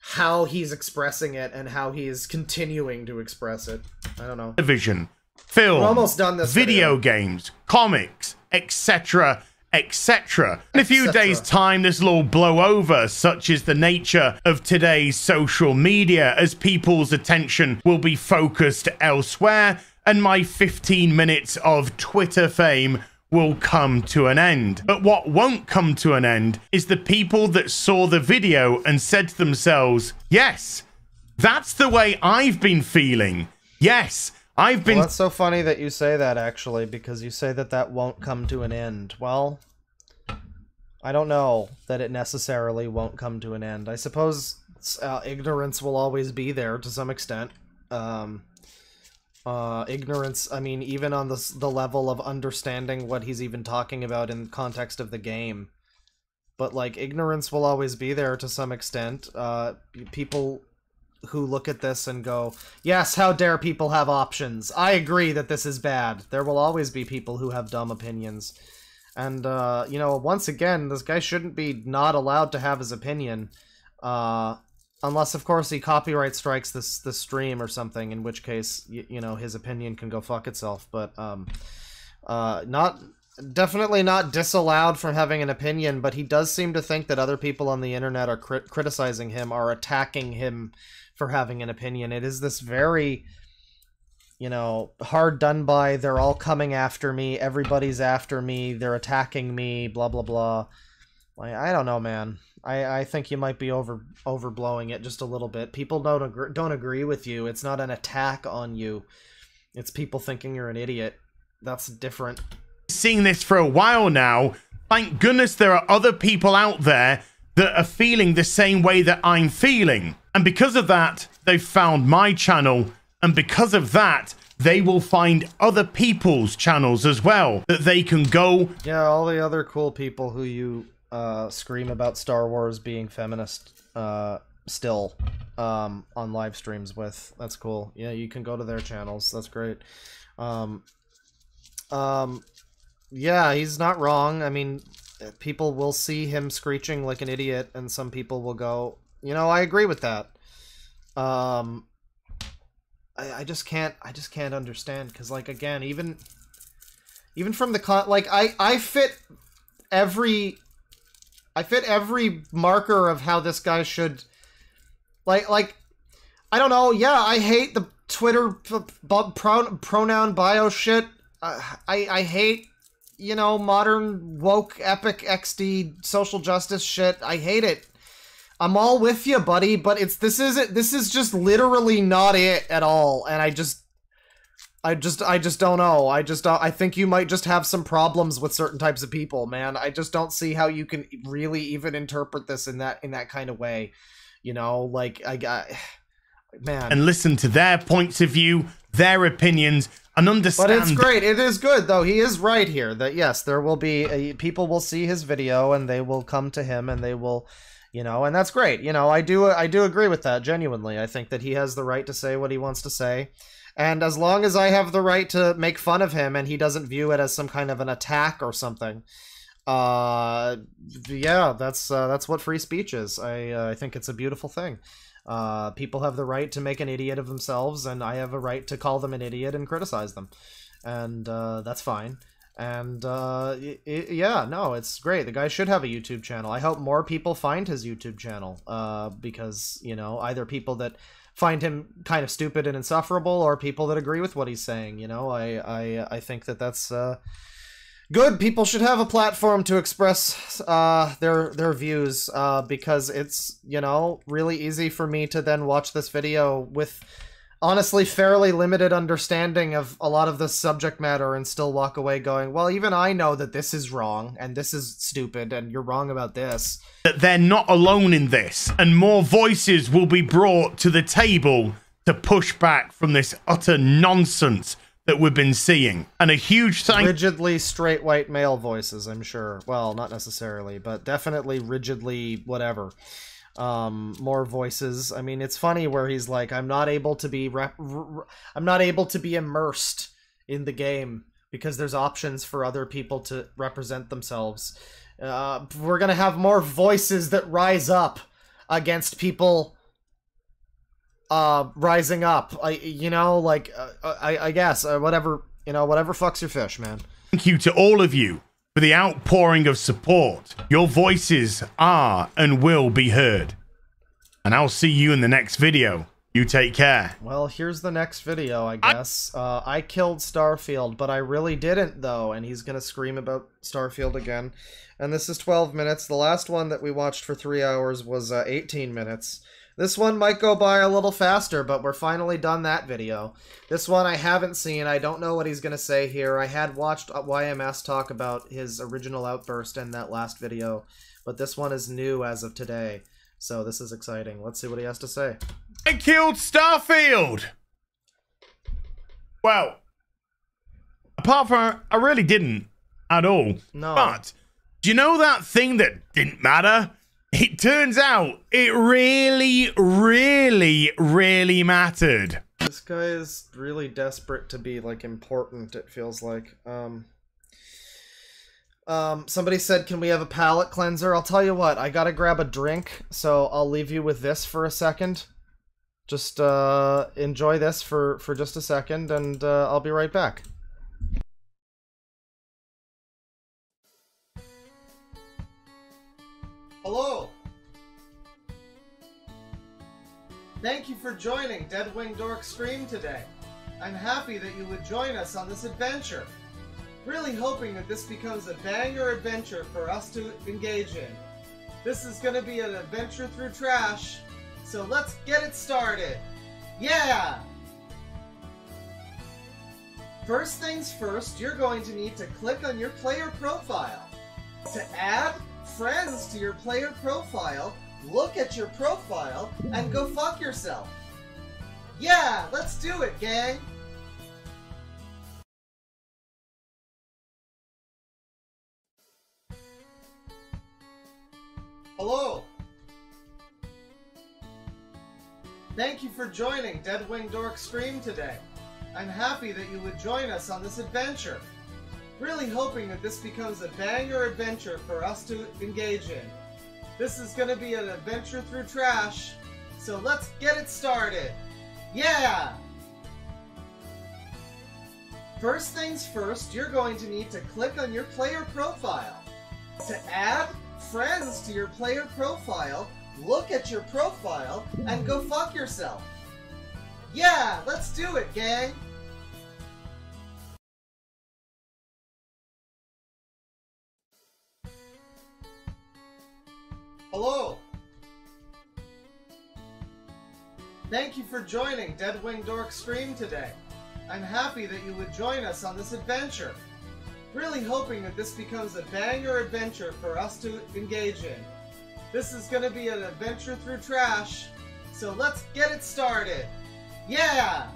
how he's expressing it and how he is continuing to express it. I don't know. Television, film, We're almost done this video games, comics, etc., etc. In a few days' time, this will all blow over. Such is the nature of today's social media, as people's attention will be focused elsewhere, and my 15 minutes of Twitter fame will come to an end. But what won't come to an end is the people that saw the video and said to themselves, Yes, that's the way I've been feeling. Yes, I've been. Well, that's so funny that you say that, actually, because you say that that won't come to an end. Well, I don't know that it necessarily won't come to an end. I suppose uh, ignorance will always be there to some extent. Um, uh, ignorance, I mean, even on the, the level of understanding what he's even talking about in context of the game. But, like, ignorance will always be there to some extent. Uh, people who look at this and go, yes, how dare people have options? I agree that this is bad. There will always be people who have dumb opinions. And, uh, you know, once again, this guy shouldn't be not allowed to have his opinion. Uh, unless of course he copyright strikes this this stream or something, in which case you know his opinion can go fuck itself. But um, uh, not definitely not disallowed from having an opinion. But he does seem to think that other people on the internet are crit- criticizing him, are attacking him for having an opinion. It is this very you know, hard done by. They're all coming after me. Everybody's after me. They're attacking me. Blah blah blah. Like I don't know, man. I I think you might be over overblowing it just a little bit. People don't agree, don't agree with you. It's not an attack on you. It's people thinking you're an idiot. That's different. Seeing this for a while now. Thank goodness there are other people out there that are feeling the same way that I'm feeling. And because of that, they've found my channel and because of that, they will find other people's channels as well that they can go. Yeah, all the other cool people who you uh, scream about Star Wars being feminist uh, still um, on live streams with. That's cool. Yeah, you can go to their channels. That's great. Um, um, yeah, he's not wrong. I mean, people will see him screeching like an idiot, and some people will go, you know, I agree with that. Um, I, I just can't I just can't understand because like again even even from the con like I I fit every I fit every marker of how this guy should like like I don't know yeah I hate the Twitter pro- pronoun bio shit. Uh, I I hate you know modern woke epic XD social justice shit. I hate it I'm all with you, buddy, but it's this isn't this is just literally not it at all, and I just I just I just don't know. I just I think you might just have some problems with certain types of people, man. I just don't see how you can really even interpret this in that in that kind of way. You know, like I got [SIGHS] man. And listen to their points of view, their opinions, and understand. But it's great. It is good though. He is right here that yes, there will be a, people will see his video and they will come to him and they will you know and that's great. You know i do i do agree with that genuinely. I think that he has the right to say what he wants to say. And as long as i have the right to make fun of him and he doesn't view it as some kind of an attack or something uh yeah that's uh, that's what free speech is. I uh, i think it's a beautiful thing. Uh people have the right to make an idiot of themselves and i have a right to call them an idiot and criticize them. And uh that's fine and uh, yeah, no, it's great. The guy should have a YouTube channel. I hope more people find his YouTube channel uh, because you know either people that find him kind of stupid and insufferable, or people that agree with what he's saying. You know, I I I think that that's uh, good. People should have a platform to express uh, their their views uh, because it's you know really easy for me to then watch this video with honestly fairly limited understanding of a lot of the subject matter and still walk away going, well, even I know that this is wrong and this is stupid and you're wrong about this. That they're not alone in this, and more voices will be brought to the table to push back from this utter nonsense that we've been seeing. And a huge thank rigidly straight white male voices, I'm sure. Well, not necessarily, but definitely rigidly whatever um more voices. I mean it's funny where he's like i'm not able to be rep- i'm not able to be immersed in the game because there's options for other people to represent themselves. Uh we're gonna have more voices that rise up against people uh rising up. I you know like uh, i i guess uh, whatever you know whatever fucks your fish man. Thank you to all of you for the outpouring of support. Your voices are and will be heard. And I'll see you in the next video. You take care. Well, here's the next video, I guess. I, uh, I killed Starfield, but I really didn't, though, and he's gonna scream about Starfield again. And this is 12 minutes. The last one that we watched for three hours was uh, 18 minutes. This one might go by a little faster, but we're finally done that video. This one I haven't seen. I don't know what he's going to say here. I had watched YMS talk about his original outburst in that last video, but this one is new as of today. So this is exciting. Let's see what he has to say. I killed Starfield! Well, apart from, I really didn't at all. No. But, do you know that thing that didn't matter? It turns out it really, really, really mattered. This guy is really desperate to be like important, it feels like. Um Um, somebody said, "Can we have a palate cleanser?" I'll tell you what. I gotta grab a drink, so I'll leave you with this for a second. Just uh, enjoy this for for just a second, and uh, I'll be right back. Hello. Thank you for joining DeadwingDork Stream today. I'm happy that you would join us on this adventure. Really hoping that this becomes a banger adventure for us to engage in. This is going to be an adventure through trash, so let's get it started. Yeah! First things first, you're going to need to click on your player profile. To add friends to your player profile, look at your profile and go fuck yourself. Yeah, let's do it, gang! Hello! Thank you for joining DeadwingDork Stream today. I'm happy that you would join us on this adventure. Really hoping that this becomes a banger adventure for us to engage in. This is going to be an adventure through trash, so let's get it started. Yeah! First things first, you're going to need to click on your player profile. To add friends to your player profile, look at your profile and go fuck yourself. Yeah, let's do it, gang! Hello! Thank you for joining DeadwingDork Stream today. I'm happy that you would join us on this adventure. Really hoping that this becomes a banger adventure for us to engage in. This is going to be an adventure through trash, so let's get it started. Yeah!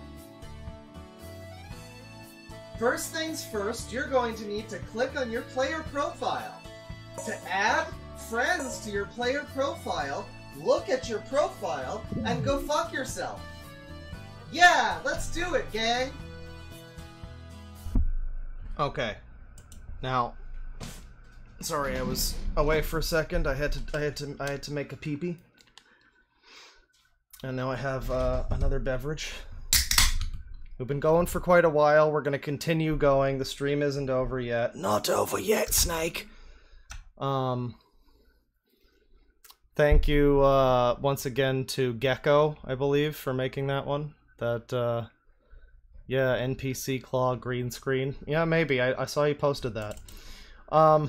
First things first, you're going to need to click on your player profile. To add friends to your player profile, look at your profile, and go fuck yourself. Yeah, let's do it, gang! Okay. Now, sorry, I was away for a second. I had to, I had to, I had to make a pee pee, and now I have uh, another beverage. We've been going for quite a while. We're gonna continue going. The stream isn't over yet. Not over yet, Snake. Um. Thank you uh, once again to Gecko, I believe, for making that one. That uh, yeah, NPC claw green screen. Yeah, maybe. I, I saw you posted that. Um,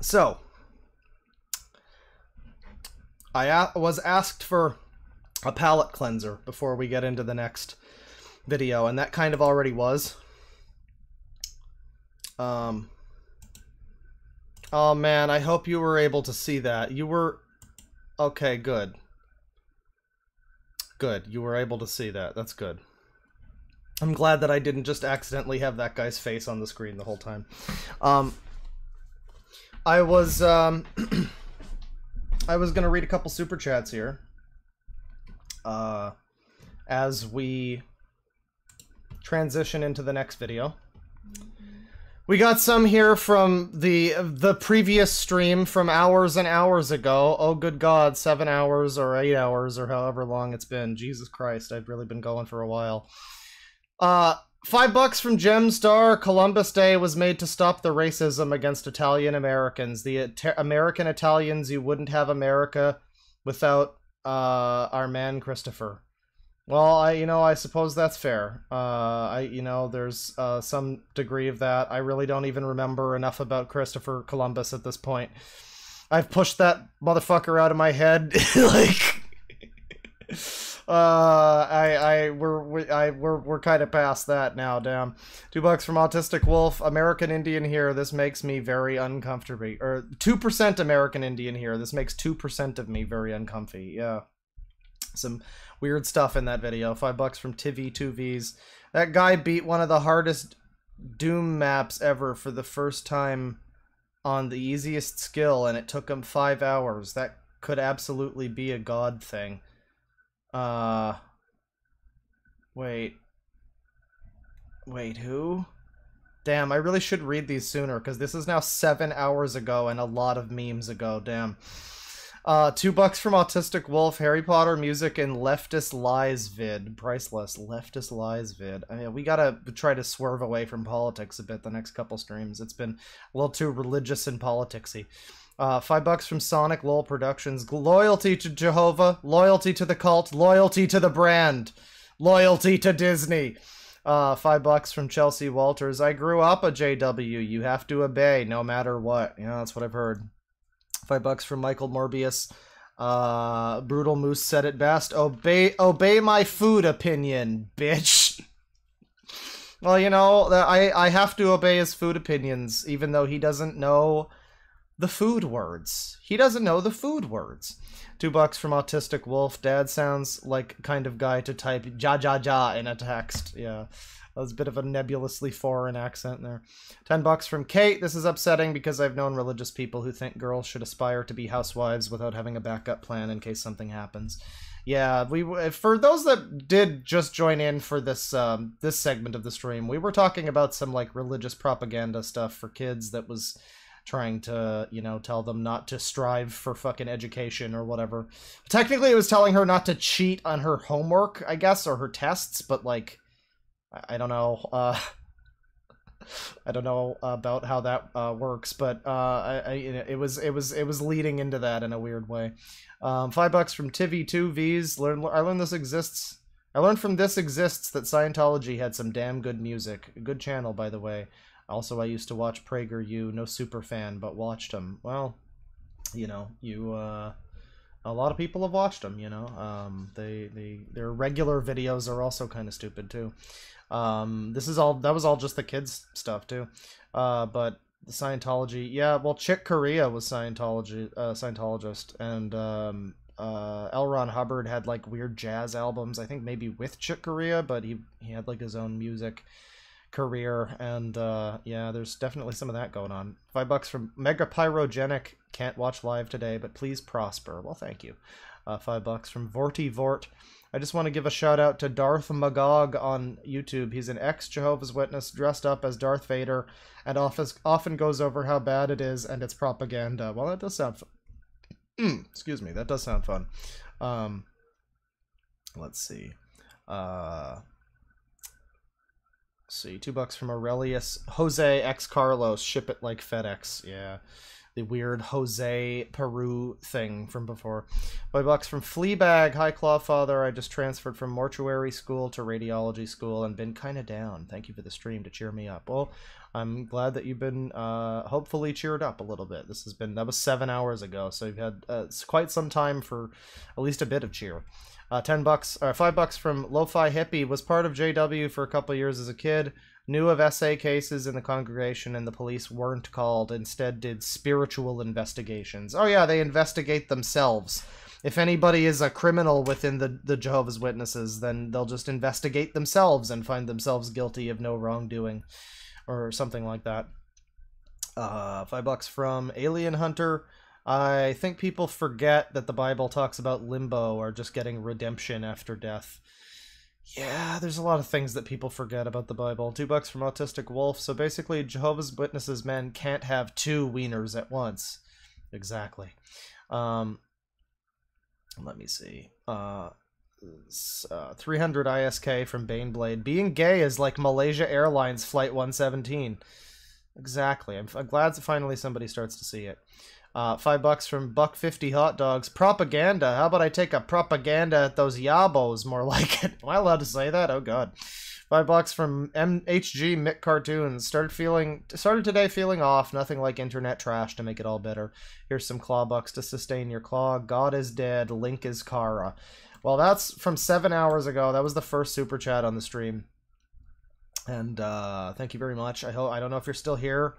so, I was asked for a palette cleanser before we get into the next video, and that kind of already was. Um, oh man, I hope you were able to see that. You were... Okay, good. Good, you were able to see that. That's good. I'm glad that I didn't just accidentally have that guy's face on the screen the whole time. Um, I was, um, [CLEARS THROAT] I was gonna read a couple super chats here. Uh, as we transition into the next video. We got some here from the the previous stream from hours and hours ago. Oh, good God, seven hours or eight hours or however long it's been. Jesus Christ, I've really been going for a while. Uh, five bucks from Gemstar. Columbus Day was made to stop the racism against Italian Americans. The American Italians, you wouldn't have America without uh, our man Christopher. Well, I you know I suppose that's fair. Uh, I you know there's uh, some degree of that. I really don't even remember enough about Christopher Columbus at this point. I've pushed that motherfucker out of my head. [LAUGHS] like, uh, I I we're we, I we're we're kind of past that now. Damn, two bucks from Autistic Wolf. American Indian here. This makes me very uncomfortable. Or two percent American Indian here. This makes two percent of me very uncomfy. Yeah some weird stuff in that video. Five bucks from Tivy2Vs. That guy beat one of the hardest Doom maps ever for the first time on the easiest skill, and it took him five hours. That could absolutely be a god thing. Uh, wait. Wait, who? Damn, I really should read these sooner, because this is now seven hours ago and a lot of memes ago, damn. Uh, two bucks from Autistic Wolf, Harry Potter music, and Leftist Lies vid. Priceless. Leftist Lies vid. I mean, we gotta try to swerve away from politics a bit the next couple streams. It's been a little too religious and politicsy. Uh, five bucks from Sonic Lol Productions. Loyalty to Jehovah, loyalty to the cult, loyalty to the brand, loyalty to Disney. Uh, five bucks from Chelsea Walters. I grew up a JW. You have to obey no matter what. Yeah, that's what I've heard. Five bucks from Michael Morbius. Uh, Brutal Moose said it best. Obey, obey my food opinion, bitch. well, you know, I I have to obey his food opinions, even though he doesn't know the food words. He doesn't know the food words. Two bucks from Autistic Wolf. Dad sounds like kind of guy to type ja ja ja in a text. Yeah. That was a bit of a nebulously foreign accent there. Ten bucks from Kate. This is upsetting because I've known religious people who think girls should aspire to be housewives without having a backup plan in case something happens. Yeah, we for those that did just join in for this um, this segment of the stream, we were talking about some like religious propaganda stuff for kids that was trying to, you know, tell them not to strive for fucking education or whatever. Technically, it was telling her not to cheat on her homework, I guess, or her tests, but like, I, don't know. Uh, [LAUGHS] I don't know about how that uh, works, but uh, I, I, it was it was it was leading into that in a weird way. Um, five bucks from Tivy2Vs. Learn I learned this exists. I learned from this exists that Scientology had some damn good music. Good channel, by the way. Also, I used to watch PragerU. No super fan, but watched him. Well, you know, you. Uh, a lot of people have watched them. You know, um, they they their regular videos are also kind of stupid too. Um, this is all that was all just the kids stuff too. Uh, but the Scientology, yeah. Well, Chick Corea was Scientology uh, Scientologist, and um, uh, L. Ron Hubbard had like weird jazz albums. I think maybe with Chick Corea, but he he had like his own music career and uh yeah there's definitely some of that going on five bucks from mega pyrogenic can't watch live today but please prosper well thank you uh five bucks from vorty vort i just want to give a shout out to darth magog on youtube. He's an ex-jehovah's witness dressed up as darth vader and often goes over how bad it is and it's propaganda. Well that does sound fun. Excuse me that does sound fun. Um let's see. Uh see, two bucks from Aurelius. Jose X Carlos. Ship it like FedEx. Yeah, the weird Jose Peru thing from before. Five bucks from Fleabag. Hi, Clawfather. I just transferred from mortuary school to radiology school and been kind of down. Thank you for the stream to cheer me up. Well, I'm glad that you've been uh, hopefully cheered up a little bit. This has been that was seven hours ago, so you've had uh, quite some time for at least a bit of cheer. Uh, ten bucks or five bucks from Lo-Fi Hippie was part of JW for a couple years as a kid. Knew of SA cases in the congregation, and the police weren't called. Instead, did spiritual investigations. Oh yeah, they investigate themselves. If anybody is a criminal within the the Jehovah's Witnesses, then they'll just investigate themselves and find themselves guilty of no wrongdoing, or something like that. Uh, five bucks from Alien Hunter. I think people forget that the Bible talks about limbo or just getting redemption after death. Yeah, there's a lot of things that people forget about the Bible. Two bucks from Autistic Wolf. So basically, Jehovah's Witnesses men can't have two wieners at once. Exactly. Um, let me see. Uh, uh, 300 ISK from Baneblade. Being gay is like Malaysia Airlines Flight 117. Exactly. I'm, I'm glad finally somebody starts to see it. Uh, five bucks from Buck Fifty Hot Dogs. Propaganda. How about I take a propaganda at those yabos? More [LAUGHS] like it. Am I allowed to say that? Oh god. Five bucks from MHG Mick Cartoons. Started feeling started today feeling off. Nothing like internet trash to make it all better. Here's some claw bucks to sustain your claw. God is dead. Link is Kara. Well, that's from seven hours ago. That was the first super chat on the stream. And uh, thank you very much. I hope I don't know if you're still here.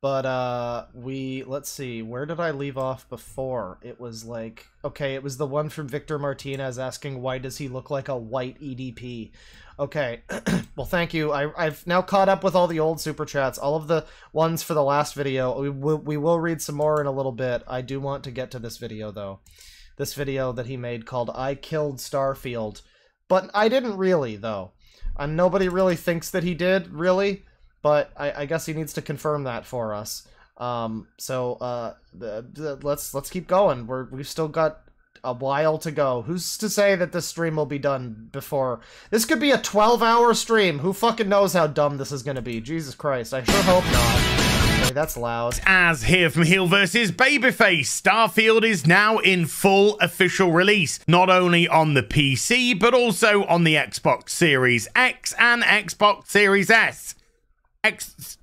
But uh we let's see, where did I leave off before? It was like okay, it was the one from Victor Martinez asking why does he look like a white EDP. Okay. [CLEARS THROAT] well, thank you. I I've now caught up with all the old super chats, all of the ones for the last video. We we will read some more in a little bit. I do want to get to this video though. This video that he made called I killed Starfield. But I didn't really though. And nobody really thinks that he did, really. But I, I guess he needs to confirm that for us. Um, so uh, the, the, let's let's keep going. We're we've still got a while to go. Who's to say that this stream will be done before? This could be a 12-hour stream. Who fucking knows how dumb this is gonna be? Jesus Christ, I sure hope not. Okay, that's loud. As here from Heel versus Babyface, Starfield is now in full official release, not only on the PC, but also on the Xbox Series X and Xbox Series S. X.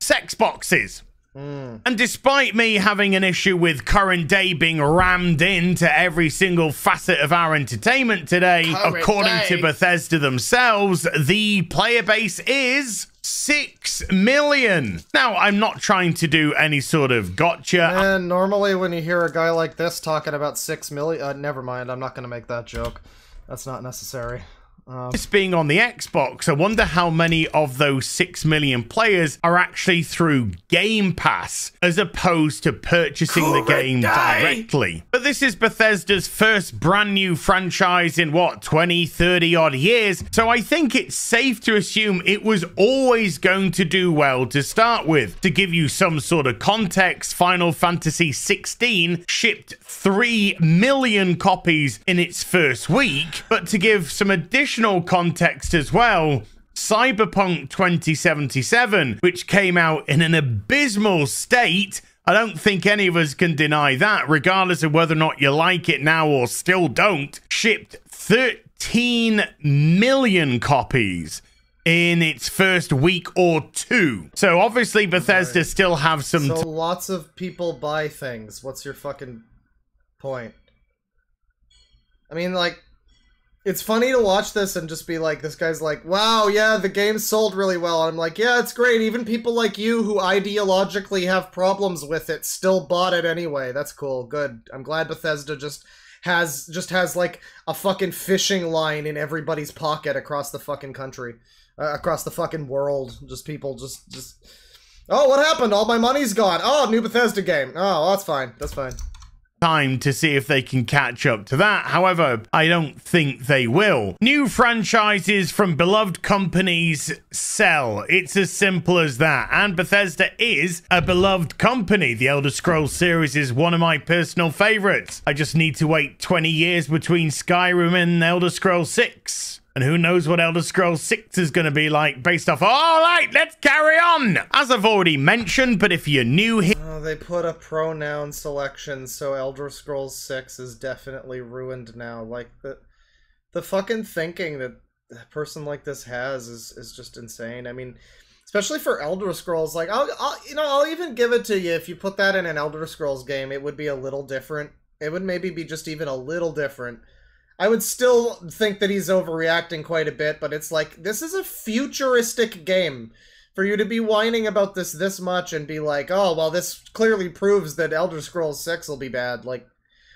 Sex boxes. And despite me having an issue with current day being rammed into every single facet of our entertainment today, Current according day. to Bethesda themselves, the player base is 6 million. Now, I'm not trying to do any sort of gotcha. And normally when you hear a guy like this talking about six million, uh, never mind. I'm not gonna make that joke. That's not necessary. Um, This being on the Xbox, I wonder how many of those 6 million players are actually through Game Pass as opposed to purchasing the game directly. But this is Bethesda's first brand new franchise in what, 20, 30 odd years, so I think it's safe to assume it was always going to do well to start with. To give you some sort of context, Final Fantasy 16 shipped 3 million copies in its first week, but to give some additional context as well, Cyberpunk 2077, which came out in an abysmal state, I don't think any of us can deny that, regardless of whether or not you like it now or still don't, shipped 13 million copies in its first week or two. So obviously Bethesda still have some so lots of people buy things. What's your fucking point? I mean, like, it's funny to watch this and just be like, this guy's like, wow, yeah, the game sold really well. I'm like, yeah, it's great. Even people like you who ideologically have problems with it still bought it anyway. That's cool. Good. I'm glad Bethesda just has just has like a fucking fishing line in everybody's pocket across the fucking country, uh, across the fucking world. Just people just just. Oh, what happened? All my money's gone. Oh, new Bethesda game. Oh, that's fine. That's fine. Time to see if they can catch up to that. However, I don't think they will. New franchises from beloved companies sell. It's as simple as that. And Bethesda is a beloved company. The Elder Scrolls series is one of my personal favorites. I just need to wait 20 years between Skyrim and Elder Scrolls 6. And who knows what Elder Scrolls 6 is going to be like based off. All right, let's carry on. As I've already mentioned, but if you're new here, Oh, they put a pronoun selection, so Elder Scrolls 6 is definitely ruined now. Like, the, the fucking thinking that a person like this has is, is just insane. I mean, especially for Elder Scrolls, like, I'll, I'll, you know, I'll even give it to you if you put that in an Elder Scrolls game, it would be a little different. It would maybe be just even a little different. I would still think that he's overreacting quite a bit, but it's like, this is a futuristic game. For you to be whining about this this much and be like, oh, well, this clearly proves that Elder Scrolls 6 will be bad. Like,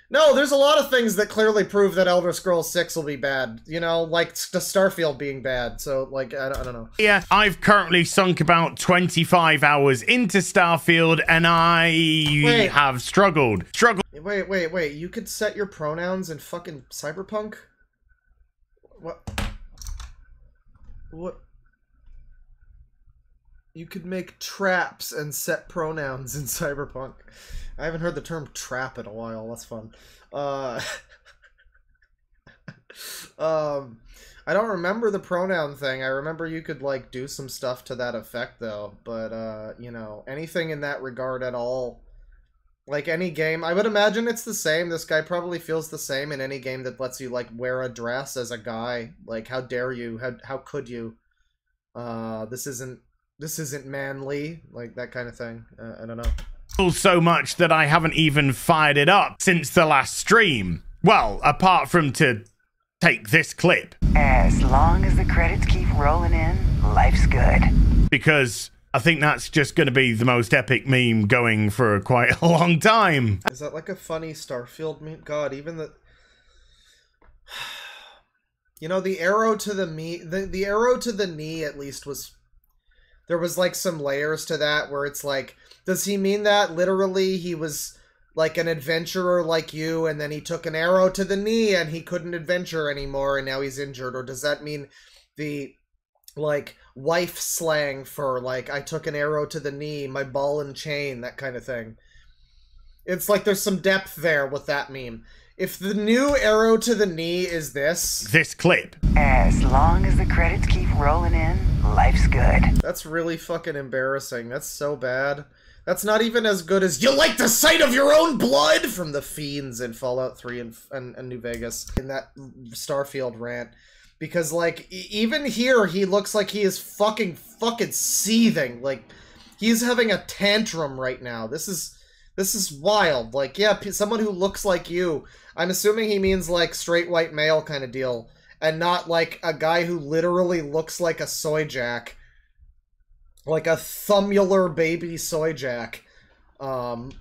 no, there's a lot of things that clearly prove that Elder Scrolls 6 will be bad. You know, like the Starfield being bad. So, like, I don't, I don't know. Yeah, I've currently sunk about 25 hours into Starfield and I Wait. have struggled. Struggled. Wait, wait, wait. You could set your pronouns in fucking Cyberpunk? What? What? You could make traps and set pronouns in [LAUGHS] Cyberpunk. I haven't heard the term trap in a while. That's fun. Uh, [LAUGHS] um, I don't remember the pronoun thing. I remember you could like do some stuff to that effect though. But uh, you know, anything in that regard at all like any game i would imagine it's the same this guy probably feels the same in any game that lets you like wear a dress as a guy like how dare you how, how could you uh this isn't this isn't manly like that kind of thing uh, i don't know so much that I haven't even fired it up since the last stream. Well, apart from to take this clip. As long as the credits keep rolling in, life's good. Because I think that's just going to be the most epic meme going for quite a long time. is that like a funny starfield meme god even the [SIGHS] you know the arrow to the me the, the arrow to the knee at least was there was like some layers to that where it's like does he mean that literally he was like an adventurer like you and then he took an arrow to the knee and he couldn't adventure anymore and now he's injured or does that mean the like wife slang for like I took an arrow to the knee, my ball and chain, that kind of thing. It's like there's some depth there with that meme. If the new arrow to the knee is this, This clip. As long as the credits keep rolling in, life's good. that's really fucking embarrassing. That's so bad. That's not even as good as you like the sight of your own blood from the fiends in Fallout 3 and, and, and New Vegas in that Starfield rant. Because like even here he looks like he is fucking fucking seething. Like he's having a tantrum right now. This is this is wild. Like yeah, someone who looks like you. I'm assuming he means like straight white male kind of deal and not like a guy who literally looks like a soy jack like a thumular baby soy jack. Um,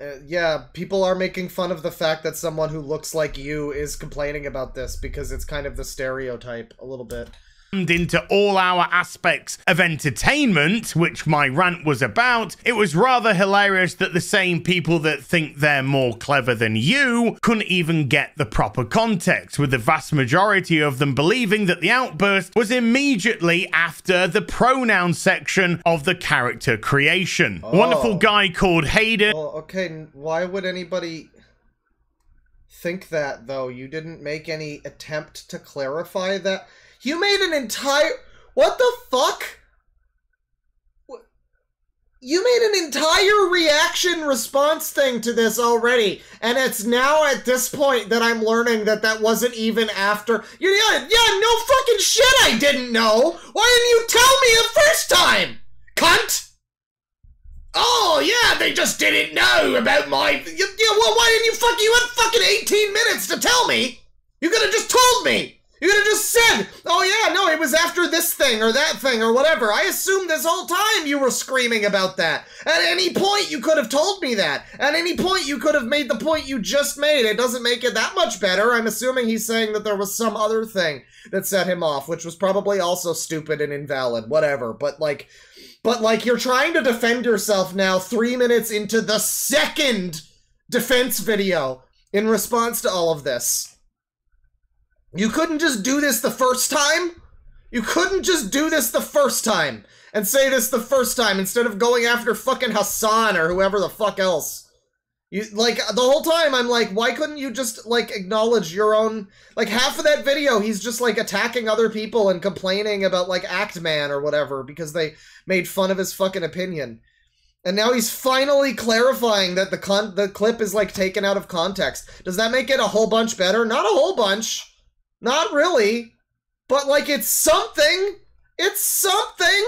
uh, yeah, people are making fun of the fact that someone who looks like you is complaining about this because it's kind of the stereotype a little bit. Into all our aspects of entertainment, which my rant was about, it was rather hilarious that the same people that think they're more clever than you couldn't even get the proper context, with the vast majority of them believing that the outburst was immediately after the pronoun section of the character creation. A wonderful Oh. guy called Hayden. Well, okay, why would anybody think that though? You didn't make any attempt to clarify that. You made an entire What the fuck? You made an entire reaction response thing to this already, and it's now at this point that I'm learning that that wasn't even after. Yeah, yeah, no fucking shit, I didn't know. Why didn't you tell me the first time, cunt? Oh yeah, they just didn't know about my. Yeah, well, why didn't you fuck? You had fucking 18 minutes to tell me. You could have just told me. You could have just said, "Oh yeah, no, it was after this thing or that thing or whatever." I assumed this whole time you were screaming about that. At any point, you could have told me that. At any point, you could have made the point you just made. It doesn't make it that much better. I'm assuming he's saying that there was some other thing that set him off, which was probably also stupid and invalid. Whatever, but like. But like you're trying to defend yourself now 3 minutes into the second defense video in response to all of this. You couldn't just do this the first time? You couldn't just do this the first time and say this the first time instead of going after fucking Hasan or whoever the fuck else. You like the whole time I'm like, why couldn't you just like acknowledge your own like half of that video he's just like attacking other people and complaining about like Actman or whatever because they made fun of his fucking opinion. And now he's finally clarifying that the con the clip is like taken out of context. Does that make it a whole bunch better? Not a whole bunch. Not really. But like it's something. It's something.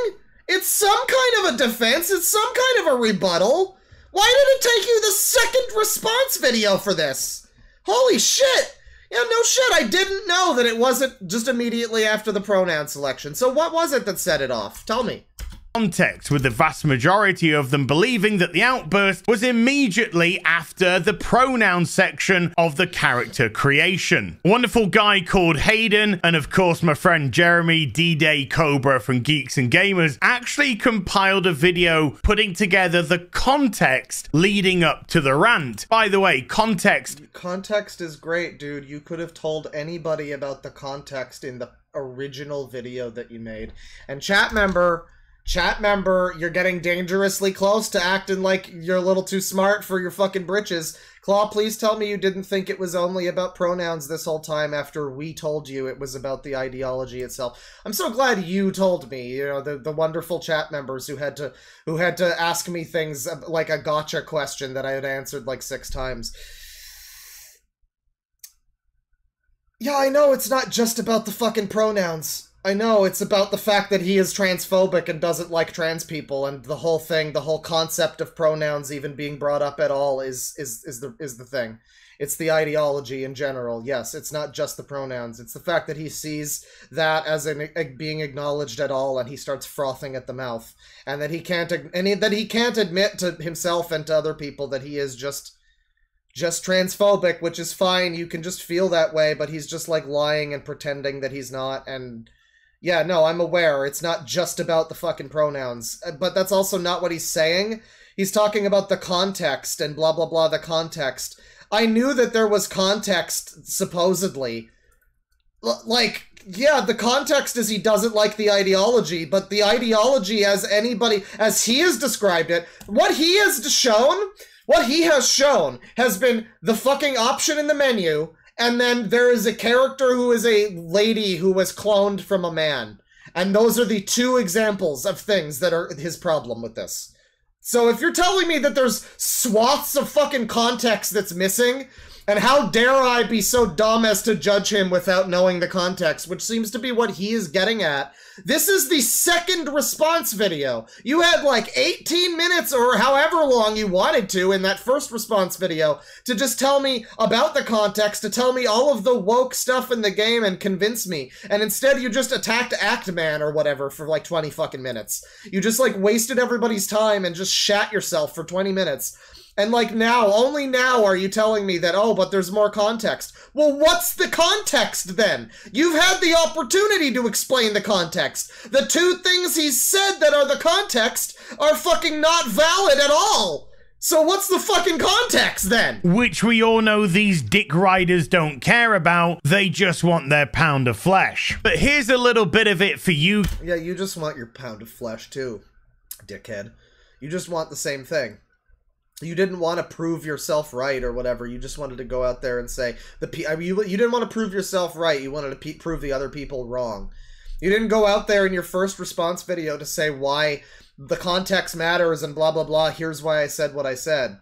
It's some kind of a defense. It's some kind of a rebuttal. Why did it take you the second response video for this? Holy shit! Yeah, no shit, I didn't know that it wasn't just immediately after the pronoun selection. So what was it that set it off? Tell me. Context, with the vast majority of them believing that the outburst was immediately after the pronoun section of the character creation. Wonderful guy called Hayden, and of course my friend Jeremy D-Day Cobra from Geeks and Gamers, actually compiled a video putting together the context leading up to the rant. By the way, context Context is great, dude. You could have told anybody about the context in the original video that you made. And chat member, chat member, you're getting dangerously close to acting like you're a little too smart for your fucking britches. Claw, please tell me you didn't think it was only about pronouns this whole time after we told you it was about the ideology itself. I'm so glad you told me, you know, the, the wonderful chat members who had to who had to ask me things like a gotcha question that I had answered like six times. Yeah, I know it's not just about the fucking pronouns. I know it's about the fact that he is transphobic and doesn't like trans people, and the whole thing, the whole concept of pronouns even being brought up at all is is is the is the thing. It's the ideology in general. Yes, it's not just the pronouns. It's the fact that he sees that as an a, being acknowledged at all, and he starts frothing at the mouth, and that he can't and he, that he can't admit to himself and to other people that he is just just transphobic, which is fine. You can just feel that way, but he's just like lying and pretending that he's not. And yeah, no, I'm aware. It's not just about the fucking pronouns, Uh, but that's also not what he's saying. He's talking about the context and blah blah blah. The context. I knew that there was context, supposedly. L- like yeah the context is he doesn't like the ideology but the ideology as anybody as he has described it what he has shown what he has shown has been the fucking option in the menu and then there is a character who is a lady who was cloned from a man. And those are the two examples of things that are his problem with this. So if you're telling me that there's swaths of fucking context that's missing, and how dare I be so dumb as to judge him without knowing the context, which seems to be what he is getting at. This is the second response video. You had like 18 minutes or however long you wanted to in that first response video to just tell me about the context, to tell me all of the woke stuff in the game and convince me. And instead you just attacked Actman or whatever for like 20 fucking minutes. You just like wasted everybody's time and just shat yourself for 20 minutes. And like now, only now are you telling me that, oh, but there's more context. Well, what's the context then? You've had the opportunity to explain the context. The two things he's said that are the context are fucking not valid at all. So what's the fucking context then? Which we all know these dick riders don't care about. They just want their pound of flesh. But here's a little bit of it for you. Yeah, you just want your pound of flesh too, dickhead. You just want the same thing. You didn't want to prove yourself right or whatever. You just wanted to go out there and say the I mean, you you didn't want to prove yourself right. You wanted to prove the other people wrong. You didn't go out there in your first response video to say why the context matters and blah blah blah. Here's why I said what I said.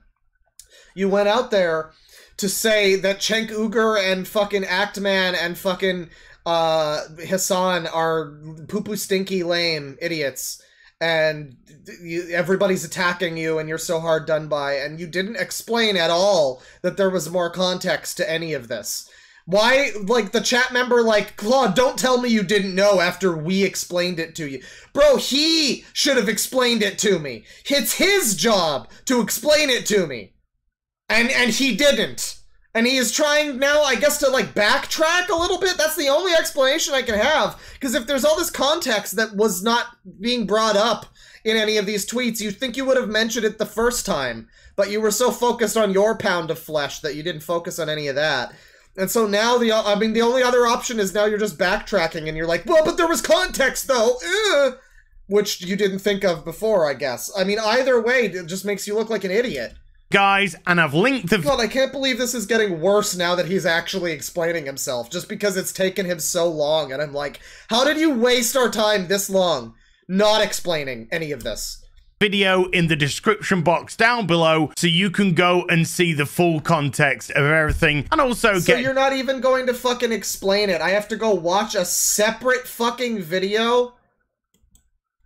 You went out there to say that Cenk Uygur and fucking Actman and fucking uh Hasan are poo poo stinky lame idiots and you, everybody's attacking you and you're so hard done by and you didn't explain at all that there was more context to any of this. Why like the chat member like Claw don't tell me you didn't know after we explained it to you. Bro he should have explained it to me. It's his job to explain it to me. And and he didn't and he is trying now, I guess, to like backtrack a little bit. That's the only explanation I can have. Because if there's all this context that was not being brought up in any of these tweets, you'd think you would have mentioned it the first time. But you were so focused on your pound of flesh that you didn't focus on any of that. And so now the I mean the only other option is now you're just backtracking and you're like, well, but there was context though, Ugh. which you didn't think of before, I guess. I mean, either way, it just makes you look like an idiot guys, and I've linked the. God, I can't believe this is getting worse now that he's actually explaining himself, just because it's taken him so long. And I'm like, how did you waste our time this long not explaining any of this? Video in the description box down below so you can go and see the full context of everything and also So get. you're not even going to fucking explain it. I have to go watch a separate fucking video?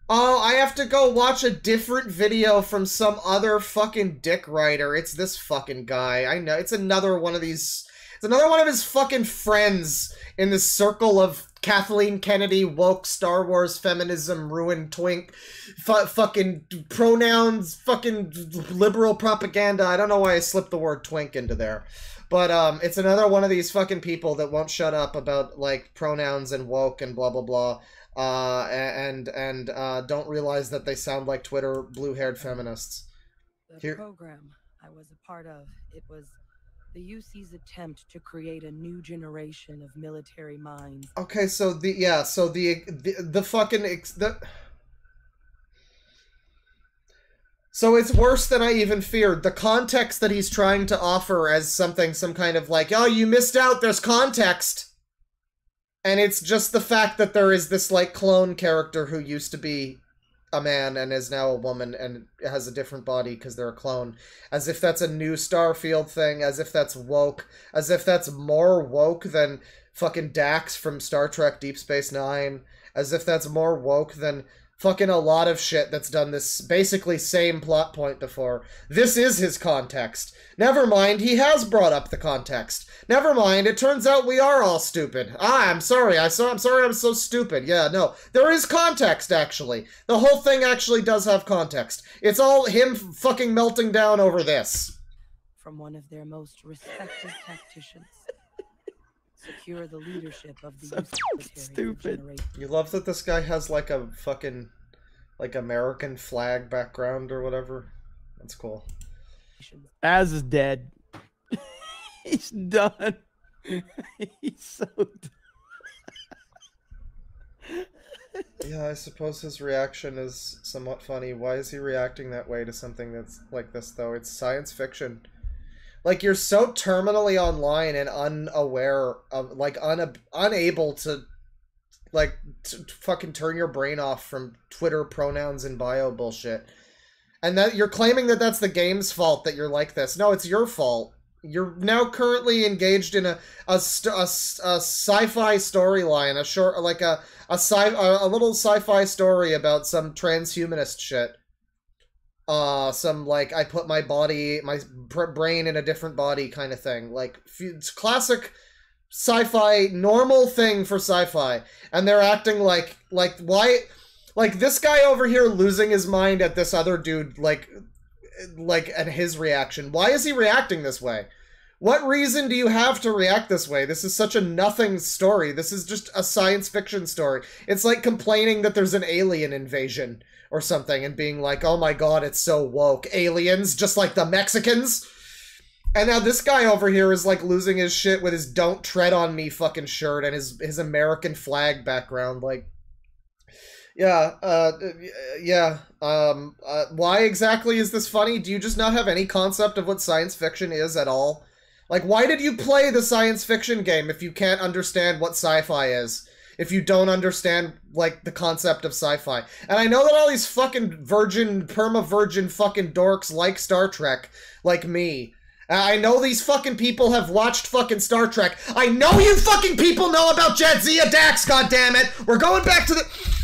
Oh, I have to go watch a different video from some other fucking dick writer. It's this fucking guy. I know. It's another one of these. It's another one of his fucking friends in the circle of Kathleen Kennedy, woke Star Wars feminism, ruined twink, fu- fucking pronouns, fucking liberal propaganda. I don't know why I slipped the word twink into there. But um, it's another one of these fucking people that won't shut up about like pronouns and woke and blah blah blah uh, and and uh, don't realize that they sound like Twitter blue-haired feminists. The Here- program I was a part of, it was the UC's attempt to create a new generation of military minds. Okay, so the yeah, so the the, the fucking ex, the. So it's worse than I even feared. The context that he's trying to offer as something, some kind of like, oh, you missed out. There's context. And it's just the fact that there is this like clone character who used to be a man and is now a woman and has a different body because they're a clone. As if that's a new Starfield thing, as if that's woke, as if that's more woke than fucking Dax from Star Trek Deep Space Nine, as if that's more woke than fucking a lot of shit that's done this basically same plot point before. This is his context. Never mind, he has brought up the context. Never mind, it turns out we are all stupid. Ah, I'm sorry, I saw I'm sorry I'm so stupid. Yeah, no. There is context actually. The whole thing actually does have context. It's all him fucking melting down over this. From one of their most respected tacticians. Secure the leadership of the UC military [LAUGHS] for generations. You love that this guy has like a fucking like American flag background or whatever. That's cool. Az is dead. [LAUGHS] He's done. [LAUGHS] He's so done. Yeah, I suppose his reaction is somewhat funny. Why is he reacting that way to something that's like this, though? It's science fiction. Like, you're so terminally online and unaware of, like, un unable to, like, fucking turn your brain off from Twitter pronouns and bio bullshit. And that you're claiming that that's the game's fault that you're like this. No, it's your fault. You're now currently engaged in a a, a, a sci-fi storyline, a short like a a sci a little sci-fi story about some transhumanist shit. Uh, some like I put my body, my brain in a different body kind of thing. Like it's classic sci-fi, normal thing for sci-fi, and they're acting like like why, like this guy over here losing his mind at this other dude like like at his reaction. Why is he reacting this way? What reason do you have to react this way? This is such a nothing story. This is just a science fiction story. It's like complaining that there's an alien invasion or something and being like, oh my god, it's so woke. Aliens, just like the Mexicans. And now this guy over here is like losing his shit with his don't tread on me fucking shirt and his, his American flag background. Like, yeah, uh, yeah. Um, uh, why exactly is this funny? Do you just not have any concept of what science fiction is at all? Like, why did you play the science fiction game if you can't understand what sci-fi is? If you don't understand, like, the concept of sci-fi. And I know that all these fucking virgin, perma-virgin fucking dorks like Star Trek, like me. I know these fucking people have watched fucking Star Trek. I know you fucking people know about Jadzia Dax, goddammit! We're going back to the...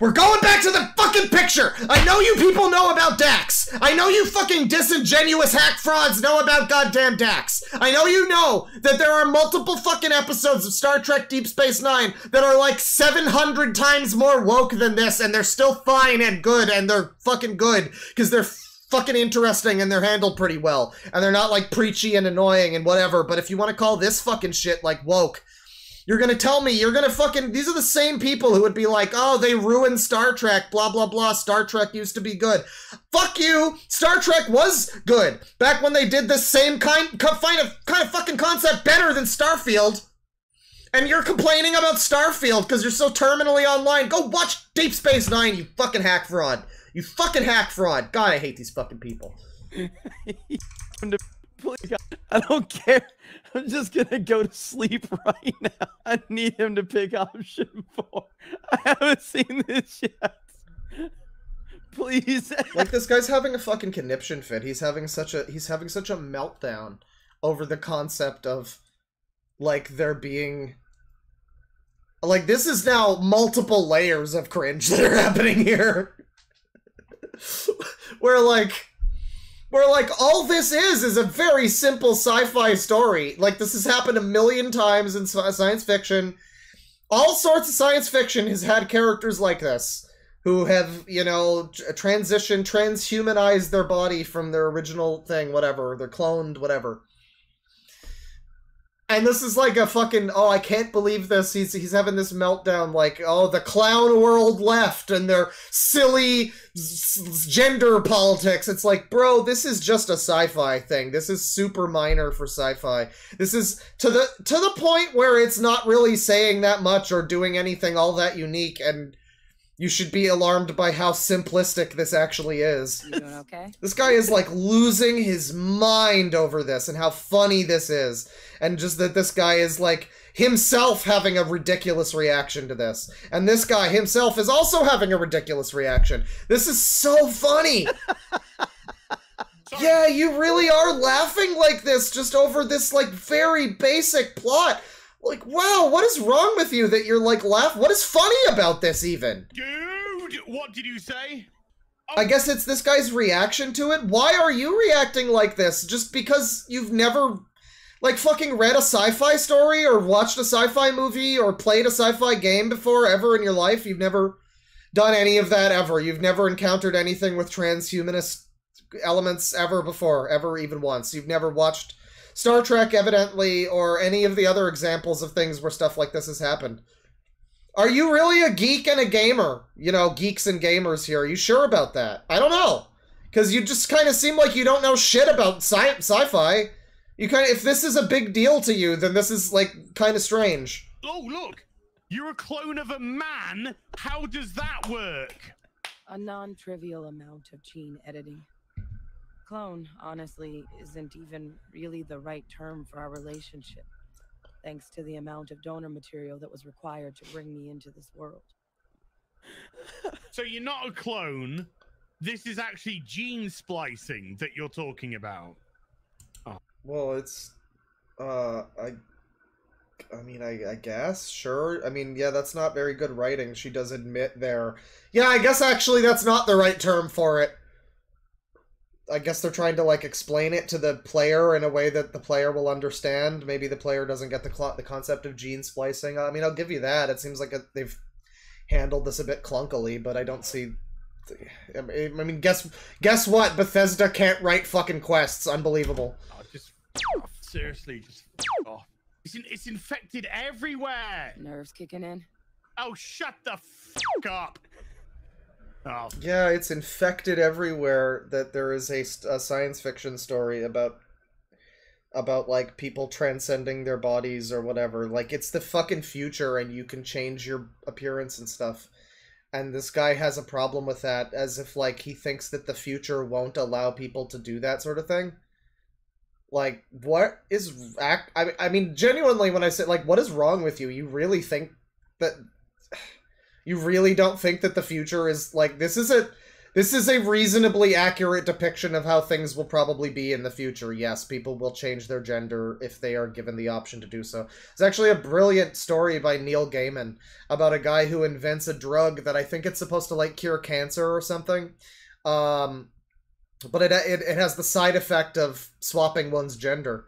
We're going back to the fucking picture! I know you people know about Dax! I know you fucking disingenuous hack frauds know about goddamn Dax! I know you know that there are multiple fucking episodes of Star Trek Deep Space Nine that are like 700 times more woke than this, and they're still fine and good, and they're fucking good, because they're fucking interesting and they're handled pretty well. And they're not like preachy and annoying and whatever, but if you want to call this fucking shit like woke, you're gonna tell me you're gonna fucking these are the same people who would be like, oh, they ruined Star Trek, blah blah blah. Star Trek used to be good. Fuck you. Star Trek was good back when they did the same kind kind of kind of fucking concept better than Starfield. And you're complaining about Starfield because you're so terminally online. Go watch Deep Space Nine, you fucking hack fraud. You fucking hack fraud. God, I hate these fucking people. [LAUGHS] [LAUGHS] I don't care. I'm just gonna go to sleep [LAUGHS] right now. I need him to pick option four. I haven't seen this yet. Please. [LAUGHS] like this guy's having a fucking conniption fit. He's having such a he's having such a meltdown over the concept of like there being like this is now multiple layers of cringe that are [LAUGHS] happening here. where like where like all this is is a very simple sci-fi story. Like this has happened a million times in science fiction. All sorts of science fiction has had characters like this who have, you know, tr- transitioned, transhumanized their body from their original thing, whatever, they're cloned, whatever. And this is like a fucking oh I can't believe this. He's he's having this meltdown like oh the clown world left and their silly gender politics. It's like bro, this is just a sci-fi thing. This is super minor for sci-fi. This is to the to the point where it's not really saying that much or doing anything all that unique and you should be alarmed by how simplistic this actually is. You doing okay? This guy is like losing his mind over this and how funny this is. And just that this guy is like himself having a ridiculous reaction to this. And this guy himself is also having a ridiculous reaction. This is so funny. [LAUGHS] yeah, you really are laughing like this just over this like very basic plot. Like, wow, what is wrong with you that you're like laugh? What is funny about this even? Dude, what did you say? I guess it's this guy's reaction to it. Why are you reacting like this? Just because you've never, like, fucking read a sci fi story or watched a sci fi movie or played a sci fi game before ever in your life? You've never done any of that ever. You've never encountered anything with transhumanist elements ever before, ever even once. You've never watched Star Trek, evidently, or any of the other examples of things where stuff like this has happened. Are you really a geek and a gamer? You know, geeks and gamers here. Are you sure about that? I don't know. Because you just kind of seem like you don't know shit about sci- sci-fi. You kind of, if this is a big deal to you, then this is, like, kind of strange. Oh, look! You're a clone of a man? How does that work? A non trivial amount of gene editing. Clone, honestly, isn't even really the right term for our relationship, thanks to the amount of donor material that was required to bring me into this world. So you're not a clone. This is actually gene splicing that you're talking about. Well, it's, uh, I, I mean, I, I guess, sure. I mean, yeah, that's not very good writing. She does admit there. Yeah, I guess actually that's not the right term for it. I guess they're trying to like explain it to the player in a way that the player will understand. Maybe the player doesn't get the the concept of gene splicing. I mean, I'll give you that. It seems like a, they've handled this a bit clunkily, but I don't see. I mean, guess guess what? Bethesda can't write fucking quests. Unbelievable. Oh, just off. seriously, just off. It's, in, it's infected everywhere. Nerves kicking in. Oh, shut the fuck up. Oh, Yeah, it's infected everywhere that there is a, a science fiction story about about like people transcending their bodies or whatever. Like it's the fucking future and you can change your appearance and stuff. And this guy has a problem with that as if like he thinks that the future won't allow people to do that sort of thing. Like what is ac- I I mean genuinely when I say like what is wrong with you? You really think that [SIGHS] you really don't think that the future is like this is a this is a reasonably accurate depiction of how things will probably be in the future. Yes, people will change their gender if they are given the option to do so. It's actually a brilliant story by Neil Gaiman about a guy who invents a drug that I think it's supposed to like cure cancer or something. Um but it it, it has the side effect of swapping one's gender.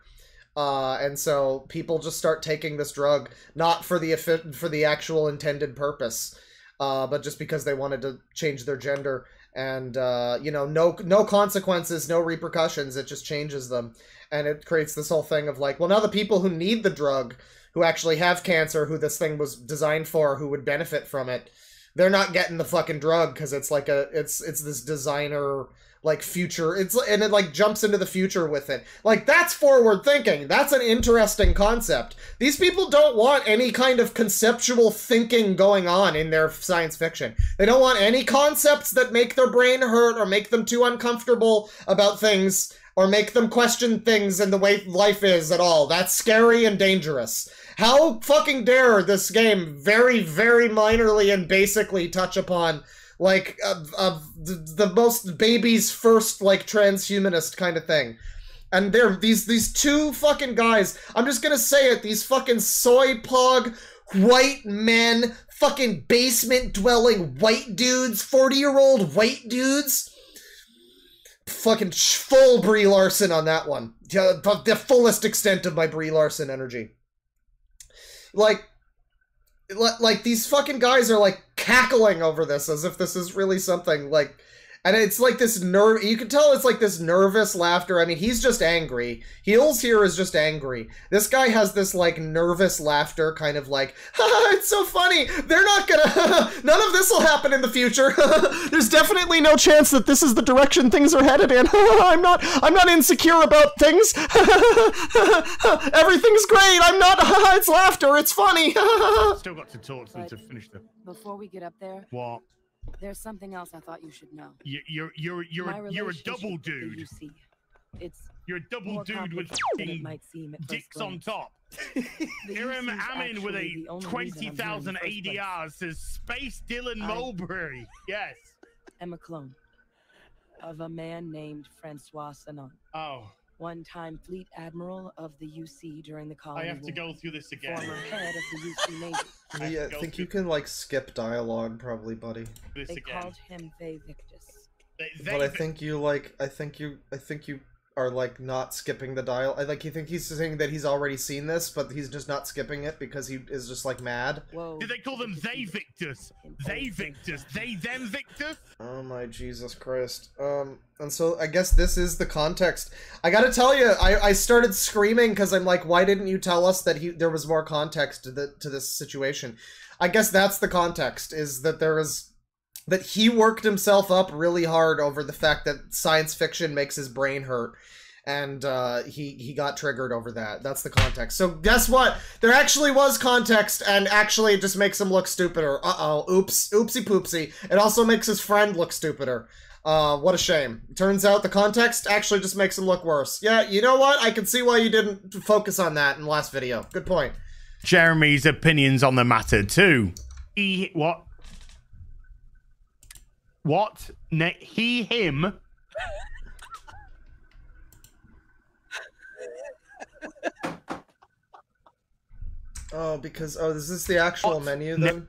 Uh, and so people just start taking this drug not for the for the actual intended purpose, uh, but just because they wanted to change their gender and uh, you know no no consequences, no repercussions. It just changes them, and it creates this whole thing of like, well, now the people who need the drug, who actually have cancer, who this thing was designed for, who would benefit from it, they're not getting the fucking drug because it's like a it's it's this designer like future it's and it like jumps into the future with it. Like that's forward thinking. That's an interesting concept. These people don't want any kind of conceptual thinking going on in their science fiction. They don't want any concepts that make their brain hurt or make them too uncomfortable about things or make them question things and the way life is at all. That's scary and dangerous. How fucking dare this game very very minorly and basically touch upon like of, of the, the most baby's first like transhumanist kind of thing. And they're these these two fucking guys i'm just gonna say it these fucking soy pog white men fucking basement dwelling white dudes 40 year old white dudes. Fucking full brie larson on that one. The fullest extent of my brie larson energy. Like li- like these fucking guys are like cackling over this as if this is really something like and it's like this nerve you can tell it's like this nervous laughter. I mean he's just angry. Heels here is just angry. This guy has this like nervous laughter kind of like [LAUGHS] Haha, it's so funny. They're not gonna [LAUGHS] none of this will happen in the future. [LAUGHS] There's definitely no chance that this is the direction things are headed in. I'm not i'm not insecure about things. Everything's great. I'm not it's laughter. It's funny. Still got to talk to them to finish the. Before we get up there, What? There's something else I thought you should know. You, you're you're you're a, you're a double dude. UC. It's You're a double dude with it might seem at dicks on top. [LAUGHS] The Hiram Amin with a the only reason I'm here in the 20,000. ADR says Space Dylan I- Mulberry. Yes. I'm a clone of a man named Francois Sanon. Oh. One-time fleet admiral of the UC during the call I colony have to go through this again. Former head of the UC Navy. [LAUGHS] yeah, i uh, think you can like skip dialogue probably buddy This They again. called him Ve Victus. They, but I think you like I think you I think you are like not skipping the dial. I like you think he's saying that he's already seen this, but he's just not skipping it because he is just like mad. Whoa. Did they call them they Victors? They Victors. They them Victors? Oh my Jesus Christ. Um, and so I guess this is the context. I gotta tell you, I, I started screaming because I'm like, why didn't you tell us that he there was more context to the to this situation? I guess that's the context is that there is that he worked himself up really hard over the fact that science fiction makes his brain hurt. and uh, he he got triggered over that. That's the context. So guess what? There actually was context, and actually it just makes him look stupider. Uh oh, oops, oopsie poopsie. It also makes his friend look stupider. Uh, what a shame. Turns out the context actually just makes him look worse. Yeah, you know what? I can see why you didn't focus on that in the last video. Good point. Jeremy's opinions on the matter too. He what? What? Ne- he him. Oh, because oh, this is this the actual menu then?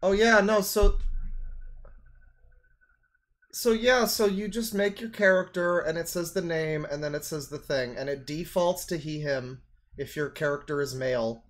Oh yeah, no, so So yeah, so you just make your character and it says the name and then it says the thing and it defaults to he him if your character is male.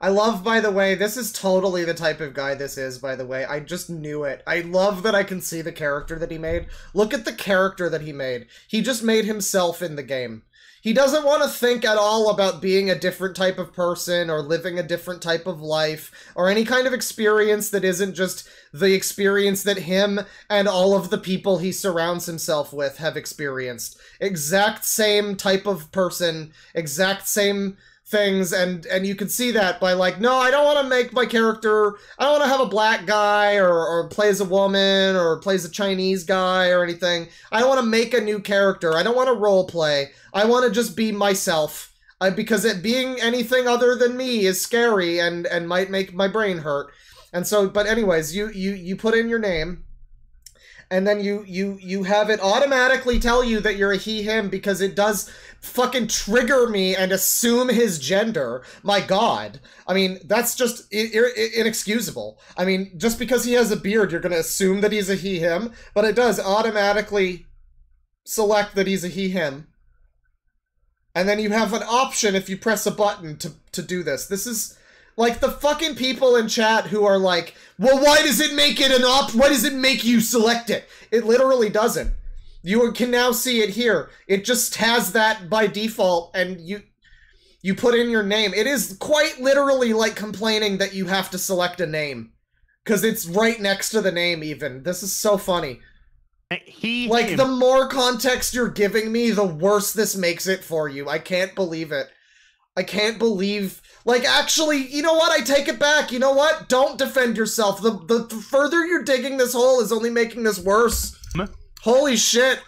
I love by the way, this is totally the type of guy this is by the way. I just knew it. I love that I can see the character that he made. Look at the character that he made. He just made himself in the game. He doesn't want to think at all about being a different type of person or living a different type of life or any kind of experience that isn't just the experience that him and all of the people he surrounds himself with have experienced. Exact same type of person, exact same things and and you can see that by like no i don't want to make my character i don't want to have a black guy or, or plays a woman or plays a chinese guy or anything. I don't want to make a new character. I don't want to role play i want to just be myself uh, because it being anything other than me is scary and and might make my brain hurt. And so but anyways you you you put in your name and then you you you have it automatically tell you that you're a he him because it does fucking trigger me and assume his gender. My god. I mean that's just inexcusable. I mean just because he has a beard you're going to assume that he's a he him but it does automatically select that he's a he him. And then you have an option if you press a button to to do this. This is like the fucking people in chat who are like, well, why does it make it an op? Why does it make you select it? It literally doesn't. You can now see it here. It just has that by default, and you you put in your name. It is quite literally like complaining that you have to select a name because it's right next to the name. Even this is so funny. Eh, he like him. the more context you're giving me, the worse this makes it for you. I can't believe it. I can't believe. Like, actually, you know what? I take it back. You know what? Don't defend yourself. The, the, the further you're digging this hole is only making this worse. Holy shit.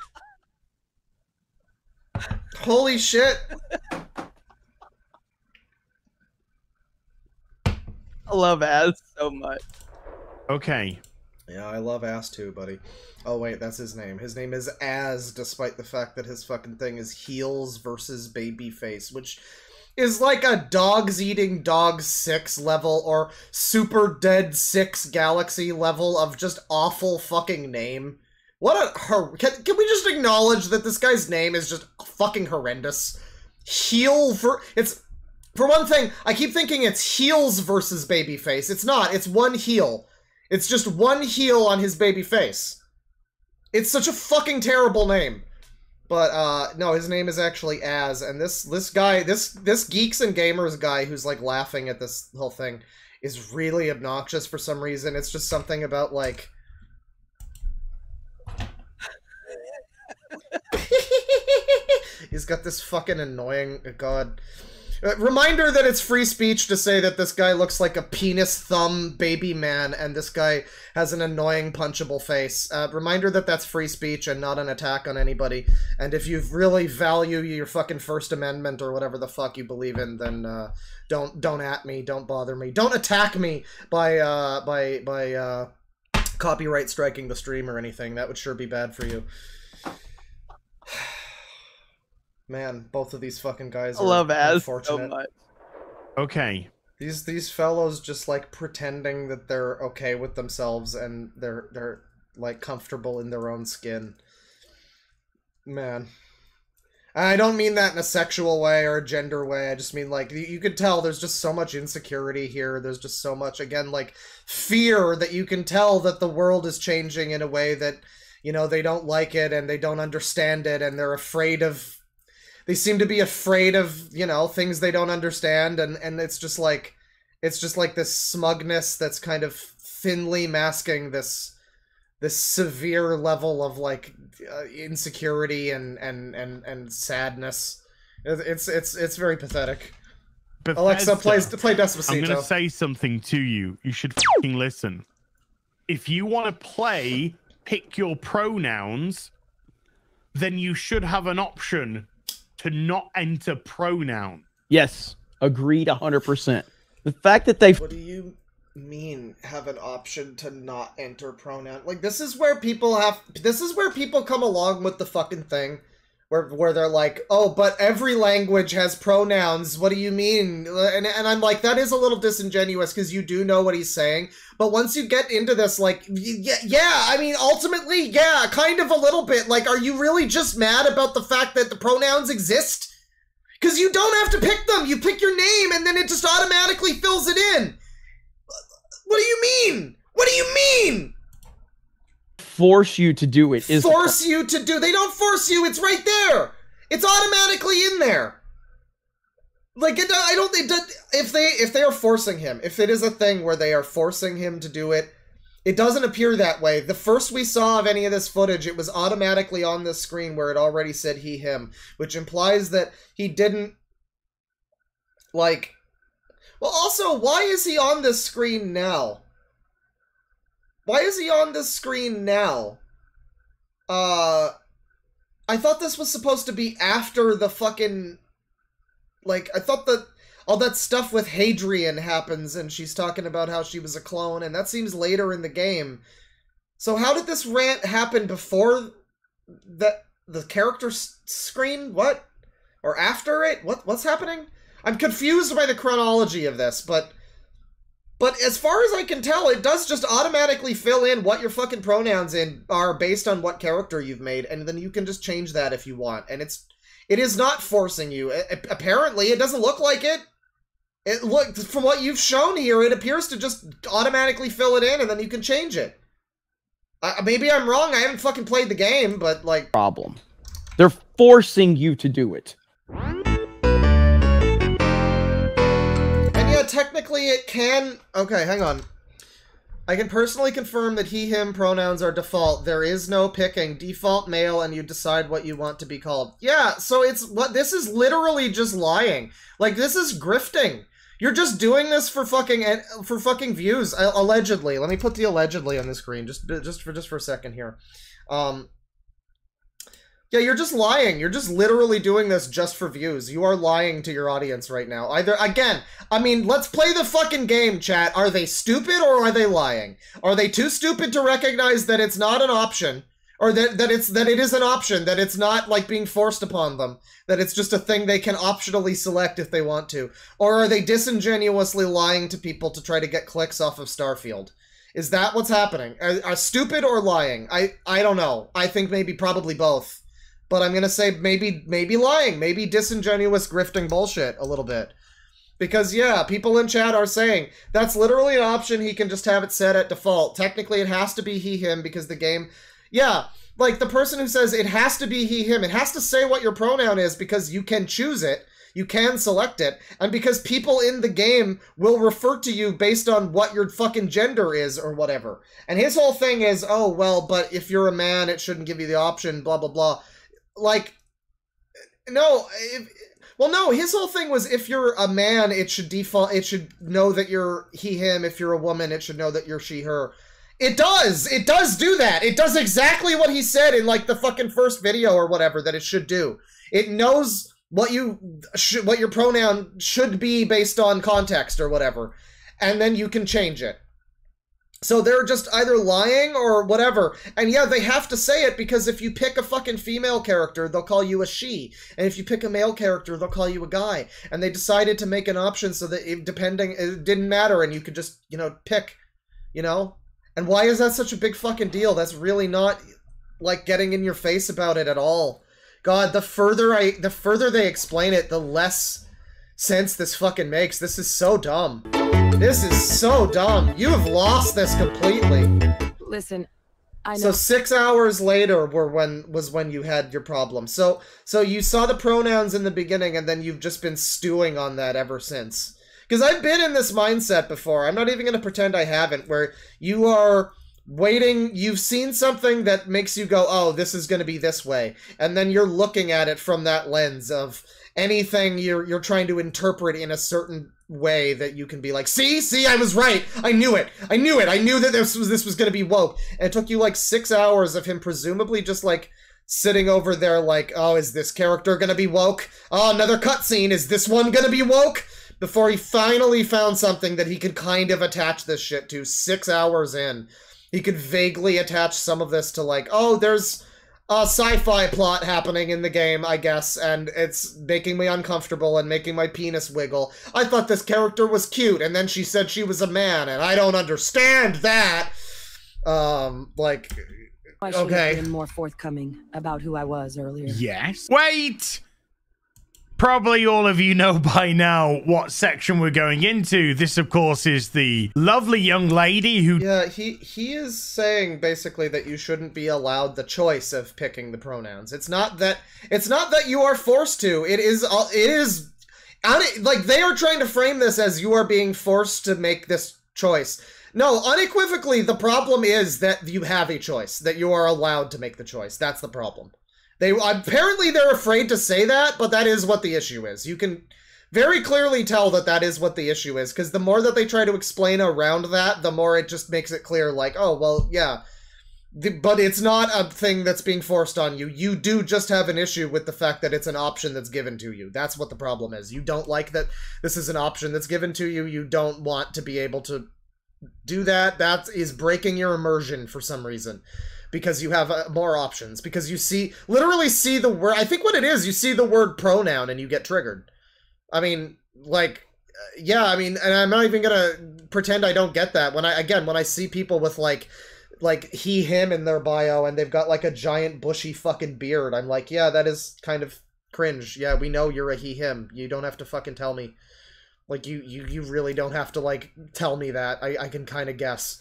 Holy shit. I love Az so much. Okay. Yeah, I love ass too, buddy. Oh wait, that's his name. His name is As, despite the fact that his fucking thing is heels versus babyface, which is like a dogs eating dogs six level or super dead six galaxy level of just awful fucking name. What a can, can we just acknowledge that this guy's name is just fucking horrendous? Heel for it's for one thing, I keep thinking it's heels versus babyface. It's not. It's one heel. It's just one heel on his baby face. It's such a fucking terrible name. But uh no, his name is actually Az, and this this guy, this this geeks and gamers guy who's like laughing at this whole thing is really obnoxious for some reason. It's just something about like [LAUGHS] He's got this fucking annoying god. Uh, reminder that it's free speech to say that this guy looks like a penis thumb baby man and this guy has an annoying punchable face. Uh, reminder that that's free speech and not an attack on anybody. And if you really value your fucking First Amendment or whatever the fuck you believe in, then uh, don't don't at me, don't bother me, don't attack me by uh, by by uh, copyright striking the stream or anything. That would sure be bad for you. [SIGHS] [SIGHS] Man, both of these fucking guys I are love Az so unfortunate. much. Okay. These these fellows just like pretending that they're okay with themselves and they're they're like comfortable in their own skin. Man. And I don't mean that in a sexual way or a gender way. I just mean like you, you could tell there's just so much insecurity here. There's just so much again like fear that you can tell that the world is changing in a way that you know they don't like it and they don't understand it and they're afraid of they seem to be afraid of you know things they don't understand and and it's just like it's just like this smugness that's kind of thinly masking this this severe level of like uh, insecurity and and and and sadness. It's it's it's very pathetic. Alexa, plays play Despacito. I'm going to say something to you. You should fucking listen. If you want to play pick your pronouns, then you should have an option to not enter pronoun. Yes, agreed 100%. The fact that they What do you mean have an option to not enter pronoun? Like this is where people have this is where people come along with the fucking thing where where they're like, "Oh, but every language has pronouns. What do you mean?" And and I'm like, that is a little disingenuous because you do know what he's saying. But once you get into this like yeah, yeah, I mean, ultimately, yeah, kind of a little bit. Like are you really just mad about the fact that the pronouns exist? Cuz you don't have to pick them. You pick your name and then it just automatically fills it in. What do you mean? What do you mean? Force you to do it is force you to do. They don't force you. It's right there. It's automatically in there. Like it, I don't. It, if they if they are forcing him, if it is a thing where they are forcing him to do it, it doesn't appear that way. The first we saw of any of this footage, it was automatically on the screen where it already said he him, which implies that he didn't like. Well, also, why is he on this screen now? Why is he on this screen now? Uh, I thought this was supposed to be after the fucking, like, I thought that all that stuff with Hadrian happens and she's talking about how she was a clone and that seems later in the game. So how did this rant happen before the, the character screen? What? Or after it? What What's happening? I'm confused by the chronology of this, but... But as far as I can tell, it does just automatically fill in what your fucking pronouns in are based on what character you've made, and then you can just change that if you want. And it's it is not forcing you. A- apparently, it doesn't look like it. It look from what you've shown here, it appears to just automatically fill it in, and then you can change it. Uh, maybe I'm wrong. I haven't fucking played the game, but like problem. They're forcing you to do it. Technically it can. Okay, hang on. I can personally confirm that he, him pronouns are default. There is no picking. Default male, and you decide what you want to be called. Yeah, so it's what this is literally just lying. Like this is grifting. You're just doing this for fucking and for fucking views. Allegedly. Let me put the allegedly on the screen just just for just for a second here. Um, yeah, you're just lying. You're just literally doing this just for views. You are lying to your audience right now. Either again, I mean, let's play the fucking game, chat. Are they stupid or are they lying? Are they too stupid to recognize that it's not an option? Or that, that it's that it is an option, that it's not like being forced upon them, that it's just a thing they can optionally select if they want to. Or are they disingenuously lying to people to try to get clicks off of Starfield? Is that what's happening? Are, are stupid or lying? I I don't know. I think maybe probably both but I'm gonna say maybe maybe lying, maybe disingenuous grifting bullshit a little bit. Because yeah, people in chat are saying that's literally an option. He can just have it set at default. Technically, it has to be he him because the game. Yeah, like the person who says it has to be he him. It has to say what your pronoun is because you can choose it. You can select it, and because people in the game will refer to you based on what your fucking gender is or whatever. And his whole thing is, oh well, but if you're a man, it shouldn't give you the option. Blah blah blah like no if, well no his whole thing was if you're a man it should default it should know that you're he him. If you're a woman it should know that you're she her. It does. It does do that. It does exactly what he said in like the fucking first video or whatever that it should do. It knows what you should what your pronoun should be based on context or whatever. And then you can change it so they're just either lying or whatever. And yeah, they have to say it because if you pick a fucking female character, they'll call you a she. And if you pick a male character, they'll call you a guy. And they decided to make an option so that it, depending, it didn't matter and you could just, you know, pick, you know? And why is that such a big fucking deal? That's really not, like, getting in your face about it at all. God, the further I, the further they explain it, the less sense this fucking makes. This is so dumb. This is so dumb. You have lost this completely. Listen, I know. So six hours later were when was when you had your problem. So so you saw the pronouns in the beginning and then you've just been stewing on that ever since. Because I've been in this mindset before. I'm not even gonna pretend I haven't, where you are waiting you've seen something that makes you go oh this is going to be this way and then you're looking at it from that lens of anything you're you're trying to interpret in a certain way that you can be like see see I was right. I knew it. I knew it. I knew that this was this was going to be woke. And it took you like 6 hours of him presumably just like sitting over there like oh is this character going to be woke? Oh another cutscene. Is this one going to be woke? Before he finally found something that he could kind of attach this shit to 6 hours in. He could vaguely attach some of this to like, oh, there's a sci-fi plot happening in the game, I guess, and it's making me uncomfortable and making my penis wiggle. I thought this character was cute, and then she said she was a man, and I don't understand that. Um, like, I should okay. have been more forthcoming about who I was earlier. Yes. Wait! Probably all of you know [LAUGHS] by now what section we're going into. This, of course, is the lovely young lady who. Yeah, he he is saying basically that you shouldn't be allowed the choice of picking the pronouns. It's not that it's not that you are forced to. It is uh, it is like they are trying to frame this as you are being forced to make this choice. No, unequivocally, the problem is that you have a choice, that you are allowed to make the choice. That's the problem. They apparently they're afraid to say that, but that is what the issue is. You can very clearly tell that that is what the issue is because the more that they try to explain around that, the more it just makes it clear like, oh, well, yeah. The, but it's not a thing that's being forced on you. You do just have an issue with the fact that it's an option that's given to you. That's what the problem is. You don't like that this is an option that's given to you. You don't want to be able to do that. That is breaking your immersion for some reason because you have uh, more options because you see literally see the word i think what it is you see the word pronoun and you get triggered. I mean like uh, yeah i mean and i'm not even gonna pretend i don't get that. When i again when i see people with like like he him in their bio and they've got like a giant bushy fucking beard i'm like yeah that is kind of cringe. Yeah we know you're a he him. You don't have to fucking tell me. Like you you you really don't have to like tell me that. I i can kind of guess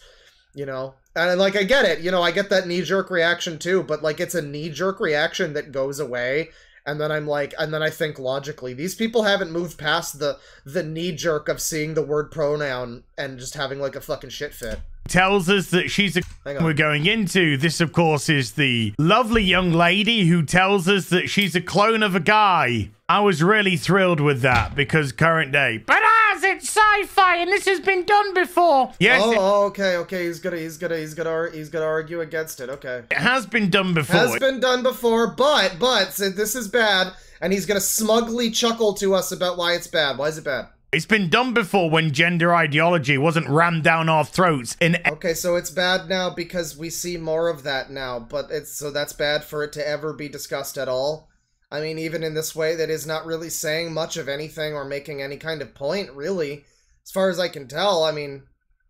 you know? And like i get it you know i get that knee-jerk reaction too but like it's a knee-jerk reaction that goes away and then i'm like and then i think logically these people haven't moved past the the knee-jerk of seeing the word pronoun and just having like a fucking shit fit. Tells us that she's a we're going into. This of course is the lovely young lady who tells us that she's a clone of a guy i was really thrilled with that because current day. But as it's sci-fi and this has been done before. Yes oh, oh, okay okay he's gonna he's gonna he's gonna he's gonna argue against it okay. It has been done before. It has been done before but but this is bad and he's gonna smugly chuckle to us about why it's bad. Why is it bad? It's been done before when gender ideology wasn't rammed down our throats in Okay, so it's bad now because we see more of that now, but it's so that's bad for it to ever be discussed at all. I mean, even in this way that is not really saying much of anything or making any kind of point, really. As far as I can tell, I mean,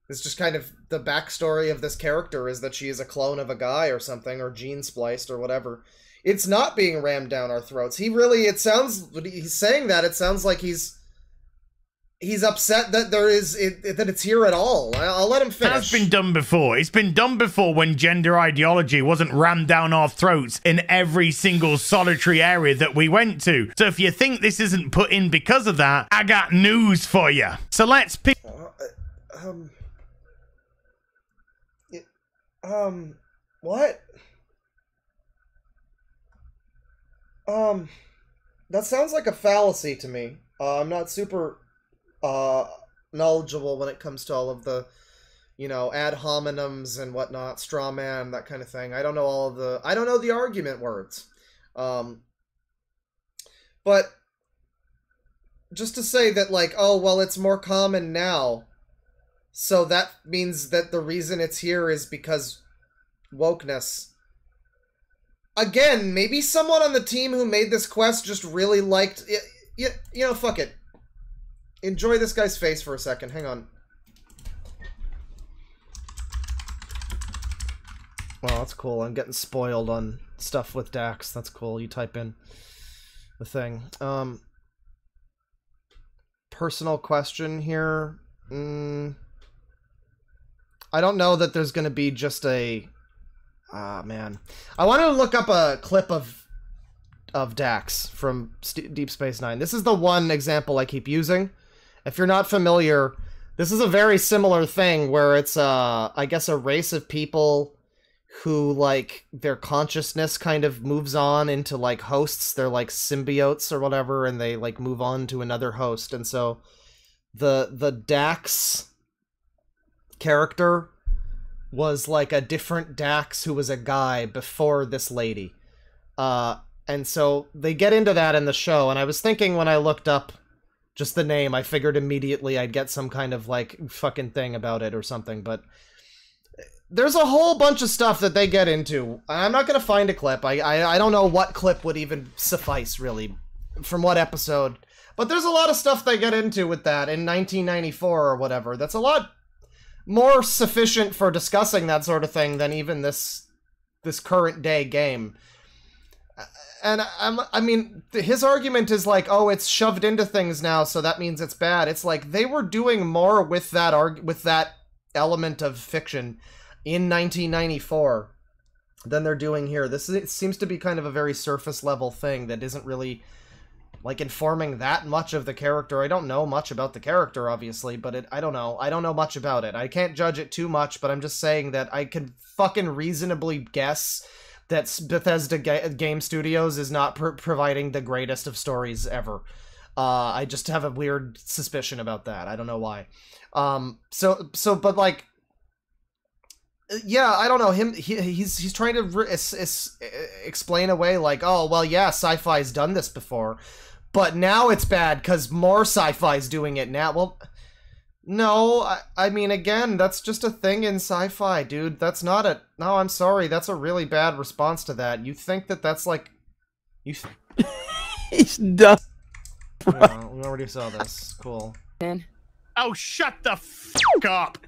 it's just kind of the backstory of this character is that she is a clone of a guy or something, or gene spliced or whatever. It's not being rammed down our throats. He really, it sounds, he's saying that, it sounds like he's he's upset that there is it, that it's here at all. I'll let him finish. It has been done before. It's been done before when gender ideology wasn't rammed down our throats in every single solitary area that we went to. So if you think this isn't put in because of that, I got news for you. So let's pick. Uh, um. It, um. What? Um. That sounds like a fallacy to me. Uh, I'm not super uh, knowledgeable when it comes to all of the, you know, ad hominems and whatnot, straw man, that kind of thing. I don't know all of the, I don't know the argument words. Um, but just to say that, like, oh, well, it's more common now. So that means that the reason it's here is because wokeness. Again, maybe someone on the team who made this quest just really liked it. You, you know, fuck it enjoy this guy's face for a second. Hang on. Well, that's cool. I'm getting spoiled on stuff with Dax. That's cool. You type in the thing. Um, personal question here. Mm, I don't know that there's going to be just a... Ah, man. I wanted to look up a clip of of Dax from St Deep Space Nine. This is the one example I keep using. If you're not familiar, This is a very similar thing where it's uh I guess a race of people who like their consciousness kind of moves on into like hosts. They're like symbiotes or whatever and they like move on to another host. And so the the Dax character was like a different Dax who was a guy before this lady. Uh and so they get into that in the show and I was thinking when I looked up just the name, I figured immediately I'd get some kind of like fucking thing about it or something, but there's a whole bunch of stuff that they get into. I'm not gonna find a clip. I, I I don't know what clip would even suffice really, from what episode. But there's a lot of stuff they get into with that in 1994 or whatever. That's a lot more sufficient for discussing that sort of thing than even this this current day game. And I'm, I mean, his argument is like, oh, it's shoved into things now, so that means it's bad. It's like they were doing more with that arg- with that element of fiction in 1994 than they're doing here. This is, seems to be kind of a very surface level thing that isn't really like informing that much of the character. I don't know much about the character, obviously, but it, I don't know. I don't know much about it. I can't judge it too much, but I'm just saying that I can fucking reasonably guess that Bethesda Ga- Game Studios is not pr- providing the greatest of stories ever. Uh, I just have a weird suspicion about that. I don't know why. Um, so so, but like, yeah, I don't know him. He, he's he's trying to explain away like, oh well, yeah, sci-fi's done this before, but now it's bad because more sci-fi's doing it now. Well, no, I, I mean again, that's just a thing in sci-fi, dude. That's not a. No, I'm sorry. That's a really bad response to that. You think that that's like, you. Th- [LAUGHS] He's done. Yeah, we already saw this. Cool. Man. Oh, shut the fuck up.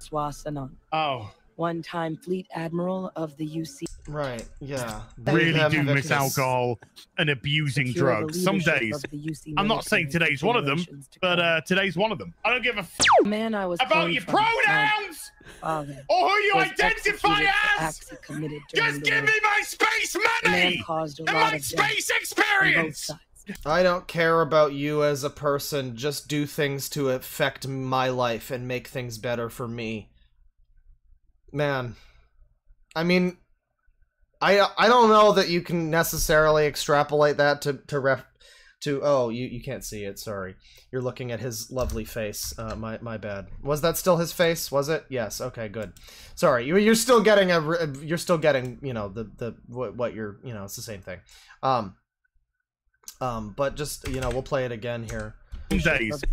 Swasanon. Oh. One-time fleet admiral of the UC. Right. Yeah. Really do miss alcohol and abusing drugs. Some days. of the UC I'm not saying today's one of them, but uh, today's one of them. I don't give a f- Man, I was about your pronouns or who you identify as. acts he committed during Just give me my space money and my space experience. I don't care about you as a person. Just do things to affect my life and make things better for me. Man, I mean, I I don't know that you can necessarily extrapolate that to to ref to oh you you can't see it. Sorry, you're looking at his lovely face. Uh, my my bad. Was that still his face? Was it? Yes. Okay. Good. Sorry. You you're still getting a you're still getting you know the the what what you're you know it's the same thing. Um. Um, but just you know, we'll play it again here. Some days.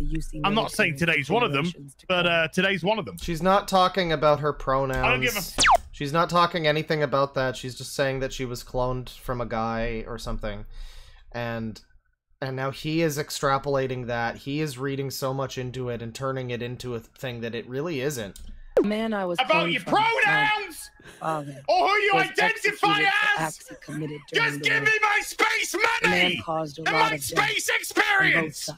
I'm not saying today's one of them, but uh, today's one of them. She's not talking about her pronouns. I don't give a f- She's not talking anything about that. She's just saying that she was cloned from a guy or something. And and now he is extrapolating that. He is reading so much into it and turning it into a thing that it really isn't. Man, I was About your from pronouns Father or who you identify as. acts he committed during Just give me my space The man money caused a and lot my of death space on both experience.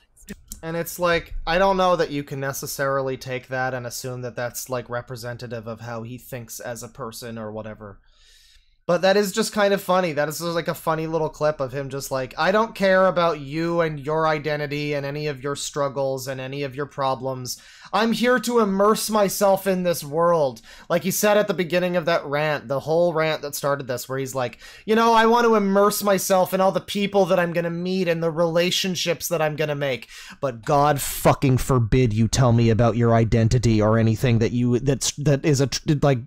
And it's like I don't know that you can necessarily take that and assume that that's like representative of how he thinks as a person or whatever. But that is just kind of funny. That is like a funny little clip of him just like, I don't care about you and your identity and any of your struggles and any of your problems. I'm here to immerse myself in this world. Like he said at the beginning of that rant, the whole rant that started this, where he's like, you know, I want to immerse myself in all the people that I'm going to meet and the relationships that I'm going to make. But God fucking forbid you tell me about your identity or anything that you, that's, that is a, like,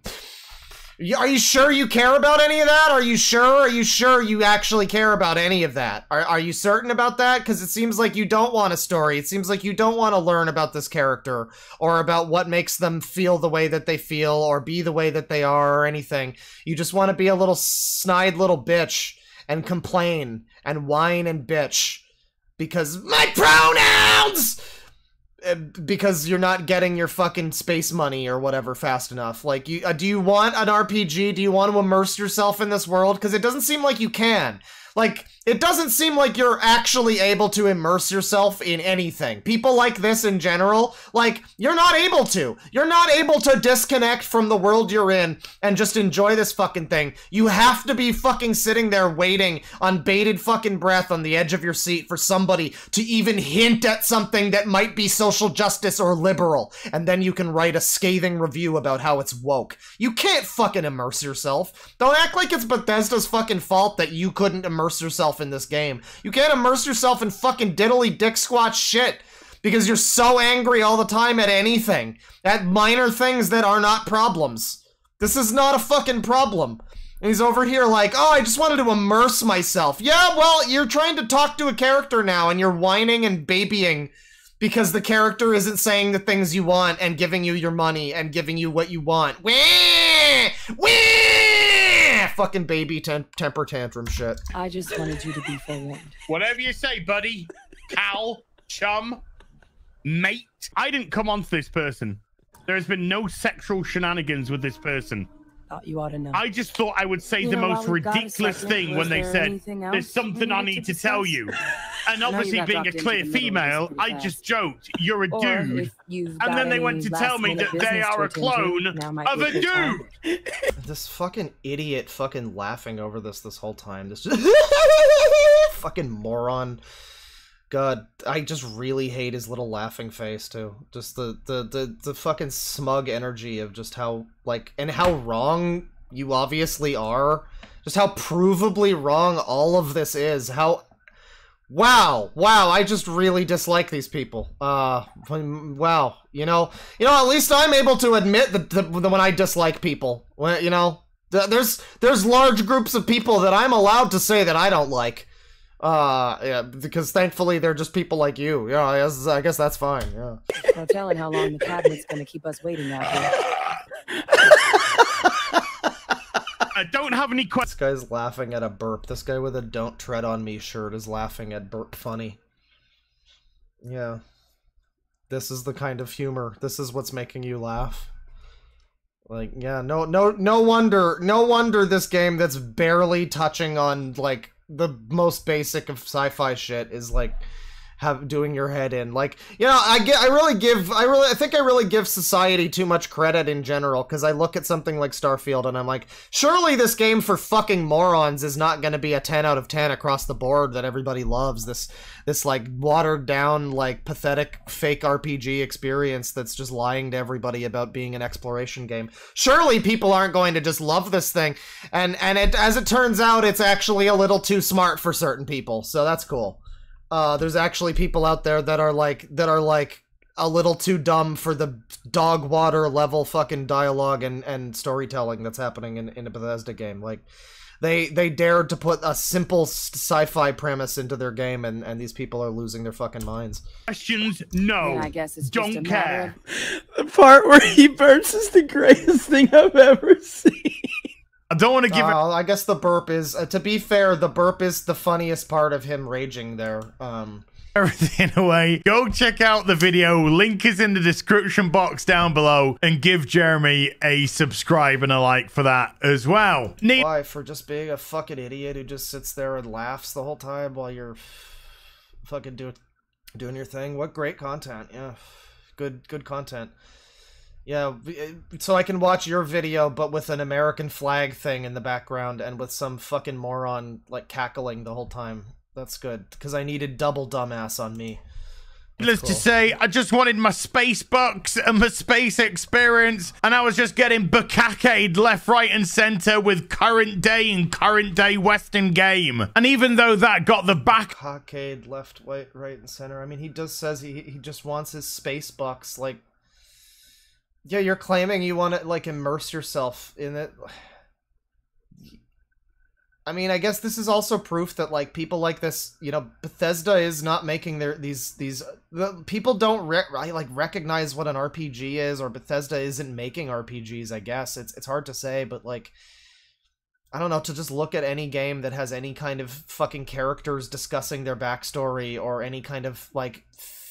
Are you sure you care about any of that? Are you sure? Are you sure you actually care about any of that? Are, are you certain about that? Because it seems like you don't want a story. It seems like you don't want to learn about this character or about what makes them feel the way that they feel or be the way that they are or anything. You just want to be a little snide little bitch and complain and whine and bitch because my pronouns! Uh, because you're not getting your fucking space money or whatever fast enough. Like, you uh, do you want an RPG? Do you want to immerse yourself in this world? Because it doesn't seem like you can. Like, it doesn't seem like you're actually able to immerse yourself in anything. People like this in general, like, you're not able to. You're not able to disconnect from the world you're in and just enjoy this fucking thing. You have to be fucking sitting there waiting on bated fucking breath on the edge of your seat for somebody to even hint at something that might be social justice or liberal. And then you can write a scathing review about how it's woke. You can't fucking immerse yourself. Don't act like it's Bethesda's fucking fault that you couldn't immerse yourself in this game. You can't immerse yourself in fucking diddly dick squat shit because you're so angry all the time at anything, at minor things that are not problems. This is not a fucking problem. And he's over here like, oh, I just wanted to immerse myself. Yeah, well, you're trying to talk to a character now and you're whining and babying because the character isn't saying the things you want and giving you your money and giving you what you want. Wah! Wah! Fucking baby tem- temper tantrum shit. I just wanted you to be forewarned. Whatever you say, buddy, pal, chum, mate. I didn't come onto this person. There has been no sexual shenanigans with this person. Thought you ought to know. I just thought I would say You the know, most while we've got a ridiculous thing when they said, There's something I need need to to tell you. [LAUGHS] And know you obviously, being a clear the middle of this female, I just joked, You're a Or dude. And then they went to tell me that they are a clone now might of a dude. [LAUGHS] This fucking idiot fucking laughing over this this whole time. This [LAUGHS] fucking moron. God, I just really hate his little laughing face too. Just the, the the the fucking smug energy of just how like and how wrong you obviously are. Just how provably wrong all of this is. How Wow, wow, I just really dislike these people. Uh, wow, you know, you know, at least I'm able to admit that, that when I dislike people. When, you know, there's there's large groups of people that I'm allowed to say that I don't like. Uh, yeah, because thankfully they're just people like you. Yeah, I guess, I guess that's fine. Yeah. No telling how long the cabinet's gonna keep us waiting out here. [LAUGHS] I don't have any questions. This guy's laughing at a burp. This guy with a "Don't Tread on Me" shirt is laughing at burp funny. Yeah. This is the kind of humor. This is what's making you laugh. Like, yeah, no no no wonder no wonder this game that's barely touching on like the most basic of sci-fi shit is like have doing your head in. Like, you know, I get I really give I really I think I really give society too much credit in general cuz I look at something like Starfield and I'm like, surely this game for fucking morons is not going to be a 10 out of 10 across the board that everybody loves. This this like watered down like pathetic fake RPG experience that's just lying to everybody about being an exploration game. Surely people aren't going to just love this thing. And and it as it turns out it's actually a little too smart for certain people. So that's cool. Uh there's actually people out there that are like that are like a little too dumb for the dog water level fucking dialogue and, and storytelling that's happening in, in a Bethesda game. Like they they dared to put a simple sci-fi premise into their game and, and these people are losing their fucking minds. Questions? No. Yeah, I guess it's just don't a matter care. The part where he burps is the greatest thing I've ever [LAUGHS] seen. I don't want to give it. Uh, I guess the burp is uh, to be fair, the burp is the funniest part of him raging there. Um everything [LAUGHS] away. Go check out the video. Link is in the description box down below and give Jeremy a subscribe and a like for that as well. Need Why? For just being a fucking idiot who just sits there and laughs the whole time while you're fucking do, doing your thing. What great content. Yeah. Good good content. Yeah, uh, so I can watch your video but with an American flag thing in the background and with some fucking moron like cackling the whole time. That's good cuz I needed double dumbass on me. Let's just say I just wanted my space bucks and my space experience, and I was just getting bukkake left, right, and center with current day and current day Western game. And even though that got the back Cockade left, right, right, and center. I mean, he does says he he just wants his space bucks. Like, yeah, you're claiming you want to like immerse yourself in it. I mean, I guess this is also proof that like people like this, you know, Bethesda is not making their these these the people don't re- like recognize what an RPG is, or Bethesda isn't making RPGs. I guess it's it's hard to say, but like. I don't know, to just look at any game that has any kind of fucking characters discussing their backstory or any kind of like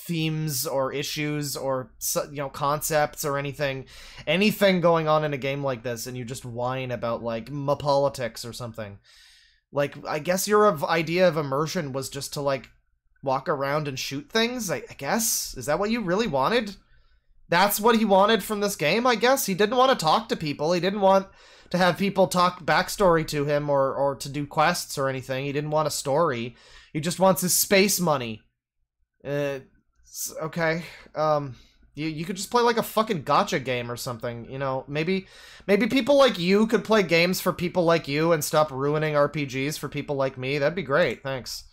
themes or issues or you know concepts or anything anything going on in a game like this and you just whine about like ma politics or something like I guess your idea of immersion was just to like walk around and shoot things. I, I guess is that what you really wanted? That's what he wanted from this game. I guess he didn't want to talk to people. He didn't want to have people talk backstory to him or or to do quests or anything. He didn't want a story. He just wants his space money. Uh, okay. Um, you you could just play like a fucking gotcha game or something. You know, maybe maybe people like you could play games for people like you and stop ruining RPGs for people like me. That'd be great. Thanks.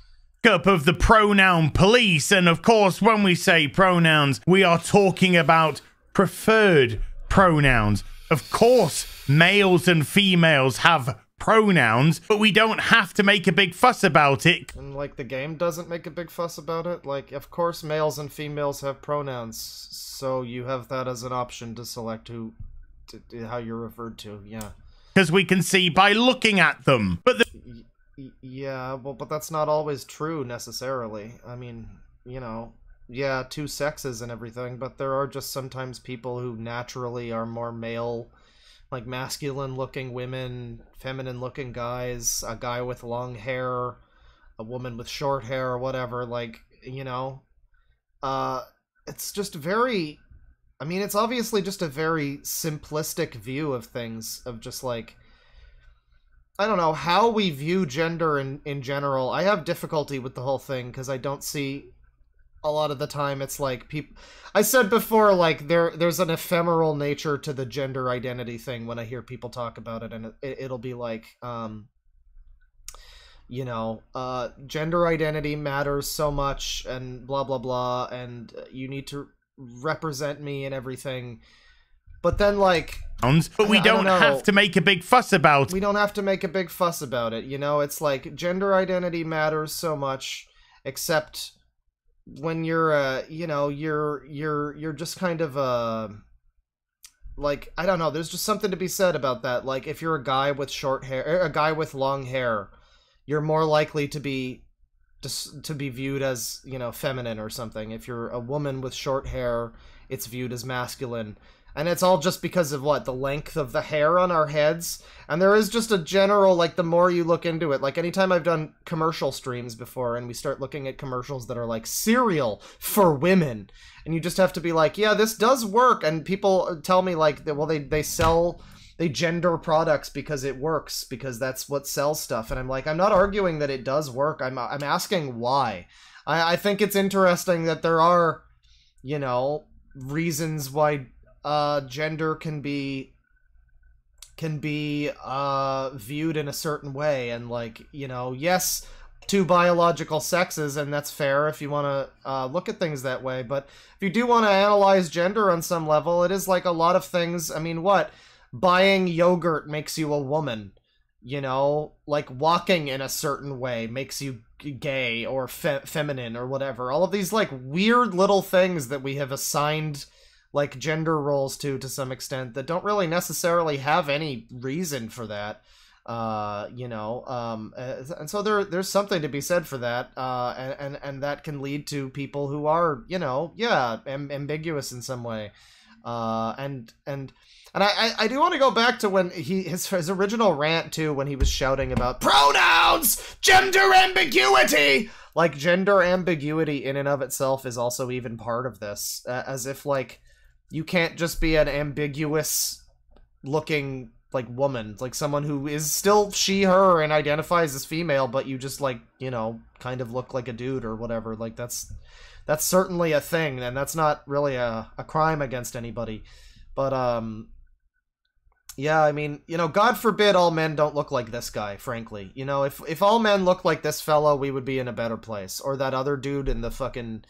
up of the pronoun police. And of course, when we say pronouns, we are talking about preferred pronouns. Of course, males and females have pronouns, but we don't have to make a big fuss about it. And like the game doesn't make a big fuss about it. Like, of course, males and females have pronouns, so you have that as an option to select who, to, to- how you're referred to. Yeah. Because we can see by looking at them. But the Yeah, well, but that's not always true necessarily. I mean, you know, yeah, two sexes and everything, but there are just sometimes people who naturally are more male, like masculine looking women, feminine looking guys, a guy with long hair, a woman with short hair, or whatever. Like, you know, uh, it's just very. I mean, it's obviously just a very simplistic view of things, of just like. I don't know how we view gender in in general. I have difficulty with the whole thing because I don't see a lot of the time it's like people I said before like there there's an ephemeral nature to the gender identity thing when I hear people talk about it and it, it'll be like um you know, uh gender identity matters so much and blah blah blah and you need to represent me and everything. But then like but we I- I don't don't, have to make a big fuss about we don't have to make a big fuss about it you know it's like gender identity matters so much except when you're uh you know you're you're you're just kind of uh like i don't know there's just something to be said about that like if you're a guy with short hair er, a guy with long hair you're more likely to be just to be viewed as you know feminine or something. If you're a woman with short hair it's viewed as masculine and it's all just because of what the length of the hair on our heads? And there is just a general like the more you look into it like anytime i've done commercial streams before and we start looking at commercials that are like cereal for women and you just have to be like yeah this does work. And people tell me like that well they they sell they gender products because it works because that's what sells stuff. And i'm like i'm not arguing that it does work. I'm i'm asking why. I i think it's interesting that there are you know reasons why uh gender can be can be uh viewed in a certain way. And like you know yes two biological sexes and that's fair if you want to uh, look at things that way. But if you do want to analyze gender on some level it is like a lot of things. I mean what? Buying yogurt makes you a woman you know? Like walking in a certain way makes you gay or fe- feminine or whatever. All of these like weird little things that we have assigned like gender roles too to some extent that don't really necessarily have any reason for that uh you know um uh, and so there there's something to be said for that uh and and, and that can lead to people who are you know yeah am- ambiguous in some way uh and and and I, I, do want to go back to when he his his original rant too when he was shouting about pronouns, gender ambiguity. Like gender ambiguity in and of itself is also even part of this, uh, as if like you can't just be an ambiguous looking like woman, like someone who is still she her and identifies as female, but you just like you know kind of look like a dude or whatever. Like that's that's certainly a thing, and that's not really a, a crime against anybody. But um yeah, I mean, you know, God forbid all men don't look like this guy, frankly. You know, if if all men looked like this fellow, we would be in a better place. Or that other dude in the fucking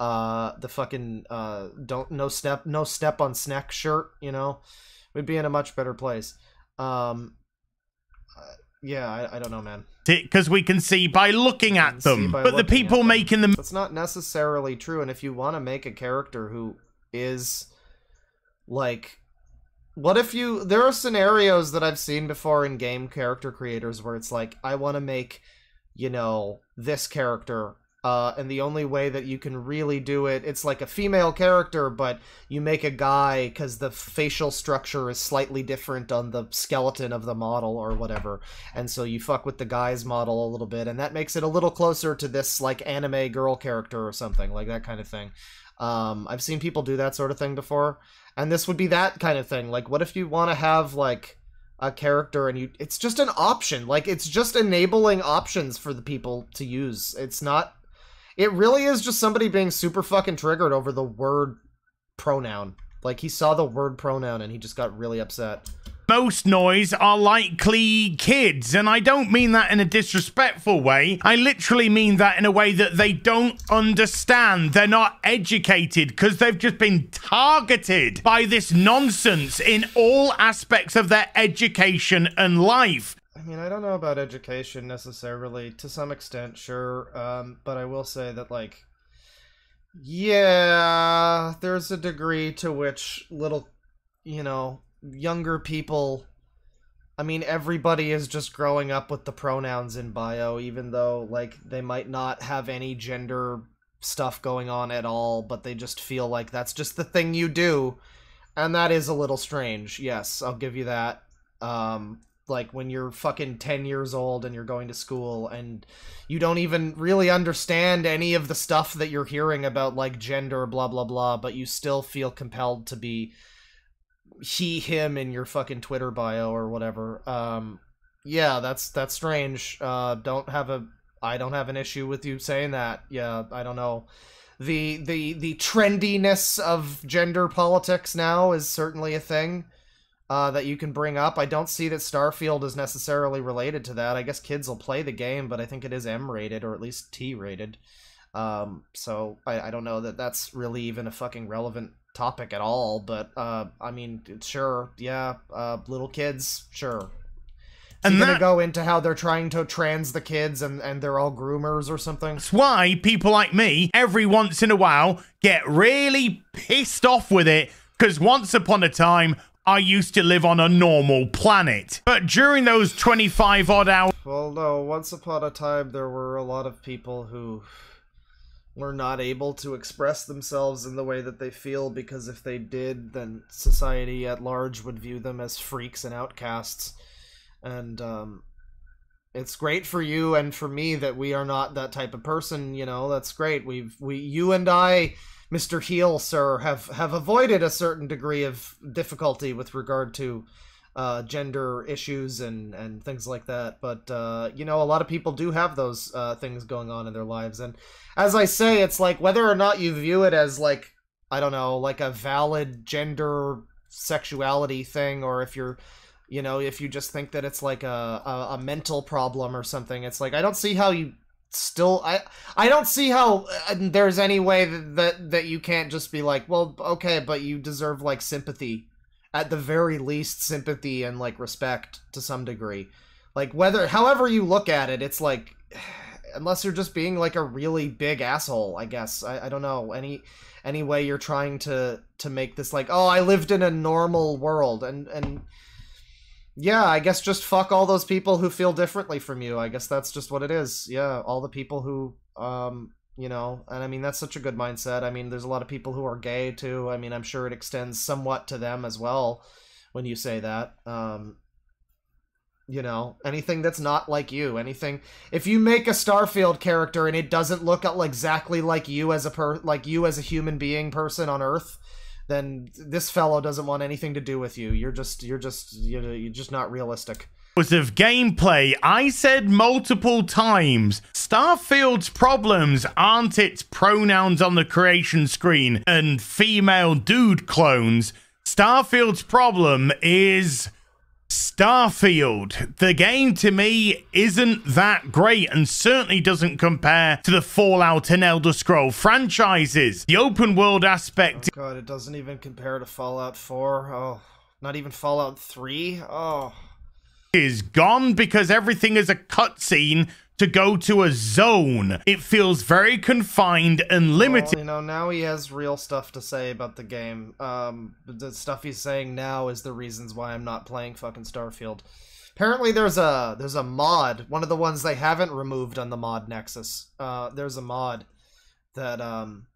uh the fucking uh don't no step no step on snack shirt, you know. We'd be in a much better place. Um uh, yeah, I, I don't know, man. because we can see by looking at them. But the people making them That's not necessarily true. And if you want to make a character who is like, what if you? There are scenarios that I've seen before in game character creators where it's like, I want to make, you know, this character Uh, and the only way that you can really do it, it's like a female character, but you make a guy because the facial structure is slightly different on the skeleton of the model or whatever. And so you fuck with the guy's model a little bit, and that makes it a little closer to this like anime girl character or something, like that kind of thing. Um, I've seen people do that sort of thing before, and this would be that kind of thing. Like, what if you want to have like a character and you it's just an option like it's just enabling options for the people to use it's not it really is just somebody being super fucking triggered over the word pronoun like he saw the word pronoun and he just got really upset Most noise are likely kids, and I don't mean that in a disrespectful way. I literally mean that in a way that they don't understand. They're not educated because they've just been targeted by this nonsense in all aspects of their education and life. I mean, I don't know about education necessarily. To some extent, sure. Um, but I will say that, like, yeah, there's a degree to which little, you know, younger people. I mean, everybody is just growing up with the pronouns in bio, even though, like, they might not have any gender stuff going on at all, but they just feel like that's just the thing you do. And that is a little strange. Yes, I'll give you that. Um, like when you're fucking 10 years old and you're going to school and you don't even really understand any of the stuff that you're hearing about like gender blah blah blah but you still feel compelled to be he him in your fucking twitter bio or whatever. Um yeah that's that's strange. Uh don't have a i don't have an issue with you saying that. Yeah i don't know. The the the trendiness of gender politics now is certainly a thing uh, that you can bring up. I don't see that Starfield is necessarily related to that. I guess kids will play the game, but I think it is M rated or at least T rated. Um, so I, I don't know that that's really even a fucking relevant topic at all. But uh, I mean, sure, yeah, uh, little kids, sure. And And gonna go into how they're trying to trans the kids and and they're all groomers or something. That's why people like me, every once in a while, get really pissed off with it because once upon a time, I used to live on a normal planet. But during those 25 odd hours, Well, no, once upon a time there were a lot of people who were not able to express themselves in the way that they feel because if they did, then society at large would view them as freaks and outcasts. And um it's great for you and for me that we are not that type of person, you know, that's great. We've we you and I Mr. Heel, sir, have have avoided a certain degree of difficulty with regard to uh, gender issues and and things like that. But uh, you know, a lot of people do have those uh, things going on in their lives, and as I say, it's like whether or not you view it as like I don't know, like a valid gender sexuality thing, or if you're you know, if you just think that it's like a, a, a mental problem or something, it's like I don't see how you still I I don't see how uh, there's any way that, that that you can't just be like, well, okay, but you deserve like sympathy at the very least sympathy and like respect to some degree. Like whether however you look at it, it's like [SIGHS] unless you're just being like a really big asshole, I guess. I, I don't know. Any any way you're trying to to make this like, oh, I lived in a normal world and and yeah, I guess just fuck all those people who feel differently from you. I guess that's just what it is. Yeah, all the people who um you know, and I mean that's such a good mindset. I mean, there's a lot of people who are gay too. I mean, I'm sure it extends somewhat to them as well when you say that. Um you know, anything that's not like you, anything if you make a Starfield character and it doesn't look exactly like you as a per like you as a human being person on Earth, then this fellow doesn't want anything to do with you. You're just you're just you're, you're just not realistic. of gameplay, I said multiple times Starfield's problems aren't its pronouns on the creation screen and female dude clones. Starfield's problem is Starfield. The game to me isn't that great and certainly doesn't compare to the Fallout and Elder Scroll franchises. The open world aspect oh God, it doesn't even compare to Fallout 4. Oh, not even Fallout 3. Oh. is gone because everything is a cutscene to go to a zone. It feels very confined and limited. Well, you know, now he has real stuff to say about the game. Um, the stuff he's saying now is the reasons why I'm not playing fucking Starfield. Apparently, there's a there's a mod, one of the ones they haven't removed on the mod Nexus. Uh, there's a mod that um,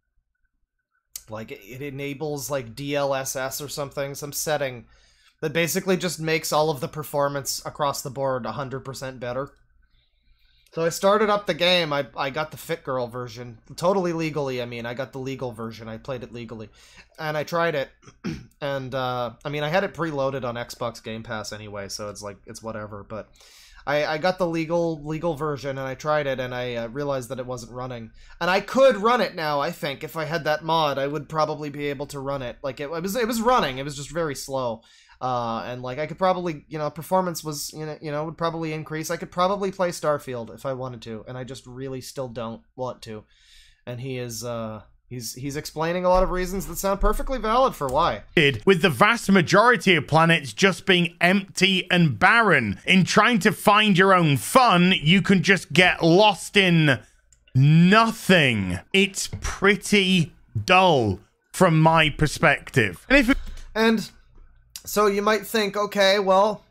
like it, enables like DLSS or something, some setting that basically just makes all of the performance across the board 100% better. So I started up the game. I I got the Fit Girl version, totally legally. I mean, I got the legal version. I played it legally, and I tried it. [CLEARS THROAT] and uh, I mean, I had it preloaded on Xbox Game Pass anyway, so it's like it's whatever. But I I got the legal legal version, and I tried it, and I uh, realized that it wasn't running. And I could run it now. I think if I had that mod, I would probably be able to run it. Like it, it was it was running. It was just very slow. Uh, and like I could probably, you know, performance was, you know, you know, would probably increase. I could probably play Starfield if I wanted to, and I just really still don't want to. And he is, uh, he's he's explaining a lot of reasons that sound perfectly valid for why. With the vast majority of planets just being empty and barren. In trying to find your own fun, you can just get lost in nothing. It's pretty dull from my perspective. And if And so you might think, okay, well,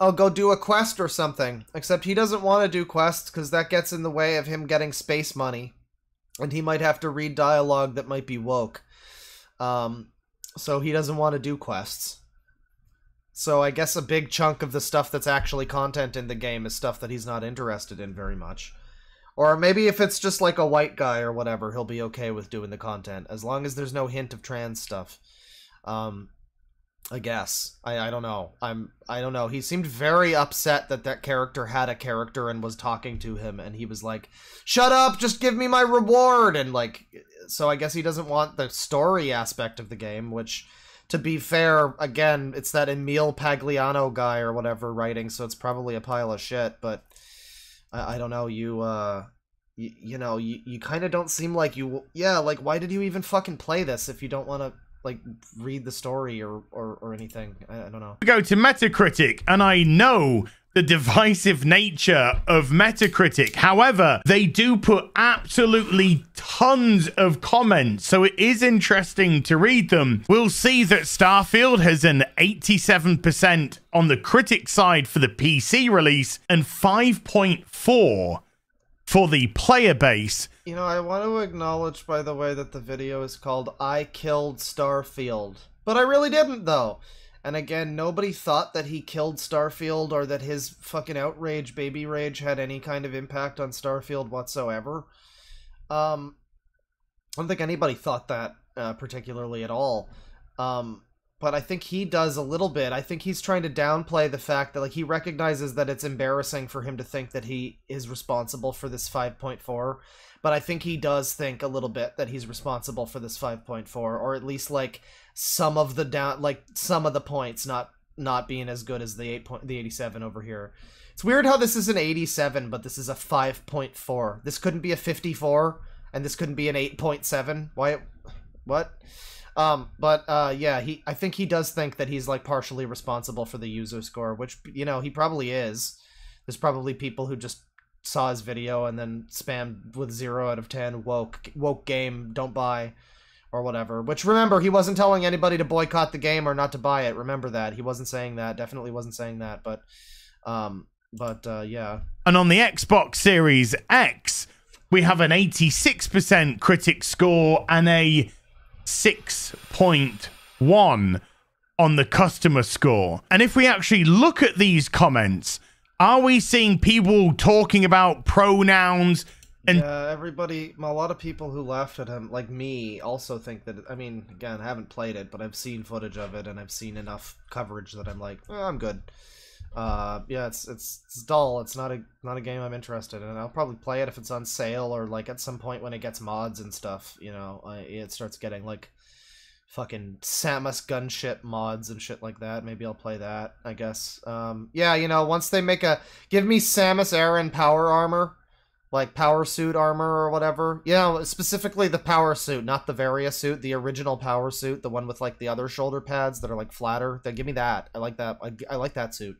I'll go do a quest or something. Except he doesn't want to do quests because that gets in the way of him getting space money. And he might have to read dialogue that might be woke. Um, so he doesn't want to do quests. So I guess a big chunk of the stuff that's actually content in the game is stuff that he's not interested in very much. Or maybe if it's just like a white guy or whatever, he'll be okay with doing the content, as long as there's no hint of trans stuff. Um, I guess. I, I don't know. I'm I don't know. He seemed very upset that that character had a character and was talking to him and he was like, "Shut up, just give me my reward." And like so I guess he doesn't want the story aspect of the game, which to be fair, again, it's that Emil Pagliano guy or whatever writing, so it's probably a pile of shit, but I, I don't know, you uh you, you know, you, you kind of don't seem like you yeah, like why did you even fucking play this if you don't want to like read the story or or, or anything. I, I don't know. go to Metacritic, and I know the divisive nature of Metacritic. However, they do put absolutely tons of comments, so it is interesting to read them. We'll see that Starfield has an 87% on the critic side for the PC release and 5.4 for the player base. You know, I want to acknowledge, by the way, that the video is called I Killed Starfield. But I really didn't, though. And again, nobody thought that he killed Starfield or that his fucking outrage, baby rage, had any kind of impact on Starfield whatsoever. Um, I don't think anybody thought that uh, particularly at all. Um, but I think he does a little bit. I think he's trying to downplay the fact that like he recognizes that it's embarrassing for him to think that he is responsible for this 5.4, but I think he does think a little bit that he's responsible for this 5.4 or at least like some of the down like some of the points not not being as good as the 8 point the 87 over here. It's weird how this is an 87 but this is a 5.4. This couldn't be a 54 and this couldn't be an 8.7. Why what? Um, but uh, yeah, he I think he does think that he's like partially responsible for the user score, which you know he probably is. There's probably people who just saw his video and then spammed with zero out of ten woke woke game don't buy or whatever. Which remember he wasn't telling anybody to boycott the game or not to buy it. Remember that he wasn't saying that. Definitely wasn't saying that. But um, but uh, yeah. And on the Xbox Series X, we have an 86% critic score and a 6.1 on the customer score. And if we actually look at these comments, are we seeing people talking about pronouns and yeah, everybody, a lot of people who laughed at him, like me, also think that. I mean, again, I haven't played it, but I've seen footage of it, and I've seen enough coverage that I'm like, oh, I'm good. Uh, yeah, it's it's it's dull. It's not a not a game I'm interested in. I'll probably play it if it's on sale or like at some point when it gets mods and stuff. You know, it starts getting like fucking Samus gunship mods and shit like that. Maybe I'll play that. I guess. Um, yeah, you know, once they make a give me Samus Aran power armor, like power suit armor or whatever. You know, specifically the power suit, not the Varia suit, the original power suit, the one with like the other shoulder pads that are like flatter. Then give me that. I like that. I, I like that suit.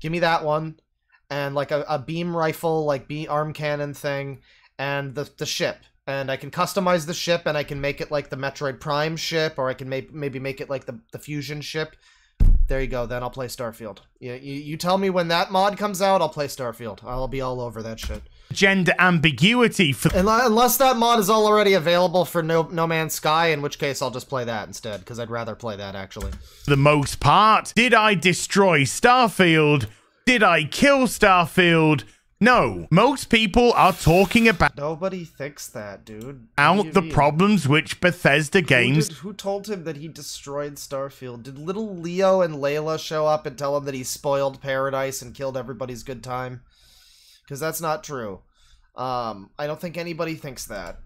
Give me that one, and like a, a beam rifle, like beam arm cannon thing, and the the ship. And I can customize the ship, and I can make it like the Metroid Prime ship, or I can maybe maybe make it like the the fusion ship. there you go. Then I'll play Starfield. You, you, you tell me when that mod comes out, I'll play Starfield. I'll be all over that shit. Gender ambiguity for Unless, unless that mod is already available for No No Man's Sky, in which case I'll just play that instead, because I'd rather play that actually. the most part. Did I destroy Starfield? Did I kill Starfield? No. Most people are talking about Nobody thinks that, dude. out the What do you mean? problems which Bethesda Who, games did, who told him that he destroyed Starfield? Did little Leo and Layla show up and tell him that he spoiled paradise and killed everybody's good time? Because that's not true. Um, I don't think anybody thinks that.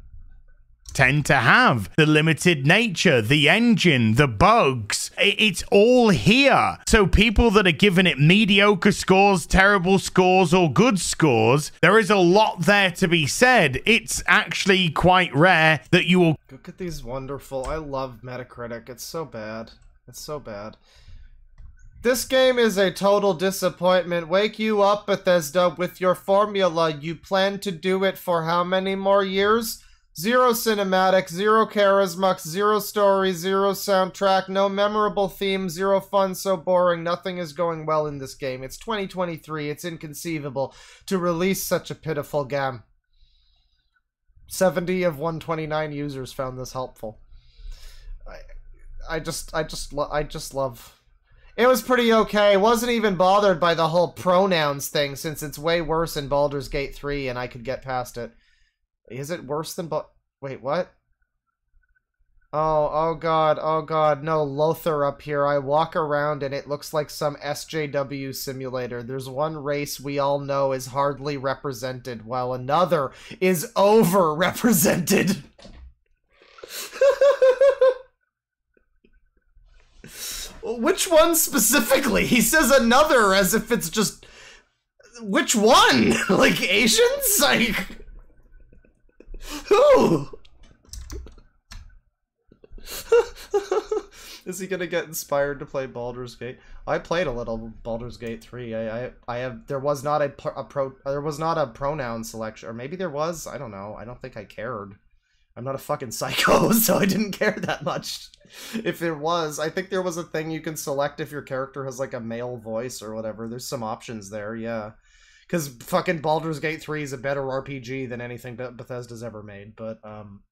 tend to have. The limited nature, the engine, the bugs. It's all here. So people that are giving it mediocre scores, terrible scores, or good scores, there is a lot there to be said. It's actually quite rare that you will Look at these wonderful. I love Metacritic. It's so bad. It's so bad. This game is a total disappointment. Wake you up, Bethesda, with your formula. You plan to do it for how many more years? Zero cinematic, zero charisma, zero story, zero soundtrack, no memorable theme, zero fun, so boring. Nothing is going well in this game. It's 2023. It's inconceivable to release such a pitiful game. 70 of 129 users found this helpful. I, I just, I just, I just love. It was pretty okay. Wasn't even bothered by the whole pronouns thing since it's way worse in Baldur's Gate 3 and I could get past it. Is it worse than but Wait, what? Oh, oh god, oh god, no, Lothar up here. I walk around and it looks like some SJW simulator. There's one race we all know is hardly represented, while another is over-represented. [LAUGHS] Which one specifically? He says another as if it's just... Which one? [LAUGHS] like, Asians? Like... Who? [LAUGHS] Is he gonna get inspired to play Baldur's Gate? I played a little Baldur's Gate 3. I, I, I have. There was not a, a pro. There was not a pronoun selection, or maybe there was. I don't know. I don't think I cared. I'm not a fucking [LAUGHS] psycho, so I didn't care that much. If there was, I think there was a thing you can select if your character has like a male voice or whatever. There's some options there, yeah. Because fucking Baldur's Gate 3 is a better RPG than anything Beth- Bethesda's ever made. But um,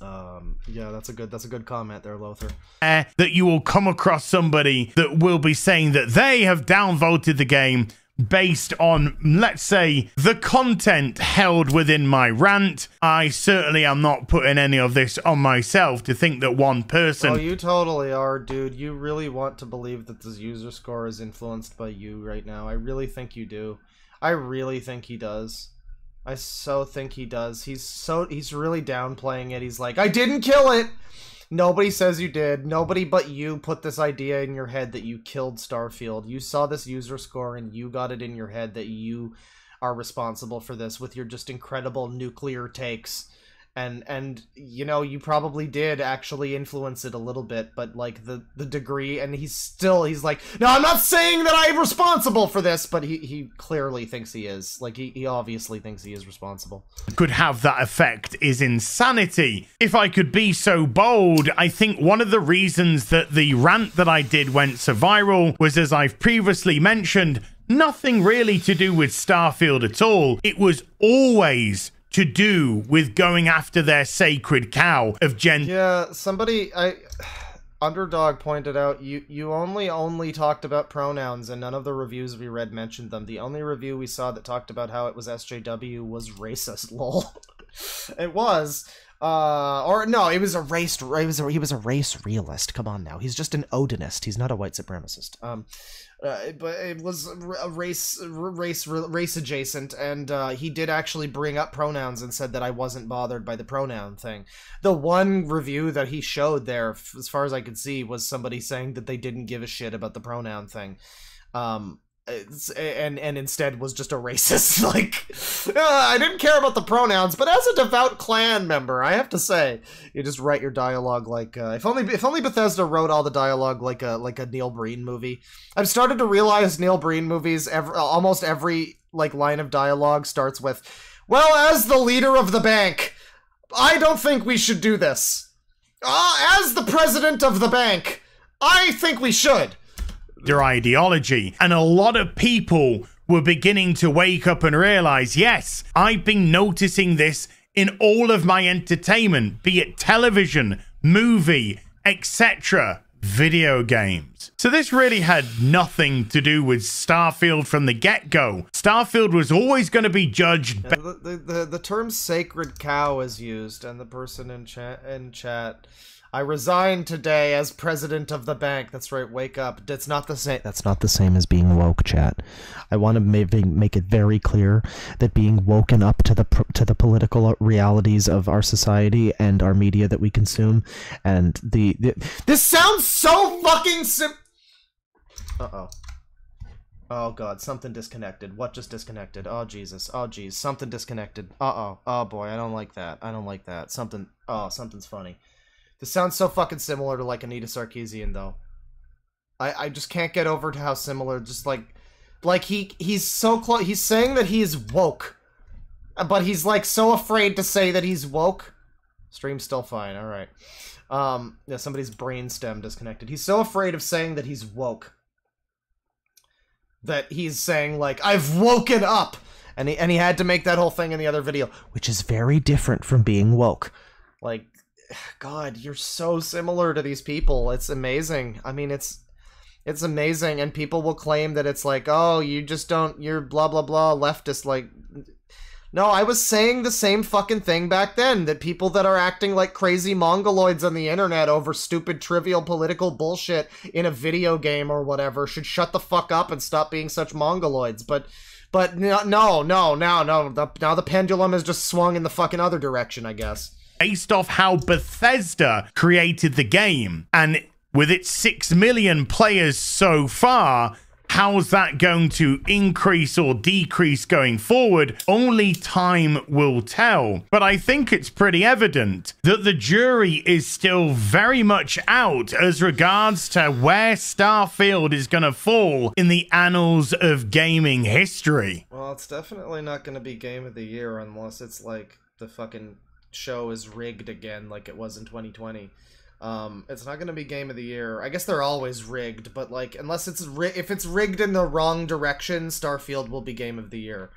um, yeah, that's a good that's a good comment there, Lothar. rare that you will come across somebody that will be saying that they have downvoted the game based on, let's say, the content held within my rant. I certainly am not putting any of this on myself to think that one person Oh, you totally are, dude. You really want to believe that this user score is influenced by you right now. I really think you do. I really think he does. I so think he does. He's so he's really downplaying it. He's like, "I didn't kill it." Nobody says you did. Nobody but you put this idea in your head that you killed Starfield. You saw this user score and you got it in your head that you are responsible for this with your just incredible nuclear takes. And and you know, you probably did actually influence it a little bit, but like the the degree and he's still he's like, "No, I'm not saying that I'm responsible for this," but he he clearly thinks he is. Like he he obviously thinks he is responsible. could have that effect is insanity. If I could be so bold, I think one of the reasons that the rant that I did went so viral was, as I've previously mentioned, nothing really to do with Starfield at all. It was always to do with going after their sacred cow of gen. Yeah, somebody I [SIGHS] Underdog pointed out you you only only talked about pronouns and none of the reviews we read mentioned them. The only review we saw that talked about how it was SJW was racist. [LAUGHS] Lol. it was. Uh, or no, it was a race. It was a, he was a race realist. Come on now, he's just an Odinist. He's not a white supremacist. Um, uh, but it was a race, race, race adjacent, and uh, he did actually bring up pronouns and said that I wasn't bothered by the pronoun thing. The one review that he showed there, as far as I could see, was somebody saying that they didn't give a shit about the pronoun thing. Um, and and instead was just a racist. [LAUGHS] like, uh, I didn't care about the pronouns, but as a devout clan member, I have to say, you just write your dialogue like uh, if only if only Bethesda wrote all the dialogue like a like a Neil Breen movie. I've started to realize Neil Breen movies, every, almost every like line of dialogue starts with, "Well, as the leader of the bank, I don't think we should do this. Uh, as the president of the bank, I think we should." Their ideology. And a lot of people were beginning to wake up and realize, yes, I've been noticing this in all of my entertainment, be it television, movie, etc., video games. So this really had nothing to do with Starfield from the get-go. Starfield was always going to be judged Yeah, the, the, the, the term sacred cow is used, and the person in chat in chat. I resign today as president of the bank. That's right. Wake up. That's not the same. That's not the same as being woke, chat. I want to make, make it very clear that being woken up to the to the political realities of our society and our media that we consume, and the, the This sounds so fucking sim. Uh oh. Oh god, something disconnected. What just disconnected? Oh Jesus. Oh jeez, something disconnected. Uh oh. Oh boy, I don't like that. I don't like that. Something. Oh, something's funny. This sounds so fucking similar to like Anita Sarkeesian though. I I just can't get over to how similar. Just like, like he he's so close. He's saying that he's woke, but he's like so afraid to say that he's woke. Stream's still fine. All right. Um, yeah, somebody's brainstem disconnected. He's so afraid of saying that he's woke that he's saying like I've woken up, and he and he had to make that whole thing in the other video, which is very different from being woke. like [SIGHS] god you're so similar to these people. It's amazing. I mean it's it's amazing. And people will claim that it's like oh you just don't you're blah blah blah leftist like no i was saying the same fucking thing back then that people that are acting like crazy mongoloids on the internet over stupid trivial political bullshit in a video game or whatever should shut the fuck up and stop being such mongoloids. But but no no no no no the, now the pendulum has just swung in the fucking other direction i guess based off how Bethesda created the game. And with its 6 million players so far, how's that going to increase or decrease going forward? Only time will tell. But I think it's pretty evident that the jury is still very much out as regards to where Starfield is going to fall in the annals of gaming history. Well, it's definitely not going to be game of the year unless it's like the fucking show is rigged again like it was in 2020. Um, it's not going to be game of the year. I guess they're always rigged, but like unless it's ri- if it's rigged in the wrong direction, Starfield will be game of the year.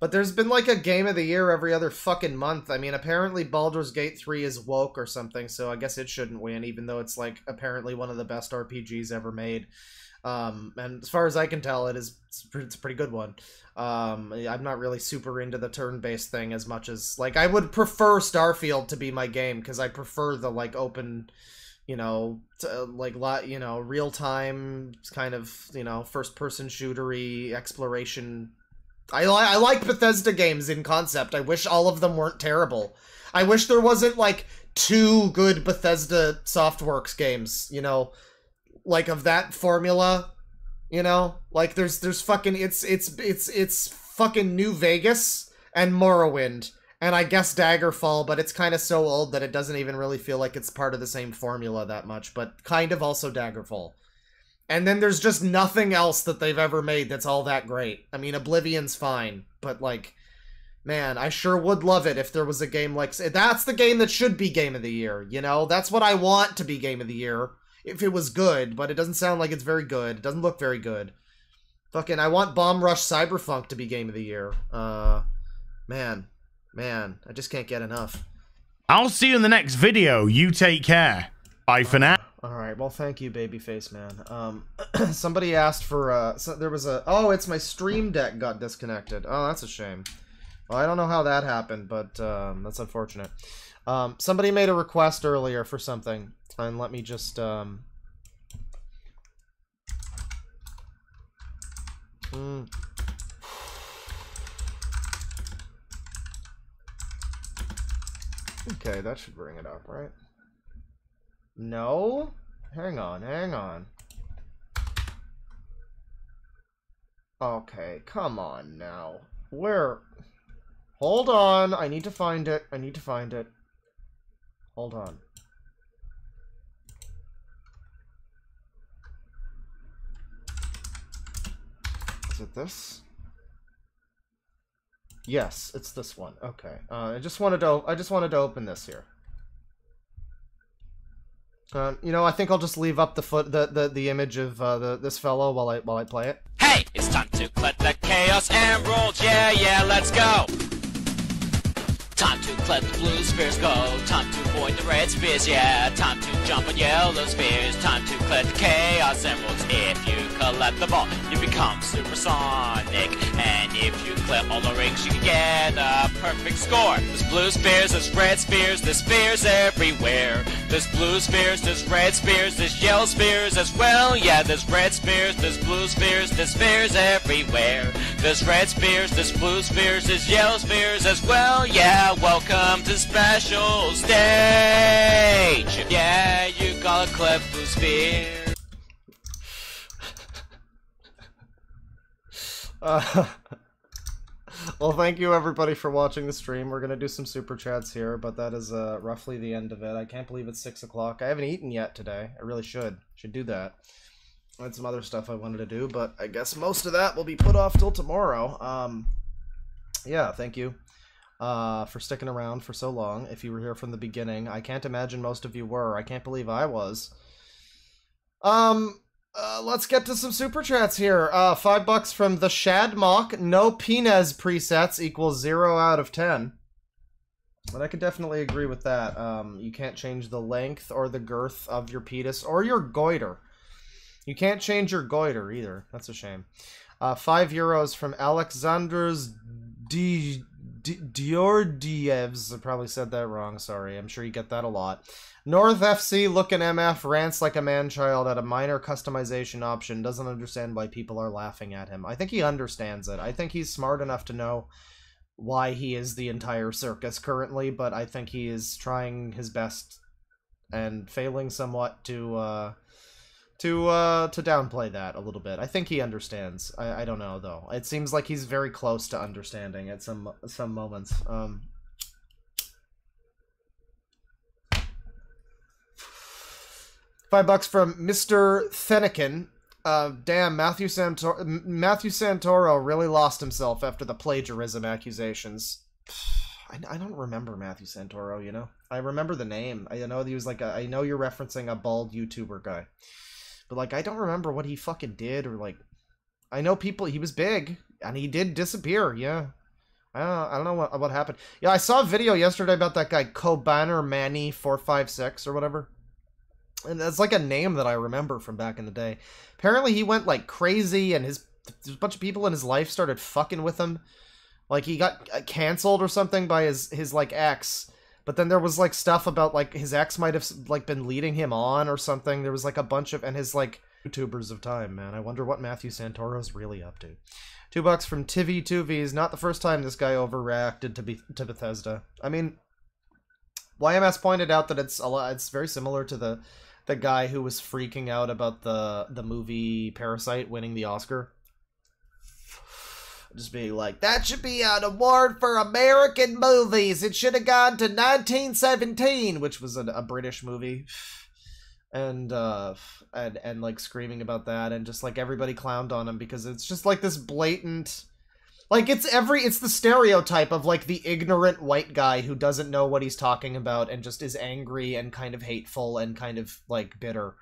But there's been like a game of the year every other fucking month. I mean, apparently Baldur's Gate 3 is woke or something, so I guess it shouldn't win even though it's like apparently one of the best RPGs ever made. Um, and as far as I can tell, it is it's, it's a pretty good one. Um, I'm not really super into the turn-based thing as much as like I would prefer Starfield to be my game because I prefer the like open, you know, like lot you know real time kind of you know first person shootery exploration. I li- I like Bethesda games in concept. I wish all of them weren't terrible. I wish there wasn't like two good Bethesda Softworks games. You know, like of that formula you know? Like there's there's fucking it's it's it's it's fucking new vegas and morrowind. And i guess daggerfall but it's kind of so old that it doesn't even really feel like it's part of the same formula that much but kind of also daggerfall. And then there's just nothing else that they've ever made that's all that great. I mean oblivion's fine but like man i sure would love it if there was a game like that's the game that should be game of the year you know? That's what i want to be game of the year if it was good, but it doesn't sound like it's very good. It doesn't look very good. Fucking, I want Bomb Rush Cyberpunk to be Game of the Year. Uh, man, man, I just can't get enough. I'll see you in the next video. You take care. Bye for now. All right, well, thank you, Babyface Man. Um, [CLEARS THROAT] somebody asked for uh, so there was a oh, it's my Stream Deck got disconnected. Oh, that's a shame. Well, I don't know how that happened, but um, that's unfortunate. Um, somebody made a request earlier for something, and let me just um. Mm. Okay, that should bring it up, right? No? Hang on, hang on. Okay, come on now. Where? Hold on, I need to find it. I need to find it. Hold on. Is it this? Yes, it's this one. Okay. Uh, I just wanted to I just wanted to open this here. Uh, you know, I think I'll just leave up the foot the the, the image of uh, the this fellow while I while I play it. Hey, it's time to collect the Chaos Emeralds. Yeah, yeah, let's go. Time to collect the blue spheres, go. Time to avoid the red spheres, yeah. Time to jump on yellow spheres. Time to collect the Chaos Emeralds. If you collect them all, you become supersonic. And if you clip all the rings, you can get a perfect score. There's blue spheres, there's red spheres, there's spheres everywhere. There's blue spheres, there's red spheres, there's yellow spheres as well. Yeah, there's red spheres, there's blue spheres, there's spheres everywhere. There's red spheres, there's blue spheres, there's yellow spheres as well. Yeah, welcome to special stage. Yeah, you gotta clip blue spheres. Uh, [LAUGHS] well, thank you everybody for watching the stream. We're gonna do some super chats here, but that is uh, roughly the end of it. I can't believe it's six o'clock. I haven't eaten yet today. I really should. Should do that. I had some other stuff I wanted to do, but I guess most of that will be put off till tomorrow. Um, yeah, thank you uh, for sticking around for so long. If you were here from the beginning, I can't imagine most of you were. I can't believe I was. Um, uh, let's get to some super chats here. Uh, five bucks from the Shad Mock. No Pinez presets equals zero out of ten. But I could definitely agree with that. Um, you can't change the length or the girth of your penis or your goiter. You can't change your goiter either. That's a shame. Uh, five euros from Alexanders D. D- Diordievs. I probably said that wrong. Sorry. I'm sure you get that a lot. North FC looking MF rants like a man-child at a minor customization option. Doesn't understand why people are laughing at him. I think he understands it. I think he's smart enough to know why he is the entire circus currently, but I think he is trying his best and failing somewhat to uh, to uh, to downplay that a little bit. I think he understands. I, I don't know though. It seems like he's very close to understanding at some some moments. Um, five bucks from Mr. Fennekin. Uh, damn, Matthew Santoro, Matthew Santoro really lost himself after the plagiarism accusations. [SIGHS] I, I don't remember Matthew Santoro, you know? I remember the name. I know he was like a, I know you're referencing a bald YouTuber guy. But like I don't remember what he fucking did or like I know people he was big and he did disappear, yeah. I don't know, I don't know what what happened. Yeah, I saw a video yesterday about that guy Cobanermani456 or whatever. And that's like a name that I remember from back in the day. Apparently he went like crazy and his there's a bunch of people in his life started fucking with him. Like he got uh, canceled or something by his his like ex. But then there was like stuff about like his ex might have like been leading him on or something. There was like a bunch of and his like YouTubers of time, man. I wonder what Matthew Santoro's really up to. Two bucks from Tivy Tuvies. Not the first time this guy overreacted to be to Bethesda. I mean, YMS pointed out that it's a lot. It's very similar to the the guy who was freaking out about the the movie Parasite winning the Oscar. Just being like, that should be an award for American movies. It should have gone to 1917, which was a, a British movie. And uh and and like screaming about that and just like everybody clowned on him because it's just like this blatant like it's every it's the stereotype of like the ignorant white guy who doesn't know what he's talking about and just is angry and kind of hateful and kind of like bitter.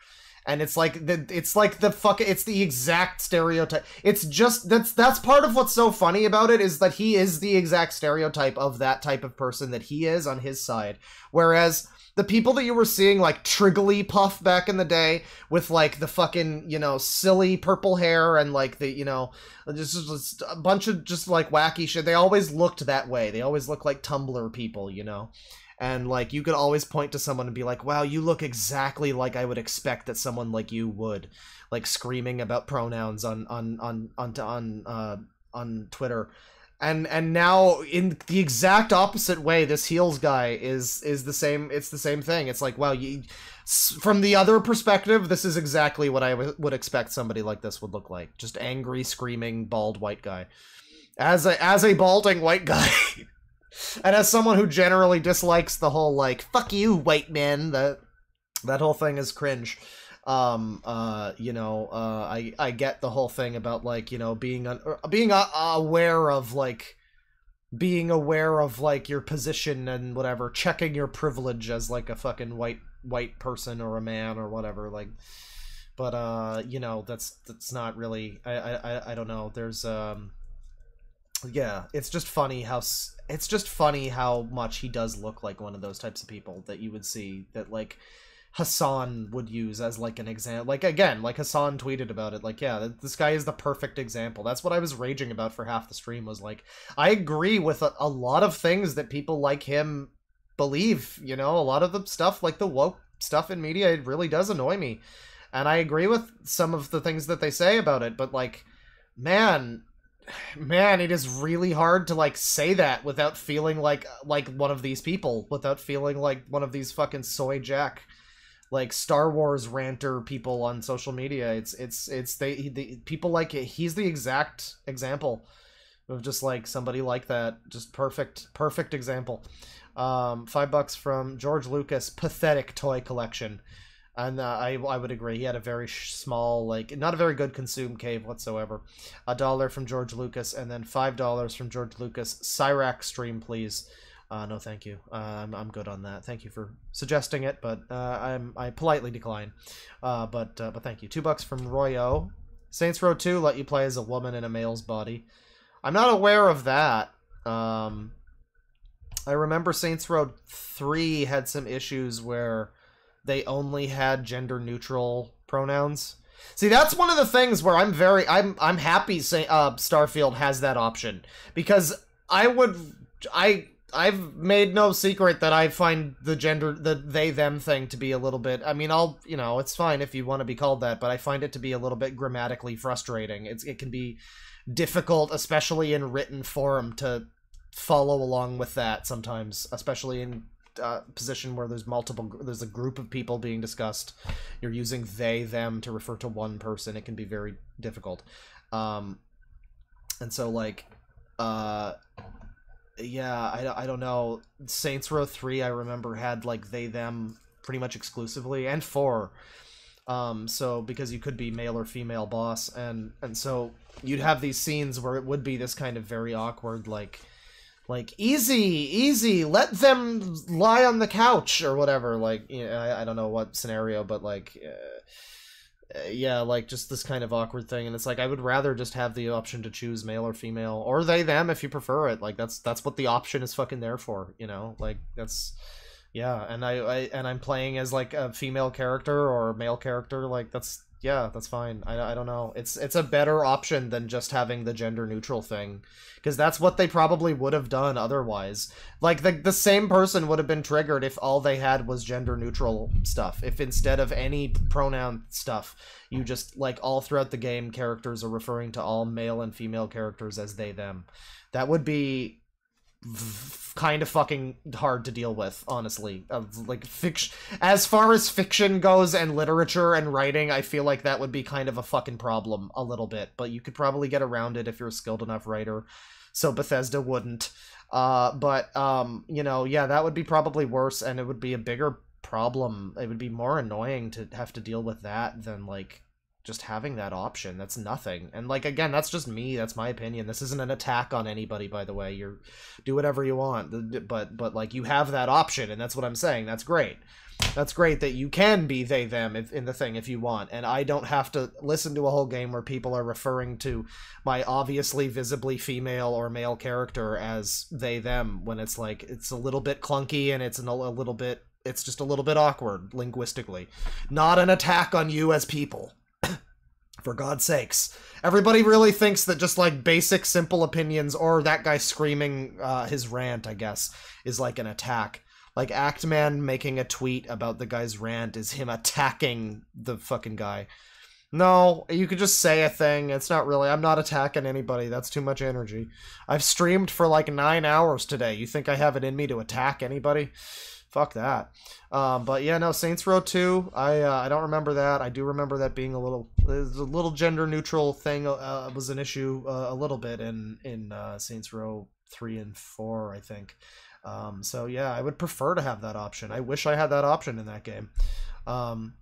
And it's like the it's like the fuck it's the exact stereotype. It's just that's that's part of what's so funny about it is that he is the exact stereotype of that type of person that he is on his side. Whereas the people that you were seeing like Trigglypuff back in the day with like the fucking, you know, silly purple hair and like the, you know, just, just a bunch of just like wacky shit. They always looked that way. They always looked like Tumblr people, you know. And like you could always point to someone and be like, "Wow, you look exactly like I would expect that someone like you would." Like screaming about pronouns on on on on on uh on Twitter and and now in the exact opposite way this heels guy is is the same it's the same thing. It's like wow you from the other perspective this is exactly what I would expect somebody like this would look like. Just angry screaming bald white guy. As a as a balding white guy. [LAUGHS] And as someone who generally dislikes the whole like fuck you white men that that whole thing is cringe um uh you know uh i i get the whole thing about like you know being un- being uh, aware of like being aware of like your position and whatever checking your privilege as like a fucking white white person or a man or whatever. Like, but uh, you know, that's that's not really. I I I- I don't know. There's um, yeah, it's just funny how it's just funny how much he does look like one of those types of people that you would see that like Hasan would use as like an example. Like again, like Hasan tweeted about it. Like, yeah, this guy is the perfect example. That's what I was raging about for half the stream. Was like, I agree with a, a lot of things that people like him believe. You know, a lot of the stuff, like the woke stuff in media, it really does annoy me, and I agree with some of the things that they say about it. But like, man, man it is really hard to like say that without feeling like like one of these people without feeling like one of these fucking soy jack like star wars ranter people on social media it's it's it's they the people like it he's the exact example of just like somebody like that just perfect perfect example um five bucks from george lucas pathetic toy collection and uh, I I would agree. He had a very small, like not a very good consume cave whatsoever. A dollar from George Lucas, and then five dollars from George Lucas. Cyrac stream, please. Uh, no, thank you. Uh, I'm I'm good on that. Thank you for suggesting it, but uh, I'm I politely decline. Uh, but uh, but thank you. Two bucks from Royo. Saints Row Two let you play as a woman in a male's body. I'm not aware of that. Um, I remember Saints Row Three had some issues where they only had gender neutral pronouns. See, that's one of the things where I'm very I'm I'm happy say uh Starfield has that option because I would I I've made no secret that I find the gender the they them thing to be a little bit I mean I'll you know it's fine if you want to be called that but I find it to be a little bit grammatically frustrating. It's it can be difficult especially in written form to follow along with that sometimes especially in uh, position where there's multiple there's a group of people being discussed. You're using they them to refer to one person. It can be very difficult. Um and so like uh yeah i, I don't know. Saints row 3 i remember had like they them pretty much exclusively and 4 um so because you could be male or female boss and and so you'd have these scenes where it would be this kind of very awkward like like easy easy let them lie on the couch or whatever like you know, I, I don't know what scenario but like uh, Uh, yeah like just this kind of awkward thing and it's like i would rather just have the option to choose male or female or they them if you prefer it like that's that's what the option is fucking there for you know? Like that's yeah and I, I and i'm playing as like a female character or a male character like that's yeah that's fine. I, I don't know. It's it's a better option than just having the gender neutral thing because that's what they probably would have done otherwise. Like the, the same person would have been triggered if all they had was gender neutral stuff. If instead of any pronoun stuff you just like all throughout the game characters are referring to all male and female characters as they them. That would be kind of fucking hard to deal with honestly. Of like fiction as far as fiction goes and literature and writing i feel like that would be kind of a fucking problem a little bit but you could probably get around it if you're a skilled enough writer. So bethesda wouldn't. Uh but um you know yeah that would be probably worse and it would be a bigger problem. It would be more annoying to have to deal with that than like just having that option that's nothing. And like again that's just me that's my opinion. This isn't an attack on anybody by the way. You're do whatever you want but but like you have that option and that's what i'm saying. That's great. That's great that you can be they them if, in the thing if you want. And i don't have to listen to a whole game where people are referring to my obviously visibly female or male character as they them when it's like it's a little bit clunky and it's an, a little bit it's just a little bit awkward linguistically. Not an attack on you as people for God's sakes. Everybody really thinks that just like basic simple opinions or that guy screaming uh, his rant, I guess, is like an attack. Like Actman making a tweet about the guy's rant is him attacking the fucking guy. No, you could just say a thing. It's not really. I'm not attacking anybody. That's too much energy. I've streamed for like nine hours today. You think I have it in me to attack anybody? Fuck that. Um, but yeah, no, Saints Row 2. I uh, I don't remember that. I do remember that being a little a little gender neutral thing uh, was an issue uh, a little bit in in uh, Saints Row 3 and 4, I think. Um, so yeah, I would prefer to have that option. I wish I had that option in that game. Um,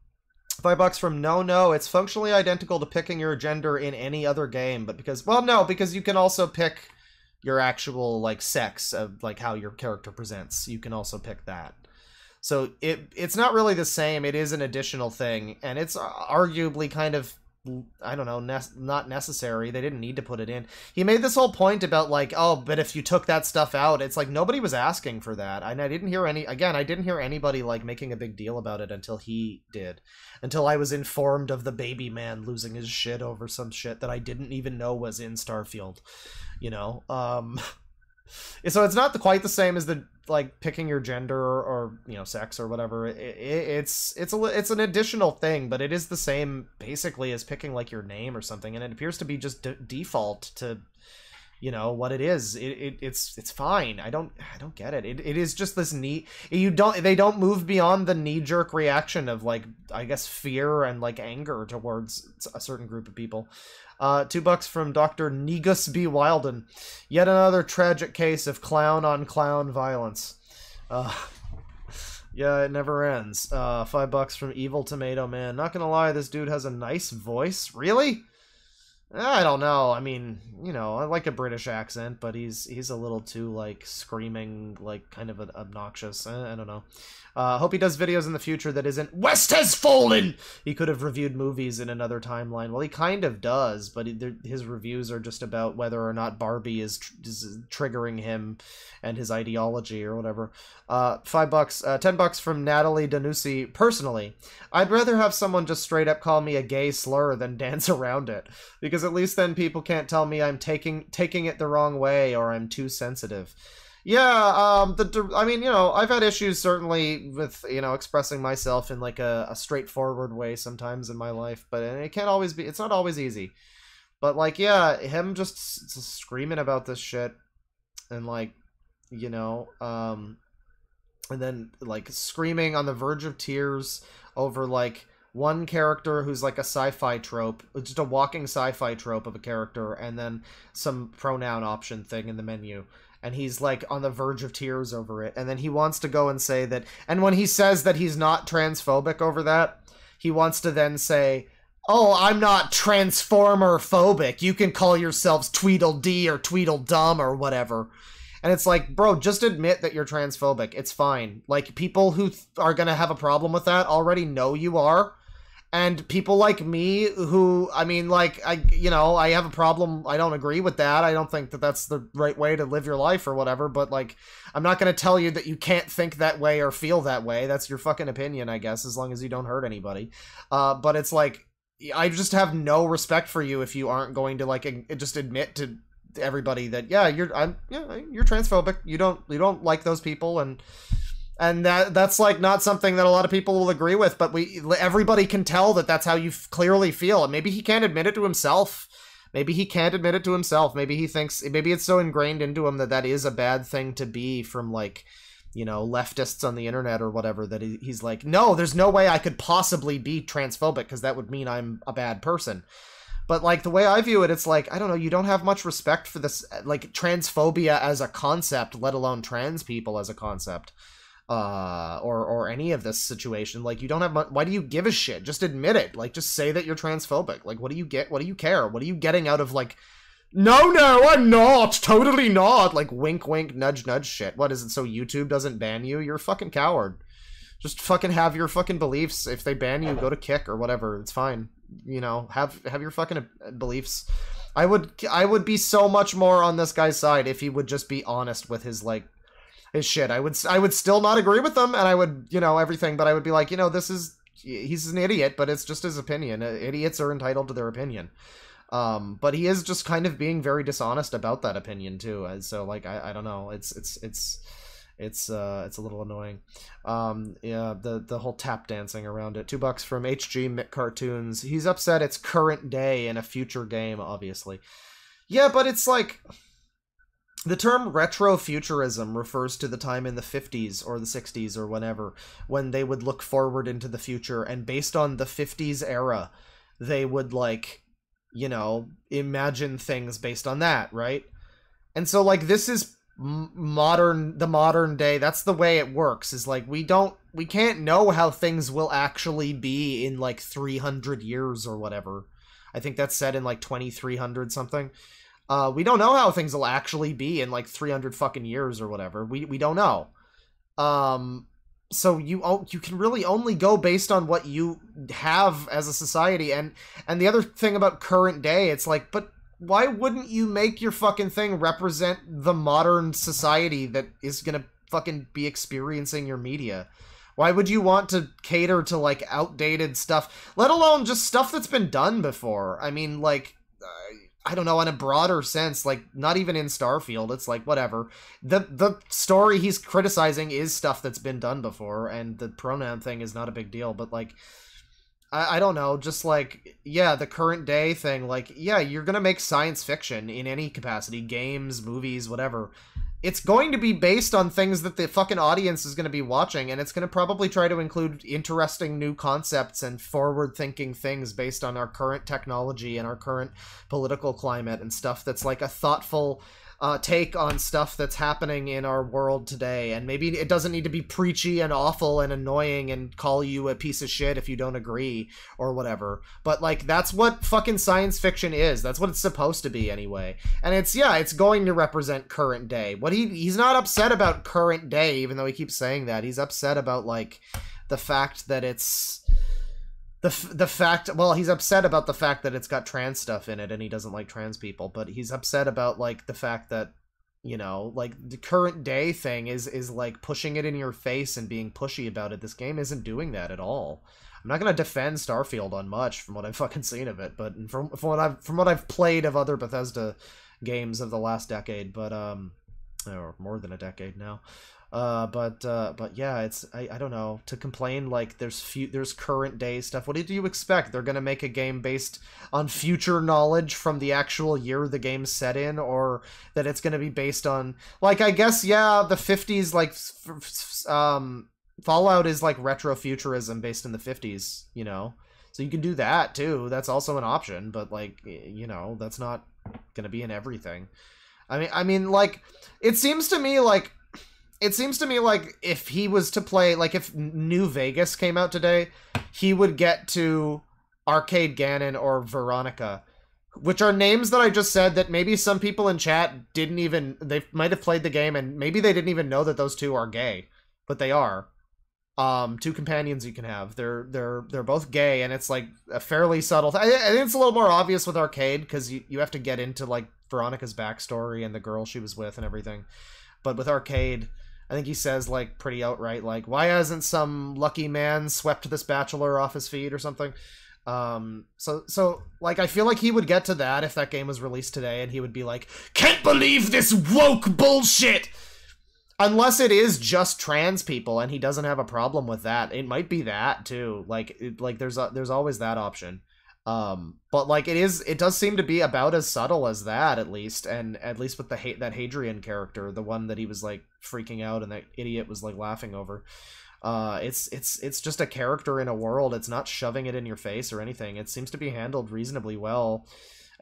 Five bucks from no no. It's functionally identical to picking your gender in any other game, but because well no, because you can also pick your actual like sex of like how your character presents. You can also pick that. So it it's not really the same. It is an additional thing, and it's arguably kind of I don't know, ne- not necessary. They didn't need to put it in. He made this whole point about like, oh, but if you took that stuff out, it's like nobody was asking for that. And I didn't hear any again, I didn't hear anybody like making a big deal about it until he did. Until I was informed of the baby man losing his shit over some shit that I didn't even know was in Starfield. You know? Um [LAUGHS] so it's not quite the same as the like picking your gender or, you know sex or whatever it, it's it's a it's an additional thing but it is the same basically as picking like your name or something and it appears to be just d- default to you know what it is. It, it it's it's fine. I don't i don't get it. it it is just this neat you don't they don't move beyond the knee-jerk reaction of like i guess fear and like anger towards a certain group of people uh, two bucks from Dr. Negus B. Wilden. Yet another tragic case of clown on clown violence. Uh, [LAUGHS] yeah, it never ends. Uh, five bucks from Evil Tomato Man. Not gonna lie, this dude has a nice voice. Really? I don't know. I mean, you know, I like a British accent, but he's he's a little too like screaming, like kind of an obnoxious. I, I don't know. Uh, hope he does videos in the future that isn't West has fallen. He could have reviewed movies in another timeline. Well, he kind of does, but he, his reviews are just about whether or not Barbie is, tr is triggering him and his ideology or whatever. Uh, five bucks, uh, ten bucks from Natalie Danusi. Personally, I'd rather have someone just straight up call me a gay slur than [LAUGHS] dance around it, because at least then people can't tell me I'm taking taking it the wrong way or I'm too sensitive. Yeah, um, the I mean, you know, I've had issues certainly with you know expressing myself in like a, a straightforward way sometimes in my life, but it can't always be. It's not always easy. But like, yeah, him just, screaming about this shit, and like, you know, um, and then like screaming on the verge of tears over like one character who's like a sci-fi trope, uh, just a walking sci-fi trope of a character, and then some pronoun option thing in the menu. And he's like on the verge of tears over it. And then he wants to go and say that. And when he says that he's not transphobic over that, he wants to then say, Oh, I'm not transformer phobic. You can call yourselves Tweedledee or Tweedledum or whatever. And it's like, bro, just admit that you're transphobic. It's fine. Like, people who are gonna have a problem with that already know you are. And people like me who, I mean, like, I, you know, I have a problem. I don't agree with that. I don't think that that's the right way to live your life or whatever. But, like, I'm not gonna tell you that you can't think that way or feel that way. That's your fucking opinion, I guess, as long as you don't hurt anybody. Uh, but it's like, I just have no respect for you if you aren't going to, like, just admit to everybody that yeah you're I'm yeah you're transphobic you don't you don't like those people and and that that's like not something that a lot of people will agree with but we everybody can tell that that's how you clearly feel. And maybe he can't admit it to himself. Maybe he can't admit it to himself. Maybe he thinks maybe it's so ingrained into him that that is a bad thing to be from like you know leftists on the internet or whatever that he, he's like no there's no way i could possibly be transphobic because that would mean i'm a bad person. But like the way I view it, it's like I don't know. You don't have much respect for this, like transphobia as a concept, let alone trans people as a concept, uh, or or any of this situation. Like you don't have. Much, why do you give a shit? Just admit it. Like just say that you're transphobic. Like what do you get? What do you care? What are you getting out of like? No, no, I'm not. Totally not. Like wink, wink, nudge, nudge shit. What is it? So YouTube doesn't ban you? You're a fucking coward. Just fucking have your fucking beliefs. If they ban you, go to kick or whatever. It's fine. You know, have have your fucking uh, beliefs. I would I would be so much more on this guy's side if he would just be honest with his like his shit. I would I would still not agree with them and I would, you know, everything, but I would be like, you know, this is he's an idiot, but it's just his opinion. Uh, Idiots are entitled to their opinion. Um, but he is just kind of being very dishonest about that opinion too. And so like I, I don't know. It's it's it's it's uh it's a little annoying um yeah the the whole tap dancing around it two bucks from hg mick cartoons he's upset it's current day in a future game obviously yeah but it's like the term retrofuturism refers to the time in the 50s or the 60s or whenever when they would look forward into the future and based on the 50s era they would like you know imagine things based on that right? And so like this is modern the modern day that's the way it works is like we don't we can't know how things will actually be in like 300 years or whatever. I think that's said in like 2300 something uh we don't know how things will actually be in like 300 fucking years or whatever. We we don't know. Um so you you can really only go based on what you have as a society. And and the other thing about current day it's like but why wouldn't you make your fucking thing represent the modern society that is to fucking be experiencing your media? Why would you want to cater to like outdated stuff let alone just stuff that's been done before? I mean like I don't know, in a broader sense, like not even in Starfield, it's like whatever. The the story he's criticizing is stuff that's been done before, and the pronoun thing is not a big deal, but like I, I don't know, just like yeah, the current day thing, like, yeah, you're gonna make science fiction in any capacity, games, movies, whatever. It's going to be based on things that the fucking audience is going to be watching, and it's going to probably try to include interesting new concepts and forward thinking things based on our current technology and our current political climate and stuff that's like a thoughtful uh, take on stuff that's happening in our world today. And maybe it doesn't need to be preachy and awful and annoying and call you a piece of shit if you don't agree or whatever. But like that's what fucking science fiction is. That's what it's supposed to be anyway. And it's yeah, it's going to represent current day. What he he's not upset about current day, even though he keeps saying that. He's upset about like the fact that it's the the fact well he's upset about the fact that it's got trans stuff in it and he doesn't like trans people but he's upset about like the fact that you know like the current day thing is is like pushing it in your face and being pushy about it. This game isn't doing that at all. I'm not going to defend starfield on much from what i've [LAUGHS] fucking seen of it but from, from what i've from what i've played of other bethesda games of the last decade but um or more than a decade now uh, but uh, but yeah, it's I, I don't know to complain like there's few there's current day stuff. What do you expect? They're gonna make a game based on future knowledge from the actual year the game's set in, or that it's gonna be based on like I guess yeah the 50s like um Fallout is like retro futurism based in the 50s, you know. So you can do that too. That's also an option, but like you know that's not gonna be in everything. I mean I mean like it seems to me like it seems to me like if he was to play like if New Vegas came out today, he would get to Arcade Gannon or Veronica, which are names that I just said that maybe some people in chat didn't even they might have played the game and maybe they didn't even know that those two are gay, but they are. Um, two companions you can have. They're they're they're both gay, and it's like a fairly subtle. Th- I, I think it's a little more obvious with Arcade because you you have to get into like Veronica's backstory and the girl she was with and everything, but with Arcade I think he says like pretty outright like why hasn't some lucky man swept this bachelor off his feet or something. Um so so like I feel like he would get to that if that game was released today and he would be like can't believe this woke bullshit. Unless it is just trans people and he doesn't have a problem with that. It might be that too. Like it, like there's a, there's always that option. Um, but like it is, it does seem to be about as subtle as that, at least, and at least with the hate that Hadrian character, the one that he was like freaking out and that idiot was like laughing over. Uh, it's it's it's just a character in a world. It's not shoving it in your face or anything. It seems to be handled reasonably well.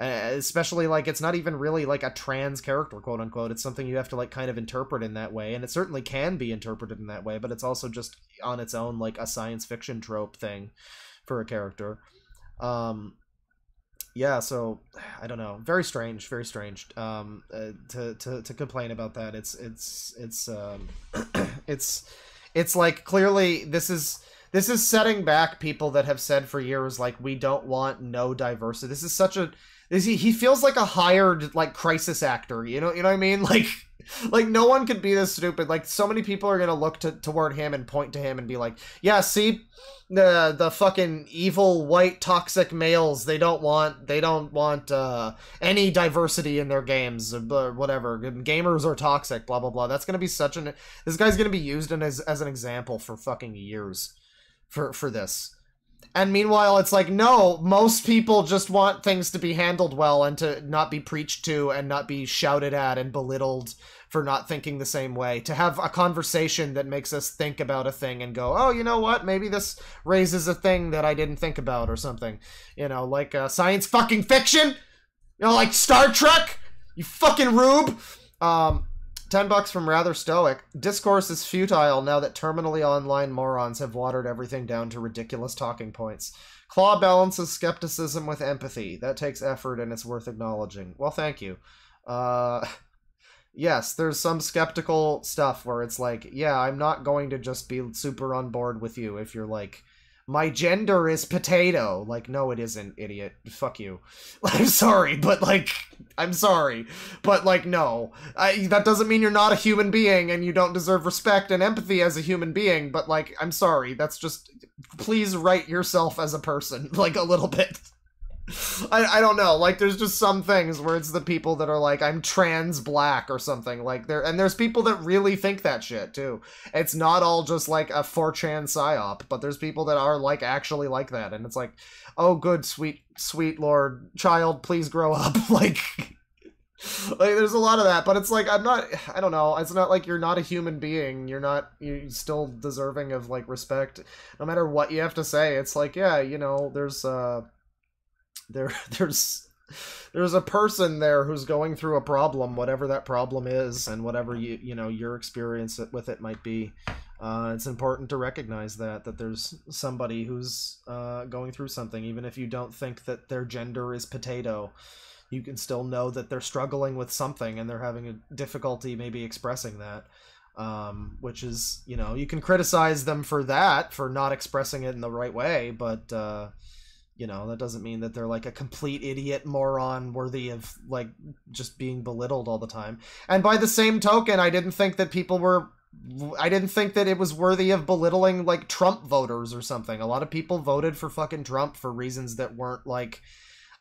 Uh, especially like it's not even really like a trans character quote unquote it's something you have to like kind of interpret in that way and it certainly can be interpreted in that way but it's also just on its own like a science fiction trope thing for a character um yeah so i don't know very strange very strange um uh, to, to to complain about that. It's it's it's um [CLEARS THROAT] it's it's like clearly this is this is setting back people that have said for years like we don't want no diversity. This is such a is he he feels like a hired like crisis actor you know you know what i mean? [LAUGHS] Like like no one could be this stupid. Like so many people are gonna look to, toward him and point to him and be like yeah see the the fucking evil white toxic males they don't want they don't want uh any diversity in their games or whatever gamers are toxic blah blah blah. That's gonna be such an this guy's gonna be used in as, as an example for fucking years for for this and meanwhile, it's like, no, most people just want things to be handled well and to not be preached to and not be shouted at and belittled for not thinking the same way. To have a conversation that makes us think about a thing and go, oh, you know what? Maybe this raises a thing that I didn't think about or something. You know, like uh, science fucking fiction? You know, like Star Trek? You fucking rube? Um, 10 bucks from Rather Stoic. Discourse is futile now that terminally online morons have watered everything down to ridiculous talking points. Claw balances skepticism with empathy. That takes effort and it's worth acknowledging. Well, thank you. Uh, [LAUGHS] yes, there's some skeptical stuff where it's like, yeah, I'm not going to just be super on board with you if you're like, my gender is potato. Like, no, it isn't, idiot. Fuck you. [LAUGHS] I'm sorry, but like, I'm sorry, but like, no, I, that doesn't mean you're not a human being and you don't deserve respect and empathy as a human being. But like, I'm sorry. That's just, please write yourself as a person, [LAUGHS] like a little bit. [LAUGHS] I, I don't know. Like, there's just some things where it's the people that are like, I'm trans black or something. Like, there, and there's people that really think that shit too. It's not all just like a 4chan psyop, but there's people that are like actually like that. And it's like, oh, good, sweet, sweet Lord, child, please grow up. [LAUGHS] like, like there's a lot of that but it's like i'm not i don't know it's not like you're not a human being you're not you're still deserving of like respect no matter what you have to say it's like yeah you know there's uh there [LAUGHS] there's there's a person there who's going through a problem whatever that problem is and whatever you you know your experience with it might be. Uh, it's important to recognize that that there's somebody who's uh, going through something. Even if you don't think that their gender is potato you can still know that they're struggling with something and they're having a difficulty maybe expressing that. Um, which is you know you can criticize them for that for not expressing it in the right way but uh, you know that doesn't mean that they're like a complete idiot moron worthy of like just being belittled all the time. And by the same token i didn't think that people were i didn't think that it was worthy of belittling like trump voters or something. A lot of people voted for fucking trump for reasons that weren't like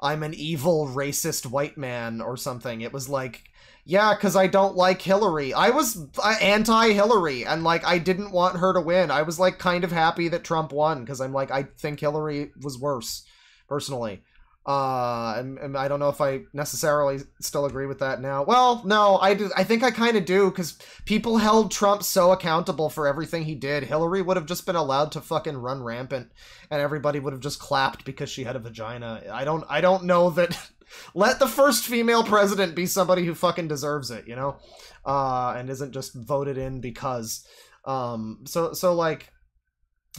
i'm an evil racist white man or something. It was like yeah, because I don't like Hillary. I was uh, anti-Hillary, and like I didn't want her to win. I was like kind of happy that Trump won because I'm like I think Hillary was worse, personally. Uh, and, and I don't know if I necessarily still agree with that now. Well, no, I do. I think I kind of do because people held Trump so accountable for everything he did. Hillary would have just been allowed to fucking run rampant, and everybody would have just clapped because she had a vagina. I don't. I don't know that. [LAUGHS] Let the first female president be somebody who fucking deserves it, you know, uh, and isn't just voted in because. Um, so so like,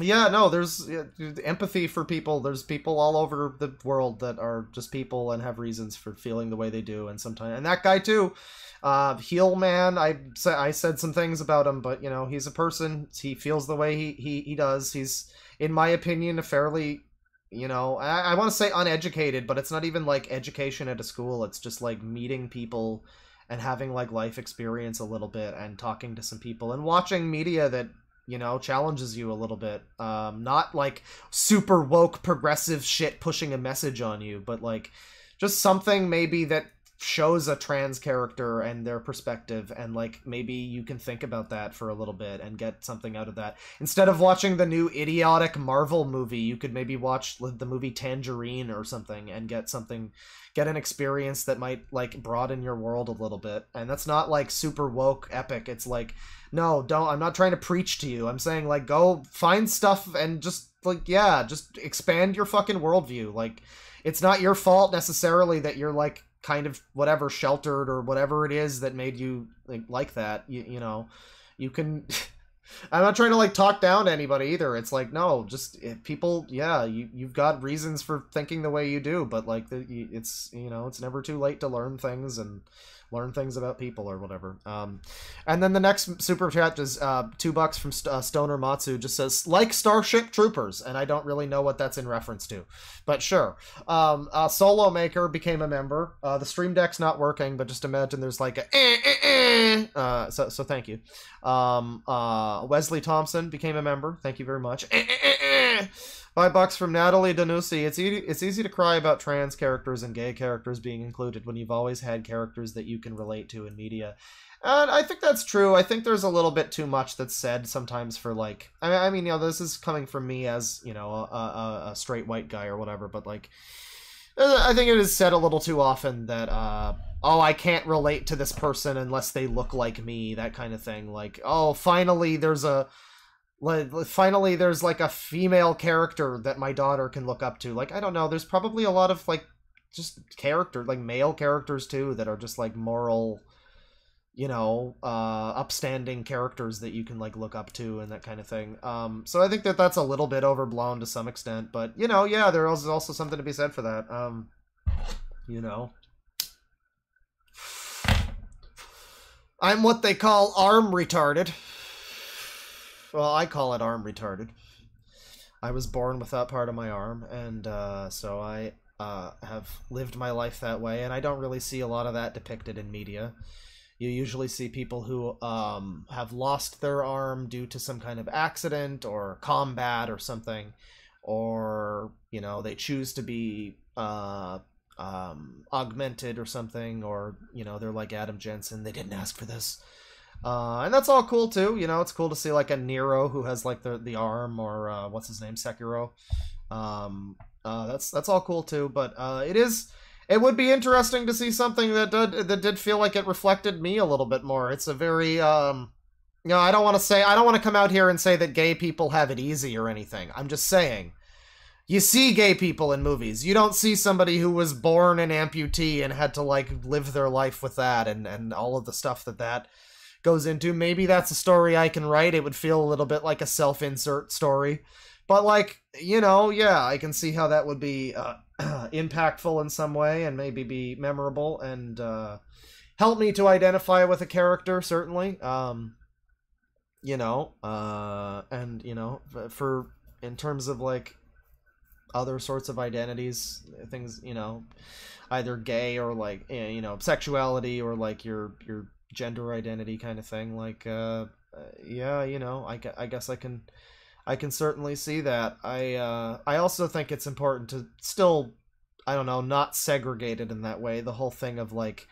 yeah, no, there's yeah, empathy for people. There's people all over the world that are just people and have reasons for feeling the way they do, and sometimes and that guy too. Uh, heel man, I said I said some things about him, but you know he's a person. He feels the way he he, he does. He's, in my opinion, a fairly you know i, I want to say uneducated but it's not even like education at a school it's just like meeting people and having like life experience a little bit and talking to some people and watching media that you know challenges you a little bit um not like super woke progressive shit pushing a message on you but like just something maybe that shows a trans character and their perspective and like maybe you can think about that for a little bit and get something out of that. Instead of watching the new idiotic marvel movie you could maybe watch the movie tangerine or something and get something get an experience that might like broaden your world a little bit. And that's not like super woke epic. It's like no don't i'm not trying to preach to you. I'm saying like go find stuff and just like yeah just expand your fucking worldview. Like it's not your fault necessarily that you're like kind of whatever sheltered or whatever it is that made you like, like that you, you know. You can [LAUGHS] i'm not trying to like talk down to anybody either. It's like no just if people yeah you, you've got reasons for thinking the way you do but like the, it's you know it's never too late to learn things and learn things about people or whatever. Um, and then the next super chat is uh, two bucks from St- uh, Stoner Matsu. Just says like Starship Troopers, and I don't really know what that's in reference to, but sure. Um, uh, Solo Maker became a member. Uh, the Stream Deck's not working, but just imagine there's like a eh, eh, eh. Uh, so so thank you. Um, uh, Wesley Thompson became a member. Thank you very much. Eh, eh, eh, eh. Five bucks from Natalie Danusi. It's easy, it's easy to cry about trans characters and gay characters being included when you've always had characters that you can relate to in media. And I think that's true. I think there's a little bit too much that's said sometimes for like. I mean, I mean, you know, this is coming from me as you know a, a, a straight white guy or whatever, but like, I think it is said a little too often that uh, oh, I can't relate to this person unless they look like me, that kind of thing. Like, oh, finally there's a like finally there's like a female character that my daughter can look up to. Like i don't know there's probably a lot of like just character like male characters too that are just like moral you know uh upstanding characters that you can like look up to and that kind of thing. Um so i think that that's a little bit overblown to some extent but you know yeah there is also something to be said for that um you know. I'm what they call arm retarded. Well, I call it arm retarded. I was born with that part of my arm, and uh, so I uh, have lived my life that way, and I don't really see a lot of that depicted in media. You usually see people who um, have lost their arm due to some kind of accident or combat or something, or you know they choose to be uh, um, augmented or something, or you know they're like Adam Jensen, they didn't ask for this. Uh, and that's all cool too. You know, it's cool to see like a Nero who has like the the arm, or uh, what's his name, Sekiro. Um, uh, that's that's all cool too. But uh, it is it would be interesting to see something that did that did feel like it reflected me a little bit more. It's a very um, you know, I don't want to say I don't want to come out here and say that gay people have it easy or anything. I'm just saying. You see gay people in movies. You don't see somebody who was born an amputee and had to like live their life with that and and all of the stuff that that goes into. Maybe that's a story I can write. It would feel a little bit like a self-insert story. But like, you know, yeah, I can see how that would be uh, [CLEARS THROAT] impactful in some way and maybe be memorable and uh, help me to identify with a character certainly. Um, you know, uh, and you know, for in terms of like other sorts of identities, things you know, either gay or like eh, you know sexuality or like your your gender identity kind of thing. Like, uh, yeah, you know, I, I guess I can I can certainly see that. I uh, I also think it's important to still, I don't know, not segregate it in that way. The whole thing of like,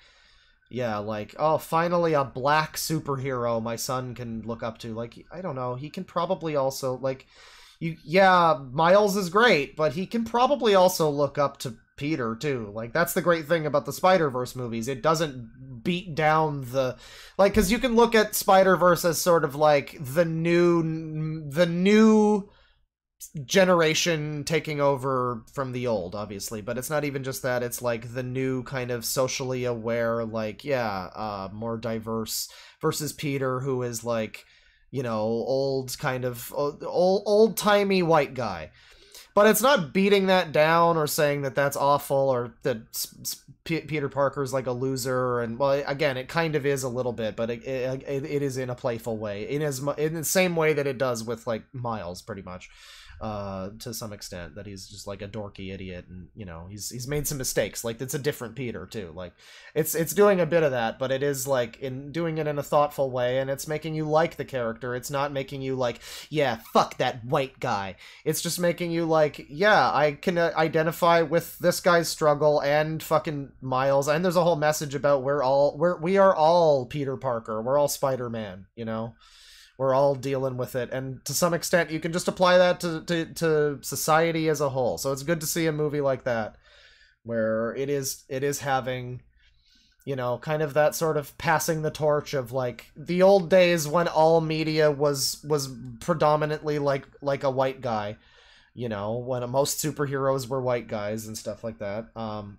yeah, like oh, finally a black superhero my son can look up to. Like I don't know, he can probably also like, you yeah, Miles is great, but he can probably also look up to Peter too. Like that's the great thing about the Spider Verse movies. It doesn't beat down the like because you can look at Spider Verse as sort of like the new the new generation taking over from the old obviously but it's not even just that it's like the new kind of socially aware like yeah uh more diverse versus peter who is like you know old kind of old old timey white guy but it's not beating that down or saying that that's awful or that P- Peter Parker's like a loser and well again it kind of is a little bit but it, it, it is in a playful way in as in the same way that it does with like Miles pretty much uh to some extent that he's just like a dorky idiot and you know he's he's made some mistakes. Like it's a different peter too. Like it's it's doing a bit of that but it is like in doing it in a thoughtful way and it's making you like the character. It's not making you like yeah fuck that white guy. It's just making you like yeah i can uh, identify with this guy's struggle and fucking miles. And there's a whole message about we're all we're we are all peter parker. We're all spider-man you know we're all dealing with it. And to some extent you can just apply that to, to, to society as a whole. So it's good to see a movie like that where it is it is having you know kind of that sort of passing the torch of like the old days when all media was was predominantly like like a white guy you know when most superheroes were white guys and stuff like that. Um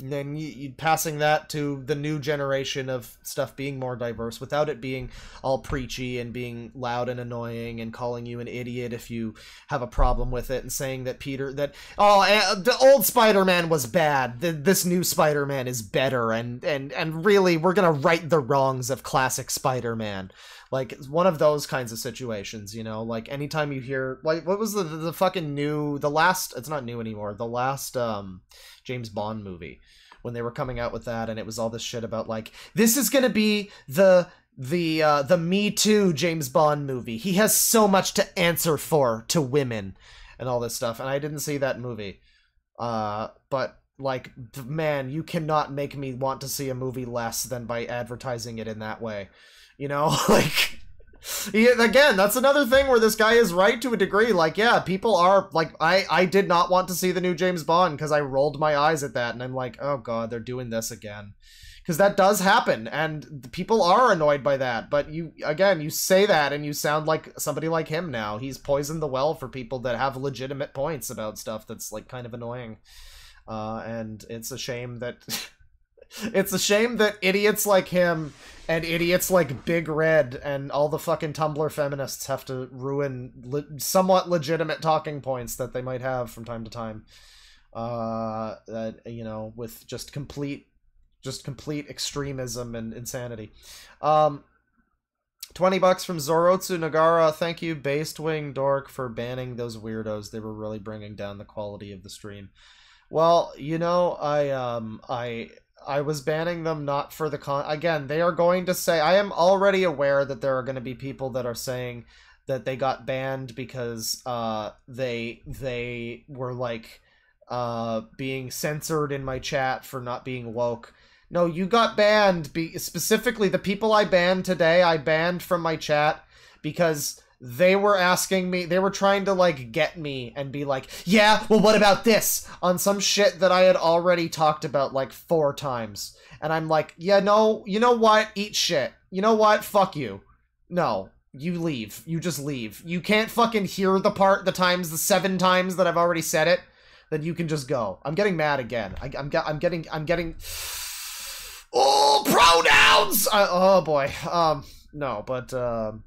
and then you, you passing that to the new generation of stuff being more diverse without it being all preachy and being loud and annoying and calling you an idiot if you have a problem with it and saying that Peter that oh eh, the old Spider-Man was bad. The, this new Spider-Man is better and and and really we're gonna right the wrongs of classic Spider-Man. Like one of those kinds of situations you know? Like anytime you hear like what was the the fucking new the last it's not new anymore the last um James Bond movie when they were coming out with that and it was all this shit about like this is to be the the uh the Me Too James Bond movie. He has so much to answer for to women and all this stuff and I didn't see that movie. Uh but like man, you cannot make me want to see a movie less than by advertising it in that way. You know, [LAUGHS] like he, again, that's another thing where this guy is right to a degree. Like, yeah, people are like, I I did not want to see the new James Bond because I rolled my eyes at that, and I'm like, oh god, they're doing this again, because that does happen, and people are annoyed by that. But you again, you say that, and you sound like somebody like him now. He's poisoned the well for people that have legitimate points about stuff that's like kind of annoying, uh, and it's a shame that. [LAUGHS] it's a shame that idiots like him and idiots like Big Red and all the fucking Tumblr feminists have to ruin le somewhat legitimate talking points that they might have from time to time. Uh, that you know, with just complete just complete extremism and insanity. Um, 20 bucks from Zorotsu Nagara. Thank you, Based Wing Dork, for banning those weirdos. They were really bringing down the quality of the stream. Well, you know, I um I I was banning them not for the con again, they are going to say I am already aware that there are going to be people that are saying that they got banned because uh they they were like uh being censored in my chat for not being woke. No, you got banned. Be specifically the people I banned today. I banned from my chat because they were asking me. They were trying to like get me and be like, "Yeah, well, what about this?" on some shit that I had already talked about like four times. And I'm like, "Yeah, no, you know what? Eat shit. You know what? Fuck you. No, you leave. You just leave. You can't fucking hear the part the times the seven times that I've already said it. Then you can just go. I'm getting mad again. I, I'm get, I'm getting I'm getting. Oh, pronouns! Uh, oh boy. Um, no, but um,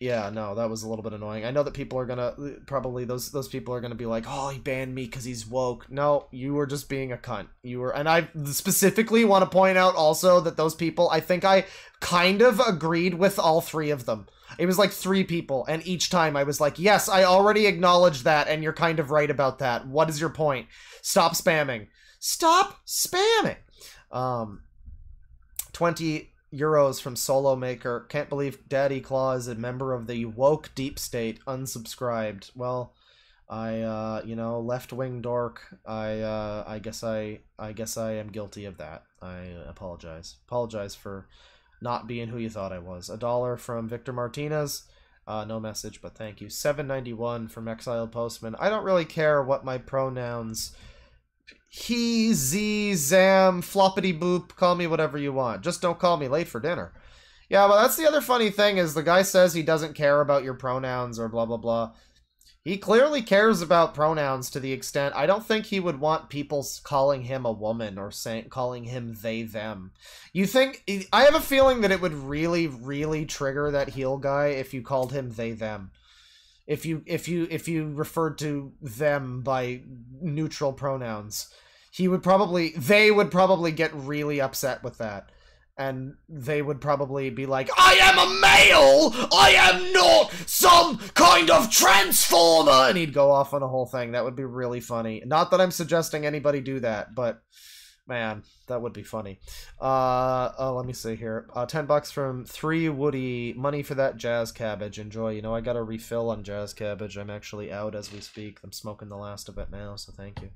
yeah, no, that was a little bit annoying. I know that people are gonna probably those those people are gonna be like, oh, he banned me because he's woke. No, you were just being a cunt. You were, and I specifically want to point out also that those people. I think I kind of agreed with all three of them. It was like three people, and each time I was like, yes, I already acknowledged that, and you're kind of right about that. What is your point? Stop spamming. Stop spamming. Um, 20 euros from Solo Maker. Can't believe Daddy Claw is a member of the woke deep state. Unsubscribed. Well, I, uh, you know, left wing dork. I, uh, I guess I, I guess I am guilty of that. I apologize. Apologize for not being who you thought I was. A dollar from Victor Martinez. Uh, no message, but thank you. 791 from Exiled Postman. I don't really care what my pronouns he, z, zam, floppity boop, call me whatever you want. Just don't call me late for dinner. Yeah, well, that's the other funny thing is the guy says he doesn't care about your pronouns or blah, blah, blah. He clearly cares about pronouns to the extent I don't think he would want people calling him a woman or saying calling him they them. You think I have a feeling that it would really really trigger that heel guy if you called him they them if you if you if you referred to them by neutral pronouns he would probably they would probably get really upset with that. And they would probably be like i am a male! I am not some kind of transformer! And he'd go off on a whole thing. That would be really funny. Not that i'm suggesting anybody do that but Man, that would be funny. Uh, oh, let me see here. Uh, 10 bucks from 3 Woody. Money for that jazz cabbage. Enjoy. You know, I got a refill on jazz cabbage. I'm actually out as we speak. I'm smoking the last of it now, so thank you.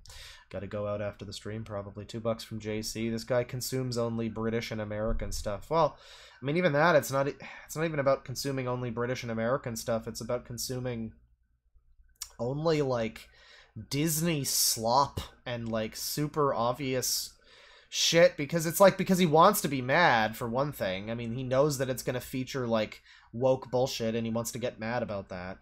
Got to go out after the stream, probably. 2 bucks from JC. This guy consumes only British and American stuff. Well, I mean, even that, it's not, it's not even about consuming only British and American stuff. It's about consuming only, like, Disney slop and, like, super obvious shit because it's like because he wants to be mad for one thing. I mean, he knows that it's going to feature like woke bullshit and he wants to get mad about that.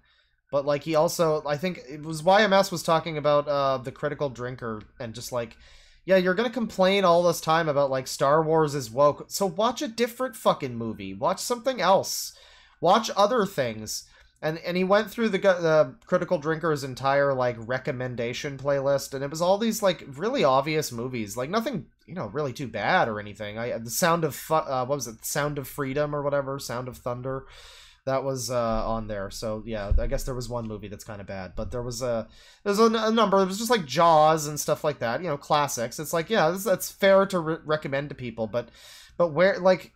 But like he also I think it was YMS was talking about uh the critical drinker and just like yeah, you're going to complain all this time about like Star Wars is woke. So watch a different fucking movie. Watch something else. Watch other things and and he went through the the critical drinker's entire like recommendation playlist and it was all these like really obvious movies like nothing you know really too bad or anything. I the sound of uh, what was it? Sound of freedom or whatever sound of thunder that was uh, on there. So yeah i guess there was one movie that's kind of bad but there was a there's a, a, number. It was just like jaws and stuff like that you know classics. It's like yeah this, that's fair to re- recommend to people but but where like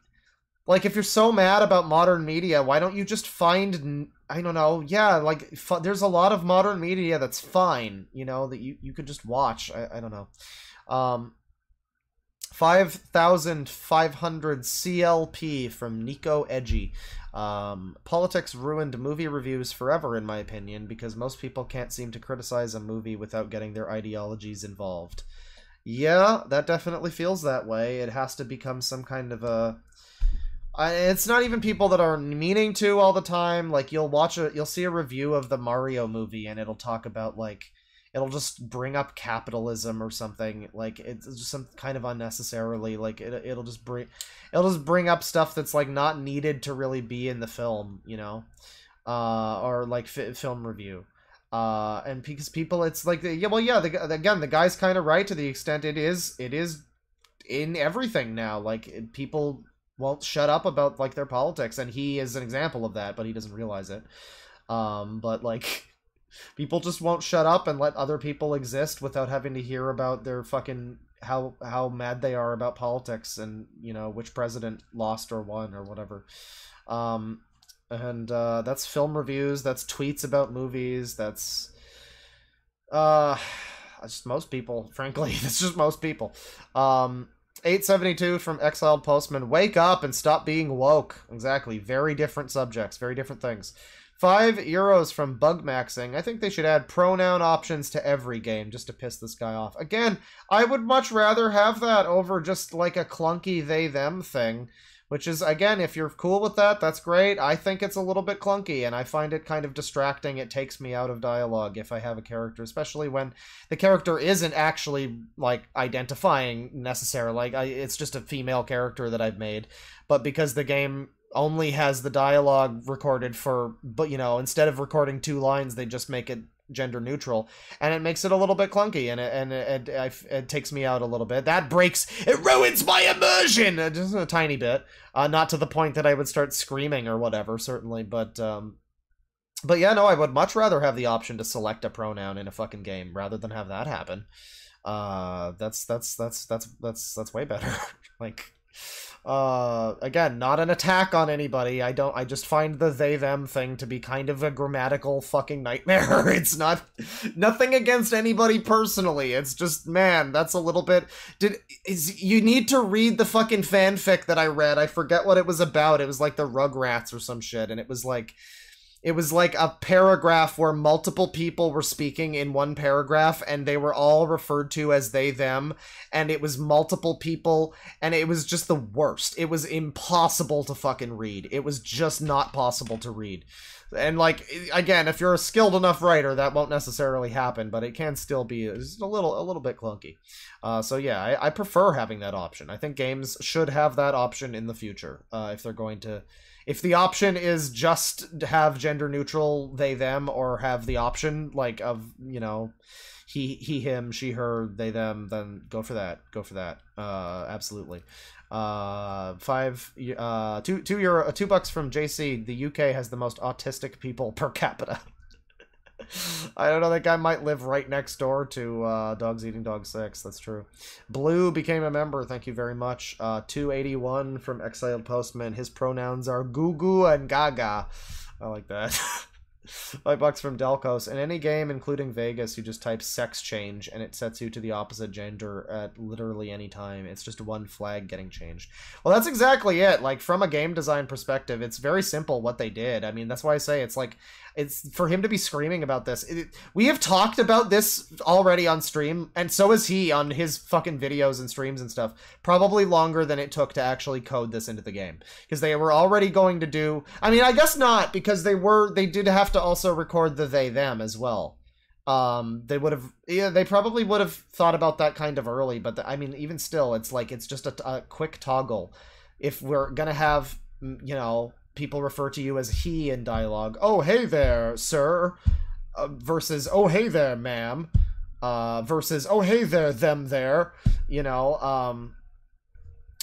like if you're so mad about modern media why don't you just find i don't know yeah like there's a lot of modern media that's fine you know that you, you could just watch I, I don't know. Um 5500 clp from nico edgy um, politics ruined movie reviews forever in my opinion because most people can't seem to criticize a movie without getting their ideologies involved. Yeah that definitely feels that way. It has to become some kind of a it's not even people that are meaning to all the time. Like you'll watch a, you'll see a review of the Mario movie, and it'll talk about like, it'll just bring up capitalism or something. Like it's just some kind of unnecessarily. Like it, it'll just bring, it'll just bring up stuff that's like not needed to really be in the film, you know, uh, or like film review. Uh, and because people, it's like, yeah, well, yeah, the, again, the guy's kind of right to the extent it is, it is in everything now. Like people won't shut up about like their politics, and he is an example of that, but he doesn't realize it. Um, but like [LAUGHS] people just won't shut up and let other people exist without having to hear about their fucking how how mad they are about politics and you know which president lost or won or whatever. Um, and uh, that's film reviews. That's tweets about movies. That's uh, [SIGHS] just most people. Frankly, [LAUGHS] that's just most people. Um, 872 from Exiled Postman. Wake up and stop being woke. Exactly. Very different subjects. Very different things. Five euros from Bug Maxing. I think they should add pronoun options to every game just to piss this guy off. Again, I would much rather have that over just like a clunky they them thing. Which is, again, if you're cool with that, that's great. I think it's a little bit clunky, and I find it kind of distracting. It takes me out of dialogue if I have a character, especially when the character isn't actually, like, identifying necessarily. Like, I, it's just a female character that I've made. But because the game only has the dialogue recorded for, but, you know, instead of recording two lines, they just make it gender neutral and it makes it a little bit clunky and it and it, it, it, takes me out a little bit. That breaks it ruins my immersion! Uh, just a tiny bit. Uh, not to the point that i would start screaming or whatever certainly but um but yeah no i would much rather have the option to select a pronoun in a fucking game rather than have that happen. Uh that's that's that's that's that's that's way better. [LAUGHS] Like uh again not an attack on anybody. I don't i just find the they them thing to be kind of a grammatical fucking nightmare. [LAUGHS] It's not nothing against anybody personally. It's just man that's a little bit did is you need to read the fucking fanfic that i read. I forget what it was about. It was like the rugrats or some shit and it was like it was like a paragraph where multiple people were speaking in one paragraph and they were all referred to as they them. And it was multiple people and it was just the worst. It was impossible to fucking read. It was just not possible to read. And like again if you're a skilled enough writer that won't necessarily happen but it can still be a little a little bit clunky. Uh, so yeah I, I prefer having that option. I think games should have that option in the future uh, if they're going to if the option is just have gender neutral they them or have the option like of you know he he him she her they them then go for that go for that. Uh absolutely. Uh five uh two two euro uh, two bucks from jc the uk has the most autistic people per capita I don't know. That guy might live right next door to uh, Dogs Eating Dog 6. That's true. Blue became a member. Thank you very much. Uh, 281 from Exiled Postman. His pronouns are Goo Goo and Gaga. I like that. [LAUGHS] Five bucks from Delcos. In any game, including Vegas, you just type sex change and it sets you to the opposite gender at literally any time. It's just one flag getting changed. Well, that's exactly it. Like, from a game design perspective, it's very simple what they did. I mean, that's why I say it's like, it's for him to be screaming about this. It, we have talked about this already on stream, and so has he on his fucking videos and streams and stuff. Probably longer than it took to actually code this into the game because they were already going to do. I mean, I guess not because they were. They did have to also record the they them as well. Um, they would have. Yeah, they probably would have thought about that kind of early. But the, I mean, even still, it's like it's just a, a quick toggle. If we're gonna have, you know, people refer to you as he in dialogue. Oh, hey there, sir. Uh, versus, oh, hey there, ma'am. Uh, versus, oh, hey there, them there. You know, um,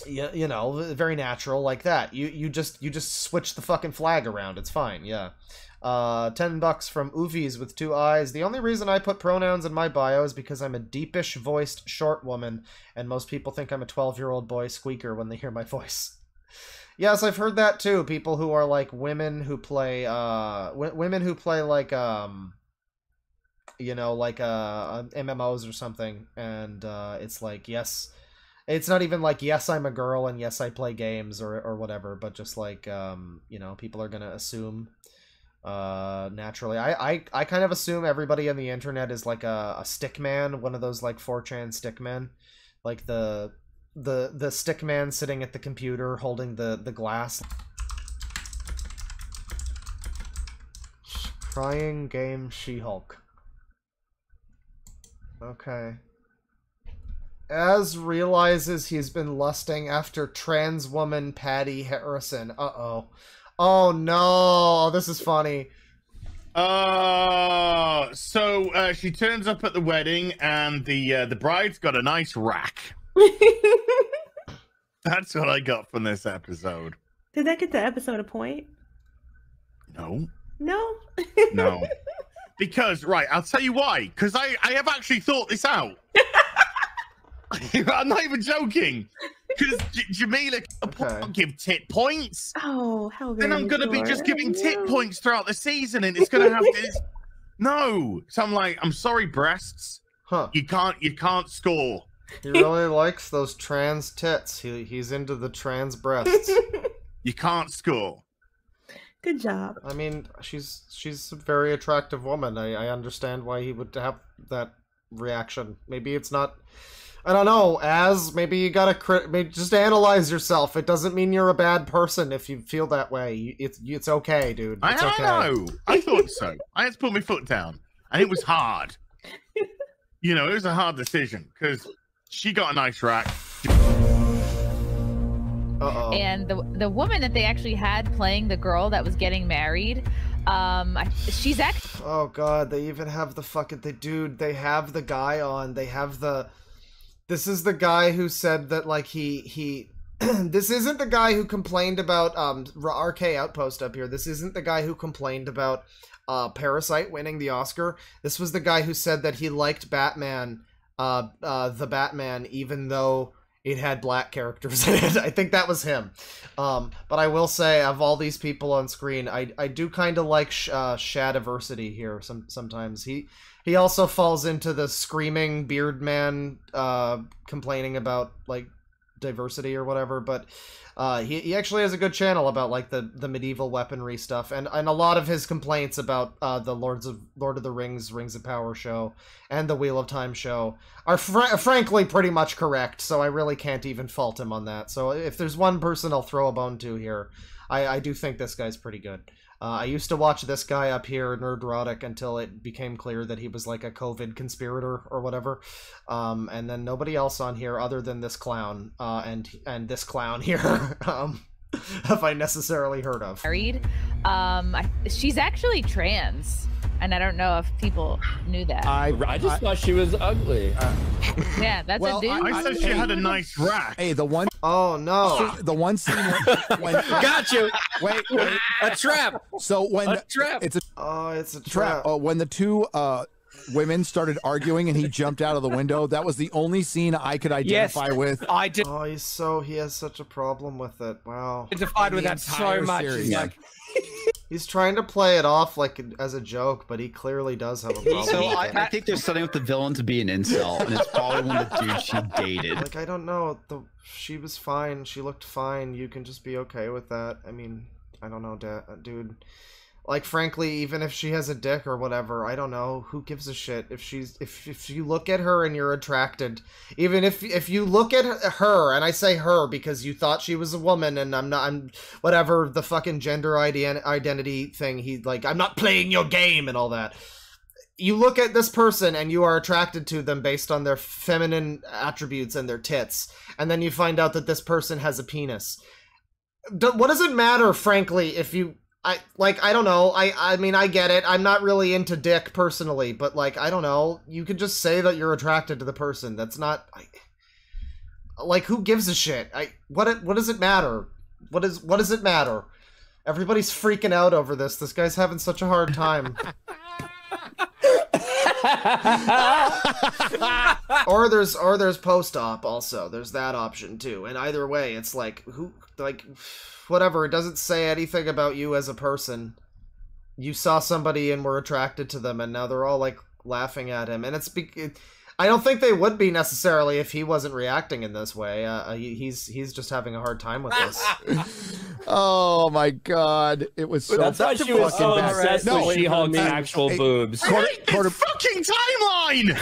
you, you know, very natural like that. You you just you just switch the fucking flag around. It's fine. Yeah. Uh, 10 bucks from Uvies with two eyes. The only reason I put pronouns in my bio is because I'm a deepish voiced short woman, and most people think I'm a 12 year old boy squeaker when they hear my voice. Yes, I've heard that too. People who are like women who play, uh, w- women who play like, um, you know, like uh, MMOs or something, and uh, it's like, yes, it's not even like, yes, I'm a girl and yes, I play games or or whatever, but just like, um, you know, people are gonna assume, uh, naturally. I I I kind of assume everybody on the internet is like a a stick man, one of those like 4chan stick men, like the the the stick man sitting at the computer holding the the glass. Crying game she-hulk. Okay. As realizes he's been lusting after trans woman patti harrison. Uh-oh. Oh no. This is funny. Uh, so uh, she turns up at the wedding, and the uh, the bride's got a nice rack. That's what I got from this episode. Did that get the episode a point? No, No. no. [LAUGHS] because right, I'll tell you why. Because I I have actually thought this out. [LAUGHS] [LAUGHS] I'm not even joking. Because J- Jameela can't give tit points. Oh, hell then I'm gonna be just sure. giving tit points throughout the season, and it's gonna have to. it's- No, so I'm like, I'm sorry, breasts. Huh? You can't, you can't score. He really likes those trans tits. He he's into the trans breasts. [LAUGHS] You can't score. Good job. I mean, she's she's a very attractive woman. I, I understand why he would have that reaction. Maybe it's not. I don't know. As maybe you gotta crit. Maybe just analyze yourself. It doesn't mean you're a bad person if you feel that way. It's it's okay, dude. I It's don't okay. know. I thought so. I had to put my foot down, and it was hard. [LAUGHS] you know, it was a hard decision because she got a nice rack. Uh-oh. And the the woman that they actually had playing the girl that was getting married, um, she's actually Oh god, they even have the fucking the dude. They have the guy on. They have the. This is the guy who said that like he he. [CLEARS THROAT] this isn't the guy who complained about um RK Outpost up here. This isn't the guy who complained about uh Parasite winning the Oscar. This was the guy who said that he liked Batman, uh, uh the Batman, even though it had black characters in it. [LAUGHS] I think that was him. Um, but I will say, of all these people on screen, I I do kind of like sh- uh, Shadiversity here. Some sometimes he he also falls into the screaming beard man, uh, complaining about like diversity or whatever. But uh, he he actually has a good channel about like the the medieval weaponry stuff, and and a lot of his complaints about uh, the Lords of Lord of the Rings, Rings of Power show, and the Wheel of Time show are fr- frankly pretty much correct. So I really can't even fault him on that. So if there's one person I'll throw a bone to here, I I do think this guy's pretty good. Uh, I used to watch this guy up here, Nerdrotic, until it became clear that he was like a COVID conspirator or whatever. Um, and then nobody else on here other than this clown uh, and and this clown [LAUGHS] here um, have I necessarily heard of. married. Um, I, she's actually trans, and I don't know if people knew that. I, I just thought she was ugly. [LAUGHS] yeah, that's a dude. I said she had a nice rack. Hey, the one. Oh no! [LAUGHS] The one scene when, [LAUGHS] when Got you. Wait, wait. A trap. So when A trap. it's a Oh, it's a trap. trap. Uh, when the two uh, women started arguing and he jumped out of the window, that was the only scene I could identify with. I did. Oh, he's so he has such a problem with it. Wow. Identified with that so much. series. Like, He's trying to play it off like as a joke, but he clearly does have a problem. So I. I think there's something with the villain to be an incel, and it's probably one of the dudes she dated. Like I don't know. The she was fine. She looked fine. You can just be okay with that. I mean, I don't know, da- dude. Like frankly, even if she has a dick or whatever, I don't know. Who gives a shit if she's if if you look at her and you're attracted, even if if you look at her and I say her because you thought she was a woman and I'm not I'm whatever the fucking gender ident- identity thing he like I'm not playing your game and all that you look at this person and you are attracted to them based on their feminine attributes and their tits and then you find out that this person has a penis what does it matter frankly if you i like i don't know. I i mean i get it. I'm not really into dick personally but like i don't know. You could just say that you're attracted to the person. That's not I, like who gives a shit? I what it, what does it matter? What is what does it matter? Everybody's freaking out over this. This guy's having such a hard time. [LAUGHS] Or there's or there's post op also. There's that option too. And either way, it's like who like whatever. It doesn't say anything about you as a person. You saw somebody and were attracted to them, and now they're all like laughing at him. And it's be- it, I don't think they would be necessarily if he wasn't reacting in this way. Uh, he's he's just having a hard time with this. [LAUGHS] Oh my god, it was so. I thought she was so fucking bad. obsessed No, with She-Hulk's hey, actual hey, boobs. Quarter, quarter, Fucking timeline.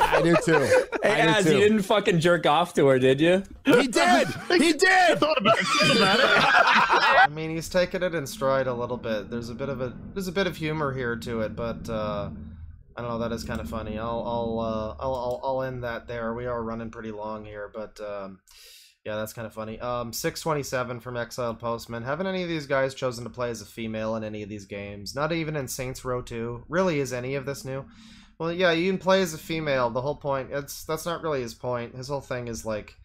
I do too. Hey, I do Az, too. you didn't fucking jerk off to her, did you? He did. He did. thought about it. Thought about it. I mean, he's taking it in stride a little bit. There's a bit of a there's a bit of humor here to it, but uh, I don't know. That is kind of funny. I'll I'll, uh, I'll I'll end that there. We are running pretty long here, but um, yeah, that's kind of funny. Um, six twenty seven from Exiled Postman. Haven't any of these guys chosen to play as a female in any of these games? Not even in Saints Row Two. Really, is any of this new? Well, yeah, you can play as a female. The whole point. It's that's not really his point. His whole thing is like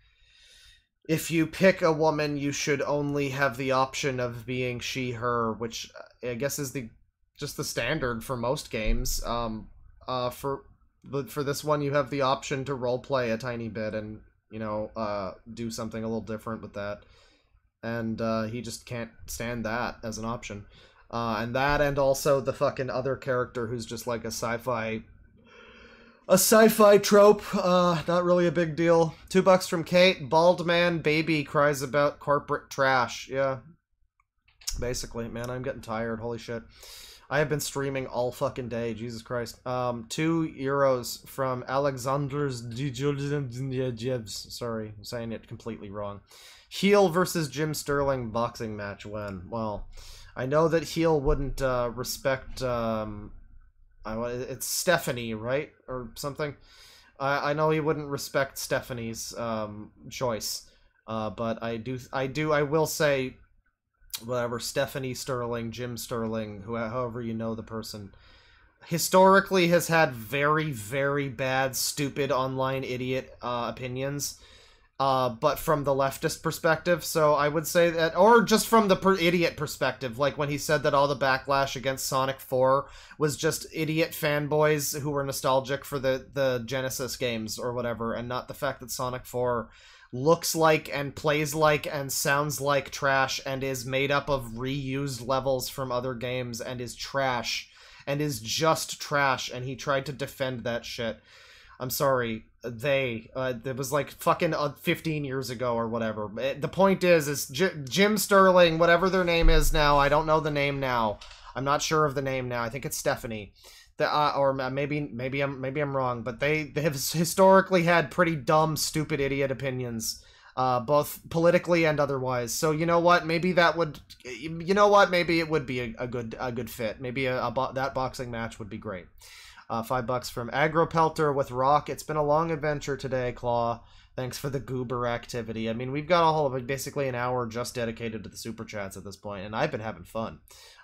if you pick a woman, you should only have the option of being she, her, which I guess is the just the standard for most games. Um, uh, for but for this one, you have the option to roleplay a tiny bit and you know uh, do something a little different with that. And uh, he just can't stand that as an option. Uh, and that, and also the fucking other character who's just like a sci-fi a sci-fi trope, uh, not really a big deal. Two bucks from Kate. Bald man baby cries about corporate trash. Yeah. Basically, man, I'm getting tired. Holy shit. I have been streaming all fucking day. Jesus Christ. Um, two euros from Alexander's Dijevs. Sorry, I'm saying it completely wrong. Heel versus Jim Sterling boxing match when? Well, I know that Heel wouldn't uh, respect um, I, it's Stephanie, right, or something. I I know he wouldn't respect Stephanie's um, choice, uh, but I do I do I will say, whatever Stephanie Sterling, Jim Sterling, who however you know the person, historically has had very very bad, stupid online idiot uh, opinions. Uh, but from the leftist perspective, so I would say that, or just from the per- idiot perspective, like when he said that all the backlash against Sonic 4 was just idiot fanboys who were nostalgic for the, the Genesis games or whatever, and not the fact that Sonic 4 looks like and plays like and sounds like trash and is made up of reused levels from other games and is trash and is just trash, and he tried to defend that shit. I'm sorry, they. Uh, it was like fucking uh, 15 years ago or whatever. Eh, the point is, is J- Jim Sterling, whatever their name is now. I don't know the name now. I'm not sure of the name now. I think it's Stephanie. Uh, or maybe maybe I'm maybe I'm wrong, but they they have [LAUGHS] historically had pretty dumb, stupid, idiot opinions, uh, both politically and otherwise. So you know what? Maybe that would, you know what? Maybe it would be a, a good a good fit. Maybe a, a bo- that boxing match would be great. Uh, five bucks from Agro Pelter with Rock. It's been a long adventure today, Claw. Thanks for the goober activity. I mean, we've got a whole of basically an hour just dedicated to the super chats at this point, and I've been having fun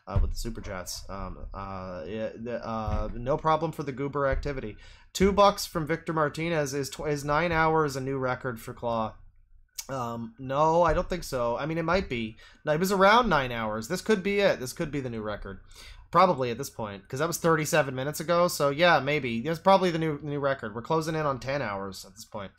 uh, with the super chats. Um, uh, uh, no problem for the goober activity. Two bucks from Victor Martinez is tw- is nine hours a new record for Claw. Um, no, I don't think so. I mean, it might be. It was around nine hours. This could be it. This could be the new record. Probably at this point, because that was 37 minutes ago. So yeah, maybe. that's probably the new new record. We're closing in on 10 hours at this point.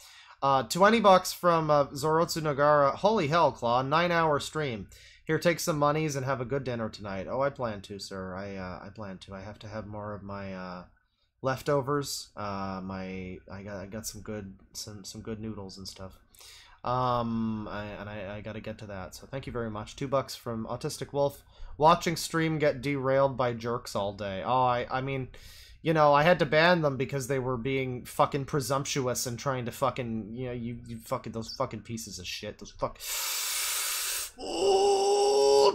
Uh, 20 bucks from uh, Zorotsu Nagara. Holy hell, Claw. Nine hour stream. Here, take some monies and have a good dinner tonight. Oh, I plan to, sir. I uh, I plan to. I have to have more of my uh, leftovers. Uh, my I got I got some good some some good noodles and stuff. Um, I, and I, I got to get to that. So thank you very much. Two bucks from Autistic Wolf. Watching stream get derailed by jerks all day. Oh, I I mean, you know, I had to ban them because they were being fucking presumptuous and trying to fucking you know you, you fucking those fucking pieces of shit. Those fuck.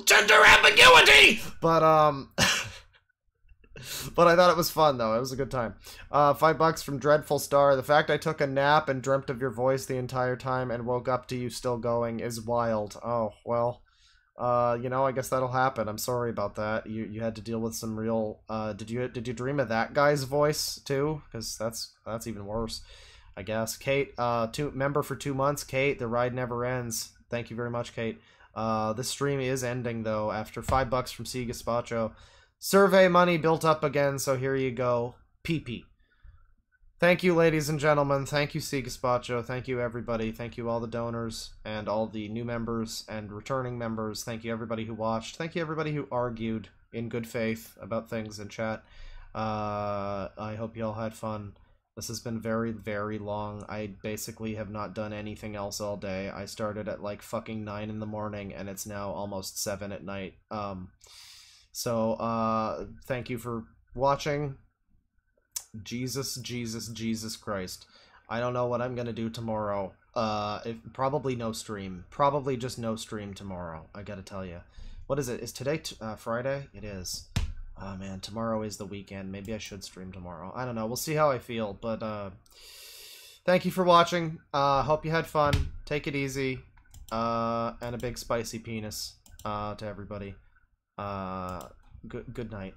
Gender ambiguity. But um. [LAUGHS] but I thought it was fun though. It was a good time. Uh, five bucks from Dreadful Star. The fact I took a nap and dreamt of your voice the entire time and woke up to you still going is wild. Oh well. Uh, you know, I guess that'll happen. I'm sorry about that. You you had to deal with some real. Uh, did you did you dream of that guy's voice too? Because that's that's even worse. I guess. Kate, uh, two member for two months. Kate, the ride never ends. Thank you very much, Kate. Uh, this stream is ending though after five bucks from C Gaspacho. Survey money built up again, so here you go. PP. Thank you, ladies and gentlemen. Thank you, C Gaspacho. Thank you, everybody. Thank you, all the donors and all the new members and returning members. Thank you, everybody who watched. Thank you, everybody who argued in good faith about things in chat. Uh, I hope you all had fun. This has been very, very long. I basically have not done anything else all day. I started at like fucking 9 in the morning and it's now almost 7 at night. Um, so, uh, thank you for watching. Jesus, Jesus, Jesus Christ. I don't know what I'm gonna do tomorrow. Uh, if, probably no stream. Probably just no stream tomorrow. I gotta tell you. What is it? Is today uh, Friday? It is. Oh man, tomorrow is the weekend. Maybe I should stream tomorrow. I don't know. We'll see how I feel. But uh, thank you for watching. Uh, hope you had fun. Take it easy. Uh, and a big spicy penis. Uh, to everybody. Uh, good good night.